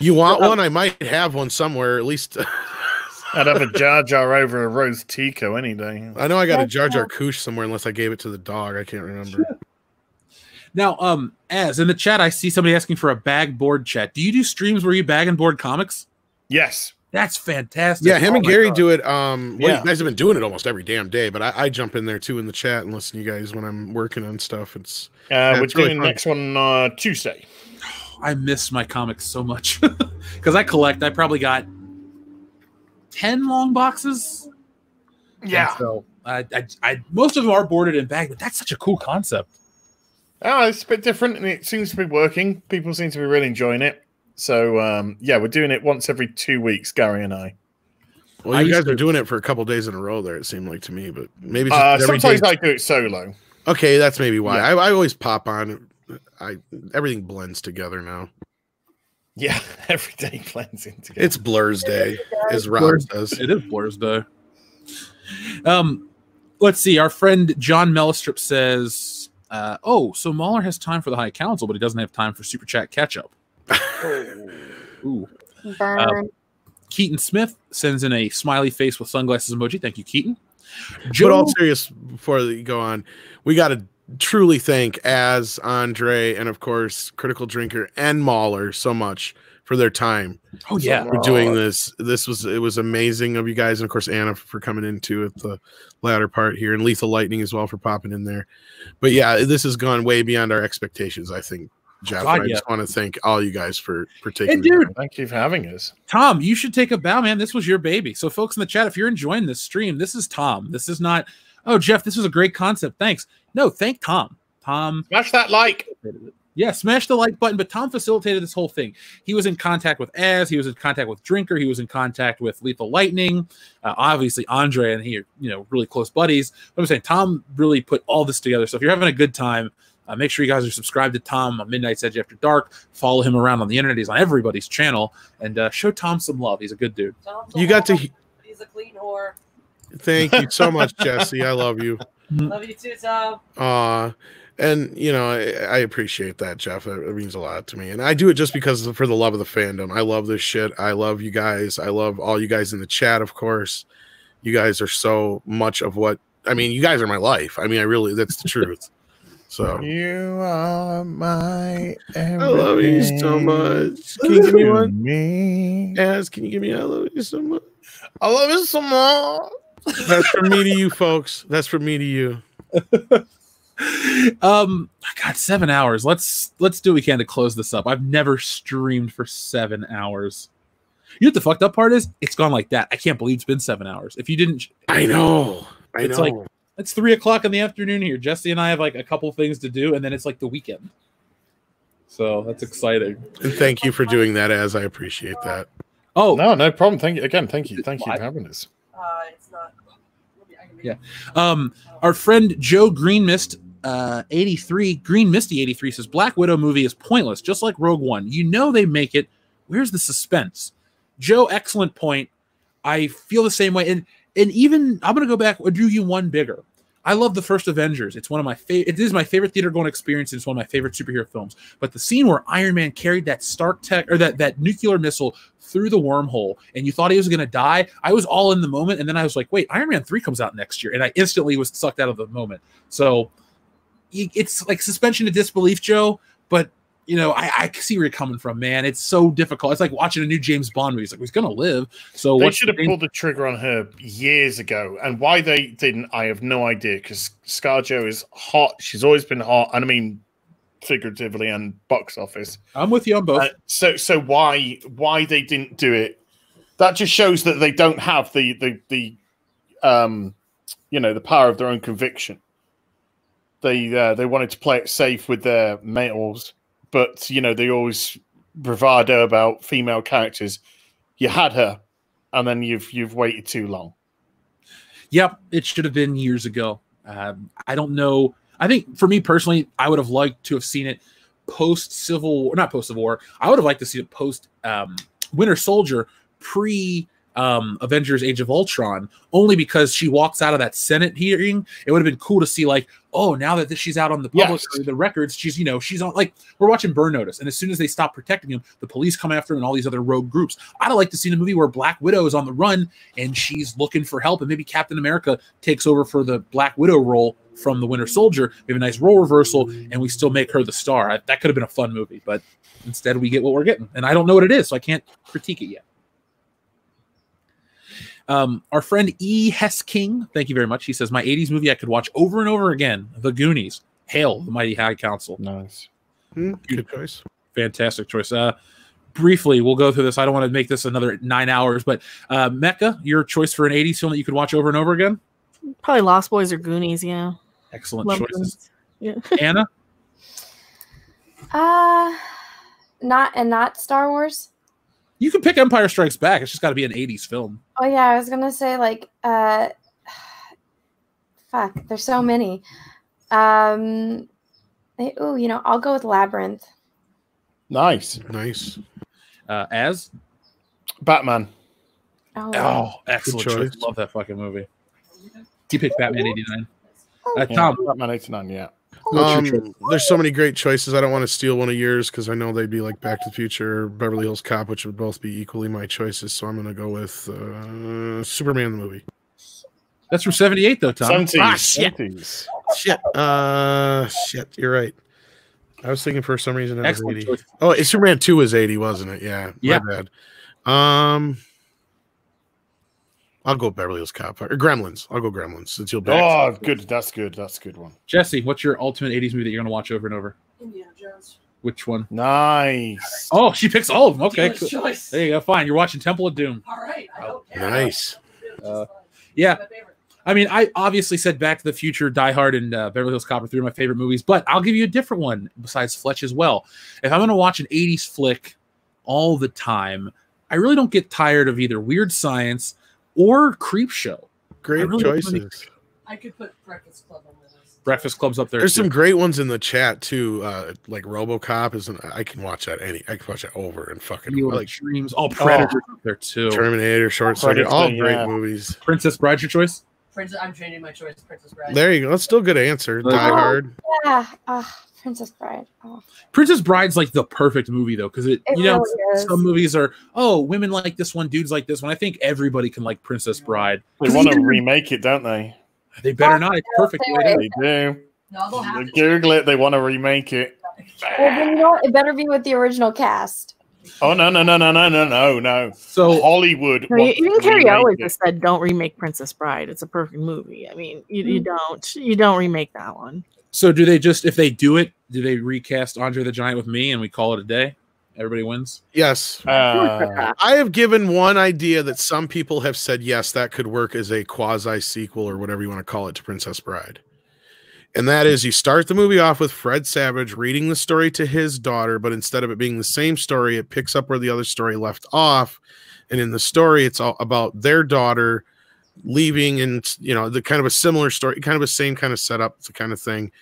You want um, one? I might have one somewhere. At least I'd have a Jar Jar over a Rose Tico any day. I know I got a Jar Jar Koosh somewhere, unless I gave it to the
dog. I can't remember. Now, um, as in the chat, I see somebody asking for a bag board chat. Do you do streams where you bag and board comics? Yes. That's fantastic. Yeah, him oh and Gary God. do
it. Um, well, yeah. you guys have been doing it almost every damn day, but I, I, jump in there too in the chat and listen to you guys
when I'm working
on stuff. It's uh, which really the next
one uh, Tuesday.
I miss my comics so much because I collect. I probably got ten long boxes. Yeah. And so I, I, I, most of them are boarded and bagged, but that's
such a cool concept. Oh, it's a bit different, and it seems to be working. People seem to be really enjoying it. So um, yeah, we're doing it once every two weeks, Gary and I. Well, you I guys to... are
doing it for a couple days in a row. There, it seemed like to me, but maybe uh, sometimes day...
I do it solo.
Okay, that's maybe why yeah. I, I always pop on. I everything blends together now.
Yeah, every day blends in together. It's Blur's Day, as Rob Blur's,
says. It is Blur's Day. Um, let's see. Our friend John Melstrip says, uh, "Oh, so Mauler has time for the High Council, but he doesn't have time for Super Chat catch up." Ooh. Um, Keaton Smith sends in a smiley face with sunglasses emoji. Thank you, Keaton. Joe- but all serious, before you go on,
we got to truly thank Az, Andre, and of course, Critical Drinker and Mauler so much for their time. Oh yeah, for doing this. This was it was amazing of you guys, and of course Anna for coming into at the latter part here, and Lethal Lightning as well for popping in there. But yeah, this has gone way beyond our expectations. I think Jeff. God, I yeah. just want to thank all you guys for for taking. And dude,
thank you for having us. Tom, you should take a bow, man. This was your baby. So, folks in the chat, if you're enjoying this stream, this is Tom. This is not. Oh, Jeff, this was a great concept. Thanks. No, thank Tom. Tom, smash that like. Yeah, smash the like button. But Tom facilitated this whole thing. He was in contact with Az. He was in contact with Drinker. He was in contact with Lethal Lightning. Uh, obviously, Andre and he are you know really close buddies. But I'm saying Tom really put all this together. So if you're having a good time, uh, make sure you guys are subscribed to Tom on Midnight's Edge After Dark. Follow him around on the internet. He's on everybody's channel. And uh, show Tom some love. He's a good dude. Tom's you got to. He's
a clean whore.
Thank you so much, Jesse. I love you.
Love you too, Tom.
Uh, and you know, I, I appreciate that, Jeff. It, it, means a lot to me, and I do it just because for the love of the fandom. I love this shit. I love you guys. I love all you guys in the chat, of course. You guys are so much of what I mean. You guys are my life. I mean, I really—that's the truth. So you are my. Everything. I love you so much. Can you give me one? Me. can you give me? I love you so much. I love
you so much.
That's for me to you, folks. That's for me to you. um, I got seven hours. Let's let's do what we can to close this up. I've never streamed for seven hours. You know what the fucked up part is? It's gone like that. I can't believe it's been seven hours. If you didn't, I know. I it's know. like it's three o'clock in the afternoon here. Jesse and I have like a couple things to do, and then it's like the weekend. So that's exciting. And
thank you for doing that, as I appreciate that.
Oh no, no problem. Thank you again. Thank you. Thank you for having
us.
Uh, it's not.
Yeah. Um, our friend Joe Greenmist uh, 83, Green Misty 83 says Black Widow movie is pointless, just like Rogue One. You know they make it. Where's the suspense? Joe, excellent point. I feel the same way. And and even I'm gonna go back or do you one bigger. I love the first Avengers. It's one of my favorite. It is my favorite theater going experience. It's one of my favorite superhero films. But the scene where Iron Man carried that Stark tech or that that nuclear missile through the wormhole, and you thought he was going to die, I was all in the moment, and then I was like, "Wait, Iron Man three comes out next year," and I instantly was sucked out of the moment. So it's like suspension of disbelief, Joe. But you know, I, I see where you're coming from, man. It's so difficult. It's like watching a new James Bond movie. It's like he's gonna live. So they should have the pulled the
trigger on her years ago. And why they didn't, I have no idea. Because ScarJo is hot. She's always been hot, and I mean figuratively and box office. I'm with you on both. Uh, so so why why they didn't do it? That just shows that they don't have the the the um you know the power of their own conviction. They uh, they wanted to play it safe with their males but you know they always bravado about female characters. You had her, and then you've you've waited
too long. Yep, it should have been years ago. Um, I don't know. I think for me personally, I would have liked to have seen it post Civil War, not post Civil War. I would have liked to see it post um, Winter Soldier, pre um, Avengers Age of Ultron only because she walks out of that Senate hearing. It would have been cool to see, like, oh, now that this, she's out on the public, yes. the records, she's, you know, she's on, like, we're watching Burn Notice. And as soon as they stop protecting him, the police come after him and all these other rogue groups. I'd like to see a movie where Black Widow is on the run and she's looking for help. And maybe Captain America takes over for the Black Widow role from the Winter Soldier. We have a nice role reversal and we still make her the star. I, that could have been a fun movie, but instead we get what we're getting. And I don't know what it is, so I can't critique it yet. Um, our friend E. Hess King, thank you very much. He says, My 80s movie I could watch over and over again The Goonies. Hail the Mighty High Council. Nice. Mm, good choice. Fantastic choice. Uh, briefly, we'll go through this. I don't want to make this another nine hours, but uh, Mecca, your choice for an 80s film that you could watch over and over again?
Probably Lost Boys or Goonies, yeah.
Excellent Love choices. Yeah. Anna?
Uh, not and
not Star Wars
you can pick Empire Strikes Back. It's just got to be an '80s film.
Oh yeah, I was gonna say like, uh, fuck, there's so many. Um, oh, you know, I'll go with Labyrinth.
Nice,
nice. Uh, as Batman. Oh, oh
excellent
choice.
choice. Love that fucking movie. you picked Batman '89. Uh, Tom, yeah, Batman '89. Yeah.
Um, there's so many great choices. I don't want to steal one of yours because I know they'd be like Back to the Future, Beverly Hills Cop, which would both be equally my choices. So I'm going to go with uh, Superman the movie. That's from '78, though, Tom. 70s. Ah, shit. 70s. Shit. Uh, shit. You're right. I was thinking for some reason Oh, Excellent 80. Choice. Oh, Superman 2 was 80, wasn't it? Yeah. Yeah. My bad. Um, I'll
go Beverly Hills Cop or Gremlins. I'll go Gremlins since you'll be. Oh, good.
That's good. That's a good one.
Jesse, what's your ultimate '80s movie that you're gonna watch over and over?
Indiana Jones.
Which one? Nice. Oh, she picks all of them. Okay, cool. choice. There you go. Fine. You're watching Temple of Doom. All right. Oh, nice. Uh, uh, yeah. I mean, I obviously said Back to the Future, Die Hard, and uh, Beverly Hills Cop are three of my favorite movies, but I'll give you a different one besides Fletch as well. If I'm going to watch an 80s flick all the time, I really don't get tired of either Weird Science or Creep Show. Great really choices.
I could put Breakfast Club on the list.
Breakfast Club's up
there. There's too. some great ones in the chat too. Uh, like RoboCop is not I can watch that any I can watch it over and fucking like Dreams. all Predator oh. oh. there too. Terminator, Short Circuit, all great movies.
Princess Bride, your choice.
Princess, I'm changing my choice. Princess Bride. There
you go. That's still a good answer. Oh, Die Hard.
Yeah. Princess Bride. Oh.
Princess Bride's like the perfect movie though, because it, it, you know really some movies are oh women like this one, dudes like this one. I think everybody can like Princess Bride. They want to remake it, don't they? They better not. It's perfect. They, they do.
No,
they
Google it. They want to remake it.
Well, then you know it better be with the original cast.
Oh no no no no no no no no! So Hollywood. even Cary always
said, "Don't remake Princess Bride. It's a perfect movie." I mean, you, you mm. don't you don't remake that one.
So do they just if they do it, do they recast Andre the Giant with me and we call it a day? Everybody wins. Yes. Uh,
I have given one idea that some people have said yes, that could work as a quasi sequel or whatever you want to call it to Princess Bride. And that is you start the movie off with Fred Savage reading the story to his daughter, but instead of it being the same story, it picks up where the other story left off. And in the story, it's all about their daughter leaving and you know the kind of a similar story kind of a same kind of setup the kind of thing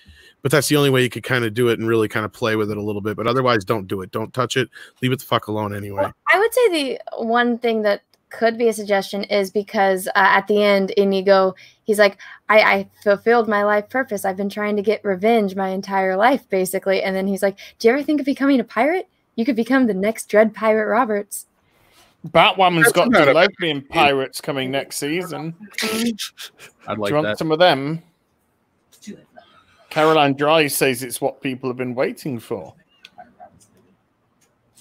but that's the only way you could kind of do it and really kind of play with it a little bit but otherwise don't do it don't touch it leave it the
fuck alone anyway well, i would say the one thing that could be a suggestion is because uh, at the end inigo he's like I, I fulfilled my life purpose i've been trying to get revenge my entire life basically and then he's like do you ever think of becoming a pirate you could become the next dread pirate roberts
Batwoman's got Delopian pirates coming next season. I'd like Do you want that. some of them? Caroline Dries says it's what people have been waiting for.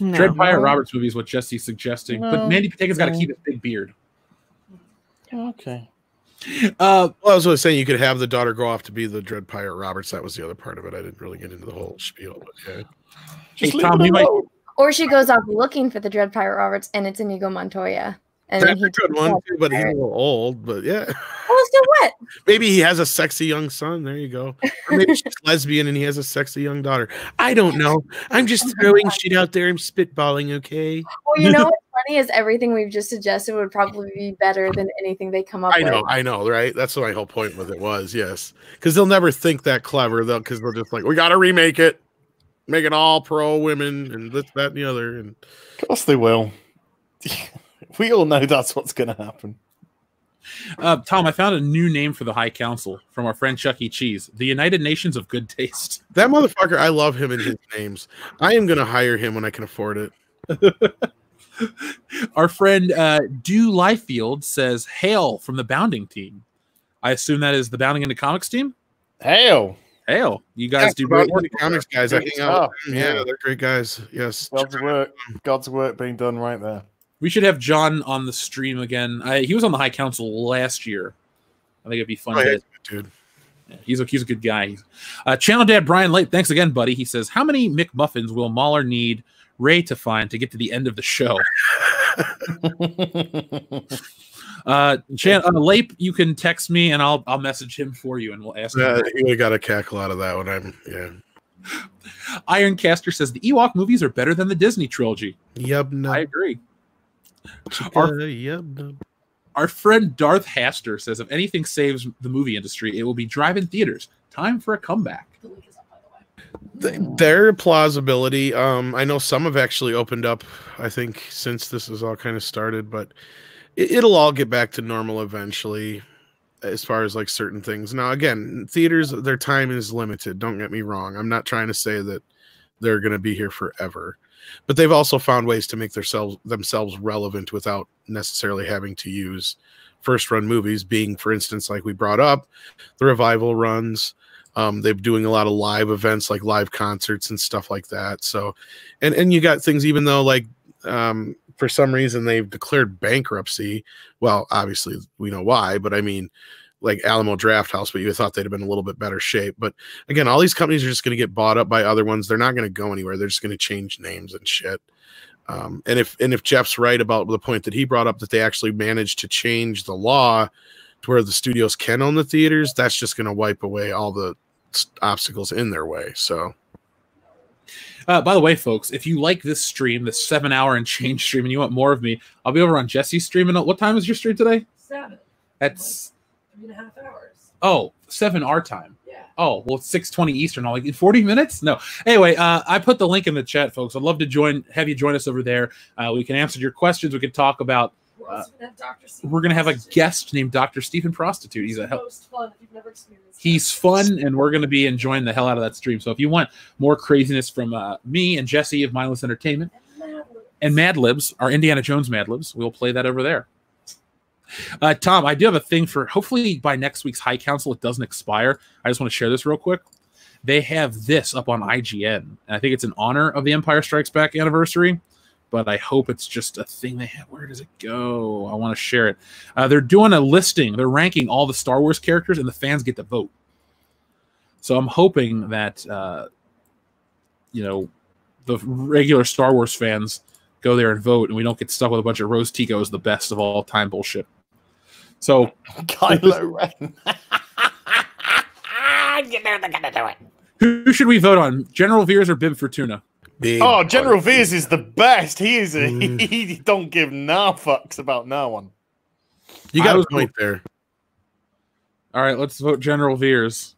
No. Dread Pirate Roberts movie is what Jesse's suggesting, no. but Mandy Patinkin's got to keep his big beard. Okay.
Uh, well, I was really saying you could have the daughter go off to be the Dread Pirate Roberts. That was the other part of it. I didn't really get into the whole spiel, but yeah. Just hey, Tom, you might,
or she goes off looking for the Dread Pirate Roberts, and it's Inigo Montoya. And That's a
good one, too, but he's a little old. But yeah.
Well, so what?
Maybe he has a sexy young son. There you go. Or maybe she's lesbian and he has a sexy young daughter. I don't know. I'm just throwing shit out there. I'm spitballing. Okay.
Well, you know what's funny is everything we've just suggested would probably be better than anything they come up. I know. With.
I know. Right. That's my whole point with it was. Yes, because they'll never think that clever though. Because they're just like, we got to remake it making all pro women and this, that, and the other. And
of course they will. we all know that's what's going to happen.
Uh, Tom, I found a new name for the High Council from our friend Chuck E. Cheese, the United Nations of Good Taste. That motherfucker, I love him and his names. I am going to hire him when I can afford it. our friend uh, Dew Liefeld says, Hail from the Bounding team. I assume that is the Bounding into Comics team? Hail. Hell, you guys do great work. Comics guys, I hang out. Yeah, yeah,
they're great guys. Yes, God's work, God's work being done right there.
We should have John on the stream again. I, he was on the High Council last year. I think it'd be fun. Oh, yeah, dude. Yeah, he's a he's a good guy. Uh, Channel Dad Brian Late, thanks again, buddy. He says, "How many McMuffins will Mauler need Ray to find to get to the end of the show. uh, Jan, uh, Lape, you can text me and I'll I'll message him for you and we'll ask. Uh, him. He got a cackle out of that one. I'm yeah. Ironcaster says the Ewok movies are better than the Disney trilogy. Yep, no. I agree. Our, uh, yep, no. our friend Darth Haster says if anything saves the movie industry, it will be drive-in theaters. Time for a comeback
their plausibility um i know some have actually opened up i think since this has all kind of started but it, will all get back to normal eventually as far as like certain things now again theaters their time is limited don't get me wrong i'm not trying to say that they're going to be here forever but they've also found ways to make themselves themselves relevant without necessarily having to use first run movies being for instance like we brought up the revival runs um, they're doing a lot of live events like live concerts and stuff like that. So, and and you got things even though like um, for some reason they've declared bankruptcy. Well, obviously we know why, but I mean like Alamo Drafthouse, but you thought they'd have been a little bit better shape. But again, all these companies are just going to get bought up by other ones. They're not going to go anywhere. They're just going to change names and shit. Um, and if and if Jeff's right about the point that he brought up that they actually managed to change the law to where the studios can own the theaters, that's just going to wipe away all the obstacles
in their way. So, uh, by the way, folks, if you like this stream, this seven hour and change stream, and you want more of me, I'll be over on Jesse's stream. And what time is your stream today? Seven. That's like three and a half hours. Oh, seven our time. Yeah. Oh, well, it's 620 Eastern. All like in 40 minutes? No. Anyway, uh, I put the link in the chat, folks. I'd love to join, have you join us over there. Uh, we can answer your questions. We can talk about uh, we're gonna have a guest named Dr. Stephen Prostitute. He's a hell. he's fun, and we're gonna be enjoying the hell out of that stream. So if you want more craziness from uh, me and Jesse of Mindless Entertainment and Mad Libs, our Indiana Jones Mad Libs, we'll play that over there. Uh, Tom, I do have a thing for. Hopefully by next week's High Council, it doesn't expire. I just want to share this real quick. They have this up on IGN, and I think it's in honor of the Empire Strikes Back anniversary but I hope it's just a thing they have. Where does it go? I want to share it. Uh, they're doing a listing. They're ranking all the Star Wars characters, and the fans get to vote. So I'm hoping that uh, you know the regular Star Wars fans go there and vote, and we don't get stuck with a bunch of Rose Tico is the best of all time bullshit. So Kylo Ren.
you know they're gonna do it.
Who should we vote on, General Veers or Bib Fortuna? Big oh, General Veers is the best.
He is a, mm. he don't give no fucks about no one.
You got a point there. All right, let's vote General Veers.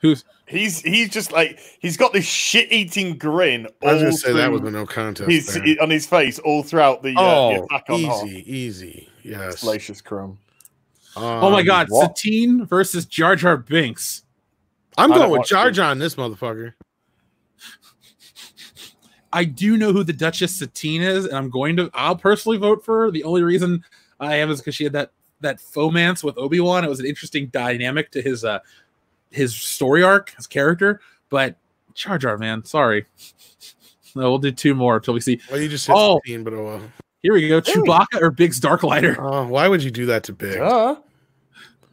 Who's he's he's just like he's got this shit eating grin. I was gonna say that was a no contest his, on his face all
throughout the, uh, oh, the easy, Hawk.
easy, yes, salacious crumb. Um, oh my god, what?
Satine versus Jar Jar Binks. I'm going with Jar Jar on this motherfucker. I do know who the Duchess Satine is, and I'm going to. I'll personally vote for her. The only reason I am is because she had that that fomance with Obi Wan. It was an interesting dynamic to his uh his story arc, his character. But Jar Jar, man, sorry. No, we'll do two more until we see. Well, you just hit oh, but oh well. Here we go. Hey. Chewbacca or Biggs Darklighter. Uh, oh, why would you do that to Big? Duh.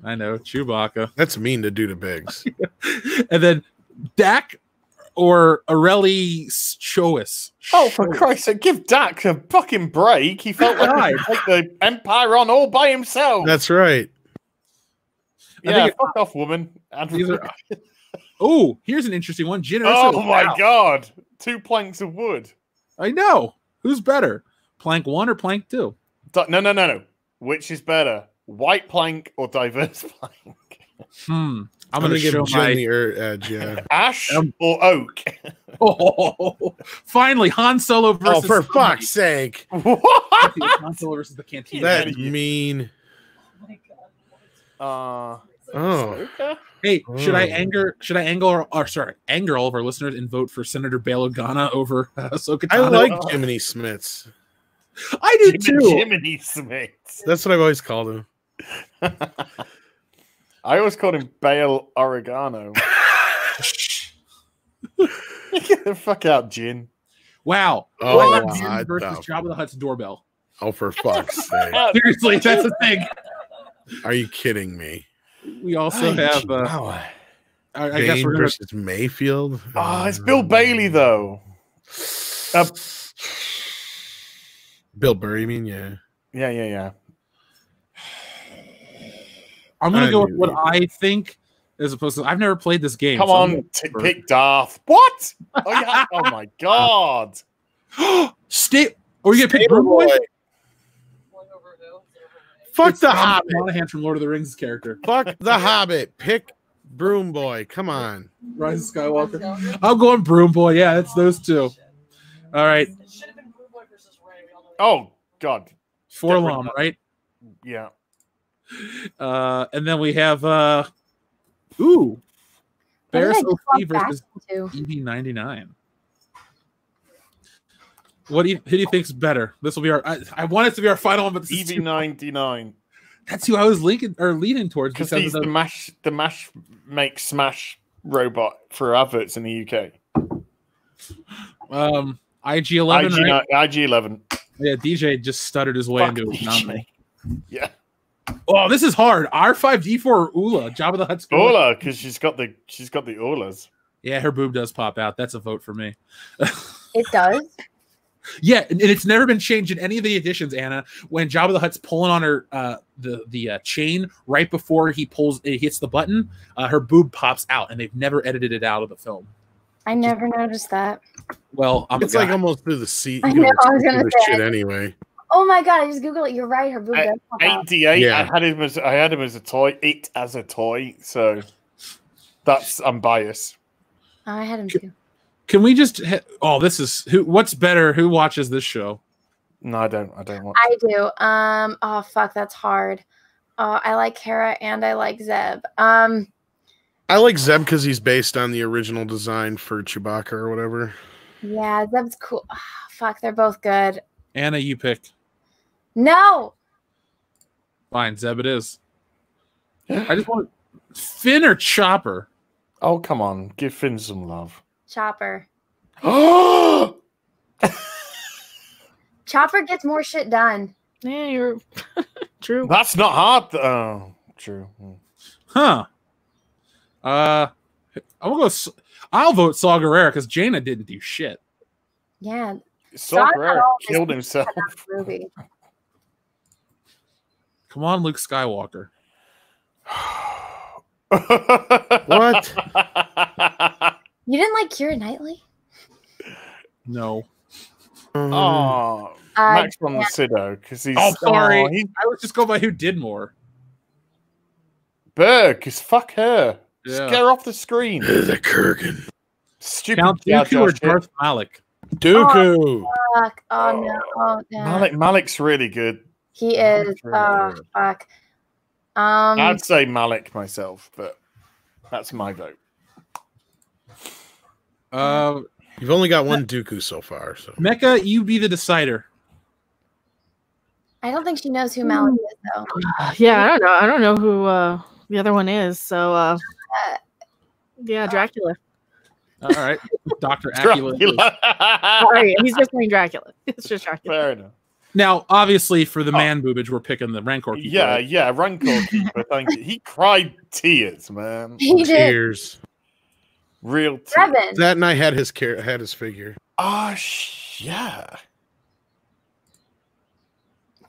I know Chewbacca. That's mean to do to Biggs. and then Dak or Aureli Chois. Oh, for Christ's sake, give Dak a fucking break. He felt like he
take the empire on all by himself.
That's right.
Yeah, it, fuck off, woman.
oh, here's an interesting one. Generous. oh my wow. god. Two planks of wood. I know. Who's better? Plank one or plank two? Di no, no, no, no. Which is
better? White plank or diverse plank?
hmm. I'm, I'm gonna, give Jim my... the
edge. Yeah,
Ash um, or Oak. oh, finally, Han Solo oh, versus. Oh, for fuck's sake! Han Solo versus the Cantina. That
mean.
Uh, oh. Hey, oh. should I anger? Should I angle or, or, sorry, anger all of our listeners and vote for Senator Bail Organa over uh, Ahsoka? Tano? I like oh. Jiminy Smiths.
I do too. Jiminy Smiths. That's what I've always called him. I always called him Bale Oregano.
Get the fuck out, Jin. Wow. Oh, What about Jin I versus doubt Jabba the Hutt's doorbell. Oh, for fuck's sake. Seriously, that's a thing.
Are you kidding me?
We also have. Uh, wow. I,
I guess we're gonna. versus Mayfeld? Ah, it's Bill Bailey though. Uh,
Bill Burry, I mean, yeah.
Yeah, yeah, yeah. I'm gonna I go with what I think as opposed to I've never played this game.
Come so on,
t- pick
Darth.
What? Oh, yeah.
oh my god.
Stay. Are oh, you gonna pick Boy? Boy? Fuck
it's the Hobbit. Monahan from Lord of the Rings character. Fuck the Hobbit. Pick Broom Boy. Come
on.
Rise Skywalker.
I'm going Broom Boy. Yeah, it's those two. All right. Oh God. For long, right? Yeah. Uh, and then we have uh, ooh, Bear OC versus EV99. What do you who do you think's better? This will be our. I, I want it to be our final one, but EV99. That's who I was linking or leaning towards because he's the, the mash the mash make smash
robot for adverts in the UK. Um, IG11. IG, right?
IG11. Yeah, DJ just stuttered his way Fuck into it. Yeah. Oh, this is hard. R five D four Oola Jabba the Hutt's Oola because she's got the she's got the Ulas. Yeah, her boob does pop out. That's a vote for me.
it does.
Yeah, and it's never been changed in any of the editions, Anna. When Jabba the Hutt's pulling on her uh, the the uh, chain right before he pulls, it hits the button. Uh, her boob pops out, and they've never edited it out of the film.
I never Just, noticed that.
Well, I'm it's like almost through the seat. You I know I was gonna say, shit anyway.
Oh my god! I just googled it. You're right. Her boob. I,
Eighty-eight.
Yeah. I had him as I had him as a toy. It as a toy. So that's I'm
biased. Oh, I had him too. Can we just? oh, this is who? What's better? Who watches this show? No, I don't. I don't watch.
I it. do. Um. Oh fuck, that's hard. Oh, I like Kara and I like Zeb. Um.
I like Zeb because he's based on the original design for Chewbacca or whatever.
Yeah, Zeb's cool. Oh, fuck, they're both good.
Anna, you pick. No. Fine, Zeb, it is. I just want Finn or Chopper. Oh, come on. Give Finn some love. Chopper. Oh!
Chopper gets more shit done. Yeah, you're true. That's
not
hard. though. true. Huh. Uh, I'll go. S- I'll vote Saw Gerrera because Jaina didn't do shit.
Yeah, Saw, Gerrera
killed himself.
Movie.
Come on, Luke Skywalker. what?
You didn't like Keira Knightley?
No. Oh, uh, Max von Sydow because he's. Oh, sorry. Oh, he... I was just going by who did more. Berg, because fuck her. Yeah. Scare
off the screen. the Kurgan. Stupid. Count Dooku or Darth
Malak. Dooku.
Oh, oh, no. oh, no. Malik,
Malak's really good.
He is. uh, fuck. Um, I'd
say Malak myself, but that's my vote.
Um, You've only got one Dooku so far. So Mecca,
you be the decider.
I don't think she knows who Malak is, though.
Yeah, I don't know. I don't know who uh, the other one is. So, uh, yeah, uh, Dracula.
All right, Doctor
Dracula. Sorry, he's just playing Dracula. It's just Dracula. Fair enough.
Now, obviously, for the oh. man boobage, we're picking the Rancor Keeper. Yeah, right? yeah, Rancor Keeper. thank you. He cried tears, man.
He
tears.
Did.
Real tears. Seven. That night had his care had his figure.
Ah, sh- yeah.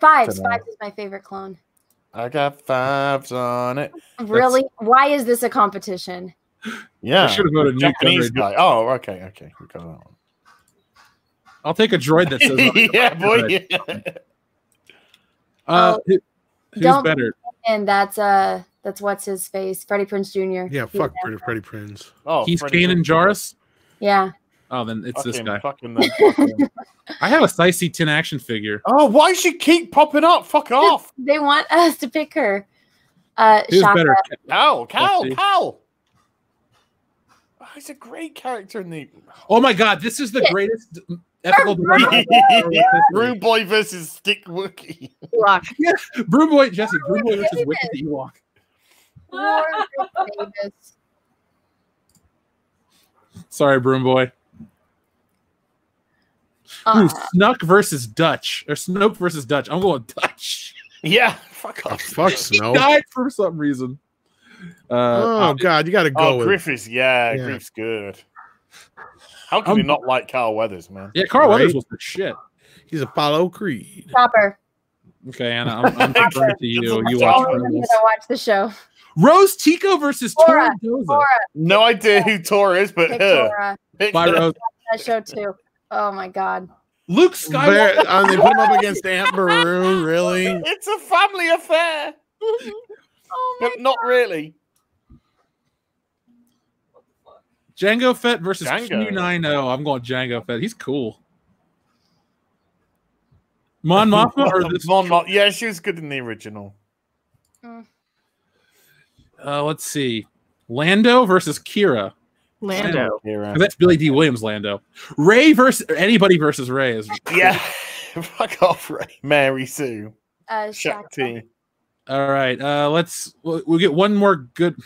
Fives. Fives is my favorite clone.
I got fives on it. Really? That's...
Why is this a competition?
Yeah. I should have voted Japanese guy.
Oh, okay, okay. We got that one. I'll take a droid that says. yeah, boy.
Yeah. Uh, oh, who's
better?
And that's uh, that's what's his face, Freddie Prinze Jr. Yeah, he's fuck
Freddie, Freddie Prinze. Oh, he's Freddie Kanan Jarrus. Yeah. Oh, then it's this guy. Fucking them, I have a Sicey 10 action figure. Oh, why she keep popping up? Fuck off.
they want us to pick her. Uh, Who's better?
Cow, cow, cow. Oh, he's a great character in the. Oh my god, this is the yeah. greatest ethical dilemma. Brew Boy versus Stick Wookie. Yeah, Brew Boy Jesse.
Oh, Brew Boy versus Wicked
Ewok.
Sorry, Broom Boy. Uh, Ooh, Snuck versus Dutch or Snoke versus Dutch. I'm going Dutch. Yeah, fuck off. Oh,
fuck Snoke. He died
for some reason.
Uh, oh God, you got to go. Oh, with Griffiths,
yeah, yeah, Griffiths, good. How can I'm, you not like Carl Weathers, man? Yeah, Carl right? Weathers
was the
shit. He's follow Creed. Popper. Okay, Anna, I'm, I'm to
you. You
watch, watch the show. Rose Tico versus Tora. Tora. No idea who Tora is, but her.
Bye, Rose. That show too. Oh my God.
Luke Skywalker. um, they put him up against Aunt Beru. Really?
It's a family affair. Oh but God. not really.
Jango Fett versus Q90. I'm going Jango Fett. He's cool. Mon Mothma or this Mon Mothma? Yeah, she was good in the original. Mm. Uh, let's see. Lando versus Qi'ra. Lando. Lando. That's Billy Dee Williams Lando. Rey versus anybody versus Rey is yeah. Fuck off, Rey. Mary Sue.
Uh, Shakti.
All right, uh, let's we'll, we'll get one more good.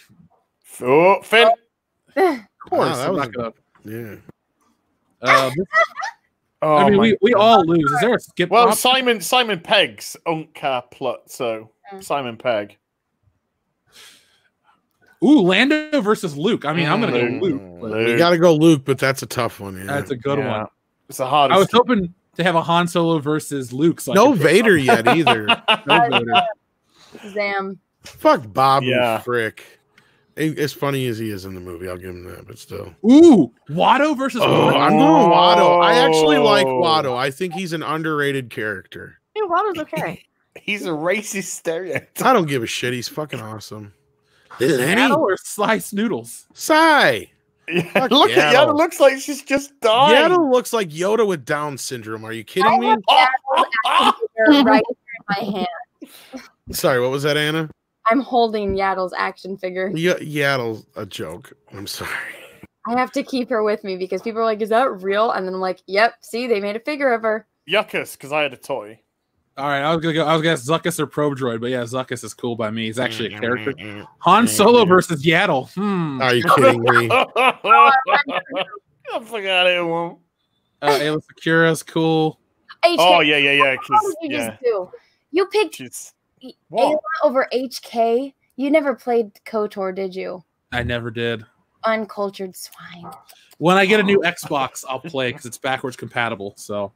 Oh, Finn! of course, wow, was a... Yeah. Uh, oh, I mean, we, we all lose. Is there a skip? Well,
Simon Simon Pegg's Unkar Plutt. So yeah. Mm. Simon
Pegg. Ooh, Lando versus Luke. I mean, I'm gonna mm, Luke. go Luke. Luke. You gotta
go Luke, but that's a tough one. Yeah. That's a good yeah. one. It's
a hot. I was hoping to have a Han Solo versus Luke. So no Vader yet either. No Vader.
Zam. Fuck
Bob yeah. Frick. As funny as he is in the movie, I'll give him that, but still. Ooh, Watto versus. Oh, Watto. I'm going Watto. I actually like oh. Watto. I think he's an underrated character.
Yeah, Watto's okay.
he's a racist stereotype.
I don't give a shit. He's fucking awesome. Lenny or
sliced noodles.
Sigh. Yeah, look at Yoda.
Looks like she's
just dying.
Yoda looks like Yoda with Down syndrome. Are you kidding I me? Have
oh, oh, oh. right in my
hand. Sorry, what was that, Anna?
I'm holding Yaddle's action figure. Y-
Yaddle's a joke. I'm sorry.
I have to keep her with me because people are like, "Is that real?" And then I'm like, "Yep, see, they made a figure of
her." Yuckus, because I had a toy.
All right, I was gonna go. I was gonna Zuckus or Probe Droid, but yeah, Zuckus is cool by me. He's actually a mm-hmm, character. Mm-hmm, Han Solo mm-hmm. versus Yaddle. Hmm. Are you kidding me?
I forgot it won't.
Uh, Aayla Secura's cool. H- oh yeah, yeah, yeah. What did you yeah. just
do? You picked She's... Whoa.
A over HK. You never played KOTOR, did you?
I never did.
Uncultured
swine.
When I get a new oh. Xbox, I'll play because it's backwards compatible. So.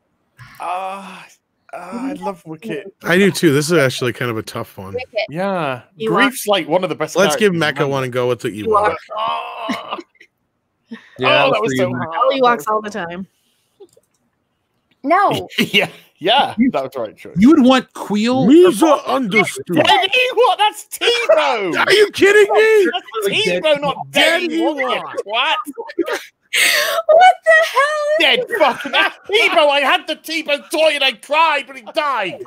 Ah. Uh, uh, I love Wicket. I
do too. This is actually kind of a tough
one. Wicket. Yeah, Grief's like one of the best. Let's give Mecca
one and go with the Ewok.
Ewok. yeah, oh,
that was so hard.
Ewoks all the time. No.
yeah. Yeah, you, that was right. Choice.
You would want Queel. Misa understood. Daddy,
what? That's Teebo. Are you kidding me? That's Teebo, not Daddy. What? what the hell? Dead fucking Teebo. I had the Teebo toy and I cried, but he died.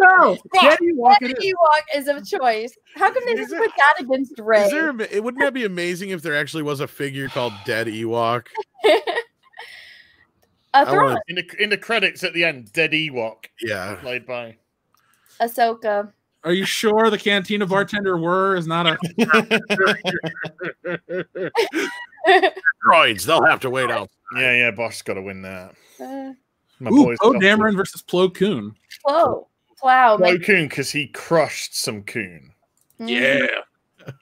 no, Daddy Walk, Daddy Walk is
a choice. How come they just put that against Rey? Is there,
it wouldn't that be amazing if there actually was a figure
called Dead Ewok? In the, in the credits at the end, Dead
Ewok. Yeah. Played by
Ahsoka.
Are you sure the cantina bartender were is not a
droids? They'll have to wait out. Yeah, yeah, boss got to win that. Oh, My Ooh, Poe
Dameron versus Plo Koon.
Plo, wow, Plo
Koon because he crushed some coon. Mm. Yeah.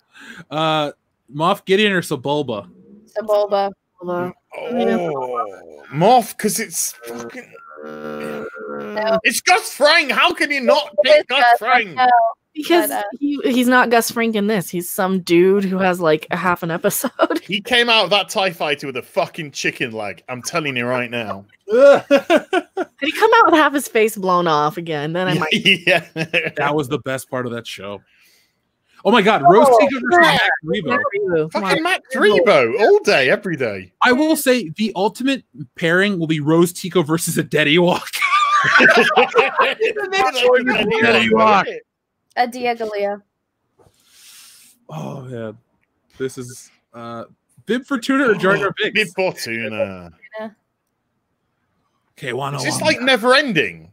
uh, Moff Gideon or Sebulba?
Sebulba. Oh,
Moth, because it's fucking.
No.
It's Gus Frank. How can you not pick Gus, Gus Frank? Frank?
Because but, uh, he, he's not Gus Frank in this. He's some dude who has like a half an episode.
He came out of that TIE fighter with a fucking chicken leg. I'm telling you right now.
Did he come out with half his face blown off again? Then I might.
yeah. that was the best part of that show. Oh my God, Rose oh, Takeover yeah. Max Rebo. Fucking Max Rebo all day, every day. I will say the ultimate pairing will be Rose Tico versus a Dead Walk.
Walk.
A Diagolia.
Oh man, this is uh, Bib Fortuna or Jarner Big. Bib Fortuna.
Okay, one. Oh is this like never ending?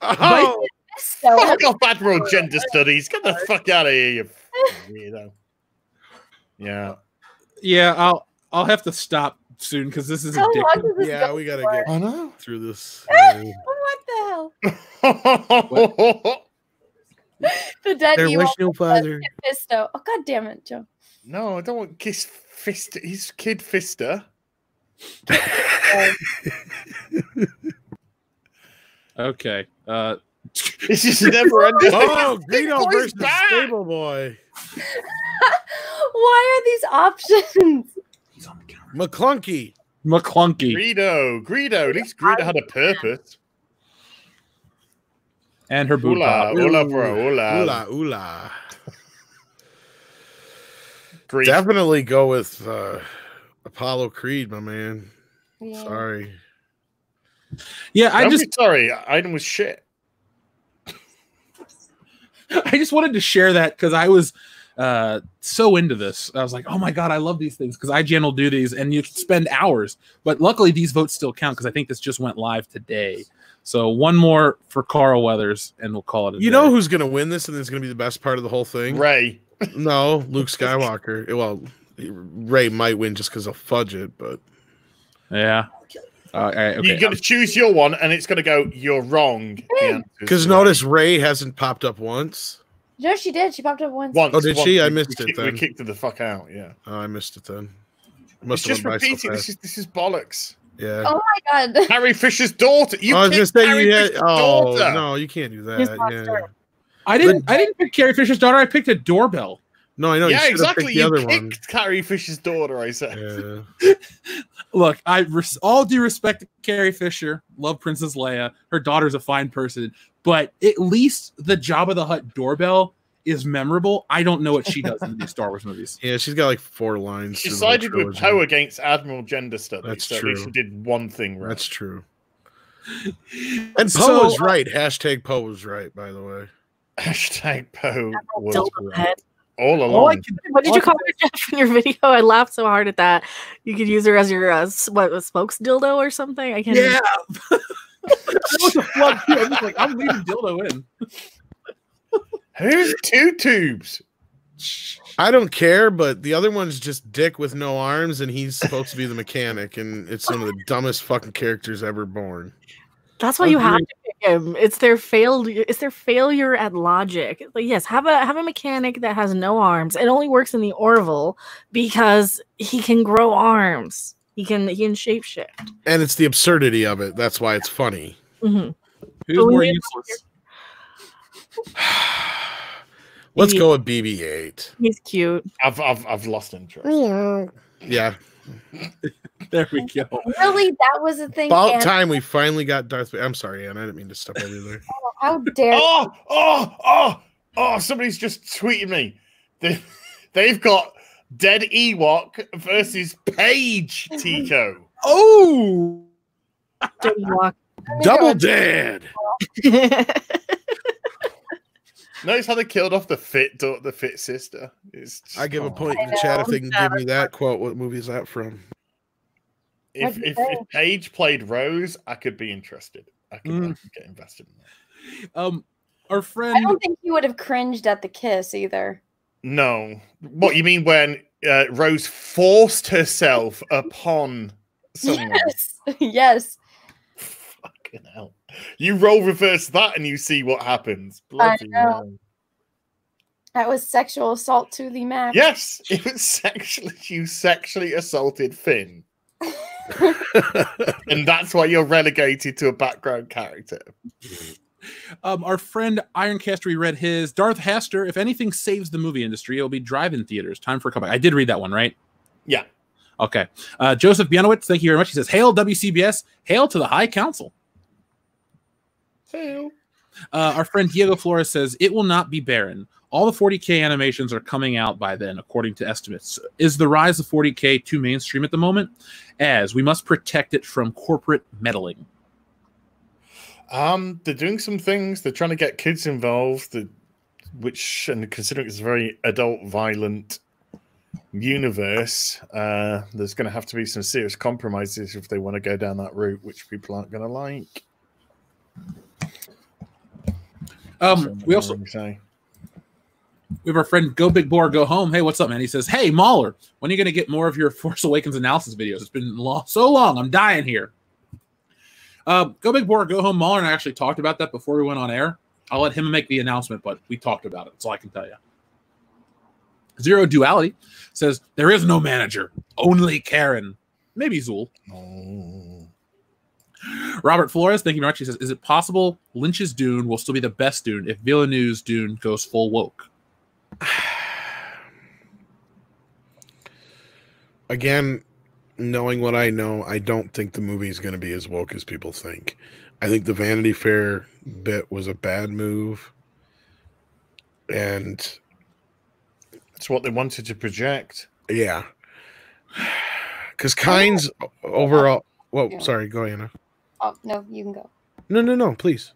Oh. So fuck off, bad road gender studies. Get the fuck out of here, you weirdo. Yeah.
Yeah, I'll I'll have to stop soon because this is How oh, addictive. This yeah, we gotta get oh, no. through this. what the hell? What?
the dead Their no father. Fisto. Oh god damn it, Joe.
No, I don't want kiss Fister. He's kid Fister.
okay. Uh it's just never ending. Oh,
Greedo
versus
back. Stable Boy.
Why are these options?
McClunky. McClunky.
Greedo. Greedo. At least Greedo had a purpose.
And her boot. Oola, oola, bro. Oola.
Oola,
Definitely go with uh, Apollo Creed, my man. Yeah. Sorry.
Yeah, I Don't just sorry. Item was shit.
I just wanted to share that because I was uh, so into this. I was like, oh my god, I love these things because IGN will do these, and you spend hours. But luckily, these votes still count because I think this just went live today. So one more for Carl Weathers, and we'll call it. you day. know who's going to win this, and it's
going to be the best part of the whole thing. Rey. no, Luke Skywalker. well, Rey might win just because he'll fudge it, but
yeah. Uh, uh okay. You're going to choose your one, and it's going to go. You're wrong. Because
notice Rey hasn't popped up once.
No, she did. She popped up once. once oh, did once. she? I missed we, it. We then. kicked her the fuck out. Yeah. Oh, I missed it then. must it's just repeating. this is this is bollocks. Yeah. Oh my god. Harry Fisher's daughter. You I was gonna say Harry you had, oh, No,
you can't do that. Yeah. I didn't. But, I didn't pick Carrie Fisher's daughter. I picked a doorbell. No, I know. Yeah, exactly. you other picked one. Carrie Fisher's daughter. I said. Yeah. Look, I res- all due respect to Carrie Fisher. Love Princess Leia. Her daughter's a fine person, but at least the Jabba the Hutt doorbell is memorable. I don't know what she does in these Star Wars movies. Yeah, she's got like four lines. She sided with Poe
against Admiral Gender Studies. That's so true. She
did one thing right. That's true.
And so, Poe was uh, right. Hashtag Poe was right, by the way. Hashtag
Poe was right all oh, alone. Oh,
what did you call her, Jeff, in your video? I laughed so hard at that. You could use her as your uh, what a spokes dildo or something. I can't. Yeah. plug, I'm
like, I'm leaving dildo in.
Who's two tubes. I don't care, but the other one's just Dick with no arms, and he's supposed to be the mechanic, and it's one of the dumbest fucking characters ever born.
That's why you have to pick him. It's their failed. It's their failure at logic. Like, yes, have a have a mechanic that has no arms. It only works in the Orville because he can grow arms. He can he can shapeshift.
And it's the absurdity of it. That's why it's funny.
Mm-hmm. Who's more
useless?
Let's bb go with BB-8. He's cute. I've I've, I've lost interest. Yeah. yeah. there we go.
Really, that was a thing. About Anna.
time we finally got Darth Vader. I'm sorry, Anna. I didn't mean to step over there.
Oh, how dare! Oh, oh, oh, oh! Somebody's just tweeted me. They, have got dead Ewok versus Paige Tico. oh, dead Ewok.
Double dead.
Notice how they killed off the fit daughter, the fit sister. Just, I give a oh. point in the chat if they can give me
that quote. What movie is that from?
if, if, if, Paige played Rose, I could be
interested. I
could,
mm. I could
get invested in that. Um, our friend. I don't
think he would have cringed at the kiss either.
No. What you mean when uh, Rose forced herself upon someone?
Yes. Yes.
Fucking hell! You roll reverse that, and you see what happens. Bloody hell!
That was sexual assault to the max. Yes,
it was sexually. You sexually assaulted Finn. and that's why you're relegated to a background character.
Um, our friend Ironcast, we read his Darth Haster. If anything saves the movie industry, it'll be drive-in theaters. Time for a comeback. I did read that one, right? Yeah. Okay. Uh, Joseph Bianowitz, thank you very much. He says, "Hail WCBS, hail to the High Council." Hail. Uh, our friend Diego Flores says, "It will not be barren all the 40K animations are coming out by then, according to estimates. Is the rise of 40K too mainstream at the moment? As we must protect it from corporate meddling.
Um, they're doing some things. They're trying to get kids involved. which, and considering it's a very adult, violent universe, uh, there's going to have to be some serious compromises if they want to go down that route, which people aren't going to like.
Um, we also. Say we have our friend Go Big Boar Go Home. Hey, what's up, man? He says, Hey, Mauler, when are you going to get more of your Force Awakens analysis videos? It's been so long. I'm dying here. Uh, Go Big Boar Go Home. Mauler and I actually talked about that before we went on air. I'll let him make the announcement, but we talked about it. That's all I can tell you. Zero Duality says, There is no manager, only Karen. Maybe Zool. Oh. Robert Flores, thank you very much. He says, Is it possible Lynch's Dune will still be the best Dune if Villeneuve's Dune goes full woke?
Again, knowing what I know, I don't think the movie is going to be as woke as people think. I think the Vanity Fair bit was a bad move.
And it's what they wanted to project. Yeah. Because Kynes oh, overall. well, yeah. sorry. Go, Anna.
Oh, no, you can go.
No, no, no, please.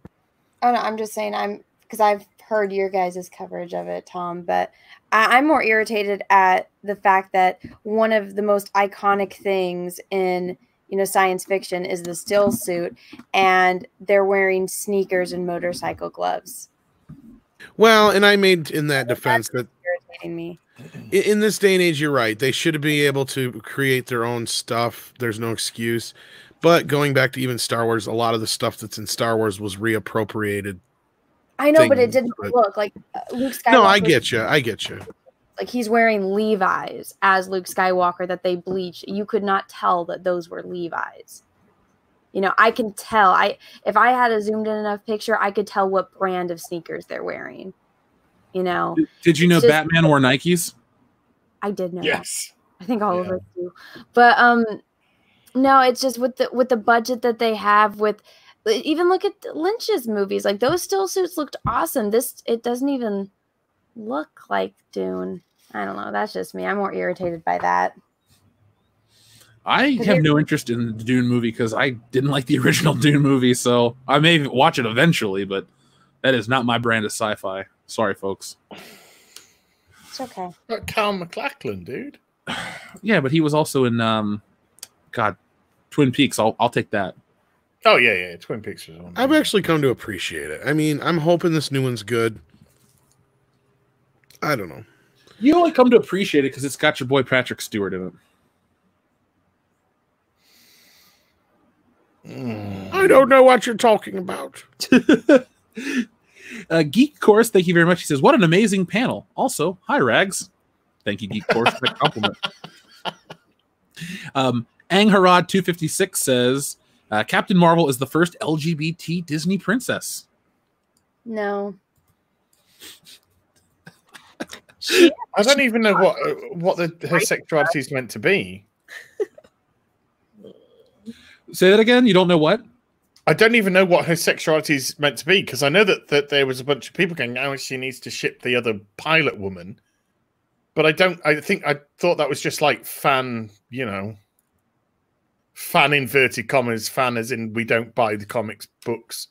Oh no, I'm just saying, I'm because I've heard your guys' coverage of it, Tom, but I- am more irritated at the fact that one of the most iconic things in you know science fiction is the still suit, and they're wearing sneakers and motorcycle gloves.
Well, and I made in that defense that irritating me. In this day and age, you're right. They should be able to create their own stuff. There's no excuse. But going back to even Star Wars, a lot of the stuff that's in Star Wars was reappropriated I know, but it didn't but... look
like uh, Luke Skywalker. No, I get you. I get you. Like he's wearing Levi's as Luke Skywalker that they bleached. You could not tell that those were Levi's. You know, I can tell. I if I had a zoomed in enough picture, I could tell what brand of sneakers they're wearing. You know. Did, did you know just, Batman
wore Nikes?
I did know. Yes. That. I think all yeah. of us do. But um no, it's just with the with the budget that they have with even look at Lynch's movies. Like those still suits looked awesome. This it doesn't even look like Dune. I don't know. That's just me. I'm more irritated by that.
I have no interest in the Dune movie because I didn't like the original Dune movie, so I may watch it eventually, but that is not my brand of sci-fi. Sorry, folks.
It's okay. Kyle MacLachlan, dude.
yeah, but he was also in um, God, Twin Peaks. I'll I'll take that. Oh yeah, yeah,
Twin Peaks is
I've actually come to appreciate it. I mean, I'm hoping this new one's good. I don't know. You only come to appreciate it because it's got your boy Patrick Stewart in it. Hmm. I don't know
what you're talking about.
uh, Geek Course, thank you very much. He says, "What an amazing panel!" Also, hi Rags, thank you Geek Course for the compliment. um, Angharad two fifty six says, uh, Captain Marvel is the first LGBT Disney princess.
No.
I don't even know what uh, what the, her sexuality is meant to be. Say that again. You don't know what? I don't even know what her sexuality is meant to be because I know that, that there was a bunch of people going, "Oh, she needs to ship the other pilot woman," but I don't. I think I thought that was just like fan, you know, fan inverted commas, fan as in we don't buy the comics books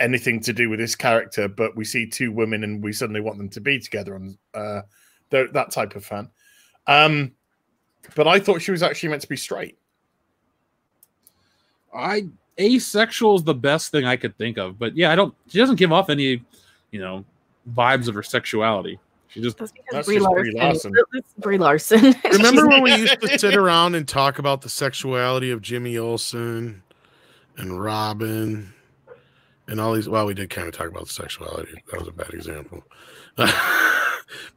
anything to do with this character, but we see two women and we suddenly want them to be together on uh, that type of fan. Um, but I thought she was actually meant to be straight.
I asexual is the best thing I could think of, but yeah, I don't. She doesn't give off any, you know, vibes of her sexuality. She just that's, Brie, just Larson. Brie
Larson. Brie Larson. Remember when we used to sit
around and talk about the sexuality of Jimmy Olsen and Robin and all these? Well, we did kind of talk about sexuality. That was a bad example. but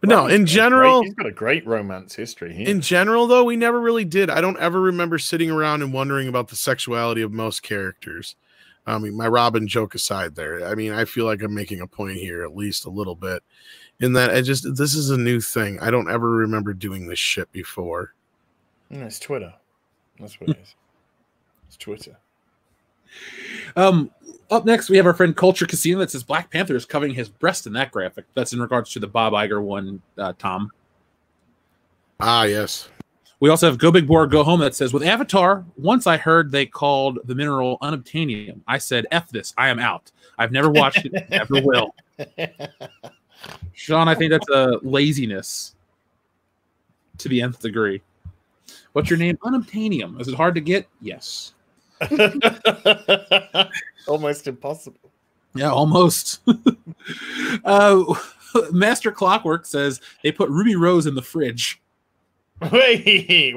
no, in general, great, he's got
a great romance history. Here.
In general, though, we never really did. I don't ever remember sitting around and wondering about the sexuality of most characters. I mean, my Robin joke aside, there. I mean, I feel like I'm making a point here, at least a little bit in that I just this is a new thing. I don't ever remember doing this shit before.
And mm, it's
Twitter. That's what hmm. it is. It's Twitter. Um, up next we have our friend Culture Casino that says Black Panther is covering his breast in that graphic. That's in regards to the Bob Iger one, uh, Tom. Ah, yes. We also have Go Big Boy Go Home that says with Avatar. Once I heard they called the mineral unobtainium. I said, "F this! I am out. I've never watched it. never will." Sean, I think that's a laziness to the nth degree. What's your name? Unobtainium. Is it hard to get? Yes. almost impossible. Yeah, almost. uh, Master Clockwork says they put Ruby Rose in the fridge.
Wait.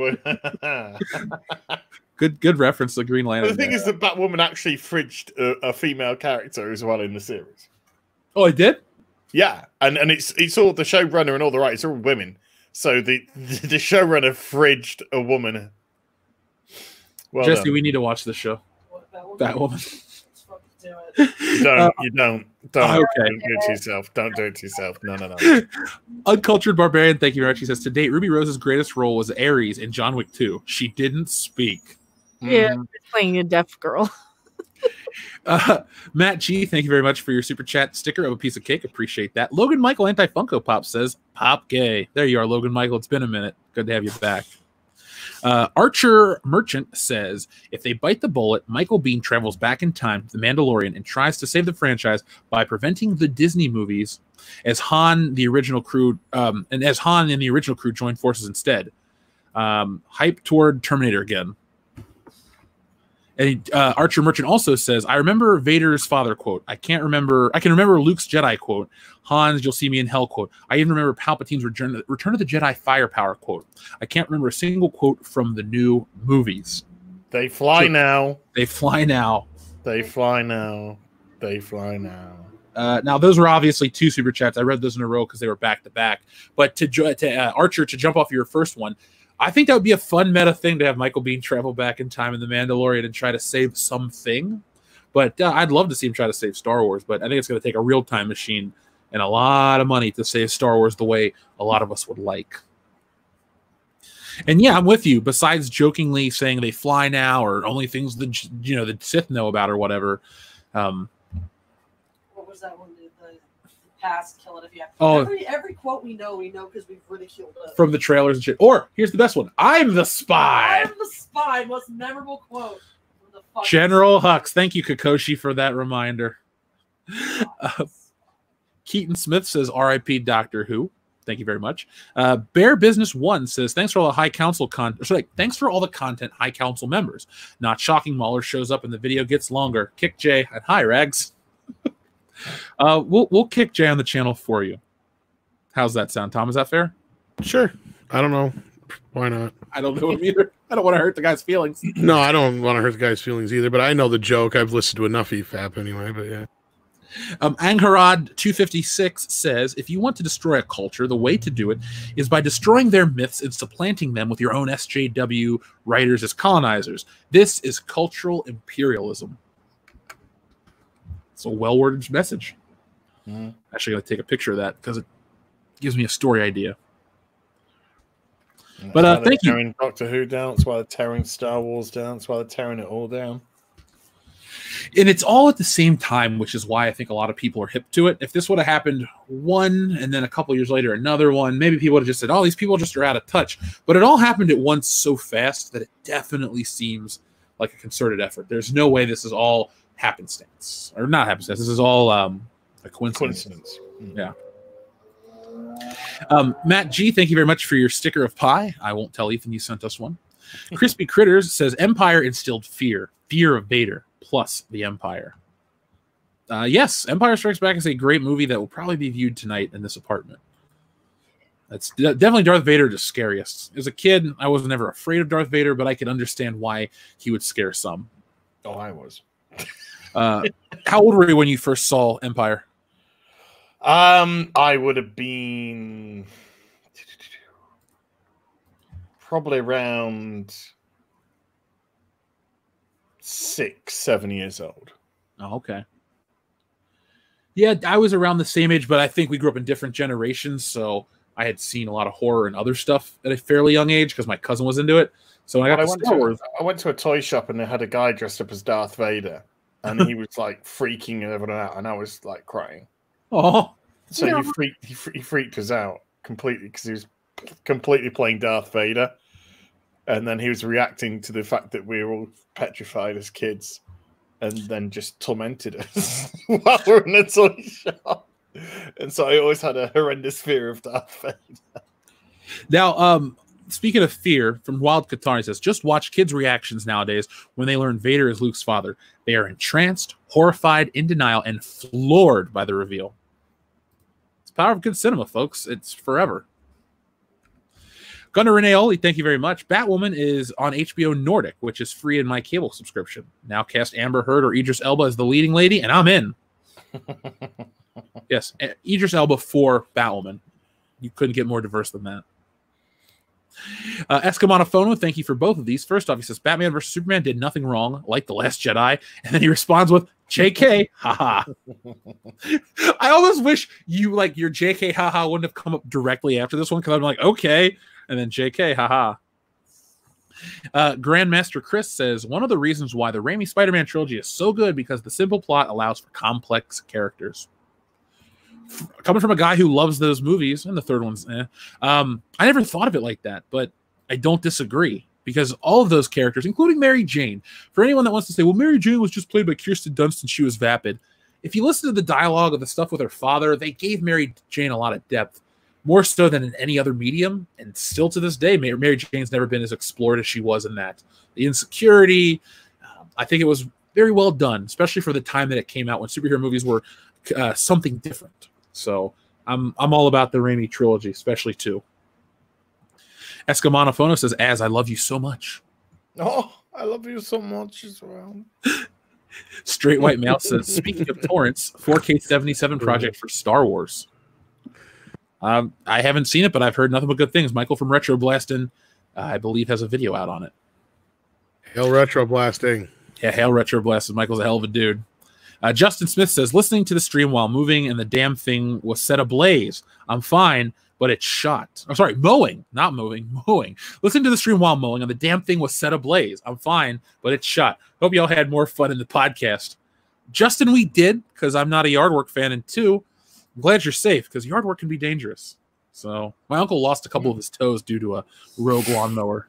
good, good reference to Green Lantern. the thing there. is,
that Batwoman actually fridged a, a female character as well in the series. Oh, I did. Yeah, and and it's it's all the showrunner and all the writers are all women. So the the showrunner fridged a woman.
Well Jesse, done. we need to watch the show. that woman. don't you don't don't, okay. don't do it to yourself. Don't do it to yourself. No, no, no. Uncultured barbarian. Thank you, very much. She says to date, Ruby Rose's greatest role was Ares in John Wick 2. She didn't speak. Yeah, mm.
playing a deaf girl.
Uh, Matt G, thank you very much for your super chat sticker of a piece of cake. Appreciate that. Logan Michael Anti Funko Pop says, "Pop gay." There you are, Logan Michael. It's been a minute. Good to have you back. Uh, Archer Merchant says, "If they bite the bullet, Michael Biehn travels back in time to the Mandalorian and tries to save the franchise by preventing the Disney movies, as Han the original crew, um, and as Han and the original crew join forces instead." Um, hype toward Terminator again. And uh, Archer Merchant also says, I remember Vader's father quote. I can't remember. I can remember Luke's Jedi quote. Hans, you'll see me in hell quote. I even remember Palpatine's Return, Return of the Jedi firepower quote. I can't remember a single quote from the new movies. They fly so, now. They fly now. They fly now. They fly now. Uh, now those were obviously two super chats. I read those in a row because they were back to back. But to, to uh, Archer, to jump off your first one, I think that would be a fun meta thing to have Michael Biehn travel back in time in The Mandalorian and try to save something. But uh, I'd love to see him try to save Star Wars, but I think it's going to take a real time machine and a lot of money to save Star Wars the way a lot of us would like. And yeah, I'm with you. Besides jokingly saying they fly now or only things the you know the Sith know about or whatever, um,
what was that pass, kill it if you have. Oh. Every, every quote we know, we know because we've ridiculed it.
From the trailers and shit. Or here's the best one I'm the spy. I'm
the spy. Most memorable quote.
General Hux. Thank you, Kakoshi, for that reminder. Uh, Keaton Smith says, RIP Doctor Who. Thank you very much. Uh, Bear Business One says, "Thanks for all the High Council con. Sorry, thanks for all the content, High Council members. Not shocking. Mauler shows up and the video gets longer. Kick Jay and hi Rags." Uh, we'll we'll kick Jay on the channel for you. How's that sound, Tom? Is that fair? Sure. I don't know. Why not? I don't know him either. I don't want to hurt the guy's feelings.
no, I don't want to hurt the guy's feelings either. But I know the joke. I've listened to enough EFAP
anyway. But yeah. Um, Angharad 256 says If you want to destroy a culture, the way to do it is by destroying their myths and supplanting them with your own SJW writers as colonizers. This is cultural imperialism. It's a well worded message. Mm-hmm. Actually, i gonna take a picture of that because it gives me a story idea. but uh, thank you. Tearing Doctor Who down.
That's why they're tearing Star Wars down. That's why they're tearing it all down.
And it's all at the same time, which is why I think a lot of people are hip to it. If this would have happened one and then a couple years later another one, maybe people would have just said, "Oh, these people just are out of touch." But it all happened at once so fast that it definitely seems like a concerted effort. There's no way this is all happenstance or not happenstance. This is all um, a coincidence. coincidence. Mm-hmm. Yeah. Um, Matt G, thank you very much for your sticker of pie. I won't tell Ethan you sent us one. Crispy Critters says Empire instilled fear, fear of Vader plus the Empire. Uh, yes, Empire Strikes Back is a great movie that will probably be viewed tonight in this apartment. That's definitely Darth Vader the scariest. As a kid, I was never afraid of Darth Vader, but I could understand why he would scare some. Oh, I was. Uh, how old were you when you first saw Empire? Um, I would have
been probably around
six, seven years old. Oh, okay. Yeah, I was around the same age, but I think we grew up in different generations. So I had seen a lot of horror and other stuff at a fairly young age because my cousin was into it. So I got I went, to,
I went to a toy shop and they had a guy dressed up as Darth Vader, and he was like freaking everyone out, and I was like crying. Oh, so yeah. he freaked he, he freaked us out completely because he was completely playing Darth Vader, and then he was reacting to the fact that we were all petrified as kids, and then just tormented us while we are in a toy shop. And so I always had a horrendous fear of Darth Vader.
Now, um, speaking of fear, from Wild Katari says, just watch kids' reactions nowadays when they learn Vader is Luke's father. They are entranced, horrified, in denial, and floored by the reveal. It's power of good cinema, folks. It's forever. Gunnar Rene Oli, thank you very much. Batwoman is on HBO Nordic, which is free in my cable subscription. Now cast Amber Heard or Idris Elba as the leading lady, and I'm in. yes, eh, Idris Elba for Batwoman. You couldn't get more diverse than that. Uh, thank you for both of these. First off, he says Batman versus Superman did nothing wrong, like The Last Jedi. And then he responds with JK, haha. I almost wish you like your JK, haha, wouldn't have come up directly after this one because I'm like, okay. And then JK, haha. Uh, Grandmaster Chris says one of the reasons why the Raimi Spider-Man trilogy is so good because the simple plot allows for complex characters coming from a guy who loves those movies, and the third one's, eh, um, I never thought of it like that, but I don't disagree because all of those characters, including Mary Jane, for anyone that wants to say, well, Mary Jane was just played by Kirsten Dunst and she was vapid. If you listen to the dialogue of the stuff with her father, they gave Mary Jane a lot of depth, more so than in any other medium. And still to this day, Mary Jane's never been as explored as she was in that. The insecurity, um, I think it was very well done, especially for the time that it came out when superhero movies were uh, something different. So I'm I'm all about the Raimi trilogy, especially two. Escamonophono says, "As I love you so much."
Oh, I love you so much as well.
Straight White Male says, "Speaking of torrents, 4K 77 project for Star Wars." Um, I haven't seen it, but I've heard nothing but good things. Michael from Retro Blasting, uh, I believe, has a video out on it. Hail Retro Blasting. Yeah, hail Retro Blasting. Michael's a hell of a dude. Uh, Justin Smith says, listening to the stream while moving, and the damn thing was set ablaze. I'm fine, but it's shot. I'm oh, sorry, mowing, not moving, mowing. Listen to the stream while mowing, and the damn thing was set ablaze. I'm fine, but it's shot. Hope y'all had more fun in the podcast. Justin, we did because I'm not a yard work fan, and two, I'm glad you're safe because yard work can be dangerous. So my uncle lost a couple of his toes due to a rogue lawnmower.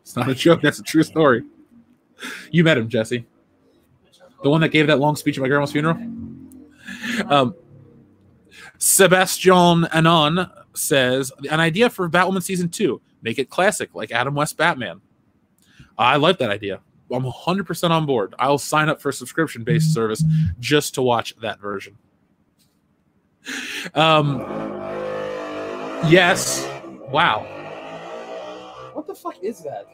It's not a joke. That's a true story. You met him, Jesse the one that gave that long speech at my grandma's funeral. Um, Sebastian Anon says an idea for Batwoman season two: make it classic, like Adam West Batman. I like that idea. I'm 100% on board. I'll sign up for a subscription based service just to watch that version. Um, yes. Wow. What the fuck is that?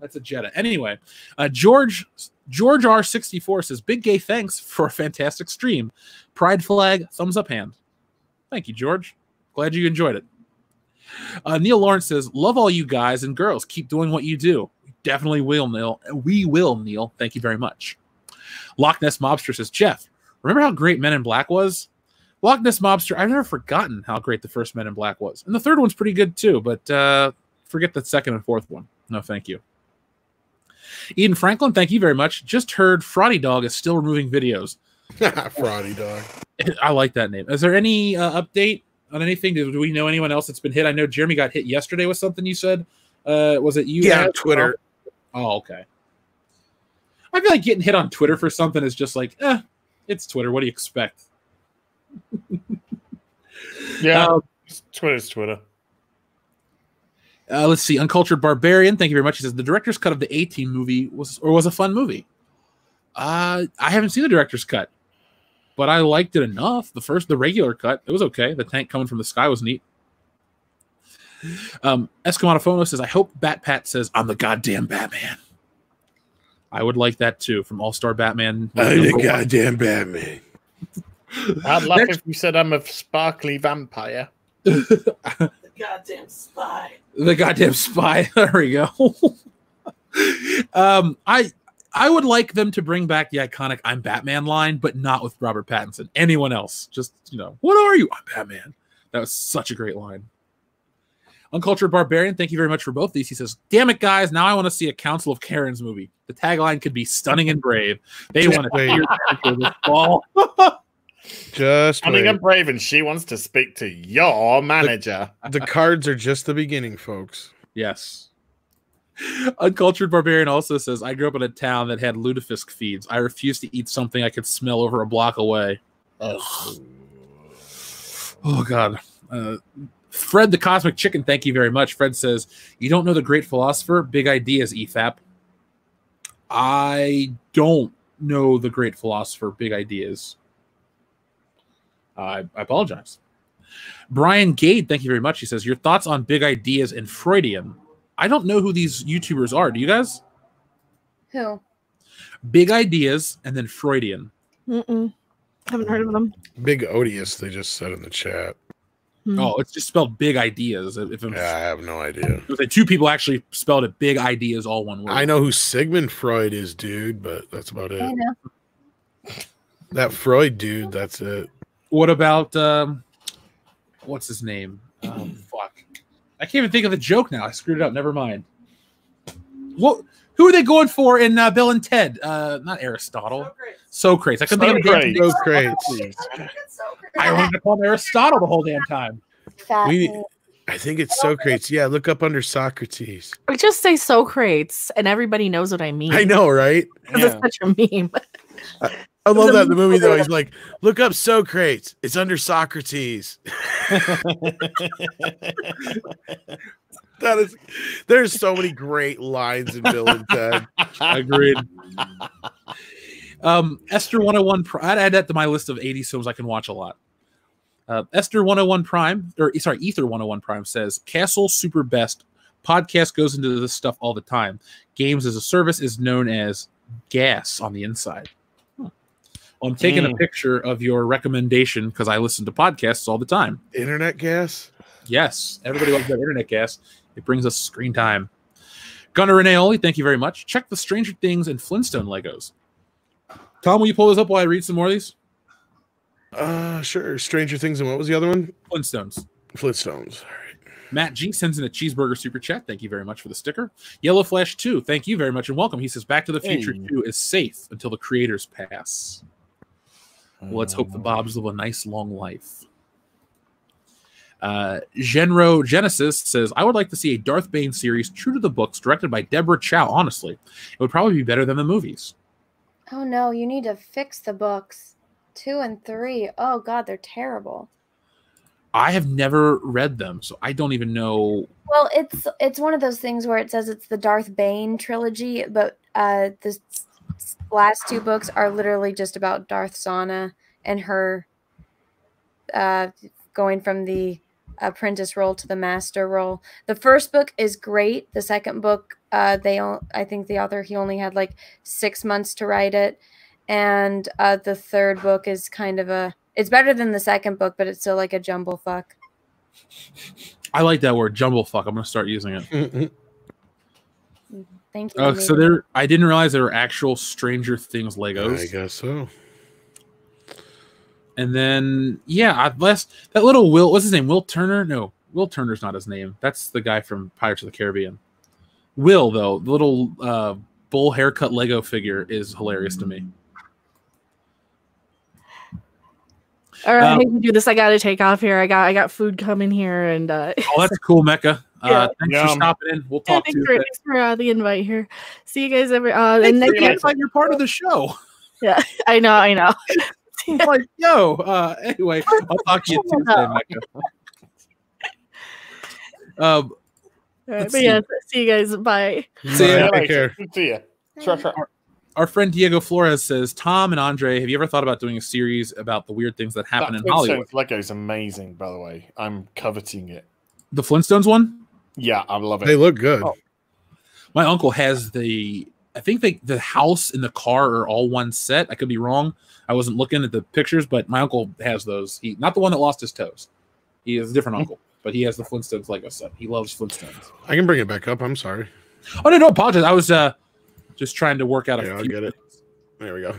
That's a Jetta. Anyway, uh, George George R64 says, Big gay thanks for a fantastic stream. Pride flag, thumbs up hand. Thank you, George. Glad you enjoyed it. Uh, Neil Lawrence says, Love all you guys and girls. Keep doing what you do. Definitely will, Neil. We will, Neil. Thank you very much. Loch Ness Mobster says, Jeff, remember how great Men in Black was? Loch Ness Mobster, I've never forgotten how great the first Men in Black was. And the third one's pretty good too, but uh, forget the second and fourth one. No, thank you. Eden Franklin, thank you very much. Just heard Frotty Dog is still removing videos. Frotty Dog. I like that name. Is there any uh, update on anything? Do, do we know anyone else that's been hit? I know Jeremy got hit yesterday with something you said. Uh, was it you? Yeah, Twitter. Oh, okay. I feel like getting hit on Twitter for something is just like, eh, it's Twitter. What do you expect? yeah, um, Twitter's Twitter. Uh, let's see, Uncultured Barbarian. Thank you very much. He says the director's cut of the A Team movie was or was a fun movie. Uh, I haven't seen the director's cut, but I liked it enough. The first, the regular cut, it was okay. The tank coming from the sky was neat. Um, Escamotofono says, "I hope Batpat says I'm the goddamn Batman." I would like that too from All Star Batman. I'm the goddamn
Batman.
I'd love Next. if you said I'm a sparkly vampire.
goddamn spy. The goddamn spy. there we go. um, I I would like them to bring back the iconic "I'm Batman" line, but not with Robert Pattinson. Anyone else? Just you know, what are you? I'm Batman. That was such a great line. Uncultured Barbarian, thank you very much for both these. He says, Damn it, guys, now I want to see a Council of Karens movie. The tagline could be stunning and brave. They want to hear this fall. Just brave, and she wants to speak
to your
manager.
The, the
cards are just the beginning, folks.
Yes. Uncultured Barbarian also says, I grew up in a town that had lutefisk feeds. I refused to eat something I could smell over a block away. Oh, oh God. Uh, Fred the Cosmic Chicken, thank you very much. Fred says, You don't know the great philosopher? Big ideas, EFAP. I don't know the great philosopher, big ideas. I, I apologize. Brian Gade, thank you very much. He says, Your thoughts on big ideas and Freudian. I don't know who these YouTubers are. Do you guys? Who? Big ideas and then Freudian.
Mm-mm. Haven't heard of them.
Big odious, they just said in the chat. Mm. Oh, it's just spelled big ideas. If yeah, I have no idea. the two people actually spelled it big ideas, all one word. I know
who Sigmund Freud is, dude, but that's about it.
That Freud dude, that's it. What about um, what's his name? Oh, fuck, I can't even think of the joke now. I screwed it up. Never mind. What? Who are they going for in uh, Bill and Ted? Uh, not Aristotle. Socrates. Socrates. I couldn't Socrates. think of Socrates. Socrates. Socrates. I wanted to call Aristotle the whole
damn time. We,
I think it's Socrates. Yeah, look up under Socrates.
I just say Socrates, and everybody knows what I mean. I know,
right? Yeah. It's such a meme. I love that in the movie though. He's like, look up Socrates. It's under Socrates. that is there's so many
great lines in Bill and Ted. Agreed. Um, Esther 101 I'd add that to my list of 80 films I can watch a lot. Uh, Esther 101 Prime, or sorry, Ether 101 Prime says Castle Super Best podcast goes into this stuff all the time. Games as a service is known as gas on the inside. Well, I'm taking mm. a picture of your recommendation because I listen to podcasts all the time. Internet gas? Yes. Everybody loves that internet gas. It brings us screen time. Gunnar Renee Oli, thank you very much. Check the Stranger Things and Flintstone Legos. Tom, will you pull those up while I read some more of these? Uh, sure. Stranger Things and what was the other one? Flintstones. Flintstones. All right. Matt G sends in a cheeseburger super chat. Thank you very much for the sticker. Yellow Flash 2, thank you very much and welcome. He says Back to the Future hey. 2 is safe until the creators pass. Well, let's hope the uh, Bobs live a nice long life. Uh, Genro Genesis says, I would like to see a Darth Bane series true to the books directed by Deborah Chow, honestly. It would probably be better than the movies.
Oh no, you need to fix the books. Two and three. Oh god, they're terrible.
I have never read them, so I don't even know.
Well, it's it's one of those things where it says it's the Darth Bane trilogy, but uh, the last two books are literally just about Darth Zannah and her uh, going from the apprentice role to the master role. The first book is great. The second book, uh, they I think the author he only had like six months to write it, and uh, the third book is kind of a it's better than the second book, but it's still like a jumble
fuck.
I like that word jumble fuck. I'm gonna start using it.
Thank you. uh, so there,
I didn't realize there were actual Stranger Things Legos. I guess so. And then, yeah, I blessed that little Will. What's his name? Will Turner? No, Will Turner's not his name. That's the guy from Pirates of the Caribbean. Will though, the little uh, bull haircut Lego figure is hilarious to me.
All right, um, I do this. I got to take off here. I got I got food coming here, and uh, oh, that's
cool, Mecca. Uh, thanks yeah. for um, stopping in. We'll talk yeah, thanks to for, you. Thanks
for uh, the invite here. See you guys every. Uh, thanks and next you like you're part of the show. Yeah, I know. I know.
like yo. Uh, anyway, I'll talk to you Tuesday, Micah. um.
but see. yeah, see you guys. Bye. Mm, see you. Take care. See ya. Our,
our friend Diego Flores says, Tom and Andre, have you ever thought about doing a series about the weird things that happen that in Hollywood? Lego is amazing, by the way. I'm coveting it. The Flintstones one? Yeah, I love it. They look good. Oh. My uncle has the I think the the house and the car are all one set. I could be wrong. I wasn't looking at the pictures, but my uncle has those. He not the one that lost his toes. He is a different hmm. uncle, but he has the Flintstones Lego set. He loves Flintstones. I can bring it back up. I'm sorry. Oh no, no apologize. I was uh just trying to work out a yeah, i get it. There we go.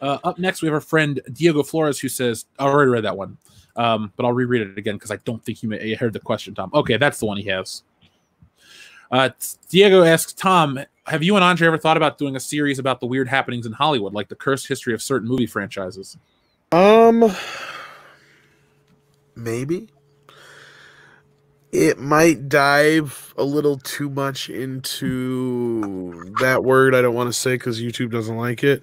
Uh, up next, we have our friend Diego Flores who says, "I already read that one, um, but I'll reread it again because I don't think you may, he heard the question, Tom." Okay, that's the one he has. Uh, Diego asks Tom, have you and Andre ever thought about doing a series about the weird happenings in Hollywood, like the cursed history of certain movie franchises? Um, maybe.
It might dive a little too much into that word I don't want to say because YouTube doesn't like it.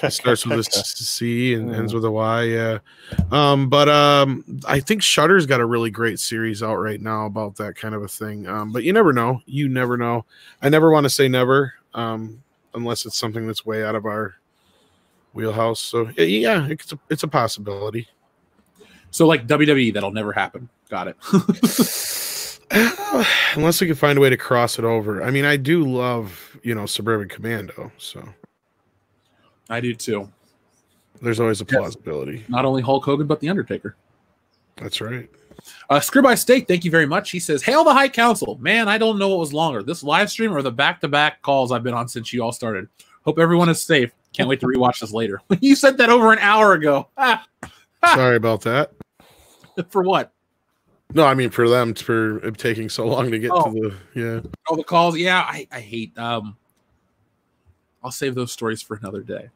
It starts with a C and ends mm. with a Y. Yeah. Um, but um, I think Shutter's got a really great series out right now about that kind of a thing. Um, but you never know. You never know. I never want to say never, um, unless it's something that's way out of our wheelhouse. So
yeah, it's a, it's a possibility. So like WWE, that'll never happen. Got it.
unless we can find a way to cross it over. I mean, I do love you know Suburban Commando, so.
I do too. There's always a plausibility. Yes. Not only Hulk Hogan, but The Undertaker. That's right. Uh, Screw by Steak, thank you very much. He says, Hail the High Council. Man, I don't know what was longer, this live stream or the back to back calls I've been on since you all started. Hope everyone is safe. Can't wait to rewatch this later. you said that over an hour ago.
Sorry about that.
For what?
No, I mean for them for taking so long to get oh. to the yeah.
Oh, the calls. Yeah, I, I hate um I'll save those stories for another day.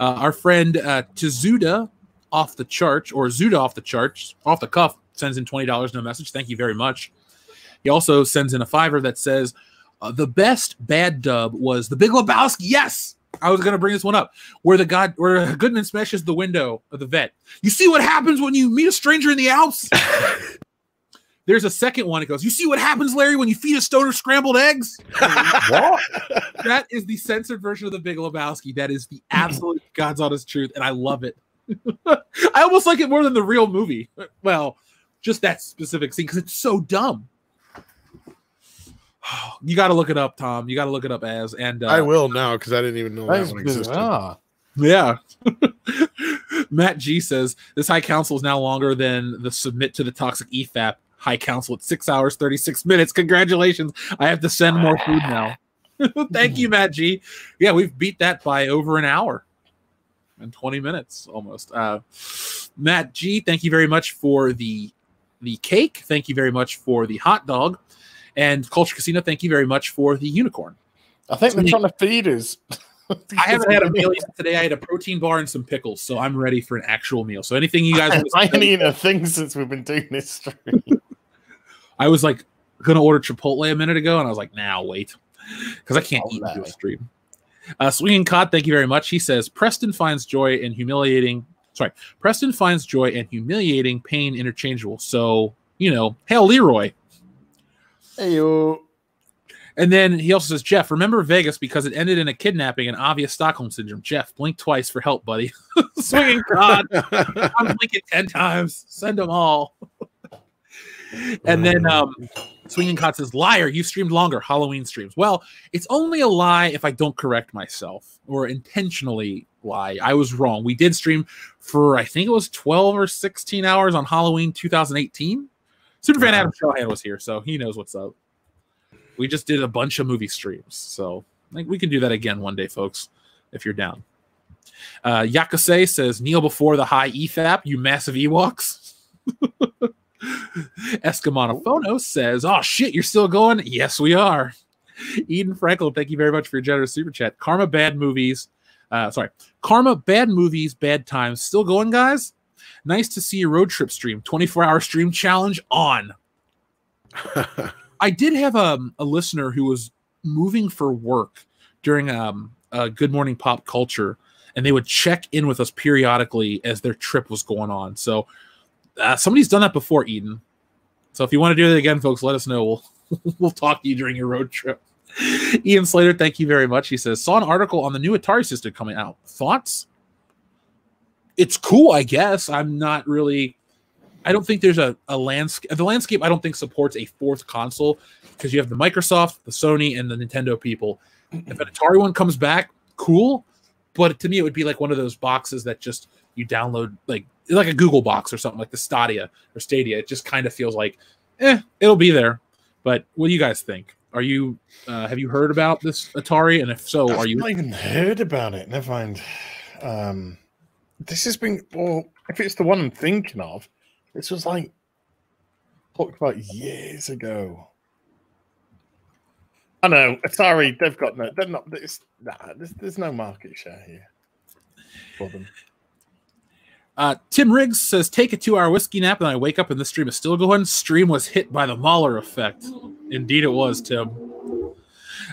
Uh, our friend uh, Tizuda off the church or Zuda off the church off the cuff sends in twenty dollars no message. Thank you very much. He also sends in a fiver that says uh, the best bad dub was the Big Lebowski. Yes, I was gonna bring this one up where the god where Goodman smashes the window of the vet. You see what happens when you meet a stranger in the Alps. There's a second one. It goes, You see what happens, Larry, when you feed a stoner scrambled eggs? what? That is the censored version of the Big Lebowski. That is the absolute God's honest truth. And I love it. I almost like it more than the real movie. Well, just that specific scene because it's so dumb. you got to look it up, Tom. You got to look it up as. And uh, I will now because I didn't even know that one existed. Ah. Yeah. Matt G says this high council is now longer than the submit to the toxic EFAP High Council at six hours, 36 minutes. Congratulations. I have to send more food now. Thank you, Matt G. Yeah, we've beat that by over an hour and 20 minutes almost. Uh, Matt G, thank you very much for the the cake. Thank you very much for the hot dog. And Culture Casino, thank you very much for the unicorn. I think they're trying to feed us. I haven't had a meal yet today. I had a protein bar and some pickles, so I'm ready for an actual meal. So anything you guys, I haven't eaten a thing since we've been doing this stream. I was like gonna order Chipotle a minute ago, and I was like, now nah, wait, because I can't eat that stream. Uh, Swinging Cod, thank you very much. He says Preston finds joy in humiliating. Sorry, Preston finds joy and humiliating pain interchangeable. So you know, hail Leeroy. Hey yo. And then he also says, Jeff, remember Vegas because it ended in a kidnapping and obvious Stockholm syndrome. Jeff, blink twice for help, buddy. Swinging God. I'm blinking 10 times. Send them all and oh, then um, Swinging Cot says, "Liar! You streamed longer Halloween streams." Well, it's only a lie if I don't correct myself or intentionally lie. I was wrong. We did stream for I think it was twelve or sixteen hours on Halloween 2018. Superfan Adam Shellhan was here, so he knows what's up. We just did a bunch of movie streams, so like we can do that again one day, folks, if you're down. Uh, Yakase says, kneel before the high EFAP, you massive Ewoks. Escamonophono says, Oh shit, you're still going? Yes, we are. Eden Frankel, thank you very much for your generous super chat. Karma Bad Movies. Uh, sorry, Karma Bad Movies, Bad Times. Still going, guys? Nice to see your road trip stream. 24 hour stream challenge on. I did have um, a listener who was moving for work during um, Good Morning Pop Culture, and they would check in with us periodically as their trip was going on. So uh, somebody's done that before, Eden. So if you want to do it again, folks, let us know. We'll we'll talk to you during your road trip. Ian Slater, thank you very much. He says, saw an article on the new Atari system coming out. Thoughts? It's cool, I guess. I'm not really I don't think there's a, a landscape. The landscape I don't think supports a fourth console because you have the Microsoft, the Sony, and the Nintendo people. If an Atari one comes back, cool. But to me, it would be like one of those boxes that just you download like like a Google box or something like the Stadia or Stadia. It just kind of feels like, eh, it'll be there. But what do you guys think? Are you uh, have you heard about this Atari? And if so, I've are you not even heard
about it? Never mind. Um, this has been well. If it's the one I'm thinking of, this was like talked about years ago. I know Atari. They've got no. They're not. It's, nah, there's, there's no market share here for them.
Uh, Tim Riggs says, "Take a two-hour whiskey nap, and I wake up, and the stream is still going. Stream was hit by the Mauler effect. Indeed, it was, Tim.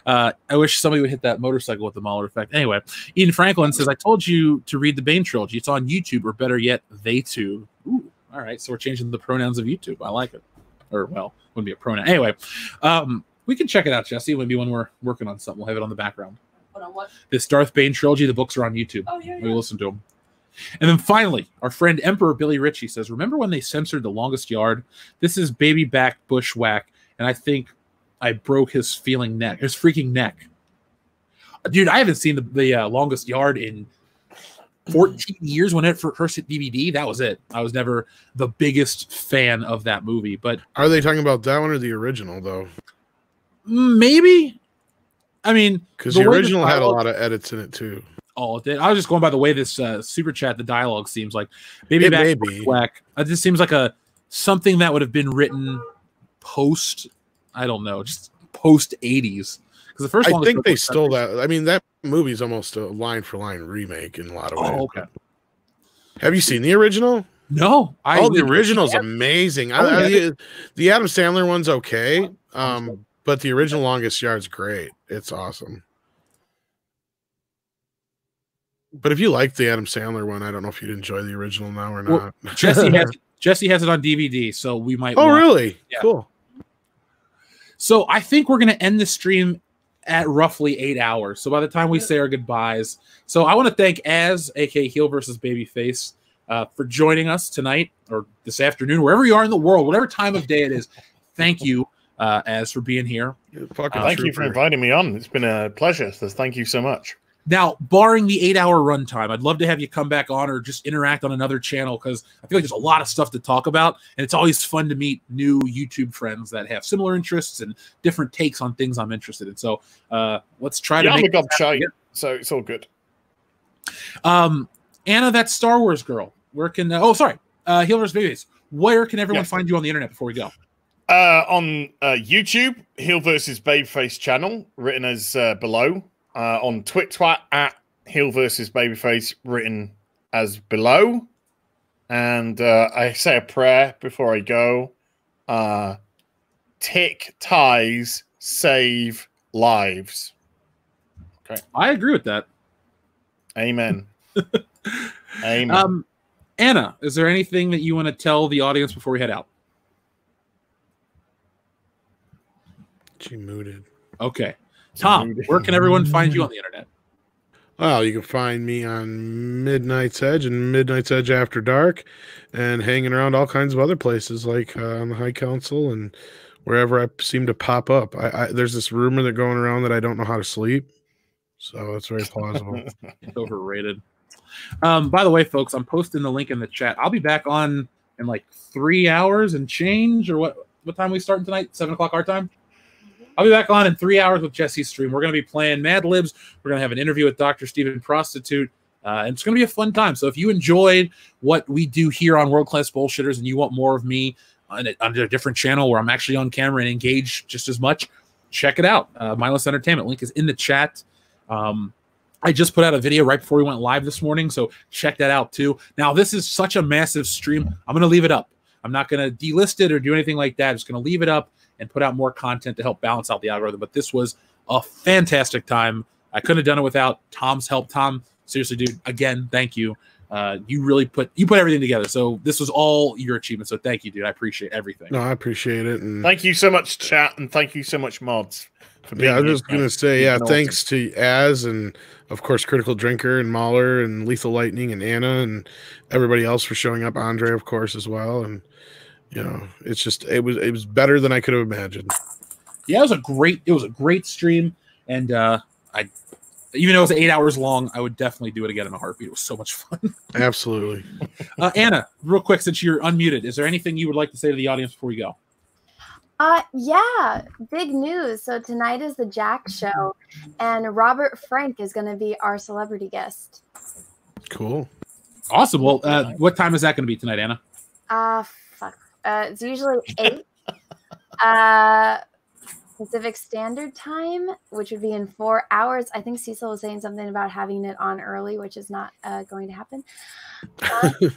Uh, I wish somebody would hit that motorcycle with the Mauler effect. Anyway, Ian Franklin says, "I told you to read the Bane trilogy. It's on YouTube, or better yet, they too. Ooh, all right. So we're changing the pronouns of YouTube. I like it. Or well, wouldn't be a pronoun. Anyway, um, we can check it out, Jesse. Maybe when we're working on something, we'll have it on the background. This Darth Bane trilogy, the books are on YouTube. Oh, yeah, yeah. We listen to them. And then finally, our friend Emperor Billy Ritchie says, Remember when they censored The Longest Yard? This is Baby Back Bushwhack. And I think I broke his feeling neck, his freaking neck. Dude, I haven't seen the, the uh, Longest Yard in 14 years when it first hit DVD. That was it. I was never the biggest fan of that movie. But
are they talking about that one or the original, though?
Maybe. I mean, because the, the original had a lot of edits in it, too all of I was just going by the way this uh, super chat, the dialogue seems like. maybe it back whack. It just seems like a something that would have been written post. I don't know, just post '80s. Because the first I think they stole
that. I mean, that movie's almost a line for line remake in a lot of ways. Oh, okay. Have you seen the original? No, I oh, the original's is amazing. Oh, I, the Adam Sandler one's okay, um, but the original Longest Yard's great. It's awesome. But if you like the Adam Sandler one, I don't know if you'd enjoy the original now or not. Well, Jesse has
Jesse has it on DVD, so we might. Oh, really? Yeah. Cool. So I think we're going to end the stream at roughly eight hours. So by the time we say our goodbyes, so I want to thank Az, aka Heel versus Babyface, uh, for joining us tonight or this afternoon, wherever you are in the world, whatever time of day it is. Thank you, uh, Az, for being here. Uh, thank trooper. you for inviting me on. It's been a pleasure. So thank you so much. Now, barring the eight hour runtime, I'd love to have you come back on or just interact on another channel because I feel like there's a lot of stuff to talk about. And it's always fun to meet new YouTube friends that have similar interests and different takes on things I'm interested in. So uh, let's try yeah, to. make I'm a dumb
shy, so it's all good.
Um, Anna, that Star Wars girl, where can. Uh, oh, sorry. Uh, Healers Babies, where can everyone yeah. find you on the internet before we go? Uh, on uh, YouTube, Heel versus Babyface channel, written
as uh, below uh, on Twat at Heel versus Babyface, written as below. And uh, I say a prayer before I go. Uh, tick ties save lives.
Okay, I agree with that. Amen. Amen. Um, Anna, is there anything that you want to tell the audience before we head out?
She muted. Okay. Tom, where can everyone find you on the internet? Well, you can find me on Midnight's Edge and Midnight's Edge After Dark and hanging around all kinds of other places like uh, on the High Council and wherever I seem to pop up. I, I, there's this rumor that going around that I don't know how to sleep. So it's very plausible.
It's Overrated. Um, by the way, folks, I'm posting the link in the chat. I'll be back on in like three hours and change or what, what time we starting tonight? Seven o'clock our time? I'll be back on in three hours with Jesse's stream. We're going to be playing Mad Libs. We're going to have an interview with Dr. Stephen Prostitute. Uh, and it's going to be a fun time. So if you enjoyed what we do here on World Class Bullshitters and you want more of me on a, on a different channel where I'm actually on camera and engaged just as much, check it out. Uh, Mindless Entertainment link is in the chat. Um, I just put out a video right before we went live this morning, so check that out too. Now this is such a massive stream. I'm going to leave it up. I'm not going to delist it or do anything like that. I'm just going to leave it up and put out more content to help balance out the algorithm. But this was a fantastic time. I couldn't have done it without Tom's help. Tom, seriously, dude, again, thank you. Uh, you really put you put everything together. So this was all your achievement. So thank you, dude. I appreciate everything.
No, I appreciate it. And
thank you so much, chat, and thank you so much, mods. yeah, I'm just gonna
say, yeah, thanks to Az and of course Critical Drinker and Mauler and Lethal Lightning and Anna and everybody else for showing up. Andre, of course, as well. And yeah, it's just it was it was better than I could have imagined.
Yeah, it was a great it was a great stream, and uh, I even though it was eight hours long, I would definitely do it again in a heartbeat. It was so much fun. Absolutely. Uh, Anna, real quick, since you're unmuted, is there anything you would like to say to the audience before we go?
Uh, yeah, big news. So tonight is the Jack mm-hmm. Show, and Robert Frank is going to be our celebrity guest.
Cool. Awesome. Well, uh, what time is that going to be tonight, Anna?
Uh, uh, it's usually eight uh, Pacific Standard Time, which would be in four hours. I think Cecil was saying something about having it on early, which is not uh, going to happen.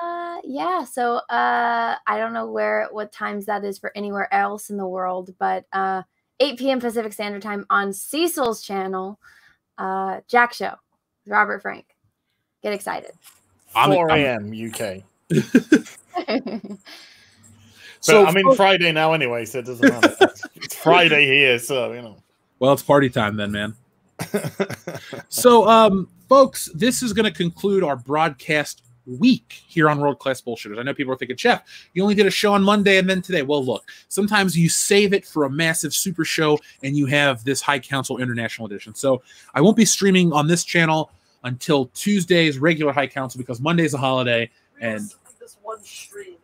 Uh, yeah, so uh, I don't know where what times that is for anywhere else in the world, but uh, 8 p.m. Pacific Standard Time on Cecil's channel, Jack Show, Robert Frank. Get excited. I'm
4 a.m. UK. so I mean, Friday now anyway, so it doesn't matter. it's Friday here, so you know.
Well, it's party time then, man. so, um, folks, this is going to conclude our broadcast week here on World Class Bullshitters. I know people are thinking, Jeff, you only did a show on Monday and then today. Well, look, sometimes you save it for a massive super show and you have this High Council International Edition. So I won't be streaming on this channel until Tuesday's regular High Council because Monday's a holiday. And
this one stream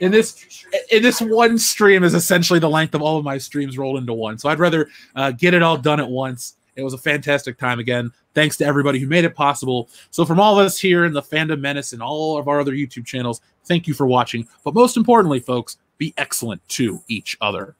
in this in this one stream is essentially the length of all of my streams rolled into one. So I'd rather uh, get it all done at once. It was a fantastic time again. Thanks to everybody who made it possible. So from all of us here in the Fandom Menace and all of our other YouTube channels, thank you for watching. But most importantly, folks, be excellent to each other.